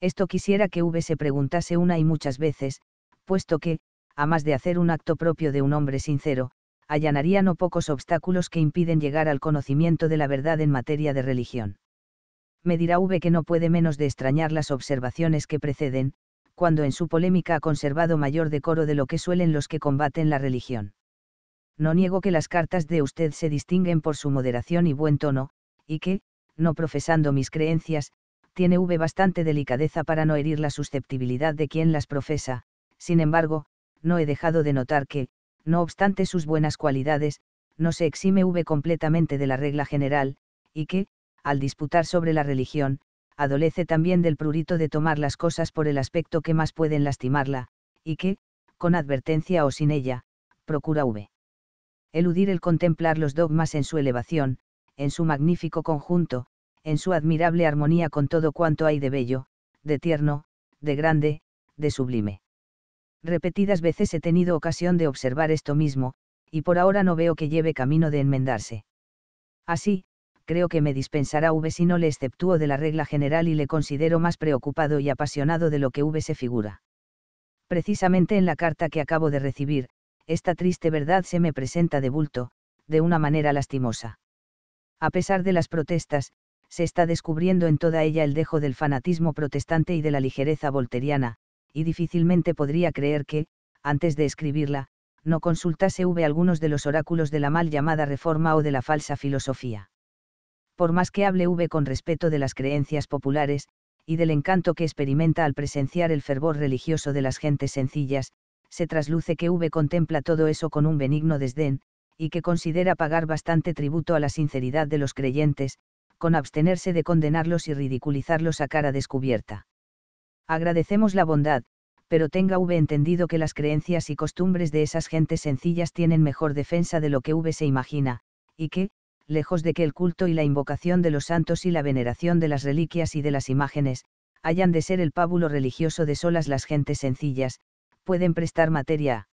Esto quisiera que V se preguntase una y muchas veces, puesto que, a más de hacer un acto propio de un hombre sincero, allanaría no pocos obstáculos que impiden llegar al conocimiento de la verdad en materia de religión. Me dirá V que no puede menos de extrañar las observaciones que preceden, cuando en su polémica ha conservado mayor decoro de lo que suelen los que combaten la religión. No niego que las cartas de usted se distinguen por su moderación y buen tono, y que, no profesando mis creencias, tiene V bastante delicadeza para no herir la susceptibilidad de quien las profesa, sin embargo, no he dejado de notar que, no obstante sus buenas cualidades, no se exime V completamente de la regla general, y que, al disputar sobre la religión, adolece también del prurito de tomar las cosas por el aspecto que más pueden lastimarla, y que, con advertencia o sin ella, procura V. Eludir el contemplar los dogmas en su elevación, en su magnífico conjunto, en su admirable armonía con todo cuanto hay de bello, de tierno, de grande, de sublime. Repetidas veces he tenido ocasión de observar esto mismo, y por ahora no veo que lleve camino de enmendarse. Así, creo que me dispensará V si no le exceptúo de la regla general y le considero más preocupado y apasionado de lo que V se figura. Precisamente en la carta que acabo de recibir, esta triste verdad se me presenta de bulto, de una manera lastimosa. A pesar de las protestas, se está descubriendo en toda ella el dejo del fanatismo protestante y de la ligereza volteriana, y difícilmente podría creer que, antes de escribirla, no consultase v algunos de los oráculos de la mal llamada reforma o de la falsa filosofía. Por más que hable v con respeto de las creencias populares, y del encanto que experimenta al presenciar el fervor religioso de las gentes sencillas, se trasluce que V contempla todo eso con un benigno desdén, y que considera pagar bastante tributo a la sinceridad de los creyentes, con abstenerse de condenarlos y ridiculizarlos a cara descubierta. Agradecemos la bondad, pero tenga V entendido que las creencias y costumbres de esas gentes sencillas tienen mejor defensa de lo que V se imagina, y que, lejos de que el culto y la invocación de los santos y la veneración de las reliquias y de las imágenes, hayan de ser el pábulo religioso de solas las gentes sencillas, pueden prestar materia a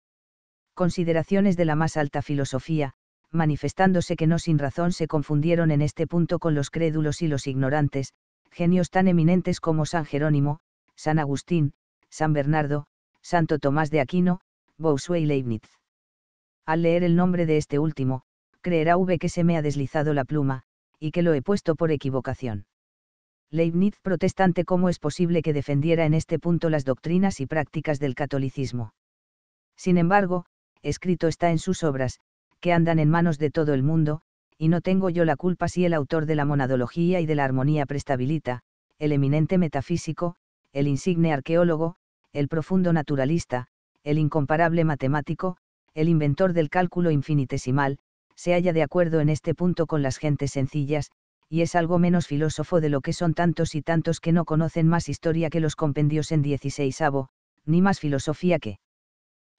consideraciones de la más alta filosofía, manifestándose que no sin razón se confundieron en este punto con los crédulos y los ignorantes, genios tan eminentes como San Jerónimo, San Agustín, San Bernardo, Santo Tomás de Aquino, Bossuet y Leibniz. Al leer el nombre de este último, creerá V que se me ha deslizado la pluma, y que lo he puesto por equivocación. Leibniz protestante cómo es posible que defendiera en este punto las doctrinas y prácticas del catolicismo. Sin embargo, escrito está en sus obras, que andan en manos de todo el mundo, y no tengo yo la culpa si el autor de la monadología y de la armonía prestabilita, el eminente metafísico, el insigne arqueólogo, el profundo naturalista, el incomparable matemático, el inventor del cálculo infinitesimal, se halla de acuerdo en este punto con las gentes sencillas, y es algo menos filósofo de lo que son tantos y tantos que no conocen más historia que los compendios en 16avo, ni más filosofía que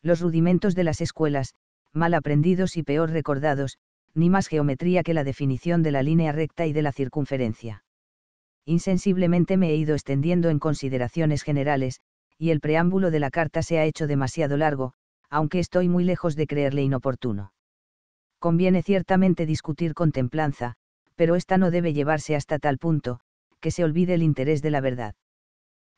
los rudimentos de las escuelas, mal aprendidos y peor recordados, ni más geometría que la definición de la línea recta y de la circunferencia. Insensiblemente me he ido extendiendo en consideraciones generales, y el preámbulo de la carta se ha hecho demasiado largo, aunque estoy muy lejos de creerle inoportuno. Conviene ciertamente discutir con templanza, pero ésta no debe llevarse hasta tal punto, que se olvide el interés de la verdad.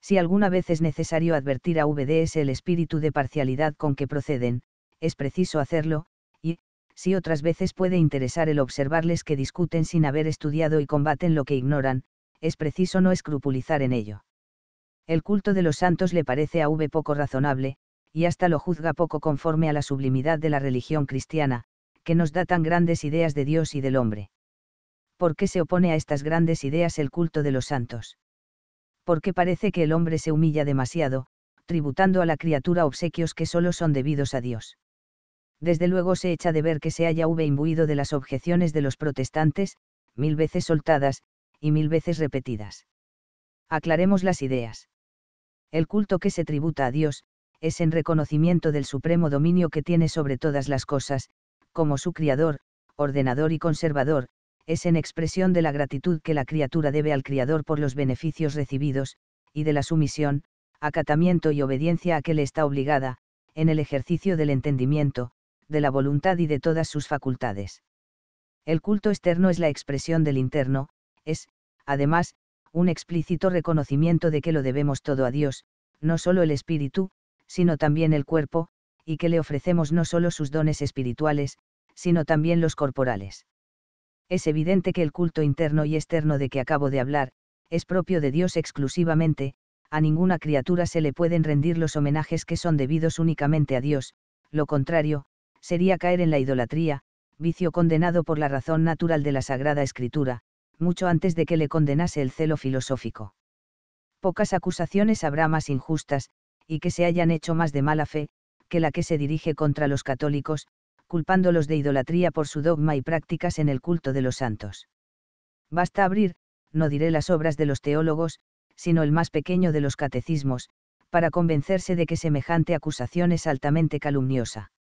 Si alguna vez es necesario advertir a VDS el espíritu de parcialidad con que proceden, es preciso hacerlo, y, si otras veces puede interesar el observarles que discuten sin haber estudiado y combaten lo que ignoran, es preciso no escrupulizar en ello. El culto de los santos le parece a V poco razonable, y hasta lo juzga poco conforme a la sublimidad de la religión cristiana, que nos da tan grandes ideas de Dios y del hombre. ¿Por qué se opone a estas grandes ideas el culto de los santos? Porque parece que el hombre se humilla demasiado, tributando a la criatura obsequios que solo son debidos a Dios desde luego se echa de ver que se haya v imbuido de las objeciones de los protestantes, mil veces soltadas, y mil veces repetidas. Aclaremos las ideas. El culto que se tributa a Dios, es en reconocimiento del supremo dominio que tiene sobre todas las cosas, como su criador, ordenador y conservador, es en expresión de la gratitud que la criatura debe al criador por los beneficios recibidos, y de la sumisión, acatamiento y obediencia a que le está obligada, en el ejercicio del entendimiento, de la voluntad y de todas sus facultades. El culto externo es la expresión del interno, es, además, un explícito reconocimiento de que lo debemos todo a Dios, no solo el espíritu, sino también el cuerpo, y que le ofrecemos no solo sus dones espirituales, sino también los corporales. Es evidente que el culto interno y externo de que acabo de hablar, es propio de Dios exclusivamente, a ninguna criatura se le pueden rendir los homenajes que son debidos únicamente a Dios, lo contrario, sería caer en la idolatría, vicio condenado por la razón natural de la Sagrada Escritura, mucho antes de que le condenase el celo filosófico. Pocas acusaciones habrá más injustas, y que se hayan hecho más de mala fe, que la que se dirige contra los católicos, culpándolos de idolatría por su dogma y prácticas en el culto de los santos. Basta abrir, no diré las obras de los teólogos, sino el más pequeño de los catecismos, para convencerse de que semejante acusación es altamente calumniosa.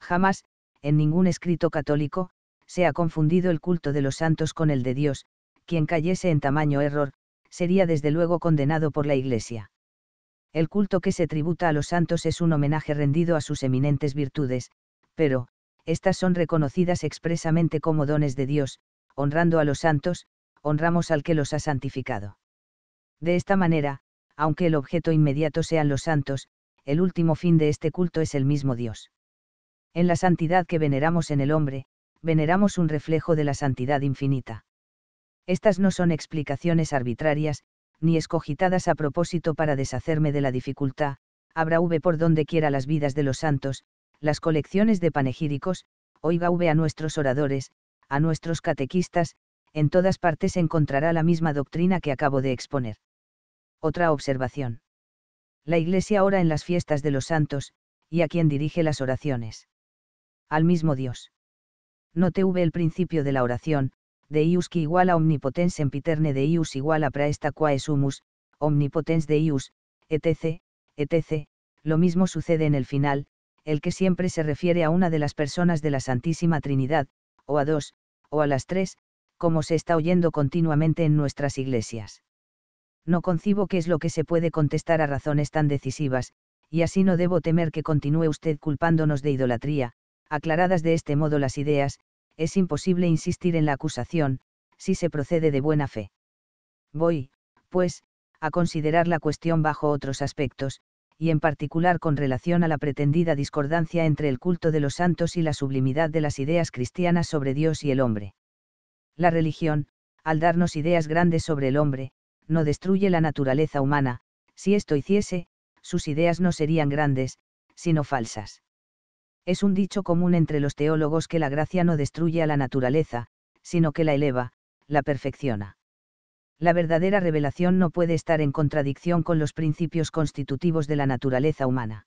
Jamás, en ningún escrito católico, se ha confundido el culto de los santos con el de Dios, quien cayese en tamaño error, sería desde luego condenado por la Iglesia. El culto que se tributa a los santos es un homenaje rendido a sus eminentes virtudes, pero, estas son reconocidas expresamente como dones de Dios, honrando a los santos, honramos al que los ha santificado. De esta manera, aunque el objeto inmediato sean los santos, el último fin de este culto es el mismo Dios. En la santidad que veneramos en el hombre, veneramos un reflejo de la santidad infinita. Estas no son explicaciones arbitrarias, ni escogitadas a propósito para deshacerme de la dificultad, habrá V por donde quiera las vidas de los santos, las colecciones de panegíricos, oiga V a nuestros oradores, a nuestros catequistas, en todas partes encontrará la misma doctrina que acabo de exponer. Otra observación. La Iglesia ora en las fiestas de los santos, y a quien dirige las oraciones al mismo Dios. No v el principio de la oración, de ius que igual a omnipotens empiterne de ius igual a praesta quae sumus, omnipotens de ius, etc., etc., lo mismo sucede en el final, el que siempre se refiere a una de las personas de la Santísima Trinidad, o a dos, o a las tres, como se está oyendo continuamente en nuestras iglesias. No concibo qué es lo que se puede contestar a razones tan decisivas, y así no debo temer que continúe usted culpándonos de idolatría, Aclaradas de este modo las ideas, es imposible insistir en la acusación, si se procede de buena fe. Voy, pues, a considerar la cuestión bajo otros aspectos, y en particular con relación a la pretendida discordancia entre el culto de los santos y la sublimidad de las ideas cristianas sobre Dios y el hombre. La religión, al darnos ideas grandes sobre el hombre, no destruye la naturaleza humana, si esto hiciese, sus ideas no serían grandes, sino falsas. Es un dicho común entre los teólogos que la gracia no destruye a la naturaleza, sino que la eleva, la perfecciona. La verdadera revelación no puede estar en contradicción con los principios constitutivos de la naturaleza humana.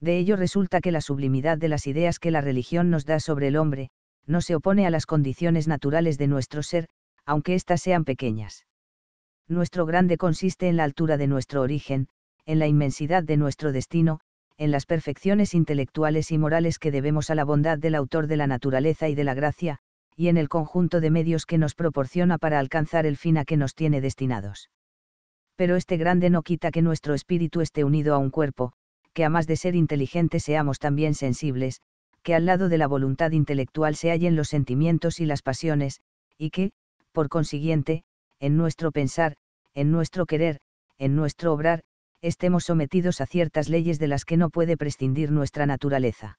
De ello resulta que la sublimidad de las ideas que la religión nos da sobre el hombre, no se opone a las condiciones naturales de nuestro ser, aunque éstas sean pequeñas. Nuestro grande consiste en la altura de nuestro origen, en la inmensidad de nuestro destino, en las perfecciones intelectuales y morales que debemos a la bondad del autor de la naturaleza y de la gracia, y en el conjunto de medios que nos proporciona para alcanzar el fin a que nos tiene destinados. Pero este grande no quita que nuestro espíritu esté unido a un cuerpo, que a más de ser inteligente seamos también sensibles, que al lado de la voluntad intelectual se hallen los sentimientos y las pasiones, y que, por consiguiente, en nuestro pensar, en nuestro querer, en nuestro obrar, estemos sometidos a ciertas leyes de las que no puede prescindir nuestra naturaleza.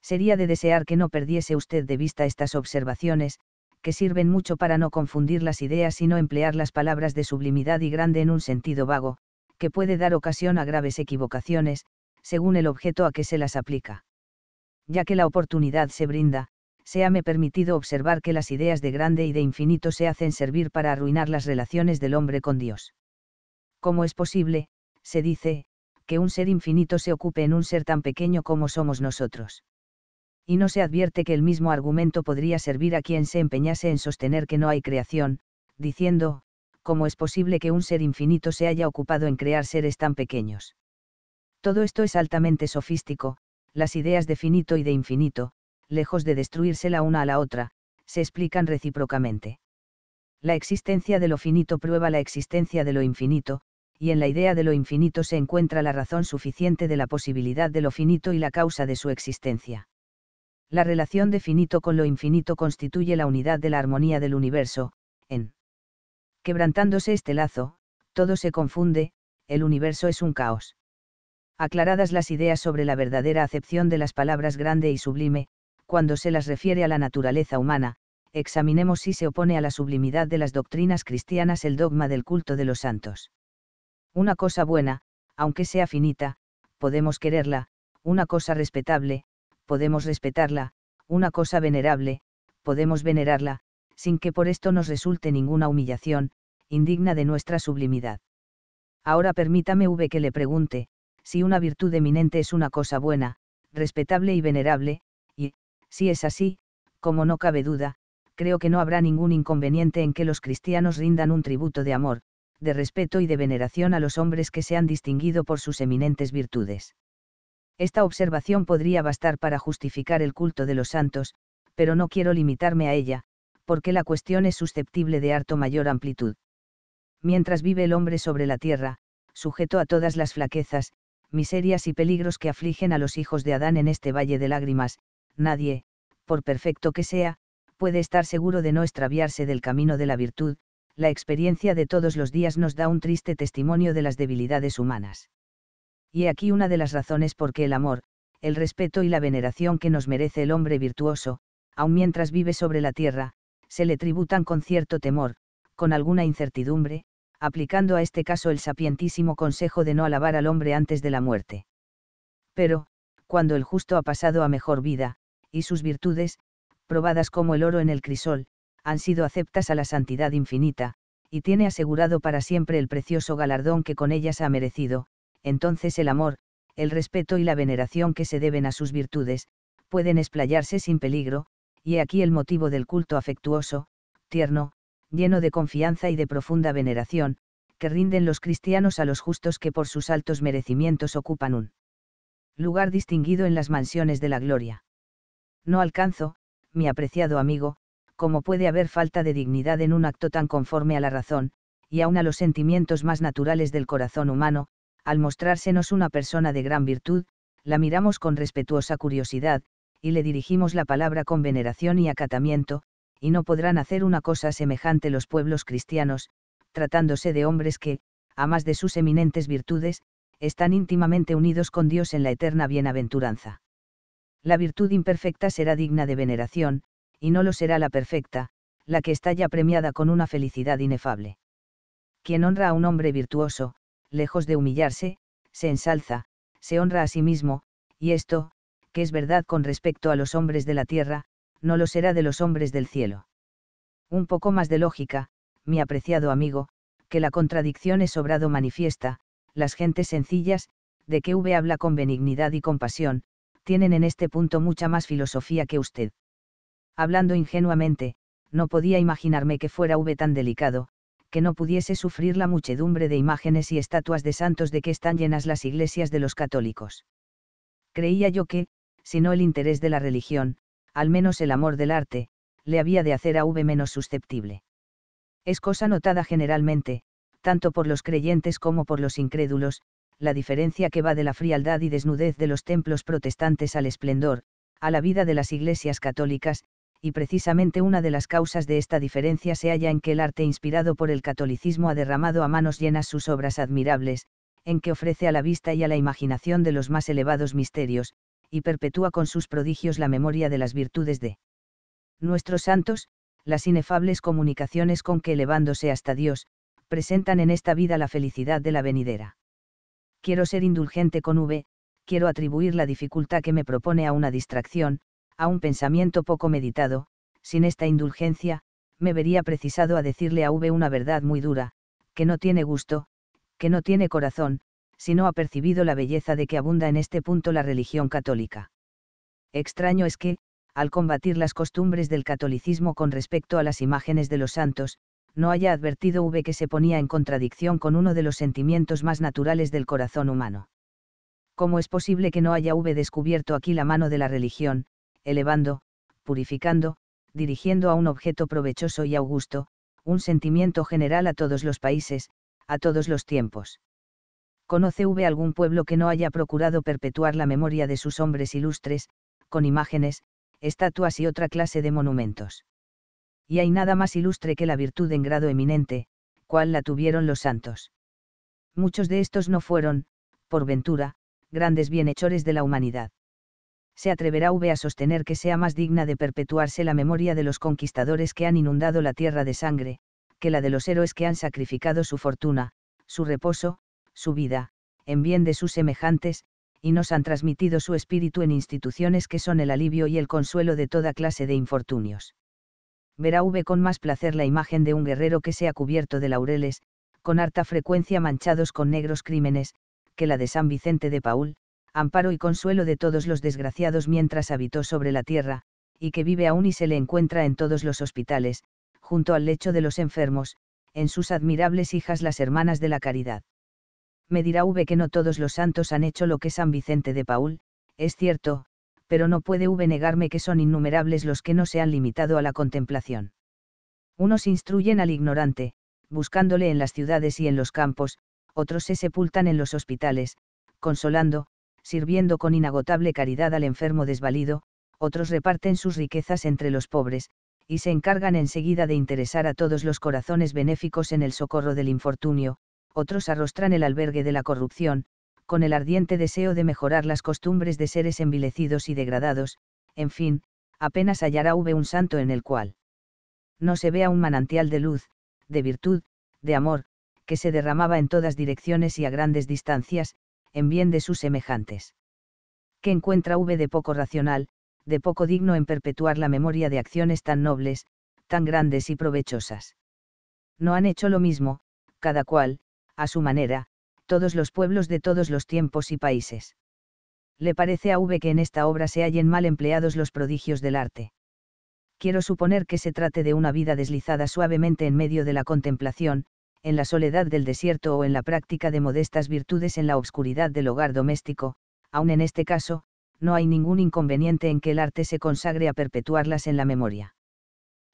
Sería de desear que no perdiese usted de vista estas observaciones, que sirven mucho para no confundir las ideas y no emplear las palabras de sublimidad y grande en un sentido vago, que puede dar ocasión a graves equivocaciones, según el objeto a que se las aplica. Ya que la oportunidad se brinda, séame permitido observar que las ideas de grande y de infinito se hacen servir para arruinar las relaciones del hombre con Dios. ¿Cómo es posible, se dice, que un ser infinito se ocupe en un ser tan pequeño como somos nosotros. Y no se advierte que el mismo argumento podría servir a quien se empeñase en sostener que no hay creación, diciendo, ¿cómo es posible que un ser infinito se haya ocupado en crear seres tan pequeños? Todo esto es altamente sofístico, las ideas de finito y de infinito, lejos de destruirse la una a la otra, se explican recíprocamente. La existencia de lo finito prueba la existencia de lo infinito, y en la idea de lo infinito se encuentra la razón suficiente de la posibilidad de lo finito y la causa de su existencia. La relación de finito con lo infinito constituye la unidad de la armonía del universo, en quebrantándose este lazo, todo se confunde, el universo es un caos. Aclaradas las ideas sobre la verdadera acepción de las palabras grande y sublime, cuando se las refiere a la naturaleza humana, examinemos si se opone a la sublimidad de las doctrinas cristianas el dogma del culto de los santos. Una cosa buena, aunque sea finita, podemos quererla, una cosa respetable, podemos respetarla, una cosa venerable, podemos venerarla, sin que por esto nos resulte ninguna humillación, indigna de nuestra sublimidad. Ahora permítame V que le pregunte, si una virtud eminente es una cosa buena, respetable y venerable, y, si es así, como no cabe duda, creo que no habrá ningún inconveniente en que los cristianos rindan un tributo de amor, de respeto y de veneración a los hombres que se han distinguido por sus eminentes virtudes. Esta observación podría bastar para justificar el culto de los santos, pero no quiero limitarme a ella, porque la cuestión es susceptible de harto mayor amplitud. Mientras vive el hombre sobre la tierra, sujeto a todas las flaquezas, miserias y peligros que afligen a los hijos de Adán en este valle de lágrimas, nadie, por perfecto que sea, puede estar seguro de no extraviarse del camino de la virtud, la experiencia de todos los días nos da un triste testimonio de las debilidades humanas. Y aquí una de las razones por qué el amor, el respeto y la veneración que nos merece el hombre virtuoso, aun mientras vive sobre la tierra, se le tributan con cierto temor, con alguna incertidumbre, aplicando a este caso el sapientísimo consejo de no alabar al hombre antes de la muerte. Pero, cuando el justo ha pasado a mejor vida, y sus virtudes, probadas como el oro en el crisol, han sido aceptas a la santidad infinita, y tiene asegurado para siempre el precioso galardón que con ellas ha merecido, entonces el amor, el respeto y la veneración que se deben a sus virtudes, pueden esplayarse sin peligro, y he aquí el motivo del culto afectuoso, tierno, lleno de confianza y de profunda veneración, que rinden los cristianos a los justos que por sus altos merecimientos ocupan un lugar distinguido en las mansiones de la gloria. No alcanzo, mi apreciado amigo, como puede haber falta de dignidad en un acto tan conforme a la razón, y aun a los sentimientos más naturales del corazón humano, al mostrársenos una persona de gran virtud, la miramos con respetuosa curiosidad, y le dirigimos la palabra con veneración y acatamiento, y no podrán hacer una cosa semejante los pueblos cristianos, tratándose de hombres que, a más de sus eminentes virtudes, están íntimamente unidos con Dios en la eterna bienaventuranza. La virtud imperfecta será digna de veneración, y no lo será la perfecta, la que está ya premiada con una felicidad inefable. Quien honra a un hombre virtuoso, lejos de humillarse, se ensalza, se honra a sí mismo, y esto, que es verdad con respecto a los hombres de la tierra, no lo será de los hombres del cielo. Un poco más de lógica, mi apreciado amigo, que la contradicción es sobrado manifiesta, las gentes sencillas, de que V habla con benignidad y compasión, tienen en este punto mucha más filosofía que usted. Hablando ingenuamente, no podía imaginarme que fuera V tan delicado, que no pudiese sufrir la muchedumbre de imágenes y estatuas de santos de que están llenas las iglesias de los católicos. Creía yo que, si no el interés de la religión, al menos el amor del arte, le había de hacer a V menos susceptible. Es cosa notada generalmente, tanto por los creyentes como por los incrédulos, la diferencia que va de la frialdad y desnudez de los templos protestantes al esplendor, a la vida de las iglesias católicas, y precisamente una de las causas de esta diferencia se halla en que el arte inspirado por el catolicismo ha derramado a manos llenas sus obras admirables, en que ofrece a la vista y a la imaginación de los más elevados misterios, y perpetúa con sus prodigios la memoria de las virtudes de nuestros santos, las inefables comunicaciones con que elevándose hasta Dios, presentan en esta vida la felicidad de la venidera. Quiero ser indulgente con V, quiero atribuir la dificultad que me propone a una distracción, a un pensamiento poco meditado, sin esta indulgencia, me vería precisado a decirle a V una verdad muy dura, que no tiene gusto, que no tiene corazón, si no ha percibido la belleza de que abunda en este punto la religión católica. Extraño es que, al combatir las costumbres del catolicismo con respecto a las imágenes de los santos, no haya advertido V que se ponía en contradicción con uno de los sentimientos más naturales del corazón humano. ¿Cómo es posible que no haya V descubierto aquí la mano de la religión, elevando, purificando, dirigiendo a un objeto provechoso y augusto, un sentimiento general a todos los países, a todos los tiempos. ¿Conoce V algún pueblo que no haya procurado perpetuar la memoria de sus hombres ilustres, con imágenes, estatuas y otra clase de monumentos? Y hay nada más ilustre que la virtud en grado eminente, cual la tuvieron los santos. Muchos de estos no fueron, por ventura, grandes bienhechores de la humanidad se atreverá V a sostener que sea más digna de perpetuarse la memoria de los conquistadores que han inundado la tierra de sangre, que la de los héroes que han sacrificado su fortuna, su reposo, su vida, en bien de sus semejantes, y nos han transmitido su espíritu en instituciones que son el alivio y el consuelo de toda clase de infortunios. Verá V con más placer la imagen de un guerrero que sea cubierto de laureles, con harta frecuencia manchados con negros crímenes, que la de San Vicente de Paul, amparo y consuelo de todos los desgraciados mientras habitó sobre la tierra, y que vive aún y se le encuentra en todos los hospitales, junto al lecho de los enfermos, en sus admirables hijas las hermanas de la caridad. Me dirá V que no todos los santos han hecho lo que San Vicente de Paul, es cierto, pero no puede V negarme que son innumerables los que no se han limitado a la contemplación. Unos instruyen al ignorante, buscándole en las ciudades y en los campos, otros se sepultan en los hospitales, consolando, sirviendo con inagotable caridad al enfermo desvalido, otros reparten sus riquezas entre los pobres, y se encargan enseguida de interesar a todos los corazones benéficos en el socorro del infortunio, otros arrostran el albergue de la corrupción, con el ardiente deseo de mejorar las costumbres de seres envilecidos y degradados, en fin, apenas hallará V un santo en el cual no se vea un manantial de luz, de virtud, de amor, que se derramaba en todas direcciones y a grandes distancias, en bien de sus semejantes. Que encuentra V de poco racional, de poco digno en perpetuar la memoria de acciones tan nobles, tan grandes y provechosas. No han hecho lo mismo, cada cual, a su manera, todos los pueblos de todos los tiempos y países. Le parece a V que en esta obra se hallen mal empleados los prodigios del arte. Quiero suponer que se trate de una vida deslizada suavemente en medio de la contemplación, en la soledad del desierto o en la práctica de modestas virtudes en la obscuridad del hogar doméstico, aun en este caso, no hay ningún inconveniente en que el arte se consagre a perpetuarlas en la memoria.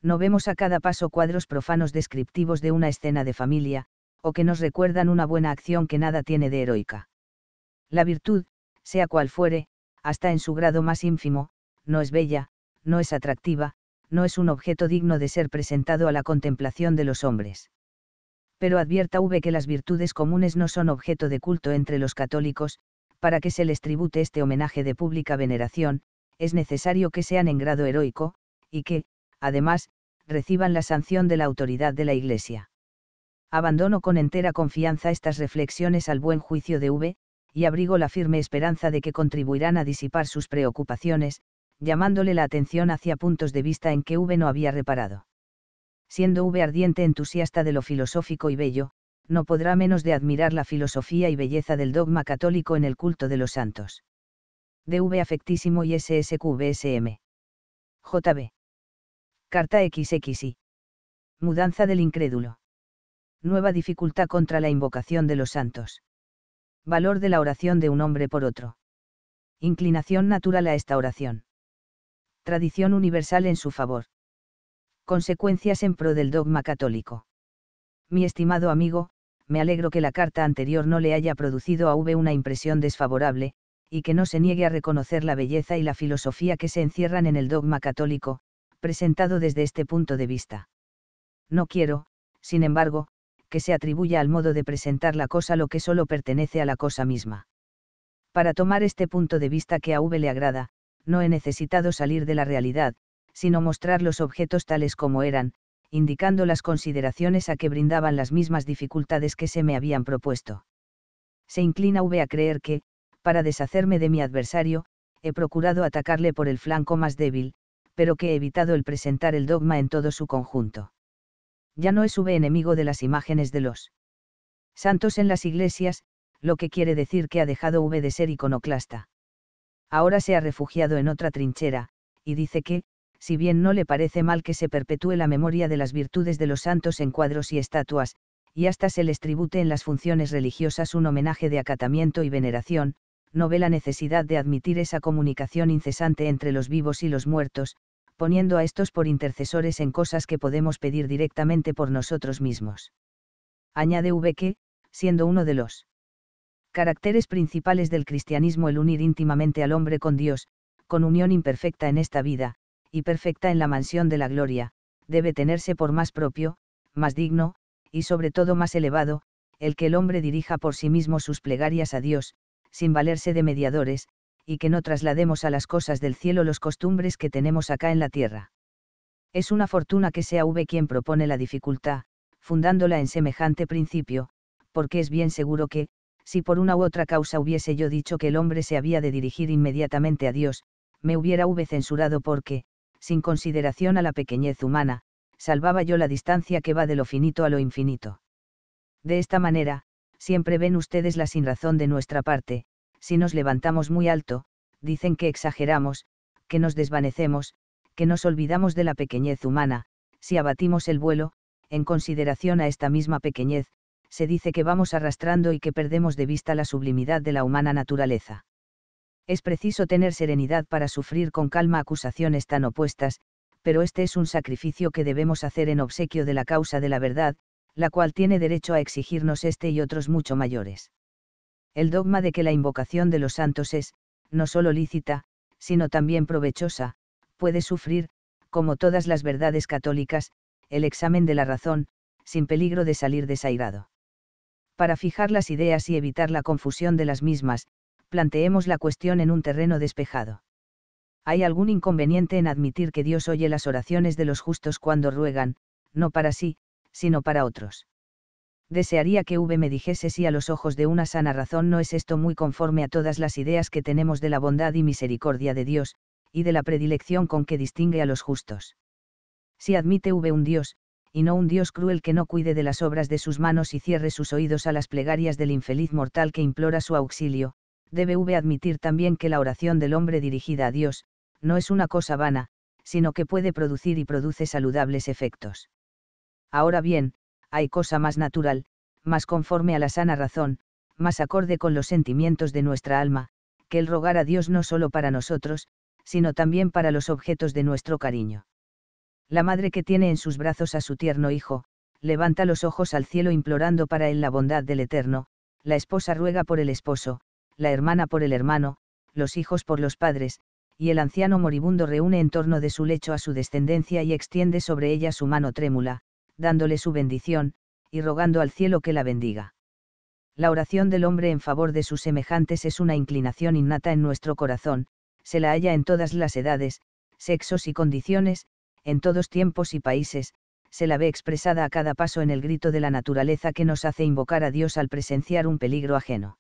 No vemos a cada paso cuadros profanos descriptivos de una escena de familia, o que nos recuerdan una buena acción que nada tiene de heroica. La virtud, sea cual fuere, hasta en su grado más ínfimo, no es bella, no es atractiva, no es un objeto digno de ser presentado a la contemplación de los hombres pero advierta V que las virtudes comunes no son objeto de culto entre los católicos, para que se les tribute este homenaje de pública veneración, es necesario que sean en grado heroico, y que, además, reciban la sanción de la autoridad de la Iglesia. Abandono con entera confianza estas reflexiones al buen juicio de V, y abrigo la firme esperanza de que contribuirán a disipar sus preocupaciones, llamándole la atención hacia puntos de vista en que V no había reparado siendo V ardiente entusiasta de lo filosófico y bello, no podrá menos de admirar la filosofía y belleza del dogma católico en el culto de los santos. DV afectísimo y SSQBSM. JB. Carta XXI. Mudanza del incrédulo. Nueva dificultad contra la invocación de los santos. Valor de la oración de un hombre por otro. Inclinación natural a esta oración. Tradición universal en su favor. Consecuencias en pro del dogma católico. Mi estimado amigo, me alegro que la carta anterior no le haya producido a V una impresión desfavorable, y que no se niegue a reconocer la belleza y la filosofía que se encierran en el dogma católico, presentado desde este punto de vista. No quiero, sin embargo, que se atribuya al modo de presentar la cosa lo que solo pertenece a la cosa misma. Para tomar este punto de vista que a V le agrada, no he necesitado salir de la realidad, sino mostrar los objetos tales como eran, indicando las consideraciones a que brindaban las mismas dificultades que se me habían propuesto. Se inclina V a creer que, para deshacerme de mi adversario, he procurado atacarle por el flanco más débil, pero que he evitado el presentar el dogma en todo su conjunto. Ya no es V enemigo de las imágenes de los santos en las iglesias, lo que quiere decir que ha dejado V de ser iconoclasta. Ahora se ha refugiado en otra trinchera, y dice que, si bien no le parece mal que se perpetúe la memoria de las virtudes de los santos en cuadros y estatuas, y hasta se les tribute en las funciones religiosas un homenaje de acatamiento y veneración, no ve la necesidad de admitir esa comunicación incesante entre los vivos y los muertos, poniendo a estos por intercesores en cosas que podemos pedir directamente por nosotros mismos. Añade V que, siendo uno de los caracteres principales del cristianismo el unir íntimamente al hombre con Dios, con unión imperfecta en esta vida, y perfecta en la mansión de la gloria, debe tenerse por más propio, más digno, y sobre todo más elevado, el que el hombre dirija por sí mismo sus plegarias a Dios, sin valerse de mediadores, y que no traslademos a las cosas del cielo los costumbres que tenemos acá en la tierra. Es una fortuna que sea V quien propone la dificultad, fundándola en semejante principio, porque es bien seguro que, si por una u otra causa hubiese yo dicho que el hombre se había de dirigir inmediatamente a Dios, me hubiera V censurado porque, sin consideración a la pequeñez humana, salvaba yo la distancia que va de lo finito a lo infinito. De esta manera, siempre ven ustedes la sinrazón de nuestra parte, si nos levantamos muy alto, dicen que exageramos, que nos desvanecemos, que nos olvidamos de la pequeñez humana, si abatimos el vuelo, en consideración a esta misma pequeñez, se dice que vamos arrastrando y que perdemos de vista la sublimidad de la humana naturaleza. Es preciso tener serenidad para sufrir con calma acusaciones tan opuestas, pero este es un sacrificio que debemos hacer en obsequio de la causa de la verdad, la cual tiene derecho a exigirnos este y otros mucho mayores. El dogma de que la invocación de los santos es, no solo lícita, sino también provechosa, puede sufrir, como todas las verdades católicas, el examen de la razón, sin peligro de salir desairado. Para fijar las ideas y evitar la confusión de las mismas, planteemos la cuestión en un terreno despejado. ¿Hay algún inconveniente en admitir que Dios oye las oraciones de los justos cuando ruegan, no para sí, sino para otros? Desearía que V me dijese si a los ojos de una sana razón no es esto muy conforme a todas las ideas que tenemos de la bondad y misericordia de Dios, y de la predilección con que distingue a los justos. Si admite V un Dios, y no un Dios cruel que no cuide de las obras de sus manos y cierre sus oídos a las plegarias del infeliz mortal que implora su auxilio, debe V admitir también que la oración del hombre dirigida a Dios, no es una cosa vana, sino que puede producir y produce saludables efectos. Ahora bien, hay cosa más natural, más conforme a la sana razón, más acorde con los sentimientos de nuestra alma, que el rogar a Dios no solo para nosotros, sino también para los objetos de nuestro cariño. La madre que tiene en sus brazos a su tierno hijo, levanta los ojos al cielo implorando para él la bondad del Eterno, la esposa ruega por el esposo, la hermana por el hermano, los hijos por los padres, y el anciano moribundo reúne en torno de su lecho a su descendencia y extiende sobre ella su mano trémula, dándole su bendición, y rogando al cielo que la bendiga. La oración del hombre en favor de sus semejantes es una inclinación innata en nuestro corazón, se la halla en todas las edades, sexos y condiciones, en todos tiempos y países, se la ve expresada a cada paso en el grito de la naturaleza que nos hace invocar a Dios al presenciar un peligro ajeno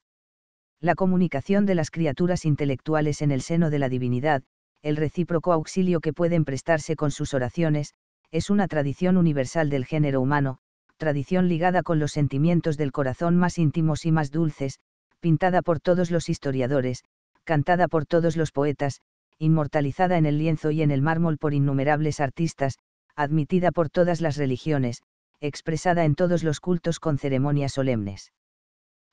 la comunicación de las criaturas intelectuales en el seno de la divinidad, el recíproco auxilio que pueden prestarse con sus oraciones, es una tradición universal del género humano, tradición ligada con los sentimientos del corazón más íntimos y más dulces, pintada por todos los historiadores, cantada por todos los poetas, inmortalizada en el lienzo y en el mármol por innumerables artistas, admitida por todas las religiones, expresada en todos los cultos con ceremonias solemnes.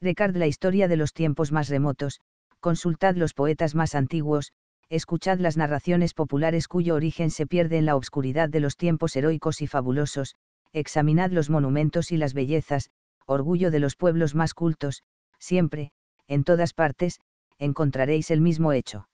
Recard la historia de los tiempos más remotos, consultad los poetas más antiguos, escuchad las narraciones populares cuyo origen se pierde en la obscuridad de los tiempos heroicos y fabulosos, examinad los monumentos y las bellezas, orgullo de los pueblos más cultos, siempre, en todas partes, encontraréis el mismo hecho.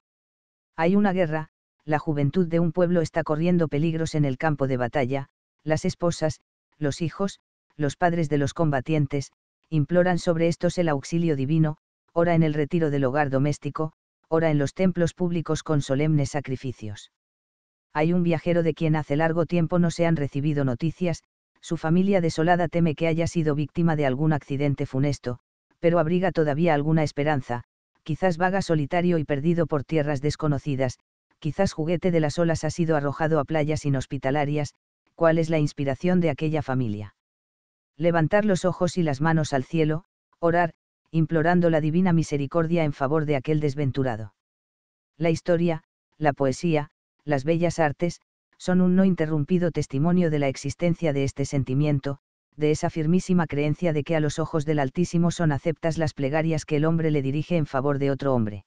Hay una guerra, la juventud de un pueblo está corriendo peligros en el campo de batalla, las esposas, los hijos, los padres de los combatientes, imploran sobre estos el auxilio divino, ora en el retiro del hogar doméstico, ora en los templos públicos con solemnes sacrificios. Hay un viajero de quien hace largo tiempo no se han recibido noticias, su familia desolada teme que haya sido víctima de algún accidente funesto, pero abriga todavía alguna esperanza, quizás vaga solitario y perdido por tierras desconocidas, quizás juguete de las olas ha sido arrojado a playas inhospitalarias, cuál es la inspiración de aquella familia levantar los ojos y las manos al cielo, orar, implorando la divina misericordia en favor de aquel desventurado. La historia, la poesía, las bellas artes, son un no interrumpido testimonio de la existencia de este sentimiento, de esa firmísima creencia de que a los ojos del Altísimo son aceptas las plegarias que el hombre le dirige en favor de otro hombre.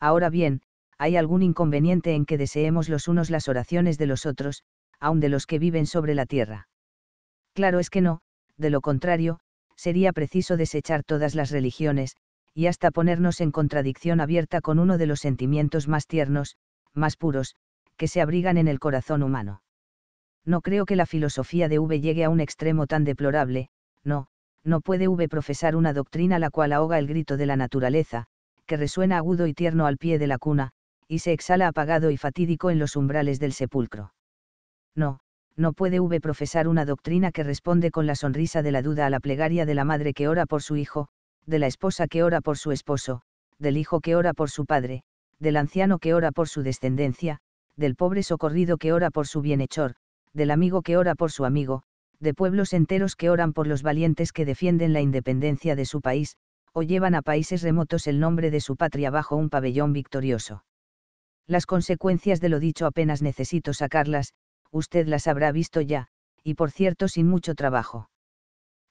Ahora bien, hay algún inconveniente en que deseemos los unos las oraciones de los otros, aun de los que viven sobre la tierra. Claro es que no, de lo contrario, sería preciso desechar todas las religiones, y hasta ponernos en contradicción abierta con uno de los sentimientos más tiernos, más puros, que se abrigan en el corazón humano. No creo que la filosofía de V llegue a un extremo tan deplorable, no, no puede V profesar una doctrina la cual ahoga el grito de la naturaleza, que resuena agudo y tierno al pie de la cuna, y se exhala apagado y fatídico en los umbrales del sepulcro. No, no puede V profesar una doctrina que responde con la sonrisa de la duda a la plegaria de la madre que ora por su hijo, de la esposa que ora por su esposo, del hijo que ora por su padre, del anciano que ora por su descendencia, del pobre socorrido que ora por su bienhechor, del amigo que ora por su amigo, de pueblos enteros que oran por los valientes que defienden la independencia de su país, o llevan a países remotos el nombre de su patria bajo un pabellón victorioso. Las consecuencias de lo dicho apenas necesito sacarlas, usted las habrá visto ya, y por cierto sin mucho trabajo.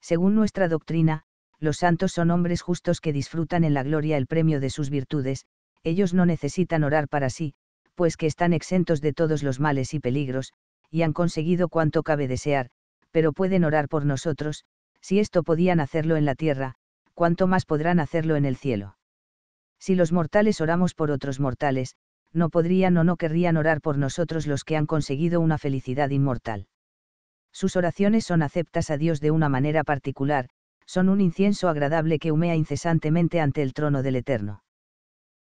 Según nuestra doctrina, los santos son hombres justos que disfrutan en la gloria el premio de sus virtudes, ellos no necesitan orar para sí, pues que están exentos de todos los males y peligros, y han conseguido cuanto cabe desear, pero pueden orar por nosotros, si esto podían hacerlo en la tierra, ¿cuánto más podrán hacerlo en el cielo. Si los mortales oramos por otros mortales, no podrían o no querrían orar por nosotros los que han conseguido una felicidad inmortal. Sus oraciones son aceptas a Dios de una manera particular, son un incienso agradable que humea incesantemente ante el trono del Eterno.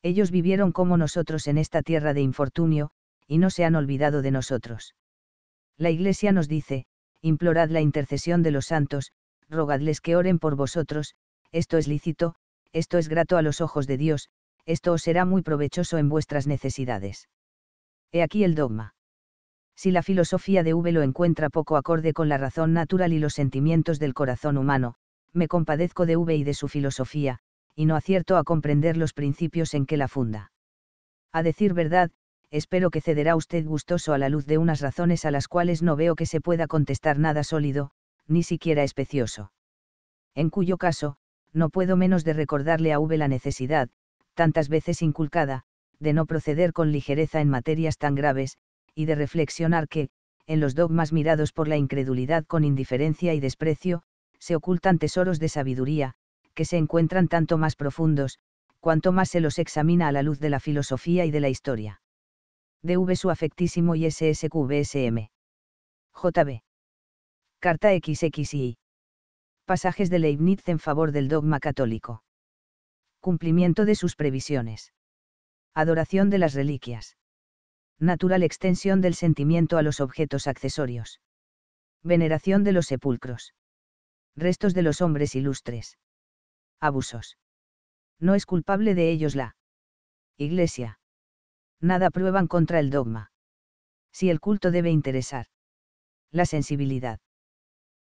Ellos vivieron como nosotros en esta tierra de infortunio, y no se han olvidado de nosotros. La Iglesia nos dice, implorad la intercesión de los santos, rogadles que oren por vosotros, esto es lícito, esto es grato a los ojos de Dios, esto os será muy provechoso en vuestras necesidades. He aquí el dogma. Si la filosofía de V lo encuentra poco acorde con la razón natural y los sentimientos del corazón humano, me compadezco de V y de su filosofía, y no acierto a comprender los principios en que la funda. A decir verdad, espero que cederá usted gustoso a la luz de unas razones a las cuales no veo que se pueda contestar nada sólido, ni siquiera especioso. En cuyo caso, no puedo menos de recordarle a V la necesidad, tantas veces inculcada, de no proceder con ligereza en materias tan graves, y de reflexionar que, en los dogmas mirados por la incredulidad con indiferencia y desprecio, se ocultan tesoros de sabiduría, que se encuentran tanto más profundos, cuanto más se los examina a la luz de la filosofía y de la historia. DV su afectísimo y SSQBSM. JB. Carta XXI. Pasajes de Leibniz en favor del dogma católico cumplimiento de sus previsiones. Adoración de las reliquias. Natural extensión del sentimiento a los objetos accesorios. Veneración de los sepulcros. Restos de los hombres ilustres. Abusos. No es culpable de ellos la Iglesia. Nada prueban contra el dogma. Si el culto debe interesar. La sensibilidad.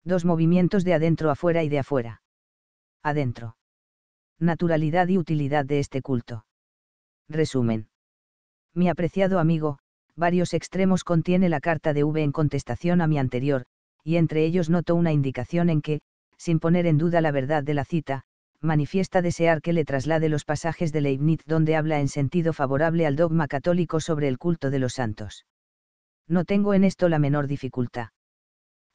Dos movimientos de adentro afuera y de afuera. Adentro naturalidad y utilidad de este culto. Resumen. Mi apreciado amigo, varios extremos contiene la carta de V en contestación a mi anterior, y entre ellos noto una indicación en que, sin poner en duda la verdad de la cita, manifiesta desear que le traslade los pasajes de Leibniz donde habla en sentido favorable al dogma católico sobre el culto de los santos. No tengo en esto la menor dificultad.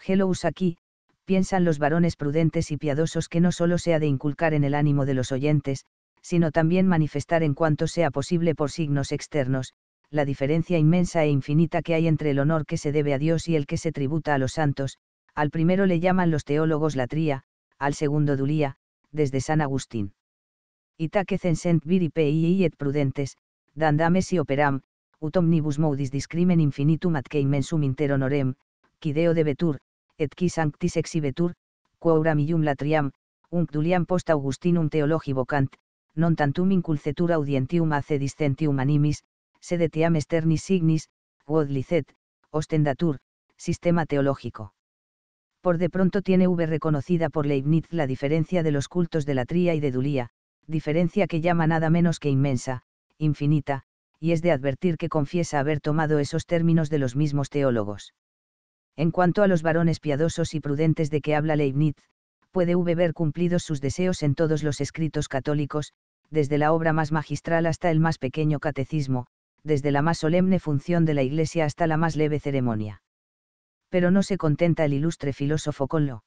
Hello aquí, piensan los varones prudentes y piadosos que no solo se ha de inculcar en el ánimo de los oyentes, sino también manifestar en cuanto sea posible por signos externos, la diferencia inmensa e infinita que hay entre el honor que se debe a Dios y el que se tributa a los santos, al primero le llaman los teólogos la latría, al segundo dulía, desde San Agustín. Itaque sent viri et prudentes, dandames y operam, ut omnibus modis discrimen infinitum ad que inter honorem, quideo de betur, et qui sanctis exhibetur, quorum illum latriam, unc duliam post Augustinum vocant, non tantum inculcetur audientium ac animis, sedetiam esternis signis, quod licet, ostendatur, sistema teológico. Por de pronto tiene V reconocida por Leibniz la diferencia de los cultos de la tría y de dulia, diferencia que llama nada menos que inmensa, infinita, y es de advertir que confiesa haber tomado esos términos de los mismos teólogos. En cuanto a los varones piadosos y prudentes de que habla Leibniz, puede V ver cumplidos sus deseos en todos los escritos católicos, desde la obra más magistral hasta el más pequeño catecismo, desde la más solemne función de la Iglesia hasta la más leve ceremonia. Pero no se contenta el ilustre filósofo con lo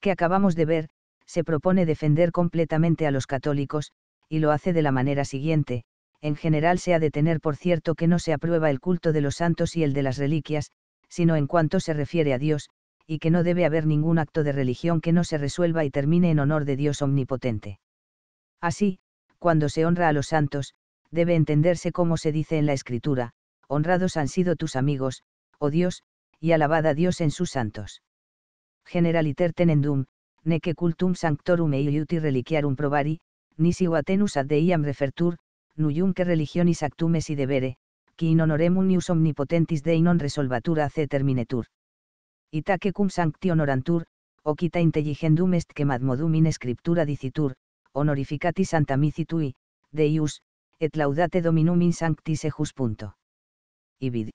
que acabamos de ver, se propone defender completamente a los católicos, y lo hace de la manera siguiente, en general se ha de tener por cierto que no se aprueba el culto de los santos y el de las reliquias, sino en cuanto se refiere a Dios, y que no debe haber ningún acto de religión que no se resuelva y termine en honor de Dios omnipotente. Así, cuando se honra a los santos, debe entenderse como se dice en la Escritura, honrados han sido tus amigos, oh Dios, y alabada Dios en sus santos. Generaliter tenendum, neque cultum sanctorum iuti reliquiarum probari, nisi ad deiam refertur, nuyum que religionis actumes y debere, qui in honorem unius omnipotentis Dei non resolvatur ce terminetur. Itaque cum sancti honorantur, o quita intelligendum est que madmodum in scriptura dicitur, honorificati santa micitui, Deius, et laudate dominum in sanctis ejus. Punto. Ibid.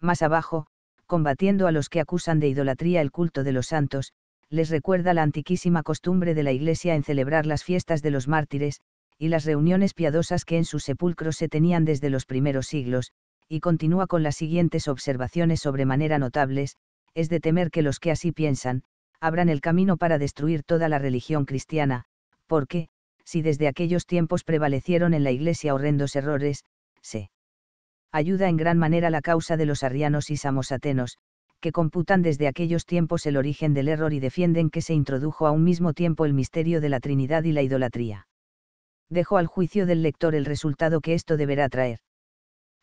Más abajo, combatiendo a los que acusan de idolatría el culto de los santos, les recuerda la antiquísima costumbre de la Iglesia en celebrar las fiestas de los mártires, y las reuniones piadosas que en sus sepulcros se tenían desde los primeros siglos, y continúa con las siguientes observaciones sobremanera notables, es de temer que los que así piensan, abran el camino para destruir toda la religión cristiana, porque, si desde aquellos tiempos prevalecieron en la Iglesia horrendos errores, se ayuda en gran manera la causa de los arrianos y samosatenos, que computan desde aquellos tiempos el origen del error y defienden que se introdujo a un mismo tiempo el misterio de la Trinidad y la idolatría. Dejo al juicio del lector el resultado que esto deberá traer.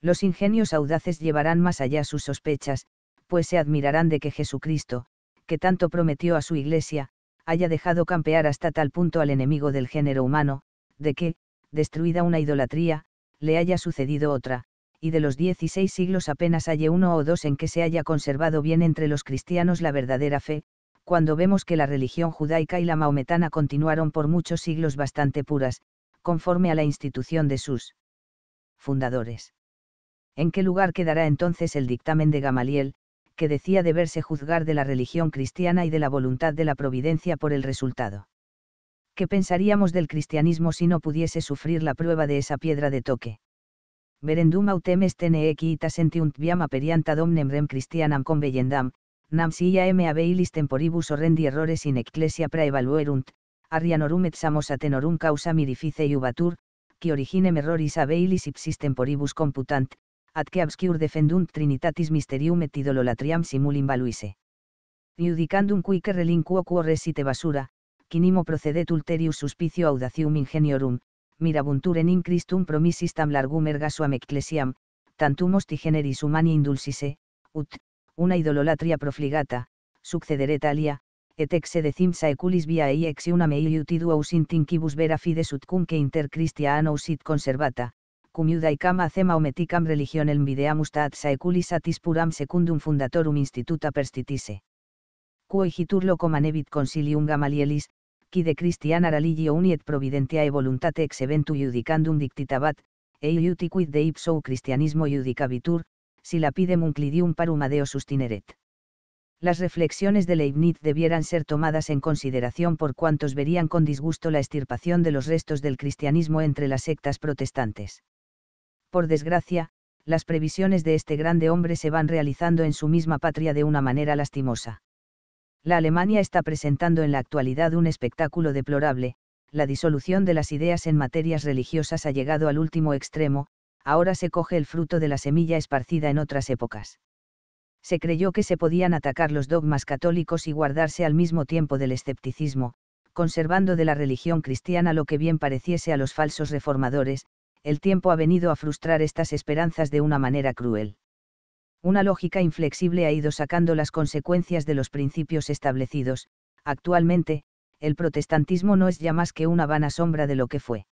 Los ingenios audaces llevarán más allá sus sospechas, pues se admirarán de que Jesucristo, que tanto prometió a su iglesia, haya dejado campear hasta tal punto al enemigo del género humano, de que, destruida una idolatría, le haya sucedido otra, y de los 16 siglos apenas haya uno o dos en que se haya conservado bien entre los cristianos la verdadera fe, cuando vemos que la religión judaica y la maometana continuaron por muchos siglos bastante puras, conforme a la institución de sus fundadores. ¿En qué lugar quedará entonces el dictamen de Gamaliel, que decía deberse juzgar de la religión cristiana y de la voluntad de la providencia por el resultado? ¿Qué pensaríamos del cristianismo si no pudiese sufrir la prueba de esa piedra de toque? Verendum autem est ita sentiunt viam aperianta domnem rem christianam conveyendam, nam si iam me temporibus horrendi errores in ecclesia praevaluerunt, arrianorum et ATENORUM causa mirifice iubatur, qui originem erroris abeilis ipsis poribus computant, atque obscur defendunt trinitatis mysterium et idololatriam SIMUL INVALUISE. Iudicandum cuique relinquo quo resite basura, quinimo procedet ulterius suspicio audacium ingeniorum, mirabuntur in Christum promisis tam largum ecclesiam, tantum OSTI generis humani indulsise, ut, una idololatria profligata, succederet alia, et exe de saeculis via eixiunam iutidu aus intinquibus vera fide sut cumque inter Christianos sit conservata, cum iudaicam acem religión religionem videamus taat saeculis atis puram secundum fundatorum instituta perstitise. Quo igitur locum nevit consilium gamalielis, qui de Christiana religio uniet providentiae voluntate ex eventu iudicandum dictitabat, ei iuti quid de ipso christianismo iudicabitur, si lapidem unclidium parum adeo sustineret las reflexiones de Leibniz debieran ser tomadas en consideración por cuantos verían con disgusto la extirpación de los restos del cristianismo entre las sectas protestantes. Por desgracia, las previsiones de este grande hombre se van realizando en su misma patria de una manera lastimosa. La Alemania está presentando en la actualidad un espectáculo deplorable, la disolución de las ideas en materias religiosas ha llegado al último extremo, ahora se coge el fruto de la semilla esparcida en otras épocas se creyó que se podían atacar los dogmas católicos y guardarse al mismo tiempo del escepticismo, conservando de la religión cristiana lo que bien pareciese a los falsos reformadores, el tiempo ha venido a frustrar estas esperanzas de una manera cruel. Una lógica inflexible ha ido sacando las consecuencias de los principios establecidos, actualmente, el protestantismo no es ya más que una vana sombra de lo que fue.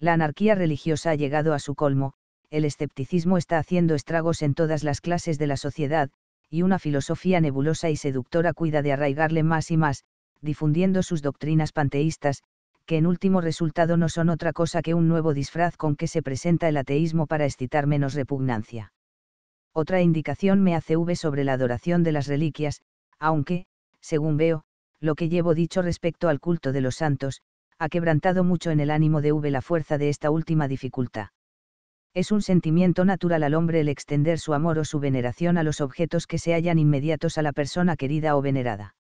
La anarquía religiosa ha llegado a su colmo, el escepticismo está haciendo estragos en todas las clases de la sociedad, y una filosofía nebulosa y seductora cuida de arraigarle más y más, difundiendo sus doctrinas panteístas, que en último resultado no son otra cosa que un nuevo disfraz con que se presenta el ateísmo para excitar menos repugnancia. Otra indicación me hace V sobre la adoración de las reliquias, aunque, según veo, lo que llevo dicho respecto al culto de los santos, ha quebrantado mucho en el ánimo de V la fuerza de esta última dificultad es un sentimiento natural al hombre el extender su amor o su veneración a los objetos que se hallan inmediatos a la persona querida o venerada.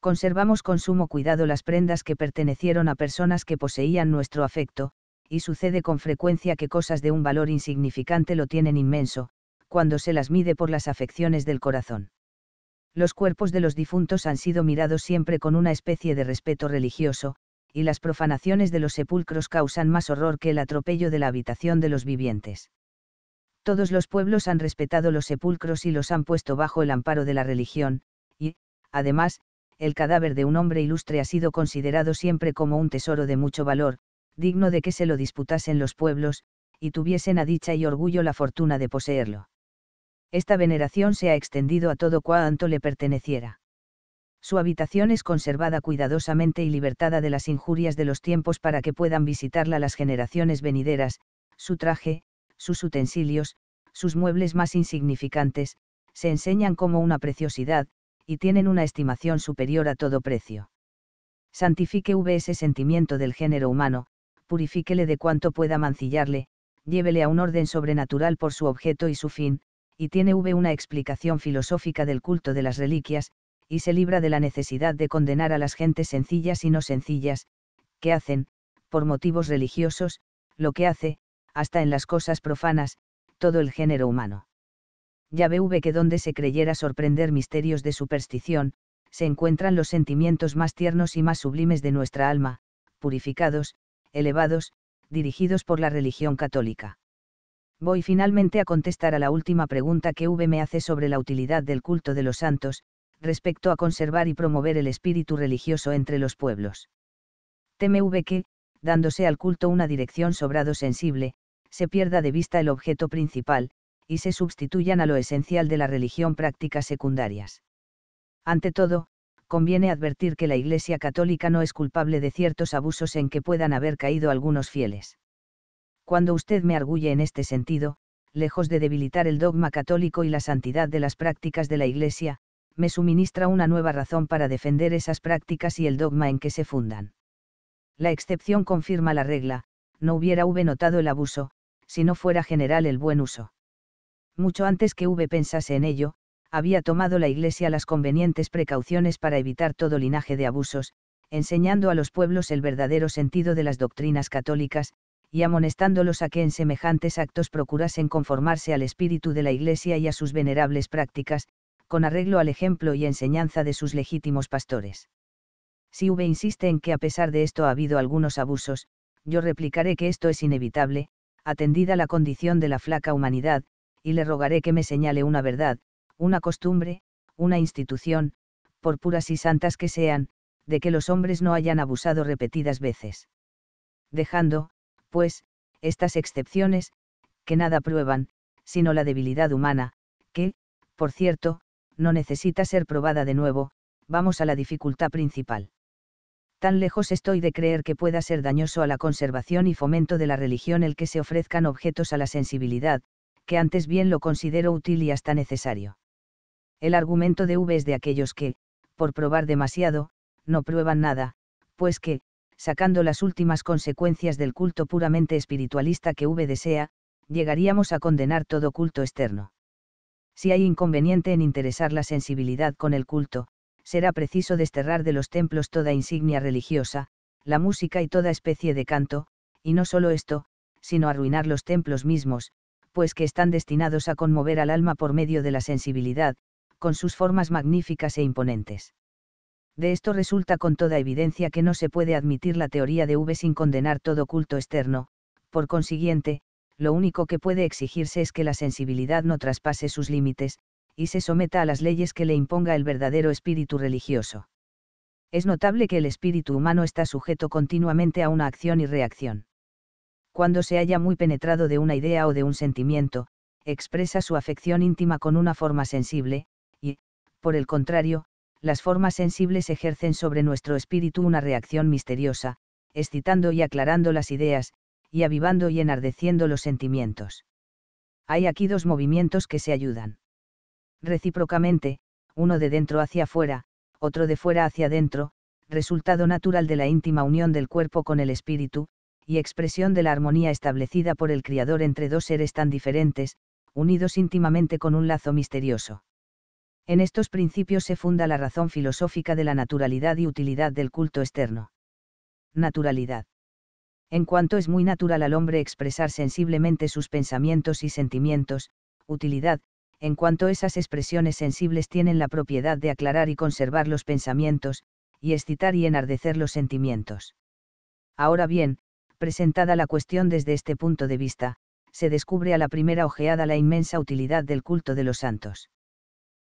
Conservamos con sumo cuidado las prendas que pertenecieron a personas que poseían nuestro afecto, y sucede con frecuencia que cosas de un valor insignificante lo tienen inmenso, cuando se las mide por las afecciones del corazón. Los cuerpos de los difuntos han sido mirados siempre con una especie de respeto religioso, y las profanaciones de los sepulcros causan más horror que el atropello de la habitación de los vivientes. Todos los pueblos han respetado los sepulcros y los han puesto bajo el amparo de la religión, y, además, el cadáver de un hombre ilustre ha sido considerado siempre como un tesoro de mucho valor, digno de que se lo disputasen los pueblos, y tuviesen a dicha y orgullo la fortuna de poseerlo. Esta veneración se ha extendido a todo cuanto le perteneciera. Su habitación es conservada cuidadosamente y libertada de las injurias de los tiempos para que puedan visitarla las generaciones venideras, su traje, sus utensilios, sus muebles más insignificantes, se enseñan como una preciosidad, y tienen una estimación superior a todo precio. Santifique V ese sentimiento del género humano, purifíquele de cuanto pueda mancillarle, llévele a un orden sobrenatural por su objeto y su fin, y tiene V una explicación filosófica del culto de las reliquias, y se libra de la necesidad de condenar a las gentes sencillas y no sencillas, que hacen, por motivos religiosos, lo que hace, hasta en las cosas profanas, todo el género humano. Ya ve que donde se creyera sorprender misterios de superstición, se encuentran los sentimientos más tiernos y más sublimes de nuestra alma, purificados, elevados, dirigidos por la religión católica. Voy finalmente a contestar a la última pregunta que V me hace sobre la utilidad del culto de los santos, respecto a conservar y promover el espíritu religioso entre los pueblos. TMV que, dándose al culto una dirección sobrado sensible, se pierda de vista el objeto principal, y se sustituyan a lo esencial de la religión prácticas secundarias. Ante todo, conviene advertir que la Iglesia Católica no es culpable de ciertos abusos en que puedan haber caído algunos fieles. Cuando usted me arguye en este sentido, lejos de debilitar el dogma católico y la santidad de las prácticas de la Iglesia, me suministra una nueva razón para defender esas prácticas y el dogma en que se fundan. La excepción confirma la regla, no hubiera V notado el abuso, si no fuera general el buen uso. Mucho antes que V pensase en ello, había tomado la Iglesia las convenientes precauciones para evitar todo linaje de abusos, enseñando a los pueblos el verdadero sentido de las doctrinas católicas, y amonestándolos a que en semejantes actos procurasen conformarse al espíritu de la Iglesia y a sus venerables prácticas, con arreglo al ejemplo y enseñanza de sus legítimos pastores. Si V insiste en que a pesar de esto ha habido algunos abusos, yo replicaré que esto es inevitable, atendida la condición de la flaca humanidad, y le rogaré que me señale una verdad, una costumbre, una institución, por puras y santas que sean, de que los hombres no hayan abusado repetidas veces. Dejando, pues, estas excepciones, que nada prueban, sino la debilidad humana, que, por cierto, no necesita ser probada de nuevo, vamos a la dificultad principal. Tan lejos estoy de creer que pueda ser dañoso a la conservación y fomento de la religión el que se ofrezcan objetos a la sensibilidad, que antes bien lo considero útil y hasta necesario. El argumento de V es de aquellos que, por probar demasiado, no prueban nada, pues que, sacando las últimas consecuencias del culto puramente espiritualista que V desea, llegaríamos a condenar todo culto externo si hay inconveniente en interesar la sensibilidad con el culto, será preciso desterrar de los templos toda insignia religiosa, la música y toda especie de canto, y no solo esto, sino arruinar los templos mismos, pues que están destinados a conmover al alma por medio de la sensibilidad, con sus formas magníficas e imponentes. De esto resulta con toda evidencia que no se puede admitir la teoría de V sin condenar todo culto externo, por consiguiente, lo único que puede exigirse es que la sensibilidad no traspase sus límites, y se someta a las leyes que le imponga el verdadero espíritu religioso. Es notable que el espíritu humano está sujeto continuamente a una acción y reacción. Cuando se halla muy penetrado de una idea o de un sentimiento, expresa su afección íntima con una forma sensible, y, por el contrario, las formas sensibles ejercen sobre nuestro espíritu una reacción misteriosa, excitando y aclarando las ideas, y avivando y enardeciendo los sentimientos. Hay aquí dos movimientos que se ayudan. Recíprocamente, uno de dentro hacia afuera, otro de fuera hacia adentro, resultado natural de la íntima unión del cuerpo con el espíritu, y expresión de la armonía establecida por el Criador entre dos seres tan diferentes, unidos íntimamente con un lazo misterioso. En estos principios se funda la razón filosófica de la naturalidad y utilidad del culto externo. Naturalidad. En cuanto es muy natural al hombre expresar sensiblemente sus pensamientos y sentimientos, utilidad, en cuanto esas expresiones sensibles tienen la propiedad de aclarar y conservar los pensamientos, y excitar y enardecer los sentimientos. Ahora bien, presentada la cuestión desde este punto de vista, se descubre a la primera ojeada la inmensa utilidad del culto de los santos.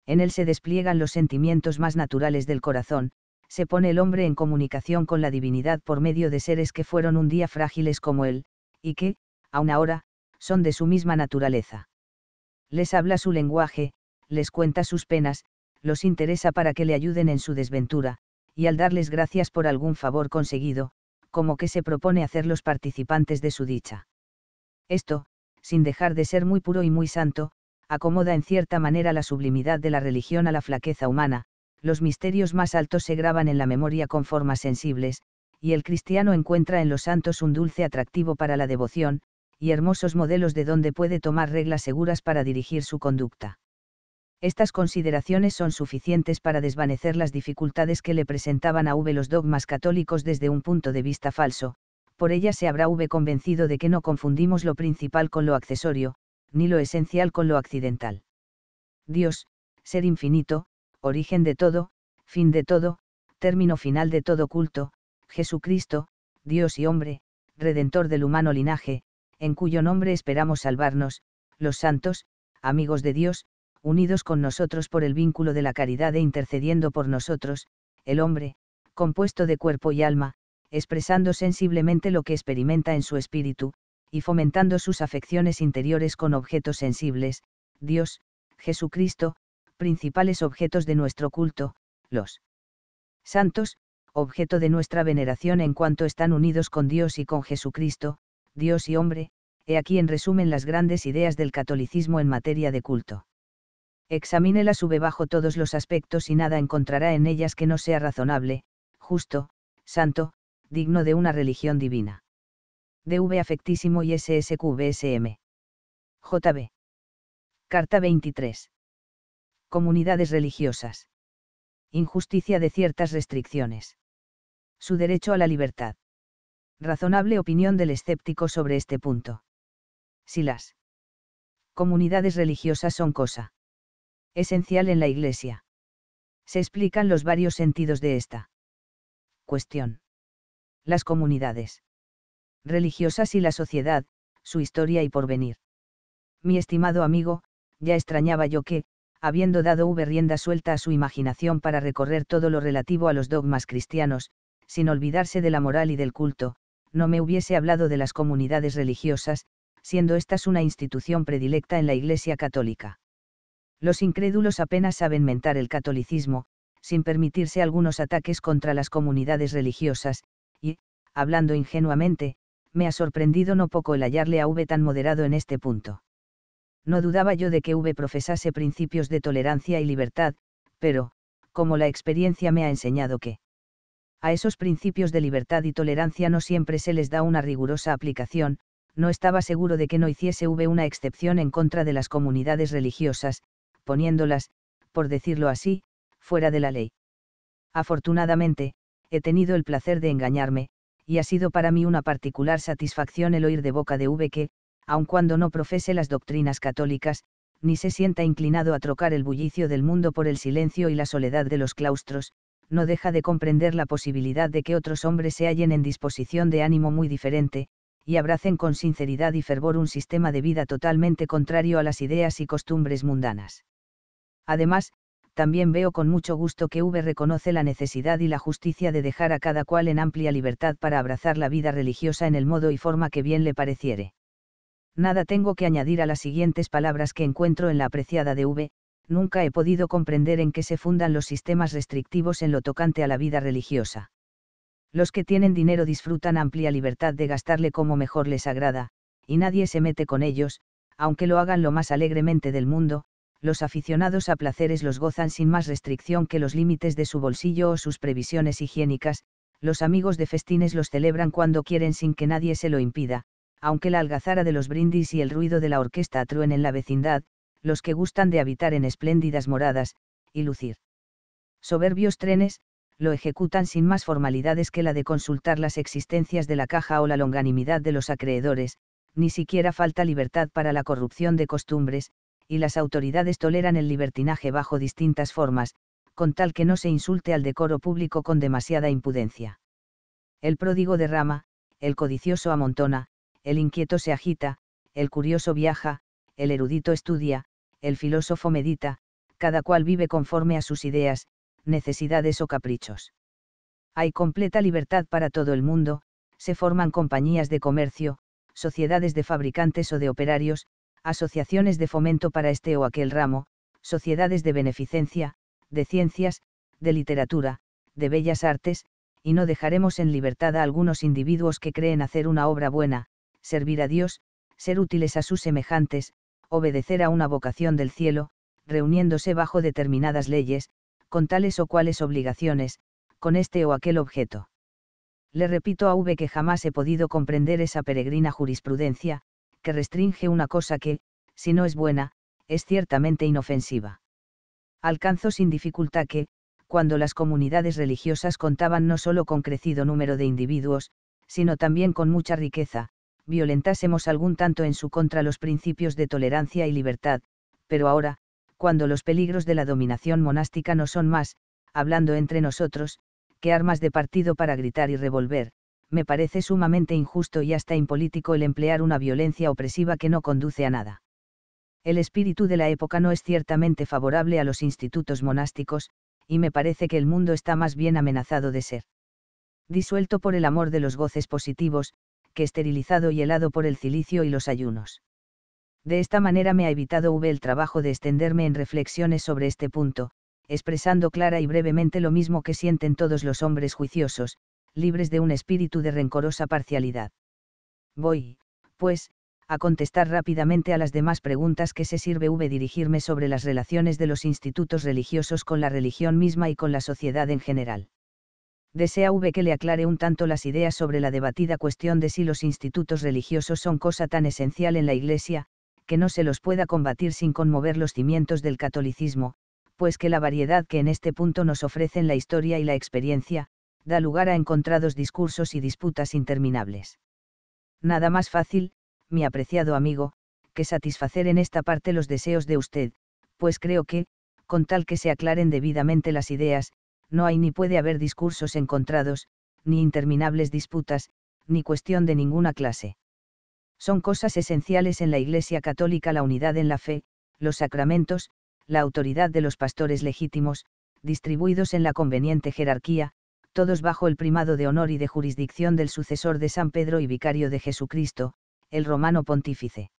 En él se despliegan los sentimientos más naturales del corazón, se pone el hombre en comunicación con la divinidad por medio de seres que fueron un día frágiles como él, y que, aun ahora, son de su misma naturaleza. Les habla su lenguaje, les cuenta sus penas, los interesa para que le ayuden en su desventura, y al darles gracias por algún favor conseguido, como que se propone hacerlos participantes de su dicha. Esto, sin dejar de ser muy puro y muy santo, acomoda en cierta manera la sublimidad de la religión a la flaqueza humana, los misterios más altos se graban en la memoria con formas sensibles, y el cristiano encuentra en los santos un dulce atractivo para la devoción, y hermosos modelos de donde puede tomar reglas seguras para dirigir su conducta. Estas consideraciones son suficientes para desvanecer las dificultades que le presentaban a V los dogmas católicos desde un punto de vista falso, por ellas se habrá V convencido de que no confundimos lo principal con lo accesorio, ni lo esencial con lo accidental. Dios, ser infinito, origen de todo, fin de todo, término final de todo culto, Jesucristo, Dios y hombre, redentor del humano linaje, en cuyo nombre esperamos salvarnos, los santos, amigos de Dios, unidos con nosotros por el vínculo de la caridad e intercediendo por nosotros, el hombre, compuesto de cuerpo y alma, expresando sensiblemente lo que experimenta en su espíritu, y fomentando sus afecciones interiores con objetos sensibles, Dios, Jesucristo, principales objetos de nuestro culto, los santos, objeto de nuestra veneración en cuanto están unidos con Dios y con Jesucristo, Dios y hombre, he aquí en resumen las grandes ideas del catolicismo en materia de culto. Examínela sube bajo todos los aspectos y nada encontrará en ellas que no sea razonable, justo, santo, digno de una religión divina. DV Afectísimo y SSQBSM. JB. Carta 23 comunidades religiosas. Injusticia de ciertas restricciones. Su derecho a la libertad. Razonable opinión del escéptico sobre este punto. Si las comunidades religiosas son cosa esencial en la Iglesia. Se explican los varios sentidos de esta cuestión. Las comunidades religiosas y la sociedad, su historia y porvenir. Mi estimado amigo, ya extrañaba yo que, habiendo dado V rienda suelta a su imaginación para recorrer todo lo relativo a los dogmas cristianos, sin olvidarse de la moral y del culto, no me hubiese hablado de las comunidades religiosas, siendo éstas una institución predilecta en la Iglesia católica. Los incrédulos apenas saben mentar el catolicismo, sin permitirse algunos ataques contra las comunidades religiosas, y, hablando ingenuamente, me ha sorprendido no poco el hallarle a V tan moderado en este punto. No dudaba yo de que V profesase principios de tolerancia y libertad, pero, como la experiencia me ha enseñado que a esos principios de libertad y tolerancia no siempre se les da una rigurosa aplicación, no estaba seguro de que no hiciese V una excepción en contra de las comunidades religiosas, poniéndolas, por decirlo así, fuera de la ley. Afortunadamente, he tenido el placer de engañarme, y ha sido para mí una particular satisfacción el oír de boca de V que, aun cuando no profese las doctrinas católicas, ni se sienta inclinado a trocar el bullicio del mundo por el silencio y la soledad de los claustros, no deja de comprender la posibilidad de que otros hombres se hallen en disposición de ánimo muy diferente, y abracen con sinceridad y fervor un sistema de vida totalmente contrario a las ideas y costumbres mundanas. Además, también veo con mucho gusto que V reconoce la necesidad y la justicia de dejar a cada cual en amplia libertad para abrazar la vida religiosa en el modo y forma que bien le pareciere nada tengo que añadir a las siguientes palabras que encuentro en la apreciada de V, nunca he podido comprender en qué se fundan los sistemas restrictivos en lo tocante a la vida religiosa. Los que tienen dinero disfrutan amplia libertad de gastarle como mejor les agrada, y nadie se mete con ellos, aunque lo hagan lo más alegremente del mundo, los aficionados a placeres los gozan sin más restricción que los límites de su bolsillo o sus previsiones higiénicas, los amigos de festines los celebran cuando quieren sin que nadie se lo impida, aunque la algazara de los brindis y el ruido de la orquesta atruen en la vecindad, los que gustan de habitar en espléndidas moradas, y lucir. Soberbios trenes, lo ejecutan sin más formalidades que la de consultar las existencias de la caja o la longanimidad de los acreedores, ni siquiera falta libertad para la corrupción de costumbres, y las autoridades toleran el libertinaje bajo distintas formas, con tal que no se insulte al decoro público con demasiada impudencia. El pródigo derrama, el codicioso amontona, el inquieto se agita, el curioso viaja, el erudito estudia, el filósofo medita, cada cual vive conforme a sus ideas, necesidades o caprichos. Hay completa libertad para todo el mundo, se forman compañías de comercio, sociedades de fabricantes o de operarios, asociaciones de fomento para este o aquel ramo, sociedades de beneficencia, de ciencias, de literatura, de bellas artes, y no dejaremos en libertad a algunos individuos que creen hacer una obra buena, servir a Dios, ser útiles a sus semejantes, obedecer a una vocación del cielo, reuniéndose bajo determinadas leyes, con tales o cuales obligaciones, con este o aquel objeto. Le repito a V que jamás he podido comprender esa peregrina jurisprudencia, que restringe una cosa que, si no es buena, es ciertamente inofensiva. Alcanzó sin dificultad que, cuando las comunidades religiosas contaban no solo con crecido número de individuos, sino también con mucha riqueza, violentásemos algún tanto en su contra los principios de tolerancia y libertad, pero ahora, cuando los peligros de la dominación monástica no son más, hablando entre nosotros, que armas de partido para gritar y revolver, me parece sumamente injusto y hasta impolítico el emplear una violencia opresiva que no conduce a nada. El espíritu de la época no es ciertamente favorable a los institutos monásticos, y me parece que el mundo está más bien amenazado de ser disuelto por el amor de los goces positivos, que esterilizado y helado por el cilicio y los ayunos. De esta manera me ha evitado V el trabajo de extenderme en reflexiones sobre este punto, expresando clara y brevemente lo mismo que sienten todos los hombres juiciosos, libres de un espíritu de rencorosa parcialidad. Voy, pues, a contestar rápidamente a las demás preguntas que se sirve V dirigirme sobre las relaciones de los institutos religiosos con la religión misma y con la sociedad en general desea V que le aclare un tanto las ideas sobre la debatida cuestión de si los institutos religiosos son cosa tan esencial en la Iglesia, que no se los pueda combatir sin conmover los cimientos del catolicismo, pues que la variedad que en este punto nos ofrecen la historia y la experiencia, da lugar a encontrados discursos y disputas interminables. Nada más fácil, mi apreciado amigo, que satisfacer en esta parte los deseos de usted, pues creo que, con tal que se aclaren debidamente las ideas, no hay ni puede haber discursos encontrados, ni interminables disputas, ni cuestión de ninguna clase. Son cosas esenciales en la Iglesia Católica la unidad en la fe, los sacramentos, la autoridad de los pastores legítimos, distribuidos en la conveniente jerarquía, todos bajo el primado de honor y de jurisdicción del sucesor de San Pedro y vicario de Jesucristo, el romano pontífice.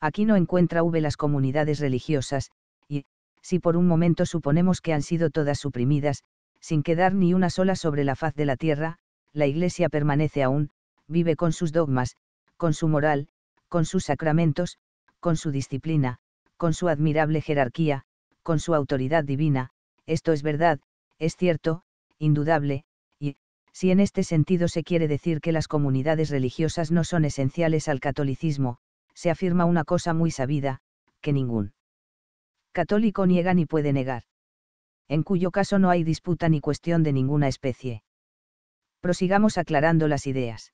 Aquí no encuentra V las comunidades religiosas, si por un momento suponemos que han sido todas suprimidas, sin quedar ni una sola sobre la faz de la tierra, la Iglesia permanece aún, vive con sus dogmas, con su moral, con sus sacramentos, con su disciplina, con su admirable jerarquía, con su autoridad divina, esto es verdad, es cierto, indudable, y, si en este sentido se quiere decir que las comunidades religiosas no son esenciales al catolicismo, se afirma una cosa muy sabida, que ningún católico niega ni puede negar. En cuyo caso no hay disputa ni cuestión de ninguna especie. Prosigamos aclarando las ideas.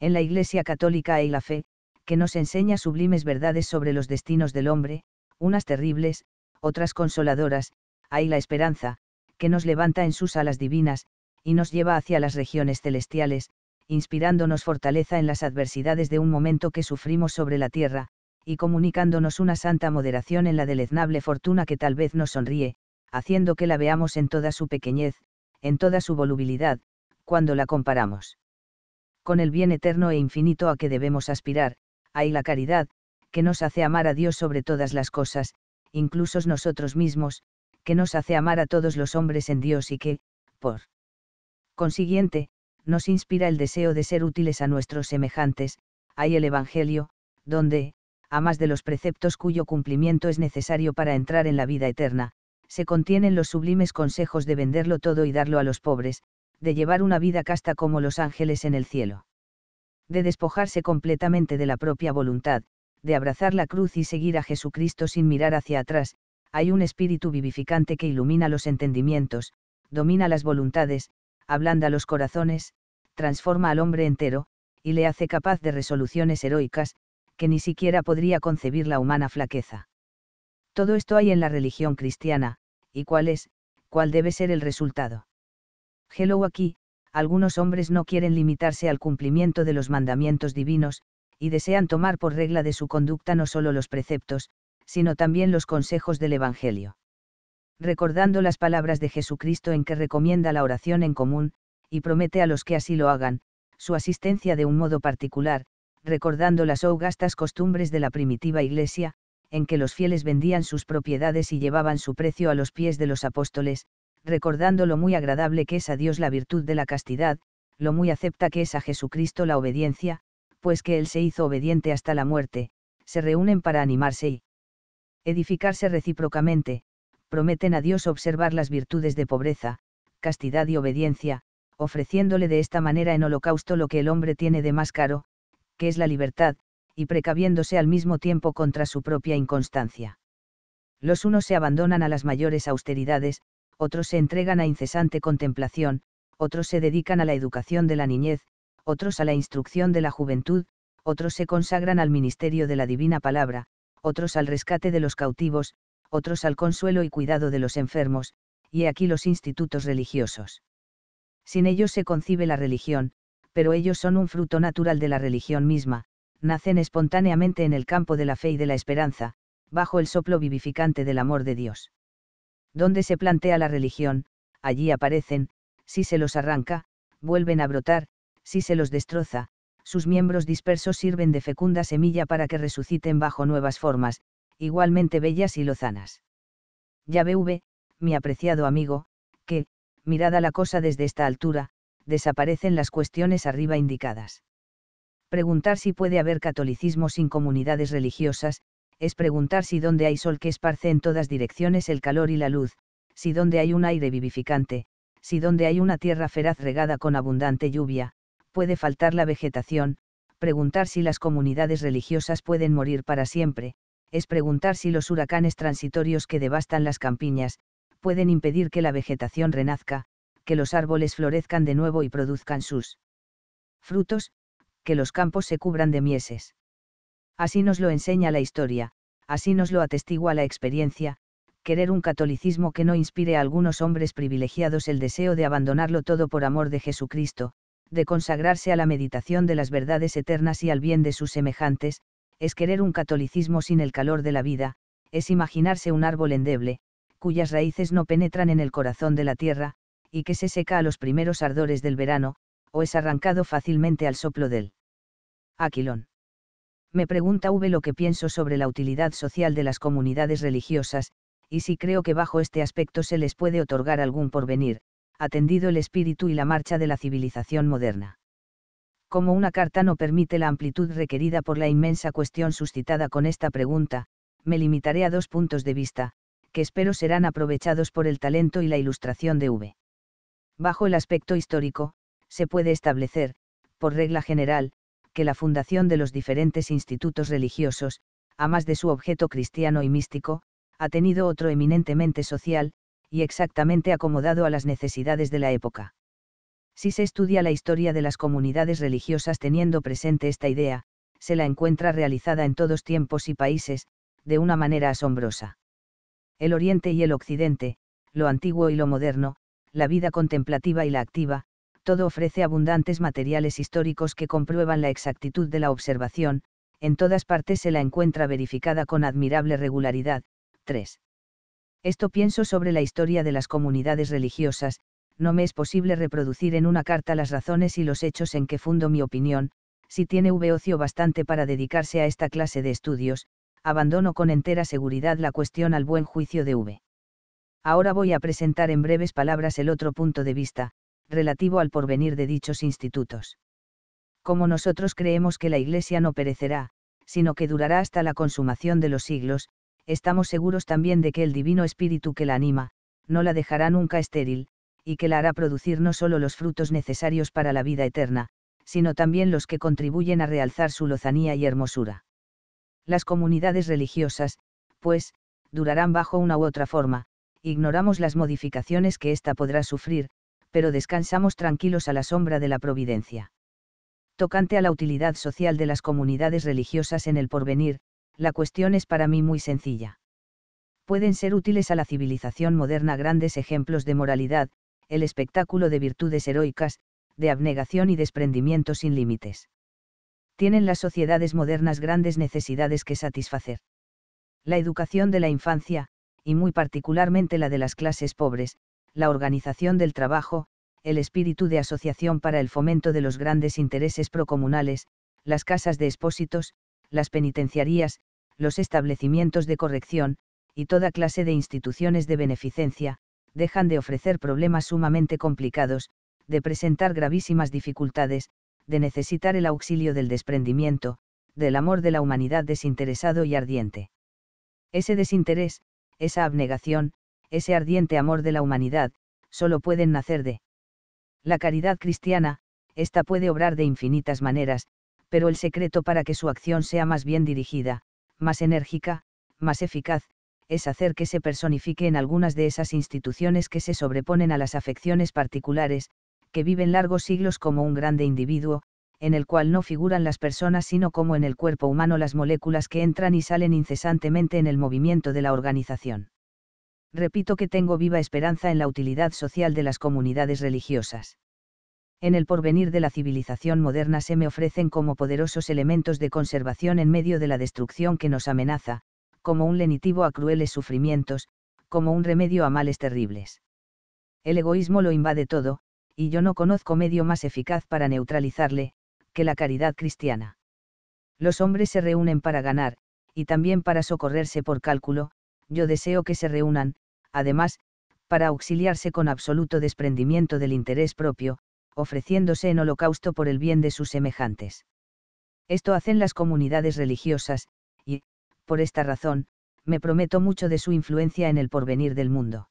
En la Iglesia católica hay la fe, que nos enseña sublimes verdades sobre los destinos del hombre, unas terribles, otras consoladoras, hay la esperanza, que nos levanta en sus alas divinas, y nos lleva hacia las regiones celestiales, inspirándonos fortaleza en las adversidades de un momento que sufrimos sobre la tierra, y comunicándonos una santa moderación en la deleznable fortuna que tal vez nos sonríe, haciendo que la veamos en toda su pequeñez, en toda su volubilidad, cuando la comparamos. Con el bien eterno e infinito a que debemos aspirar, hay la caridad, que nos hace amar a Dios sobre todas las cosas, incluso nosotros mismos, que nos hace amar a todos los hombres en Dios y que, por consiguiente, nos inspira el deseo de ser útiles a nuestros semejantes, hay el Evangelio, donde, a más de los preceptos cuyo cumplimiento es necesario para entrar en la vida eterna, se contienen los sublimes consejos de venderlo todo y darlo a los pobres, de llevar una vida casta como los ángeles en el cielo. De despojarse completamente de la propia voluntad, de abrazar la cruz y seguir a Jesucristo sin mirar hacia atrás, hay un espíritu vivificante que ilumina los entendimientos, domina las voluntades, ablanda los corazones, transforma al hombre entero, y le hace capaz de resoluciones heroicas, que ni siquiera podría concebir la humana flaqueza. Todo esto hay en la religión cristiana, y cuál es, cuál debe ser el resultado. Hello aquí, algunos hombres no quieren limitarse al cumplimiento de los mandamientos divinos, y desean tomar por regla de su conducta no solo los preceptos, sino también los consejos del Evangelio. Recordando las palabras de Jesucristo en que recomienda la oración en común, y promete a los que así lo hagan, su asistencia de un modo particular, recordando las augustas costumbres de la primitiva iglesia, en que los fieles vendían sus propiedades y llevaban su precio a los pies de los apóstoles, recordando lo muy agradable que es a Dios la virtud de la castidad, lo muy acepta que es a Jesucristo la obediencia, pues que Él se hizo obediente hasta la muerte, se reúnen para animarse y edificarse recíprocamente, prometen a Dios observar las virtudes de pobreza, castidad y obediencia, ofreciéndole de esta manera en holocausto lo que el hombre tiene de más caro, que es la libertad, y precaviéndose al mismo tiempo contra su propia inconstancia. Los unos se abandonan a las mayores austeridades, otros se entregan a incesante contemplación, otros se dedican a la educación de la niñez, otros a la instrucción de la juventud, otros se consagran al ministerio de la divina palabra, otros al rescate de los cautivos, otros al consuelo y cuidado de los enfermos, y aquí los institutos religiosos. Sin ellos se concibe la religión, pero ellos son un fruto natural de la religión misma, nacen espontáneamente en el campo de la fe y de la esperanza, bajo el soplo vivificante del amor de Dios. Donde se plantea la religión, allí aparecen, si se los arranca, vuelven a brotar, si se los destroza, sus miembros dispersos sirven de fecunda semilla para que resuciten bajo nuevas formas, igualmente bellas y lozanas. Ya ve, mi apreciado amigo, que, mirada la cosa desde esta altura, desaparecen las cuestiones arriba indicadas. Preguntar si puede haber catolicismo sin comunidades religiosas, es preguntar si donde hay sol que esparce en todas direcciones el calor y la luz, si donde hay un aire vivificante, si donde hay una tierra feraz regada con abundante lluvia, puede faltar la vegetación, preguntar si las comunidades religiosas pueden morir para siempre, es preguntar si los huracanes transitorios que devastan las campiñas, pueden impedir que la vegetación renazca, que los árboles florezcan de nuevo y produzcan sus frutos, que los campos se cubran de mieses. Así nos lo enseña la historia, así nos lo atestigua la experiencia, querer un catolicismo que no inspire a algunos hombres privilegiados el deseo de abandonarlo todo por amor de Jesucristo, de consagrarse a la meditación de las verdades eternas y al bien de sus semejantes, es querer un catolicismo sin el calor de la vida, es imaginarse un árbol endeble, cuyas raíces no penetran en el corazón de la tierra, y que se seca a los primeros ardores del verano, o es arrancado fácilmente al soplo del aquilón. Me pregunta V lo que pienso sobre la utilidad social de las comunidades religiosas, y si creo que bajo este aspecto se les puede otorgar algún porvenir, atendido el espíritu y la marcha de la civilización moderna. Como una carta no permite la amplitud requerida por la inmensa cuestión suscitada con esta pregunta, me limitaré a dos puntos de vista, que espero serán aprovechados por el talento y la ilustración de V. Bajo el aspecto histórico, se puede establecer, por regla general, que la fundación de los diferentes institutos religiosos, a más de su objeto cristiano y místico, ha tenido otro eminentemente social, y exactamente acomodado a las necesidades de la época. Si se estudia la historia de las comunidades religiosas teniendo presente esta idea, se la encuentra realizada en todos tiempos y países, de una manera asombrosa. El Oriente y el Occidente, lo antiguo y lo moderno, la vida contemplativa y la activa, todo ofrece abundantes materiales históricos que comprueban la exactitud de la observación, en todas partes se la encuentra verificada con admirable regularidad. 3. Esto pienso sobre la historia de las comunidades religiosas, no me es posible reproducir en una carta las razones y los hechos en que fundo mi opinión, si tiene V ocio bastante para dedicarse a esta clase de estudios, abandono con entera seguridad la cuestión al buen juicio de V. Ahora voy a presentar en breves palabras el otro punto de vista, relativo al porvenir de dichos institutos. Como nosotros creemos que la Iglesia no perecerá, sino que durará hasta la consumación de los siglos, estamos seguros también de que el Divino Espíritu que la anima, no la dejará nunca estéril, y que la hará producir no solo los frutos necesarios para la vida eterna, sino también los que contribuyen a realzar su lozanía y hermosura. Las comunidades religiosas, pues, durarán bajo una u otra forma, ignoramos las modificaciones que ésta podrá sufrir, pero descansamos tranquilos a la sombra de la providencia. Tocante a la utilidad social de las comunidades religiosas en el porvenir, la cuestión es para mí muy sencilla. Pueden ser útiles a la civilización moderna grandes ejemplos de moralidad, el espectáculo de virtudes heroicas, de abnegación y desprendimiento sin límites. Tienen las sociedades modernas grandes necesidades que satisfacer. La educación de la infancia, y muy particularmente la de las clases pobres, la organización del trabajo, el espíritu de asociación para el fomento de los grandes intereses procomunales, las casas de expósitos, las penitenciarías, los establecimientos de corrección, y toda clase de instituciones de beneficencia, dejan de ofrecer problemas sumamente complicados, de presentar gravísimas dificultades, de necesitar el auxilio del desprendimiento, del amor de la humanidad desinteresado y ardiente. Ese desinterés, esa abnegación, ese ardiente amor de la humanidad, solo pueden nacer de. La caridad cristiana, ésta puede obrar de infinitas maneras, pero el secreto para que su acción sea más bien dirigida, más enérgica, más eficaz, es hacer que se personifique en algunas de esas instituciones que se sobreponen a las afecciones particulares, que viven largos siglos como un grande individuo, en el cual no figuran las personas sino como en el cuerpo humano las moléculas que entran y salen incesantemente en el movimiento de la organización. Repito que tengo viva esperanza en la utilidad social de las comunidades religiosas. En el porvenir de la civilización moderna se me ofrecen como poderosos elementos de conservación en medio de la destrucción que nos amenaza, como un lenitivo a crueles sufrimientos, como un remedio a males terribles. El egoísmo lo invade todo, y yo no conozco medio más eficaz para neutralizarle, que la caridad cristiana. Los hombres se reúnen para ganar, y también para socorrerse por cálculo, yo deseo que se reúnan, además, para auxiliarse con absoluto desprendimiento del interés propio, ofreciéndose en holocausto por el bien de sus semejantes. Esto hacen las comunidades religiosas, y, por esta razón, me prometo mucho de su influencia en el porvenir del mundo.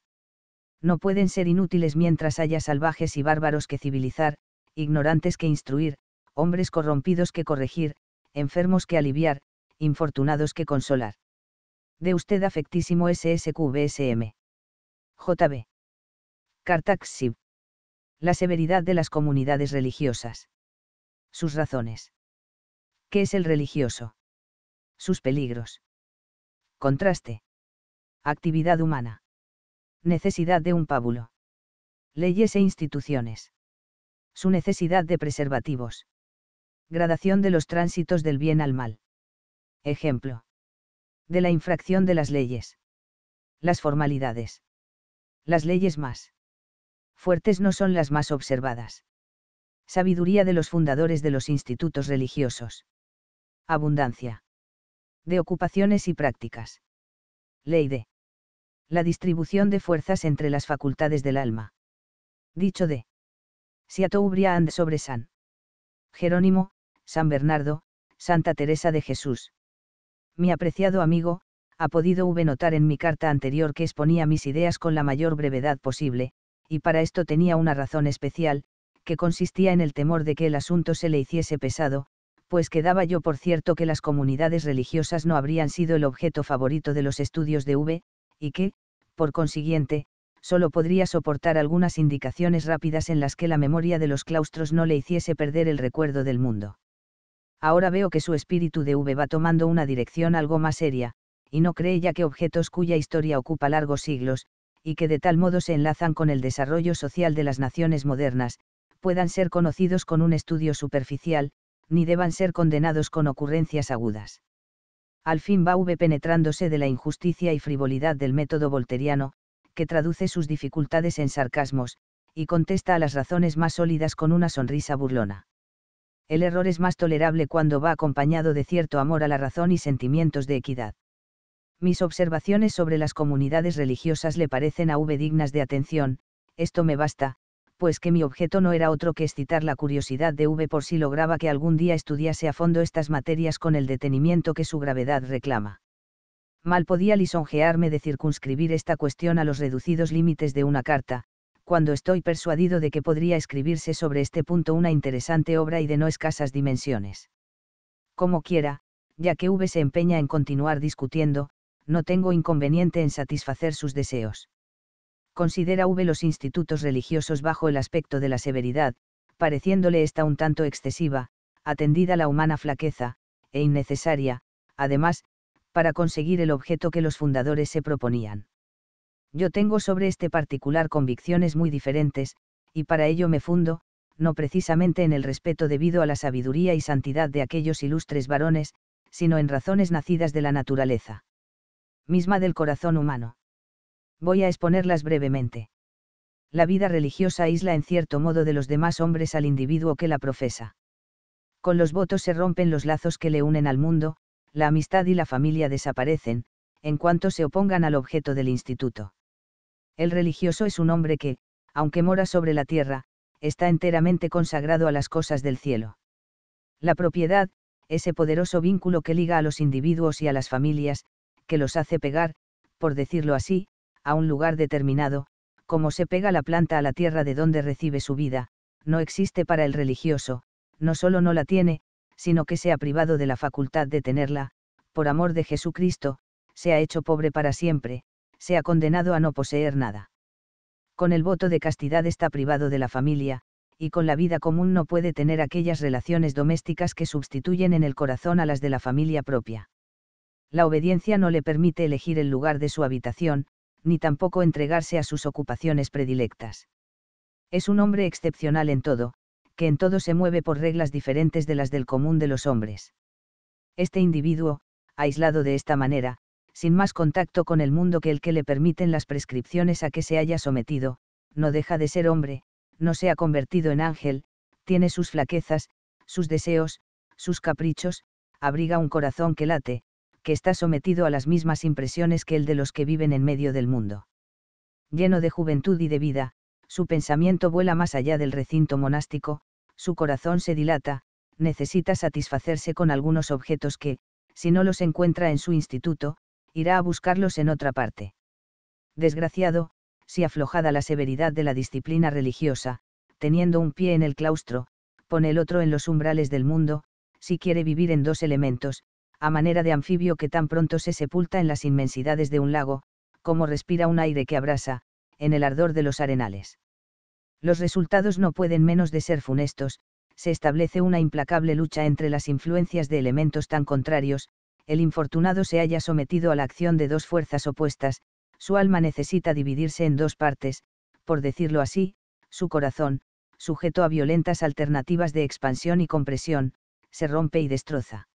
No pueden ser inútiles mientras haya salvajes y bárbaros que civilizar, ignorantes que instruir, hombres corrompidos que corregir, enfermos que aliviar, infortunados que consolar. De usted afectísimo SSQBSM. JB. Cartaxib. La severidad de las comunidades religiosas. Sus razones. ¿Qué es el religioso? Sus peligros. Contraste. Actividad humana. Necesidad de un pábulo. Leyes e instituciones. Su necesidad de preservativos gradación de los tránsitos del bien al mal. Ejemplo. De la infracción de las leyes. Las formalidades. Las leyes más fuertes no son las más observadas. Sabiduría de los fundadores de los institutos religiosos. Abundancia. De ocupaciones y prácticas. Ley de. La distribución de fuerzas entre las facultades del alma. Dicho de. Siato and sobre San. Jerónimo, San Bernardo, Santa Teresa de Jesús. Mi apreciado amigo, ha podido V notar en mi carta anterior que exponía mis ideas con la mayor brevedad posible, y para esto tenía una razón especial, que consistía en el temor de que el asunto se le hiciese pesado, pues quedaba yo por cierto que las comunidades religiosas no habrían sido el objeto favorito de los estudios de V, y que, por consiguiente, solo podría soportar algunas indicaciones rápidas en las que la memoria de los claustros no le hiciese perder el recuerdo del mundo ahora veo que su espíritu de V va tomando una dirección algo más seria, y no cree ya que objetos cuya historia ocupa largos siglos, y que de tal modo se enlazan con el desarrollo social de las naciones modernas, puedan ser conocidos con un estudio superficial, ni deban ser condenados con ocurrencias agudas. Al fin va V penetrándose de la injusticia y frivolidad del método volteriano, que traduce sus dificultades en sarcasmos, y contesta a las razones más sólidas con una sonrisa burlona el error es más tolerable cuando va acompañado de cierto amor a la razón y sentimientos de equidad. Mis observaciones sobre las comunidades religiosas le parecen a V dignas de atención, esto me basta, pues que mi objeto no era otro que excitar la curiosidad de V por si lograba que algún día estudiase a fondo estas materias con el detenimiento que su gravedad reclama. Mal podía lisonjearme de circunscribir esta cuestión a los reducidos límites de una carta, cuando estoy persuadido de que podría escribirse sobre este punto una interesante obra y de no escasas dimensiones. Como quiera, ya que V se empeña en continuar discutiendo, no tengo inconveniente en satisfacer sus deseos. Considera V los institutos religiosos bajo el aspecto de la severidad, pareciéndole esta un tanto excesiva, atendida la humana flaqueza, e innecesaria, además, para conseguir el objeto que los fundadores se proponían. Yo tengo sobre este particular convicciones muy diferentes, y para ello me fundo, no precisamente en el respeto debido a la sabiduría y santidad de aquellos ilustres varones, sino en razones nacidas de la naturaleza misma del corazón humano. Voy a exponerlas brevemente. La vida religiosa aísla en cierto modo de los demás hombres al individuo que la profesa. Con los votos se rompen los lazos que le unen al mundo, la amistad y la familia desaparecen, en cuanto se opongan al objeto del instituto. El religioso es un hombre que, aunque mora sobre la tierra, está enteramente consagrado a las cosas del cielo. La propiedad, ese poderoso vínculo que liga a los individuos y a las familias, que los hace pegar, por decirlo así, a un lugar determinado, como se pega la planta a la tierra de donde recibe su vida, no existe para el religioso, no solo no la tiene, sino que se ha privado de la facultad de tenerla, por amor de Jesucristo, se ha hecho pobre para siempre, se ha condenado a no poseer nada. Con el voto de castidad está privado de la familia, y con la vida común no puede tener aquellas relaciones domésticas que sustituyen en el corazón a las de la familia propia. La obediencia no le permite elegir el lugar de su habitación, ni tampoco entregarse a sus ocupaciones predilectas. Es un hombre excepcional en todo, que en todo se mueve por reglas diferentes de las del común de los hombres. Este individuo, aislado de esta manera, sin más contacto con el mundo que el que le permiten las prescripciones a que se haya sometido, no deja de ser hombre, no se ha convertido en ángel, tiene sus flaquezas, sus deseos, sus caprichos, abriga un corazón que late, que está sometido a las mismas impresiones que el de los que viven en medio del mundo. Lleno de juventud y de vida, su pensamiento vuela más allá del recinto monástico, su corazón se dilata, necesita satisfacerse con algunos objetos que, si no los encuentra en su instituto, irá a buscarlos en otra parte. Desgraciado, si aflojada la severidad de la disciplina religiosa, teniendo un pie en el claustro, pone el otro en los umbrales del mundo, si quiere vivir en dos elementos, a manera de anfibio que tan pronto se sepulta en las inmensidades de un lago, como respira un aire que abrasa, en el ardor de los arenales. Los resultados no pueden menos de ser funestos, se establece una implacable lucha entre las influencias de elementos tan contrarios, el infortunado se haya sometido a la acción de dos fuerzas opuestas, su alma necesita dividirse en dos partes, por decirlo así, su corazón, sujeto a violentas alternativas de expansión y compresión, se rompe y destroza.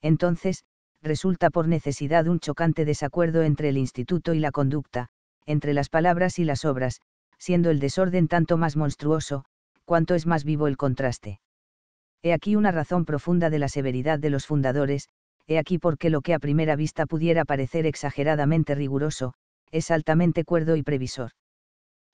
Entonces, resulta por necesidad un chocante desacuerdo entre el instituto y la conducta, entre las palabras y las obras, siendo el desorden tanto más monstruoso, cuanto es más vivo el contraste. He aquí una razón profunda de la severidad de los fundadores, he aquí porque lo que a primera vista pudiera parecer exageradamente riguroso, es altamente cuerdo y previsor.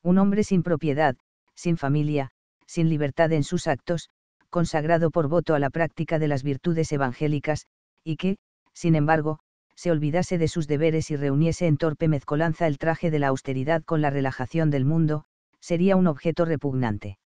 Un hombre sin propiedad, sin familia, sin libertad en sus actos, consagrado por voto a la práctica de las virtudes evangélicas, y que, sin embargo, se olvidase de sus deberes y reuniese en torpe mezcolanza el traje de la austeridad con la relajación del mundo, sería un objeto repugnante.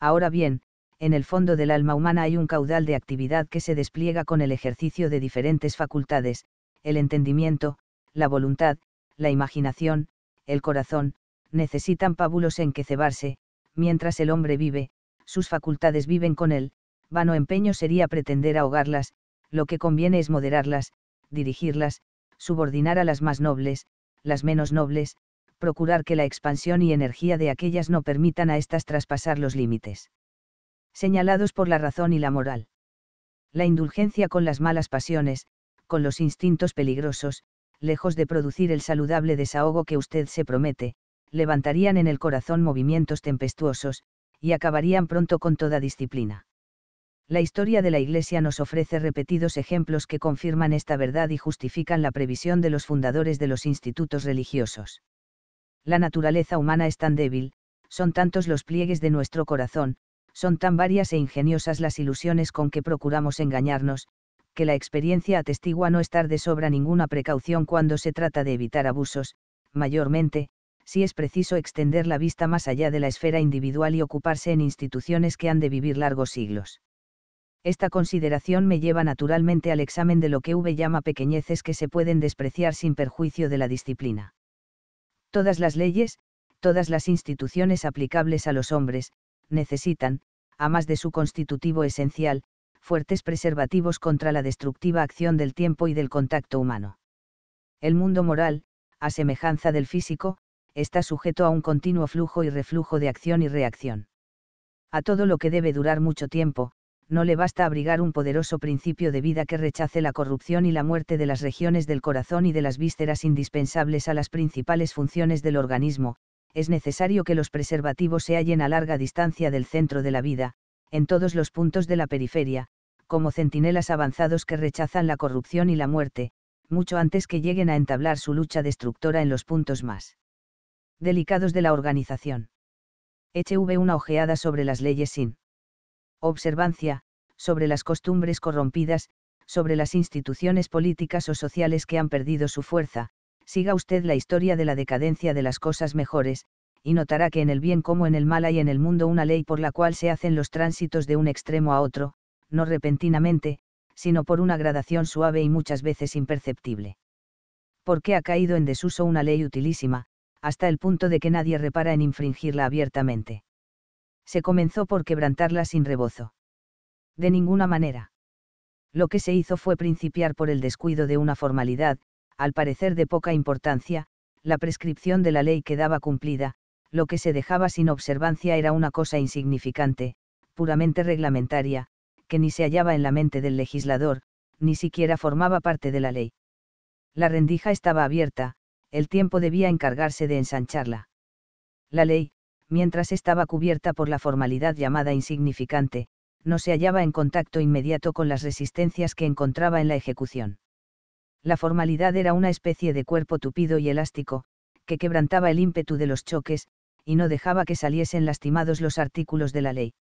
Ahora bien, en el fondo del alma humana hay un caudal de actividad que se despliega con el ejercicio de diferentes facultades, el entendimiento, la voluntad, la imaginación, el corazón, necesitan pábulos en que cebarse, mientras el hombre vive, sus facultades viven con él, vano empeño sería pretender ahogarlas, lo que conviene es moderarlas, dirigirlas, subordinar a las más nobles, las menos nobles, procurar que la expansión y energía de aquellas no permitan a éstas traspasar los límites señalados por la razón y la moral. La indulgencia con las malas pasiones, con los instintos peligrosos, lejos de producir el saludable desahogo que usted se promete, levantarían en el corazón movimientos tempestuosos, y acabarían pronto con toda disciplina. La historia de la Iglesia nos ofrece repetidos ejemplos que confirman esta verdad y justifican la previsión de los fundadores de los institutos religiosos. La naturaleza humana es tan débil, son tantos los pliegues de nuestro corazón, son tan varias e ingeniosas las ilusiones con que procuramos engañarnos, que la experiencia atestigua no estar de sobra ninguna precaución cuando se trata de evitar abusos, mayormente, si es preciso extender la vista más allá de la esfera individual y ocuparse en instituciones que han de vivir largos siglos. Esta consideración me lleva naturalmente al examen de lo que V llama pequeñeces que se pueden despreciar sin perjuicio de la disciplina. Todas las leyes, todas las instituciones aplicables a los hombres, necesitan, a más de su constitutivo esencial, fuertes preservativos contra la destructiva acción del tiempo y del contacto humano. El mundo moral, a semejanza del físico, está sujeto a un continuo flujo y reflujo de acción y reacción. A todo lo que debe durar mucho tiempo, no le basta abrigar un poderoso principio de vida que rechace la corrupción y la muerte de las regiones del corazón y de las vísceras indispensables a las principales funciones del organismo, es necesario que los preservativos se hallen a larga distancia del centro de la vida, en todos los puntos de la periferia, como centinelas avanzados que rechazan la corrupción y la muerte, mucho antes que lleguen a entablar su lucha destructora en los puntos más delicados de la organización. HV una ojeada sobre las leyes sin observancia, sobre las costumbres corrompidas, sobre las instituciones políticas o sociales que han perdido su fuerza, Siga usted la historia de la decadencia de las cosas mejores, y notará que en el bien como en el mal hay en el mundo una ley por la cual se hacen los tránsitos de un extremo a otro, no repentinamente, sino por una gradación suave y muchas veces imperceptible. ¿Por qué ha caído en desuso una ley utilísima, hasta el punto de que nadie repara en infringirla abiertamente. Se comenzó por quebrantarla sin rebozo. De ninguna manera. Lo que se hizo fue principiar por el descuido de una formalidad, al parecer de poca importancia, la prescripción de la ley quedaba cumplida, lo que se dejaba sin observancia era una cosa insignificante, puramente reglamentaria, que ni se hallaba en la mente del legislador, ni siquiera formaba parte de la ley. La rendija estaba abierta, el tiempo debía encargarse de ensancharla. La ley, mientras estaba cubierta por la formalidad llamada insignificante, no se hallaba en contacto inmediato con las resistencias que encontraba en la ejecución la formalidad era una especie de cuerpo tupido y elástico, que quebrantaba el ímpetu de los choques, y no dejaba que saliesen lastimados los artículos de la ley.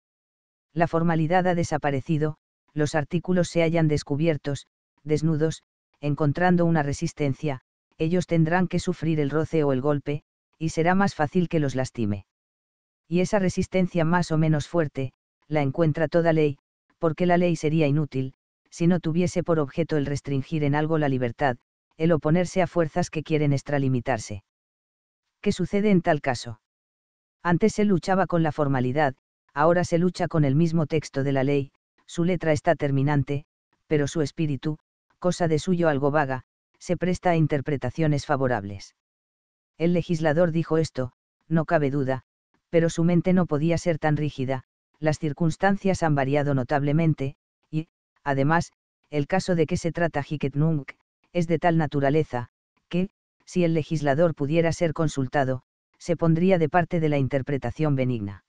La formalidad ha desaparecido, los artículos se hayan descubiertos, desnudos, encontrando una resistencia, ellos tendrán que sufrir el roce o el golpe, y será más fácil que los lastime. Y esa resistencia más o menos fuerte, la encuentra toda ley, porque la ley sería inútil, si no tuviese por objeto el restringir en algo la libertad, el oponerse a fuerzas que quieren extralimitarse. ¿Qué sucede en tal caso? Antes se luchaba con la formalidad, ahora se lucha con el mismo texto de la ley, su letra está terminante, pero su espíritu, cosa de suyo algo vaga, se presta a interpretaciones favorables. El legislador dijo esto, no cabe duda, pero su mente no podía ser tan rígida, las circunstancias han variado notablemente, Además, el caso de que se trata nunc es de tal naturaleza, que, si el legislador pudiera ser consultado, se pondría de parte de la interpretación benigna.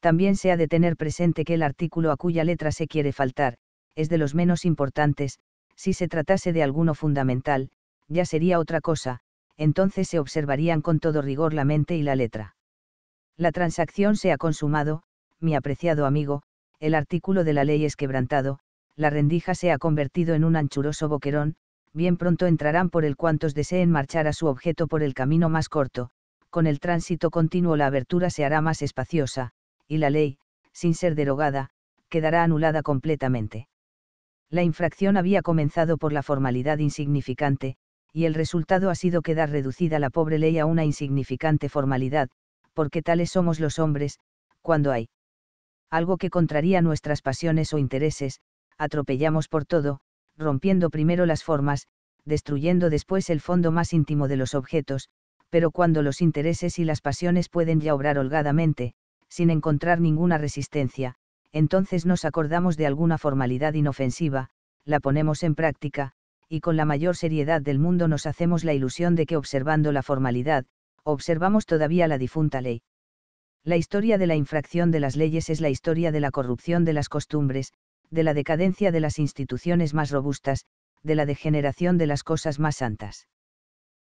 También se ha de tener presente que el artículo a cuya letra se quiere faltar, es de los menos importantes, si se tratase de alguno fundamental, ya sería otra cosa, entonces se observarían con todo rigor la mente y la letra. La transacción se ha consumado, mi apreciado amigo, el artículo de la ley es quebrantado, la rendija se ha convertido en un anchuroso boquerón, bien pronto entrarán por el cuantos deseen marchar a su objeto por el camino más corto, con el tránsito continuo la abertura se hará más espaciosa, y la ley, sin ser derogada, quedará anulada completamente. La infracción había comenzado por la formalidad insignificante, y el resultado ha sido quedar reducida la pobre ley a una insignificante formalidad, porque tales somos los hombres, cuando hay algo que contraría nuestras pasiones o intereses, atropellamos por todo, rompiendo primero las formas, destruyendo después el fondo más íntimo de los objetos, pero cuando los intereses y las pasiones pueden ya obrar holgadamente, sin encontrar ninguna resistencia, entonces nos acordamos de alguna formalidad inofensiva, la ponemos en práctica, y con la mayor seriedad del mundo nos hacemos la ilusión de que observando la formalidad, observamos todavía la difunta ley. La historia de la infracción de las leyes es la historia de la corrupción de las costumbres, de la decadencia de las instituciones más robustas, de la degeneración de las cosas más santas.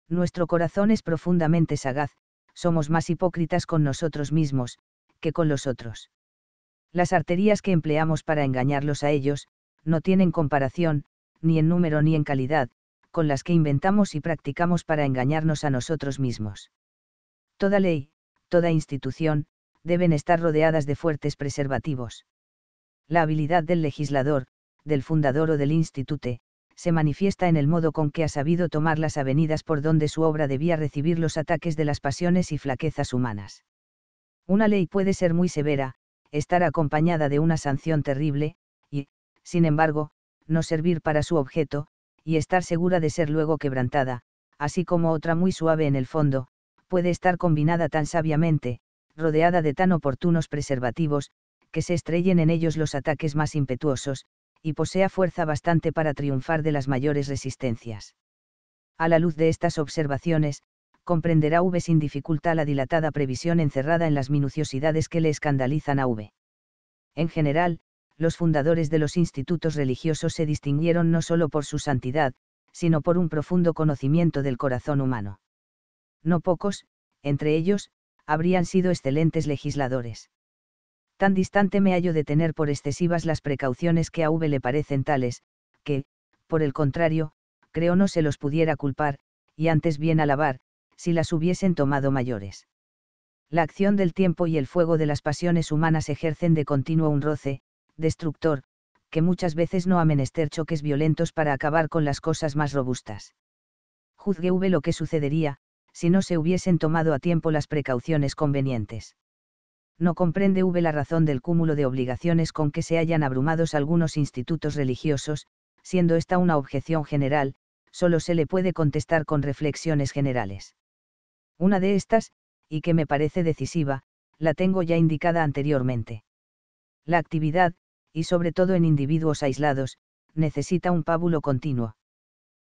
Nuestro corazón es profundamente sagaz, somos más hipócritas con nosotros mismos, que con los otros. Las arterías que empleamos para engañarlos a ellos, no tienen comparación, ni en número ni en calidad, con las que inventamos y practicamos para engañarnos a nosotros mismos. Toda ley, toda institución, deben estar rodeadas de fuertes preservativos la habilidad del legislador, del fundador o del institute, se manifiesta en el modo con que ha sabido tomar las avenidas por donde su obra debía recibir los ataques de las pasiones y flaquezas humanas. Una ley puede ser muy severa, estar acompañada de una sanción terrible, y, sin embargo, no servir para su objeto, y estar segura de ser luego quebrantada, así como otra muy suave en el fondo, puede estar combinada tan sabiamente, rodeada de tan oportunos preservativos, que se estrellen en ellos los ataques más impetuosos, y posea fuerza bastante para triunfar de las mayores resistencias. A la luz de estas observaciones, comprenderá V sin dificultad la dilatada previsión encerrada en las minuciosidades que le escandalizan a V. En general, los fundadores de los institutos religiosos se distinguieron no solo por su santidad, sino por un profundo conocimiento del corazón humano. No pocos, entre ellos, habrían sido excelentes legisladores tan distante me hallo de tener por excesivas las precauciones que a V le parecen tales, que, por el contrario, creo no se los pudiera culpar, y antes bien alabar, si las hubiesen tomado mayores. La acción del tiempo y el fuego de las pasiones humanas ejercen de continuo un roce, destructor, que muchas veces no ha menester choques violentos para acabar con las cosas más robustas. Juzgue V lo que sucedería, si no se hubiesen tomado a tiempo las precauciones convenientes no comprende V la razón del cúmulo de obligaciones con que se hayan abrumados algunos institutos religiosos, siendo esta una objeción general, solo se le puede contestar con reflexiones generales. Una de estas, y que me parece decisiva, la tengo ya indicada anteriormente. La actividad, y sobre todo en individuos aislados, necesita un pábulo continuo.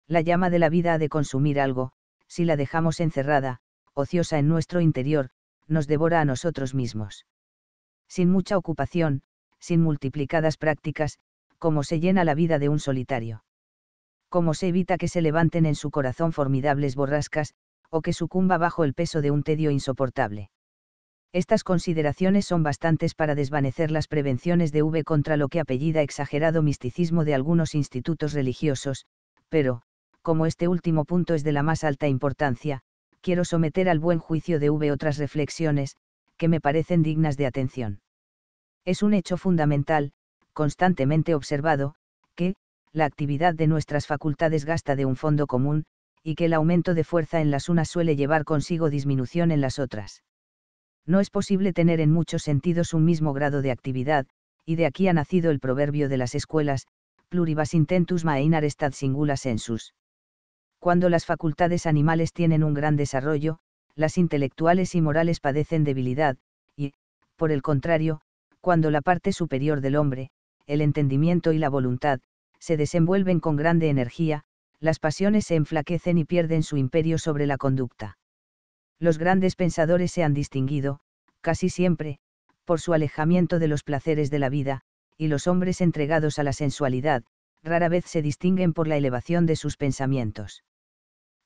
La llama de la vida ha de consumir algo, si la dejamos encerrada, ociosa en nuestro interior, nos devora a nosotros mismos. Sin mucha ocupación, sin multiplicadas prácticas, cómo se llena la vida de un solitario. Cómo se evita que se levanten en su corazón formidables borrascas, o que sucumba bajo el peso de un tedio insoportable. Estas consideraciones son bastantes para desvanecer las prevenciones de V contra lo que apellida exagerado misticismo de algunos institutos religiosos, pero, como este último punto es de la más alta importancia, quiero someter al buen juicio de V otras reflexiones, que me parecen dignas de atención. Es un hecho fundamental, constantemente observado, que, la actividad de nuestras facultades gasta de un fondo común, y que el aumento de fuerza en las unas suele llevar consigo disminución en las otras. No es posible tener en muchos sentidos un mismo grado de actividad, y de aquí ha nacido el proverbio de las escuelas, pluribas intentus maeinar stat singula sensus. Cuando las facultades animales tienen un gran desarrollo, las intelectuales y morales padecen debilidad, y, por el contrario, cuando la parte superior del hombre, el entendimiento y la voluntad, se desenvuelven con grande energía, las pasiones se enflaquecen y pierden su imperio sobre la conducta. Los grandes pensadores se han distinguido, casi siempre, por su alejamiento de los placeres de la vida, y los hombres entregados a la sensualidad, rara vez se distinguen por la elevación de sus pensamientos.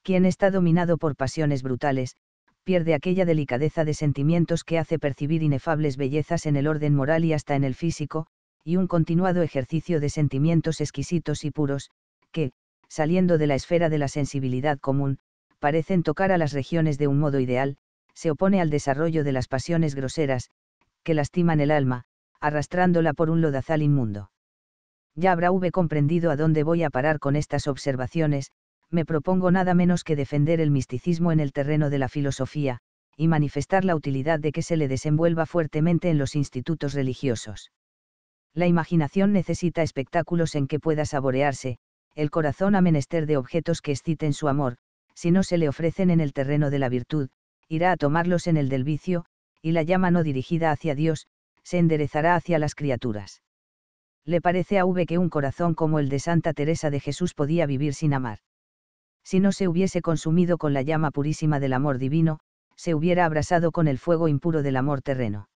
Quien está dominado por pasiones brutales, pierde aquella delicadeza de sentimientos que hace percibir inefables bellezas en el orden moral y hasta en el físico, y un continuado ejercicio de sentimientos exquisitos y puros, que, saliendo de la esfera de la sensibilidad común, parecen tocar a las regiones de un modo ideal, se opone al desarrollo de las pasiones groseras, que lastiman el alma, arrastrándola por un lodazal inmundo. Ya habrá V comprendido a dónde voy a parar con estas observaciones, me propongo nada menos que defender el misticismo en el terreno de la filosofía, y manifestar la utilidad de que se le desenvuelva fuertemente en los institutos religiosos. La imaginación necesita espectáculos en que pueda saborearse, el corazón a menester de objetos que exciten su amor, si no se le ofrecen en el terreno de la virtud, irá a tomarlos en el del vicio, y la llama no dirigida hacia Dios, se enderezará hacia las criaturas. Le parece a V que un corazón como el de Santa Teresa de Jesús podía vivir sin amar si no se hubiese consumido con la llama purísima del amor divino, se hubiera abrasado con el fuego impuro del amor terreno.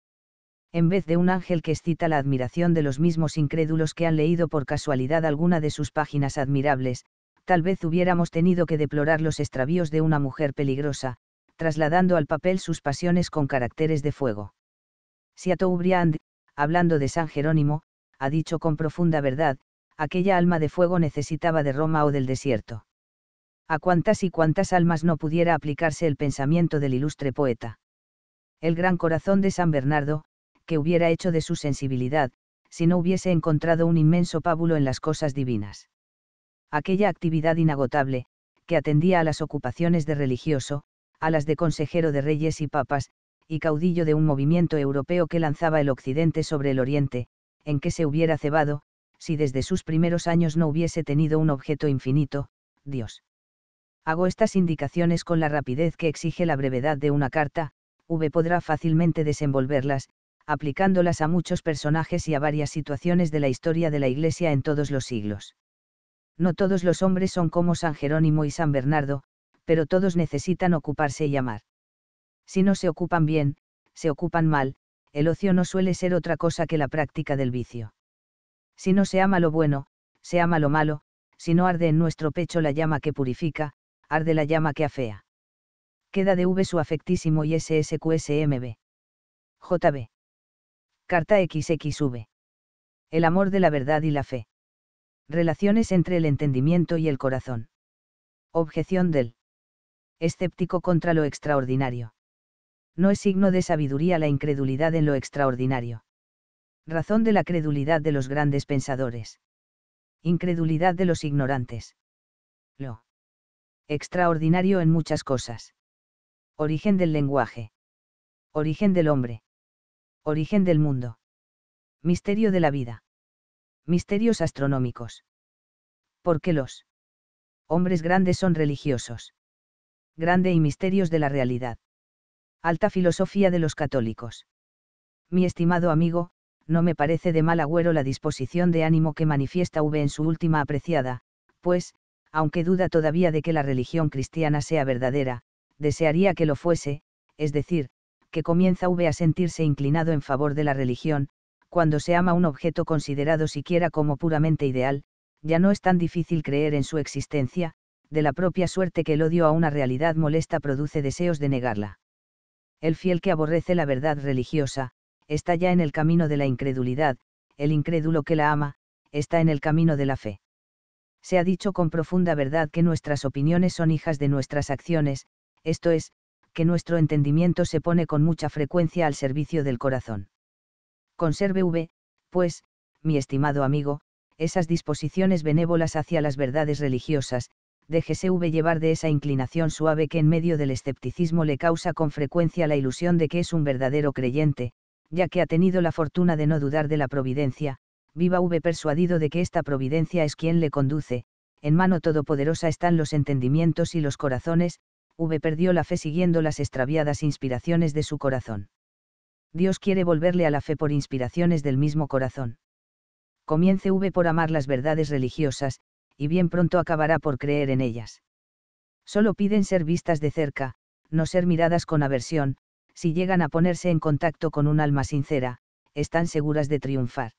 En vez de un ángel que excita la admiración de los mismos incrédulos que han leído por casualidad alguna de sus páginas admirables, tal vez hubiéramos tenido que deplorar los extravíos de una mujer peligrosa, trasladando al papel sus pasiones con caracteres de fuego. Si Briand, hablando de San Jerónimo, ha dicho con profunda verdad, aquella alma de fuego necesitaba de Roma o del desierto a cuantas y cuantas almas no pudiera aplicarse el pensamiento del ilustre poeta. El gran corazón de San Bernardo, que hubiera hecho de su sensibilidad, si no hubiese encontrado un inmenso pábulo en las cosas divinas. Aquella actividad inagotable, que atendía a las ocupaciones de religioso, a las de consejero de reyes y papas, y caudillo de un movimiento europeo que lanzaba el occidente sobre el oriente, en que se hubiera cebado, si desde sus primeros años no hubiese tenido un objeto infinito, Dios. Hago estas indicaciones con la rapidez que exige la brevedad de una carta, V podrá fácilmente desenvolverlas, aplicándolas a muchos personajes y a varias situaciones de la historia de la Iglesia en todos los siglos. No todos los hombres son como San Jerónimo y San Bernardo, pero todos necesitan ocuparse y amar. Si no se ocupan bien, se ocupan mal, el ocio no suele ser otra cosa que la práctica del vicio. Si no se ama lo bueno, se ama lo malo, si no arde en nuestro pecho la llama que purifica, arde la llama que afea. Queda de V su afectísimo y SSQSMB. JB. Carta XXV. El amor de la verdad y la fe. Relaciones entre el entendimiento y el corazón. Objeción del escéptico contra lo extraordinario. No es signo de sabiduría la incredulidad en lo extraordinario. Razón de la credulidad de los grandes pensadores. Incredulidad de los ignorantes. Lo extraordinario en muchas cosas. Origen del lenguaje. Origen del hombre. Origen del mundo. Misterio de la vida. Misterios astronómicos. ¿Por qué los hombres grandes son religiosos? Grande y misterios de la realidad. Alta filosofía de los católicos. Mi estimado amigo, no me parece de mal agüero la disposición de ánimo que manifiesta V en su última apreciada, pues, aunque duda todavía de que la religión cristiana sea verdadera, desearía que lo fuese, es decir, que comienza V a sentirse inclinado en favor de la religión, cuando se ama un objeto considerado siquiera como puramente ideal, ya no es tan difícil creer en su existencia, de la propia suerte que el odio a una realidad molesta produce deseos de negarla. El fiel que aborrece la verdad religiosa, está ya en el camino de la incredulidad, el incrédulo que la ama, está en el camino de la fe se ha dicho con profunda verdad que nuestras opiniones son hijas de nuestras acciones, esto es, que nuestro entendimiento se pone con mucha frecuencia al servicio del corazón. Conserve V, pues, mi estimado amigo, esas disposiciones benévolas hacia las verdades religiosas, déjese V llevar de esa inclinación suave que en medio del escepticismo le causa con frecuencia la ilusión de que es un verdadero creyente, ya que ha tenido la fortuna de no dudar de la providencia, viva V persuadido de que esta providencia es quien le conduce, en mano todopoderosa están los entendimientos y los corazones, V perdió la fe siguiendo las extraviadas inspiraciones de su corazón. Dios quiere volverle a la fe por inspiraciones del mismo corazón. Comience V por amar las verdades religiosas, y bien pronto acabará por creer en ellas. Solo piden ser vistas de cerca, no ser miradas con aversión, si llegan a ponerse en contacto con un alma sincera, están seguras de triunfar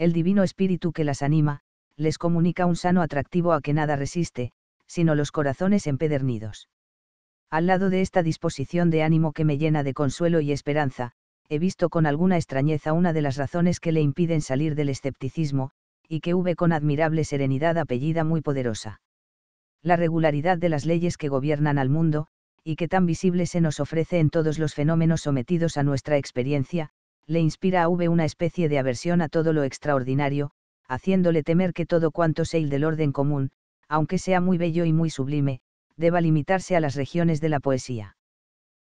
el divino espíritu que las anima, les comunica un sano atractivo a que nada resiste, sino los corazones empedernidos. Al lado de esta disposición de ánimo que me llena de consuelo y esperanza, he visto con alguna extrañeza una de las razones que le impiden salir del escepticismo, y que hube con admirable serenidad apellida muy poderosa. La regularidad de las leyes que gobiernan al mundo, y que tan visible se nos ofrece en todos los fenómenos sometidos a nuestra experiencia, le inspira a V una especie de aversión a todo lo extraordinario, haciéndole temer que todo cuanto sea el del orden común, aunque sea muy bello y muy sublime, deba limitarse a las regiones de la poesía.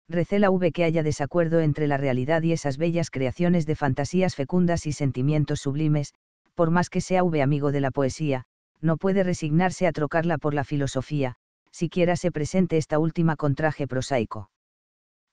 Recela V que haya desacuerdo entre la realidad y esas bellas creaciones de fantasías fecundas y sentimientos sublimes, por más que sea V amigo de la poesía, no puede resignarse a trocarla por la filosofía, siquiera se presente esta última con traje prosaico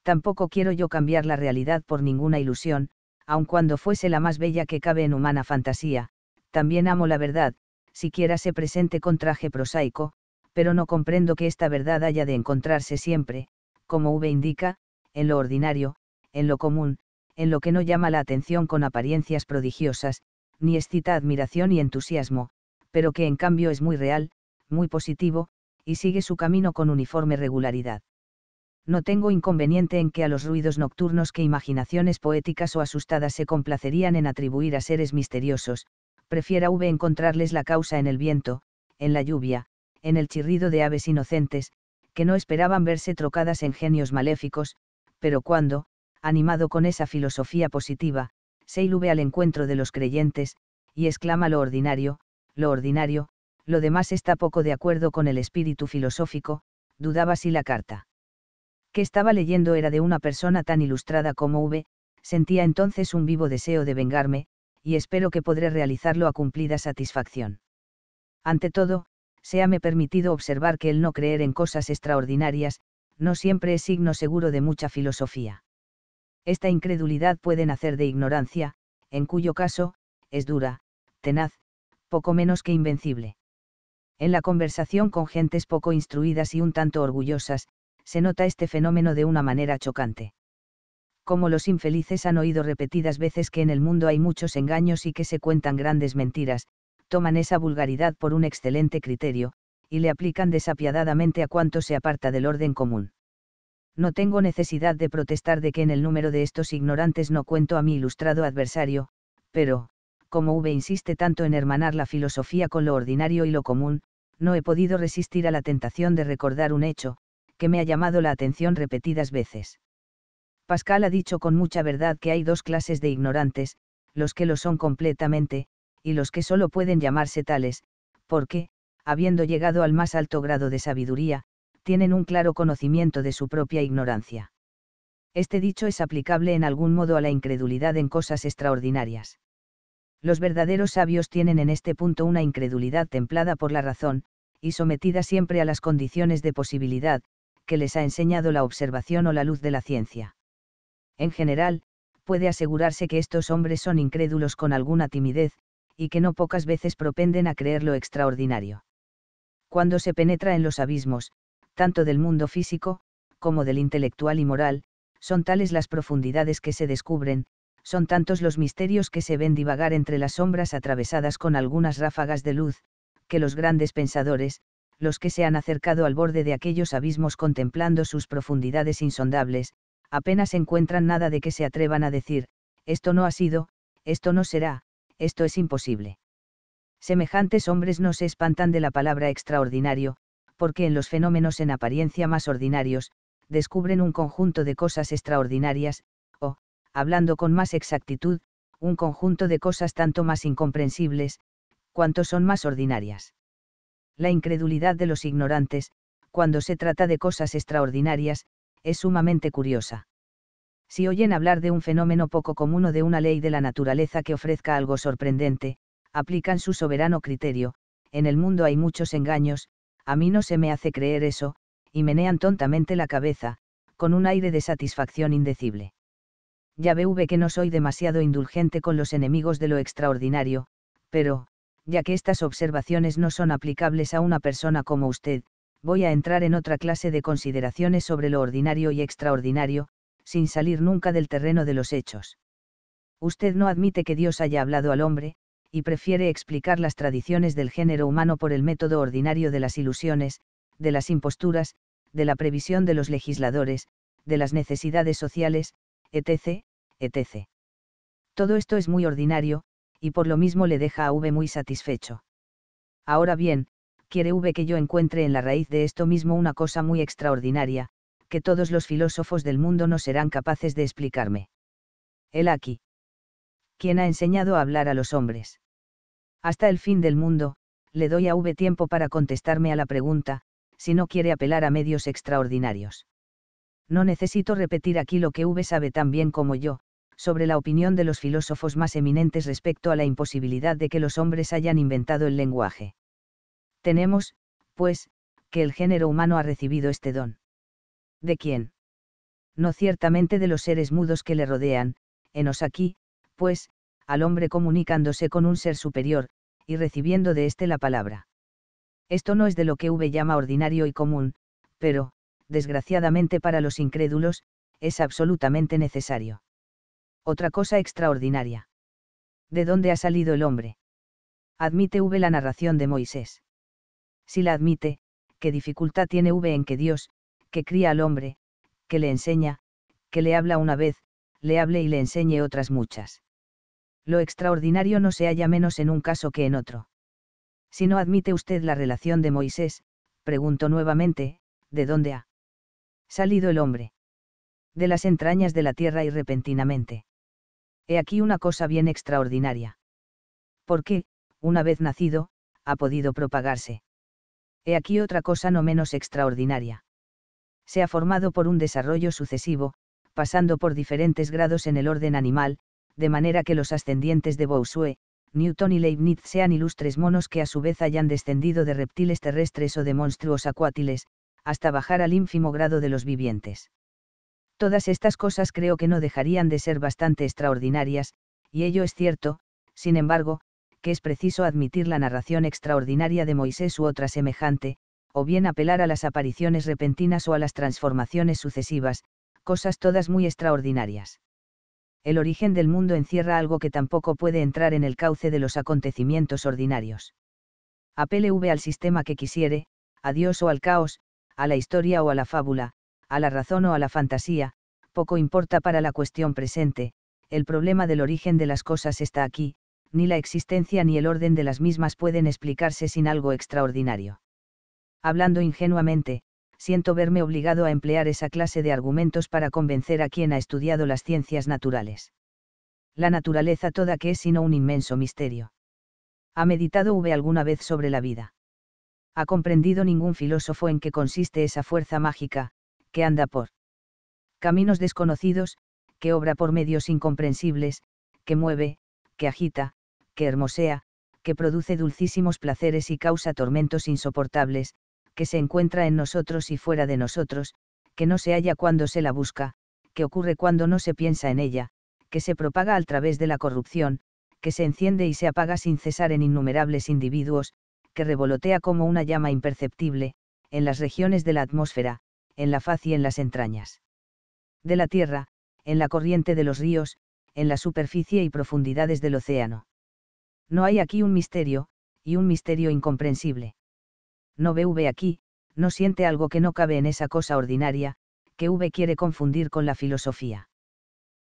tampoco quiero yo cambiar la realidad por ninguna ilusión, aun cuando fuese la más bella que cabe en humana fantasía, también amo la verdad, siquiera se presente con traje prosaico, pero no comprendo que esta verdad haya de encontrarse siempre, como V indica, en lo ordinario, en lo común, en lo que no llama la atención con apariencias prodigiosas, ni excita admiración y entusiasmo, pero que en cambio es muy real, muy positivo, y sigue su camino con uniforme regularidad no tengo inconveniente en que a los ruidos nocturnos que imaginaciones poéticas o asustadas se complacerían en atribuir a seres misteriosos, prefiera V encontrarles la causa en el viento, en la lluvia, en el chirrido de aves inocentes, que no esperaban verse trocadas en genios maléficos, pero cuando, animado con esa filosofía positiva, se iluve al encuentro de los creyentes, y exclama lo ordinario, lo ordinario, lo demás está poco de acuerdo con el espíritu filosófico, dudaba si la carta que estaba leyendo era de una persona tan ilustrada como V, sentía entonces un vivo deseo de vengarme, y espero que podré realizarlo a cumplida satisfacción. Ante todo, séame permitido observar que el no creer en cosas extraordinarias, no siempre es signo seguro de mucha filosofía. Esta incredulidad puede nacer de ignorancia, en cuyo caso, es dura, tenaz, poco menos que invencible. En la conversación con gentes poco instruidas y un tanto orgullosas, se nota este fenómeno de una manera chocante. Como los infelices han oído repetidas veces que en el mundo hay muchos engaños y que se cuentan grandes mentiras, toman esa vulgaridad por un excelente criterio, y le aplican desapiadadamente a cuanto se aparta del orden común. No tengo necesidad de protestar de que en el número de estos ignorantes no cuento a mi ilustrado adversario, pero, como V insiste tanto en hermanar la filosofía con lo ordinario y lo común, no he podido resistir a la tentación de recordar un hecho, que me ha llamado la atención repetidas veces. Pascal ha dicho con mucha verdad que hay dos clases de ignorantes, los que lo son completamente, y los que solo pueden llamarse tales, porque, habiendo llegado al más alto grado de sabiduría, tienen un claro conocimiento de su propia ignorancia. Este dicho es aplicable en algún modo a la incredulidad en cosas extraordinarias. Los verdaderos sabios tienen en este punto una incredulidad templada por la razón, y sometida siempre a las condiciones de posibilidad, que les ha enseñado la observación o la luz de la ciencia. En general, puede asegurarse que estos hombres son incrédulos con alguna timidez, y que no pocas veces propenden a creer lo extraordinario. Cuando se penetra en los abismos, tanto del mundo físico, como del intelectual y moral, son tales las profundidades que se descubren, son tantos los misterios que se ven divagar entre las sombras atravesadas con algunas ráfagas de luz, que los grandes pensadores, los que se han acercado al borde de aquellos abismos contemplando sus profundidades insondables, apenas encuentran nada de que se atrevan a decir, esto no ha sido, esto no será, esto es imposible. Semejantes hombres no se espantan de la palabra extraordinario, porque en los fenómenos en apariencia más ordinarios, descubren un conjunto de cosas extraordinarias, o, hablando con más exactitud, un conjunto de cosas tanto más incomprensibles, cuanto son más ordinarias la incredulidad de los ignorantes, cuando se trata de cosas extraordinarias, es sumamente curiosa. Si oyen hablar de un fenómeno poco común o de una ley de la naturaleza que ofrezca algo sorprendente, aplican su soberano criterio, en el mundo hay muchos engaños, a mí no se me hace creer eso, y menean tontamente la cabeza, con un aire de satisfacción indecible. Ya ve que no soy demasiado indulgente con los enemigos de lo extraordinario, pero, ya que estas observaciones no son aplicables a una persona como usted, voy a entrar en otra clase de consideraciones sobre lo ordinario y extraordinario, sin salir nunca del terreno de los hechos. Usted no admite que Dios haya hablado al hombre, y prefiere explicar las tradiciones del género humano por el método ordinario de las ilusiones, de las imposturas, de la previsión de los legisladores, de las necesidades sociales, etc., etc. Todo esto es muy ordinario, y por lo mismo le deja a V muy satisfecho. Ahora bien, quiere V que yo encuentre en la raíz de esto mismo una cosa muy extraordinaria, que todos los filósofos del mundo no serán capaces de explicarme. Él aquí. Quien ha enseñado a hablar a los hombres. Hasta el fin del mundo, le doy a V tiempo para contestarme a la pregunta, si no quiere apelar a medios extraordinarios. No necesito repetir aquí lo que V sabe tan bien como yo, sobre la opinión de los filósofos más eminentes respecto a la imposibilidad de que los hombres hayan inventado el lenguaje. Tenemos, pues, que el género humano ha recibido este don. ¿De quién? No ciertamente de los seres mudos que le rodean, enos aquí, pues, al hombre comunicándose con un ser superior, y recibiendo de éste la palabra. Esto no es de lo que V llama ordinario y común, pero, desgraciadamente para los incrédulos, es absolutamente necesario otra cosa extraordinaria. ¿De dónde ha salido el hombre? Admite V la narración de Moisés. Si la admite, ¿qué dificultad tiene V en que Dios, que cría al hombre, que le enseña, que le habla una vez, le hable y le enseñe otras muchas? Lo extraordinario no se halla menos en un caso que en otro. Si no admite usted la relación de Moisés, pregunto nuevamente, ¿de dónde ha salido el hombre? De las entrañas de la tierra y repentinamente. He aquí una cosa bien extraordinaria. Porque, una vez nacido, ha podido propagarse. He aquí otra cosa no menos extraordinaria. Se ha formado por un desarrollo sucesivo, pasando por diferentes grados en el orden animal, de manera que los ascendientes de Bossuet, Newton y Leibniz sean ilustres monos que a su vez hayan descendido de reptiles terrestres o de monstruos acuátiles, hasta bajar al ínfimo grado de los vivientes. Todas estas cosas creo que no dejarían de ser bastante extraordinarias, y ello es cierto, sin embargo, que es preciso admitir la narración extraordinaria de Moisés u otra semejante, o bien apelar a las apariciones repentinas o a las transformaciones sucesivas, cosas todas muy extraordinarias. El origen del mundo encierra algo que tampoco puede entrar en el cauce de los acontecimientos ordinarios. Apele V al sistema que quisiere, a Dios o al caos, a la historia o a la fábula, a la razón o a la fantasía, poco importa para la cuestión presente, el problema del origen de las cosas está aquí, ni la existencia ni el orden de las mismas pueden explicarse sin algo extraordinario. Hablando ingenuamente, siento verme obligado a emplear esa clase de argumentos para convencer a quien ha estudiado las ciencias naturales. La naturaleza toda que es sino un inmenso misterio. ¿Ha meditado V alguna vez sobre la vida? ¿Ha comprendido ningún filósofo en qué consiste esa fuerza mágica, anda por caminos desconocidos, que obra por medios incomprensibles, que mueve, que agita, que hermosea, que produce dulcísimos placeres y causa tormentos insoportables, que se encuentra en nosotros y fuera de nosotros, que no se halla cuando se la busca, que ocurre cuando no se piensa en ella, que se propaga al través de la corrupción, que se enciende y se apaga sin cesar en innumerables individuos, que revolotea como una llama imperceptible, en las regiones de la atmósfera, en la faz y en las entrañas. De la tierra, en la corriente de los ríos, en la superficie y profundidades del océano. No hay aquí un misterio, y un misterio incomprensible. No ve V aquí, no siente algo que no cabe en esa cosa ordinaria, que V quiere confundir con la filosofía.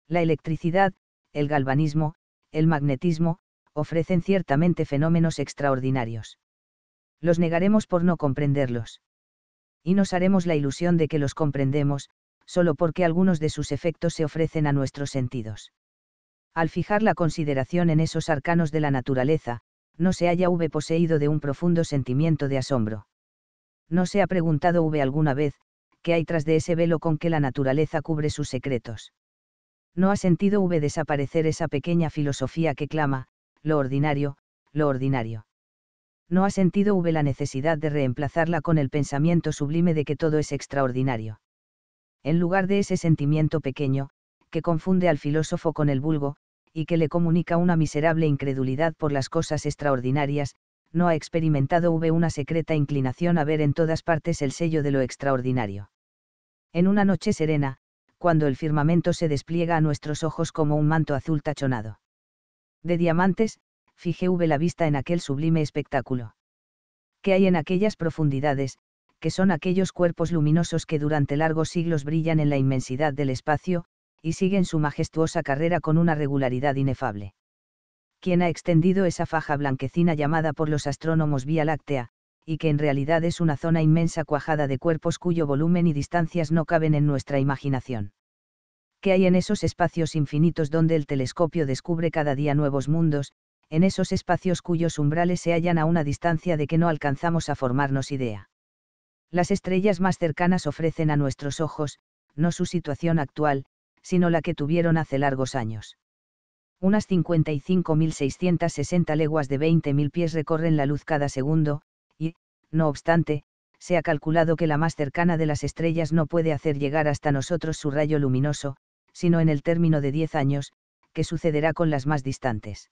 La electricidad, el galvanismo, el magnetismo, ofrecen ciertamente fenómenos extraordinarios. Los negaremos por no comprenderlos y nos haremos la ilusión de que los comprendemos, solo porque algunos de sus efectos se ofrecen a nuestros sentidos. Al fijar la consideración en esos arcanos de la naturaleza, no se haya V poseído de un profundo sentimiento de asombro. No se ha preguntado V alguna vez, qué hay tras de ese velo con que la naturaleza cubre sus secretos. No ha sentido V desaparecer esa pequeña filosofía que clama, lo ordinario, lo ordinario no ha sentido V la necesidad de reemplazarla con el pensamiento sublime de que todo es extraordinario. En lugar de ese sentimiento pequeño, que confunde al filósofo con el vulgo, y que le comunica una miserable incredulidad por las cosas extraordinarias, no ha experimentado V una secreta inclinación a ver en todas partes el sello de lo extraordinario. En una noche serena, cuando el firmamento se despliega a nuestros ojos como un manto azul tachonado. De diamantes, V la vista en aquel sublime espectáculo. ¿Qué hay en aquellas profundidades, que son aquellos cuerpos luminosos que durante largos siglos brillan en la inmensidad del espacio, y siguen su majestuosa carrera con una regularidad inefable? ¿Quién ha extendido esa faja blanquecina llamada por los astrónomos Vía Láctea, y que en realidad es una zona inmensa cuajada de cuerpos cuyo volumen y distancias no caben en nuestra imaginación. ¿Qué hay en esos espacios infinitos donde el telescopio descubre cada día nuevos mundos, en esos espacios cuyos umbrales se hallan a una distancia de que no alcanzamos a formarnos idea. Las estrellas más cercanas ofrecen a nuestros ojos, no su situación actual, sino la que tuvieron hace largos años. Unas 55.660 leguas de 20.000 pies recorren la luz cada segundo, y, no obstante, se ha calculado que la más cercana de las estrellas no puede hacer llegar hasta nosotros su rayo luminoso, sino en el término de 10 años, que sucederá con las más distantes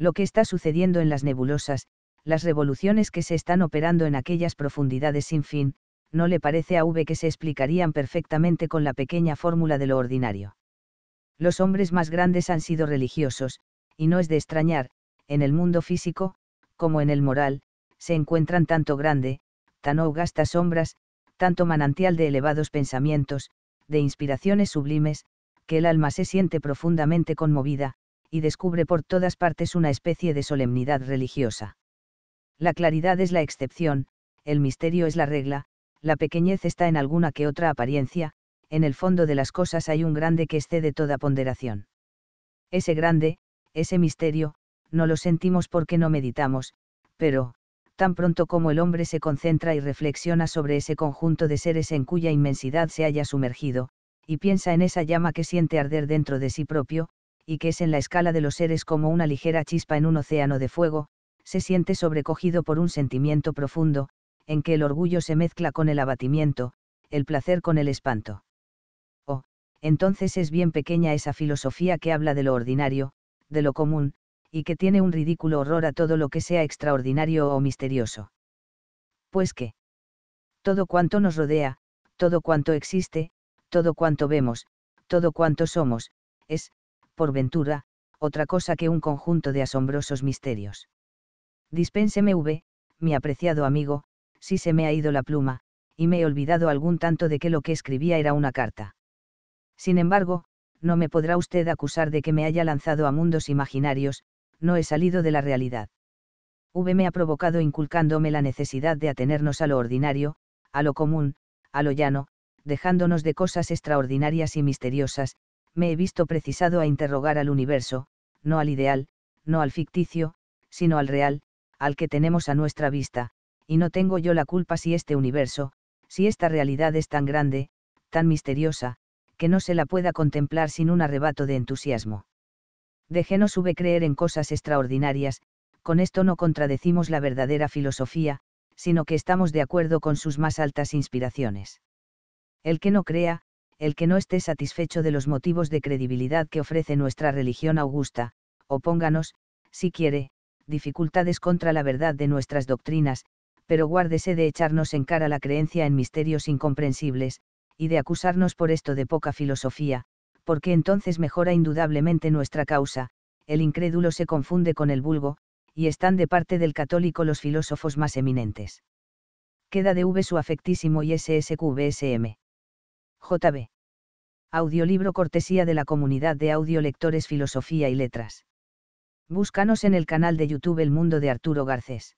lo que está sucediendo en las nebulosas, las revoluciones que se están operando en aquellas profundidades sin fin, no le parece a V que se explicarían perfectamente con la pequeña fórmula de lo ordinario. Los hombres más grandes han sido religiosos, y no es de extrañar, en el mundo físico, como en el moral, se encuentran tanto grande, tan augustas sombras, tanto manantial de elevados pensamientos, de inspiraciones sublimes, que el alma se siente profundamente conmovida, y descubre por todas partes una especie de solemnidad religiosa. La claridad es la excepción, el misterio es la regla, la pequeñez está en alguna que otra apariencia, en el fondo de las cosas hay un grande que excede toda ponderación. Ese grande, ese misterio, no lo sentimos porque no meditamos, pero, tan pronto como el hombre se concentra y reflexiona sobre ese conjunto de seres en cuya inmensidad se haya sumergido, y piensa en esa llama que siente arder dentro de sí propio, y que es en la escala de los seres como una ligera chispa en un océano de fuego, se siente sobrecogido por un sentimiento profundo, en que el orgullo se mezcla con el abatimiento, el placer con el espanto. Oh, entonces es bien pequeña esa filosofía que habla de lo ordinario, de lo común, y que tiene un ridículo horror a todo lo que sea extraordinario o misterioso. Pues que todo cuanto nos rodea, todo cuanto existe, todo cuanto vemos, todo cuanto somos, es, por ventura, otra cosa que un conjunto de asombrosos misterios. Dispénseme V, mi apreciado amigo, si se me ha ido la pluma, y me he olvidado algún tanto de que lo que escribía era una carta. Sin embargo, no me podrá usted acusar de que me haya lanzado a mundos imaginarios, no he salido de la realidad. V me ha provocado inculcándome la necesidad de atenernos a lo ordinario, a lo común, a lo llano, dejándonos de cosas extraordinarias y misteriosas, me he visto precisado a interrogar al universo, no al ideal, no al ficticio, sino al real, al que tenemos a nuestra vista, y no tengo yo la culpa si este universo, si esta realidad es tan grande, tan misteriosa, que no se la pueda contemplar sin un arrebato de entusiasmo. Dejé sube creer en cosas extraordinarias, con esto no contradecimos la verdadera filosofía, sino que estamos de acuerdo con sus más altas inspiraciones. El que no crea, el que no esté satisfecho de los motivos de credibilidad que ofrece nuestra religión augusta, opónganos, si quiere, dificultades contra la verdad de nuestras doctrinas, pero guárdese de echarnos en cara la creencia en misterios incomprensibles, y de acusarnos por esto de poca filosofía, porque entonces mejora indudablemente nuestra causa, el incrédulo se confunde con el vulgo, y están de parte del católico los filósofos más eminentes. Queda de V su afectísimo y ssqvsm. JB. Audiolibro cortesía de la comunidad de audiolectores Filosofía y Letras. Búscanos en el canal de YouTube El Mundo de Arturo Garcés.